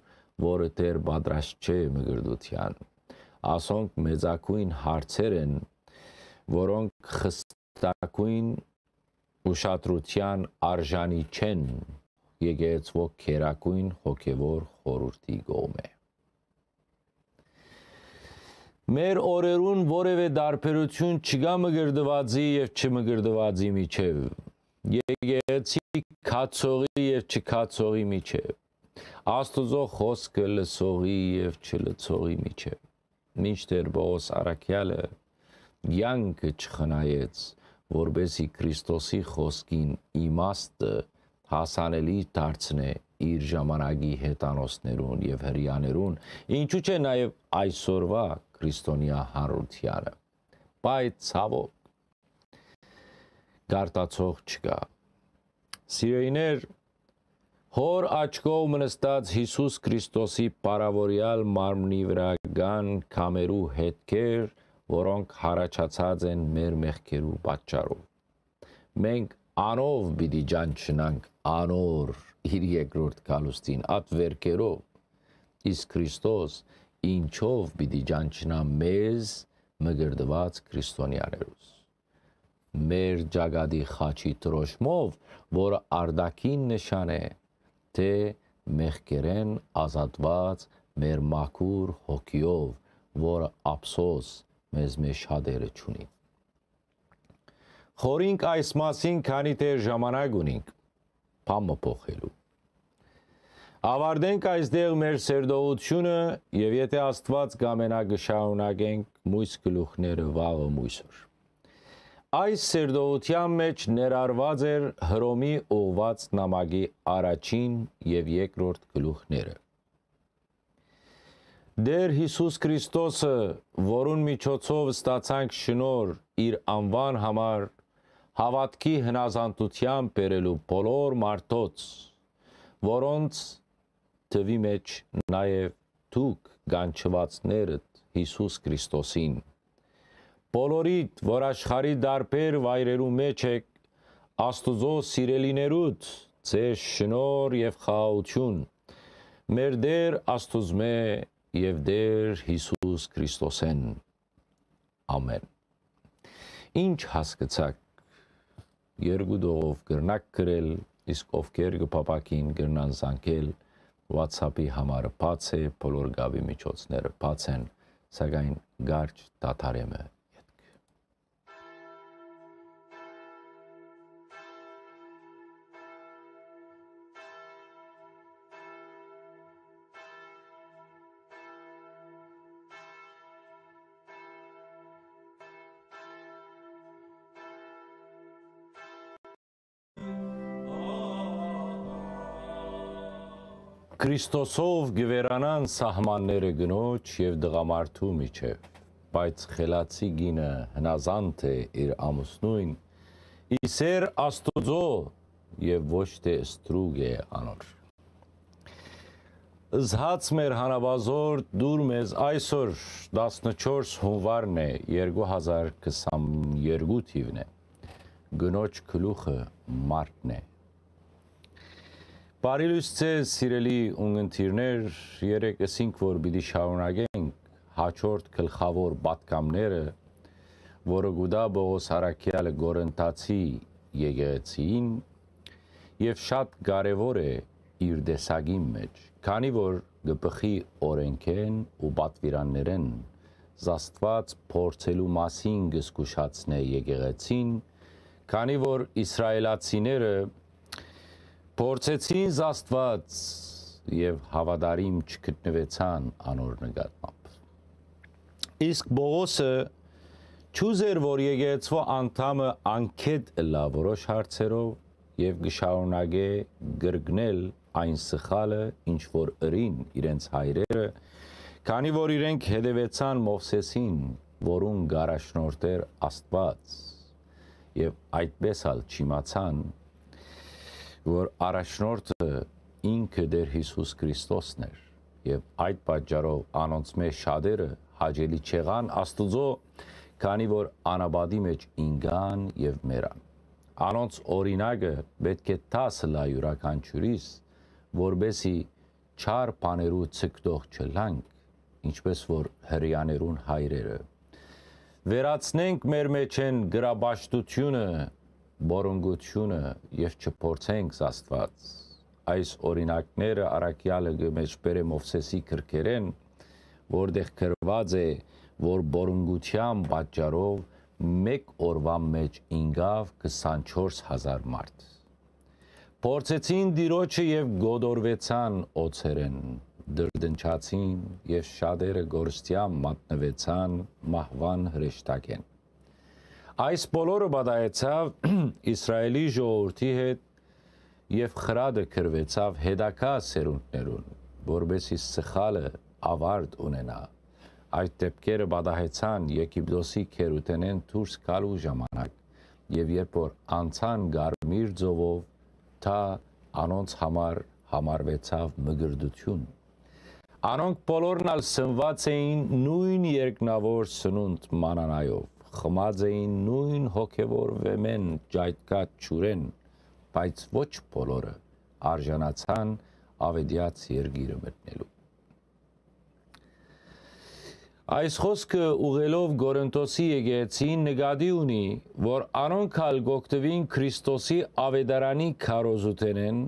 որը դեր պատրաստ չէ մգրդության ասոնք մեծակույն հարցեր են որոնք խստակույն ուշադրության արժանի չեն եկեղեցվո քերակույն հոգևոր խորուրդի գոմ է Մեր օրերուն որևէ դարբերություն չկա մգրդվածի եւ չմգրդվածի միջև եկեղեցի քացողի եւ չքացողի միջև Աստուծո խոսքը լսողի եւ չլսողի միջև Մինչդեռ Բոս Արաքյալը յանքը չխնայեց որբեսի Քրիստոսի խոսքին իմաստը հասանելի դարձնե իր ժամանակի հետանոսներուն եւ հрьяաներուն, ինչու՞ չէ նաեւ այսօրվա քրիստոնյա հանրությանը։ Բայց ցավոք գարտացող չկա։ Սիրոյիներ, հոր աչքով մնստած Հիսուս Քրիստոսի պարավորյալ մարմնի վրա կան կամերու հետքեր, որոնք հարաճացած են մեր մեղքերու պատճառով։ Մենք անով պիտի ջանչնանք անոր իր երկրորդ կալուստին at վերքերով իսկ Քրիստոս ինչով պիտի ջանչնա մեզ մգրդված քրիստոնյաներուս մեր ճագադի խաչի տրոշմով որը արդակին նշան է թե մեղքերեն ազատված մեր մաքուր հոգիով որը ափսոս մեզ մեջ շատերը ճունի։ Խորինք այս մասին, քանի թե ժամանակ ունենք բամը փոխելու։ Ավարտենք այստեղ մեր սերդողությունը եւ եթե Աստված կամենա կշարունակենք մույս գլուխները վաղը մույսոր։ Այս սերդողության մեջ ներառված էր Հռոմի ուղված նամակի առաջին եւ երկրորդ գլուխները։ Դեր Հիսուս Քրիստոսը, որուն միջոցով ստացանք շնոր իր անվան համար հավատքի հնազանդության բերելու բոլոր մարդոց, որոնց թվի մեջ նաև դուք գանչվածներդ Հիսուս Քրիստոսին բոլորիդ, որ աշխարի դարբեր վայրերու մեջ եք, Աստուծո սիրելիներուդ ձեր շնոր եւ խաղաղություն մեր Տեր Աստուծմե եւ Տեր Հիսուս Քրիստոսեն։ Ամեն։ Ինչ հասկացաք երկու դողով գրնակ գրել, իսկ ովքեր կփապակին գրնան զանգել WhatsApp-ի համարը բաց է, բոլոր գավի միջոցները բաց են, սակայն գարջ դատարեմը Քրիստոսով գվերանան սահմանները գնոջ եւ դղամարդու միջև, բայց խելացի գինը հնազանդ է իր ամուսնույն, իսեր Աստուծո եւ ոչ թե ստրուգ է անոր։ Զհաց մեր հանավազոր դուր մեզ այսօր 14 հունվարն է 2022 թիվն է։ Գնոջ գլուխը մարտն է Բարի լույս ձեզ, սիրելի ունգընթիրներ, երեք ասինք, որ պիտի շարունակենք հաջորդ գլխավոր պատկամները, որը գուդա Բողոս Հարակյալը գորընտացի եկեղեցին եւ շատ կարեւոր է իր դեսագի մեջ, քանի որ գպխի օրենքեն ու պատվիրաններեն զաստված փորձելու մասին գսկուշացնե եկեղեցին, քանի որ իսրայելացիները Փորձեցին զաստված եւ հավատարիմ չգտնվեցան անոր նկատմամբ։ Իսկ Բողոսը ճուզեր որ եկեցվո անդամը անկետ լա որոշ հարցերով եւ գշարունակե գրգնել այն սխալը ինչ որ ըրին իրենց հայրերը քանի որ իրենք հետևեցան Մովսեսին որուն գարաշնորտեր Աստված եւ այդպես ալ չիմացան որ առաջնորդը ինքը դեր Հիսուս Քրիստոսն էր եւ այդ պատճառով անոնց մեջ շատերը հաջելի չեղան Աստուծո քանի որ անաբադի մեջ ինգան եւ մեռան անոնց օրինակը պետք է տաս լա յուրաքանչյուրիս որբեսի չար բաներու ցկտող չլանք ինչպես որ հрьяաներուն հայրերը վերացնենք մեր մեջ են գրաբաշտությունը բորոնգությունը եւ չփորձենք Աստված։ Այս օրինակները առաքյալը գմեջբեր է Մովսեսի քրկերեն, որտեղ գրված է, որ բորոնգության պատճառով մեկ օրվա մեջ ինգավ 24000 մարդ։ Փորձեցին դիրոջը եւ գոդորվեցան օծերեն դրդնչացին եւ շատերը գործիամ մատնվեցան մահվան հրեշտակեն։ Այս բոլորը բադայեցավ [CLEARS THROAT] Իսրայելի ժողովրդի հետ եւ խրադը քրվեցավ հետակա սերունդներուն, որբեսի սխալը ավարդ ունենա։ Այդ դեպքերը բադահեցան Եգիպտոսի քերութենեն դուրս գալու ժամանակ եւ երբ որ անցան գարմիր ծովով, թա անոնց համար համարվեցավ մգրդություն Անոնք բոլորն ալ սնված էին նույն երկնավոր սնունդ մանանայով, խմած էին նույն հոգևոր վեմեն ջայտկատ ճուրեն, բայց ոչ բոլորը արժանացան ավետյաց երգիրը մտնելու։ Այս խոսքը ուղելով Գորընթոսի եկեցին նկատի ունի, որ անոնք ալ գոկտվին Քրիստոսի ավետարանի քարոզութենեն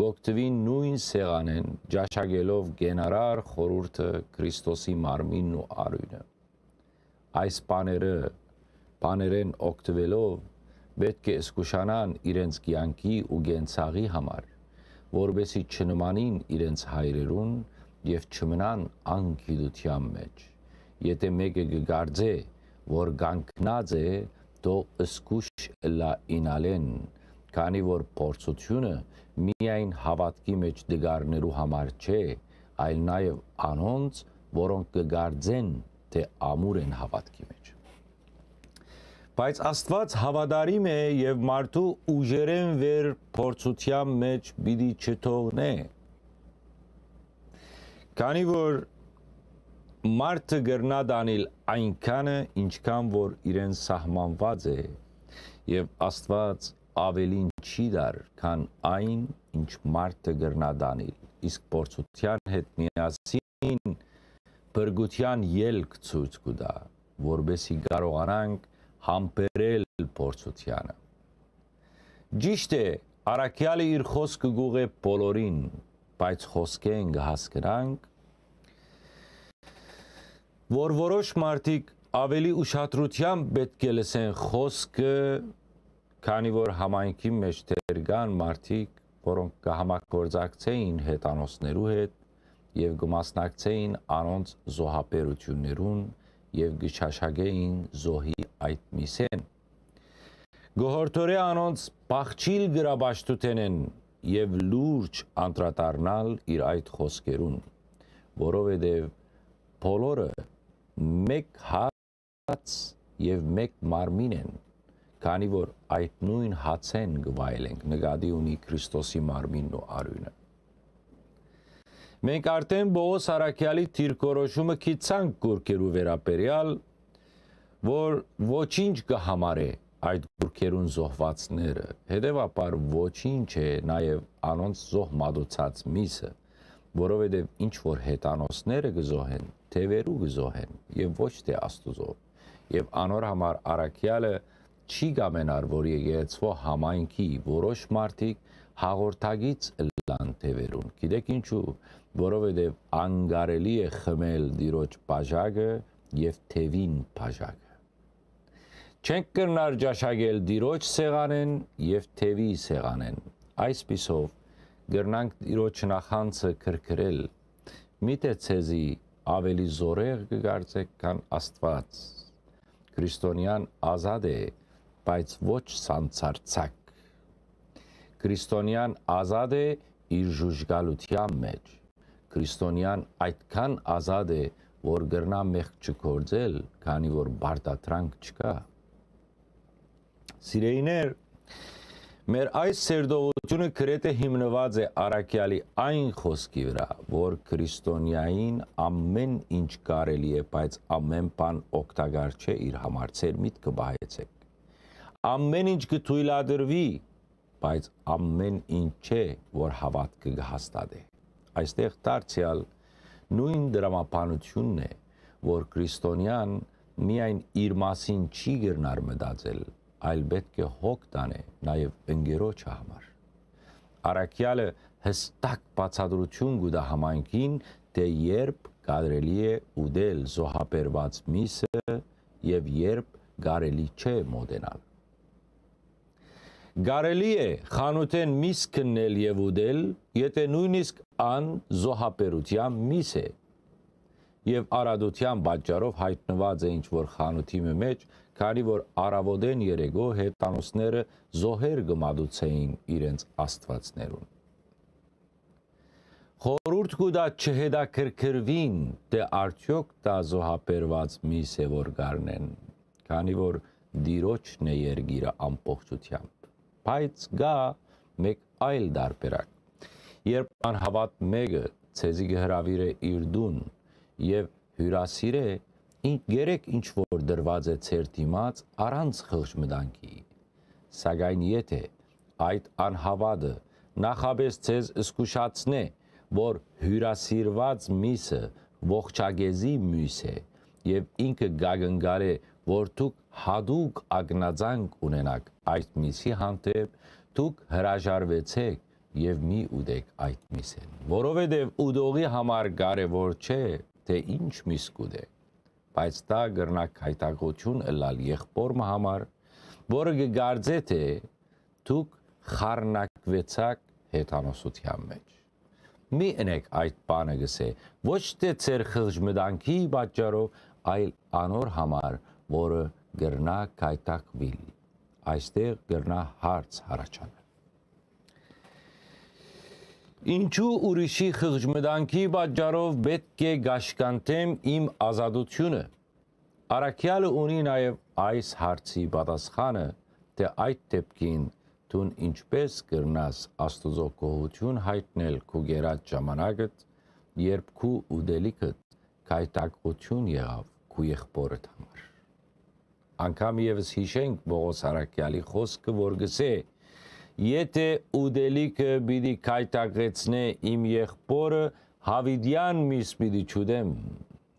գոկտվին նույն սեղանեն, ջաշագելով գենարար խորուրդը Քրիստոսի մարմինն ու արույնը։ Այս բաները բաներեն օգտվելով պետք է զգուշանան իրենց կյանքի ու գենցաղի համար, որբեսի չնմանին իրենց հայրերուն եւ չմնան անկիդության մեջ։ Եթե մեկը գգարձե, որ գանկնած է, դո ըսկուշ լա ինալեն, քանի որ փորձությունը միայն հավատքի մեջ դգարներու համար չէ, այլ նաև անոնց, որոնք կգարձեն, թե ամուր են հավատքի մեջ։ Բայց Աստված հավատարիմ է եւ մարդու ուժերեն վեր փորձության մեջ պիտի չթողնե։ Քանի որ մարդը գրնա դանել այնքանը, ինչքան որ իրեն սահմանված է եւ Աստված ավելին չի դար, քան այն, ինչ մարդը գրնա դանել։ Իսկ փորձության հետ միասին բրգության ելք ցույց կտա, որբեսի կարողանանք համբերել փորձությանը։ Ճիշտ է, Արաքյալը իր խոսքը գուղե բոլորին, բայց խոսքեն կհասկանանք, որ որոշ մարդիկ ավելի ուշադրությամբ պետք է լսեն խոսքը քանի որ համայնքի մեջ դեր կան մարդիկ, որոնք կհամագործակցեին հետանոսներու հետ եւ կմասնակցեին անոնց զոհապերություններուն եւ գճաշագեին զոհի այդ միսեն գոհորտորե անոնց բախչիլ գրաբաշտութենեն եւ լուրջ անդրադառնալ իր այդ խոսքերուն որովհետեւ բոլորը մեկ հաց եւ մեկ մարմին են քանի որ այդ նույն հացեն գվայելենք նկատի ունի Քրիստոսի մարմինն ու արյունը։ Մենք արդեն Բողոս Արաքյալի թիրքորոշումը քիծանք գուրկերու վերապերյալ, որ ոչինչ կհամարե այդ գուրկերուն զոհվածները, հետևաբար ոչինչ է նաև անոնց զոհ մատուցած միսը, որովհետև ինչ որ հետանոսները գզոհեն, թևերու գզոհեն եւ ոչ թե Աստուծո։ Եվ անոր համար Արաքյալը չի կամենար, որ եկեղեցվո համայնքի որոշ մարդիկ հաղորդագից լան թևերուն։ Գիտեք ինչու, որովհետև անգարելի է խմել դիրոջ բաժակը եւ թևին բաժակը։ Չենք կրնար ջաշագել դիրոջ սեղանեն եւ թևի սեղանեն։ Այսպիսով գրնանք դիրոջ նախանցը քրքրել։ Միտե ցեզի ավելի զորեղ կգարձեք, քան Աստված։ Քրիստոնյան ազատ է բայց ոչ սանցարցակ։ Քրիստոնյան ազատ է իր ժուժգալության մեջ։ Քրիստոնյան այդքան ազատ է, որ գրնա մեղք չկործել, քանի որ բարդատրանք չկա։ Սիրեիներ, Մեր այս սերդողությունը գրեթե հիմնված է Արաքյալի այն խոսքի վրա, որ քրիստոնյային ամեն ինչ կարելի է, բայց ամեն բան օգտակար չէ իր համար, ծեր միտքը բահեցեք։ Ամեն ինչ կթույլատրվի, բայց ամեն ինչ չէ, որ հավատքը կհաստատե։ Այստեղ դարձյալ նույն դրամապանությունն է, որ քրիստոնյան միայն իր մասին չի գրնար մտածել, այլ պետք է հոգ տանե նաև ընկերոջը համար։ Արաքյալը հստակ բացատրություն կուտա համայնքին, թե երբ կարելի է ուդել զոհաբերված միսը եւ երբ կարելի չէ մոդենալ։ Կարելի է խանութեն միս քննել եւ ուդել, եթե նույնիսկ ան զոհաբերության միս է եւ արադության պատճառով հայտնված է ինչ որ խանութի մեջ քանի որ արավոդեն երեգո հետանոսները զոհեր գմադուցեին իրենց աստվածներուն։ Խորուրդ կուտա չհետաքրքրվին, թե արդյոք դա զոհապերված միս է որ գարնեն, քանի որ դիրոջն է երգիրը ամբողջությամբ։ Բայց գա մեկ այլ դարբերակ։ Երբ անհավատ մեկը ցեզի գհրավիրե իր դուն եւ հյուրասիրե գերեք ինչ որ դրված է ցեր դիմաց առանց խղճմտանքի սակայն եթե այդ անհավատը նախաբես ցեզ զսկուշացնե որ հյուրասիրված միսը ողջագեզի մյուս է եւ ինքը գագնգար է որ դուք հadouk ագնացանք ունենաք այդ միսի հանդեպ դուք հրաժարվեցեք եւ մի ուդեք այդ միսեն որովհետեւ ուդողի համար կարևոր չէ թե ինչ միս կուդեք բայց դա գրնակ հայտագություն ըլալ եղբորը համար, որը գգարձե թե դուք խառնակվեցաք հետանոսության մեջ։ Մի ընեք այդ բանը գսե, ոչ թե ծեր խղճմտանքի պատճառով, այլ անոր համար, որը գրնա կայտակվիլ։ Այստեղ գրնա հարց հարաճանը։ Ինչու ուրիշի խղճմտանքի պատճառով պետք է գաշկանտեմ իմ ազատությունը։ Արաքյալը ունի նաև այս հարցի պատասխանը, թե այդ դեպքին դուն ինչպես կրնաս Աստուծո գոհություն հայտնել քո գերած ժամանակդ, երբ քու ուդելիքդ կայտակություն եղավ քու եղբորդ համար։ Անկամ եւս հիշենք Բողոս Արաքյալի խոսքը, որ գսե. Եթե ուդելիքը պիտի կայտակեցնե իմ եղբորը, հավիդյան միս պիտի չուդեմ։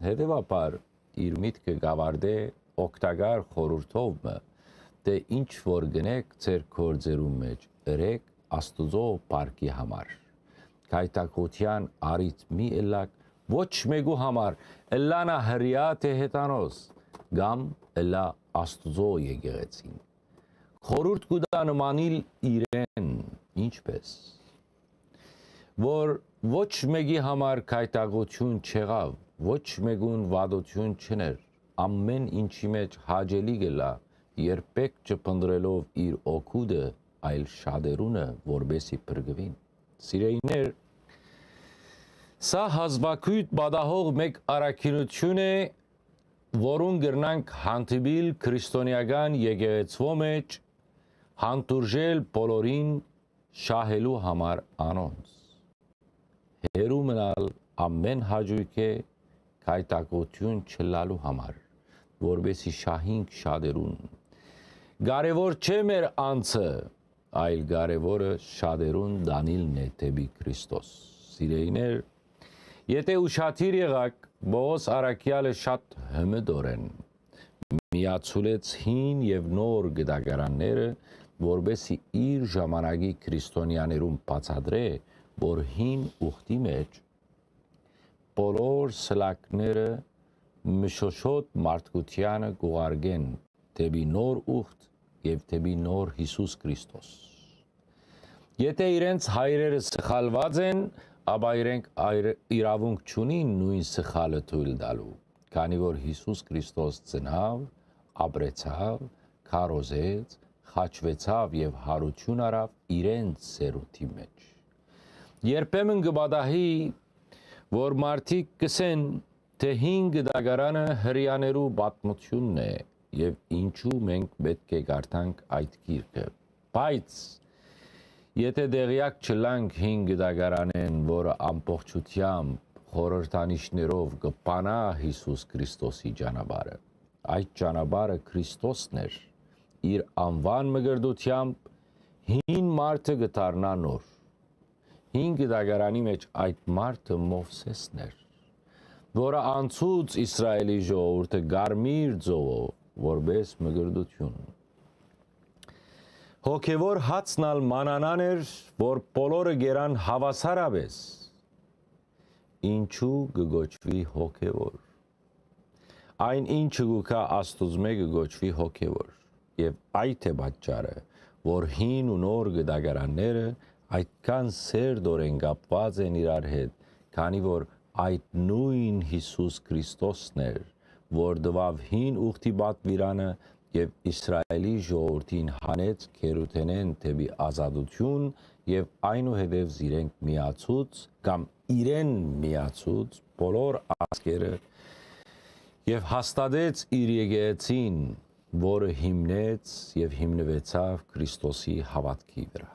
Հետևաբար իր միտքը գավարդե օգտակար խորուրդով մը, թե ինչ որ գնեք ձեր կորձերու մեջ, ըրեք աստուծո պարկի համար։ Կայտակության արիտ մի ելակ ոչ մեկու համար, ըլանա հրյա թե հետանոս, գամ ըլա աստուծո եկեղեցին խորուրդ կուտա նմանիլ իրեն ինչպես որ ոչ մեկի համար կայտագություն չեղավ ոչ մեկուն վադություն չներ ամեն ինչի մեջ հաջելի գլա երբեք չփնդրելով իր օկուդը այլ շադերունը որբեսի բրգվին սիրեիներ սա հազվագույտ բադահող մեկ արաքինություն է որուն գրնանք հանդիպիլ քրիստոնեական եկեղեցվո մեջ հանդուրժել բոլորին շահելու համար անոնց։ Հերու մնալ ամեն հաջույք է կայտակություն չլալու համար, որբեսի շահինք շադերուն։ Կարևոր չէ մեր անցը, այլ կարևորը շադերուն դանիլն է թեպի Քրիստոս։ Սիրեիներ, եթե ուշադիր եղաք, Բողոս Արաքյալը շատ հմդորեն միացուլեց հին եւ նոր գդագարանները որբեսի իր ժամանակի քրիստոնյաներուն բացադրե, որ հին ուխտի մեջ բոլոր սլակները մշոշոտ մարդկությանը գուղարգեն դեպի նոր ուխտ եւ դեպի նոր Հիսուս Քրիստոս։ Եթե իրենց հայրերը սխալված են, ապա իրենք իրավունք չունին նույն սխալը թույլ տալու, քանի որ Հիսուս Քրիստոս ծնավ, ապրեցավ, քարոզեց, խաչվեցավ եւ հարություն արավ իրենց սերունդի մեջ։ Երբեմն գբադահի, որ մարդիկ կսեն, թե 5 դագարանը հрьяաներու պատմությունն է եւ ինչու մենք պետք է գարտանք այդ գիրքը։ Բայց Եթե դեղյակ չլանք 5 դագարանեն, որը ամբողջությամբ խորհրդանիշներով կփանա Հիսուս Քրիստոսի ճանապարհը, այդ ճանապարհը Քրիստոսն էր իր անվան մգրդությամբ հին մարդը գտարնա նոր 5 դագարանի մեջ այդ մարդը Մովսեսն էր որը անցուց Իսրայելի ժողովուրդը գարմիր ձողով որպես մգրդություն հոգևոր հացնալ մանանան էր, որ բոլորը գերան հավասարապես։ Ինչու կգոչվի հոգևոր։ Այն ինչը գուքա Աստուծմե կգոչվի հոգևոր։ Եվ այդ է պատճառը, որ հին ու նոր գդագարանները այդքան սերդորեն կապված են իրար հետ, քանի որ այդ նույն Հիսուս Քրիստոսն էր, որ դվավ հին ուխտի պատվիրանը եւ Իսրայելի ժողովրդին հանեց քերութենեն թեպի ազատություն եւ այնուհետեւ զիրենք միացուց կամ իրեն միացուց բոլոր ազգերը եւ հաստատեց իր եկեղեցին, որը հիմնեց եւ հիմնվեցավ Քրիստոսի հավատքի վրա։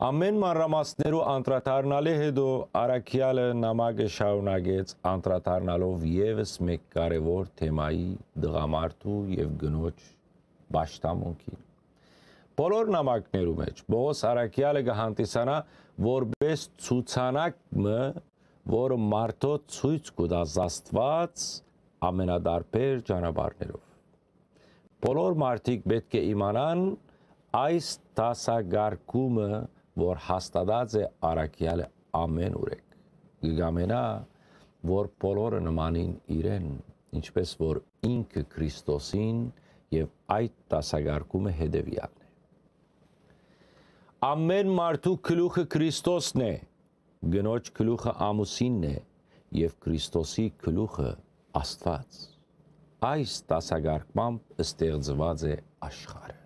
Ամեն մանրամասներու անդրադառնալի հետո Արաքյալը նամակը շարունակեց անդրադառնալով եւս մեկ կարևոր թեմայի դղամարդու եւ գնոջ ճաշտամունքին։ Բոլոր նամակներու մեջ Բողոս Արաքյալը կհանդիսանա որպես ցուցանակը, որը մարդո ցույց կտա Աստված ամենադարբեր ճանապարհներով։ Բոլոր մարդիկ պետք է իմանան այս դասագարկումը որ հաստատած է արաքյալը ամեն ուրեք։ Գգամենա, որ բոլորը նմանին իրեն, ինչպես որ ինքը Քրիստոսին եւ այդ դասագարկումը հետեւյալն է։ Ամեն մարդու գլուխը Քրիստոսն է, գնոջ գլուխը ամուսինն է եւ Քրիստոսի գլուխը Աստված։ Այս դասագարկմամբ ստեղծված է աշխարհը։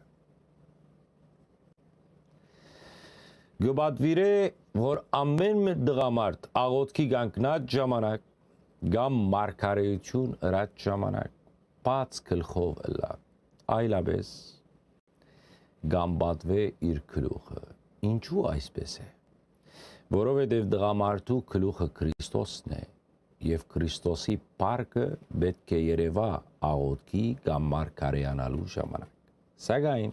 գբատվիրե որ ամեն մի դղամարդ աղոթքի կանգնած ժամանակ կամ մարգարեություն ըրած ժամանակ բաց գլխով լա այլապես գամբատվե իր գլուխը ինչու այսպես է որովհետև դղամարդու գլուխը Քրիստոսն է եւ Քրիստոսի պարկը պետք է երևա աղոթքի կամ մարգարեանալու ժամանակ սակայն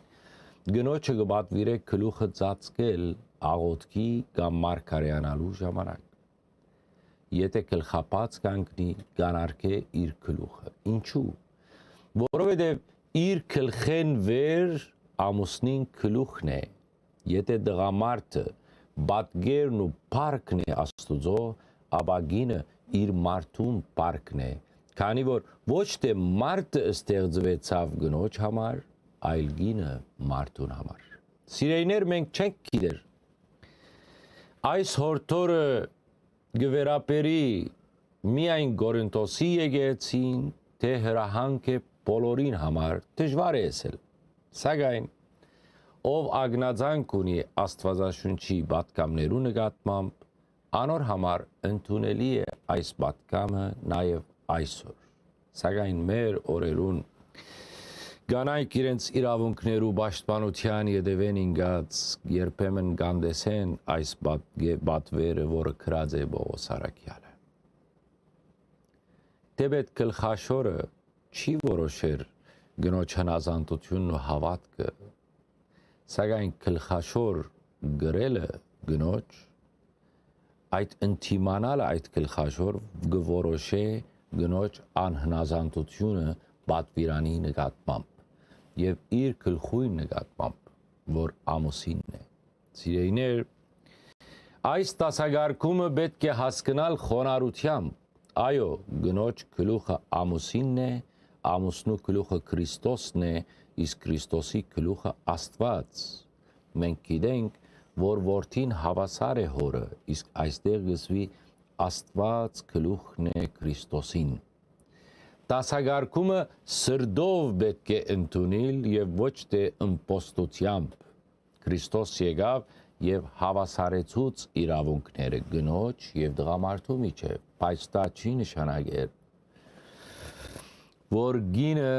գնոջը կբատվիրե գլուխը ծածկել աղոտքի կամ մարգարեանալու ժամանակ։ Եթե գլխապած կանգնի, կանարքե իր գլուխը։ Ինչու՞։ Որովհետև իր գլխեն վեր ամուսնին գլուխն է։ Եթե դղամարդը բատգերն ու պարքն է աստուծո, ապա գինը իր մարդում պարքն է, քանի որ ոչ թե մարդը ստեղծվեցավ գնոջ համար, այլ գինը մարդուն համար։ Սիրեիներ մենք չենք գիտեր այս հորթորը գվերապերի միայն Գորինթոսի եկեցին, թե հրահանք է բոլորին համար դժվար է եսել։ Սակայն ով ագնացանք ունի Աստվածաշունչի պատկամներու նկատմամբ, անոր համար ընդունելի է այս պատկամը նաև այսօր։ Սակայն մեր օրերուն Կանայք իրենց իրավունքներու պաշտպանության յետևեն ինգած երբեմն գանդեսեն այս բատվերը, որը քրած է Բողոս Արաքյալը։ Դեպետ գլխաշորը չի որոշեր գնոջ հնազանդությունն ու հավատքը, սակայն գլխաշոր գրելը գնոջ այդ ընտիմանալը այդ գլխաշոր գորոշե գնոջ անհնազանդությունը պատվիրանի նկատմամբ եւ իր գլխույն նկատմամբ, որ ամուսինն է։ Սիրեիներ, այս տասագարկումը պետք է հասկանալ խոնարհությամբ։ Այո, գնոջ գլուխը ամուսինն է, ամուսնու գլուխը Քրիստոսն է, իսկ Քրիստոսի գլուխը Աստված։ Մենք գիտենք, որ որդին հավասար է հորը, իսկ այստեղ գսվի Աստված գլուխն է Քրիստոսին դասագարկումը սրդով պետք է ընդունել եւ ոչ թե ըմպոստությամբ Քրիստոս եկավ եւ հավասարեցուց իրավունքները գնոջ եւ դղամարդու միջեւ բայց դա չի նշանակել որ գինը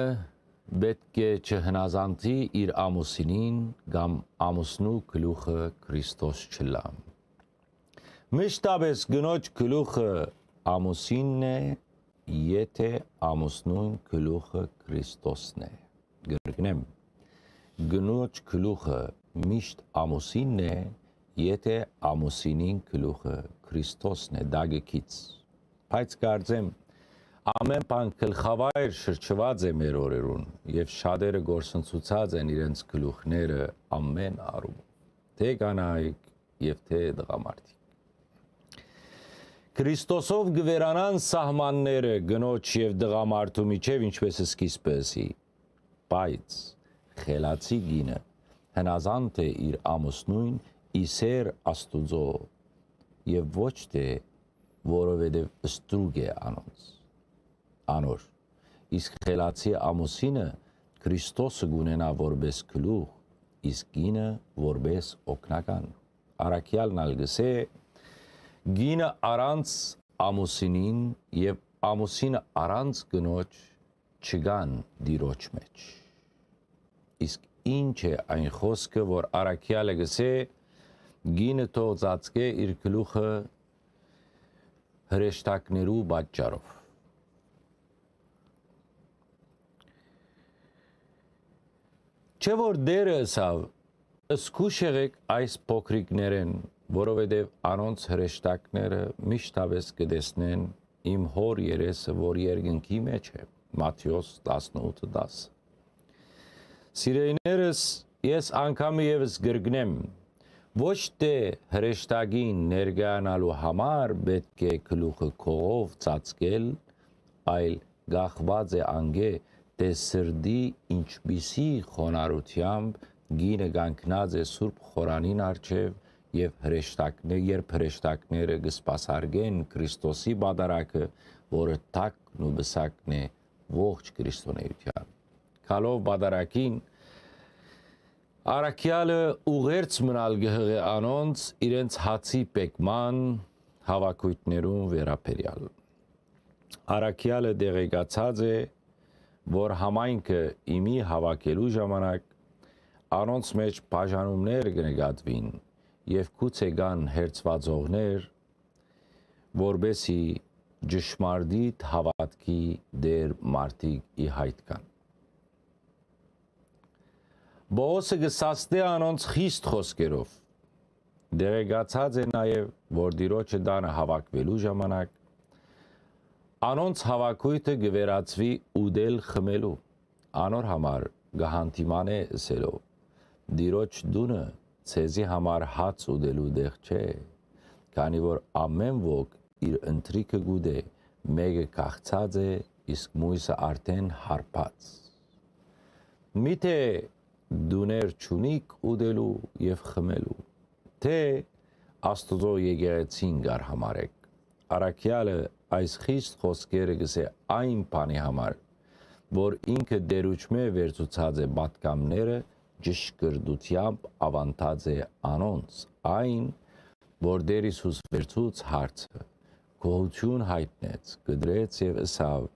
պետք է չհնազանդի իր ամուսինին կամ ամուսնու գլուխը Քրիստոս չլա։ Միշտապես գնոջ գլուխը ամուսինն է, եթե ամուսնուն գլուխը Քրիստոսն է։ Գրգնեմ գնոջ գլուխը միշտ ամուսինն է, եթե ամուսինին գլուխը Քրիստոսն է դագեքից։ Բայց կարծեմ ամեն բան գլխավայր շրջված է մեր օրերուն եւ շատերը գործընծուցած են իրենց գլուխները ամեն առում թե կանայք եւ թե տղամարդիկ Քրիստոսով գվերանան սահմանները գնոջ եւ դղամարդու միջև ինչպես է սկիզբեսի բայց խելացի գինը հնազանդ է իր ամուսնույն իսեր աստուծո եւ ոչ թե որովհետեւ ստրուգ է անոնց անոր։ Իսկ խելացի ամուսինը Քրիստոսը գունենա որպես գլուխ, իսկ գինը որպես օկնական։ Արաքյալն ալգսե գինը առանց ամուսինին եւ ամուսինը առանց գնոջ չգան դիրոջ մեջ։ Իսկ ինչ է այն խոսքը, որ Արաքյալը գսե գինը թող ծածկե իր գլուխը հրեշտակներու պատճառով Չէ որ դերը ասավ, սկուշ եղեք այս փոքրիկներեն, որովհետև անոնց հրեշտակները միշտավես կդեսնեն իմ հոր երեսը, որ երկնքի մեջ է։ Մատթեոս 18:10 Սիրեիներս, ես անգամ եւս գրգնեմ, ոչ թե հրեշտակին ներգանալու համար պետք է գլուխը կողով ծածկել, այլ գախված է անգե թե սրդի ինչպիսի խոնարհությամբ գինը կանգնած է Սուրբ Խորանին արչև եւ հրեշտակներ, երբ հրեշտակները կսպասարկեն Քրիստոսի բادرակը, որը տակն ու բսակն է ողջ քրիստոնեության։ Քալով բادرակին Արաքյալը ուղերձ մնալ գհղե անոնց իրենց հացի պեկման հավաքույտներուն վերապերյալ։ Արաքյալը դեղեկացած է, որ համայնքը իմի հավաքելու ժամանակ անոնց մեջ բաժանումներ կնկատվին եւ գուցե կան հերցվածողներ, որբեսի ճշմարտիտ հավատքի դեր մարտիկ ի հայտ կան։ Բողոսը գսաստե անոնց խիստ խոսքերով։ Դերեկացած է նաև, որ դիրոջը դանը հավաքվելու ժամանակ Անոնց հավաքույթը գվերածվի ուդել խմելու։ Անոր համար գահանտիման է սելով։ Դիրոջ դունը ցեզի համար հաց ուդելու դեղ չէ, քանի որ ամեն ոք իր ընտրիկը գուդե, մեկը կախցած է, իսկ մույսը արդեն հարբած։ Միթե դուներ ճունիկ ուդելու եւ խմելու, թե Աստուծո եկեղեցին գար համարեք։ Արաքյալը այս խիստ խոսքերը գսե այն բանի համար, որ ինքը դերուճմե վերցուցած է պատկամները ճշգրտությամբ ավանտած է անոնց, այն, որ Տեր Հիսուս վերցուց հարցը, գոհություն հայտնեց, գդրեց եւ ասավ.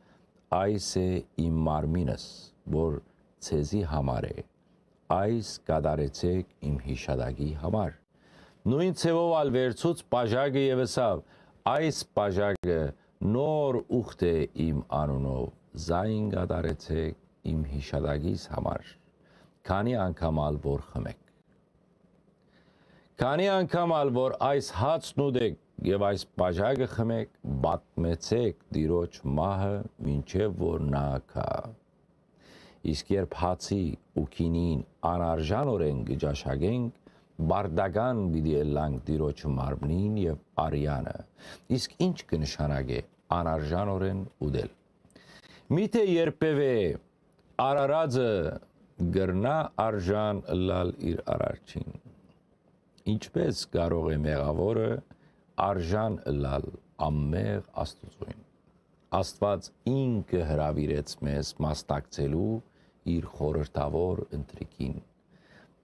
այս է իմ մարմինս, որ ցեզի համար է։ Այս կդարեցեք իմ հիշադակի համար։ Նույն ցևով ալ վերցուց բաժակը եւ ասավ. այս բաժակը նոր ուխտ է իմ անունով, զայն գադարեցեք իմ հիշադակիս համար, քանի անգամ ալ որ խմեք։ Քանի անգամ ալ որ այս հացն ուտեք եւ այս բաժակը խմեք, բատմեցեք դիրոջ մահը, ինչեւ որ նա կա։ Իսկ երբ հացի ու քինին անարժանորեն գճաշագենք, բարդական պիտի ելանք Տիրոջ մարմնին եւ արյանը։ Իսկ ինչ կնշանակե անարժանորեն ուդել։ Միթե երբևէ արարածը գրնա արժան լալ իր արարչին։ Ինչպես կարող է մեղավորը արժան լալ ամմեղ Աստուծոյին։ Աստված ինքը հravirեց մեզ մասնակցելու իր խորհրդավոր ընտրիկին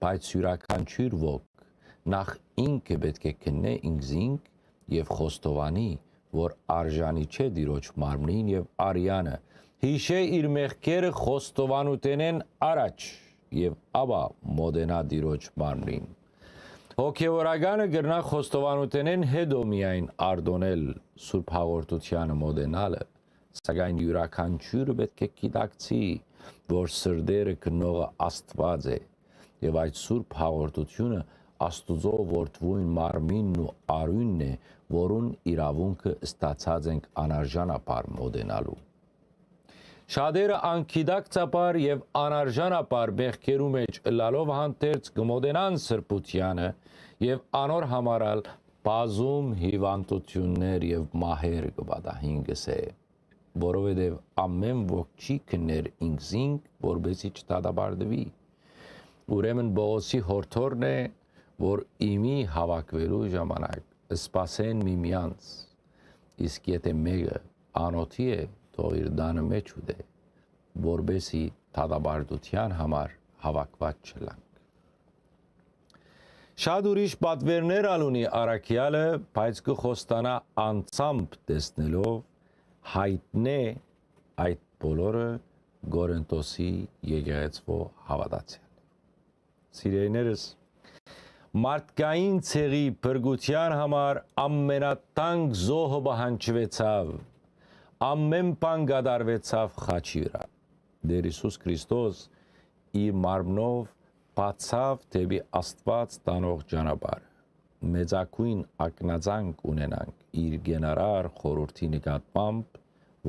բայց յուրաքանչյուր ոք նախ ինքը պետք է քննե ինքզինք եւ խոստովանի, որ արժանի չէ դիրոջ մարմնին եւ արյանը հիշե իր մեղքերը խոստովանութենեն առաջ եւ ապա մոդենա դիրոջ մարմնին հոգեորականը գրնա խոստովանութենեն հետո միայն արդոնել սուրբ հաղորդությանը մոդենալը սակայն յուրաքանչյուրը պետք է գիտակցի որ սրդերը կնողը աստված է եւ այդ սուրբ հաղորդությունը Աստուծո որդվույն մարմինն ու արույնն է, որուն իրավունքը ստացած ենք անարժանապար մոդենալու։ Շատերը անկիդակցաբար եւ անարժանաբար մեղքերու մեջ լալով հանդերձ գմոդենան սրբությանը եւ անոր համարալ բազում հիվանդություններ եւ մահեր կբադահին գսե որովհետեւ ամեն ողջի կներ ինքզինք որբեսի չտադաբարդվի ուրեմն բոսի հորթորն է որ իմի հավաքվելու ժամանակ սпасեն միմյանց իսկ եթե մեկը անոթի է թող իր դանը մեջ ուտե որբեսի թադաբարդության համար հավաքված չլանք Շատ ուրիշ պատվերներ ալունի արաքյալը, բայց կխոստանա անցամբ տեսնելով հայտնե այդ բոլորը Գորենտոսի եկեղեցվո հավատացյալ։ Սիրեներս մարդկային ցեղի բրգության համար ամենատանկ զոհը բանջվեցավ ամեն բան գդարվեցավ խաչի վրա Դեր Հիսուս Քրիստոս իր մարմնով բացավ դեպի Աստված տանող ճանապարհ մեծակույն ակնածանք ունենանք իր գենարար խորուրդի նկատմամբ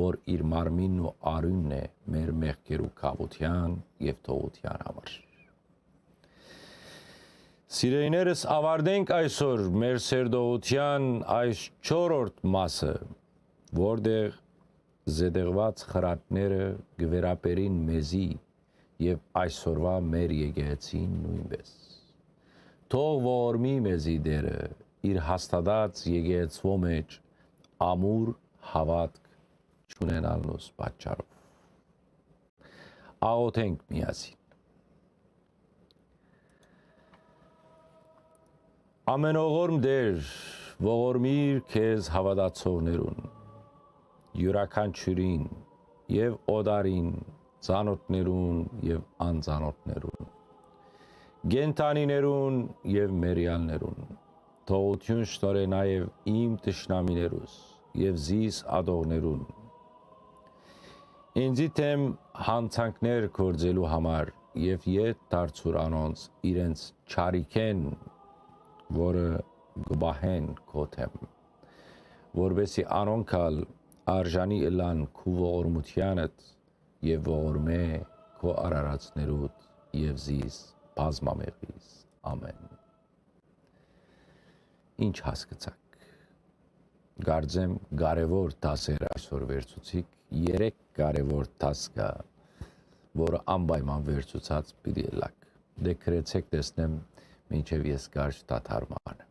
որ իր մարմինն ու արյունն է մեր մեղքերու կավության եւ թողության համար Սիրեիներս ավարտենք այսօր մեր սերդողության այս 4-րդ մասը, որտեղ զետեղված խրատները գվերապերին մեզի եւ այսօրվա մեր եկեղեցին նույնպես։ Թող ողորմի մեզի դերը իր հաստատած եկեղեցվո մեջ ամուր հավատք չունենալուս պատճառով։ Աղոթենք միասին։ Ամենողորմ Տեր, ողորմիր քեզ հավատացողներուն, յուրաքանչյուրին եւ օդարին, ցանոթներուն եւ անցանոթներուն, գենտանիներուն եւ մերյալներուն, թողություն շտորե նաեւ իմ տշնամիներուս եւ զիս ադողներուն։ Ինձի թեմ հանցանքներ կործելու համար եւ ետ դարձուր անոնց իրենց ճարիքեն որը գբահեն կոթեմ որբեսի անոնքալ արժանի ըլան քու ողորմությանդ եւ ողորմե քո արարածներուդ եւ զիս բազմամեղիս. Ամեն ինչ հասկացաք գարձեմ կարևոր դասեր այսօր վերցուցիկ երեք կարևոր դաս կա որը անպայման վերցուցած պիտի լակ դե գրեցեք տեսնեմ մինչև ես կարճ դաթարման։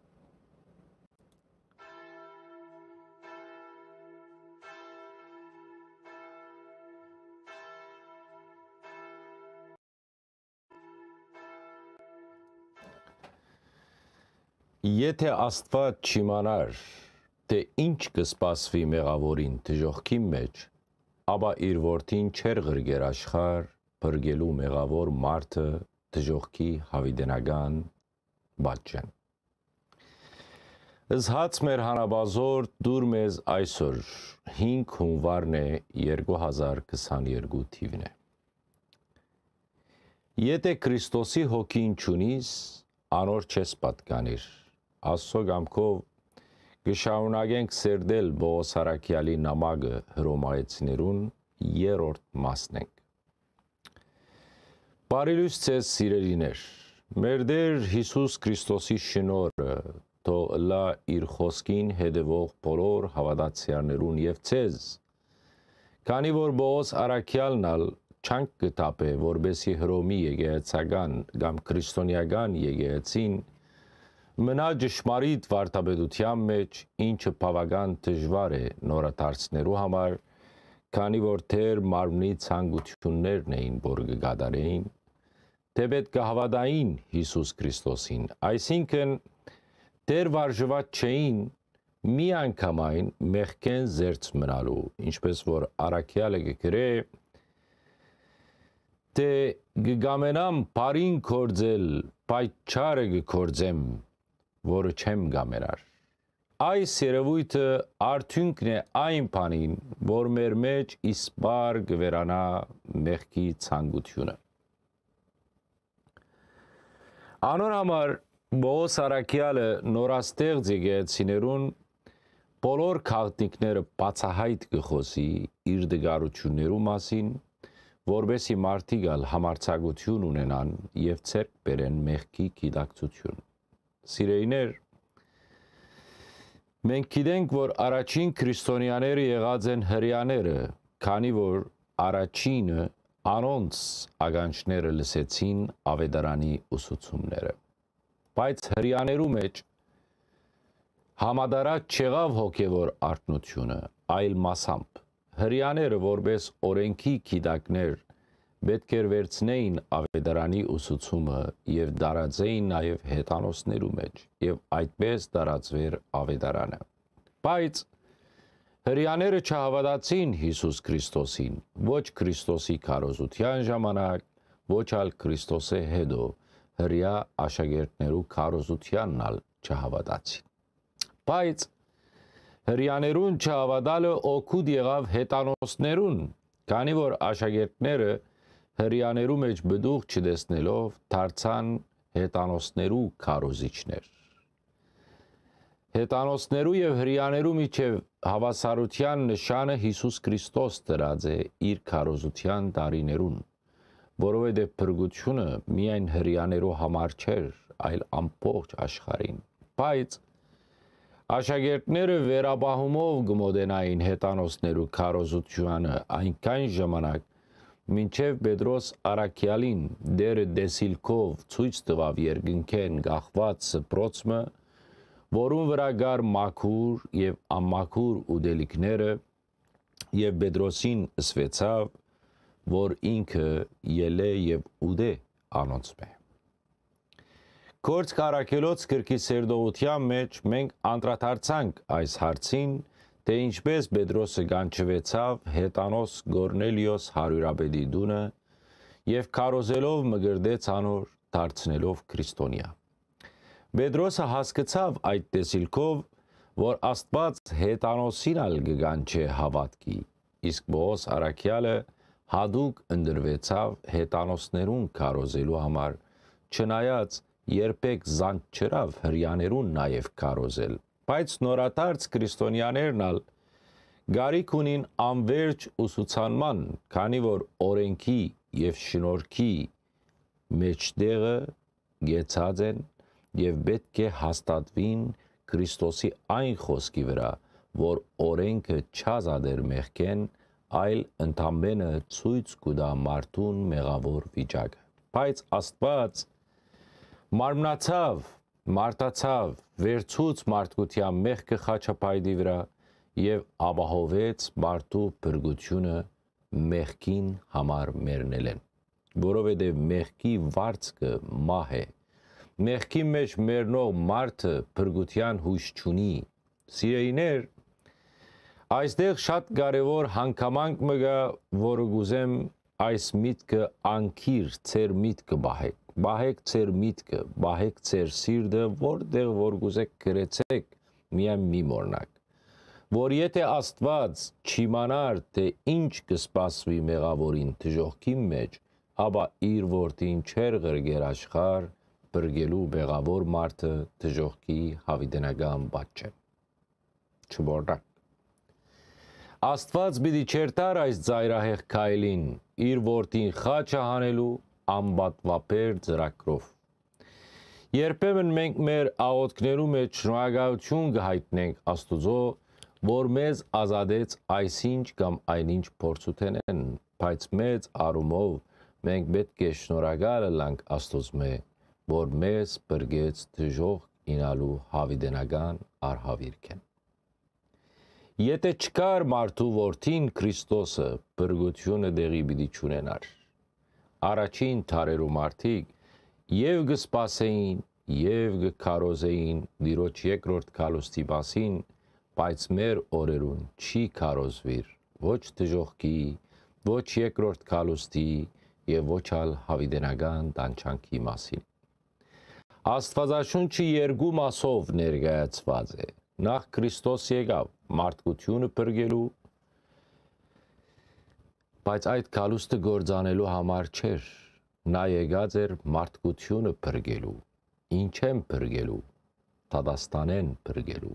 Եթե Աստված չիմանար, թե ինչ կսպասվի մեղավորին դժողքի մեջ, ապա իր որդին չեր գրգեր աշխար բրգելու մեղավոր մարդը դժողքի հավիդենական բաճեն։ Զհաց մեր հանաբազոր դուր մեզ այսօր 5 հունվարն է 2022 թիվն է։ Եթե Քրիստոսի հոգին ճունիս, անոր չես պատկանիր։ Աստծո գամքով կշարունակենք սերդել Բողոս Հարակյալի նամակը հռոմայեցիներուն երրորդ մասն ենք։ Բարելույս ցես սիրելիներ Մեր Տեր Հիսուս Քրիստոսի շնորհը թող լա իր խոսքին հետևող բոլոր հավատացյալներուն եւ ցեզ քանի որ Բոս Արաքյալն ալ չանք կտապե որբեսի հրոմի եկեղեցական կամ քրիստոնեական եկեղեցին մնա ճշմարիտ վարտաբեդության մեջ ինչը բավական դժվար է նորաթարցնելու համար քանի որ թեր մարմնի ցանկություններն էին որ կգադարեին թե պետք կհավատային Հիսուս Քրիստոսին, այսինքն դեր վարժված չէին, մի անգամայն մեղքեն զերծ մնալու, ինչպես որ Արաքյալը գրե թե գգամենամ բարին կորձել, պայչարը գկորձեմ, որը չեմ գամերար։ Այս երևույթը արդյունքն է այն բանին, որ մեր մեջ իսպար գվերանա մեղքի ցանկությունը։ Անոր համար Բոս Արաքյալը նորաստեղծ եկեցիներուն բոլոր քաղաքնիկները բացահայտ կխոսի իր դգարություններու մասին, որբեսի մարդիկալ համարցակություն ունենան եւ ցերկ բերեն մեղքի գիտակցություն սիրեիներ, մենք գիտենք, որ առաջին քրիստոնյաները եղած են հрьяաները, քանի որ առաջինը անոնց ագանչները լսեցին ավետարանի ուսուցումները։ Բայց հрьяաներու մեջ համադարած չեղավ հոգևոր արտնությունը, այլ մասամբ։ Հрьяաները որպես օրենքի գիտակներ պետք էր վերցնեին ավետարանի ուսուցումը եւ դարաձեին նաեւ հետանոսներու մեջ եւ այդպես դարածվեր ավետարանը բայց հрьяաները չհավատացին Հիսուս Քրիստոսին ոչ Քրիստոսի քարոզության ժամանակ ոչ այլ Քրիստոսի հետո հрья աշակերտներու քարոզությանն ալ չհավատացին բայց հрьяաներուն չհավատալը օգուտ եղավ հետանոսներուն քանի որ աշակերտները հрьяաներու մեջ բդուղ չդեսնելով դարձան հետանոսներու քարոզիչներ։ Հետանոսներու եւ հрьяաներու միջև հավասարության նշանը Հիսուս Քրիստոս դրած է իր քարոզության տարիներուն, որովհետեւ փրկությունը միայն հрьяաներու համար չէր, այլ ամբողջ աշխարհին։ Բայց Աշակերտները վերաբահումով գմոդենային հետանոսներու քարոզությունը այնքան ժամանակ, մինչև Պետրոս Արաքյալին դերը դեսիլքով ցույց տվավ երկնքեն գախված սպրոցը, որուն վրա գար մաքուր եւ ամաքուր ուդելիքները եւ Պետրոսին ըսվեցավ որ ինքը ելե եւ ուդե անոնց մե։ Կորց կարակելոց գրքի սերդողության մեջ մենք անդրադարձանք այս հարցին, թե ինչպես Պետրոսը գանչվեցավ հետանոս Գորնելիոս հարյուրաբեդի դունը եւ քարոզելով մգրդեց անոր դարձնելով քրիստոնյա։ Պետրոսը հասկացավ այդ տեսիլքով, որ Աստված հետանոսին ալ գանչե հավատքի, իսկ Բոս Արաքյալը հադուկ ընդրվեցավ հետանոսներուն քարոզելու համար, չնայած երբեք զանց չրավ հрьяաներուն նաև քարոզել բայց նորատարց քրիստոնյաներն ալ գարիք ունին անverջ ուսուցանման, քանի որ օրենքի եւ շնորհքի մեջտեղը գեցած են եւ պետք է հաստատվին Քրիստոսի այն խոսքի վրա, որ օրենքը չազադեր մեղքեն, այլ ընդամենը ցույց կուտա մարդուն մեղավոր վիճակը։ Բայց Աստված մարմնացավ, մարտացավ, վերցուց մարդկության մեղքը խաչապայդի վրա եւ ապահովեց մարդու բրգությունը մեղքին համար մերնելեն որովհետև մեղքի վարձքը մահ է մեղքի մեջ մեռնող մարդը բրգության հույս չունի սիրեիներ Այստեղ շատ կարևոր հանգամանք մը գա, որը գուզեմ այս միտքը անկիր ծեր միտքը բահեք, բահեք ծեր միտքը, բահեք ծեր սիրտը, որտեղ որ գուզեք գրեցեք, միայն մի մորնակ։ Որ եթե Աստված չիմանար, թե ինչ կսպասվի մեղավորին դժողքի մեջ, ապա իր որդին չեր գրգեր աշխար բրգելու մեղավոր մարդը դժողքի հավիդենական բաց չէ։ Չբորդակ Աստված պիտի չերտար այս ծայրահեղ քայլին իր որդին խաչը հանելու ամբատվապեր ծրակրով։ Երբեմն մենք մեր աղոթքներու մեջ շնորհակալություն կհայտնենք Աստուծո, որ մեզ ազատեց այսինչ կամ այնինչ փորձութենեն, բայց մեծ արումով մենք պետք է շնորհակալ լինենք Աստուծո, որ մեզ բրգեց դժող ինալու հավիդենական արհավիրքեն։ Եթե չկար մարդու որդին Քրիստոսը, բրգությունը դեղի պիտի չունենար։ Առաջին թարերու մարդիկ եւ գսպասեին եւ գքարոզեին դիրոջ երկրորդ քալոստի մասին, բայց մեր օրերուն չի կարոզվիր ոչ դժողքի, ոչ երկրորդ կալուստի եւ ոչ ալ հավիդենական տանչանքի մասին։ Աստվածաշունչի երկու մասով ներկայացված է։ Նախ Քրիստոս եկավ մարդկությունը բրգելու, Բայց այդ կալուստը գործանելու համար չէր, նա եկած էր մարդկությունը փրկելու։ Ինչ են փրկելու։ Տադաստանեն փրկելու։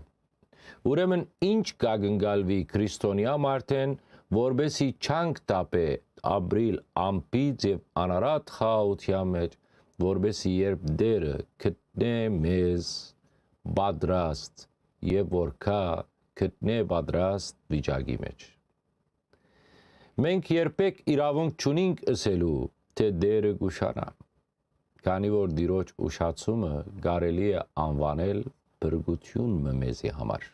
Ուրեմն ինչ կագնգալվի քրիստոնյա մարդեն, որբեսի չանք տապե ապրիլ ամպից եւ անարատ խաղաղության մեջ, որբեսի երբ դերը գտնե մեզ բադրաստ եւ որքա գտնե բադրաստ վիճակի մեջ։ Մենք երբեք իրավունք չունենք ասելու, թե դերը գուշանա, քանի որ դիրոջ ուշացումը կարելի է անվանել բրգություն մեզի համար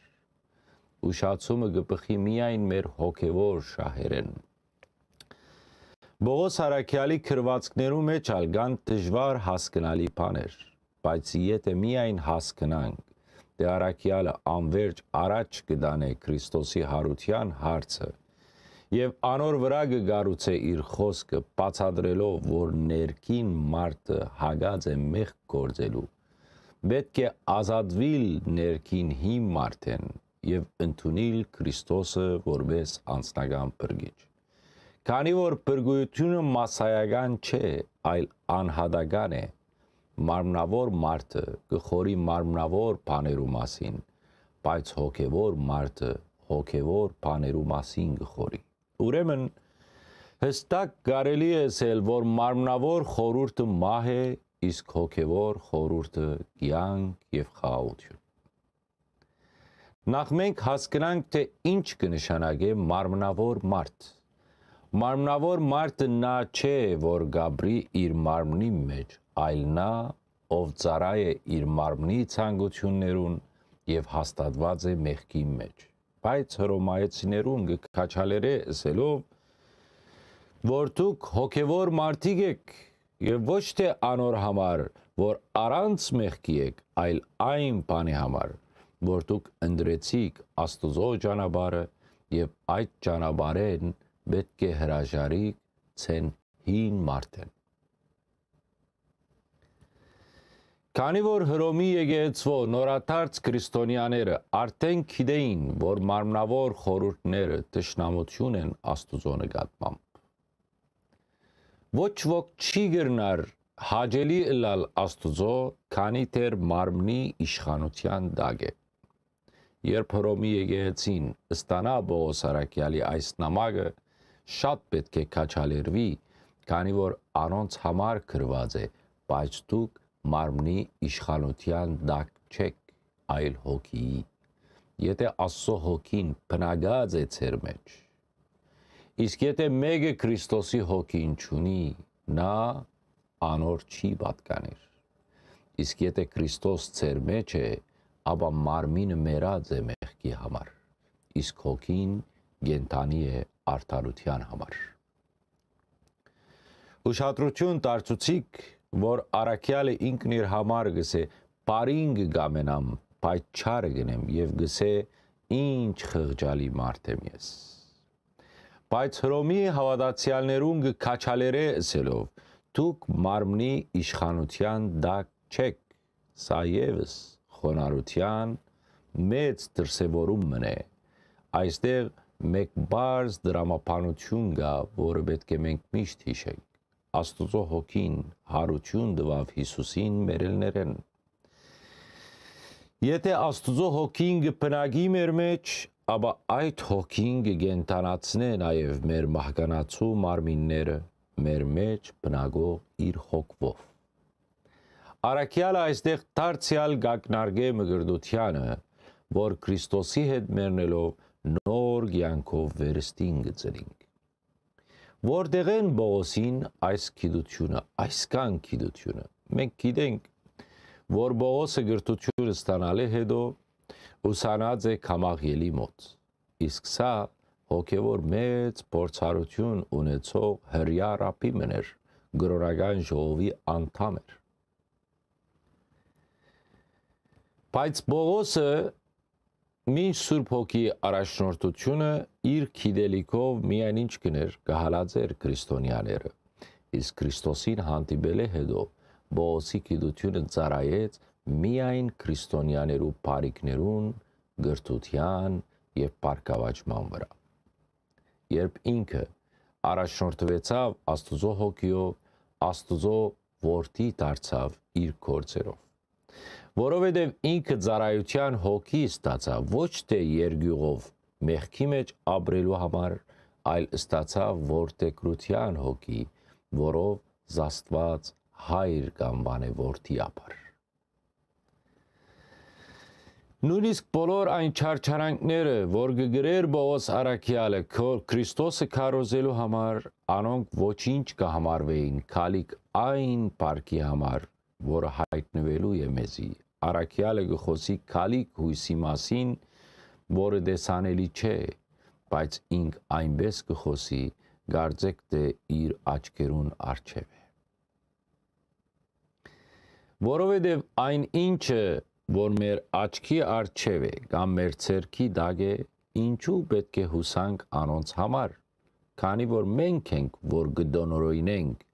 ուշացումը գպխի միայն մեր հոգևոր շահերեն։ Բողոս Հարաքյալի քրվածքներու մեջ ալ կան դժվար հասկանալի բաներ, բայց եթե միայն հասկանանք, թե Հարաքյալը անverջ առաջ կդանե Քրիստոսի հարության հարցը եւ անոր վրա կգառուցե իր խոսքը բացադրելով, որ ներքին մարդը հագած է մեղք գործելու պետք է ազատվիլ ներքին հիմ մարդեն եւ ընդունիլ Քրիստոսը որպես անձնական բրգիչ։ Քանի որ բրգությունը massայական չէ, այլ անհատական է, մարմնավոր մարդը գխորի մարմնավոր բաներու մասին, բայց հոգևոր մարդը հոգևոր բաներու մասին գխորի։ Ուրեմն հստակ կարելի է ասել, որ մարմնավոր խորուրդը մահ է, իսկ հոգևոր խորուրդը կյանք եւ խաղաղություն։ Նախ մենք հասկանանք, թե ինչ կնշանակե մարմնավոր մարդ։ Մարմնավոր մարդը նա չէ, որ գաբրի իր մարմնի մեջ, այլ նա, ով ծառայ է իր մարմնի ցանկություններուն եւ հաստատված է մեղքի մեջ։ Բայց հռոմայեցիներուն գքաչալերը ասելով, որ դուք հոգևոր մարդիկ եք եւ ոչ թե անոր համար, որ առանց մեղքի եք, այլ այն բանի համար, որ դուք ընդրեցիք Աստուծո ճանապարհը եւ այդ ճանապարհեն պետք է հրաժարիք ցեն հին մարդեն։ Քանի որ Հռոմի եկեղեցվո նորաթարց քրիստոնյաները արդեն գիտեին, որ մարմնավոր խորհուրդները ճշնամություն են Աստուծո նկատմամբ։ Ոչ ոք չի գրնար հաջելի լալ Աստուծո, քանի դեռ մարմնի իշխանության դագ է երբ Հռոմի եկեղեցին ստանա Բողոս Արաքյալի այս նամակը, շատ պետք է քաչալերվի, քանի որ անոնց համար գրված է, բայց դուք մարմնի իշխանության դակ չեք, այլ հոգիի։ Եթե Աստծո հոգին բնագած է ցեր մեջ, իսկ եթե մեկը Քրիստոսի հոգին ունի, նա անոր չի պատկաներ։ Իսկ եթե Քրիստոս ցեր մեջ է, ապա մարմինը մերած է մեղքի համար, իսկ հոգին գենտանի է արդարության համար։ Ուշադրություն դարձուցիկ, որ Արաքյալը ինքն իր համար գսե «Պարին գամենամ, չարը գնեմ» եւ գսե «Ինչ խղճալի մարդ եմ ես»։ Բայց Հռոմի հավատացյալներուն գքաչալերը ասելով դուք մարմնի իշխանության դակ չեք, սա եւս խոնարհության մեծ դրսևորում մնե։ Այստեղ մեկ բարձ դրամապանություն կա, որը պետք է մենք միշտ հիշենք։ Աստուծո հոգին հարություն տվավ Հիսուսին մերելներեն։ Եթե Աստուծո հոգին կբնակի մեր մեջ, ապա այդ հոգին կգենտանացնե նաև մեր մահկանացու մարմինները մեր մեջ բնագող իր հոգվով։ Արաքյալը այստեղ դարձյալ գակնարգե մգրդությանը, որ Քրիստոսի հետ մեռնելով նոր կյանքով վերստին գծրինք։ Որտեղ են Պողոսին այս քիդությունը, այսքան քիդությունը։ Մենք գիտենք, որ Պողոսը գրթությունը ստանալի հետո ուսանած է կամաղելի մոտ։ Իսկ սա հոգևոր մեծ փորձառություն ունեցող հրյա ռապի մներ, գրորական ժողովի անդամ էր։ Բայց Պողոսը մինչ Սուրբ Հոգի առաջնորդությունը իր քիդելիքով միայն ինչ կներ կհալածեր քրիստոնյաները իսկ Քրիստոսին հանդիպել է հետո Բողոսի գիտությունը ծառայեց միայն քրիստոնյաներու բարիկներուն գրթության եւ բարգավաճման վրա երբ ինքը առաջնորդվեցավ Աստուծո հոգիով Աստուծո որդի դարձավ իր կորցերով որովհետև ինքը ծառայության հոգի ստացավ ոչ թե երգյուղով մեղքի մեջ ապրելու համար, այլ ստացավ որդեկրության հոգի, որով զաստված հայր կամ բան է որդի ապար։ Նույնիսկ բոլոր այն չարչարանքները, որ գգրեր Բողոս Արաքյալը Քրիստոսը քարոզելու համար, անոնք ոչինչ կհամարվեին, քալիք այն парքի համար, որը հայտնվելու է մեզի։ Արաքյալը գխոսի քալիք հույսի մասին, որը դեսանելի չէ, բայց ինք այնպես գխոսի, գարձեք թե իր աչքերուն արջև է։ Որովհետև այն ինչը, որ մեր աչքի արջև է, կամ մեր ցերքի դագ է, ինչու պետք է հուսանք անոնց համար, քանի որ մենք ենք, որ գդոնորոյնենք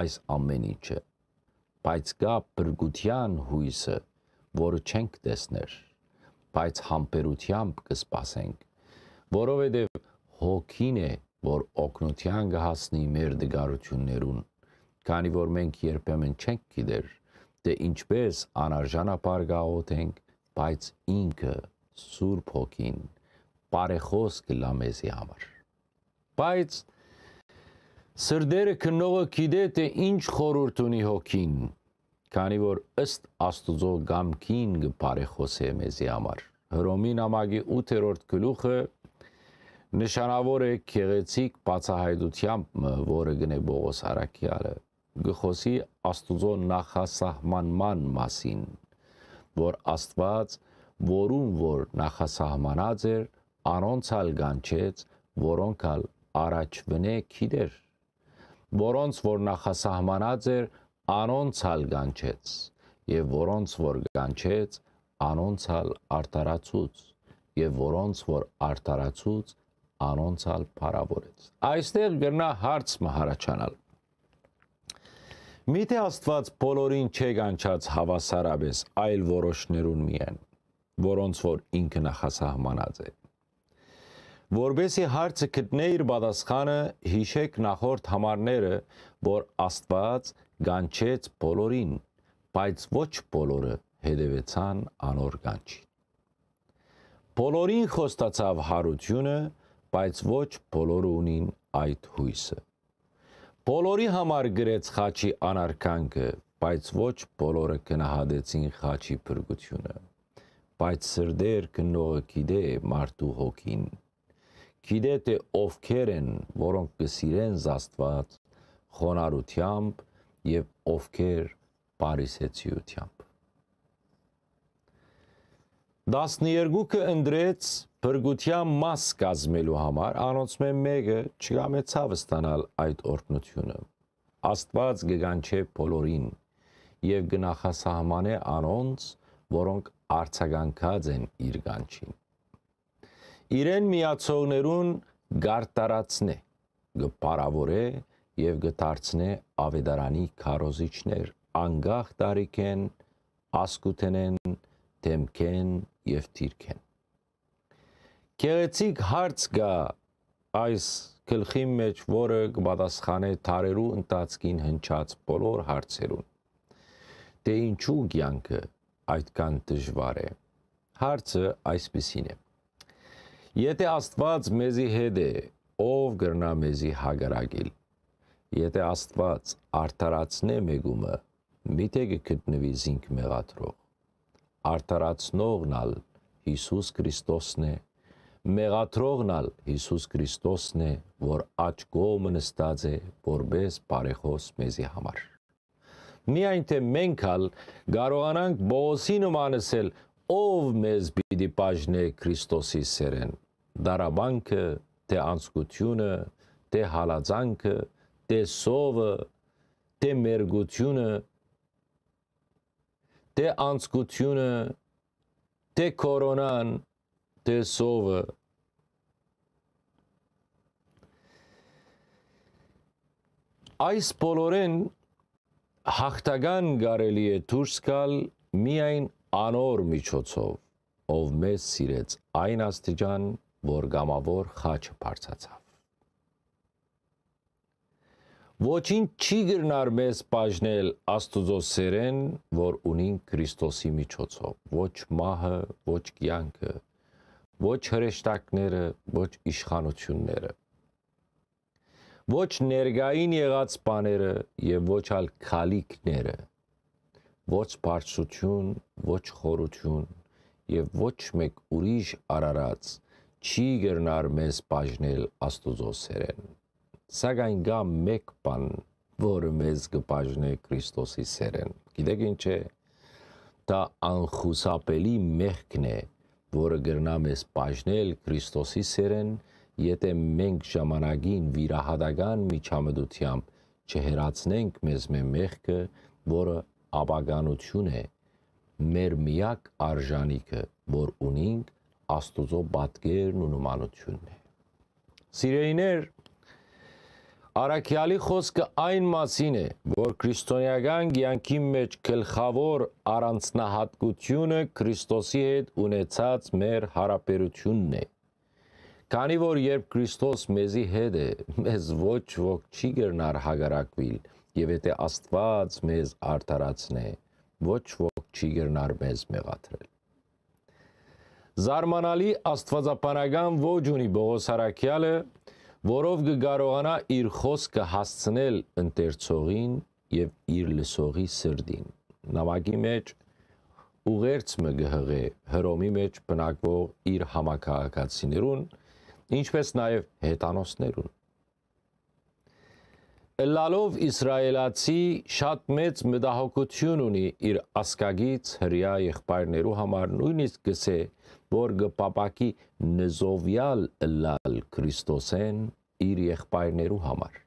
այս ամեն ինչը, բայց կա բրգության հույսը, որը չենք տեսներ, բայց համբերությամբ կսպասենք, որովհետև հոգին է, որ օգնության կհասնի մեր դգարություններուն, քանի որ մենք երբեմն չենք գիտեր, թե ինչպես անարժանապար գաղոթենք, բայց ինքը Սուրբ Հոգին բարեխոս կլա մեզի համար։ Բայց սրդերը քնողը գիտե թե ինչ խորուրդ ունի հոգին, քանի որ ըստ Աստուծո գամքին գբարեխոսե մեզի համար։ Հռոմի նամակի 8-րդ գլուխը նշանավոր է քեղեցիկ բացահայտությամբ, որը գնե Բողոս Արաքյալը գխոսի Աստուծո նախասահմանման մասին, որ Աստված որուն որ նախասահմանած էր, անոնցալ գանչեց, որոնքալ առաջվնե քիդեր, որոնց որ նախասահմանած էր, անոնցալ գանչեց եւ որոնց որ գանչեց անոնցալ արտարացուց եւ որոնց որ արտարացուց անոնցալ փարավորեց այստեղ գրնա հարց մահարաչանալ Միթե Աստված բոլորին չէ գանչած հավասարապես այլ որոշներուն միայն որոնց որ ինքը նախասահմանած է Որբեսի հարցը գտնե իր պատասխանը հիշեք նախորդ համարները, որ Աստված գանչեց բոլորին, բայց ոչ բոլորը հետևեցան անոր գանչին։ Բոլորին խոստացավ հարությունը, բայց ոչ բոլորը ունին այդ հույսը։ Բոլորի համար գրեց խաչի անարքանքը, բայց ոչ բոլորը կնահատեցին խաչի փրկությունը։ Բայց սրդեր կնողը գիտե մարդու հոգին։ Գիտե թե ովքեր են, որոնք կսիրեն Աստված խոնարհությամբ եւ ովքեր Փարիսեցիությամբ 12-ը ընդրեց բրգության մաս կազմելու համար անոնց մեկը չգամեցավ ստանալ այդ օրտնությունը Աստված գգանչե բոլորին եւ գնախասահմանե անոնց որոնք արցագանքած են իր գանչին իրեն միացողներուն գարտարացնե գպարավորե եւ գդարցնե ավետարանի քարոզիչներ անգախ տարիքեն ասկութենեն դեմքեն եւ թիրքեն Գեղեցիկ հարց գա այս գլխի մեջ, որը կպատասխանե թարերու ընթացքին հնչած բոլոր հարցերուն։ Դե ինչու կյանքը այդքան դժվար է։ Հարցը այսպեսին է. Եթե Աստված մեզի հետ է, ով գրնա մեզի հագարագիլ։ Եթե Աստված արդարացնե մեգումը, միթե կգտնվի զինք մեղադրող։ Արդարացնողնալ Հիսուս Քրիստոսն է, մեղադրողնալ Հիսուս Քրիստոսն է, որ աչ կողմը նստած է, որբես բարեխոս մեզի համար։ Միայն թե մենք ալ կարողանանք Բողոսի նմանսել, ով մեզ պիտի բաժնե Քրիստոսի սերեն։ Դարաբանքը, թե անցկությունը, թե հալածանքը, թե սովը, թե մերգությունը, թե անցկությունը, թե կորոնան, թե սովը այս բոլորեն հաղթական կարելի է դուրս գալ միայն անոր միջոցով, ով մեզ սիրեց այն աստիճան, որ գամավոր խաչը բարձացավ։ Ոչինչ չի գրնար մեզ բաժնել Աստուծո սերեն, որ ունին Քրիստոսի միջոցով, ոչ մահը, ոչ կյանքը, ոչ հրեշտակները, ոչ իշխանությունները ոչ ներգային եղած բաները եւ ոչ ալ քալիքները ոչ բարձրություն ոչ խորություն եւ ոչ մեկ ուրիշ արարած չի գրնար մեզ բաժնել աստուծո սերեն սակայն գա մեկ բան որը մեզ կբաժնե Քրիստոսի սերեն գիտեք ինչ է? Դա անխուսափելի մեղքն է որը գրնա մեզ բաժնել Քրիստոսի սերեն եթե մենք ժամանակին վիրահատական միջամտությամբ չհերացնենք մեզ մեղքը, որը աբագանություն է, մեր միակ արժանիքը, որ ունենք Աստուծո պատկերն ու նմանությունն է։ Սիրեիներ, Արաքյալի խոսքը այն մասին է, որ քրիստոնեական կյանքի մեջ գլխավոր առանձնահատկությունը Քրիստոսի հետ ունեցած մեր հարաբերությունն է Քանի որ երբ Քրիստոս մեզի հետ է, մեզ ոչ ոք չի գնար հագարակվիլ, եւ եթե Աստված մեզ արդարացնե, ոչ ոք չի գնար մեզ մեղադրել։ Զարմանալի աստվածապանական ողջ ունի Բողոս Հարաքյալը, որով կկարողանա իր խոսքը հասցնել ընթերցողին եւ իր լսողի սրտին։ Նամակի մեջ ուղերձը գհղե հրոմի մեջ բնակվող իր համակարգացիներուն, ինչպես նաեւ հետանոսներուն։ Լալով իսրայելացի շատ մեծ մտահոգություն ունի իր ասկագից հрья եղբայրներու համար նույնիսկ գսե որ գպապակի նզովյալ լալ Քրիստոսեն իր եղբայրներու համար,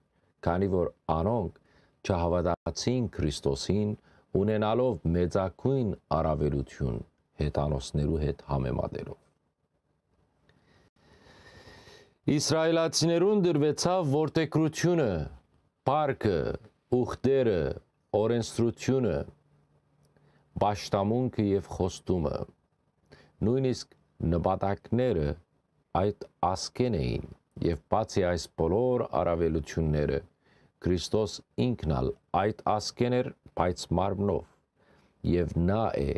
քանի որ անոնք չհավատացին Քրիստոսին, ունենալով մեծակույն առավելություն հետանոսներու հետ համեմատելով։ Իսրայելացիներուն դրվեցավ որտեգրությունը, պարկը, ուխտերը, օրենստրությունը, պաշտամունքը եւ խոստումը։ Նույնիսկ նպատակները այդ ասկեն էին եւ բացի այս բոլոր արավելությունները Քրիստոս ինքնալ այդ ասկեն էր, բայց մարմնով եւ նա է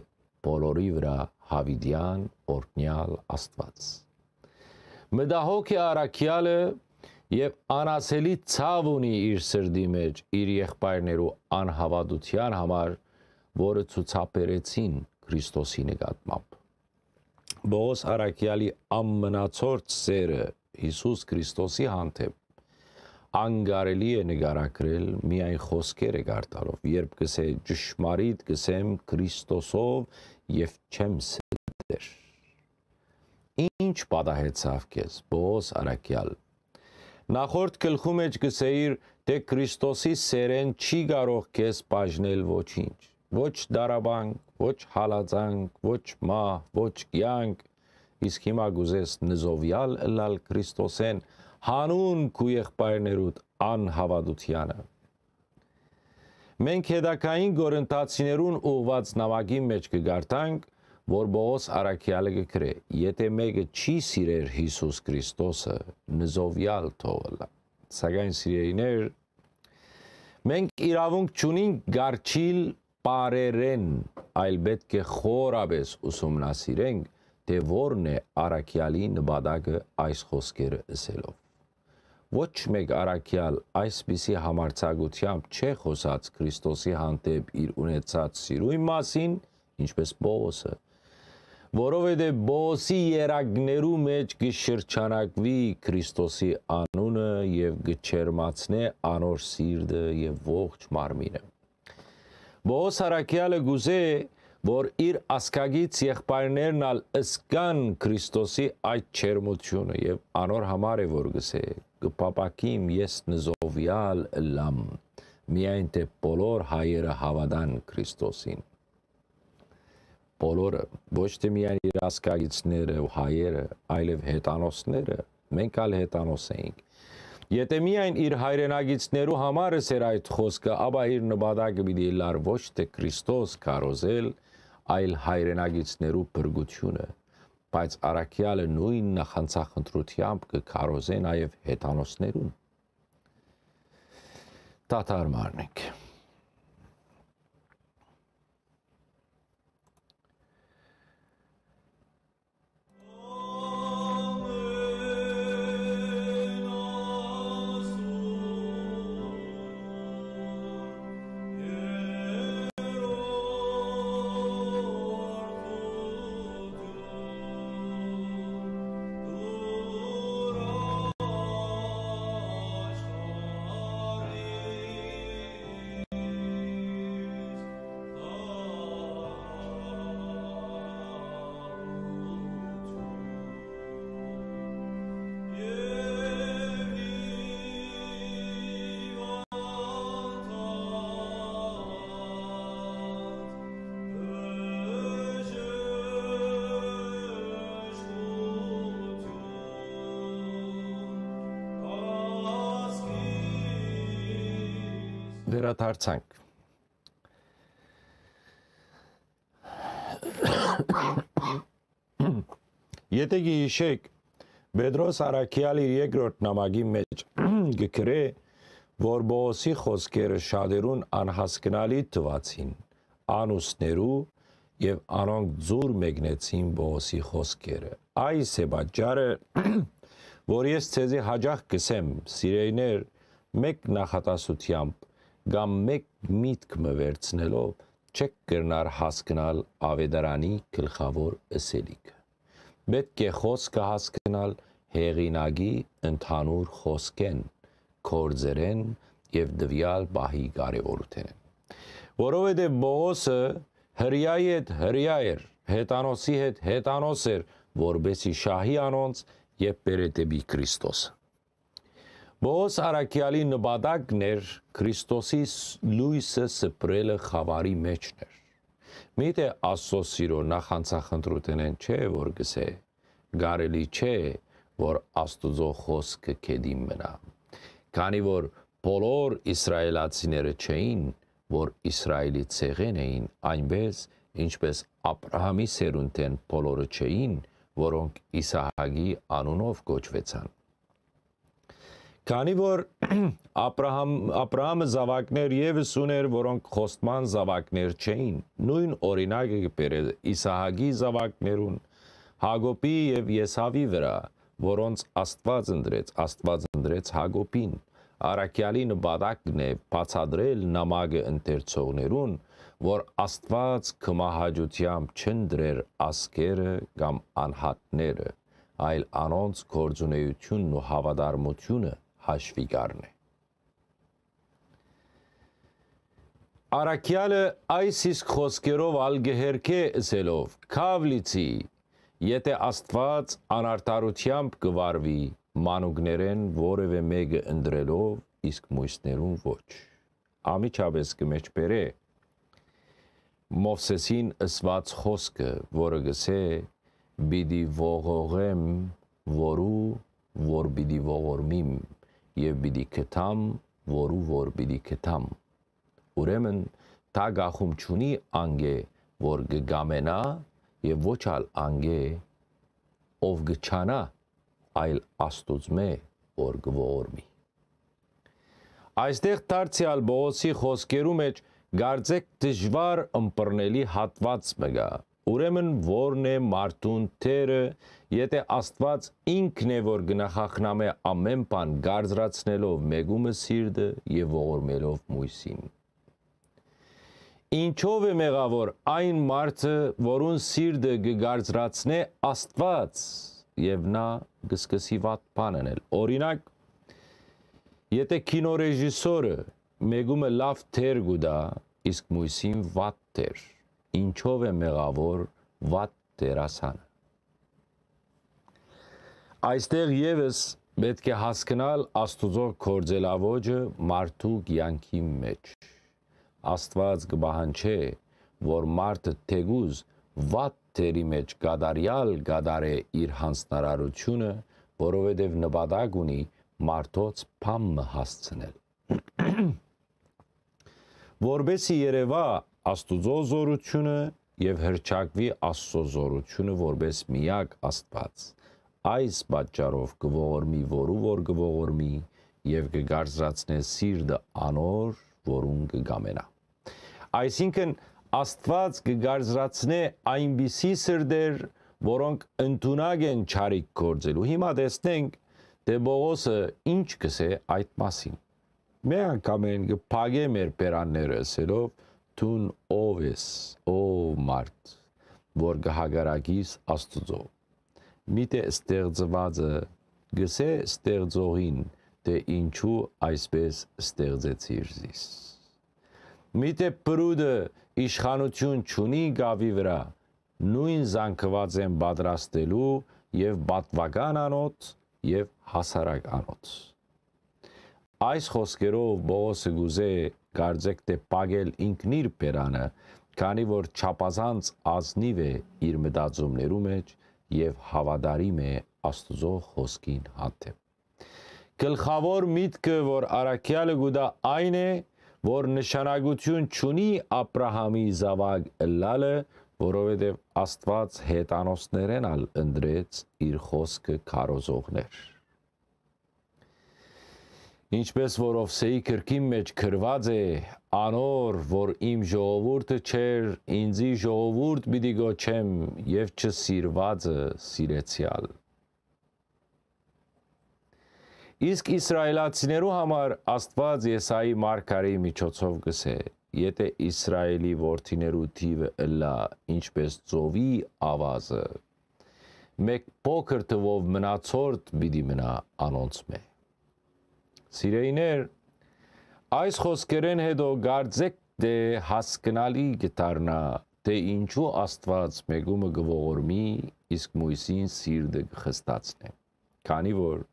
բոլորի վրա հավիդյան օրնյալ Աստված մտահոգ է արաքյալը եւ անասելի ցավ ունի իր սրդի մեջ իր եղբայրներու անհավատության համար, որը ցուցաբերեցին Քրիստոսի նկատմամբ։ Բողոս Արաքյալի ամնացորդ սերը Հիսուս Քրիստոսի հանդեպ անգարելի է նկարագրել միայն խոսքերը գարտալով, երբ գսե ճշմարիտ գսեմ Քրիստոսով եւ չեմ սեր ինչ պատահեցավ քեզ, Բոս Արաքյալ։ Նախորդ գլխում մեջ գսեիր, թե Քրիստոսի սերեն չի կարող քեզ բաժնել ոչինչ։ Ոչ դարաբանք, ոչ հալածանք, ոչ մահ, ոչ կյանք։ Իսկ հիմա գուզես նզովյալ լալ Քրիստոսեն հանուն քու եղբայրներուդ անհավատությանը։ Մենք հետակային գորընտացիներուն ուղված նամակի մեջ կգարտանք, որ Բողոս Արաքյալը գրե. եթե մեկը չի սիրեր Հիսուս Քրիստոսը, նզովյալ թողլա։ Սակայն սիրելիներ, մենք իրավունք չունենք գարչիլ բարերեն, այլ պետք է խորաբես ուսումնասիրենք, թե որն է Արաքյալի նպատակը այս խոսքերը ասելով։ Ոչ մեկ Արաքյալ այսպիսի համարցակությամբ չէ խոսած Քրիստոսի հանդեպ իր ունեցած սիրույն մասին, ինչպես Պողոսը, որովհետև Բոսի երագներու մեջ գշրջանակվի Քրիստոսի անունը եւ գչերմացնե անոր սիրտը եւ ողջ մարմինը։ Բոս Հարակյալը գուզե որ իր ասկագից եղբայրներն ալ ըսկան Քրիստոսի այդ չերմությունը եւ անոր համար է որ գսե կպապակիմ ես նզովյալ լամ միայն թե բոլոր հայերը հավատան Քրիստոսին բոլորը, ոչ թե միայն իր ասկագիցները ու հայերը, այլև հետանոսները, մենք ալ հետանոս էինք։ Եթե միայն իր հայրենագիցներու համար էր այդ խոսքը, ապա իր նպատակը պիտի լար ոչ թե Քրիստոս կարոզել, այլ հայրենագիցներու բրգությունը, բայց արաքյալը նույն նախանցախնդրությամբ կքարոզե նաև հետանոսներուն։ Տաթար մարնենք։ վերադարձանք։ Եթե գիշեք Պետրոս Արաքյալի երկրորդ նամակի մեջ [CLEARS THROAT] գկրե, որ Բոոսի խոսքերը շատերուն անհասկանալի թվացին, անուսներու եւ անոնք ձուր մեկնեցին Բոոսի խոսքերը։ Այս է պատճառը, որ ես ցեզի հաջող կսեմ, սիրեյներ, մեկ նախատասությամբ կամ մեկ միտքը վերցնելով չեք կրնար հասկանալ ավետարանի գլխավոր ըսելիքը։ Պետք է խոսքը հասկանալ հեղինակի ընդհանուր խոսքեն, կորձերեն եւ դվյալ բահի կարեւորութեն։ Որովհետեւ Մովսը հրյայի հետ հրյա էր, հետանոսի հետ հետանոս էր, որբեսի շահի անոնց եւ բերետեբի Քրիստոսը։ Բոս Արաքյալի նպատակն էր Քրիստոսի լույսը սփռելը խավարի մեջներ։ Միթե Աստծո սիրո նախանցախնդրութենեն չէ որ գսե, գարելի չէ որ Աստուծո խոսքը կեդի մնա։ Քանի որ բոլոր իսրայելացիները չէին, որ Իսրայելի ցեղեն էին, այնպես ինչպես Աբրահամի սերունդեն բոլորը չէին, որոնք Իսահակի անունով կոչվեցան։ Քանի որ [CLEARS THROAT] Աբրահամ Աբրահամը զավակներ եւս ուներ, որոնք խոստման զավակներ չէին, նույն օրինակը կբերե Իսահակի զավակներուն, Հակոբի եւ Եսավի վրա, որոնց Աստված ընդրեց, Աստված ընդրեց Հակոբին։ Արաքյալի նպատակն է բացադրել նամակը ընթերցողներուն, որ Աստված կմահաճությամբ չնդրեր ասկերը կամ անհատները, այլ անոնց գործունեությունն ու հավատարմությունը հաշվի կառնե։ Արաքյալը այս իսկ խոսքերով ալգեհերքե ասելով քավլիցի եթե Աստված անարտարությամբ կվարվի մանուկներեն որևէ մեկը ընդրելով իսկ մույսներուն ոչ ամիջապես կմեջբերե Մովսեսին ըսված խոսքը որը գսե բիդի ողողեմ որու որ բիդի ողորմիմ եւ պիտի կտամ, որու որ պիտի կտամ։ Ուրեմն դա գախում ճունի անգե, որ գգամենա եւ ոչ ալ անգե, ով գչանա, այլ աստուծմե, որ գողորմի։ Այստեղ դարձյալ Բողոսի խոսքերու մեջ գարձեք դժվար ըմբռնելի հատված մգա, Ուրեմն որն է մարդուն թերը, եթե Աստված ինքն է որ գնահախնամե ամեն բան գարձրացնելով մեգումը սիրտը եւ ողորմելով մույսին։ Ինչով է մեղավոր այն մարդը, որուն սիրտը գգարձրացնե Աստված եւ նա գսկսի վատ բան անել։ Օրինակ, եթե կինոռեժիսորը մեգումը լավ թեր գուտա, իսկ մույսին վատ թեր ինչով է մեղավոր վատ դերասանը։ Այստեղ եւս պետք է հասկանալ Աստուծո կորձելավոճը մարդու կյանքի մեջ։ Աստված կբահանչե, որ մարդը թեգուզ վատ թերի մեջ գադարյալ գադարե իր հանձնարարությունը, որովհետև նպատակ ունի մարդոց փամը հասցնել։ [CLEARS THROAT] Որբեսի Երևա Աստուծո զորությունը եւ հրճակվի Աստծո զորությունը որպես միակ Աստված։ Այս պատճառով կողորմի որու որ կողորմի եւ կգարձրացնե սիրտը անոր, որուն կգամենա։ Այսինքն Աստված կգարձրացնե այնպիսի սրդեր, որոնք ընդունակ են ճարիք գործելու։ Հիմա տեսնենք, թե Բողոսը ինչ կսե այդ մասին։ Մեր անգամ են կփագե մեր պերանները ասելով Տուն ով ես, օ մարդ, որ գահագարագիս Աստուծո։ Միտե ստեղծվածը գսե ստեղծողին, թե ինչու այսպես ստեղծեցիր զիս։ Միտե պրուդը իշխանություն չունի գավի վրա, նույն զանգված են պատրաստելու եւ բատվական անոց եւ հասարակ անոց։ Այս խոսքերով Բողոսը գուզե կարծեք թե պագել ինքն իր բերանը, քանի որ չափազանց ազնիվ է իր մտածումներու մեջ եւ հավատարիմ է Աստուծո խոսքին հանդեպ։ Գլխավոր միտքը, որ Արաքյալը գուտա այն է, որ նշանակություն չունի Աբ รา համի զավակ լալը, որովհետև Աստված հետանոսներեն ալ ընդրեց իր խոսքը քարոզողներ։ Ինչպես որ Օվսեի քրկին մեջ գրված է, անոր, որ իմ ժողովուրդը չեր, ինձի ժողովուրդ պիտի գոչեմ եւ չսիրվածը սիրեցյալ։ Իսկ իսրայելացիներու համար Աստված Եսայի մարգարեի միջոցով գսե. Եթե Իսրայելի որդիներու թիվը ըլա, ինչպես ծովի ավազը, մեկ փոքր թվով մնացորդ պիտի մնա անոնց մեջ Սիրեիներ, այս խոսքերեն հետո գարձեք դե հասկնալի գտարնա, թե ինչու Աստված մեգումը գողորմի, իսկ Մույսին սիրտը խստացնե։ Քանի որ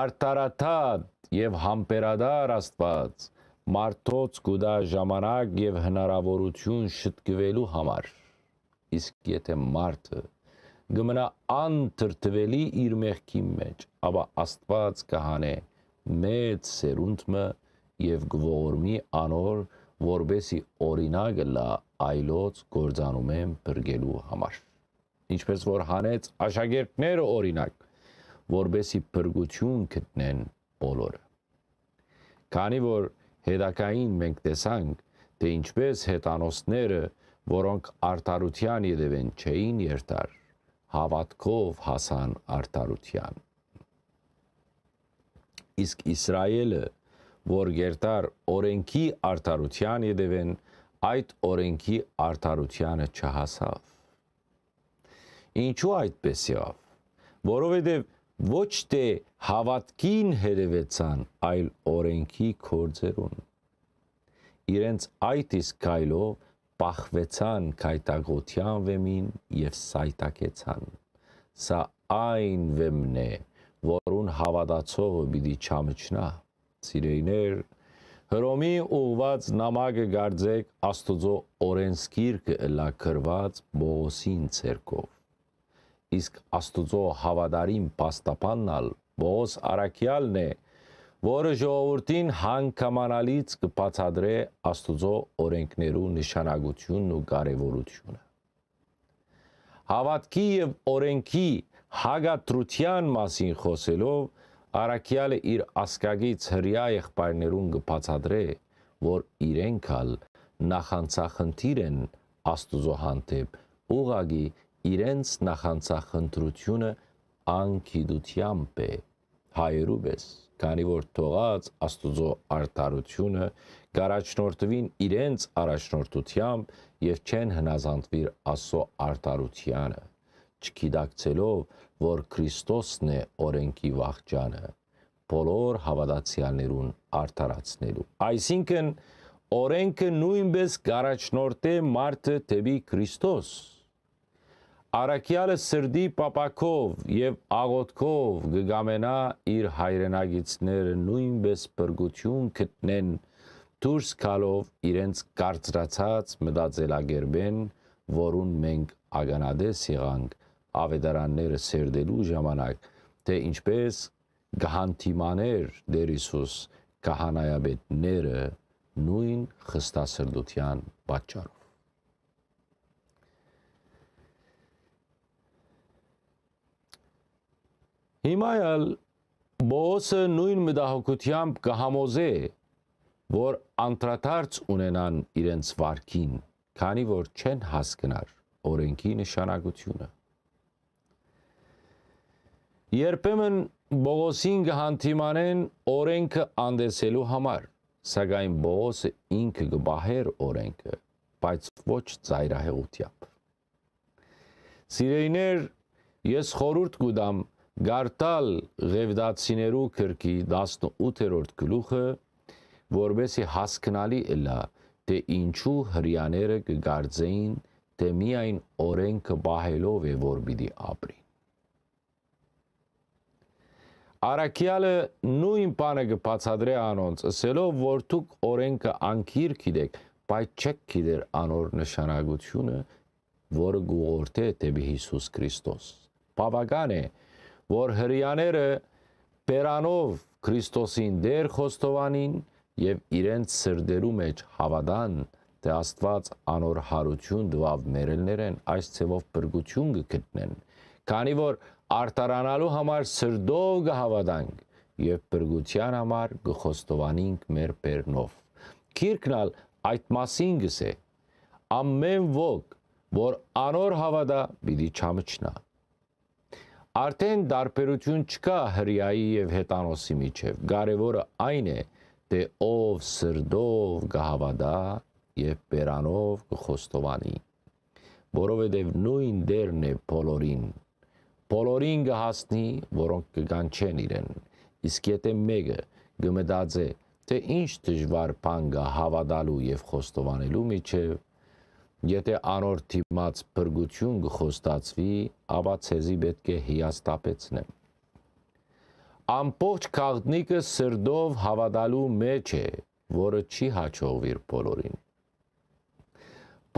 արտարաթատ եւ համբերադար Աստված մարդոց գուդա ժամանակ եւ հնարավորություն շտկվելու համար իսկ եթե մարդը գմնա անտրտվելի իր մեղքի մեջ, ապա Աստված կհանե մեծ սերունդը եւ գողորմի անոր որբեսի օրինակը լա այլոց գործանում են բրգելու համար ինչպես որ հանեց աշակերտները օրինակ որբեսի բրգություն գտնեն բոլորը քանի որ հետակային մենք տեսանք թե ինչպես հետանոսները որոնք արտարության յետևեն չէին երթար հավատքով հասան արտարության իսկ Իսրայելը, որ գերտար օրենքի արդարության յետևեն, այդ օրենքի արդարությանը չհասավ։ Ինչու այդպես եղավ։ Որովհետև ոչ թե հավատքին հետևեցան, այլ օրենքի կորձերուն։ Իրենց այդ իսկ կայլով պախվեցան կայտագության վեմին եւ սայտակեցան։ Սա այն վեմն է, որուն հավատացողը պիտի չամճնա։ Սիրեիներ, Հռոմի ուղված նամակը գարձեք Աստուծո օրենսգիրքը լա գրված Բողոսին ցերկով։ Իսկ Աստուծո հավատարիմ պաստապաննալ Բողոս Արաքյալն է, որը ժողովրդին հանգամանալից կբացադրե Աստուծո օրենքներու նշանակությունն ու կարևորությունը։ Հավատքի եւ օրենքի հագատրության մասին խոսելով Արաքյալը իր ասկագից հрья եղբայրներուն գբացադրե, որ իրենք ալ նախանցախնդիր են Աստուծո հանդեպ, ուղագի իրենց նախանցախնդրությունը անկիդությամբ է հայերուբես, քանի որ թողած Աստուծո արտարությունը գարաչնորտվին իրենց առաջնորդությամբ եւ չեն հնազանդվիր Աստծո արտարությանը չգիտակցելով, որ Քրիստոսն է օրենքի վաղճանը, բոլոր հավատացյալներուն արդարացնելու։ Այսինքն օրենքը նույնպես գարաչնորդ է մարդը դեպի Քրիստոս։ Արաքյալը սրդի պապակով եւ աղոթքով գգամենա իր հայրենագիցները նույնպես բրգություն գտնեն դուրս գալով իրենց կարծրացած մտածելագերբեն որուն մենք ագանադես եղանք ավետարանները սերդելու ժամանակ, թե ինչպես գահանտիմաներ Տեր Հիսուս քահանայապետները նույն խստասրդության պատճառով Հիմա էլ Բոսը նույն մտահոգությամբ կհամոզե, որ անդրադարձ ունենան իրենց վարքին, քանի որ չեն հասկնար օրենքի նշանակությունը։ Երբեմն Բողոսին կհանդիմանեն օրենքը անդեսելու համար, սակայն Բողոսը ինքը կբահեր օրենքը, բայց ոչ ծայրահեղությամբ։ Սիրեիներ, ես խորուրդ կուտամ գարտալ ղևդացիներու քրկի 18-րդ գլուխը, որբեսի հասկանալի էլա, թե ինչու հрьяաները կգարձեին, թե միայն օրենքը բահելով է որ պիտի ապրի։ Արաքյալը նույն բանը կբացադրե անոնց, ասելով, որ դուք օրենքը անկիր գիտեք, բայց չեք գիտեր անոր նշանակությունը, որը գողորթե դեպի Հիսուս Քրիստոս։ Բավական է, որ հрьяաները բերանով Քրիստոսին դեր խոստովանին եւ իրենց սրդերու մեջ հավատան, թե Աստված անոր հարություն դվավ մերելներեն այս ցևով բրգություն կգտնեն։ Քանի որ արտարանալու համար սրդով կհավատանք եւ բրգության համար կխոստովանենք մեր բեռնով։ Քիրքնալ այդ մասին գսե. Ամեն ոք, որ անոր հավատա, պիտի չամճնա։ Արդեն դարբերություն չկա հрьяի եւ հետանոսի միջև։ Կարևորը այն է, թե ով սրդով կհավատա եւ բերանով կխոստովանի, որովհետեւ նույն դերն է բոլորին։ Բոլորին կհասնի, որոնք կգանչեն իրեն։ Իսկ եթե մեկը կմտածե, թե ինչ դժվար բան կա հավատալու եւ խոստովանելու միջև, Եթե անոր թիմած բրգություն կխոստացվի, ապա ցեզի պետք է հիաստապեցնեմ։ Ամբողջ քաղտնիկը սրդով հավատալու մեջ է, որը չի հաջողվիր բոլորին։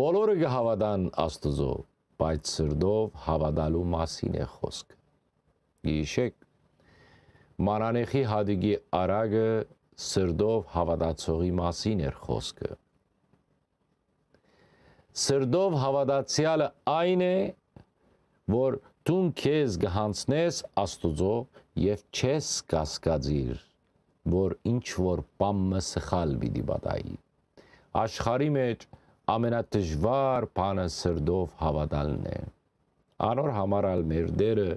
Բոլորը կհավատան Աստծո, բայց սրդով հավատալու մասին է խոսքը։ Գիշեք, մանանեխի հադիգի արագը սրդով հավատացողի մասին էր խոսքը սրդով հավատացյալը այն է, որ դու քեզ գհանցնես Աստուծո եւ չես կասկածիր, որ ինչ որ բամը սխալ պիտի բադայի։ Աշխարի մեջ ամենադժվար բանը սրդով հավատալն է։ Անոր համարալ մեր դերը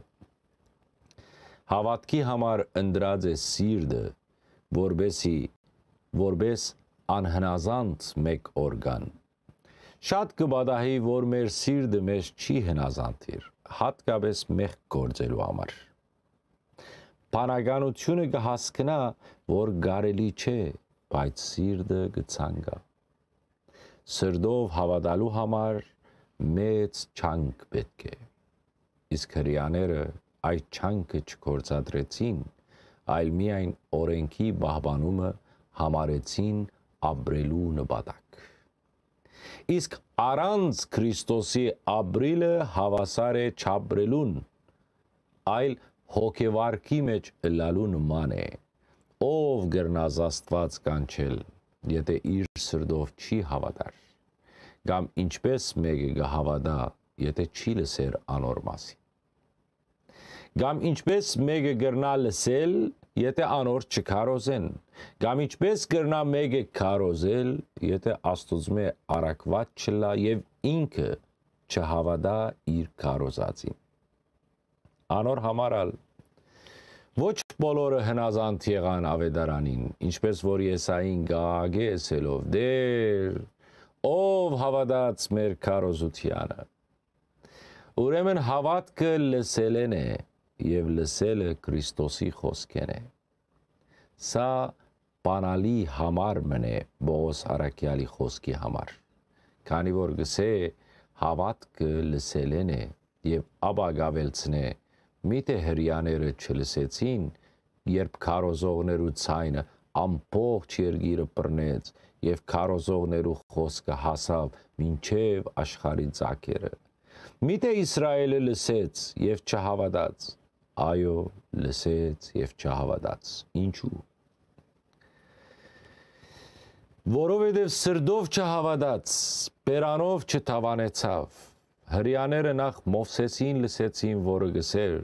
հավատքի համար ընդրած է սիրտը, որբեսի որբես անհնազանդ մեկ օրգան Շատ կբադահի, որ մեր սիրտը մեզ չի հնազանդիր, հատկապես մեղք գործելու համար։ Բանականությունը կհասկնա, որ գարելի չէ, բայց սիրտը կցանգա սրդով հավատալու համար մեծ չանկ պետք է։ Իսկ հрьяաները այդ չանկը չկործադրեցին, այլ միայն օրենքի բահբանումը համարեցին ապրելու նպատակ։ Իսկ առանց Քրիստոսի ապրիլը հավասար է չապրելուն, այլ հոգեվարքի մեջ լալու նման է։ Ով գրնազաստված կանչել եթե իր սրդով չի հավատար, կամ ինչպես մեկը կհավատա, եթե չի լսեր անոր մասին։ Կամ ինչպես մեկը գրնա լսել, եթե անոր չքարոզեն, կամ ինչպես կրնա մեկը քարոզել, եթե Աստուծմե արակված չլա եւ ինքը չհավատա իր քարոզածին։ Անոր համարալ ոչ բոլորը հնազանդ եղան ավետարանին, ինչպես որ Եսային Գագե ասելով. «Դեր ով հավատաց մեր քարոզությանը»։ Ուրեմն հավատքը լսելեն է եւ լսելը Քրիստոսի խոսքեն է։ Սա բանալի համար մնե Բողոս Արաքյալի խոսքի համար։ Քանի որ գսե հավատքը լսելեն է եւ ապա գավելցնե միտե հрьяաները չլսեցին չլ երբ քարոզողներու ցայնը ամբողջ երկիրը բռնեց եւ քարոզողներու խոսքը հասավ մինչև աշխարհի ցակերը միթե իսրայելը լսեց եւ չհավատաց այո լսեց եւ չհավատաց ինչու որովհետև սրդով չհավատաց բերանով չթավանեցավ հрьяաները նախ մովսեսին լսեցին որը գսեր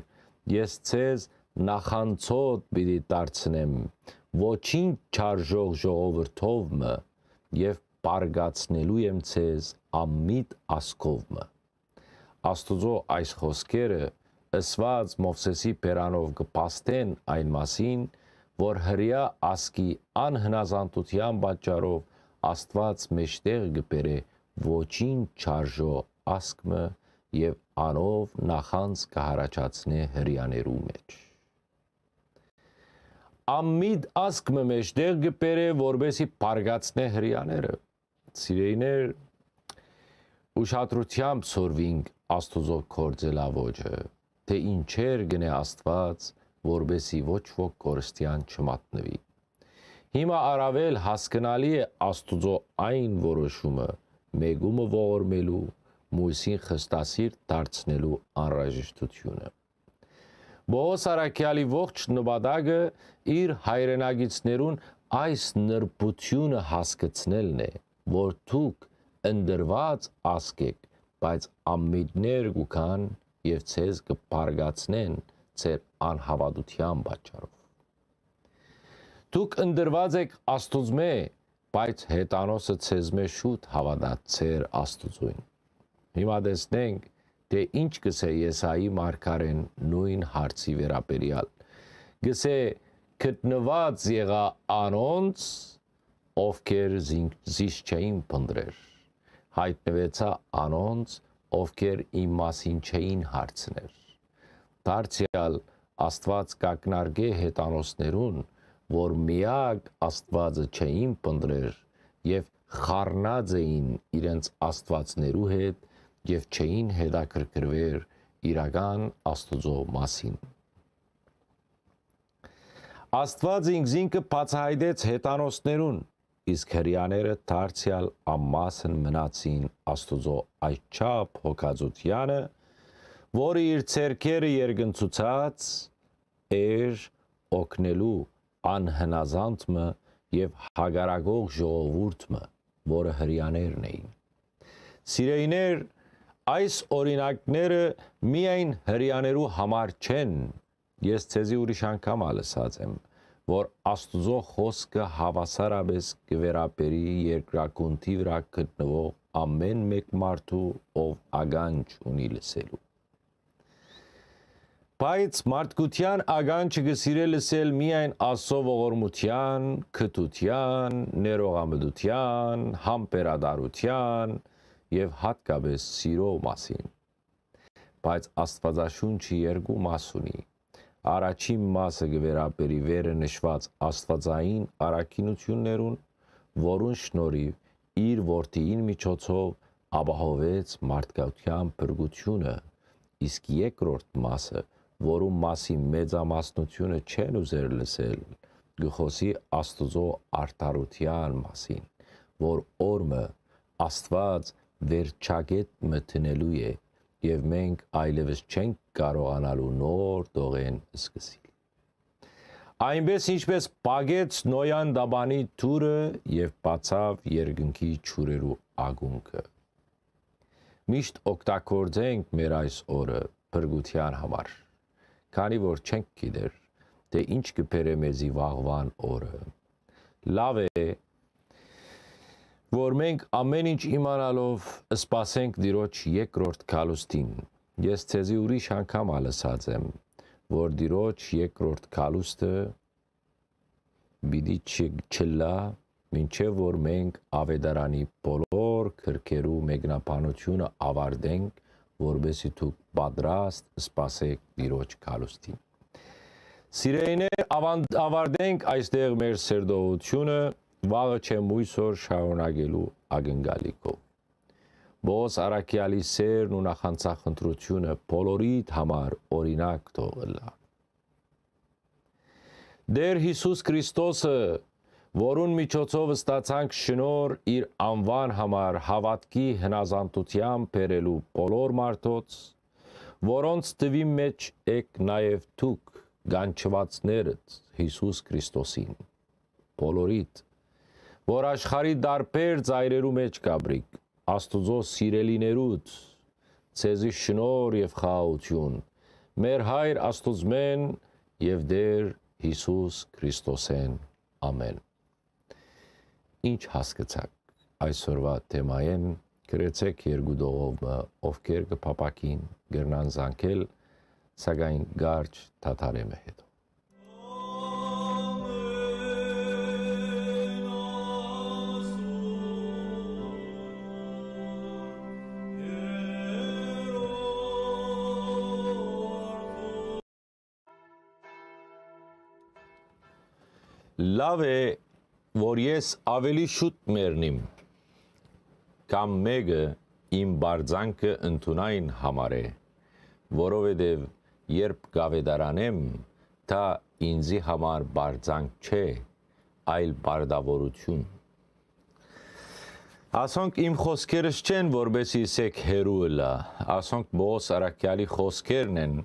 ես ցեզ նախանցոտ պիտի դարձնեմ ոչինչ չարժող ժողովրդովը եւ բարգացնելու եմ ցեզ ամիտ ասկովը աստուծո այս խոսքերը ըսված մովսեսի բերանով կփաստեն այն մասին որ հрья ասկի անհնազանդության պատճառով աստված մեջտեղ գբերե ոչինչ չարժո ասկը եւ անով նախանց կհարաճացնե հрьяներու մեջ ամիդ ասկմը մեջտեղ գբերե, որբեսի բարգացնե հрьяաները։ Սիրեիներ ուշադրությամբ ծորվինք Աստուծո կործելա ոչը, թե ինչեր գնե Աստված, որբեսի ոչ ոք կորստյան չմատնվի։ Հիմա առավել հասկանալի է Աստուծո այն որոշումը՝ մեգումը ողորմելու, մույսին խստասիր դարձնելու անհրաժեշտությունը։ Բողոս Արաքյալի ողջ նպատակը իր հայրենագիցներուն այս նրբությունը հասկացնելն է, որ դուք ընդրված ասկեք, բայց ամիդներ կան եւ ցեզ կբարգացնեն ձեր անհավատության պատճառով։ Դուք ընդրված եք Աստուծմե, բայց հետանոսը ցեզմե շուտ հավատաց ձեր Աստուծույն։ Հիմա տեսնենք, թե ինչ կսե Եսայի մարգարեն նույն հարցի վերաբերյալ։ Գսե գտնված եղա անոնց, ովքեր զիս չէին փնդրեր։ Հայտնվեցա անոնց, ովքեր իմ մասին չէին հարցներ դարձյալ Աստված կակնարգե հետանոսներուն, որ միակ Աստվածը չէին պնդրեր եւ խառնած էին իրենց Աստվածներու հետ եւ չէին հետաքրքրվեր իրական Աստուծո մասին։ Աստված ինքզինքը բացահայտեց հետանոսներուն, իսկ հрьяաները դարձյալ ամասն մնացին Աստուծո այչափ հոգածությանը, որը իր ցերքերը երգնցուցած էր օգնելու անհնազանդը եւ հագարագող ժողովուրդը, որը հрьяաներն էին։ Սիրեիներ այս օրինակները միայն հрьяաներու համար չեն։ Ես ցեզի ուրիշ անգամ ասած եմ, որ Աստուծո խոսքը հավասարապես կվերապերի երկրակունթի վրա գտնվող ամեն մեկ մարդու, ով ագանջ ունի լսելու։ Բայց մարդկության ագանջը գսիրե լսել միայն ասո ողորմության, քթության, ներողամտության, համբերադարության, եւ հատկապես սիրո մասին։ Բայց Աստվածաշունչի երկու մաս ունի։ Առաջին մասը գվերապերի վերը նշված Աստվածային արակինություններուն, որուն շնորհիվ իր որդիին միջոցով ապահովեց մարդկության բրգությունը, իսկ երկրորդ մասը որում մասի մեծամասնությունը չեն ուզեր լսել, գխոսի Աստուծո արդարության մասին, որ օրը Աստված վերջագետ մտնելու է եւ մենք այլևս չենք կարողանալու նոր դողեն սկսել։ Այնպես ինչպես պագեց Նոյան դաբանի թուրը եւ բացավ երկնքի ճուրերու ագունքը։ Միշտ օգտագործենք մեր այս օրը բրգության համար քանի որ չենք գիտեր, թե ինչ կբերե մեզի վաղվան օրը։ Լավ է, որ մենք ամեն ինչ իմանալով սпасենք Տիրոջ երկրորդ քալուստին։ Ես ցեզի ուրիշ անգամ ալսած եմ, որ Տիրոջ երկրորդ քալուստը բիդի չլա, ինչեւ որ մենք ավետարանի բոլոր քրքերու մեկնաբանությունը ավարտենք, որբեսի դուք պատրաստ սпасեք Տիրոջ քալուստին։ Սիրեյներ ավարտենք այստեղ մեր սերտողությունը վաղը չեմ ույսոր շարունակելու ագնգալիքով։ Բոս Արաքյալի սերն ու նախանցախնդրությունը բոլորիդ համար օրինակ թողլա։ Դեր Հիսուս Քրիստոսը որուն միջոցով ստացանք շնոր իր անվան համար հավատքի հնազանդությամբ բերելու բոլոր մարդոց, որոնց տվի մեջ եք նաև դուք գանչվածներդ Հիսուս Քրիստոսին բոլորիդ որ աշխարի դարբեր ծայրերու մեջ կաբրիկ Աստուծո սիրելիներուց ցեզի շնոր եւ խաղաղություն մեր հայր Աստուծմեն եւ Դեր Հիսուս Քրիստոսեն ամեն ինչ հասկացաք այսօրվա թեմայեն գրեցեք երկու դողովը ովքեր կփապակին գրնան զանգել սակայն գարջ թաթարեմը հետո Լավ է, որ ես ավելի շուտ մեռնիմ, կամ մեկը իմ բարձանքը ընդունային համար է, որովհետև երբ գավեդարանեմ, դա ինձի համար բարձանք չէ, այլ բարդավորություն։ Ասոնք իմ խոսքերս չեն, որբեսի սեք հերուը լա, ասոնք բոս արակյալի խոսքերն են,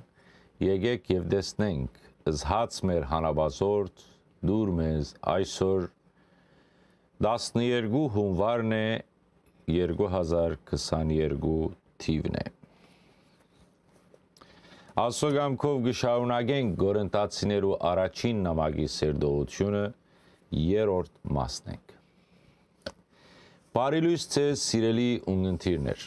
եկեք եւ տեսնենք, զհաց մեր հանավազորդ, դուր մեզ այսօր 12 հունվարն է 2022 թիվն է Ասոգամքով գշարունակենք գորընտացիներու առաջին նամակի սերդողությունը երրորդ մասն ենք Բարիլույս ցեզ սիրելի ունգընտիրներ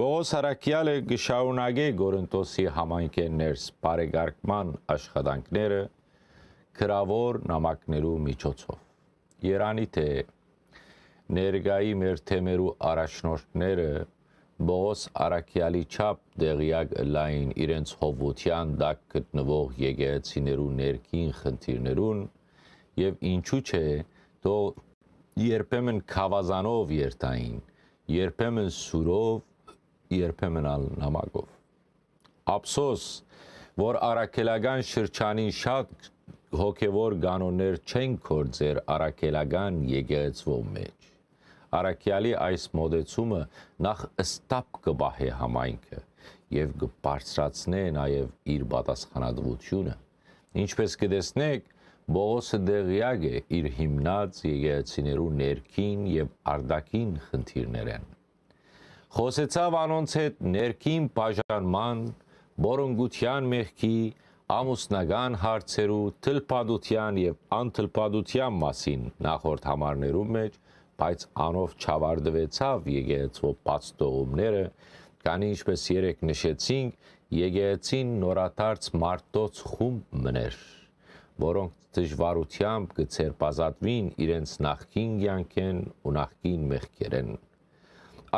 Բողոս Հարակյալը գշարունակե Գորընտոսի համայնքերներս բարեգարկման աշխատանքները գրավոր նամակներու միջոցով։ Երանի թե ներգայի մեր թեմերու առաջնորդները Բողոս Արաքյալի չափ դեղյակ լայն իրենց հովության դակ գտնվող եկեղեցիներու ներքին խնդիրներուն եւ ինչու՞ չէ թող երբեմն խավազանով երթային, երբեմն սուրով, երբեմն ալ նամակով։ Ափսոս, որ արաքելական շրջանի շատ հոգևոր կանոններ չեն կործեր արաքելական եկեղեցվո մեջ։ Արաքյալի այս մոդեցումը նախ ըստապ կբահե համայնքը եւ կբարձրացնե նաեւ իր պատասխանատվությունը։ Ինչպես կտեսնեք, Բողոսը դեղյակ է իր հիմնած եկեղեցիներու ներքին եւ արտաքին խնդիրներեն։ Խոսեցավ անոնց հետ ներքին բաժանման, բորոնգության մեղքի ամուսնական հարցերու թլփադության եւ անթլփադության մասին նախորդ համարներում մեջ, բայց անով չավարտվեցավ եկեղեցու բացտողումները, քանի ինչպես երեք նշեցինք, եկեղեցին նորատարց մարտոց խումբ մներ, որոնք դժվարությամբ կցերպազատվին իրենց նախքին կյանքեն ու նախքին մեղքերեն։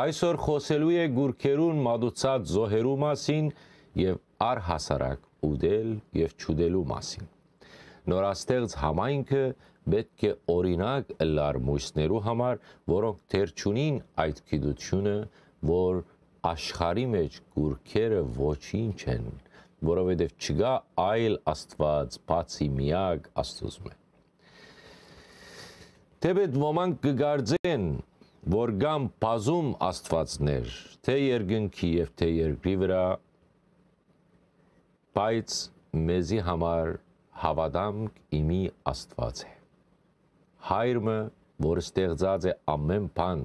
Այսօր խոսելու է գուրքերուն մատուցած զոհերու մասին եւ առհասարակ ուդել եւ ճուդելու մասին։ Նորաստեղծ համայնքը պետք է օրինակ լար մույսներու համար, որոնք թեր ճունին այդ գիտությունը, որ աշխարի մեջ գուրքերը ոչինչ են, որովհետև չկա այլ Աստված, բացի միակ Աստուծո։ Թեպետ ոմանք կգարձեն, որ գամ բազում Աստվածներ, թե երկնքի եւ թե երկրի վրա բայց մեզի համար հավատամք իմի Աստված է։ Հայրը, որ ստեղծած է ամեն բան,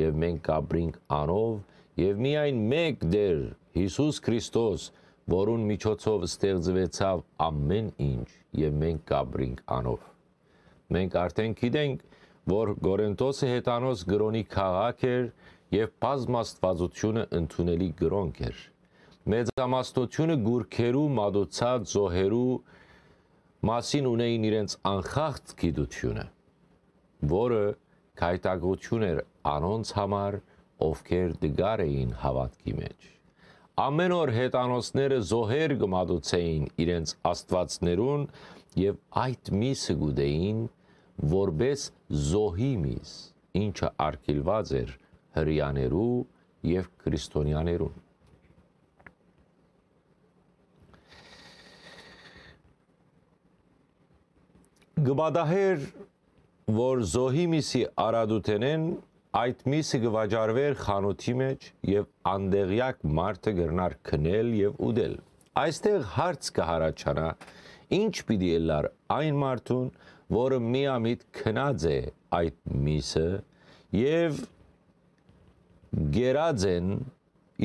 եւ մենք կաբրինք անով եւ միայն մեկ դեր Հիսուս Քրիստոս, որուն միջոցով ստեղծվեցավ ամեն ինչ եւ մենք կաբրինք անով։ Մենք արդեն գիտենք, որ Գորենտոսի հետանոց գրոնի քաղաք էր եւ բազմաստվածությունը ընդունելի գրոնք էր մեծամասնությունը գուրքերու, մադոցած, զոհերու մասին ունեին իրենց անխախտ գիտությունը, որը կայտագություն էր անոնց համար, ովքեր դգար էին հավատքի մեջ։ Ամեն օր հետանոցները զոհեր գմադուցեին իրենց աստվածներուն եւ այդ միսը գուդեին որբես զոհի միս, ինչը արգելված էր հрьяաներու եւ քրիստոնյաներուն։ գբադահեր որ զոհի միսի արադութենեն այդ միսը գվաճարվեր խանութի մեջ եւ անդեղյակ մարդը գրնար քնել եւ ուդել այստեղ հարց կհարաճանա ինչ պիտի լար այն մարդուն որը միամիտ քնած է այդ միսը եւ գերած են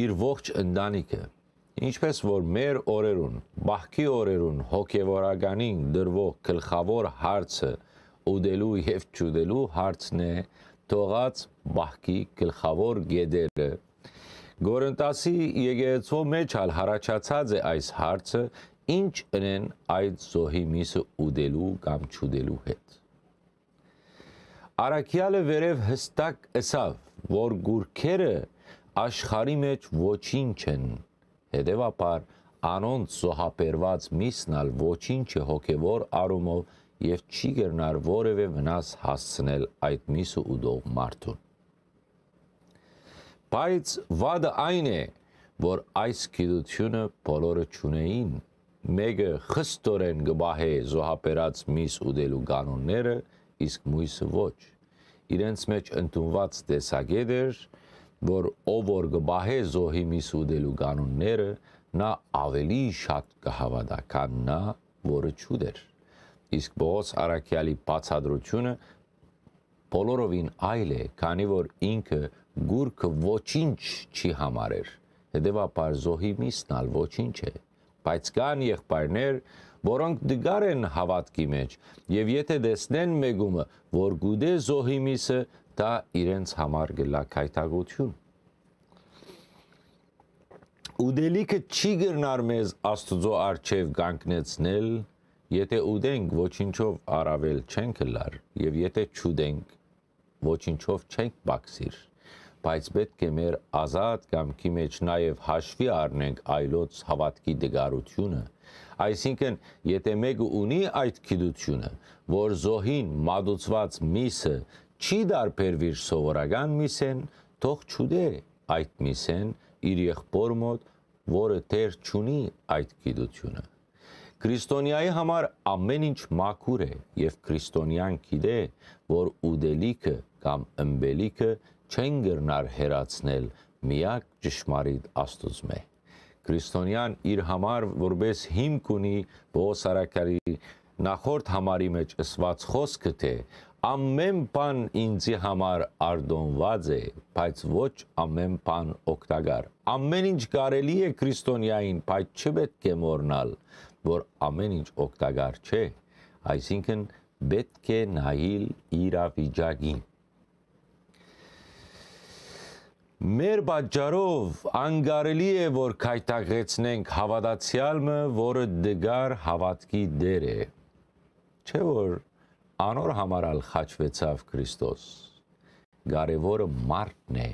իր ողջ ընտանիքը ինչպես որ մեր օրերուն, բախքի օրերուն հոգևորականին դրվող գլխավոր հարցը ուդելու եւ ճուդելու հարցն է թողած բախքի գլխավոր գեդերը Գորընտասի եկեղեցու մեջ ալ հարաճացած է այս հարցը ինչ ընեն այդ զոհի միսը ուդելու կամ ճուդելու հետ Արաքյալը վերև հստակ ըսավ որ գուրքերը աշխարի մեջ ոչինչ են Հետևաբար անոնց զոհաբերված միսնալ ոչինչ հոգևոր արումով եւ չի գերնար որևէ վնաս հասցնել այդ միսը ուդող մարդուն։ Բայց վադը այն է, որ այս գիտությունը բոլորը ճունեին, մեկը խստորեն գբահե զոհաբերած միս ուդելու կանոնները, իսկ մույսը ոչ։ Իրենց մեջ ընդունված տեսակետ էր, որ ով որ գբահե զոհի միս ուդելու կանոնները, նա ավելի շատ կհավատա, քան նա, որը ճուդեր։ Իսկ Բողոս Արաքյալի բացադրությունը բոլորովին այլ է, քանի որ ինքը գուրքը ոչինչ չի համարեր։ Հետևաբար զոհի միսնալ ոչինչ է, բայց կան եղբայրներ, որոնք դգար են հավատքի մեջ, եւ եթե տեսնեն մեգումը, որ գուդե զոհի միսը, դա իրենց համար գլա քայթագություն։ Ուդելիքը չի գրնար մեզ Աստուծո արչև կանգնեցնել, եթե ուդենք ոչինչով առավել չենք լար, եւ եթե չուդենք ոչինչով չենք բացիր, բայց պետք է մեր ազատ կամքի մեջ նաև հաշվի առնենք այլոց հավատքի դգարությունը, այսինքն եթե մեկը ունի այդ գիտությունը, որ զոհին մատուցված միսը չի դարբերվիր սովորական միսեն, թող չուդե այդ միսեն իր եղբոր մոտ, որը դեր չունի այդ գիտությունը։ Քրիստոնյայի համար ամեն ինչ մաքուր է եւ քրիստոնյան գիտե, որ ուդելիքը կամ ըմբելիքը չեն գրնար հերացնել միակ ճշմարիտ Աստուծմե։ Քրիստոնյան իր համար որպես հիմք ունի Բոսարակարի նախորդ համարի մեջ ըսված խոսքը թե ամեն բան ինձի համար արդոնված է, բայց ոչ ամեն բան օգտակար։ Ամեն ինչ կարելի է քրիստոնյային, բայց չպետք է մոռնալ, որ ամեն ինչ օգտակար չէ, այսինքն պետք է նայել իրավիճակին։ Մեր բաժարով անգարելի է որ քայտակեցնենք հավատացյալը, որը դգար հավատքի դեր է։ Չէ որ անոր համարալ խաչվեցավ Քրիստոս։ Կարևորը մարդն է,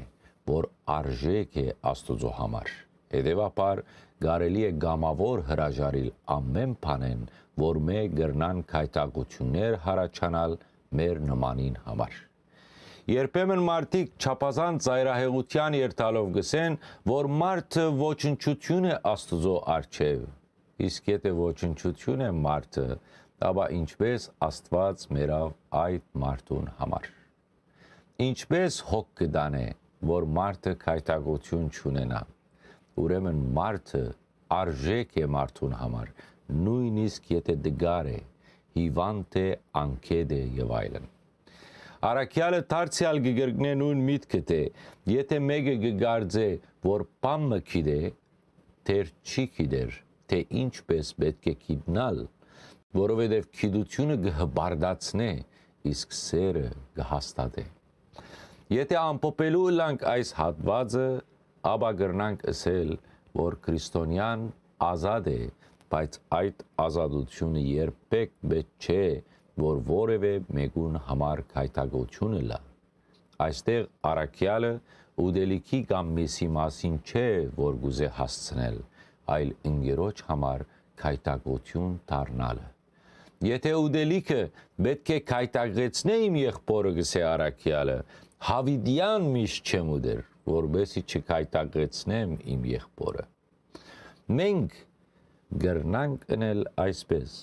որ արժեք է Աստուծո համար։ Հետևաբար կարելի է գամավոր հրաժարիլ ամեն բանեն, որ մե գրնան քայտակություններ հարաճանալ մեր նմանին համար։ Երբեմն մարդիկ չափազանց ծայրահեղության երթալով գսեն, որ մարդը ոչնչություն է Աստուծո արչև։ Իսկ եթե ոչնչություն է մարդը, ապա ինչպես Աստված մերավ այդ մարդուն համար։ Ինչպես հոգ կդանե, որ մարդը քայտագություն չունենա։ Ուրեմն մարդը արժեք է մարդուն համար, նույնիսկ եթե դգար է, հիվանդ է, անկեդ է եւ այլն։ Արաքյալը դարձյալ գգրգնե նույն միտքը թե եթե մեկը գգարձե որ բամը գիտե թեր չի գիտեր թե ինչպես պետք է գիտնալ որովհետև քիդությունը կհբարդացնե, իսկ սերը կհաստատե։ Եթե ամփոփելու լանք այս հատվածը, ապա կրնանք ասել, որ քրիստոնյան ազատ է, բայց այդ ազատությունը երբեք պետք չէ, որ որևէ մեկուն համար քայտագությունը լա։ Այստեղ առաքյալը ուդելիքի կամ միսի մասին չէ, որ գուզե հասցնել, այլ ընկերոջ համար քայտագություն դառնալը։ Եթե ուդելիքը պետք է քայտակղեցնե իմ եղբորը գսե արաքյալը, հավիդյան միշտ չեմ ուդեր, որբեսի չքայտակղեցնեմ իմ եղբորը։ Մենք գրնանք ընել այսպես,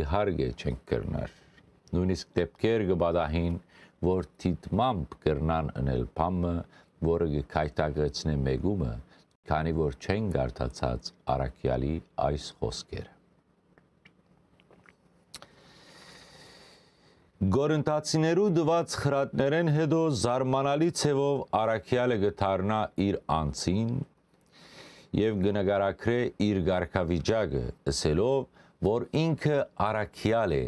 իհարգե չենք գրնար, նույնիսկ դեպքեր կբադահին, որ թիտմամբ կրնան ընել փամը, որը կքայտագեցնե մեգումը, քանի որ չեն գարտացած արաքյալի այս խոսքերը։ Գորընտացիներու դված խրատներեն հետո զարմանալի ցևով արաքյալը գթարնա իր անցին եւ գնագարակրե իր ղարքավիճակը ասելով որ ինքը արաքյալ է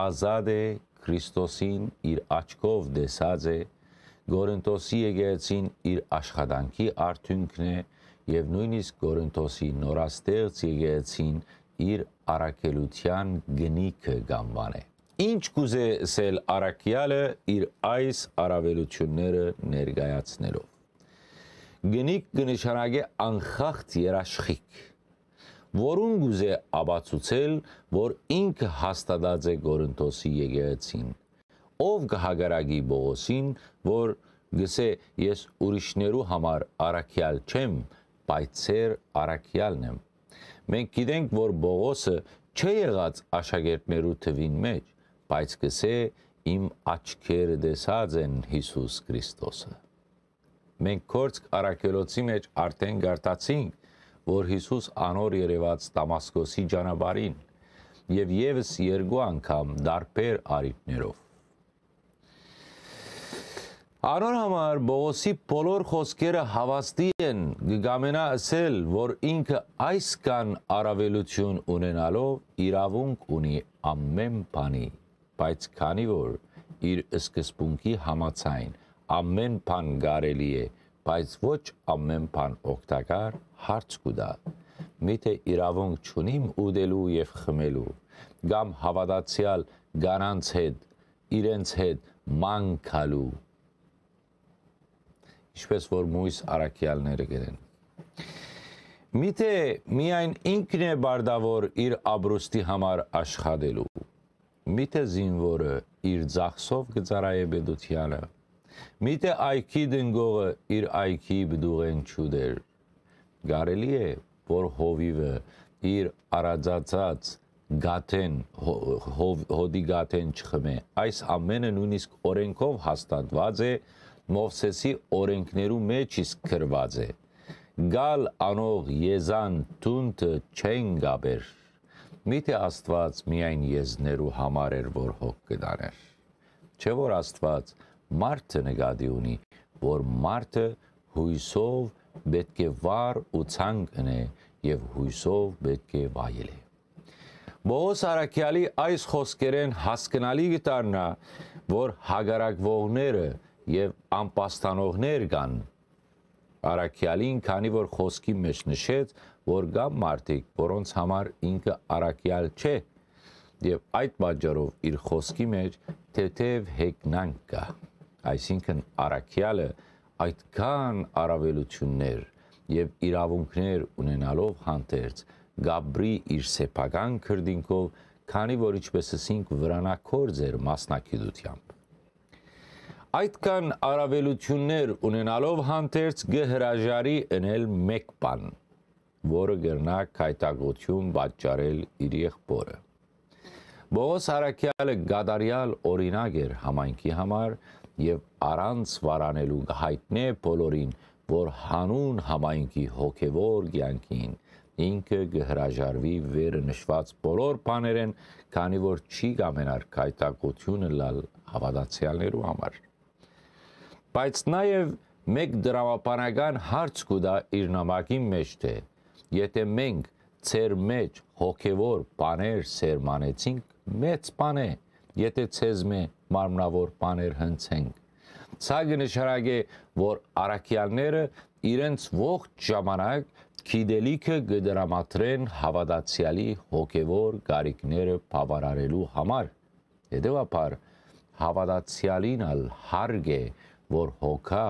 ազատ է Քրիստոսին իր աչքով դեսած է Գորընտոսի եկեղեցին իր աշխատանքի արդյունքն է եւ նույնիսկ Գորընտոսի նորաստեղծ եկեղեցին իր արաքելության գնիքը գամբան է ինչ կուզե սել արաքյալը իր այս արավելությունները ներկայացնելով գնիկ կնշանակե անխախտ երաշխիք, որուն գուզե աբացուցել, որ ինքը հաստատած է Գորընթոսի եկեղեցին, ով կհագարագի Բողոսին, որ գսե ես ուրիշներու համար արաքյալ չեմ, բայց ծեր արաքյալն եմ։ Մենք գիտենք, որ Բողոսը չէ եղած աշակերտներու թվին մեջ, բայց գսե իմ աչքերը դեսած են Հիսուս Քրիստոսը մենք կորցք արաքելոցի մեջ արդեն գարտացինք, որ Հիսուս անոր երևաց Դամասկոսի ճանապարհին եւ եւս երկու անգամ դարբեր արիթներով։ Անոր համար Բողոսի բոլոր խոսքերը հավաստի են գգամենա ասել, որ ինքը այս կան առավելություն ունենալով իրավունք ունի ամեն բանի, բայց քանի որ իր սկզբունքի համացայն ամեն բան կարելի է, բայց ոչ ամեն բան օգտակար հարց կուտա։ Միթե իրավունք չունիմ ուդելու եւ խմելու, կամ հավատացյալ գանանց հետ, իրենց հետ մանկալու։ Ինչպես որ մույս արաքյալները գերեն։ Միթե միայն ինքն է բարդավոր իր աբրուստի համար աշխատելու։ Միթե զինվորը իր ծախսով գծարայե բեդությանը Միտե այքի դնգողը իր այքի բդուղեն չուդեր։ Գարելի է, որ հովիվը իր արածացած գաթեն հոդի գաթեն չխմե։ Այս ամենը նույնիսկ օրենքով հաստատված է Մովսեսի օրենքներու մեջ իսկ գրված է։ Գալ անող եզան տունտը չեն գաբեր։ Միթե Աստված միայն եզներու համար էր, որ հոգ կդաներ։ Չէ որ Աստված մարդը նկատի ունի, որ մարդը հույսով պետք է վար ու ցանկ ընե եւ հույսով պետք է վայելե։ Բողոս Արաքյալի այս խոսքերեն հասկանալի գտարնա, որ հագարակվողները եւ անպաստանողներ կան Արաքյալին, քանի որ խոսքի մեջ նշեց, որ կա մարդիկ, որոնց համար ինքը Արաքյալ չէ, եւ այդ պատճառով իր խոսքի մեջ թեթև հեգնանք կա այսինքն առաքյալը այդքան առավելություններ եւ իրավունքներ ունենալով հանդերձ Գաբրի իր սեփական քրդինքով, քանի որ ինչպես ասինք վրանակորձ էր մասնակցությամբ։ Այդքան առավելություններ ունենալով հանդերձ գհրաժարի ընել մեկ բան, որը գրնա քայտագություն պատճառել իր եղբորը։ Բողոս Արաքյալը գադարյալ օրինակ էր համայնքի համար, եւ առանց վարանելու հայտնե բոլորին, որ հանուն համայնքի հոգևոր կյանքին ինքը կհրաժարվի վերը նշված բոլոր բաներեն, քանի որ չի կամենար քայտակությունը լալ հավատացյալներու համար։ Բայց նաև մեկ դրամապանական հարց կուտա իր նամակի մեջ թե եթե մենք ծեր մեջ հոգևոր բաներ սերմանեցինք մեծ բան է եթե ցեզ մե մարմնավոր բաներ հնցենք։ Սա կնշանակե, որ արաքյալները իրենց ողջ ժամանակ գիտելիքը կդրամատրեն հավատացյալի հոգևոր գարիկները բավարարելու համար։ Հետևաբար հավատացյալին ալ հարգ է, որ հոգա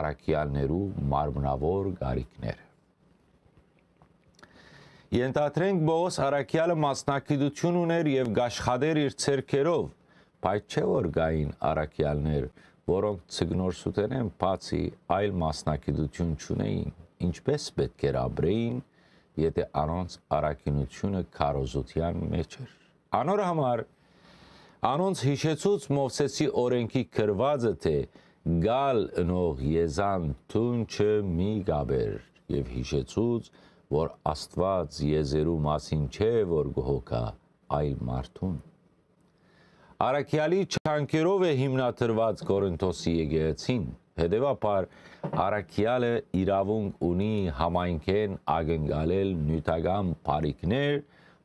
արաքյալներու մարմնավոր գարիկները։ Ենթադրենք Բողոս Արաքյալը մասնակցություն ուներ եւ գաշխադեր իր ցերկերով, բայց չէ որ գային Արաքյալներ, որոնք ցգնորսուտեն են բացի այլ մասնակցություն չունեին, ինչպես պետք էր ապրեին, եթե անոնց արաքինությունը քարոզության մեջ էր։ Անոր համար Անոնց հիշեցուց Մովսեսի օրենքի գրվածը թե գալ ընող եզան թունչը մի գաբեր եւ հիշեցուց որ Աստված եզերու մասին չէ որ գողոքա այլ մարդուն Արաքյալի չանկերով է հիմնադրված Կորինթոսի եկեղեցին Հետևաբար Արաքյալը իրավունք ունի համայնքեն ագնկալել նյութական բարիկներ,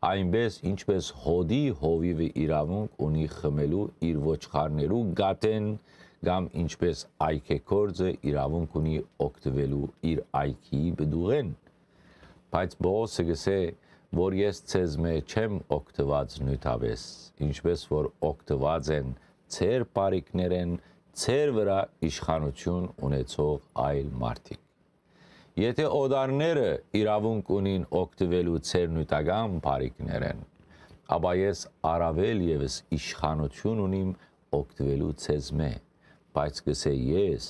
այնպես ինչպես հոդի հովիվը իրավունք ունի խմելու իր ոչխարներու գատեն կամ ինչպես այքեկորձը իրավունք ունի օգտվելու իր այքի բդուղեն բայց Բողոսը գսե որ ես ցեզ մե չեմ օգտված նյութավես ինչպես որ օգտված են ծեր բարիկներեն ծեր վրա իշխանություն ունեցող այլ մարդիկ։ Եթե օդարները իրավունք ունին օգտվելու ցերնուտական բարիկներեն, ապա ես առավել եւս իշխանություն ունիմ օգտվելու ցեզմե, բայց գսե ես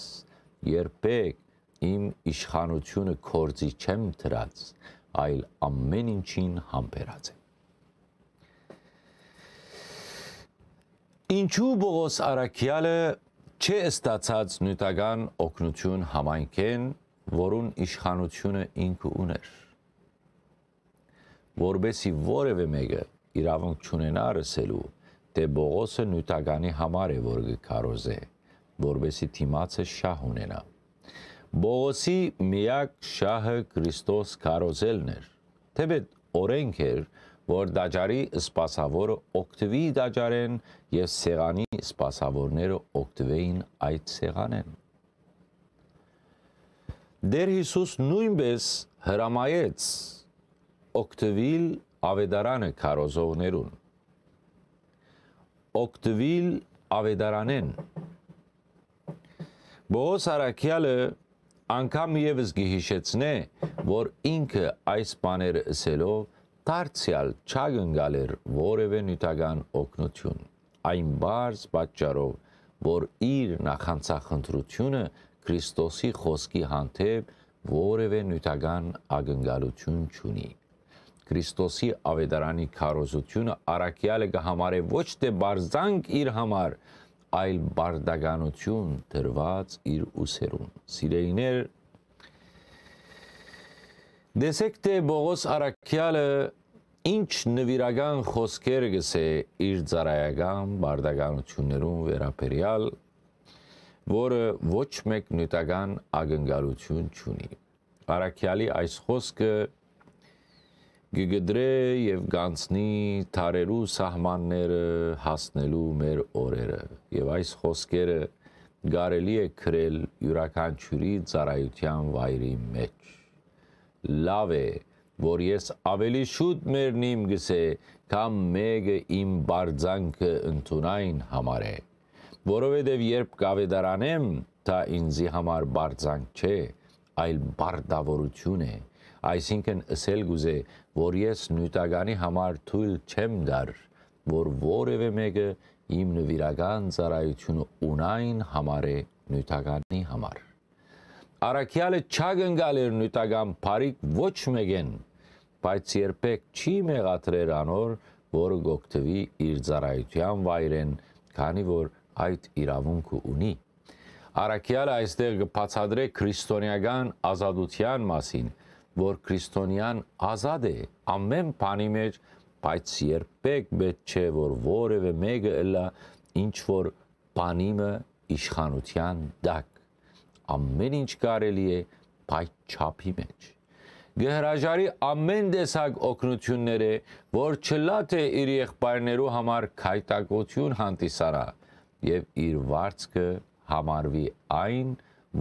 երբեք իմ իշխանությունը կորձի չեմ դրած, այլ ամեն ինչին համբերած եմ։ Ինչու Բողոս Արաքյալը չէ ստացած նյութական օգնություն համայնքեն, որուն իշխանությունը ինքը ուներ։ Որբեսի որևէ մեկը իրավունք չունենա ասելու, թե Բողոսը նյութականի համար է, որ կարոզե, որբեսի թիմացը շահ ունենա։ Բողոսի միակ շահը Քրիստոս կարոզելն էր։ Թեպետ օրենք էր, որ դաջարի սպասավորը օգտվի դաջարեն եւ սեղանի սպասավորները օգտվեին այդ սեղանեն։ Դեր Հիսուս նույնպես հրամայեց օգտվիլ ավետարանը քարոզողներուն։ Օգտվիլ ավետարանեն։ Բողոս Արաքյալը անգամ եւս գիհիշեցնե, որ ինքը այս բաները ասելով դարձյալ չագնգալ էր որևէ նյութական օգնություն այն բարձ պատճառով որ իր նախանցախնդրությունը Քրիստոսի խոսքի հանդեպ որևէ նյութական ագնգալություն չունի Քրիստոսի ավետարանի քարոզությունը արաքյալը կհամարե ոչ թե բարձանք իր համար այլ բարդականություն դրված իր ուսերուն սիրեիներ Դեսեք թե Բողոս Արաքյալը ինչ նվիրական խոսքեր գսե իր ծարայական բարդականություններուն վերապերյալ, որը ոչ մեկ նյութական ագնկալություն չունի։ Արաքյալի այս խոսքը գգդրե եւ գանցնի թարերու սահմանները հասնելու մեր օրերը եւ այս խոսքերը գարելի է քրել յուրաքանչյուրի ծառայության վայրի մեջ լավ է, որ ես ավելի շուտ մերնիմ գսե, կամ մեկը իմ բարձանքը ընդունայն համար է, որովհետև երբ կավեդարանեմ, դա ինձի համար բարձանք չէ, այլ բարդավորություն է, այսինքն ըսել գուզե, որ ես նյութականի համար թույլ չեմ դար, որ որևէ մեկը իմ նվիրական ծառայությունը ունայն համար է նյութականի համար։ Արաքյալը չագնգալ էր նյութական բարիք ոչ մեկեն, բայց երբեք չի մեղադրեր անոր, որը գոկտվի իր ծառայության վայրեն, քանի որ այդ իրավունքը ունի։ Արաքյալը այստեղ կբացատրե քրիստոնեական ազատության մասին, որ քրիստոնյան ազատ է ամեն բանի մեջ, բայց երբեք պետք չէ որ որևէ մեկը ըլա ինչ որ բանիմը իշխանության դակ ամեն ինչ կարելի է բայց չափի մեջ գհրաժարի ամեն տեսակ օգնությունները որ չլա թե իր եղբայրներու համար քայտակություն հանդիսարա եւ իր վարձքը համարվի այն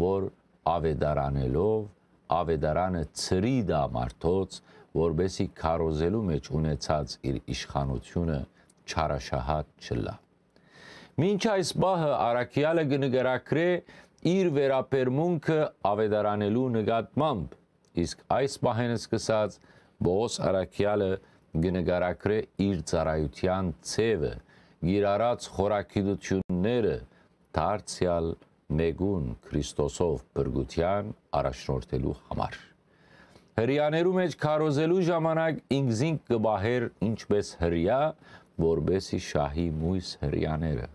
որ ավետարանելով ավետարանը ծրի դա մարդոց որբեսի քարոզելու մեջ ունեցած իր իշխանությունը չարաշահատ չլա Մինչ այս բահը Արաքյալը կնգրակրե իր վերապերմունքը ավետարանելու նկատմամբ, իսկ այս պահեն սկսած Բողոս Արաքյալը գնկարակրե իր ծառայության ցևը, գիրառած խորակիդությունները դարձյալ մեգուն Քրիստոսով բրգության առաջնորդելու համար։ Հրյաներու մեջ քարոզելու ժամանակ ինքզինք կբահեր ինչպես հրյա, որբեսի շահի մույս հրյաները։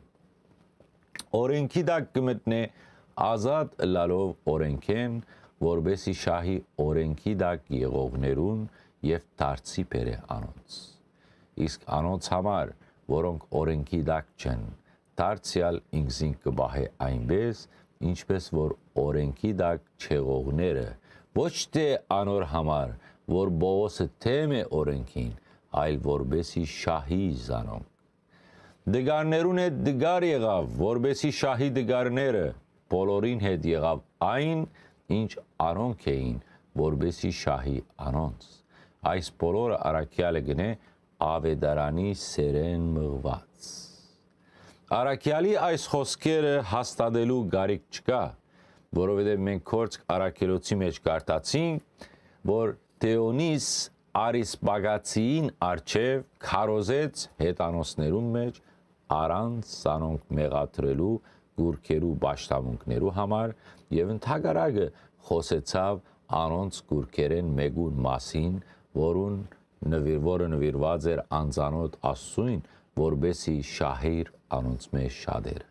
Օրենքի դակ կմտնե ազատ լալով օրենքեն, որբեսի շահի օրենքի դակ եղողներուն եւ դարձի բերե անոնց։ Իսկ անոնց համար, որոնք օրենքի դակ չեն, դարձյալ ինքզին կբահե այնպես ինչպես որ օրենքի դակ չեղողները ոչ թե անոր համար որ Բողոսը թեմ է օրենքին այլ որբեսի շահի զանոնք դգարներուն հետ դգար եղավ որբեսի շահի դգարները բոլորին հետ եղավ այն ինչ արոնք էին, որբեսի շահի անոնց։ Այս բոլորը արաքյալը գնե ավետարանի սերեն մղված։ Արաքյալի այս խոսքերը հաստատելու գարիք չկա, որովհետև մենք կորց արաքելոցի մեջ կարտացինք, որ Տեոնիս Արիսպագացիին արչև քարոզեց հետանոսներուն մեջ առանց սանոնք մեղադրելու գուրքերու ճաշտամունքներու համար եւ ընդհանրակը խոսեցավ անոնց գուրքերեն մեգուն մասին, որուն նվիրվորը նվիրված էր անծանոթ աստծույն, որբեսի շահիր անոնց մեջ շատեր։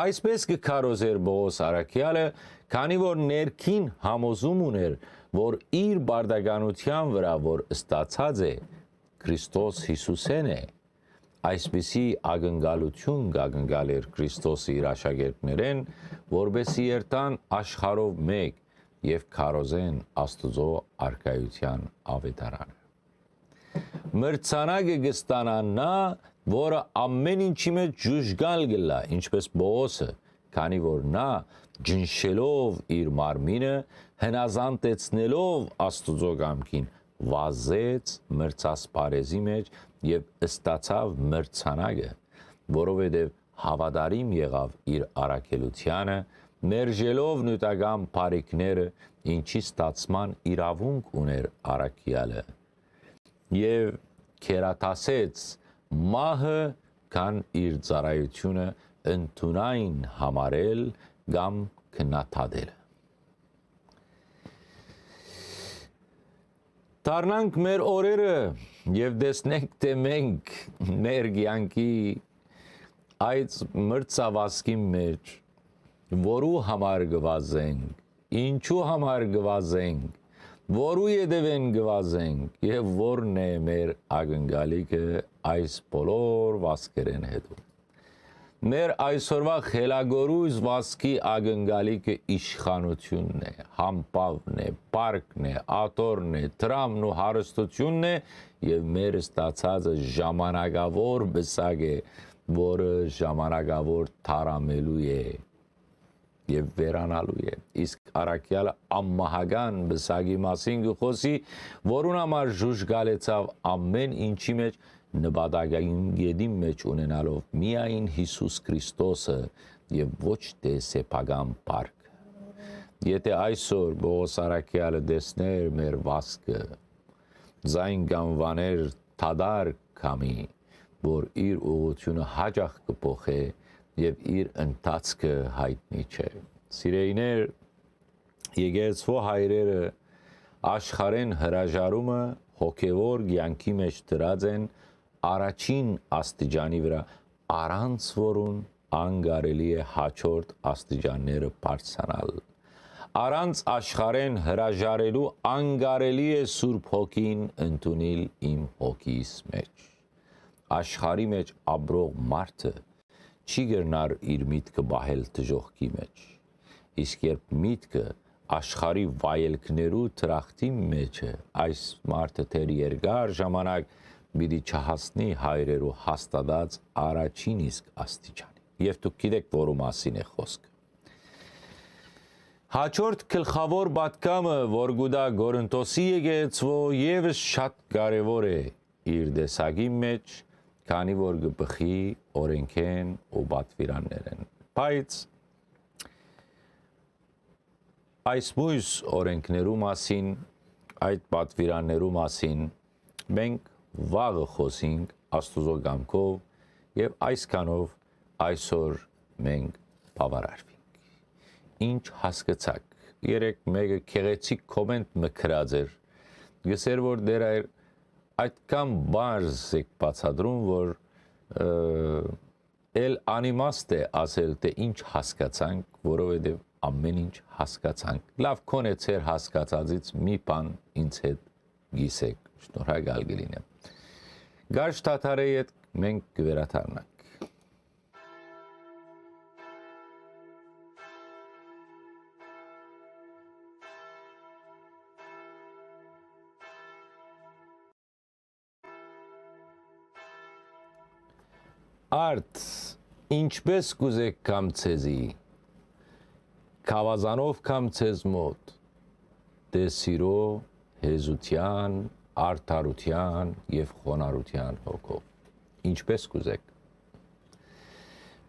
Այսպես կքարոզեր Բողոս Արաքյալը, քանի որ ներքին համոզում ուներ, որ իր բարդականության վրա, որ ստացած է Քրիստոս Հիսուսեն է, այսպիսի ագնգալություն գագնգալ էր Քրիստոսի իր աշակերտներեն, որբեսի երթան աշխարով մեկ եւ քարոզեն Աստուծո արքայության ավետարանը։ Մրցանակը կստանան նա, որը ամեն ինչի մեջ ջուժգալ գլա, ինչպես Բողոսը, քանի որ նա ջնշելով իր մարմինը հնազանդեցնելով Աստուծո գամքին վազեց մրցասպարեզի մեջ եւ ստացավ մրցանակը, որովհետեւ հավատարիմ եղավ իր արակելությանը, մերժելով նյութական բարիկները, ինչի ստացման իրավունք ուներ արակյալը։ Եվ քերատասեց մահը կան իր ծառայությունը ընդունայն համարել կամ քննադատել։ Դառնանք մեր օրերը եւ տեսնենք թե մենք մեր ցանկի այդ մրցավազքի մեջ որու համար գվազենք ինչու համար գվազենք որու յետևեն գվազենք եւ որն է մեր ակնկալիքը այս բոլոր վասկերեն հետո Մեր այսօրվա խելագորույզ վասկի ագնգալիքը իշխանությունն է, համպավն է, պարկն է, ատորն է, տրամն ու հարստությունն է եւ մեր ստացածը ժամանակավոր բսակ է, որը ժամանակավոր թարամելու է եւ վերանալու է իսկ արաքյալը ամմահական բսակի մասին գխոսի որուն համար ժուժ գալեցավ ամեն ինչի մեջ նպատակային գեդի մեջ ունենալով միայն Հիսուս Քրիստոսը եւ ոչ թե սեփական парք։ Եթե այսօր Բողոս Արաքյալը դեսներ մեր վասկը, զայն գանվաներ տադար կամի, որ իր ուղությունը հաջող կփոխե եւ իր ընթացքը հայտնի չէ։ Սիրեիներ, եկեղեցու հայրերը աշխարհեն հրաժարումը հոգևոր ցանկի մեջ դրած են առաջին աստիճանի վրա առանց որուն անգարելի է հաջորդ աստիճանները բարձրանալ առանց աշխարեն հրաժարելու անգարելի է Սուրբ Հոգին ընդունել իմ հոգիս մեջ աշխարի մեջ ապրող մարդը չի գրնար իր միտքը բահել դժողքի մեջ իսկ երբ միտքը աշխարի վայելքներու տրախտի մեջ է այս մարդը թեր երկար ժամանակ պիտի չհասնի հայրերու հաստատած առաջին իսկ աստիճանի։ Եվ դուք գիտեք, որու մասին է խոսքը։ Հաջորդ գլխավոր պատկամը, որ գուտա Գորընտոսի եկեցվո եւս շատ կարևոր է իր դեսագի մեջ, քանի որ գբխի օրենքեն ու պատվիրաններեն։ Բայց այս մույս օրենքներու մասին, այդ պատվիրաններու մասին մենք վաղը խոսենք Աստուծո գամքով եւ այսքանով այսօր մենք բավարարվենք։ Ինչ հասկացաք։ Երեք մեկը քեղեցիկ կոմենտ մկրած էր։ Գսեր որ դեր այր այդքան բարձ եք բացադրում, որ էլ անիմաստ է ասել թե ինչ հասկացանք, որովհետև ամեն ինչ հասկացանք։ Լավ կոնե ծեր հասկացածից մի բան ինձ հետ գիսեք, շնորհակալ կլինեմ։ Գարշ Թաթարեի հետ մենք կվերաթարնանք։ Արդ ինչպես կուզեք կամ ցեզի Կավազանով կամ ցեզ մոտ դե սիրո հեզության արդարության եւ խոնարհության հոգով ինչպես կուզեք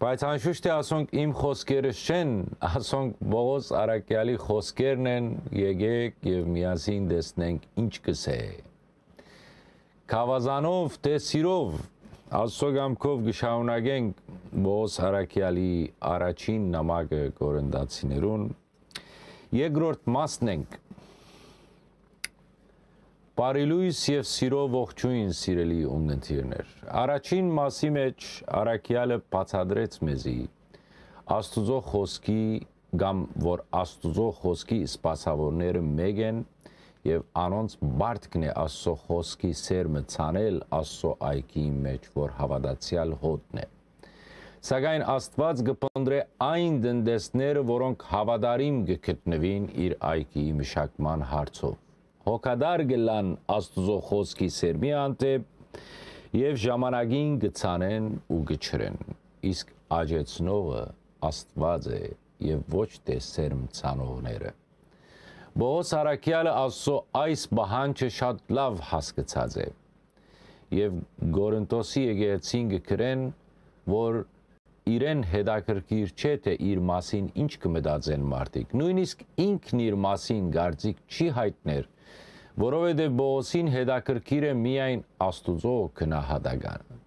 Բայց անշուշտ է ասոնք իմ խոսքերը չեն, ասոնք Բողոս Արաքյալի խոսքերն են, եկեք եւ միասին տեսնենք ինչ կսե։ Կավազանով, տեսիրով Աստծո գամքով գշահունագենք Բոս Հարակյալի առաջին նամակը կորնդացիներուն երկրորդ մասն ենք Բարիլույս եւ սիրո ողջույն սիրելի ունգընթիրներ։ Առաջին մասի մեջ Արաքյալը բացադրեց մեզի. Աստուծո խոսքի կամ որ Աստուծո խոսքի սպասավորները մեկ են եւ անոնց բարդքն է Աստծո խոսքի սերմը ցանել Աստծո այգի մեջ, որ հավատացյալ հոտն է։ Սակայն Աստված կփնդրե այն դնդեսները, որոնք հավատարիմ կգտնվին իր այգի մշակման հարցով Հոգադար գլան Աստծո խոսքի սերմի անտեպ եւ ժամանակին գցանեն ու գչրեն։ Իսկ աջեցնողը Աստված է եւ ոչ թե սերմ ցանողները։ Բողոս Արաքյալը Աստծո այս բահանջը շատ լավ հասկացած է։ Եվ Գորընտոսի եկեղեցին գրեն, որ իրեն հետաքրքիր չէ թե իր մասին ինչ կմտածեն մարդիկ։ Նույնիսկ ինքն իր մասին գարձիկ չի հայտներ, որովհետև Բողոսին հետաքրքիր է միայն Աստուծո քնահատականը։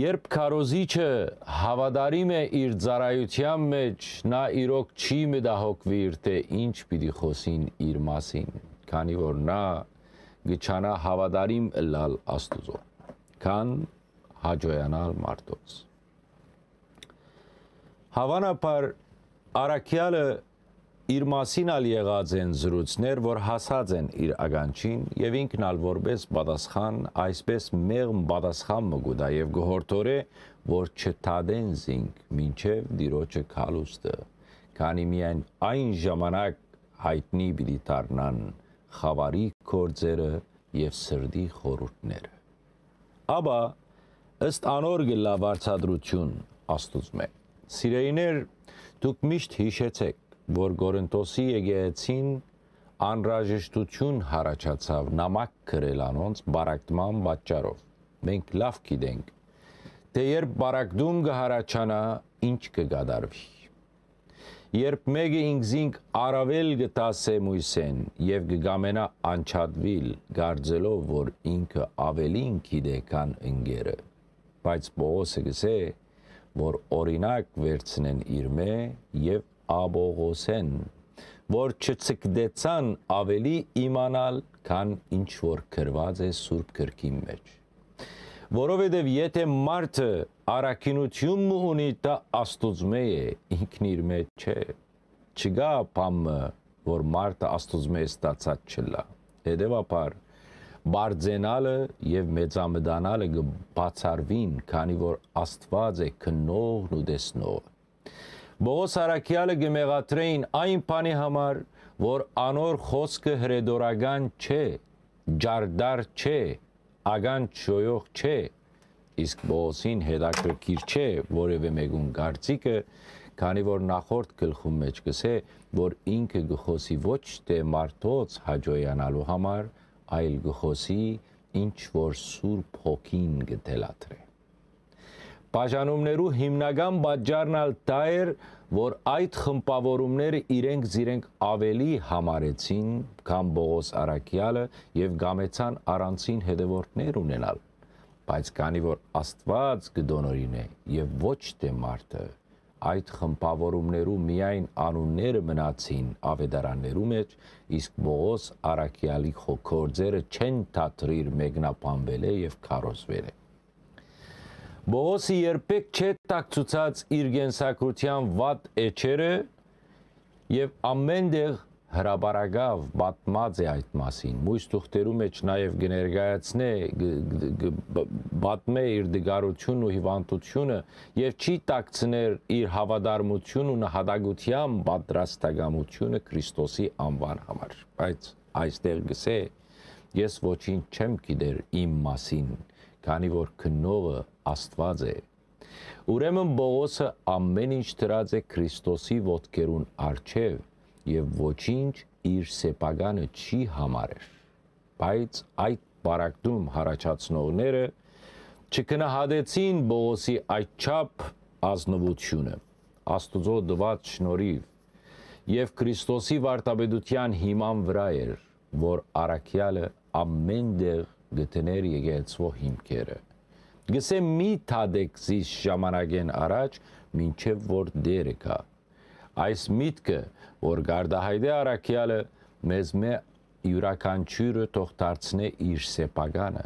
Երբ քարոզիչը հավատարիմ է իր ծառայության մեջ, նա իրոք չի մտահոգվիր, թե ինչ պիտի խոսին իր մասին, քանի որ նա գճանա հավատարիմ լալ Աստուծո, քան հաջողանալ մարդոց։ Հավանաբար Արաքյալը իր մասին ալ եղած են զրույցներ, որ հասած են իր ագանչին եւ ինքն ալ որպես պատասխան, այսպես մեղմ պատասխան մգուտա եւ գողորտորե, որ չթադեն զինք մինչեւ դիրոջը քալուստը, քանի միայն այն ժամանակ հայտնի պիտի դառնան խավարի կորձերը եւ սրդի խորուրդները։ Աբա ըստ անոր գլա վարչադրություն աստուծմե։ Սիրեիներ, դուք միշտ հիշեցեք, որ Գորընտոսի եկեղեցին անրաժեշտություն հարաճացավ նամակ գրել անոնց բարակտման պատճառով։ Մենք լավ գիտենք, թե երբ բարակդում կհարաճանա, ինչ կգադարվի։ Երբ մեկը ինքզինք առավել գտասե մույսեն եւ կգամենա անչադվիլ, գարձելով, որ ինքը ավելին գիտե քան ընկերը, բայց Պողոսը գսե, որ օրինակ վերցնեն իր մե եւ աբողոսեն, որ չցկդեցան ավելի իմանալ, քան ինչ որ գրված է Սուրբ Գրքի մեջ։ Որովհետև եթե մարդը առաքինություն ունի, դա Աստուծմե է, ինքն իր մեջ չէ։ Չգա բամը, որ մարդը Աստուծմե ստացած չլա։ Հետևաբար բարձենալը եւ մեծամտանալը կբացարվին, քանի որ Աստված է քնողն ու տեսնողը։ Բողոս Արաքյալը գմեղատրեին այն բանի համար, որ անոր խոսքը հրեդորական չէ, ջարդար չէ, ագան չոյող չէ, իսկ Բողոսին հետաքրքիր չէ որևէ մեկուն կարծիքը, քանի որ նախորդ գլխում մեջ կսե, որ ինքը գխոսի ոչ թե մարդոց հաջոյանալու համար, այլ գխոսի ինչ որ սուրբ հոգին գտելատրե։ Բաժանումներու հիմնական պատճառն ալ դա էր, որ այդ խմպավորումները իրենք զիրենք ավելի համարեցին, քան Բողոս Արաքյալը եւ գամեցան առանցին հետևորդներ ունենալ։ Բայց քանի որ Աստված գդոնորին է եւ ոչ թե մարդը, այդ խմպավորումներու միայն անունները մնացին ավետարաններու մեջ, իսկ Բողոս Արաքյալի խոքորձերը չեն թատրիր մեկնաբանվել է եւ քարոզվել է։ Բողոսի երբեք չէ տակցուցած իր գենսակրության վատ էջերը եւ ամենտեղ հրաբարագավ պատմած է այդ մասին։ Մույս թուղթերու մեջ նաև կներկայացնե պատմե իր դգարությունն ու հիվանդությունը եւ չի տակցներ իր հավատարմությունն ու նահատակության պատրաստակամությունը Քրիստոսի անվան համար։ Բայց այստեղ գսե ես ոչինչ չեմ գիտեր իմ մասին, քանի որ քնողը Աստված է։ Ուրեմն Բողոսը ամեն ինչ դրած է Քրիստոսի ոտքերուն արչև եւ ոչինչ իր սեփականը չի համարեր բայց այդ բարակդում հարաճացնողները չկնահատեցին Բողոսի այդչափ ազնվությունը Աստուծո դված շնորհիվ եւ Քրիստոսի վարտաբեդության հիման վրա էր որ Արաքյալը ամենտեղ գտներ եկեցվո հիմքերը գսե մի թադեք զիս ժամանակեն առաջ մինչև որ դերը կա այս միտքը որ Գարդահայդե Արաքյալը մեզ մե յուրաքանչյուրը թող դարձնե իր սեփականը,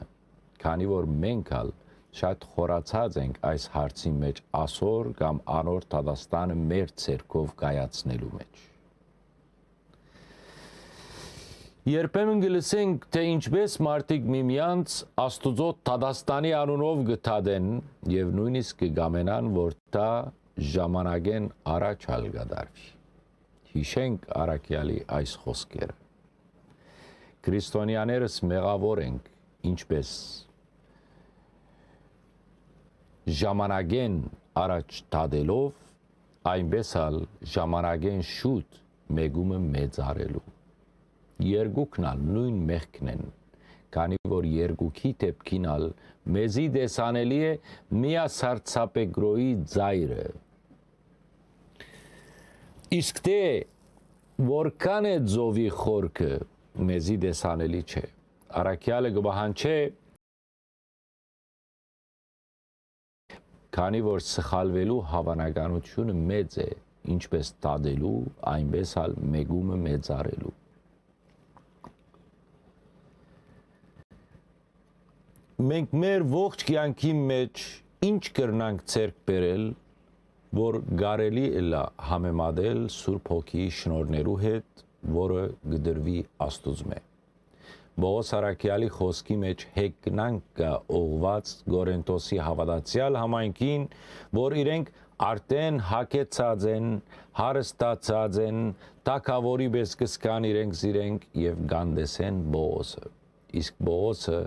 քանի որ մենք ալ շատ խորացած ենք այս հարցի մեջ ասոր կամ անոր Թադաստանը մեր ցերկով կայացնելու մեջ։ Երբեմն գլսենք, թե ինչպես մարդիկ միմյանց Աստուծո Թադաստանի անունով գտադեն եւ նույնիսկ կգամենան, որ դա ժամանակեն առաջ ալ գդարվի հիշենք Արաքյալի այս խոսքերը։ Քրիստոնյաներս մեղավոր ենք, ինչպես ժամանակեն առաջ տադելով, այնպես ալ ժամանակեն շուտ մեգումը մեծարելու։ Երկուքն ալ նույն մեղքն են, քանի որ երկուքի դեպքին ալ մեզի դեսանելի է միասարցապեգրոյի ծայրը Իսկ դե որքան է ծովի խորքը մեզի դեսանելի չէ։ Արաքյալը գբահանչե քանի որ սխալվելու հավանականությունը մեծ է, ինչպես տադելու, այնպես ալ մեգումը մեծարելու։ Մենք մեր ողջ կյանքի մեջ ինչ կրնանք ցերկ բերել որ գարելի է համեմատել Սուրբ Հոգի շնորներու հետ, որը գդրվի Աստուծմե։ Բողոս Արաքյալի խոսքի մեջ հեգնանք կա ողված Գորենտոսի հավատացյալ համայնքին, որ իրենք արտեն հակեցած են, հարստացած են, տակավորի պես կսկան իրենք զիրենք եւ գանդեսեն Բողոսը։ Իսկ Բողոսը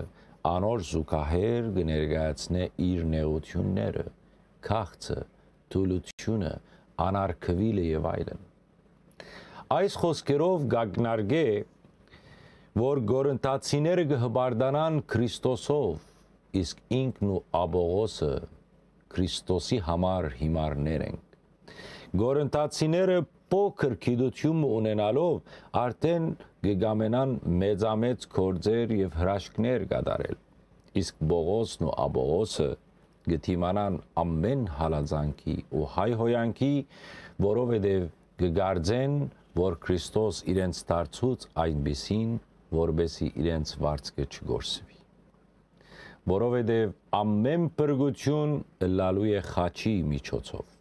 անոր զուգահեր կներկայացնե իր նեղությունները, քաղցը, թուլությունը, անարգվիլը եւ այլն։ Այս խոսքերով գագնարգե որ գորընտացիները կհբարդանան Քրիստոսով, իսկ ինքն ու Աբողոսը Քրիստոսի համար հիմարներ են։ Գորընտացիները փոքր գիտություն ունենալով արդեն գգամենան մեծամեծ կորձեր եւ հրաշքներ կատարել։ Իսկ Բողոսն ու Աբողոսը գտիմանան ամեն հալածանքի ու հայհոյանքի, որովհետև կգարձեն, որ Քրիստոս իրենց դարձուց այնպեսին, որբեսի իրենց վարձքը չգործվի։ Որովհետև ամեն բրգություն լալու է խաչի միջոցով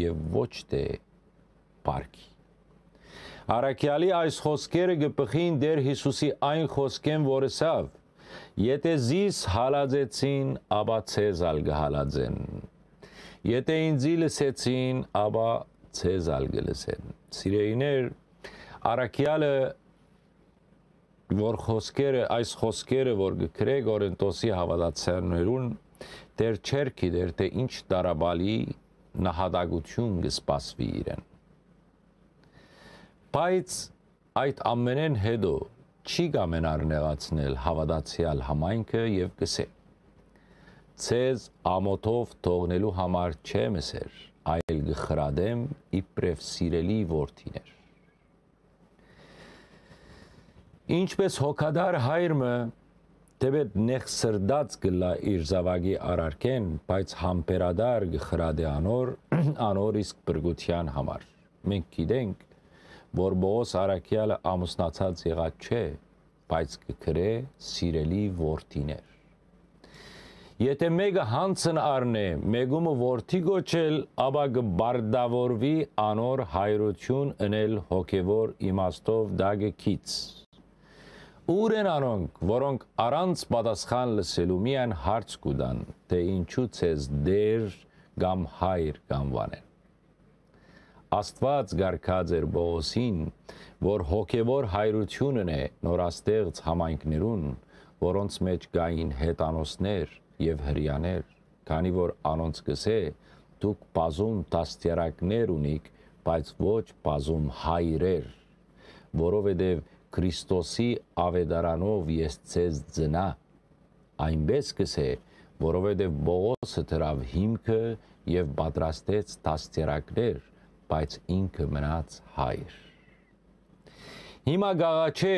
եւ ոչ թե պարկի։ Արաքյալի այս խոսքերը գպխին դեր Հիսուսի այն խոսքեն, որը սավ Եթե զիս հալածեցին, ապա ցեզ ալ գհալածեն։ Եթե ինձի լսեցին, ապա ցեզ ալ գլսեն։ Սիրեիներ, Արաքյալը որ խոսքերը, այս խոսքերը, որ գրե Գորենտոսի հավատացյալներուն, դեր չեր գիտեր, թե ինչ դարաբալի նահատակություն կսպասվի իրեն։ Բայց այդ ամենեն հետո չի կամենար նեղացնել հավատացյալ համայնքը եւ կսե ցեզ ամոթով թողնելու համար չեմ ասեր այլ գխրադեմ իբրև սիրելի որդիներ ինչպես հոգադար հայրը Տեբետ նեղ սրդած գլա իր զավագի արարքեն, բայց համբերադար գխրադե անոր, [CLEARS THROAT] անոր իսկ բրգության համար։ Մենք գիտենք, որ Բոս Արաքյալը ամուսնացած եղած չէ, բայց կգրե սիրելի որդիներ։ Եթե մեկը հանցն առնե, մեգումը որդի գոչել, ապա կբարդավորվի անոր հայրություն ընել հոգևոր իմաստով դագեքից։ Ուր են անոնք, որոնք առանց պատասխան լսելու միայն հարց կուտան, թե ինչու ցեզ դեր կամ հայր կանվանեն։ Աստված գարկած էր Բողոսին, որ հոգևոր հայրությունն է նորաստեղծ համայնքներուն, որոնց մեջ գային հետանոսներ եւ հрьяաներ, քանի որ անոնց գսե դուք բազում դաստիարակներ ունիք, բայց ոչ բազում հայրեր, որովհետեւ Քրիստոսի ավետարանով ես ցեզ ծնա այնպես կսե որովհետև Բողոսը դրավ հիմքը եւ պատրաստեց 10 ծերակներ բայց ինքը մնաց հայր։ Հիմա գաղաչե,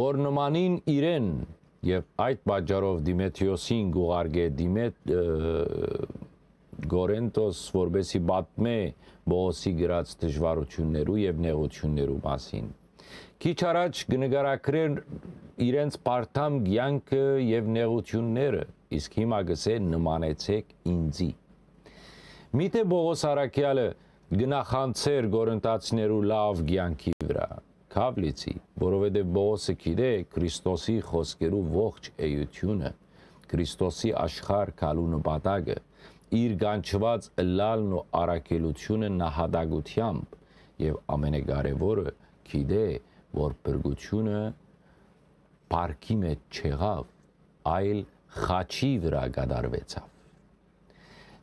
որ նմանին իրեն եւ այդ պատճառով Դիմեթիոսին գուղարգե Դիմետ Գորենտոս որբեսի բատմե Բողոսի գրած դժվարություններու եւ նեղություններու մասին։ Քիչ առաջ կնկարագրեն իրենց բարթամ ցանկը եւ նեղությունները, իսկ հիմա գսե նմանեցեք ինձի։ Միթե Բողոս Արաքյալը գնախանցեր գորընտացիներու լավ ցանկի վրա Քավլիցի, որովհետև Բողոսը գիտե Քրիստոսի խոսքերու ողջ էությունը, Քրիստոսի աշխարհ քալու նպատակը, իր գանչված լալն ու առաքելությունը նահատակությամբ եւ ամենակարևորը գիտե, որ բրգությունը բարքի մեջ չեղավ, այլ խաչի վրա գդարվեցավ։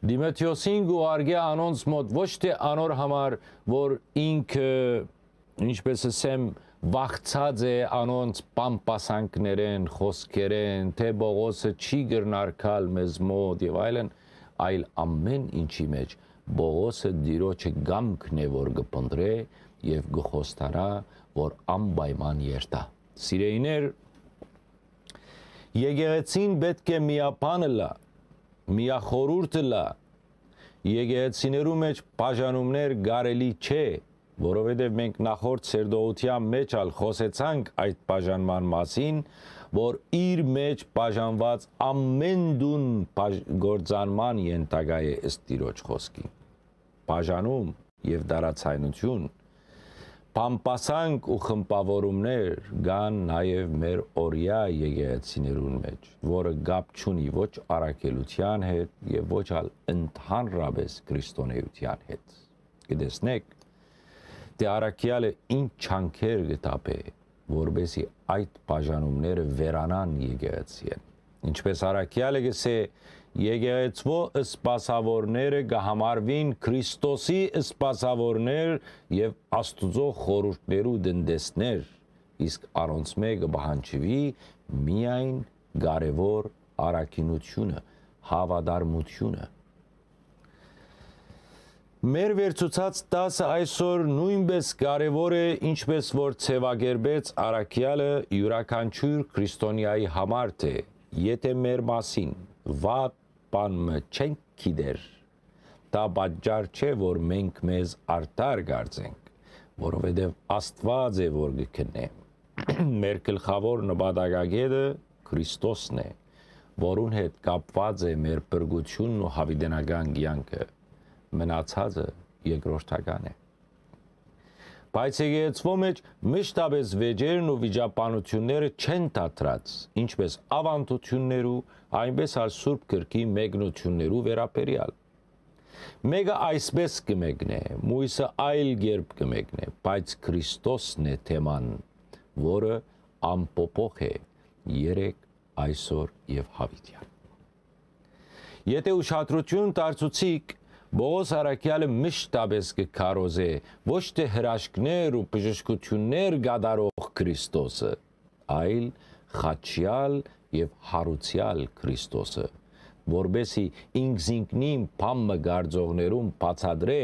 Դիմեթիոսին գուարգե անոնց մոտ ոչ թե անոր համար, որ ինքը ինչպես ասեմ, վախցած է անոնց պամպասանքներեն, խոսքերեն, թե Բողոսը չի գրնարկալ մեզ մոտ եւ այլն, այլ ամեն ինչի մեջ Բողոսը դիրոջը գամքն է որ գփնդրե եւ գխոստարա, որ անպայման երթա։ Սիրեիներ Եկեղեցին պետք է միապանը լա, միախորուրդը լա։ Եկեղեցիներու մեջ բաժանումներ գարելի չէ, որովհետև մենք նախորդ սերդողության մեջ ալ խոսեցանք այդ բաժանման մասին, որ իր մեջ բաժանված ամեն դուն գործանման ենթակա է ըստ Տիրոջ խոսքի։ Բաժանում եւ դարացայնություն Պամպասանք ու խմպավորումներ կան նաև մեր օրյա եկեղեցիներուն մեջ, որը գապ չունի ոչ արակելության հետ եւ ոչ ալ ընդհանրապես քրիստոնեության հետ։ Գտեսնեք, Դե Արաքյալը ինչ չանքեր գտապե, որբեսի այդ բաժանումները վերանան եկեղեցին։ Ինչպես Արաքյալը գսե, եկեղեցվո սպասավորները կհամարվին Քրիստոսի սպասավորներ եւ Աստուծո խորհուրդներու դնդեսներ, իսկ առոնց մեկը բանջվի միայն կարևոր արակինությունը, հավադարմությունը Մեր վերցուցած 10-ը այսօր նույնպես կարևոր է, ինչպես որ ցևագերբեց Արաքյալը յուրաքանչյուր քրիստոնյայի համար թե եթե մեր մասին վատ բան մը չենք գիտեր, դա պատճառ չէ, որ մենք մեզ արտար գարձենք, որովհետև Աստված է որ գտնե։ [CLEARS THROAT] մեր գլխավոր նպատակագետը Քրիստոսն է, որուն հետ կապված է մեր բրգությունն ու հավիտենական կյանքը մնացածը երկրորդական է բայց եկեղեցվո մեջ մշտապես վեճերն ու վիճապանությունները չեն դատրած, ինչպես ավանդություններու, այնպես ալ Սուրբ Գրքի մեկնություններու վերապերյալ։ Մեկը այսպես կմեկնե, մույսը այլ երբ կմեկնե, բայց Քրիստոսն է թեման, որը ամփոփող է երեք այսօր եւ հավիտյան։ Եթե ուշադրություն դարձուցիկ Բողոս Արաքյալը մշտապես կքարոզե ոչ թե հրաշքներ ու բժշկություններ գադարող Քրիստոսը, այլ խաչյալ եւ հարուցյալ Քրիստոսը, որբեսի ինքզինքնին փամը գարձողներում բացադրե,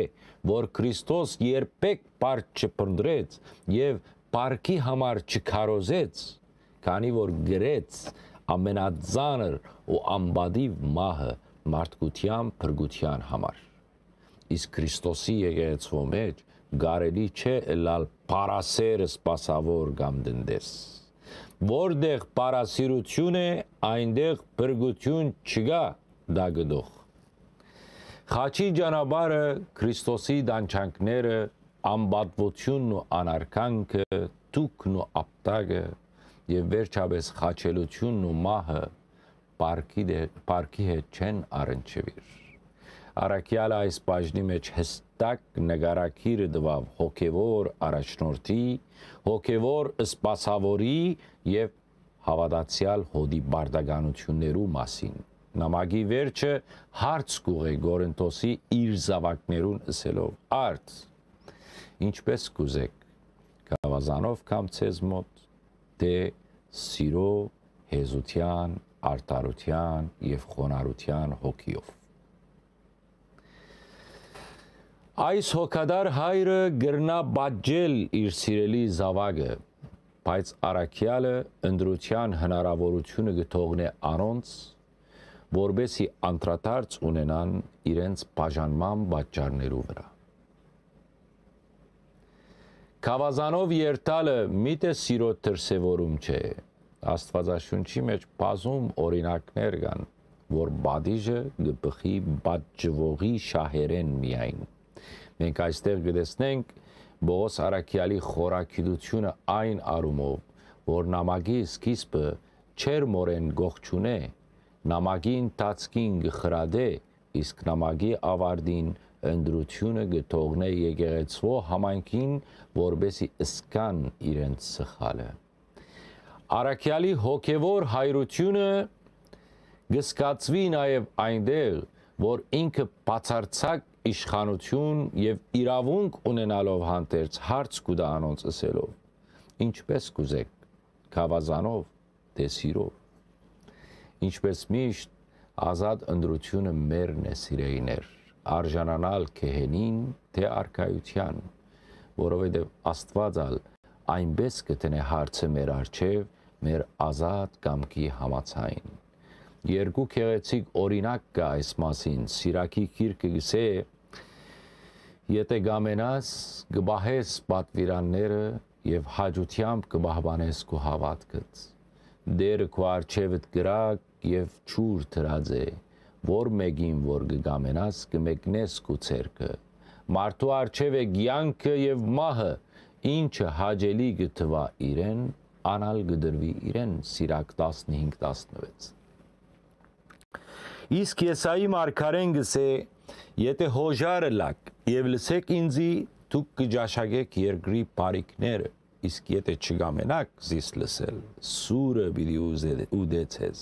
որ Քրիստոս երբեք պարտ չփնդրեց եւ պարկի համար չքարոզեց, քանի որ գրեց ամենածանր ու ամբադիվ մահը մարդկության փրկության համար։ Իսկ Քրիստոսի եկեղեցու մեջ գարելի չէ ելալ պարասերը սпасավոր կամ դնդես որտեղ պարասիրություն է, այնտեղ բրգություն չկա դա գդող։ Խաչի ճանապարհը Քրիստոսի դանչանքները, ամբատվությունն ու անարքանքը, դուքն ու ապտագը եւ վերջապես խաչելությունն ու մահը պարկի պարկի հետ չեն առնչվիր։ Արաքյալը այս բաժնի մեջ հստակ նկարակիրը դվավ հոգևոր առաջնորդի, հոգևոր սպասավորի եւ հավատացյալ հոդի բարդականություններու մասին։ Նամակի վերջը հարց կուղե Գորենտոսի իր զավակներուն ասելով. «Արդ, ինչպես կուզեք, կավազանով կամ ցեզ մոտ, դե սիրո, հեզության, արտարության եւ խոնարհության հոգիով»։ Այս հոգադար հայրը գրնա բաժել իր սիրելի զավակը, բայց Արաքյալը ընդրության հնարավորությունը գտողն է անոնց որբեսի անդրադարձ ունենան իրենց բաժանման պատճառներու վրա։ Կավազանով երթալը միտը սիրո դրսևորում չէ։ Աստվածաշունչի մեջ բազում օրինակներ կան, որ բադիժը գբխի բաճվողի շահերեն միայն։ Մենք այստեղ գտեսնենք Բողոս Արաքյալի խորակիդությունը այն արումով, որ նամակի սկիզբը չեր մորեն գողչունե, նամակի ընթացքին գխրադե, իսկ նամակի ավարտին ընդրությունը գթողնե եկեղեցվո համայնքին, որբեսի ըսկան իրենց սխալը։ Արաքյալի հոգևոր հայրությունը գսկացվի նաև այնտեղ, որ ինքը բացարձակ իշխանություն եւ իրավունք ունենալով հանդերձ հարց կուտա անոնց ասելով ինչպես կուզեք կավազանով դեսիրով ինչպես միշտ ազատ ընդրությունը մերն է սիրեիներ, արժանանալ քեհենին թե արքայության, որովհետև Աստվածալ այնպես կտնե հարցը մեր արչև մեր ազատ կամքի համացային։ Երկու քեղեցիկ օրինակ կա այս մասին, Սիրակի քիրքը գսե Եթե գամենաս գբահես պատվիրանները եւ հաջությամբ կբահբանես քո հավատքդ։ Դերը քո արչևդ գրակ եւ ճուր է որ մեկին որ գգամենաս կմեկնես քու ցերկը մարդու արչև է ցանկը եւ մահը ինչը հաջելի գտվա իրեն անալ գդրվի իրեն սիրակ 15-16 Իսկ Եսայի մարգարեն գսե եթե հոժարը լակ եւ լսեք ինձի դուք կճաշակեք երկրի բարիկները իսկ եթե չգամենաք զիս լսել սուրը պիտի ուդեցես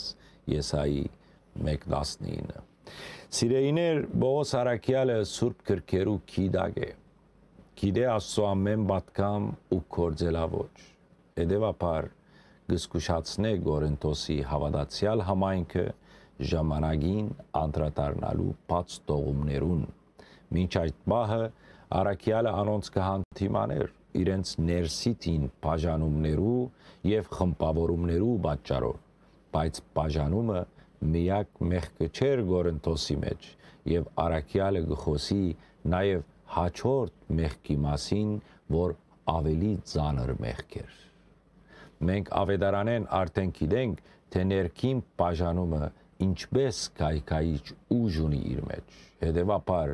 Եսայի 1:19 Սիրեիներ Բողոս Արաքյալը Սուրբ Քրքերու քիդագ է Գիտե Աստծո ամեն բատկամ ու կորձելավոճ Եդևաբար գսկուշացնե Գորենտոսի հավատացյալ համայնքը ժամանակին անդրադառնալու բաց տողումներուն մինչ այդ բահը Արաքյալը անոնց կհանդիմաներ իրենց ներսիտին բաժանումներու եւ խմբավորումներու պատճառով բայց բաժանումը միակ մեղքը չէր Գորընթոսի մեջ եւ Արաքյալը գխոսի նաեւ հաջորդ մեղքի մասին, որ ավելի ծանր մեղք էր։ Մենք ավետարանեն արդեն գիտենք, թե ներքին բաժանումը ինչպես կայքայիչ ուժ ունի իր մեջ։ Հետևաբար,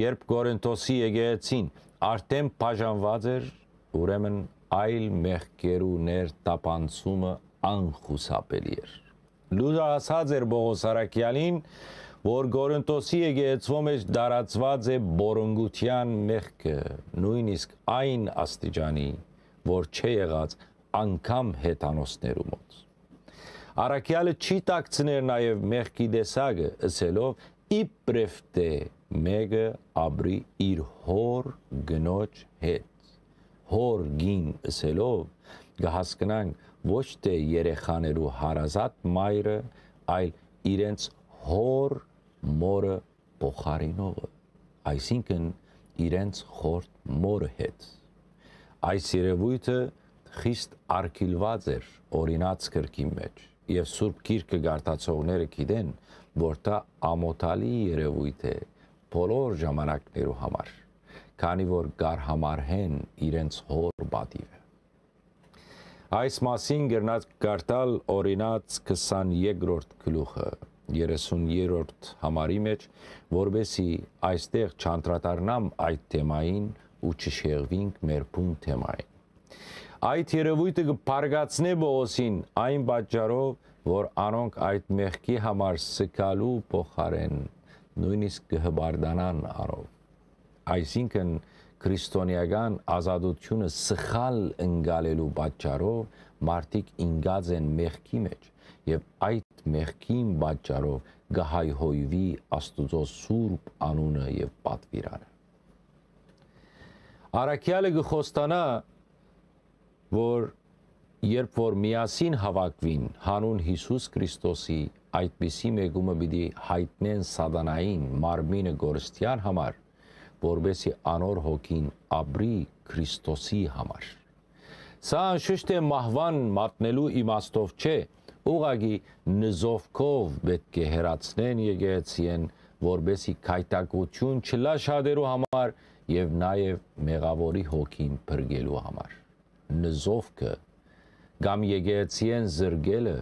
երբ Գորընթոսի եկեղեցին արդեն բաժանված էր, ուրեմն այլ մեղքերու ներտապանցումը անխուսափելի էր։ Լուզը ասած էր Բողոս Արաքյալին, որ Գորընտոսի եկեղեցվո մեջ դարածված է բորոնգության մեղքը, նույնիսկ այն աստիճանի, որ չէ եղած անգամ հետանոսներու մոտ։ Արաքյալը չի տակցներ նաև մեղքի դեսագը, ասելով իբրև թե մեկը ապրի իր հոր գնոջ հետ։ Հոր գին ասելով կհասկնանք, ոչ թե երեխաներու հարազատ մայրը, այլ իրենց հոր մորը փոխարինողը, այսինքն իրենց խորտ մորը հետ։ Այս երևույթը խիստ արկիլված էր օրինաց կրկի մեջ եւ Սուրբ Գիրքը գարտացողները գիտեն, որ դա ամոթալի երևույթ է բոլոր ժամանակներու համար, քանի որ գար համարհեն իրենց հոր բադիվը։ Այս մասին գրնած գարտալ օրինաց 22-րդ գլուխը 30-րդ համարի մեջ, որբեսի այստեղ չանդրադառնամ այդ թեմային ու չշեղվինք մեր բուն թեմային։ Այդ երևույթը կփարգացնե Բողոսին այն պատճառով, որ անոնք այդ մեղքի համար սկալու փոխարեն նույնիսկ կհբարդանան արով։ Այսինքն քրիստոնեական ազատությունը սխալ ընկալելու պատճառով մարդիկ ինգած են մեղքի մեջ եւ այդ մեղքին պատճառով գահայհոյվի Աստուծո սուրբ անունը եւ պատվիրանը։ Արաքյալը գխոստանա, որ երբ որ միասին հավաքվին հանուն Հիսուս Քրիստոսի այդպիսի մեգումը պիտի հայտնեն սատանային մարմինը գորստյան համար, որբեսի անոր հոգին ապրի Քրիստոսի համար։ Սա անշուշտ է մահվան մատնելու իմաստով չէ, ուղագի նզովքով պետք է հերացնեն եկեղեցիեն, որբեսի քայտակություն չլա շատերու համար եւ նաեւ մեղավորի հոգին բրգելու համար։ Նզովքը կամ եկեղեցիեն զրգելը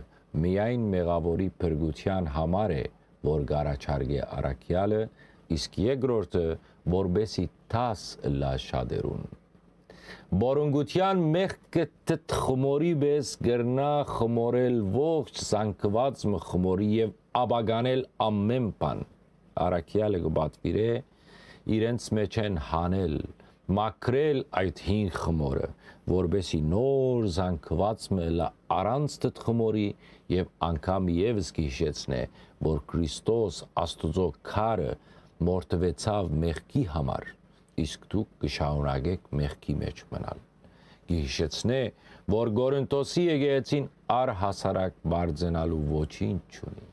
միայն մեղավորի բրգության համար է, որ գարաչարգե արաքյալը, իսկ երկրորդը որբեսի տաս լա շատերուն Բորոնգության մեղքը թխմորի բես գրնա խմորել ողջ զանգված խմորի եւ աբագանել ամեն բան արաքյալը կբատվիրե իրենց մեջ են հանել մակրել այդ հին խմորը որբեսի նոր զանգված մելա առանց թխմորի եւ անգամ եւս գիշեցնե որ Քրիստոս Աստուծո քարը մորթվեցավ մեղքի համար իսկ դուք կշարունակեք մեղքի մեջ մնալ։ Գիշեցնե, որ Գորընտոսի եկեղեցին առհասարակ բարձենալու ոչինչ չունի։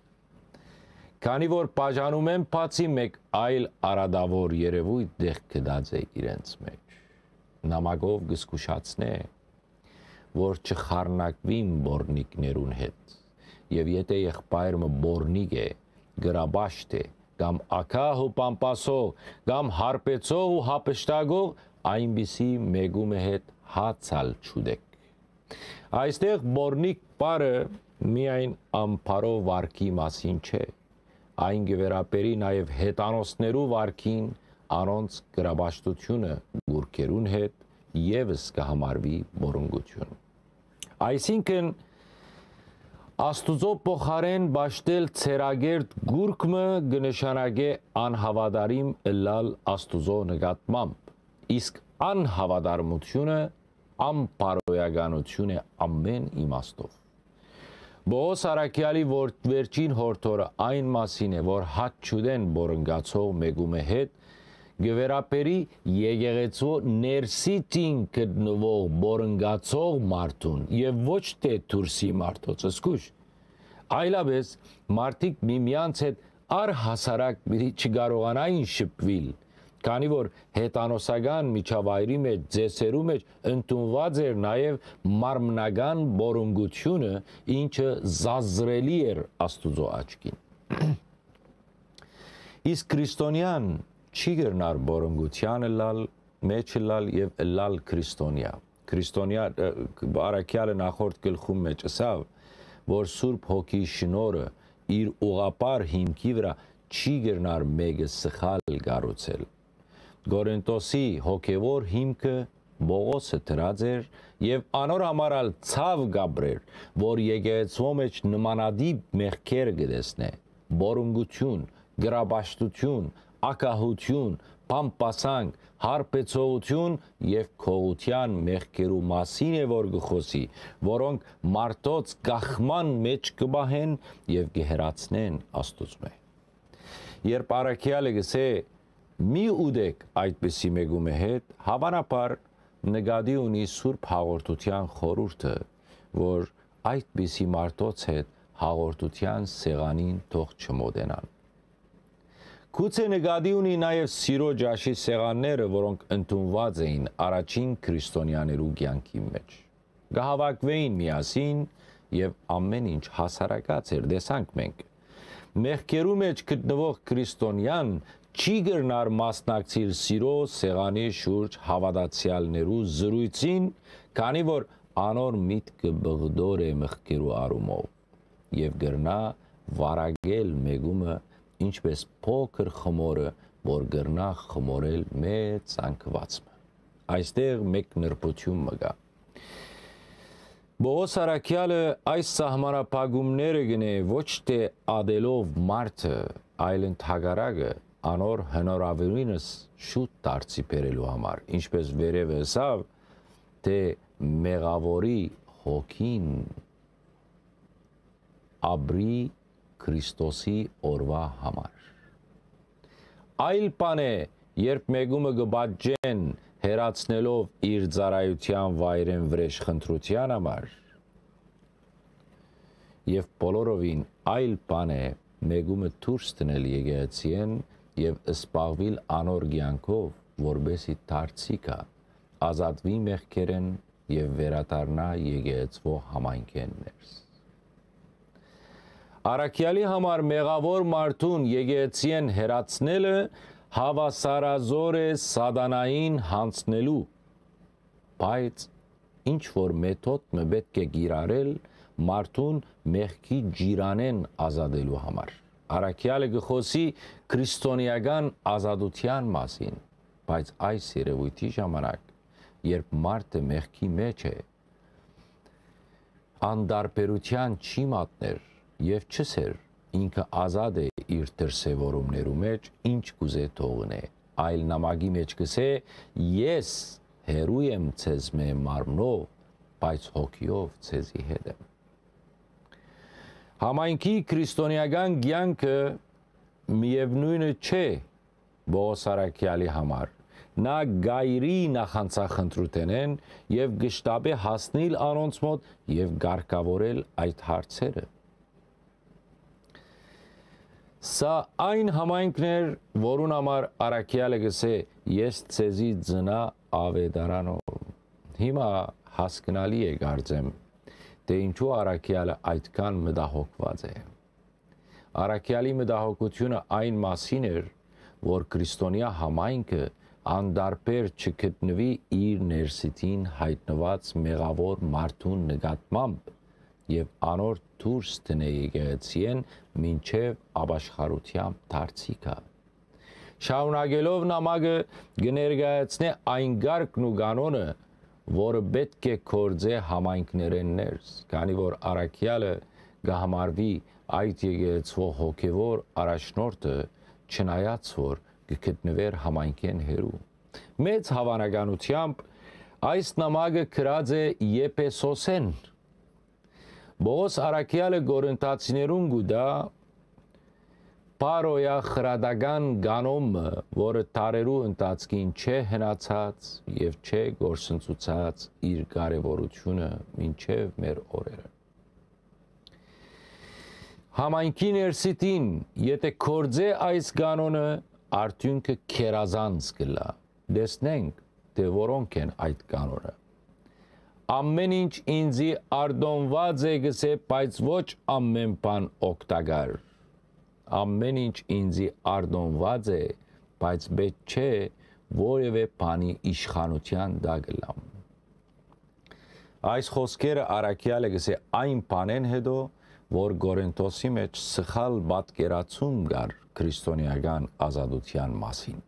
Քանի որ բաժանում են բացի մեկ այլ արադավոր երևույթ դեղ կդած է իրենց մեջ։ Նամակով գսկուշացնե, որ չխառնակվին բորնիկներուն հետ։ Եվ եթե եղբայրը բորնիկ է, գրաբաշտ է, կամ ակահ ու պամպասով, կամ հարպեցով ու հապշտագով, այնպիսի մեգում է հետ հացալ չուդեք։ Այստեղ բորնիկ բարը միայն ամփարով վարկի մասին չէ, այն գվերապերի նաև հետանոսներու վարկին, անոնց գրաբաշտությունը գուրկերուն հետ եւս կհամարվի բորունգություն։ Այսինքն Աստուծո փոխարեն ճաշտել ցերագերտ գուրկմը գնշանագե անհավատարիմ լալ Աստուծո նկատմամբ իսկ անհավատարմությունը ամպարոյականություն է ամեն իմաստով Բոս Արաքյալի որ վերջին հորթորը այն մասին է որ հատ չուդեն բորնգացող մեգումը հետ գվերապերի եկեղեցու ներսիտին գտնվող բորնգացող մարդուն եւ ոչ թե դուրսի մարդոց սկուշ այլապես մարդիկ միմյանց հետ առհասարակ չկարողանային շփվել քանի որ հետանոսական միջավայրի մեջ ձեսերու մեջ ընդունված էր նաև մարմնական բորունգությունը, ինչը զազրելի էր Աստուծո աչքին։ Իսկ քրիստոնյան չի գրնար բորոնգությանը լալ, մեջը լալ եւ լալ քրիստոնյա։ Քրիստոնյա բարակյալը նախորդ գլխում մեջ ասավ, որ Սուրբ Հոգի շնորը իր ուղապար հիմքի վրա չի գրնար մեկը սխալ գառուցել։ Գորենտոսի հոգևոր հիմքը Բողոսը դրած էր եւ անոր համարալ ցավ գաբրեր, որ եկեղեցու մեջ նմանադիպ մեղքեր գտեսնե, բորունգություն, գրաբաշտություն, ակահություն, պամպասանք, հարպեցողություն եւ քողության մեղքերու մասին է որ գխոսի, որոնք մարդոց գախման մեջ կբահեն եւ կհերացնեն Աստուծմե։ Երբ Արաքյալը գսե մի ուդեք այդպիսի մեգում է հետ, հավանաբար նկատի ունի Սուրբ հաղորդության խորուրդը, որ այդպիսի մարդոց հետ հաղորդության սեղանին թող չմոտենան Գուցե նկատի ունի նաև սիրո ջաշի սեղանները, որոնք ընդունված էին առաջին քրիստոնյաներու կյանքի մեջ։ Գահավաքվեին միասին եւ ամեն ինչ հասարակած էր, տեսանք մենք։ Մեղքերու մեջ գտնվող քրիստոնյան չի գրնար մասնակցիլ սիրո սեղանի շուրջ հավատացյալներու զրույցին, քանի որ անոր միտքը բղդոր է մխկերու արումով եւ գրնա վարագել մեգումը ինչպես փոքր խմորը որ գրնա խմորել մեծ անկվածը այստեղ մեկ նրբություն մգա Բողոս Արաքյալը այս սահմանապագումները գնե ոչ թե ադելով մարդը, այլ ընդհակարակը անոր հնորավերինս շուտ դարձի բերելու համար, ինչպես վերև հսավ, թե մեղավորի հոգին ապրի Քրիստոսի օրվա համար։ Այլ բան է, երբ մեգումը գբաճեն հերացնելով իր ծարայության վայրեն վրեժ խնդրության համար եւ բոլորովին այլ բան է մեգումը դուրս տնել եկեղեցին եւ սպաղվիլ անոր ցանկով որբեսի դարձիկա ազատվի մեղքերեն եւ վերադառնա եկեղեցվո համայնքեն ներս Արաքյալի համար մեղավոր մարդուն եկեղեցին հերացնելը հավասարազոր է սադանային հանցնելու, բայց ինչ որ մեթոդ մը պետք է գիրարել մարդուն մեղքի ջիրանեն ազատելու համար։ Արաքյալը գխոսի քրիստոնեական ազատության մասին, բայց այս երևույթի ժամանակ, երբ մարդը մեղքի մեջ է, անդարբերության չի մատներ եւ չսեր ինքը ազատ է իր դրսևորումներու մեջ ինչ կուզե թողնե այլ նամակի մեջ կսե ես հերու եմ ցեզ մե մարմնով բայց հոգիով ցեզի հետ եմ համայնքի քրիստոնեական ցանկը միևնույնը չէ Բոսարակյալի համար նա գայրի նախանցախնդրութենեն եւ գշտաբե հասնել անոնց մոտ եւ ղարկավորել այդ հարցերը Սա այն համայնքն էր, որուն համար Արաքյալը գսե ես ցեզի ծնա ավետարանով։ Հիմա հասկանալի է գարձեմ, թե ինչու Արաքյալը այդքան մտահոգված է։ Արաքյալի մտահոգությունը այն մասին էր, որ քրիստոնյա համայնքը անդարբեր չգտնվի իր ներսիտին հայտնված մեղավոր մարդուն նկատմամբ եւ անոր դուրս տնե եկեղեցին մինչև ապաշխարությամբ դարձիկա շարունակելով նամակը գներգայացնե այն գարկն ու կանոնը որը պետք է կորձե համայնքներեն ներս քանի որ արաքյալը գահամարվի այդ եկեղեցվո հոգևոր առաջնորդը չնայած որ գտնվեր համայնքեն հերու մեծ հավանականությամբ այս նամակը գրած է Եփեսոսեն Բողոս Արաքյալը գորընթացիներուն գուդա Պարոյա խրադական գանոմը, որը տարերու ընթացքին չէ հնացած եւ չէ գործընծուցած իր կարևորությունը մինչև մեր օրերը։ Համայնքի ներսիտին, եթե կորձե այս կանոնը, արդյունքը քերազանց կլա։ Դեսնենք, թե որոնք են այդ կանոնը ամեն ինչ ինձի արդոնված է գսե, բայց ոչ ամեն բան օգտակար։ Ամեն ինչ ինձի արդոնված է, բայց պետք չէ որևէ բանի իշխանության դագլամ։ Այս խոսքերը Արաքյալը գսե այն բանեն հետո, որ Գորենտոսի մեջ սխալ պատկերացում կար քրիստոնեական ազատության մասին։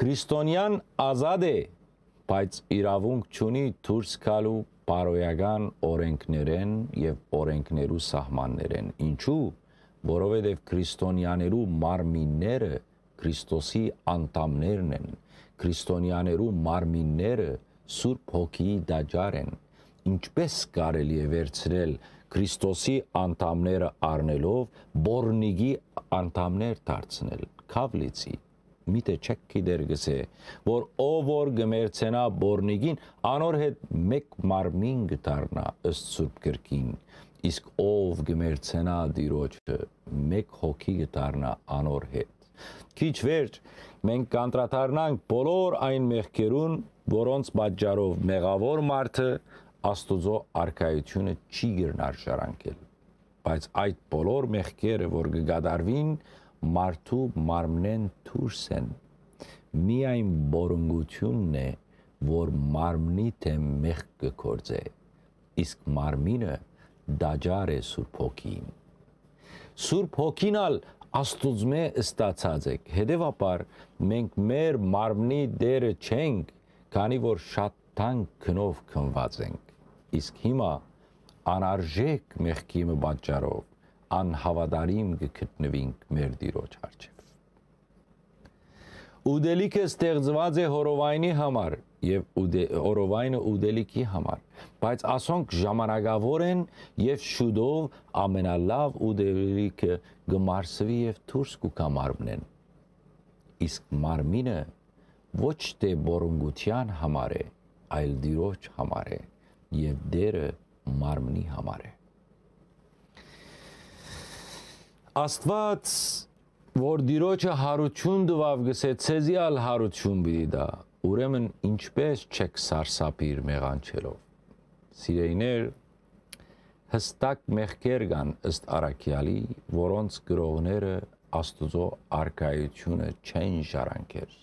Քրիստոնյան ազատ է բայց իրավունք չունի դուրս գալու բարոյական օրենքներեն եւ օրենքներու սահմաններեն։ Ինչու? Որովհետեւ քրիստոնյաներու մարմինները Քրիստոսի անդամներն են։ Քրիստոնյաներու մարմինները Սուրբ Հոգիի դաջար են։ Ինչպես կարելի է վերցնել Քրիստոսի անդամները առնելով բորնիգի անդամներ դարձնել։ Քավլիցի միտե չեք գիտեր գսե որ ով որ գմերցենա բորնիգին անոր հետ մեկ մարմին գտարնա ըստ սուրբ գրքին իսկ ով գմերցենա դիրոջը մեկ հոգի գտարնա անոր հետ քիչ վերջ մենք կանտրատարնանք բոլոր այն մեղքերուն որոնց պատճառով մեղավոր մարդը աստուծո արքայությունը չի գրնար շարանկել բայց այդ բոլոր մեղքերը որ կգադարվին մարդու մարմնեն դուրս են միայն բորունգությունն է որ մարմնի թե մեղք կգործե իսկ մարմինը դաջար է Սուրբ Հոգին Սուրբ Հոգինալ Աստուծմե ստացած եք հետևաբար մենք մեր մարմնի դերը չենք քանի որ շատ թանկ քնով քնված ենք իսկ հիմա անարժեք մեղքի պատճառով անհավատարիմ կգտնվինք մեր Տիրոջ առջև Ուդելիքը ստեղծված է հորովայնի համար եւ օրովայնը ուդելիքի համար, բայց ասոնք ժամանակավոր են եւ շուտով ամենալավ ուդելիքը գմարսվի եւ դուրս կուկամարմնեն։ Իսկ մարմինը ոչ թե բորունգության համար է, այլ դիրոջ համար է եւ դերը մարմնի համար է։ Աստված որ դիրոջը հարություն դվավ գսե ցեզիալ հարություն բիդի դա ուրեմն ինչպես չեք սարսափիր մեղանչելով սիրեիներ հստակ մեղքեր կան ըստ արաքյալի որոնց գրողները աստուծո արկայությունը չեն ժառանգեր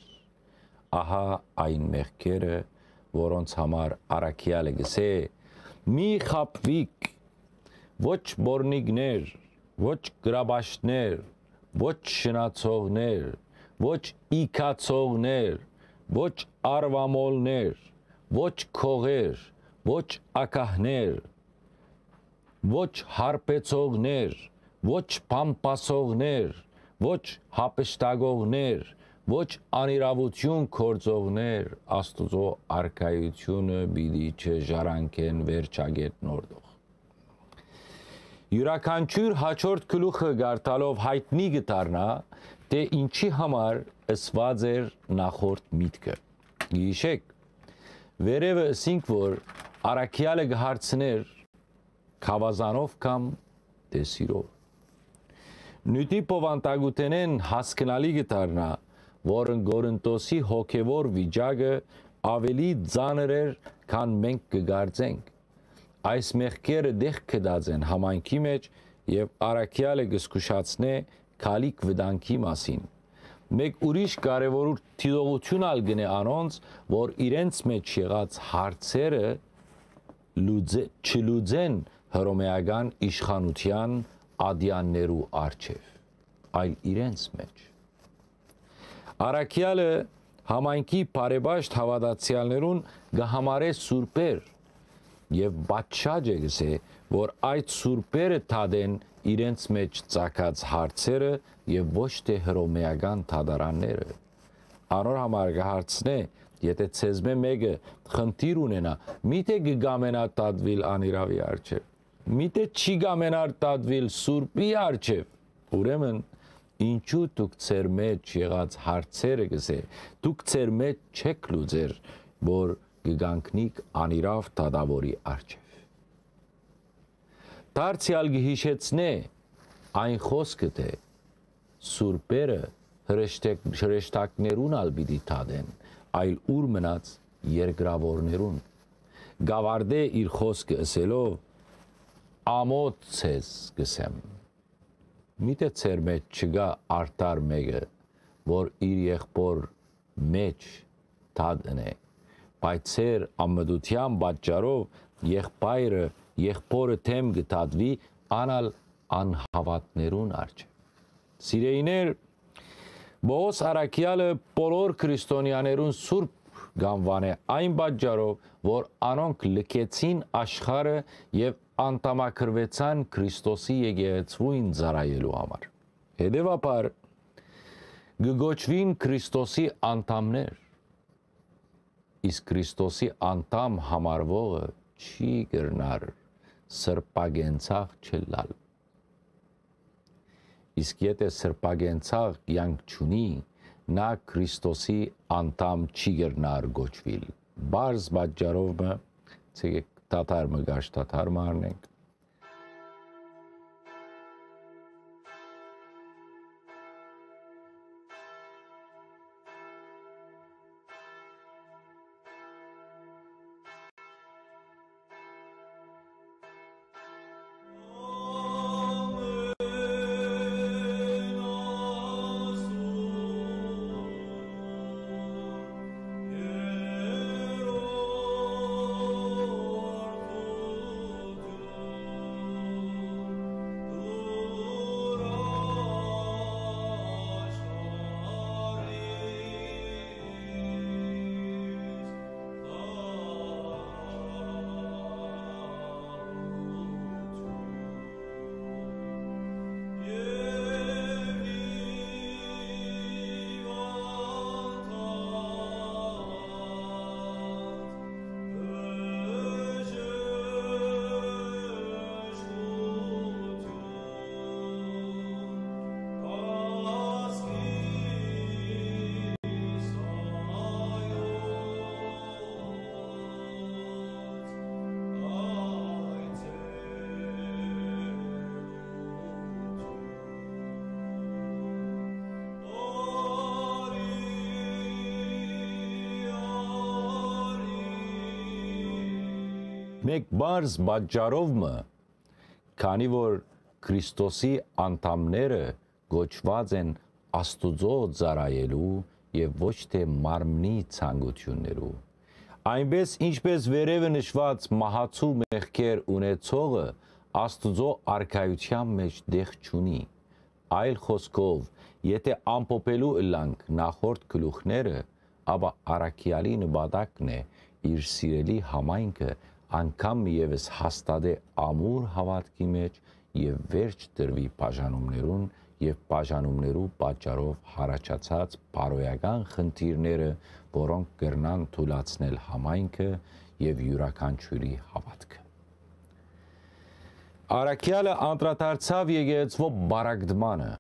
ահա այն մեղքերը որոնց համար արաքյալը գսե մի խապվիկ ոչ բորնիկներ ոչ գրաբաշտներ ոչ շնացողներ, ոչ իքացողներ, ոչ արվամոլներ, ոչ քողեր, ոչ ակահներ, ոչ հարպեցողներ, ոչ փամփասողներ, ոչ հապշտագողներ, ոչ անիրավություն կորձողներ, Աստուծո արքայությունը բիդի չժարանքեն վերջագետ նորդող յուրաքանչյուր հաջորդ գլուխը գարտալով հայտնի գտարնա, թե ինչի համար ըսված էր նախորդ միտքը։ Գիշեք, վերևը ասինք, որ արաքյալը գհարցներ խավազանով կամ դեսիրով։ Նյութի պովանտագութենեն հասկնալի գտարնա, որ Գորընտոսի հոգևոր վիճակը ավելի ծանր էր, քան մենք կգարձենք այս մեղքերը դեղ կդած են համայնքի մեջ եւ արաքյալը գսկուշացնե քալիք վտանգի մասին մեկ ուրիշ կարևոր թիողություն ալ գնե անոնց որ իրենց մեջ եղած հարցերը լուծե չլուծեն հռոմեական իշխանության ադյաններու արչև այլ իրենց մեջ Արաքյալը համայնքի բարեբաշտ հավատացյալներուն գահամարե սուրբեր եւ բաչաջ է գսե որ այդ սուրբերը թադեն իրենց մեջ ցակած հարցերը եւ ոչ թե հռոմեական թադարանները անոր համար կհարցնե եթե ցեզմե մեկը խնդիր ունենա միթե կգամենա տադվիլ անիրավի արչև միթե չի գամենար տադվիլ սուրբի արչև ուրեմն ինչու դուք ծեր մեջ եղած հարցերը գսե դուք ծեր մեջ չեք լուծեր որ կգանքնիկ անիրավ դադավորի արջև։ Դարձյալ գհիշեցնե այն խոսքը թե սուրպերը հրեշտակներուն ալ պիտի թադեն, այլ ուր մնաց երկրավորներուն։ Գավարդե իր խոսքը ասելով ամոթ ցես գսեմ։ Միտե ծեր մեջ չգա արտար մեկը, որ իր եղբոր մեջ թադն է բայց ծեր ամդության պատճառով եղբայրը եղբորը թեմ գտածվի անալ անհավատներուն արջ սիրեիներ Բոս Արաքյալը բոլոր քրիստոնյաներուն սուրբ գանվան է այն պատճառով որ անոնք լքեցին աշխարը եւ անտամակրվեցան Քրիստոսի եկեղեցվույն ծառայելու համար հետեւաբար գգոչվին Քրիստոսի անդամներ իսկ Քրիստոսի անդամ համարվողը չի գրնար սրպագենցաղ չլալ իսկ եթե սրպագենցաղ յանք չունի նա Քրիստոսի անդամ չի գրնար գոչվիլ բարձ բաժարով մը ցեկ տաթար մը գաշ տաթար մարնենք մեկ բարձ բաճարով մը քանի որ Քրիստոսի անդամները գոչված են Աստուծո ծառայելու եւ ոչ թե մարմնի ցանկություններու այնպես ինչպես վերևը նշված մահացու մեղքեր ունեցողը Աստուծո արքայության մեջ դեղ չունի այլ խոսքով եթե ամփոփելու ըլանք նախորդ գլուխները ապա արաքյալի նպատակն է իր սիրելի համայնքը անգամ եւս հաստատե ամուր հավատքի մեջ եւ վերջ դրվի բաժանումներուն եւ բաժանումներու պատճառով հարաճած բարոյական խնդիրները, որոնք կրնան թույլաtsնել համայնքը եւ յուրաքանչյուրի հավատքը։ Արաքյալը անդրադարձավ եկեղեցվո բարակդմանը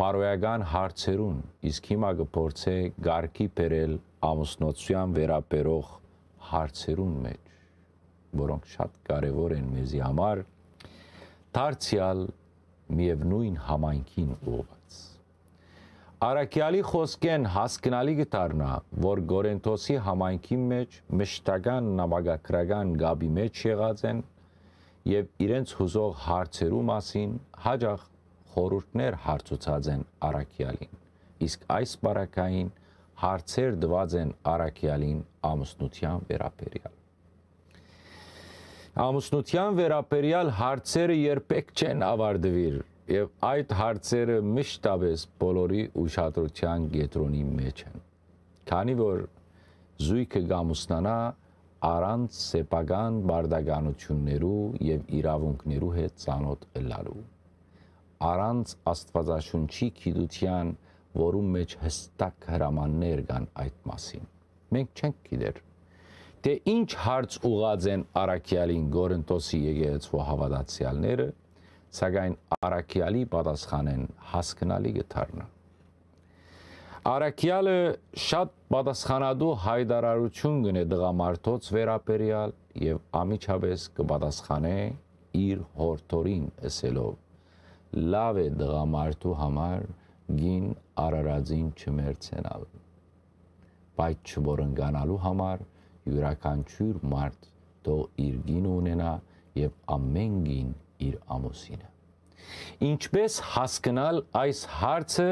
բարոյական հարցերուն, իսկ հիմա կփորձե գարկի բերել ամուսնոցյան վերապերող հարցերուն մեջ, որոնք շատ կարևոր են մեզի համար, դարձյալ միևնույն համայնքին ուղված։ Արաքյալի խոսքեն հասկանալի գտարնա, որ Գորենթոսի համայնքի մեջ մշտական նամակագրական գաբի մեջ եղած են եւ իրենց հուզող հարցերու մասին հաջող խորհուրդներ հարցուցած են Արաքյալին։ Իսկ այս բարակային հարցեր դված են Արաքյալին ամուսնության վերաբերյալ։ Ամուսնության վերաբերյալ հարցերը երբեք չեն ավարտվիր եւ այդ հարցերը միշտապես բոլորի ուշադրության կենտրոնի մեջ են։ Քանի որ զույգը գամուսնանա առանց սեփական բարդականություններու եւ իրավունքներու հետ ծանոթ ըլլալու առանց աստվածաշունչի գիտության, որում մեջ հստակ հրամաններ կան այդ մասին։ Մենք չենք գիտեր թե ինչ հարց ուղած են Արաքյալին Գորընտոսի եկեղեցու հավատացյալները, սակայն Արաքյալի պատասխանեն հասկանալի գթարնա։ Արաքյալը շատ պատասխանադու հայդարարություն գնե դղամարթոց վերապերյալ եւ ամիջապես կպատասխանե իր հորթորին ասելով. Լավ է դղամարթու համար գին արարածին չմերցենալ բայց չորընկանալու համար յուրաքանչյուր մարդ թող իր գին ունենա եւ ամեն գին իր ամուսինը Ինչպես հասկանալ այս հարցը,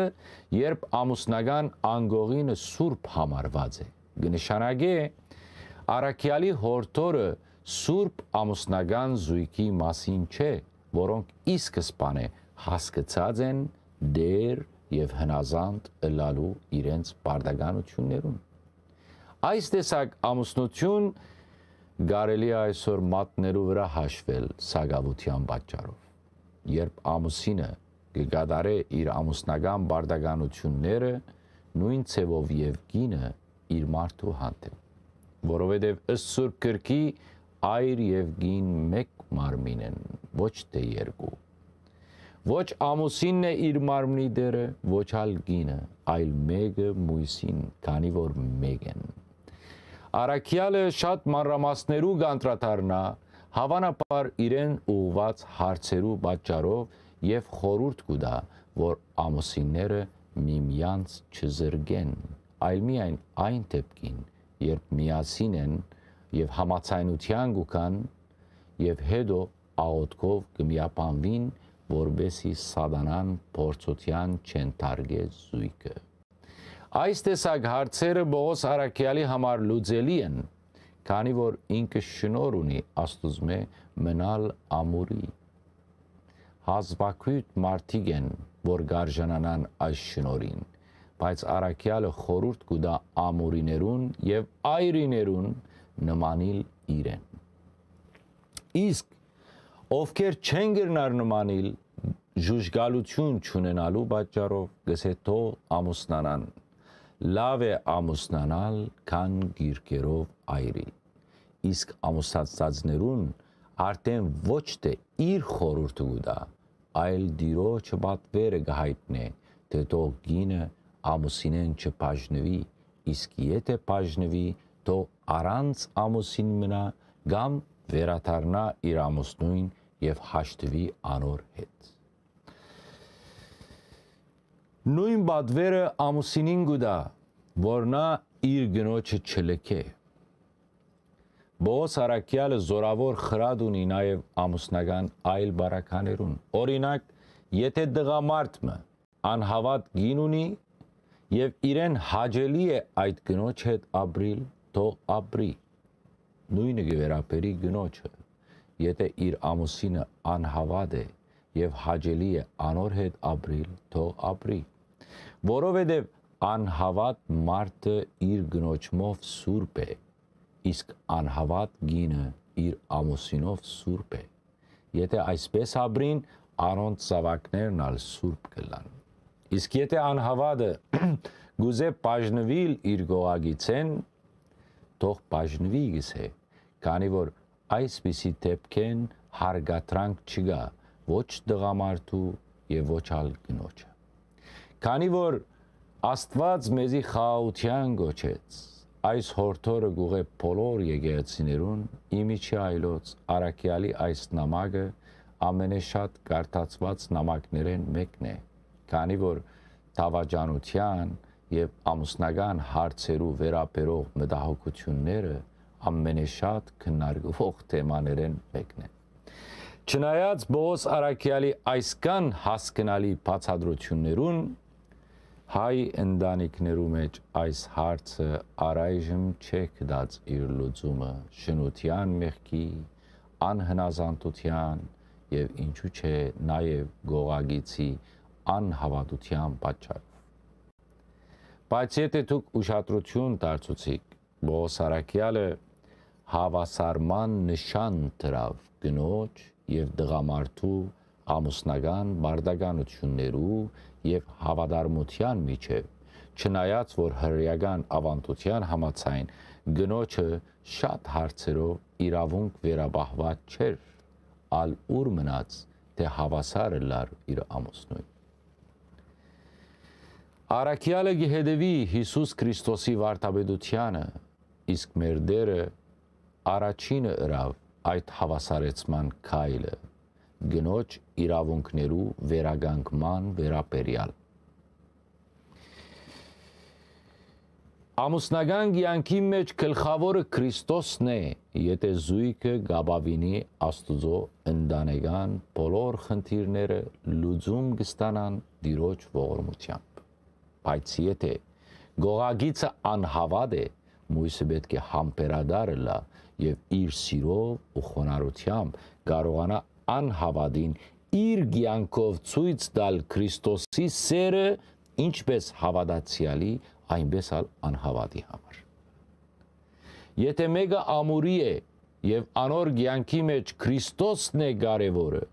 երբ ամուսնական անգողինը սուրբ համարված է։ Գնշանագե Արաքյալի հորթորը սուրբ ամուսնական զույգի մասին չէ, որոնք իսկ սպանե հասկացած են դեր եւ հնազանդ ըլալու իրենց բարդականություններուն։ Այս տեսակ ամուսնություն կարելի է այսօր մատներու վրա հաշվել սագավության պատճառով։ Երբ ամուսինը կգադարե իր ամուսնական բարդականությունները նույն ցևով եւ գինը իր մարդու հանդեպ, որովհետեւ ըստ Սուրբ Գրքի այր եւ գին մեկ մարմին են, ոչ թե երկու։ Ոչ ամուսինն է իր մարմնի դերը, ոչ ալ գինը, այլ մեկը մույսին, քանի որ մեկ են։ Արաքյալը շատ մանրամասներու գանտրատարնա, հավանաբար իրեն ուղված հարցերու պատճառով եւ խորուրդ կուտա, որ ամուսինները միմյանց չզրգեն, այլ միայն այն դեպքին, երբ միասին են եւ համացայնության գուքան եւ հետո աղոթքով կմիապանվին, որբեսի սատանան փորձության չեն թարգե զույգը։ Այս տեսակ հարցերը Բողոս Արաքյալի համար լուծելի են, քանի որ ինքը շնոր ունի Աստուծմե մնալ ամուրի։ Հազվակույտ մարդիկ են, որ գարժանանան այս շնորին, բայց Արաքյալը խորուրդ կուտա ամուրիներուն եւ այրիներուն նմանիլ իրեն։ Իսկ ովքեր չեն գրնար նմանիլ ժուժգալություն չունենալու պատճառով գսեթո ամուսնանան լավ է ամուսնանալ, քան գիրկերով այրի։ Իսկ ամուսացածներուն արդեն ոչ թե իր խորուրդը ուտա, այլ դիրոջը պատվերը գահիտնե, թե թող գինը ամուսինեն չբաժնվի, իսկ եթե բաժնվի, թող առանց ամուսին մնա կամ վերաթարնա իր ամուսնույն եւ հաշտվի անոր հետ նույն բադվերը ամուսինին գուտա, որ նա իր գնոջը չլքե։ Բողոս Արաքյալը զորավոր խրադ ունի նաև ամուսնական այլ բարականերուն։ Օրինակ, եթե դղամարդը անհավատ գին ունի եւ իրեն հաջելի է այդ գնոջ հետ ապրիլ, թող ապրի։ Նույնը գվերապերի գնոջը, եթե իր ամուսինը անհավատ է եւ հաջելի է անոր հետ ապրիլ, թող ապրի։ Որովհետեւ անհավատ մարդը իր գնոջմով սուրբ է, իսկ անհավատ գինը իր ամուսինով սուրբ է։ Եթե այսպես ապրին, անոնց զավակներն ալ սուրբ կլան։ Իսկ եթե անհավատը [CLEARS THROAT] գուզե բաժնվիլ իր գողագիցեն, թող բաժնվի գսե, քանի որ այսպիսի դեպքեն հարգատրանք չկա ոչ դղամարդու եւ ոչ ալ գնոջը։ Քանի որ Աստված մեզի խաղաղության գոչեց։ Այս հորթորը գուղե բոլոր եկեղեցիներուն իմիջի այլոց Արաքյալի այս նամակը ամենեշատ կարդացված նամակներեն մեկն է, քանի որ դավաճանության եւ ամուսնական հարցերու վերաբերող մտահոգությունները ամենեշատ քննարկվող թեմաներեն մեկն է։ Չնայած Բոս Արաքյալի այսքան հասկանալի բացադրություններուն հայ ընտանիքներու մեջ այս հարցը առայժմ չէ կդած իր լուծումը շնության մեղքի, անհնազանդության եւ ինչու՞ չէ նաեւ գողագիցի անհավատության պատճառով։ Բայց եթե դուք ուշադրություն դարձուցիք, Բոսարակյալը հավասարման նշան դրավ գնոջ եւ դղամարդու ամուսնական բարդականություններու եւ հավատարմության միջև, չնայած որ հրեական ավանդության համացայն գնոջը շատ հարցերով իրավունք վերաբահված չէր, ալ ուր մնաց, թե հավասարը լար իր ամուսնույն։ Արաքյալը գհեդեվի Հիսուս Քրիստոսի վարտաբեդությանը, իսկ մեր դերը առաջինը ըրավ այդ հավասարեցման քայլը գնոջ իրավունքներու վերագանքման վերապերյալ։ Ամուսնական կյանքի մեջ գլխավորը Քրիստոսն է, եթե զույգը գաբավինի Աստուծո ընդանեկան բոլոր խնդիրները լուծում կստանան Տիրոջ ողորմությամբ։ Բայց եթե գողագիցը անհավատ է, մույսը պետք է համբերադար լա եւ իր սիրով ու խոնարհությամբ կարողանա անհավատին իր ցանկով ցույց տալ Քրիստոսի սերը ինչպես հավատացյալի, այնպես ալ անհավատի համար։ Եթե մեկը ամուրի է եւ անոր ցանկի մեջ Քրիստոսն է կարևորը,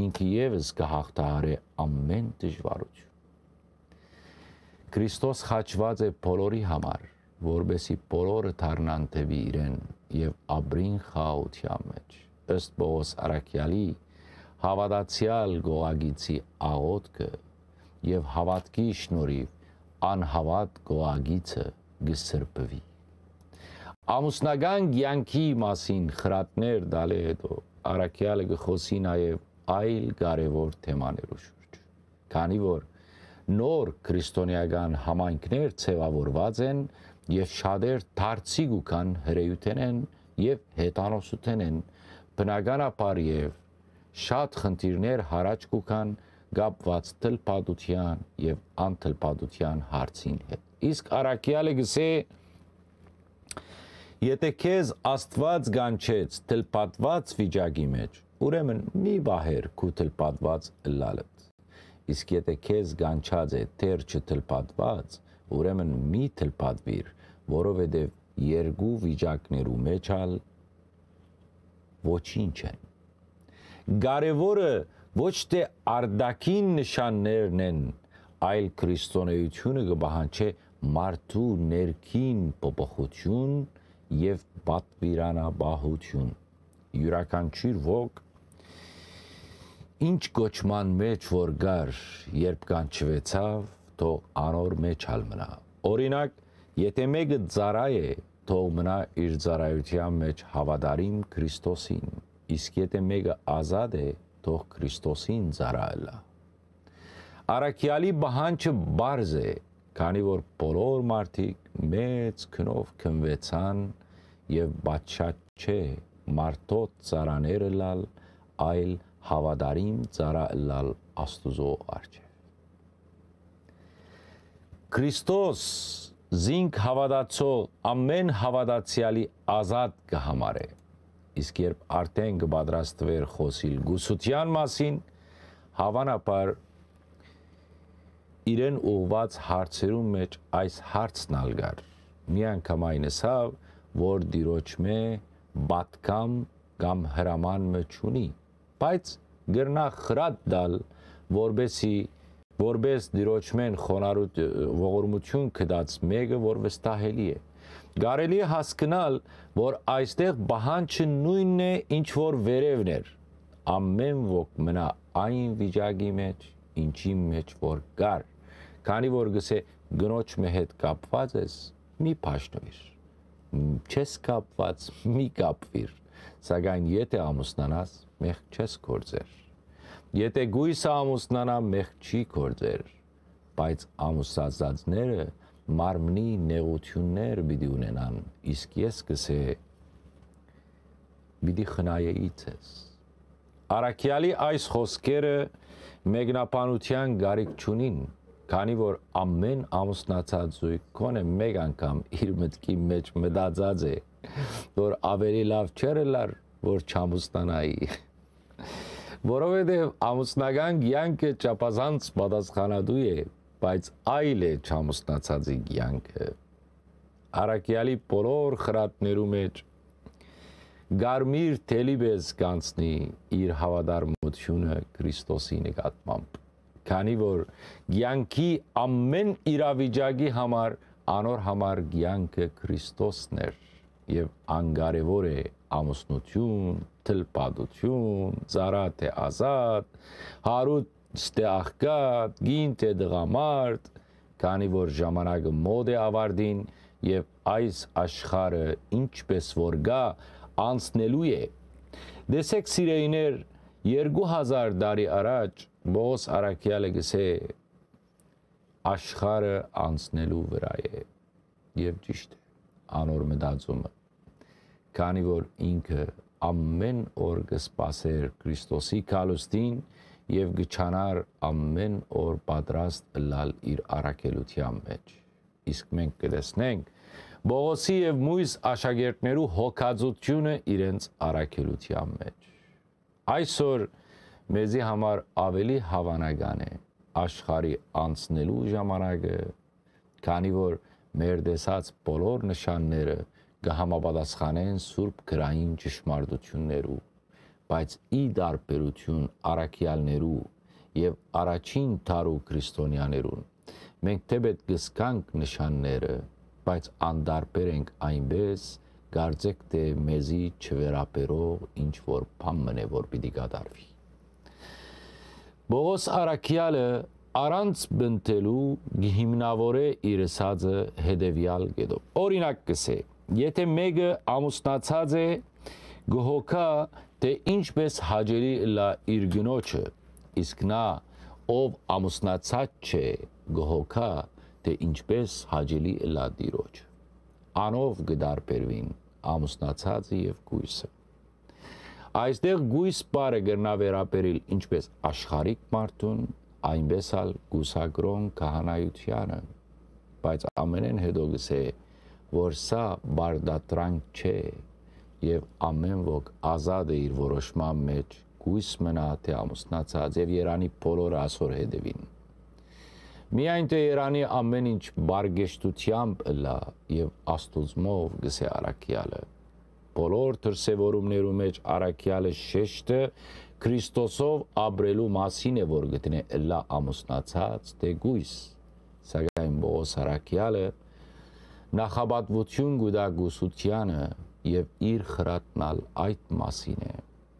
ինքը եւս կհաղթահարի ամեն դժվարություն։ Քրիստոս խաչված է բոլորի համար, որբեսի բոլորը դառնան թևի իրեն եւ ապրին խաղաղության մեջ ըստ Պողոս Արաքյալի հավատացյալ գողագիցի աղոտքը եւ հավատքի շնորհիվ անհավատ գողագիցը գսրբվի ամուսնական ցանկի մասին խրատներ դալի հետո Արաքյալը գխոսի նաեւ այլ կարևոր թեմաներու շուրջ քանի որ նոր քրիստոնեական համայնքներ ցևավորված են եւ շատեր դարձիկ ու կան հրեյութեն են եւ հետանոսութեն են բնականաբար եւ շատ խնդիրներ հարաճ կուքան գապված թլպադության եւ անթլպադության հարցին հետ։ Իսկ Արաքյալը գսե Եթե քեզ Աստված գանչեց թլպատված վիճակի մեջ, ուրեմն մի բահեր քու թլպատված լալդ։ Իսկ եթե քեզ գանչած է թեր չթլպատված, ուրեմն մի թլպատվիր, որովհետև երկու վիճակներու մեջ ալ ոչինչ են։ Կարևորը ոչ թե արդակին նշաններն են, այլ քրիստոնեությունը կբահանչե մարդու ներքին փոփոխություն եւ պատվիրանաբահություն։ Յուրաքանչյուր ոգ ինչ գոչման մեջ որ գար, երբ կանչվեցավ, թող անոր մեջ ալ մնա։ Օրինակ, եթե մեկը ծառա է, թող մնա իր ծառայության մեջ հավատարիմ Քրիստոսին, իսկ եթե մեկը ազատ է, թող Քրիստոսին ծառայելա։ Արաքյալի բանջը բարձ է, քանի որ բոլոր մարդիկ մեծ քնով քնվեցան եւ բաչած չէ մարդոց ծարաները լալ, այլ հավադարիմ ծարա լալ Աստուծո արչև։ Քրիստոս զինք հավատացող ամեն հավատացյալի ազատ կհամարե։ Իսկ երբ արդեն կպատրաստվեր խոսիլ գուսության մասին, հավանաբար իրեն ուղված հարցերում մեջ այս հարցն ալգար։ Մի անգամ այնսավ, որ դիրոջ մե բատկամ կամ հրաման մը չունի, բայց գրնա խրատ դալ, որբեսի որբես դիրոճմեն խոնարհուտ ողորմություն կդած մեկը որ վստահելի է. Գարելի է հասկանալ, որ այստեղ բահանջը նույնն է, ինչ որ վերևն էր։ Ամեն ոք մնա այն վիճակի մեջ, ինչի մեջ որ կար։ Քանի որ գսե գնոջ մե հետ կապված ես, մի փաշտվիր։ Չես կապված, մի կապվիր։ Սակայն եթե ամուսնանաս, մեղ չես կործեր Եթե գույսը ամուսնանա մեղ չի կործեր, բայց ամուսացածները մարմնի նեղություններ պիտի ունենան, իսկ ես կսե պիտի խնայեի ցես։ Արաքյալի այս խոսքերը մեկնաբանության գարիք չունին, քանի որ ամեն ամուսնացած զույգ կոնե մեկ անգամ իր մտքի մեջ մտածած է, որ ավելի լավ չէր լար, որ չամուսնանայի որովհետև ամուսնական կյանքը ճապազանց պատասխանատու է, բայց այլ է չամուսնացածի կյանքը։ Արաքյալի բոլոր խրատներու մեջ Գարմիր թելիբես կանցնի իր հավատարմությունը Քրիստոսի նկատմամբ։ Քանի որ կյանքի ամեն իրավիճակի համար անոր համար կյանքը Քրիստոսն էր եւ անկարևոր է ամուսնություն, թլպադություն, ծառատ է ազատ, հարուտ ստե աղկատ, գինտ է դղամարդ, քանի որ ժամանակը մոդ է ավարտին եւ այս աշխարը ինչպես որ գա անցնելու է։ Դեսեք սիրեիներ 2000 տարի առաջ Բոս Արաքյալը գսե աշխարը անցնելու վրա է եւ ճիշտ է անոր մտածումը քանի որ ինքը ամեն օր կսպասեր Քրիստոսի կալուստին եւ գճանար ամեն օր պատրաստ լալ իր առաքելության մեջ իսկ մենք կտեսնենք Բողոսի եւ մույս աշակերտներու հոգածությունը իրենց առաքելության մեջ այսօր մեզի համար ավելի հավանական է աշխարի անցնելու ժամանակը քանի որ մեր տեսած բոլոր նշանները կհամապատասխանեն սուրբ գրային ճշմարտություններու, բայց ի դարբերություն առաքյալներու եւ առաջին թարու քրիստոնյաներուն մենք թեպետ գսկանք նշանները, բայց անդարբեր ենք այնպես գարձեք թե մեզի չվերապերող ինչ որ բան մնե որ պիտի կատարվի Բողոս Արաքյալը առանց բնտելու հիմնավորե իր սածը հետևյալ գետով օրինակ կսե Եթե մեկը ամուսնացած է, գոհոքա թե ինչպես հաջելի լա իր գնոջը, իսկ նա ով ամուսնացած չէ, գոհոքա թե ինչպես հաջելի լա դիրոջ։ Անով գդարբերվին ամուսնացածը եւ գույսը։ Այստեղ գույս բարը գրնա վերապերիլ ինչպես աշխարհիկ մարդուն, այնպես ալ գուսագրոն քահանայությանը, բայց ամենեն հետո գսե որ սա բարդատրանք չէ եւ ամեն ոք ազատ է իր որոշման մեջ գույս մնա թե ամուսնացած եւ Երանի բոլոր ասոր հետևին Միայն թե Երանի ամեն ինչ բարգեշտությամբ լա եւ աստուծմով գսե արաքյալը բոլոր դրսևորումներու մեջ արաքյալը շեշտը Քրիստոսով ապրելու մասին է որ գտնե լա ամուսնացած թե գույս սակայն Բոս արաքյալը նախաբատվություն գուդագուսությանը եւ իր խրատնալ այդ մասին է,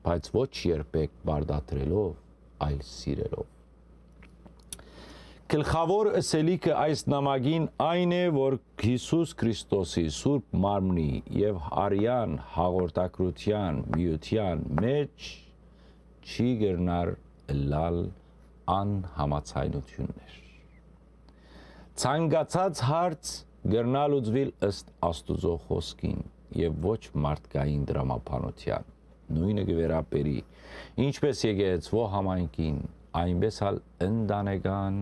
բայց ոչ երբեք բարդատրելով, այլ սիրելով։ Գլխավոր ըսելիքը այս նամակին այն է, որ Հիսուս Քրիստոսի Սուրբ Մարմնի եւ Արյան հաղորդակրության միության մեջ չի գրնար լալ անհամացայնություններ։ Ցանկացած հարց գրնալուծվիլ ըստ Աստուծո խոսքին, եւ ոչ մարդկային դրամապանության։ Նույնը գվերապերի, ինչպես եկեղեցվո համայնքին, այնպես ալ ընդանեկան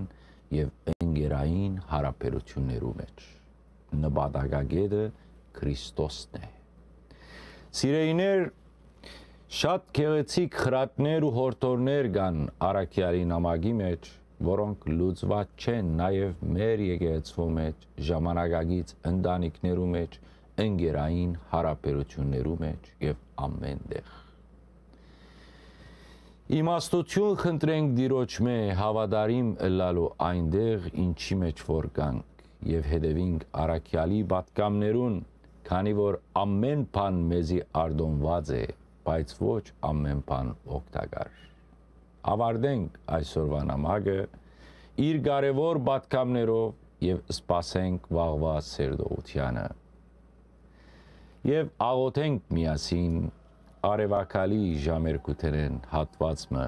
եւ ընկերային հարաբերություններու մեջ։ Նպատակագետը Քրիստոսն է։ Սիրեիներ շատ գեղեցիկ խրատներ ու հորտորներ կան Արաքյալի նամակի մեջ, որոնք լուծված չեն նաև մեր եկեղեցու մեջ, ժամանակագից ընտանիքներու մեջ, ընկերային հարաբերություններու մեջ եւ ամենտեղ։ Իմաստություն խնդրենք Տիրոջ մե հավատարիմ ըլլալու այնտեղ, ինչի մեջ որ կանք եւ հետևինք Արաքյալի պատկամներուն, քանի որ ամեն բան մեզի արդոնված է, բայց ոչ ամեն բան օգտակար ավարտենք այսօրվան ամագը իր կարևոր պատկամներով եւ սпасենք վաղվա սերտողությանը եւ աղոթենք միասին արևակալի ժամերկութերեն հատվածը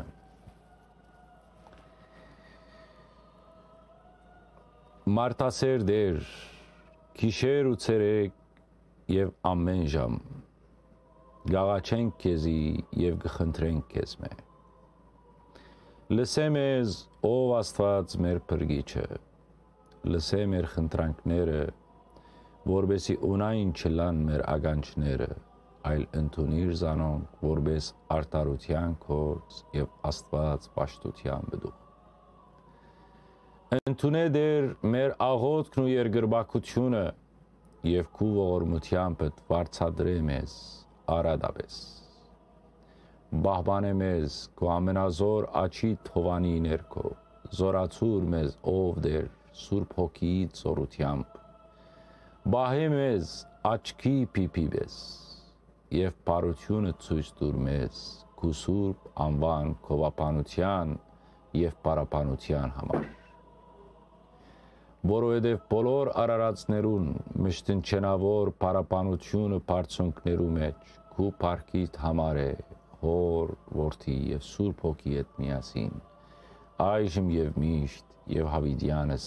մարտասեր դեր գիշեր ու ցերեկ եւ ամեն ժամ գաղաչենք քեզի եւ կխնդրենք քեզ մեր լսե մեզ ով աստված մեր փրկիչը լսե մեր խնդրանքները որբեսի ունայն չլան մեր ագանչները այլ ընդունիր զանոնք, որբես արտարության կորց եւ աստված պաշտության բդուխ։ Ընդունե դեր մեր աղոթքն ու երգրբակությունը եւ քու ողորմությամբ վարցադրե մեզ արադաբես բահբանե մեզ քո ամենազոր աչի թովանի ներքո զորացուր մեզ ով դեր սուրբ հոգի ծորությամբ բահե մեզ աչքի փիփիվես եւ բարությունը ցույց տուր մեզ քու սուրբ անվան կովապանության եւ պարապանության համար որովհետև բոլոր արարածներուն մշտնչենավոր պարապանությունը բարձունքներու մեջ քու պարկիտ համար է հոր որդի եւ սուրբ հոգի հետ միասին այժմ եւ միշտ եւ հավիդյանս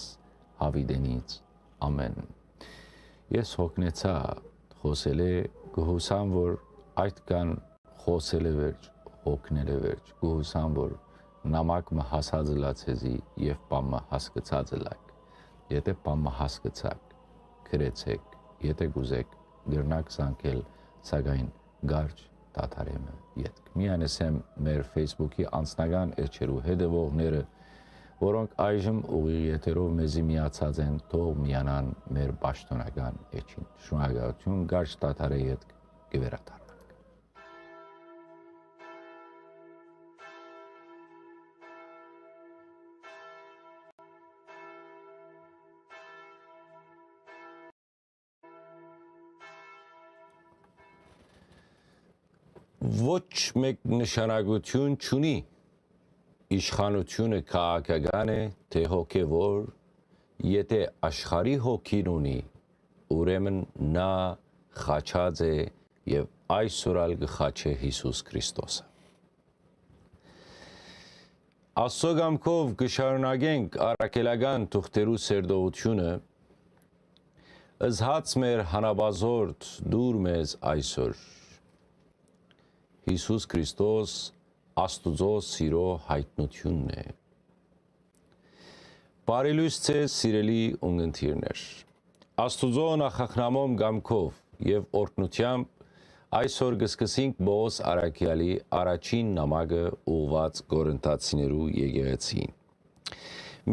հավիդենից ամեն ես հոգնեցա խոսել է գոհուսան որ այդ կան խոսել է վերջ, հոգնել է վերջ, գոհուսան որ նամակ մը հասած լացեզի եւ բամը հասկացած լակ։ Եթե բամը հասկացակ, գրեցեք, եթե գուզեք, գրնակ սանկել սակայն գարջ դաթարեմը յետք։ Միայն եմ մեր Facebook-ի անձնական էջերու հետևողները որոնք այժմ ուղիղ եթերով մեզի միացած են, թող միանան մեր պաշտոնական էջին։ Շնորհակալություն, գարշ տաթարի հետ կվերադառնանք։ ոչ մեկ նշանակություն չունի իշխանությունը քաղաքական է, թե հոգևոր, եթե աշխարհի հոգին ունի, ուրեմն նա խաչած է եւ այսօր ալ գխաչե Հիսուս Քրիստոսը։ Աստծոգամքով կշարունակենք առաքելական թուղթերու սերդողությունը ըզհաց մեր հանաբազորդ դուր մեզ այսօր Հիսուս Քրիստոս Աստուծո սիրո հայտնությունն է։ Բարելույս ցեզ սիրելի ունգընթիրներ։ Աստուծո նախախնամոմ գամքով եւ օրտնությամբ այսօր կսկսենք Բոս Արաքյալի առաջին նամակը ուղված Կորինթացիներու եկեղեցին։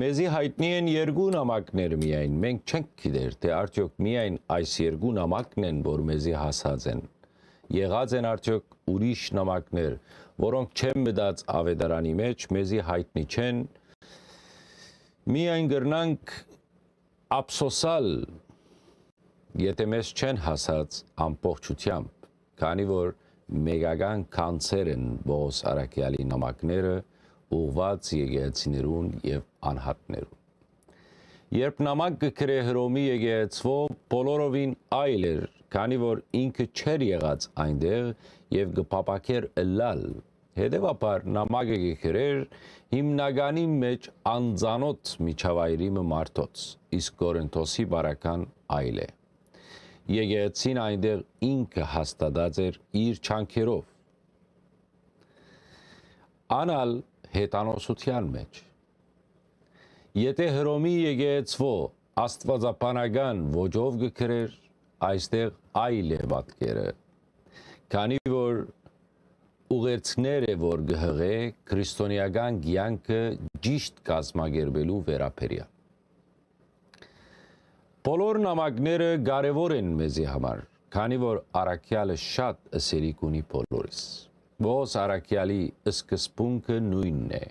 Մեզի հայտնի են երկու նամակներ միայն, մենք չենք գիտեր, թե արդյոք միայն այս երկու նամակն են, որ մեզի հասած են։ Եղած են արդյոք ուրիշ նամակներ, որոնք չեն մտած ավետարանի մեջ, մեզի հայտնի չեն, միայն գրնանք ափսոսալ, եթե մեզ չեն հասած ամբողջությամբ, քանի որ մեգական կանցեր են Բոս Արաքյալի նամակները ուղված եկեղեցիներուն եւ անհատներուն։ Երբ նամակ կգրե Հռոմի եկեղեցվո բոլորովին այլ էր, քանի որ ինքը չեր եղած այնտեղ եւ կփապակեր ըլլալ Հետևաբար նամակը գերեր հիմնականի մեջ անձանոտ միջավայրի մարդոց, իսկ Կորինթոսի բարական այլ է։ եկեղեցին այնտեղ ինքը հաստատած էր իր չանքերով անալ հետանոսության մեջ եթե հռոմի եկեղեցվո աստվածապանական ոճով գկրեր այստեղ այլ է պատկերը քանի որ ուղերձները որ գհղե քրիստոնեական կյանքը ճիշտ կազմակերպելու վերապերյալ Բոլոր նամակները կարևոր են մեզի համար, քանի որ Արաքյալը շատ ըսերիկ ունի բոլորիս։ Ողոս Արաքյալի սկզբունքը նույնն է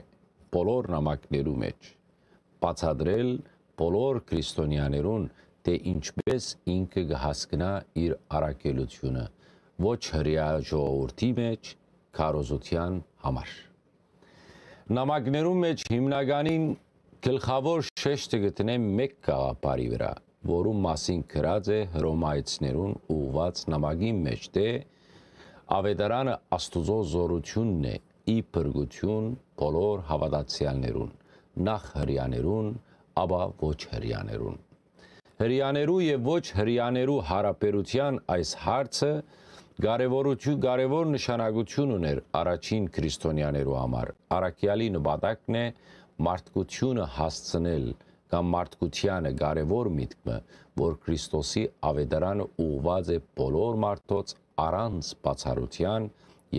բոլոր նամակներու մեջ։ Բացադրել բոլոր քրիստոնյաներուն, թե ինչպես ինքը կհասկնա իր առաքելությունը ոչ հրյա ժողովրդի մեջ քարոզության համար։ Նամակներում մեջ հիմնականին գլխավոր շեշտը գտնեմ մեկ գաղապարի վրա, որում մասին գրած է հրոմայցներուն ուղված նամակի մեջ, թե ավետարանը աստուծո զորությունն է իբրգություն բոլոր հավատացյալներուն, նախ հрьяաներուն, ապա ոչ հрьяաներուն հрьяներու եւ ոչ հрьяներու հարաբերության այս հարցը կարևորություն կարևոր նշանակություն ուներ առաջին քրիստոնյաներու համար։ Արաքյալի նպատակն է մարդկությունը հասցնել կամ մարդկությանը կարևոր միտքը, որ Քրիստոսի ավետարանը ուղված է բոլոր մարդոց առանց բացառության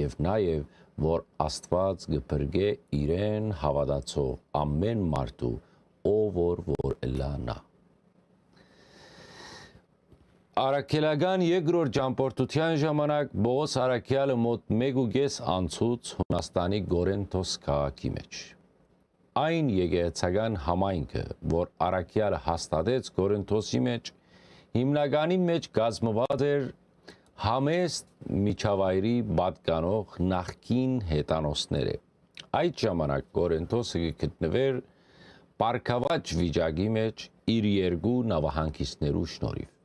եւ նաեւ որ Աստված գբրգե իրեն հավատացող ամեն մարդու, ով որ որ լանա։ որ Արաքելական երկրորդ ճամփորդության ժամանակ Բողոս Արաքյալը մոտ 1.5 անցուց Հունաստանի Գորենթոս քաղաքի մեջ այն եկեղեցական համայնքը, որ Արաքյալը հաստատեց Կորինթոսի մեջ, հիմնականի մեջ կազմված էր համեստ միջավայրի պատկանող նախքին հետանոսները։ Այդ ժամանակ Կորինթոսը գտնվեր բարգավաճ վիճակի մեջ իր երկու նավահանգիստներու շնորհիվ։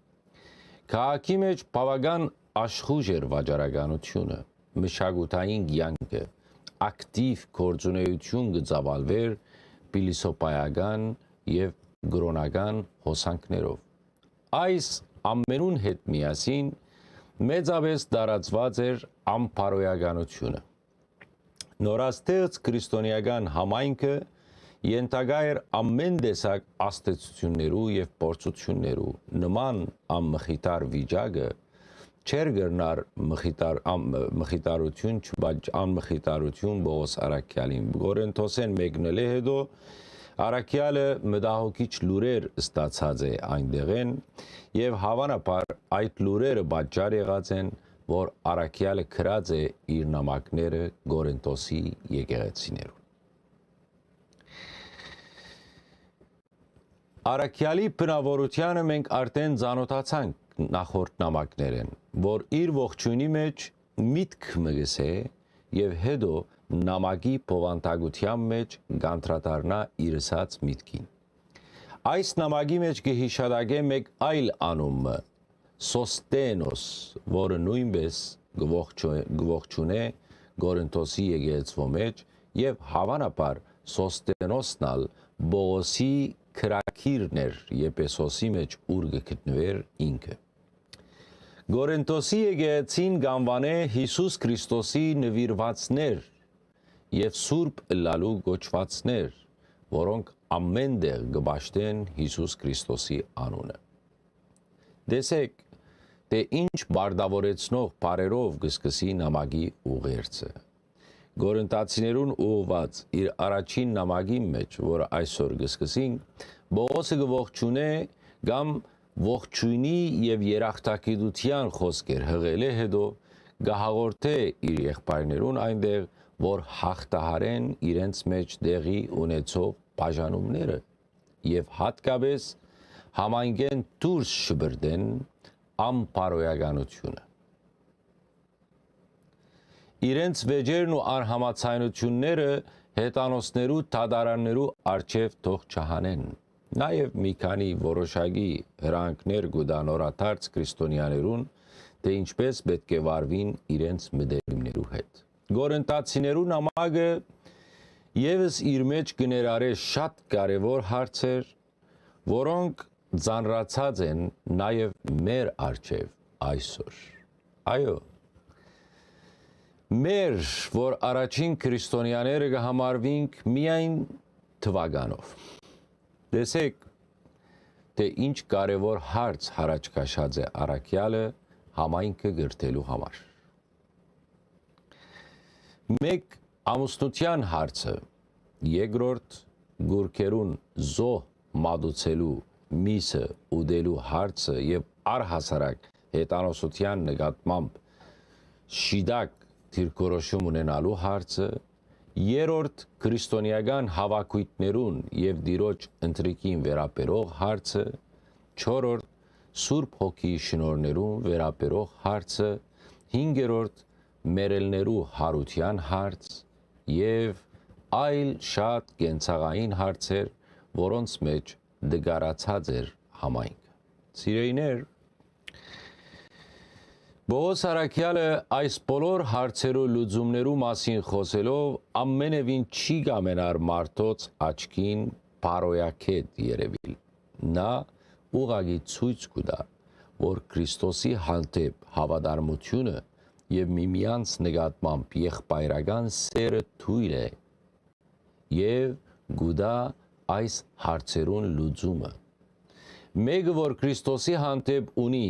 Քաղաքի մեջ բավական աշխուժ էր վաճառականությունը, մշակութային կյանքը, ակտիվ գործունեություն գծավալվեր փիլիսոփայական եւ գրոնական հոսանքներով։ Այս ամենուն հետ միասին մեծապես տարածված էր ամփարոյականությունը։ Նորաստեղծ քրիստոնեական համայնքը ենթակա էր ամեն տեսակ աստեցություններու եւ փորձություններու նման ամմխիտար վիճակը չեր գրնար մխիտար մխիտարություն բայց անմխիտարություն Բողոս Արաքյալին Գորենթոսեն մեկնել է հետո Արաքյալը մտահոգիչ լուրեր ստացած է այնտեղեն եւ հավանաբար այդ լուրերը պատճառ եղած են որ Արաքյալը քրած է իր նամակները Գորենթոսի եկեղեցիներուն Արաքյալի բնավորությանը մենք արդեն ճանոթացանք նախորդ նամակներեն, որ իր ողջունի մեջ միտք մգսե եւ հետո նամակի փովանտագության մեջ գանտրատարնա իր ասած միտքին։ Այս նամակի մեջ կհիշադակե մեկ այլ անումը Սոստենոս, որը նույնպես գողջունե Գորենթոսի եկեղեցվո մեջ եւ հավանաբար Սոստենոսնալ Բողոսի քրակիրն էր Եփեսոսի մեջ ուր գտնվեր ինքը Գորենտոսի եկեղեցին գանվանե Հիսուս Քրիստոսի նվիրվածներ եւ Սուրբ լալու գոչվածներ, որոնք ամեն դեղ գբաշտեն Հիսուս Քրիստոսի անունը։ Դեսեք, թե ինչ բարդավորեցնող բարերով գսկսի նամակի ուղերձը։ Գորընտացիներուն ուղված իր առաջին նամակի մեջ, որը այսօր գսկսին, Բողոսը գողջունե կամ ողջույնի եւ երախտագիտության խոսքեր հղելե հետո գահաղորդե իր եղբայրներուն այնտեղ որ հաղթահարեն իրենց մեջ դեղի ունեցող բաժանումները եւ հատկապես համայնքեն դուրս շբրդեն ամպարոյականությունը իրենց վեճերն ու արհամացայնությունները հետանոսներու թադարաններու արչև թող չհանեն Նաև մի քանի որոշակի հրանքներ գուդանորաթարց քրիստոնյաներուն, թե ինչպես պետք է վարվին իրենց մդերիմներու հետ։ Գորընտացիներու նամակը եւս իր մեջ կներարե շատ կարևոր հարցեր, որոնք ծանրացած են նաև մեր արչև այսօր։ Այո, մեր, որ առաջին քրիստոնյաները կհամարվինք միայն թվականով։ Տեսեք, թե ինչ կարևոր հարց հարաճ քաշած է առաքյալը համայնքը գրթելու համար։ Մեկ ամուսնության հարցը, երկրորդ գուրքերուն զոհ մատուցելու միսը ուդելու հարցը եւ առհասարակ հետանոսության նկատմամբ շիդակ թիրքորոշում ունենալու հարցը երրորդ քրիստոնեական հավաքույտներուն եւ դիրոջ ընտրիկին վերապերող հարցը չորրորդ Սուրբ հոգի շնորներուն վերապերող հարցը հինգերորդ մերելներու հարության հարց եւ այլ շատ կենցաղային հարցեր, որոնց մեջ դգարացած էր համայնքը։ Սիրեիներ, Բողոս Արաքյալը այս բոլոր հարցերու լուծումներու մասին խոսելով ամենևին չի գամենար մարդոց աչքին բարոյակետ երևիլ։ Նա ուղագի ցույց կուտա, որ Քրիստոսի հանդեպ հավատարմությունը եւ միմյանց նկատմամբ եղբայրական սերը թույլ է եւ գուդա այս հարցերուն լուծումը։ Մեկը որ Քրիստոսի հանդեպ ունի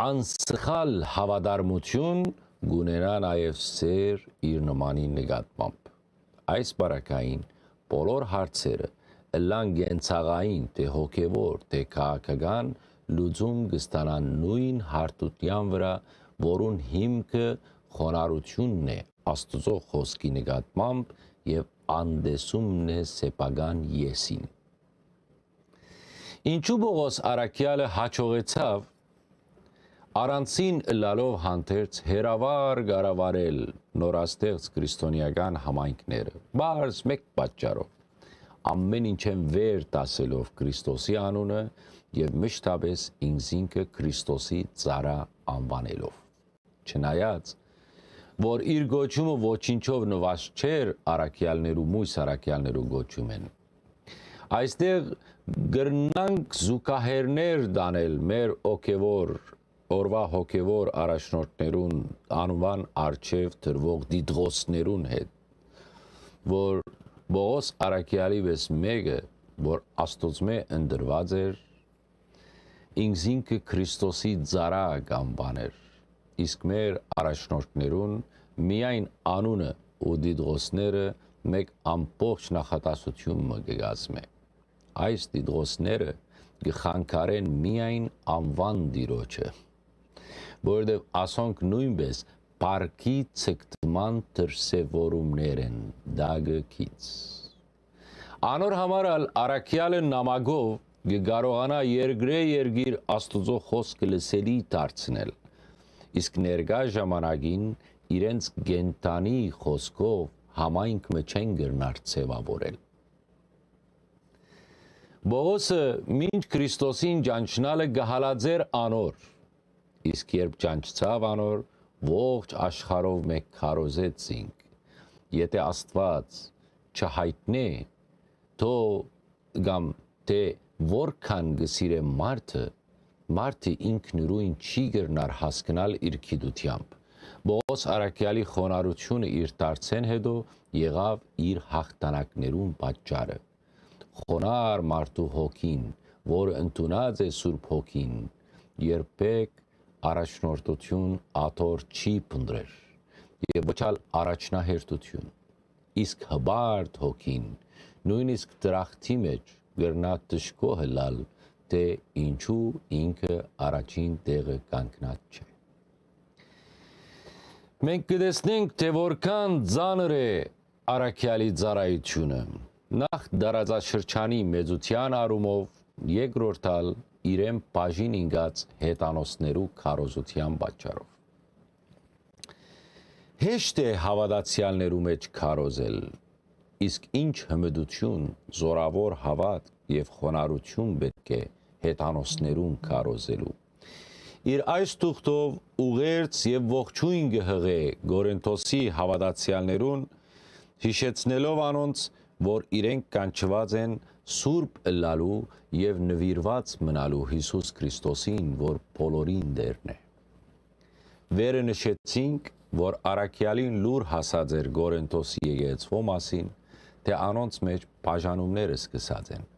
անսխալ հավատարմություն գունենա նաև սեր իր նմանի նկատմամբ։ Այս բարակային բոլոր հարցերը լան գենցաղային, թե հոգևոր, թե քաղաքական լուծում կստանան նույն հարթության վրա, որուն հիմքը խոնարհությունն է Աստծո խոսքի նկատմամբ եւ անդեսումն է սեփական եսին։ Ինչու Բողոս Արաքյալը հաջողեցավ Արանցին լալով հանդերձ հերավար գարավարել նորաստեղծ քրիստոնեական համայնքները։ Բարձ մեկ պատճառով. Ամեն ինչ են վեր տասելով Քրիստոսի անունը եւ մշտապես ինքնինքը Քրիստոսի ծառա անվանելով։ Չնայած որ իր գոչումը ոչինչով նվաշ չէր արաքյալներու մույս արաքյալներու գոչում են այստեղ գրնանք զուկահերներ դանել մեր օկեվոր օրվա հոգևոր առաջնորդներուն անվան արչև դրվող դիդղոսներուն հետ որ Բողոս Արաքյալի վես մեկը որ Աստծմե ընդրված էր ինքնինքը Քրիստոսի ծառա կամ բաներ իսկ մեր առաջնորդներուն միայն անունը ու դիդղոսները մեկ ամբողջ նախատասություն մը գգազմե այս դիդղոսները գխանկարեն միայն անվան դիրոջը որովհետև ասոնք նույնպես պարկի ցկտման դրսևորումներ են դագքից։ Անոր համարալ Արաքյալը նամակով գկարողանա երկրե երգիր Աստուծո խոսքը լսելի դարձնել։ Իսկ ներկա ժամանակին իրենց գենտանի խոսքով համայնք մեջ են գրնար ծևավորել։ Բողոսը մինչ Քրիստոսին ճանչնալը գահալաձեր անոր իսկ երբ ճանչցավ անոր ողջ աշխարհով մեկ քարոզեցինք եթե աստված չհայտնե թո գամ թե որքան գսիրե մարդը մարդը ինքնուրույն չի գրնար հասկանալ իր քիդությամբ Բոս Արաքյալի խոնարհությունը իր դարձեն հետո եղավ իր հաղթանակներուն պատճառը խոնար մարդու հոգին որ ընդունած է Սուրբ հոգին երբեք առաջնորդություն աթոր չի փնդրեր եւ ոչալ առաջնահերթություն իսկ հբարդ հոգին նույնիսկ դրախտի մեջ գրնա տշկո հլալ թե ինչու ինքը առաջին տեղը կանգնած չէ մենք կտեսնենք թե որքան ծանր է արաքյալի ծառայությունը նախ դարաձաշրջանի մեծության առումով երկրորդալ իրեն բաժին ինգած հետանոսներու քարոզության պատճառով։ Հեշտ է հավատացյալներու մեջ քարոզել, իսկ ինչ հմդություն, զորավոր հավատ եւ խոնարհություն պետք է հետանոսներուն քարոզելու։ Իր այս թուղթով ուղերձ եւ ողջույն գհղե Գորենթոսի հավատացյալներուն հիշեցնելով անոնց, որ իրենք կանչված են սուրբ ըլլալու եւ նվիրված մնալու Հիսուս Քրիստոսին, որ բոլորին դերն է։ Վերը նշեցինք, որ Արաքյալին լուր հասած էր Գորենտոսի եկեղեցվո մասին, թե անոնց մեջ բաժանումները սկսած են։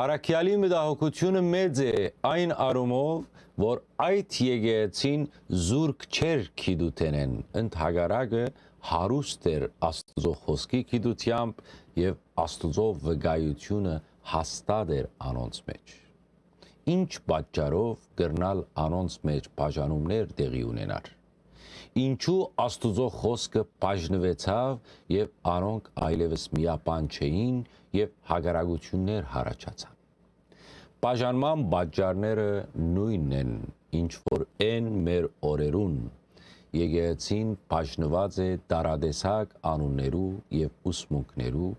Արաքյալի մտահոգությունը մեծ է այն առումով, որ այդ եկեղեցին զուրկ չեր քիդութենեն, ընդհանրակը հարուստ էր Աստծո խոսքի գիտությամբ եւ Աստծո վկայությունը հաստատ էր անոնց մեջ։ Ինչ պատճառով գրնալ անոնց մեջ բաժանումներ տեղի ունենար։ Ինչու Աստծո խոսքը բաժնվեցավ եւ անոնք այլևս միապան չէին եւ հագարագություններ հարաճացան։ Բաժանման պատճառները նույնն են, ինչ որ այն մեր օրերուն եկեղեցին բաժնված է տարադեսակ անուններու եւ ուսմունքներու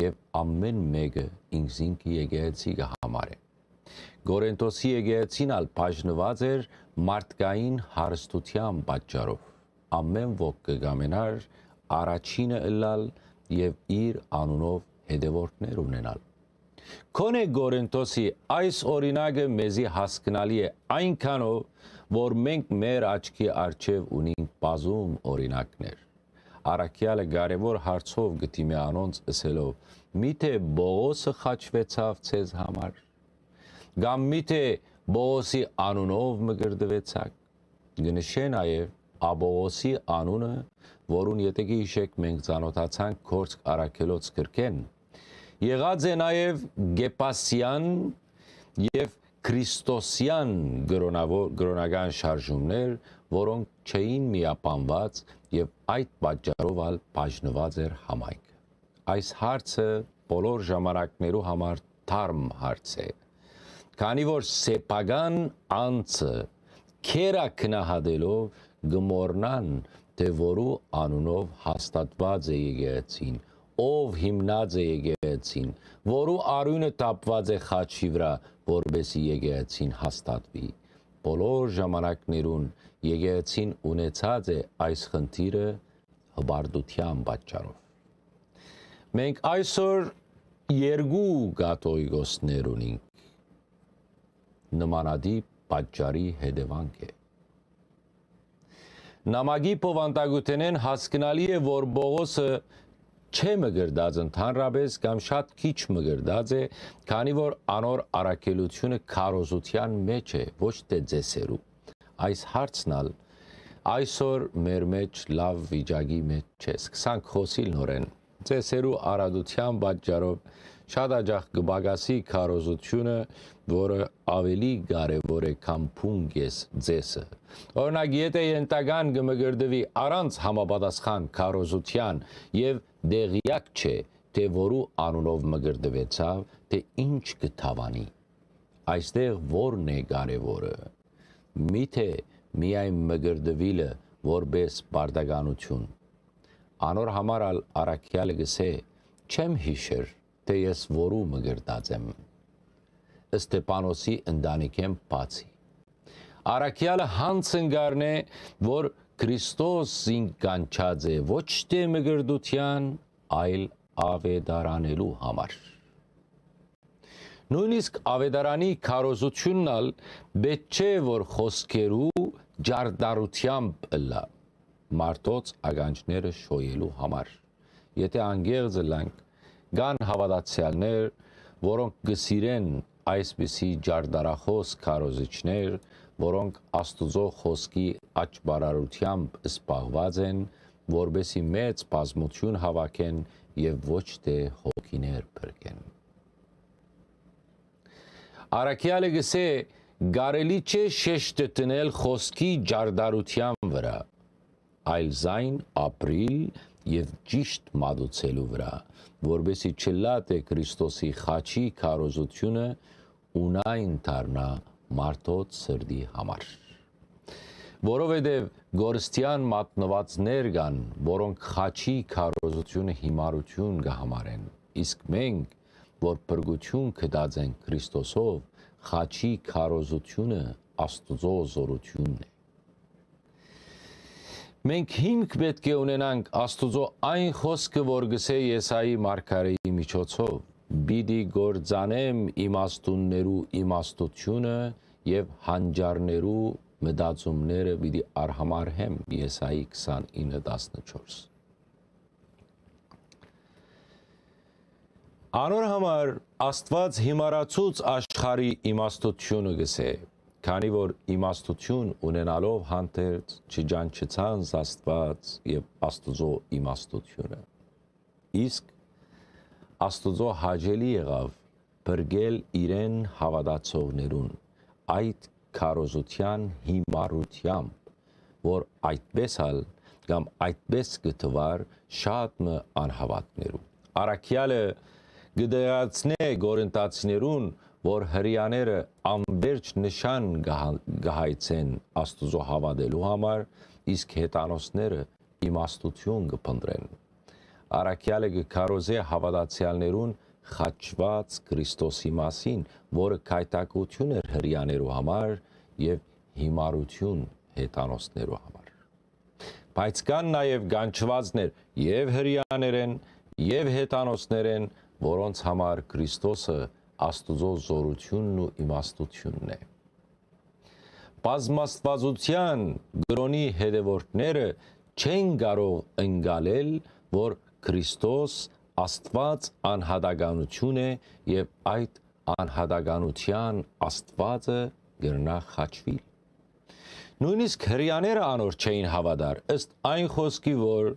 եւ ամեն մեկը ինքզինքի եկեղեցի կհամարե։ Գորենտոսի եկեղեցին ալ բաժնված էր մարդկային հարստության պատճառով։ Ամեն ոք կգամենար առաջինը ըլլալ եւ իր անունով հետևորդներ ունենալ։ Քոնե Գորենտոսի այս օրինակը մեզի հասկանալի է այնքանով, որ մենք մեր աչքի արջև ունենք բազում օրինակներ։ Արաքյալը կարևոր հարցով գտիմի անոնց ասելով. «Միթե Բողոսը խաչվեցավ ցեզ համար»։ Կամ միթե Բողոսի անունով մգրդվեցաք։ Գնշե նաև Աբողոսի անունը, որուն եթե գիշեք մենք ցանոթացանք Քորց Արաքելոց գրքեն, եղած է նաև Գեպասյան եւ քրիստոսյան գրոնավոր գրոնական շարժումներ, որոնք չէին միապանված եւ այդ պատճառով ալ բաժնված էր համայնքը։ Այս հարցը բոլոր ժամանակներու համար թարմ հարց է։ Քանի որ սեփական անձը քերա քնահատելով գմորնան թե որու անունով հաստատված է եկեղեցին, ով հիմնած է եկեղեցին, որու արույնը տապված է խաչի վրա, որբեսի եկեղեցին հաստատվի։ Բոլոր ժամանակներուն եկեղեցին ունեցած է այս խնդիրը հբարդության պատճառով։ Մենք այսօր երկու գաթողիկոսներ ունենք։ Նմանադիպ պատճառի հետևանք է։ Նամագի փոխանցագութենեն հասկանալի է, որ Բողոսը չէ մգրդած ընդհանրապես կամ շատ քիչ մգրդած է, քանի որ անոր առաքելությունը քարոզության մեջ է, ոչ թե ձեսերու։ Այս հարցնալ այսօր մեր մեջ լավ վիճակի մեջ չէ։ Սկսանք խոսիլ նորեն։ Ձեսերու արադության պատճառով շատ աջախ կբագասի քարոզությունը, որը ավելի կարևոր է, քան փունգես ձեսը։ Օրինակ, եթե ենտական կմգրդվի առանց համապատասխան քարոզության եւ դեղյակ չէ, թե որու անունով մգրդվեցավ, թե ինչ կթավանի։ Այստեղ որն է կարևորը։ Միթե միայն մգրդվիլը որբես բարդականություն։ Անոր համար ալ առաքյալը գսե, չեմ հիշեր, թե ես որու մգրդած եմ։ Ստեփանոսի ընտանիքեմ բացի։ Արաքյալը հանցնգարն է, որ Քրիստոս ինք կանչած է ոչ թե մգրդության, այլ ավետարանելու համար։ Նույնիսկ ավետարանի քարոզությունն ալ պետք չէ որ խոսքերու ջարդարությամբ լա մարդոց ագանջները շոյելու համար։ Եթե անգեղձ լանք, կան հավատացյալներ, որոնք գսիրեն այսպիսի ջարդարախոս քարոզիչներ, որոնք Աստուծո խոսքի աճբարարությամբ սպաղված են, որբեսի մեծ բազմություն հավաքեն եւ ոչ թե հոգիներ փրկեն։ Արաքյալը գսե գարելի չէ շեշտը տնել խոսքի ջարդարության վրա, այլ զայն ապրիլ եւ ճիշտ մատուցելու վրա, որբեսի չլատ է Քրիստոսի խաչի քարոզությունը ունայն դառնա մարդոց սրդի համար։ Որովհետև գորստյան մատնվածներ կան, որոնք խաչի քարոզությունը հիմարություն կհամարեն, իսկ մենք, որ բրգություն կդած ենք Քրիստոսով, խաչի քարոզությունը Աստուծո զորությունն է։ Մենք հիմք պետք է ունենանք Աստուծո այն խոսքը, որ գսե Եսայի մարգարեի միջոցով. «Բիդի գործանեմ իմաստուններու իմաստությունը եւ հանջարներու մտածումները պիտի արհամարհեմ» Եսայի 29:14 Անոր համար Աստված հիմարացուց աշխարի իմաստությունը գսե քանի որ իմաստություն ունենալով հանդերձ չջանչցան Աստված եւ Աստուծո իմաստությունը։ Իսկ Աստուծո հաջելի եղավ բրգել իրեն հավատացողներուն այդ քարոզության հիմարությամբ, որ այդպես հալ կամ այդպես գտվար շատ մը անհավատներու։ Արաքյալը գդայացնե գորընտացիներուն, որ հрьяաները ամբերջ նշան գահայցեն Աստուծո հավատելու համար, իսկ հետանոսները իմաստություն կփնտրեն։ Արաքյալը գկարոզե հավատացյալներուն խաչված Քրիստոսի մասին, որը կայտակություն էր հрьяաներու համար եւ հիմարություն հետանոսներու համար։ Բայց կան նաեւ գանչվածներ եւ հрьяաներ են, եւ հետանոսներ են, և որոնց համար Քրիստոսը Աստուծո զորությունն ու իմաստությունն է։ Բազմաստվածության գրոնի հետևորդները չեն կարող ընկալել, որ Քրիստոս Աստված անհատականություն է եւ այդ անհատականության Աստվածը գրնա խաչվիլ։ Նույնիսկ հрьяաները անոր չէին հավատար, ըստ այն խոսքի, որ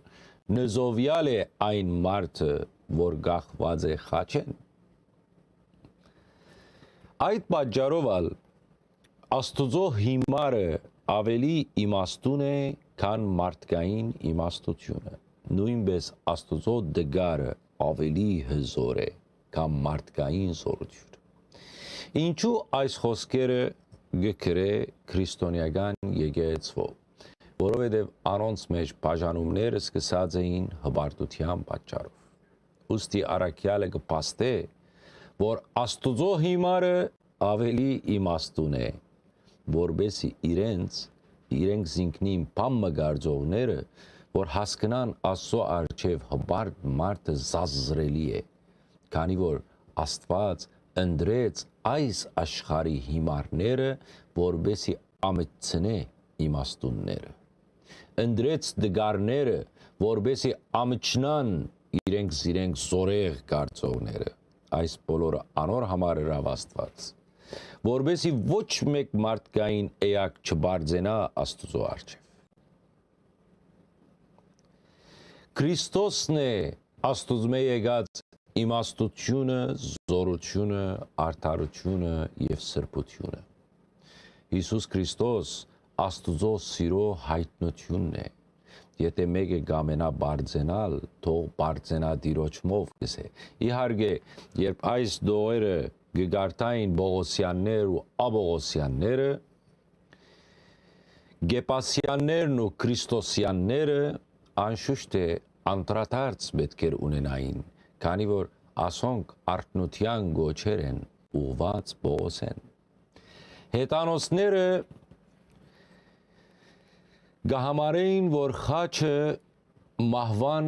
նզովյալ է այն մարդը, որ գախված է խաչեն։ Այդ պատճառով ալ Աստուծո հիմարը ավելի իմաստուն է, քան մարդկային իմաստությունը։ Նույնպես Աստուծո դգարը ավելի հզոր է, քան մարդկային զորությունը։ Ինչու այս խոսքերը գկրե քրիստոնեական եկեղեցվով, որովհետև անոնց մեջ բաժանումները սկսած էին հբարտության պատճառով։ Ոստի արաքյալը կփաստե, որ Աստուծո հիմարը ավելի իմաստուն է, որբեսի իրենց իրենք զինքնին բամ մգարձողները, որ հասկանան Աստծո արչև հբարտ մարդը զազրելի է, քանի որ Աստված ընդրեց այս աշխարհի հիմարները, որբեսի ամեցնե իմաստունները։ Ընդրեց դգարները, որբեսի ամճնան իրենք զիրենք զորեղ կարծողները այս բոլորը անոր համար հրավ Աստված, որբեսի ոչ մեկ մարդկային էակ չբարձենա Աստուծո առջև։ Քրիստոսն է Աստուծո եկած իմաստությունը, զորությունը, արդարությունը եւ սրբությունը։ Հիսուս Քրիստոս Աստուծո սիրո հայտնությունն է Եթե մեկը գամենա բարձենալ, թող բարձենա դիրոճմով գսե։ Իհարկե, երբ այս դողերը գգարտային Բողոսյաններ ու Աբողոսյանները, Գեպասյաններն ու Քրիստոսյանները անշուշտ է անդրադարձ պետք էր ունենային, քանի որ ասոնք արտնության գոչեր են ուղված Բողոսեն։ Հետանոսները գահամարեին, որ խաչը մահվան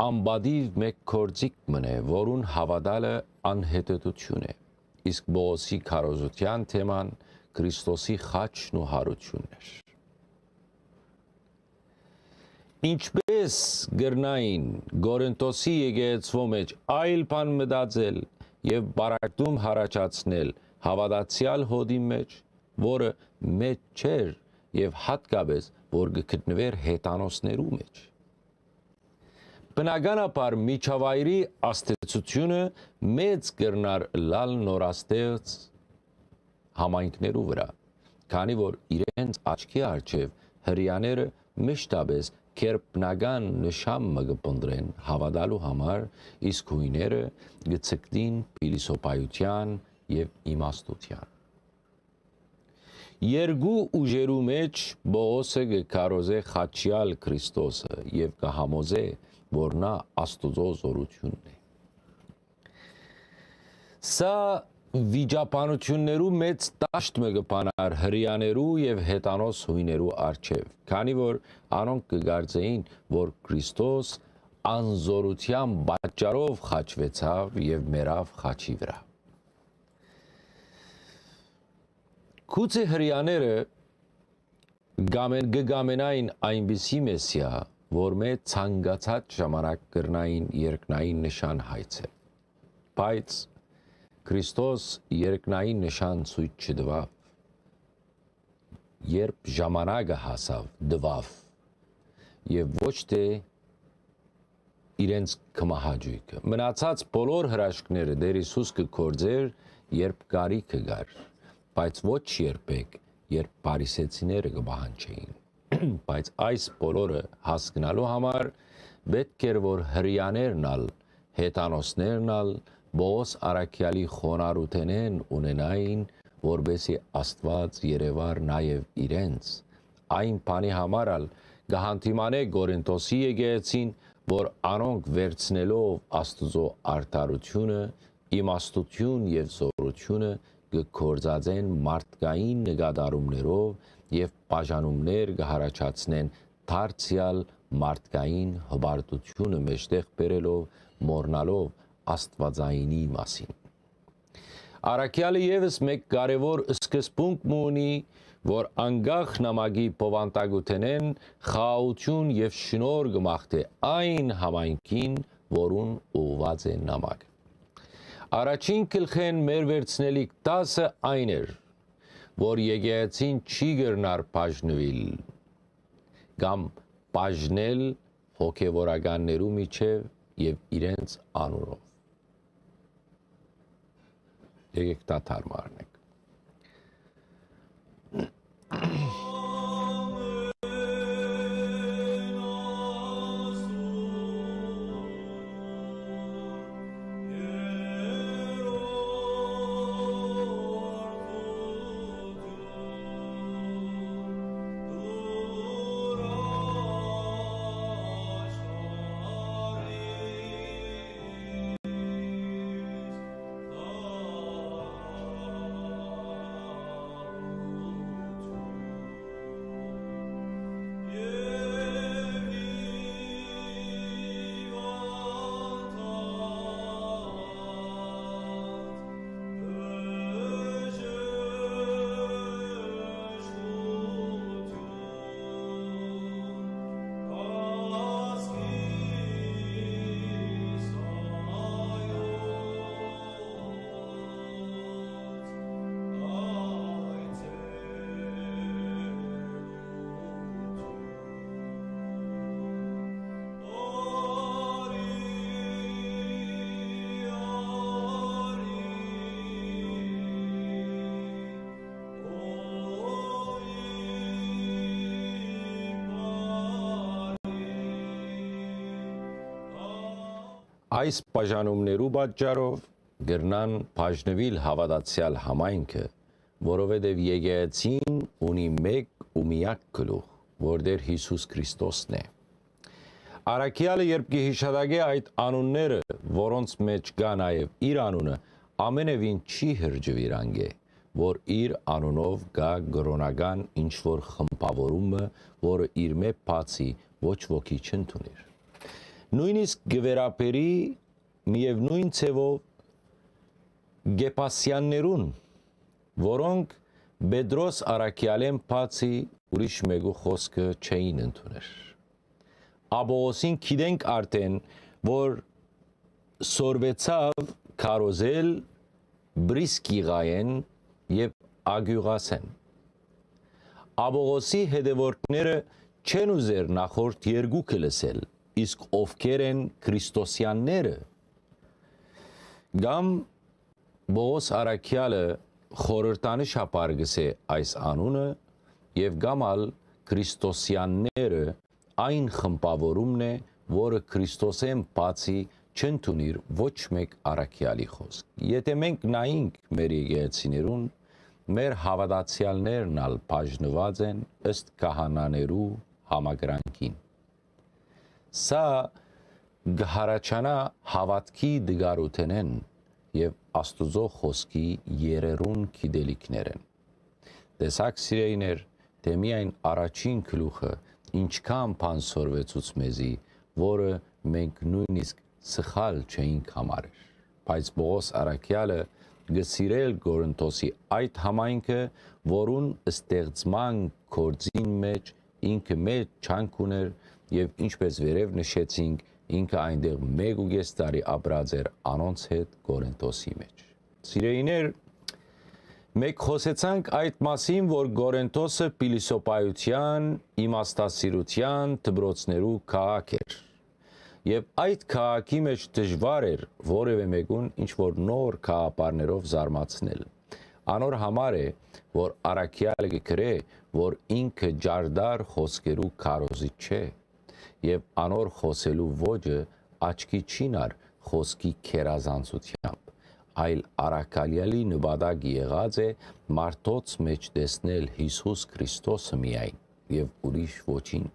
ամբադիվ մեկ կորձիկ մնե, որուն հավատալը անհետետություն է։ Իսկ Բողոսի քարոզության թեման Քրիստոսի խաչն ու հարությունն էր։ Ինչպես գրնային Գորենտոսի եկեղեցվո մեջ այլ բան մտածել եւ բարակտում հարաճացնել հավատացյալ հոդի մեջ, որը մեջ չէր եւ հատկապես որ գտնվեր հետանոսներու մեջ։ Բնականաբար միջավայրի աստեցությունը մեծ կրնար լալ նորաստեղծ համայնքներու վրա, քանի որ իրենց աչքի արջև հրյաները մշտաբես կերպնական նշամ մգպնդրեն հավադալու համար, իսկ հույները գծկտին պիլիսոպայության և իմաստության երկու ուժերու մեջ Բողոսը կկարոզե խաչյալ Քրիստոսը եւ կհամոզե, որ նա Աստուծո զորությունն է։ Սա վիճապանություններու մեծ տաշտ մը կփանար հрьяաներու եւ հետանոս հույներու արչեւ, քանի որ անոնք կգարձեին, որ Քրիստոս անզորության պատճառով խաչվեցավ եւ մեռավ խաչի վրա։ Գուցե հрьяաները գամեն գգամենային այնպիսի մեսիա, որ մե ցանկացած ժամանակ կրնային երկնային նշան հայցը։ Բայց Քրիստոս երկնային նշան ցույց չդվավ։ Երբ ժամանակը հասավ, դվավ։ Եվ ոչ թե իրենց կմահաճույքը։ Մնացած բոլոր հրաշքները Տեր Հիսուս կգործեր, երբ կարիքը գար։ կար բայց ոչ երբեք, երբ Փարիսեցիները կբահանջեին։ [CLEARS THROAT] Բայց այս բոլորը հասկանալու համար պետք էր որ հрьяաներն ալ, հետանոսներն ալ, Բոս Արաքյալի խոնարհութենեն ունենային, որբեսի Աստված Երևար նաև իրենց այն բանի համար ալ գահանտիմանե Կորինթոսի եկեցին, որ անոնք վերցնելով Աստուծո արդարությունը, իմաստություն եւ զորությունը կկործածեն մարդկային նկատառումներով եւ բաժանումներ կհարաճացնեն դարձյալ մարդկային հբարտությունը մեջտեղ բերելով մորնալով Աստվածայինի մասին։ Արաքյալը եւս մեկ կարևոր սկզբունք ունի, որ անգախ նամակի փովանտագութենեն խաղաղություն եւ շնոր գմախտե այն համայնքին, որուն ուղված է նամակ։ Առաջին գլխեն մեր վերցնելիք 10-ը այն էր, որ եկեղեցին չի գրնար բաժնվել կամ բաժնել հոգևորականներու միջև եւ իրենց անունով եկեք դաթար մարնենք Այս բաժանումներու պատճառով գրնան բաժնվել հավատացյալ համայնքը, որովհետև եկեղեցին ունի մեկ ու միակ գլուխ, որտեղ Հիսուս Քրիստոսն է։ Արաքյալը երբ կհիշադակե այդ անունները, որոնց մեջ կա նաև իր անունը, ամենևին չի հրջվիր անգե, որ իր անունով կա գրոնական ինչ որ խմբավորումը, որը իր մեջ բացի ոչ ոքի չընդունիր նույնիսկ գվերապերի միևնույն ցևով գեպասյաններուն, որոնք Բեդրոս Արաքյալեն բացի ուրիշ մեկու խոսքը չէին ընդուներ։ Աբողոսին գիտենք արդեն, որ սորվեցավ կարոզել բրիսկիղայեն եւ ագյուղասեն։ Աբողոսի հետևորդները չեն ուզեր նախորդ երկուքը լսել իսկ ովքեր են քրիստոսյանները գամ Բոս Արաքյալը խորհրդանիշ հապարգս է այս անունը եւ գամալ քրիստոսյանները այն խմբավորումն է, որը Քրիստոսեն բացի չընդունիր ոչ մեկ Արաքյալի խոսք։ Եթե մենք նայենք մեր եկեղեցիներուն, մեր հավատացյալներն ալ բաժնված են ըստ քահանաներու համագրանքին Սա գհարաչանա հավատքի դգարութենեն եւ Աստուծո խոսքի երերուն գիտելիքներ են։ Տեսակ սիրեիներ, թե միայն առաջին գլուխը ինչքան բան սորվեցուց մեզի, որը մենք նույնիսկ սխալ չէինք համարել։ Բայց Պողոս Արաքյալը գսիրել Գորընթոսի այդ համայնքը, որուն ստեղծման կորձին մեջ ինքը մեջ չանք ուներ եւ ինչպես վերև նշեցինք, ինքը այնտեղ 1.5 տարի ապրած էր անոնց հետ Գորենտոսի մեջ։ Սիրեիներ, մեկ խոսեցանք այդ մասին, որ Գորենտոսը փիլիսոփայության, իմաստասիրության, դբրոցներու քաղաք էր։ Եվ այդ քաղաքի մեջ դժվար էր որևէ մեկուն ինչ որ նոր քաղաքարներով զարմացնել։ Անոր համար է, որ Արաքյալը գրե, որ ինքը ջարդար խոսքերու քարոզի չէ եւ անոր խոսելու ոճը աչքի չինար խոսքի քերազանցությամբ այլ արակալյալի նպատակ եղած է մարդոց մեջ տեսնել Հիսուս Քրիստոսը միայն եւ ուրիշ ոչինչ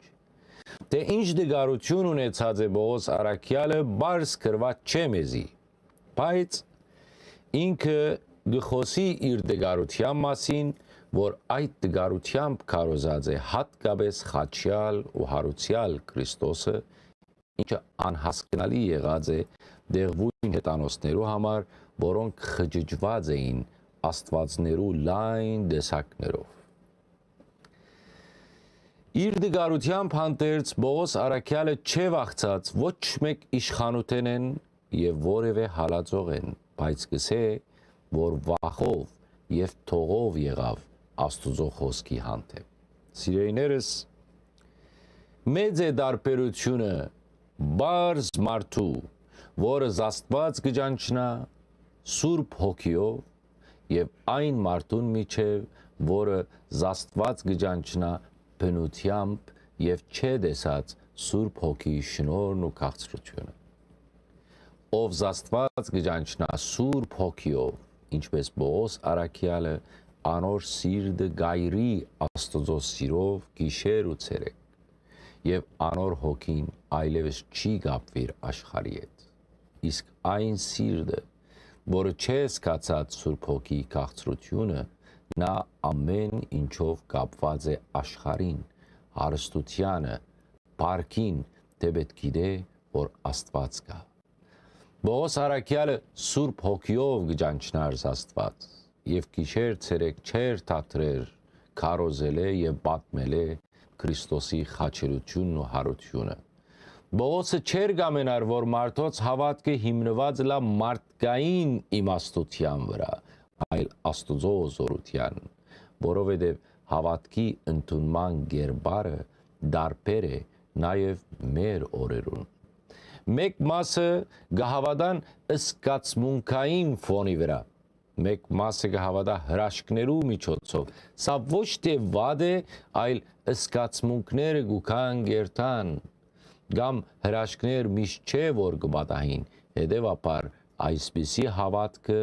Դե ինչ դգարություն ունեցած է Բողոս Արաքյալը բարձ գրված չէ մեզի բայց ինքը գխոսի իր դգարության մասին որ այդ դգարությամբ կարոզած է հատկապես խաչյալ ու հարուցյալ Քրիստոսը, ինչը անհասկանալի եղած է դեղվույն հետանոսներու համար, որոնք խճճված էին աստվածներու լայն դեսակներով։ Իր դգարությամբ հանդերձ Բողոս Արաքյալը չէ վախցած ոչ մեկ իշխանութեն են եւ որևէ հալածող են, բայց գսե, որ վախով եւ թողով եղավ Աստուծո խոսքի հանդեպ։ Սիրեիներս մեծ է դարբերությունը բարձ մարդու, որը զաստված կճանչնա սուրբ հոգիով եւ այն մարդուն միջև, որը զաստված կճանչնա բնությամբ եւ չէ դեսած սուրբ հոգի շնորհն ու քաղցրությունը ով զաստված կճանչնա սուրբ հոգիով ինչպես Բոոս Արաքյալը անոր սիրտը գայրի Աստծո սիրով գիշեր ու ցերեկ եւ անոր հոգին այլևս չի գապվիր աշխարհի հետ իսկ այն սիրտը որը չէ սկացած Սուրբ հոգի քաղցրությունը նա ամեն ինչով կապված է աշխարհին հարստությանը բարքին դե պետք գիտե որ Աստված կա Բողոս Արաքյալը Սուրբ հոգիով գճանչնար Աստված եւ գիշեր ցերեկ չեր թատրեր քարոզել է եւ պատմել է Քրիստոսի խաչելությունն ու հարությունը Բողոսը չեր գամենար, որ մարդոց հավատքը հիմնված լա մարդկային իմաստության վրա, այլ Աստուծո զորության, որովհետև հավատքի ընդունման գերբարը դարբեր է նաև մեր օրերուն։ Մեկ մասը գահավադան ըսկացմունքային ֆոնի վրա, մեկ մասը կհավատա հրաշքներու միջոցով։ Սա ոչ թե վատ է, այլ ըսկացմունքները գուքան գերտան կամ հրաշքներ միշտ չէ որ կբատահին։ Հետևաբար այսպիսի հավատքը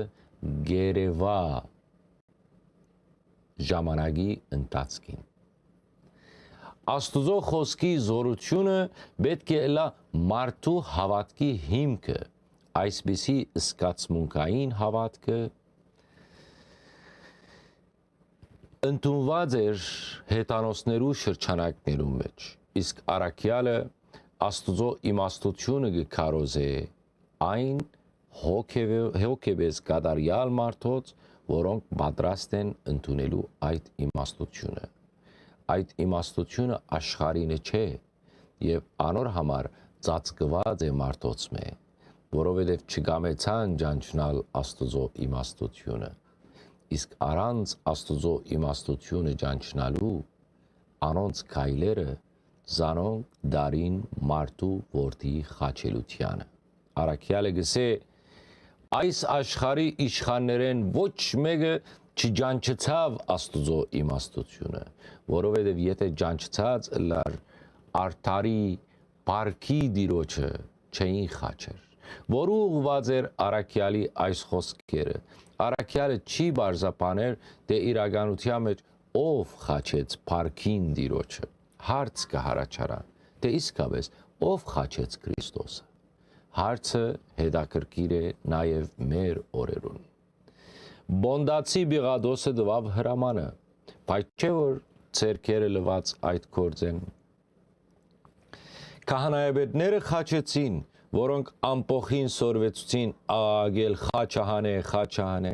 գերեվա ժամանակի ընթացքին։ Աստուծո խոսքի զորությունը պետք է լա մարդու հավատքի հիմքը, այսպիսի սկացմունքային հավատքը ընդունված էր հետանոսներու շրջանակներու մեջ իսկ արաքյալը աստուծո իմաստությունը գկարոզե այն հոգեբես կատարյալ մարդոց որոնք պատրաստ են ընդունելու այդ իմաստությունը այդ իմաստությունը աշխարհինը չէ եւ անոր համար ծածկված է մարդոց մե որովհետեւ չգամեցան ճանչնալ աստուծո իմաստությունը Իսկ առանց Աստուծո իմաստությունը ճանչնալու անոնց քայլերը զանոնք դարին մարդու որդի խաչելությանը։ Արաքյալը գսե այս աշխարի իշխաններեն ոչ մեկը չջանչեցավ Աստուծո իմաստությունը, որովհետև եթե ջանչցած լար արդարի բարքի դիրոջը չէին խաչեր։ Որու ուղված էր Արաքյալի այս խոսքերը Արաքյալը չի բարձապաներ, թե իրականության մեջ ով խաչեց Փարքին Տիրոջը։ Հարց կհարաչարա, թե իսկապես ով խաչեց Քրիստոսը։ Հարցը հետաքրքիր է նաև մեր օրերուն։ Բոնդացի բիղադոսը դվավ հրամանը, բայց չէ որ ցերկերը լված այդ կորձեն։ Քահանայաբետները խաչեցին, որոնք ամփոխին սորվեցուցին աղագել խաչահանե, խաչահանե,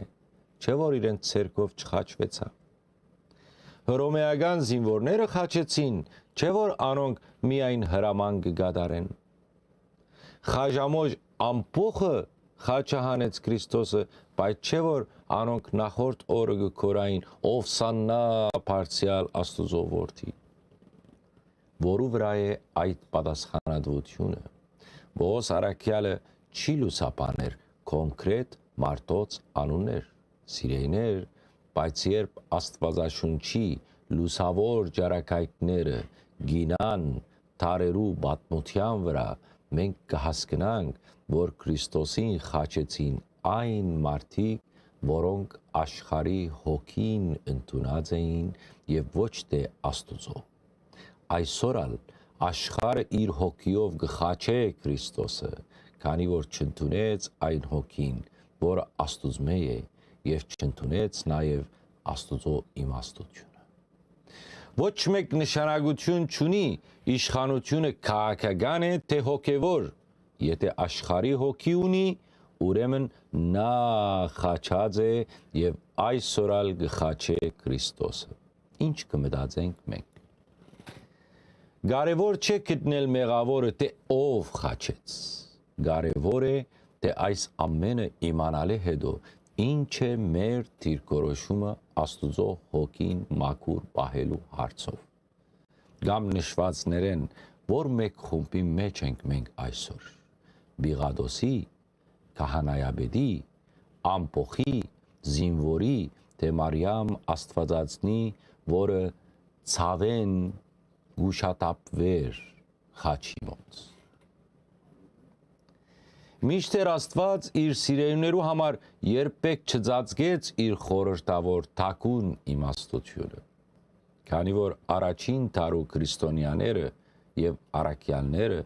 չէ որ իրենց ցերկով չխաչվեցա։ Հռոմեական զինվորները խաչեցին, չէ որ անոնք միայն հրաման կգադարեն։ Խաժամոժ ամփոխը խաչահանեց Քրիստոսը, բայց չէ որ անոնք նախորդ օրը գկորային ով սաննա բարձյալ Աստուծո որդի։ Որու վրա է այդ պատասխանատվությունը։ Ողոս Արաքյալը չի լուսաբաներ կոնկրետ մարդոց անուններ, սիրեիներ, բայց երբ Աստվածաշունչի լուսավոր ջարակայքները գինան տարերու պատմության վրա, մենք կհասկնանք, որ Քրիստոսին խաչեցին այն մարդիկ, որոնք աշխարի հոգին ընդունած էին եւ ոչ թե Աստուծո։ Այսօր ալ աշխարը իր հոգիով գխաչե Քրիստոսը, քանի որ չընդունեց այն հոգին, որը Աստուծմե է եւ չընդունեց նաեւ Աստուծո իմաստությունը։ Ոչ մեկ նշանակություն չունի իշխանությունը քաղաքական է թե հոգևոր, եթե աշխարհի հոգի ունի, ուրեմն նա խաչած է եւ այսօրալ գխաչե Քրիստոսը։ Ինչ կմտածենք մենք։ Կարևոր չէ գտնել մեղավորը թե ով խաչեց։ Կարևոր է թե այս ամենը իմանալի հետո ինչ է մեր դիրքորոշումը Աստուծո հոգին մաքուր պահելու հարցով։ Գամ նշվածներեն, որ մեկ խումբի մեջ ենք մենք այսօր։ Բիղադոսի, քահանայաբեդի, ամփոխի, զինվորի, թե Մարիամ Աստվածածնի, որը ցավեն գուշատապվեր խաչի մոտ։ Միշտեր Աստված իր սիրելիներու համար երբեք չծածկեց իր խորհրդավոր թակուն իմաստությունը։ Քանի որ առաջին տարու քրիստոնյաները եւ արաքյալները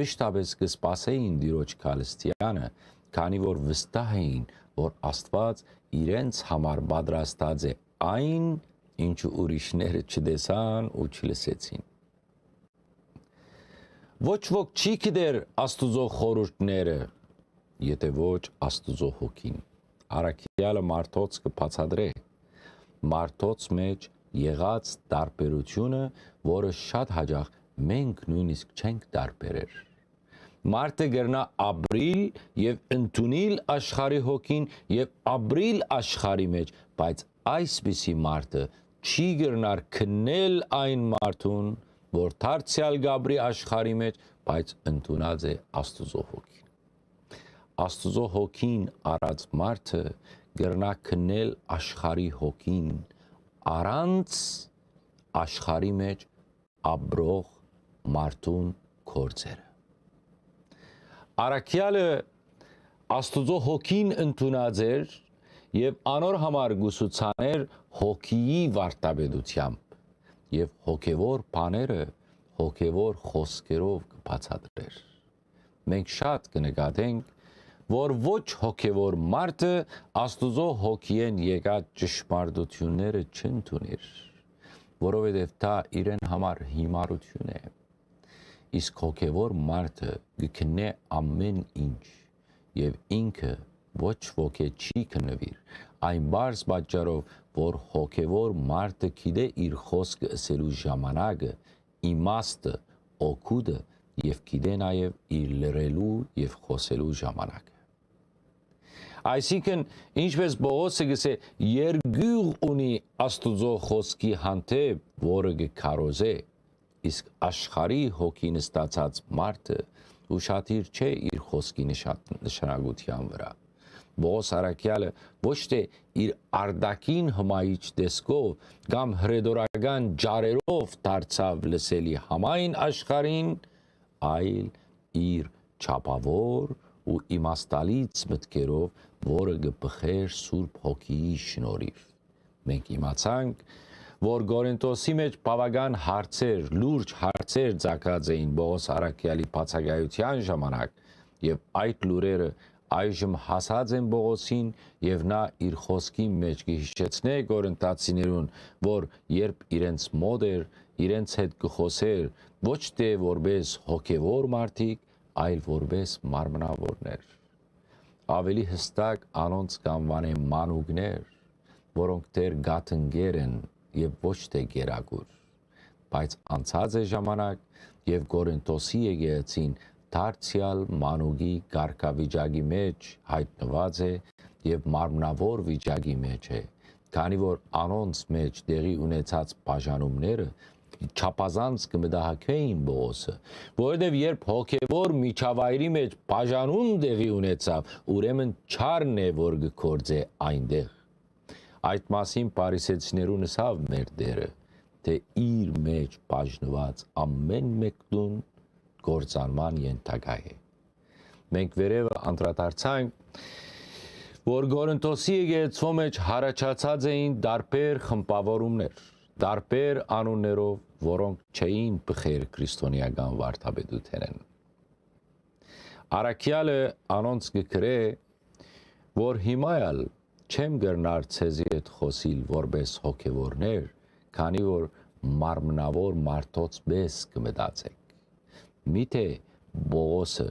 միշտապես կսպասեին Տիրոջ քալստյանը, քանի որ վստահ էին, որ Աստված իրենց համար պատրաստած է այն, ինչը ուրիշները չտեսան ու չլսեցին։ Ոչ ոք չի գիտեր Աստուծո խորհուրդները, եթե ոչ Աստուծո հոգին։ Արաքյալը մարդոց կբացադրե մարդոց մեջ եղած տարբերությունը, որը շատ հաջող մենք նույնիսկ չենք տարբերեր։ Մարդը գրնա ապրիլ եւ ընդունել աշխարհի հոգին եւ ապրիլ աշխարհի մեջ, բայց այսպիսի մարդը չի գրնար քնել այն մարդուն, որ դարձյալ Գաբրի աշխարհի մեջ, բայց ընդունած է Աստուծո հոգին։ Աստուծո հոգին առած մարդը գրնա քնել աշխարի հոգին առանց աշխարի մեջ աբրող մարդուն կորձերը։ Արաքյալը Աստուծո հոգին ընդունած էր եւ անոր համար գուսուցաներ հոգիի վարտաբեդությամբ եւ հոգեվոր բաները հոգեվոր խոսքերով կբացատրեր։ Մենք շատ կնկատենք որ ոչ հոգևոր մարդը Աստուծո հոգիեն եկած ճշմարտությունները չընդունիր, որովհետև դա իրեն համար հիմարություն է։ Իսկ հոգևոր մարդը գտնե ամեն ինչ եւ ինքը ոչ ոքի չի կնվիր, այն բարձ պատճառով, որ հոգևոր մարդը գիտե իր խոսքը ասելու ժամանակը, իմաստը, օգուտը եւ գիտե նաեւ իր լրելու եւ խոսելու ժամանակը։ Այսինքն, ինչպես Պողոսը գսե, երգյուղ ունի Աստուծո խոսքի հանդեպ, որը կքարոզե, իսկ աշխարհի հոգին ստացած մարդը ուշադիր չէ իր խոսքի նշանակության վրա։ Բողոս Արաքյալը ոչ թե իր արդակին հմայիչ տեսքով կամ հրեդորական ջարերով դարձավ լսելի համայն աշխարհին, այլ իր չափավոր ու իմաստալից մտքերով որը գբխեր Սուրբ Հոգիի շնորհիվ։ Մենք իմացանք, որ Գորենտոսի մեջ բավական հարցեր, լուրջ հարցեր ցակած էին Բողոս Արաքյալի բացակայության ժամանակ, եւ այդ լուրերը այժմ հասած են Բողոսին եւ նա իր խոսքի մեջ կհիշեցնե գորընտացիներուն, որ երբ իրենց մոտ էր, իրենց հետ կխոսեր ոչ թե որպես հոգևոր մարդիկ, այլ որպես մարմնավորներ։ Ավելի հստակ անոնց կանվան են մանուկներ, որոնք դեր գաթնգեր են եւ ոչ թե գերագուր։ Բայց անցած է ժամանակ եւ Կորինթոսի եկեղեցին դարձյալ մանուկի կարգավիճակի մեջ հայտնված է եւ մարմնավոր վիճակի մեջ է, քանի որ անոնց մեջ տեղի ունեցած բաժանումները չափազանց կմտահոգեին Բողոսը, որովհետև երբ հոգևոր միջավայրի մեջ բաժանուն տեղի ունեցավ, ուրեմն չարն է, որ գործե այնտեղ։ Այդ մասին Փարիսեցիներուն ասավ մեր Տերը, թե իր մեջ բաժնված ամեն մեկդուն գործանման ենթակա է։ Մենք վերևը անդրադարձանք, որ Գորընթոսի եկեղեցու մեջ հարաճած էին դարբեր խմբավորումներ, դարբեր անուններով, որոնք չէին բխեր քրիստոնեական վարդապետութենեն։ Արաքյալը անոնց կգրե, որ հիմա էլ չեմ գրնար ցեզի հետ խոսիլ որպես հոգևորներ, քանի որ մարմնավոր մարդոց պես կմտածեք միթե Բողոսը,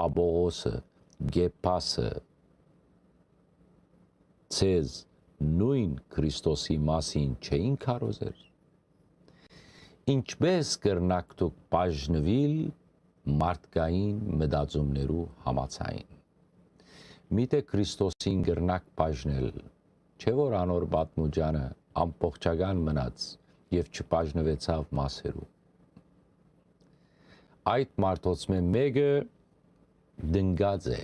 Աբողոսը, Գեպասը ցեզ նույն Քրիստոսի մասին չէին քարոզեր։ Ինչպես կրնակ դուք բաժնվել մարդկային մտածումներու համացային։ Միթե Քրիստոսին կրնակ բաժնել, չէ որ անոր պատմուջանը ամբողջական մնաց եւ չբաժնվեցավ մասերու այդ մարդոց մեկը դնգած է,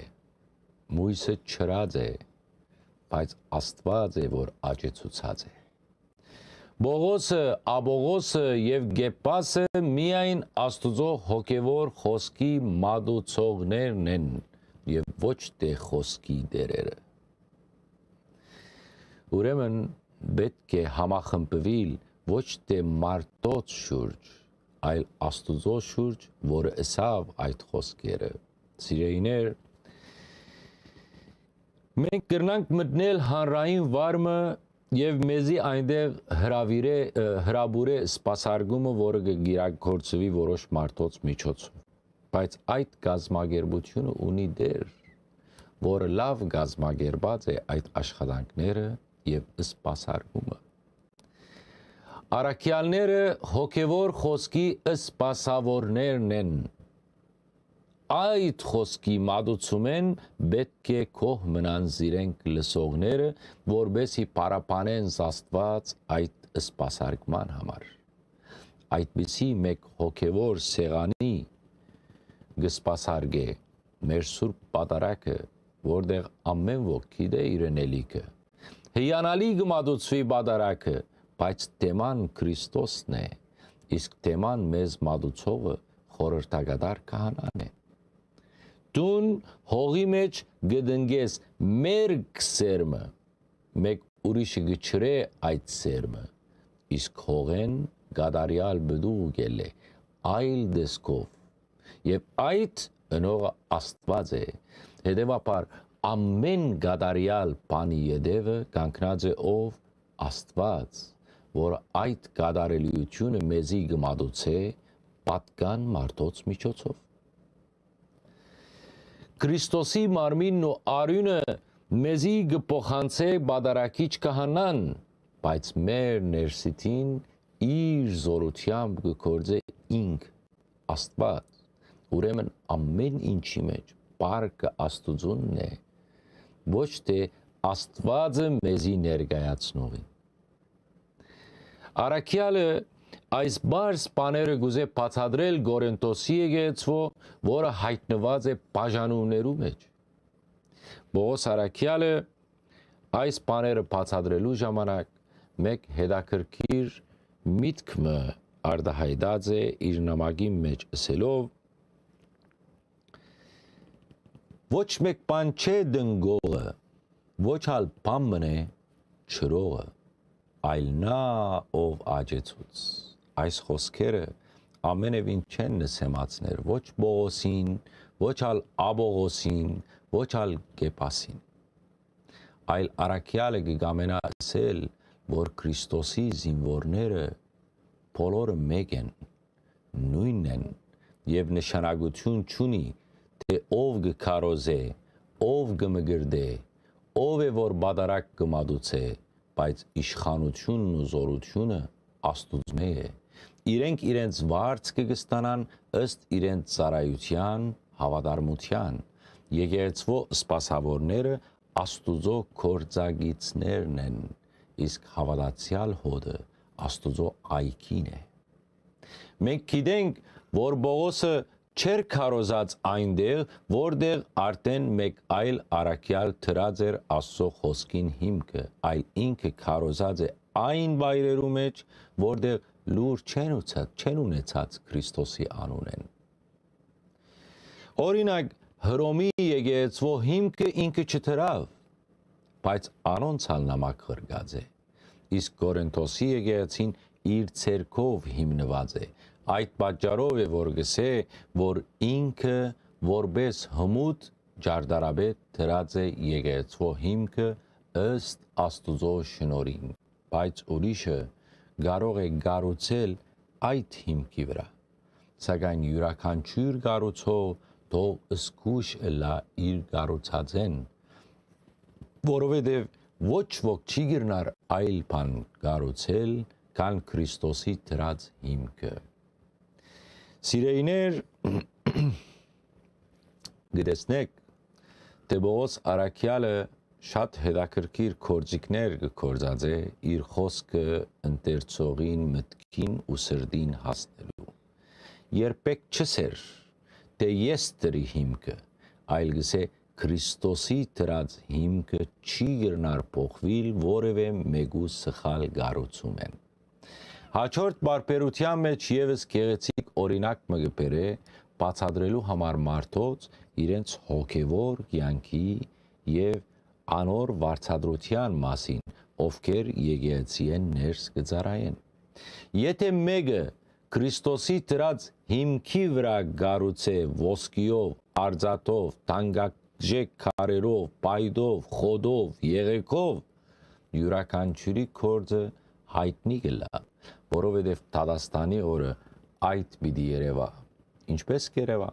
մույսը չրած է, բայց Աստված է, որ աճեցուցած է։ Բողոսը, Աբողոսը եւ Գեպասը միայն Աստուծո հոգևոր խոսքի մատուցողներն են եւ ոչ թե խոսքի դերերը։ Ուրեմն պետք է համախմբվել ոչ թե մարդոց շուրջ, այլ Աստուծո շուրջ, որը ըսավ այդ խոսքերը։ Սիրեիներ, մենք կրնանք մտնել հանրային վարմը եւ մեզի այնտեղ հրավիրե հրաբուրե սպասարկումը, որը կգիրակորցվի որոշ մարդոց միջոցով։ Բայց այդ գազագերբությունը ունի դեր, որը լավ գազագերբած է այդ աշխատանքները եւ սպասարկումը Արաքյալները հոգևոր խոսքի սպասավորներն են։ Այդ խոսքի մատուցում են պետք է կող մնան զիրենք լսողները, որբեսի պարապանեն Աստված այդ սպասարկման համար։ Այդպիսի մեկ հոգևոր սեղանի գսպասարգե մեր սուրբ պատարակը, որտեղ ամեն ոք գիտե իր նելիքը։ Հիանալի գմադուցվի պատարակը, բայց թեման Քրիստոսն է, իսկ թեման մեզ մատուցողը խորհրդագադար քահանան է։ Դուն հողի մեջ գտնես մեր սերմը, մեկ ուրիշը գչրե այդ սերմը, իսկ հողեն գադարյալ բդուղ է, այլ դեսկով, եւ այդ ընողը աստված է, հետևապար ամեն գադարյալ բանի յետևը կանգնած է ով աստված որ այդ կատարելիությունը մեզի գմադուցե պատկան մարդոց միջոցով։ Քրիստոսի մարմինն ու արյունը մեզի գփոխանցե բադարակիչ կահանան, բայց մեր ներսիտին իր զորությամբ գործե ինք Աստված։ Ուրեմն ամեն ինչի մեջ պարկը Աստուծունն է, ոչ թե Աստվածը մեզի ներկայացնողին։ Արաքյալը այս բարձ բաները գուզե բացադրել Գորենտոսի եկեղեցու, որը հայտնված է բաժանումներու մեջ։ Բողոս Արաքյալը այս բաները բացադրելու ժամանակ մեկ հետաքրքիր միտքը արդահայտած է իր նամակի մեջ ասելով. Ոչ մեկ բան չէ դնգողը ոչ հալ բան մնե չրողը այլ նա, ով աջեցուց։ Այս խոսքերը ամենևին չեն նսեմացներ ոչ Բողոսին, ոչ ալ Աբողոսին, ոչ ալ Կեպասին։ Այլ Արաքյալը գամենա ասել, որ Քրիստոսի զինվորները բոլորը մեկ են, նույնն են եւ նշանակություն չունի, թե ով գկարոզե, ով գմգրդե, ով է որ բադարակ կմադուցե, բայց իշխանությունն ու զորությունը աստուծմե է։ Իրենք իրենց վարձ կգստանան ըստ իրենց ծառայության, հավատարմության։ Եկեղեցվո սպասավորները աստուծո կորձագիցներն են, իսկ հավատացյալ հոդը աստուծո այքին է։ Մենք գիտենք, որ Բողոսը չէր քարոզած այնտեղ, որտեղ արդեն մեկ այլ արաքյալ թրած էր Աստծո խոսքին հիմքը, այլ ինքը քարոզած է այն վայրերու մեջ, որտեղ լուր չեն ուծած, չեն ունեցած Քրիստոսի անունեն։ Օրինակ Հռոմի եկեղեցվո հիմքը ինքը չթրավ, բայց անոնցալ նամակ ղրգած է։ Իսկ Կորինթոսի եկեղեցին իր ցերկով հիմնված է, Այդ պատճառով է որ գսե, որ ինքը որբես հմուտ ջարդարաբեդ դրած է եկեղեցվո հիմքը ըստ Աստուծո շնորհին, բայց ուրիշը կարող է գառուցել այդ հիմքի վրա։ Սակայն յուրաքանչյուր գառուցող թող ըսկուշ լա իր գառուցածեն, որովհետև ոչ ոք չի գիրնար այլ բան գառուցել, քան Քրիստոսի դրած հիմքը։ Սիրեիներ գտեսնեք թե Բողոս Արաքյալը շատ հետաքրքիր կորձիկներ կորձած է իր խոսքը ընտերցողին մտքին ու սրդին հասնելու։ Երբեք չսեր, թե ես տրի հիմքը, այլ գսե Քրիստոսի տրած հիմքը չի գրնար փոխվիլ որևէ մեկու սխալ գառուցում են։ Հաջորդ բարբերության մեջ եւս գեղեցիկ օրինակ մը գբերե բացադրելու համար մարդոց իրենց հոգևոր կյանքի եւ անոր վարչադրության մասին, ովքեր եկեղեցի են ներս գծարայեն։ Եթե մեկը Քրիստոսի դրած հիմքի վրա գառուցե ոսկիով, արձատով, տանգաժեք քարերով, պայդով, խոդով, եղեքով, յուրաքանչյուրի կորձը հայտնի գլա որովհետև Դադաստանի օրը այդ պիտի երևա։ Ինչպես կերևա։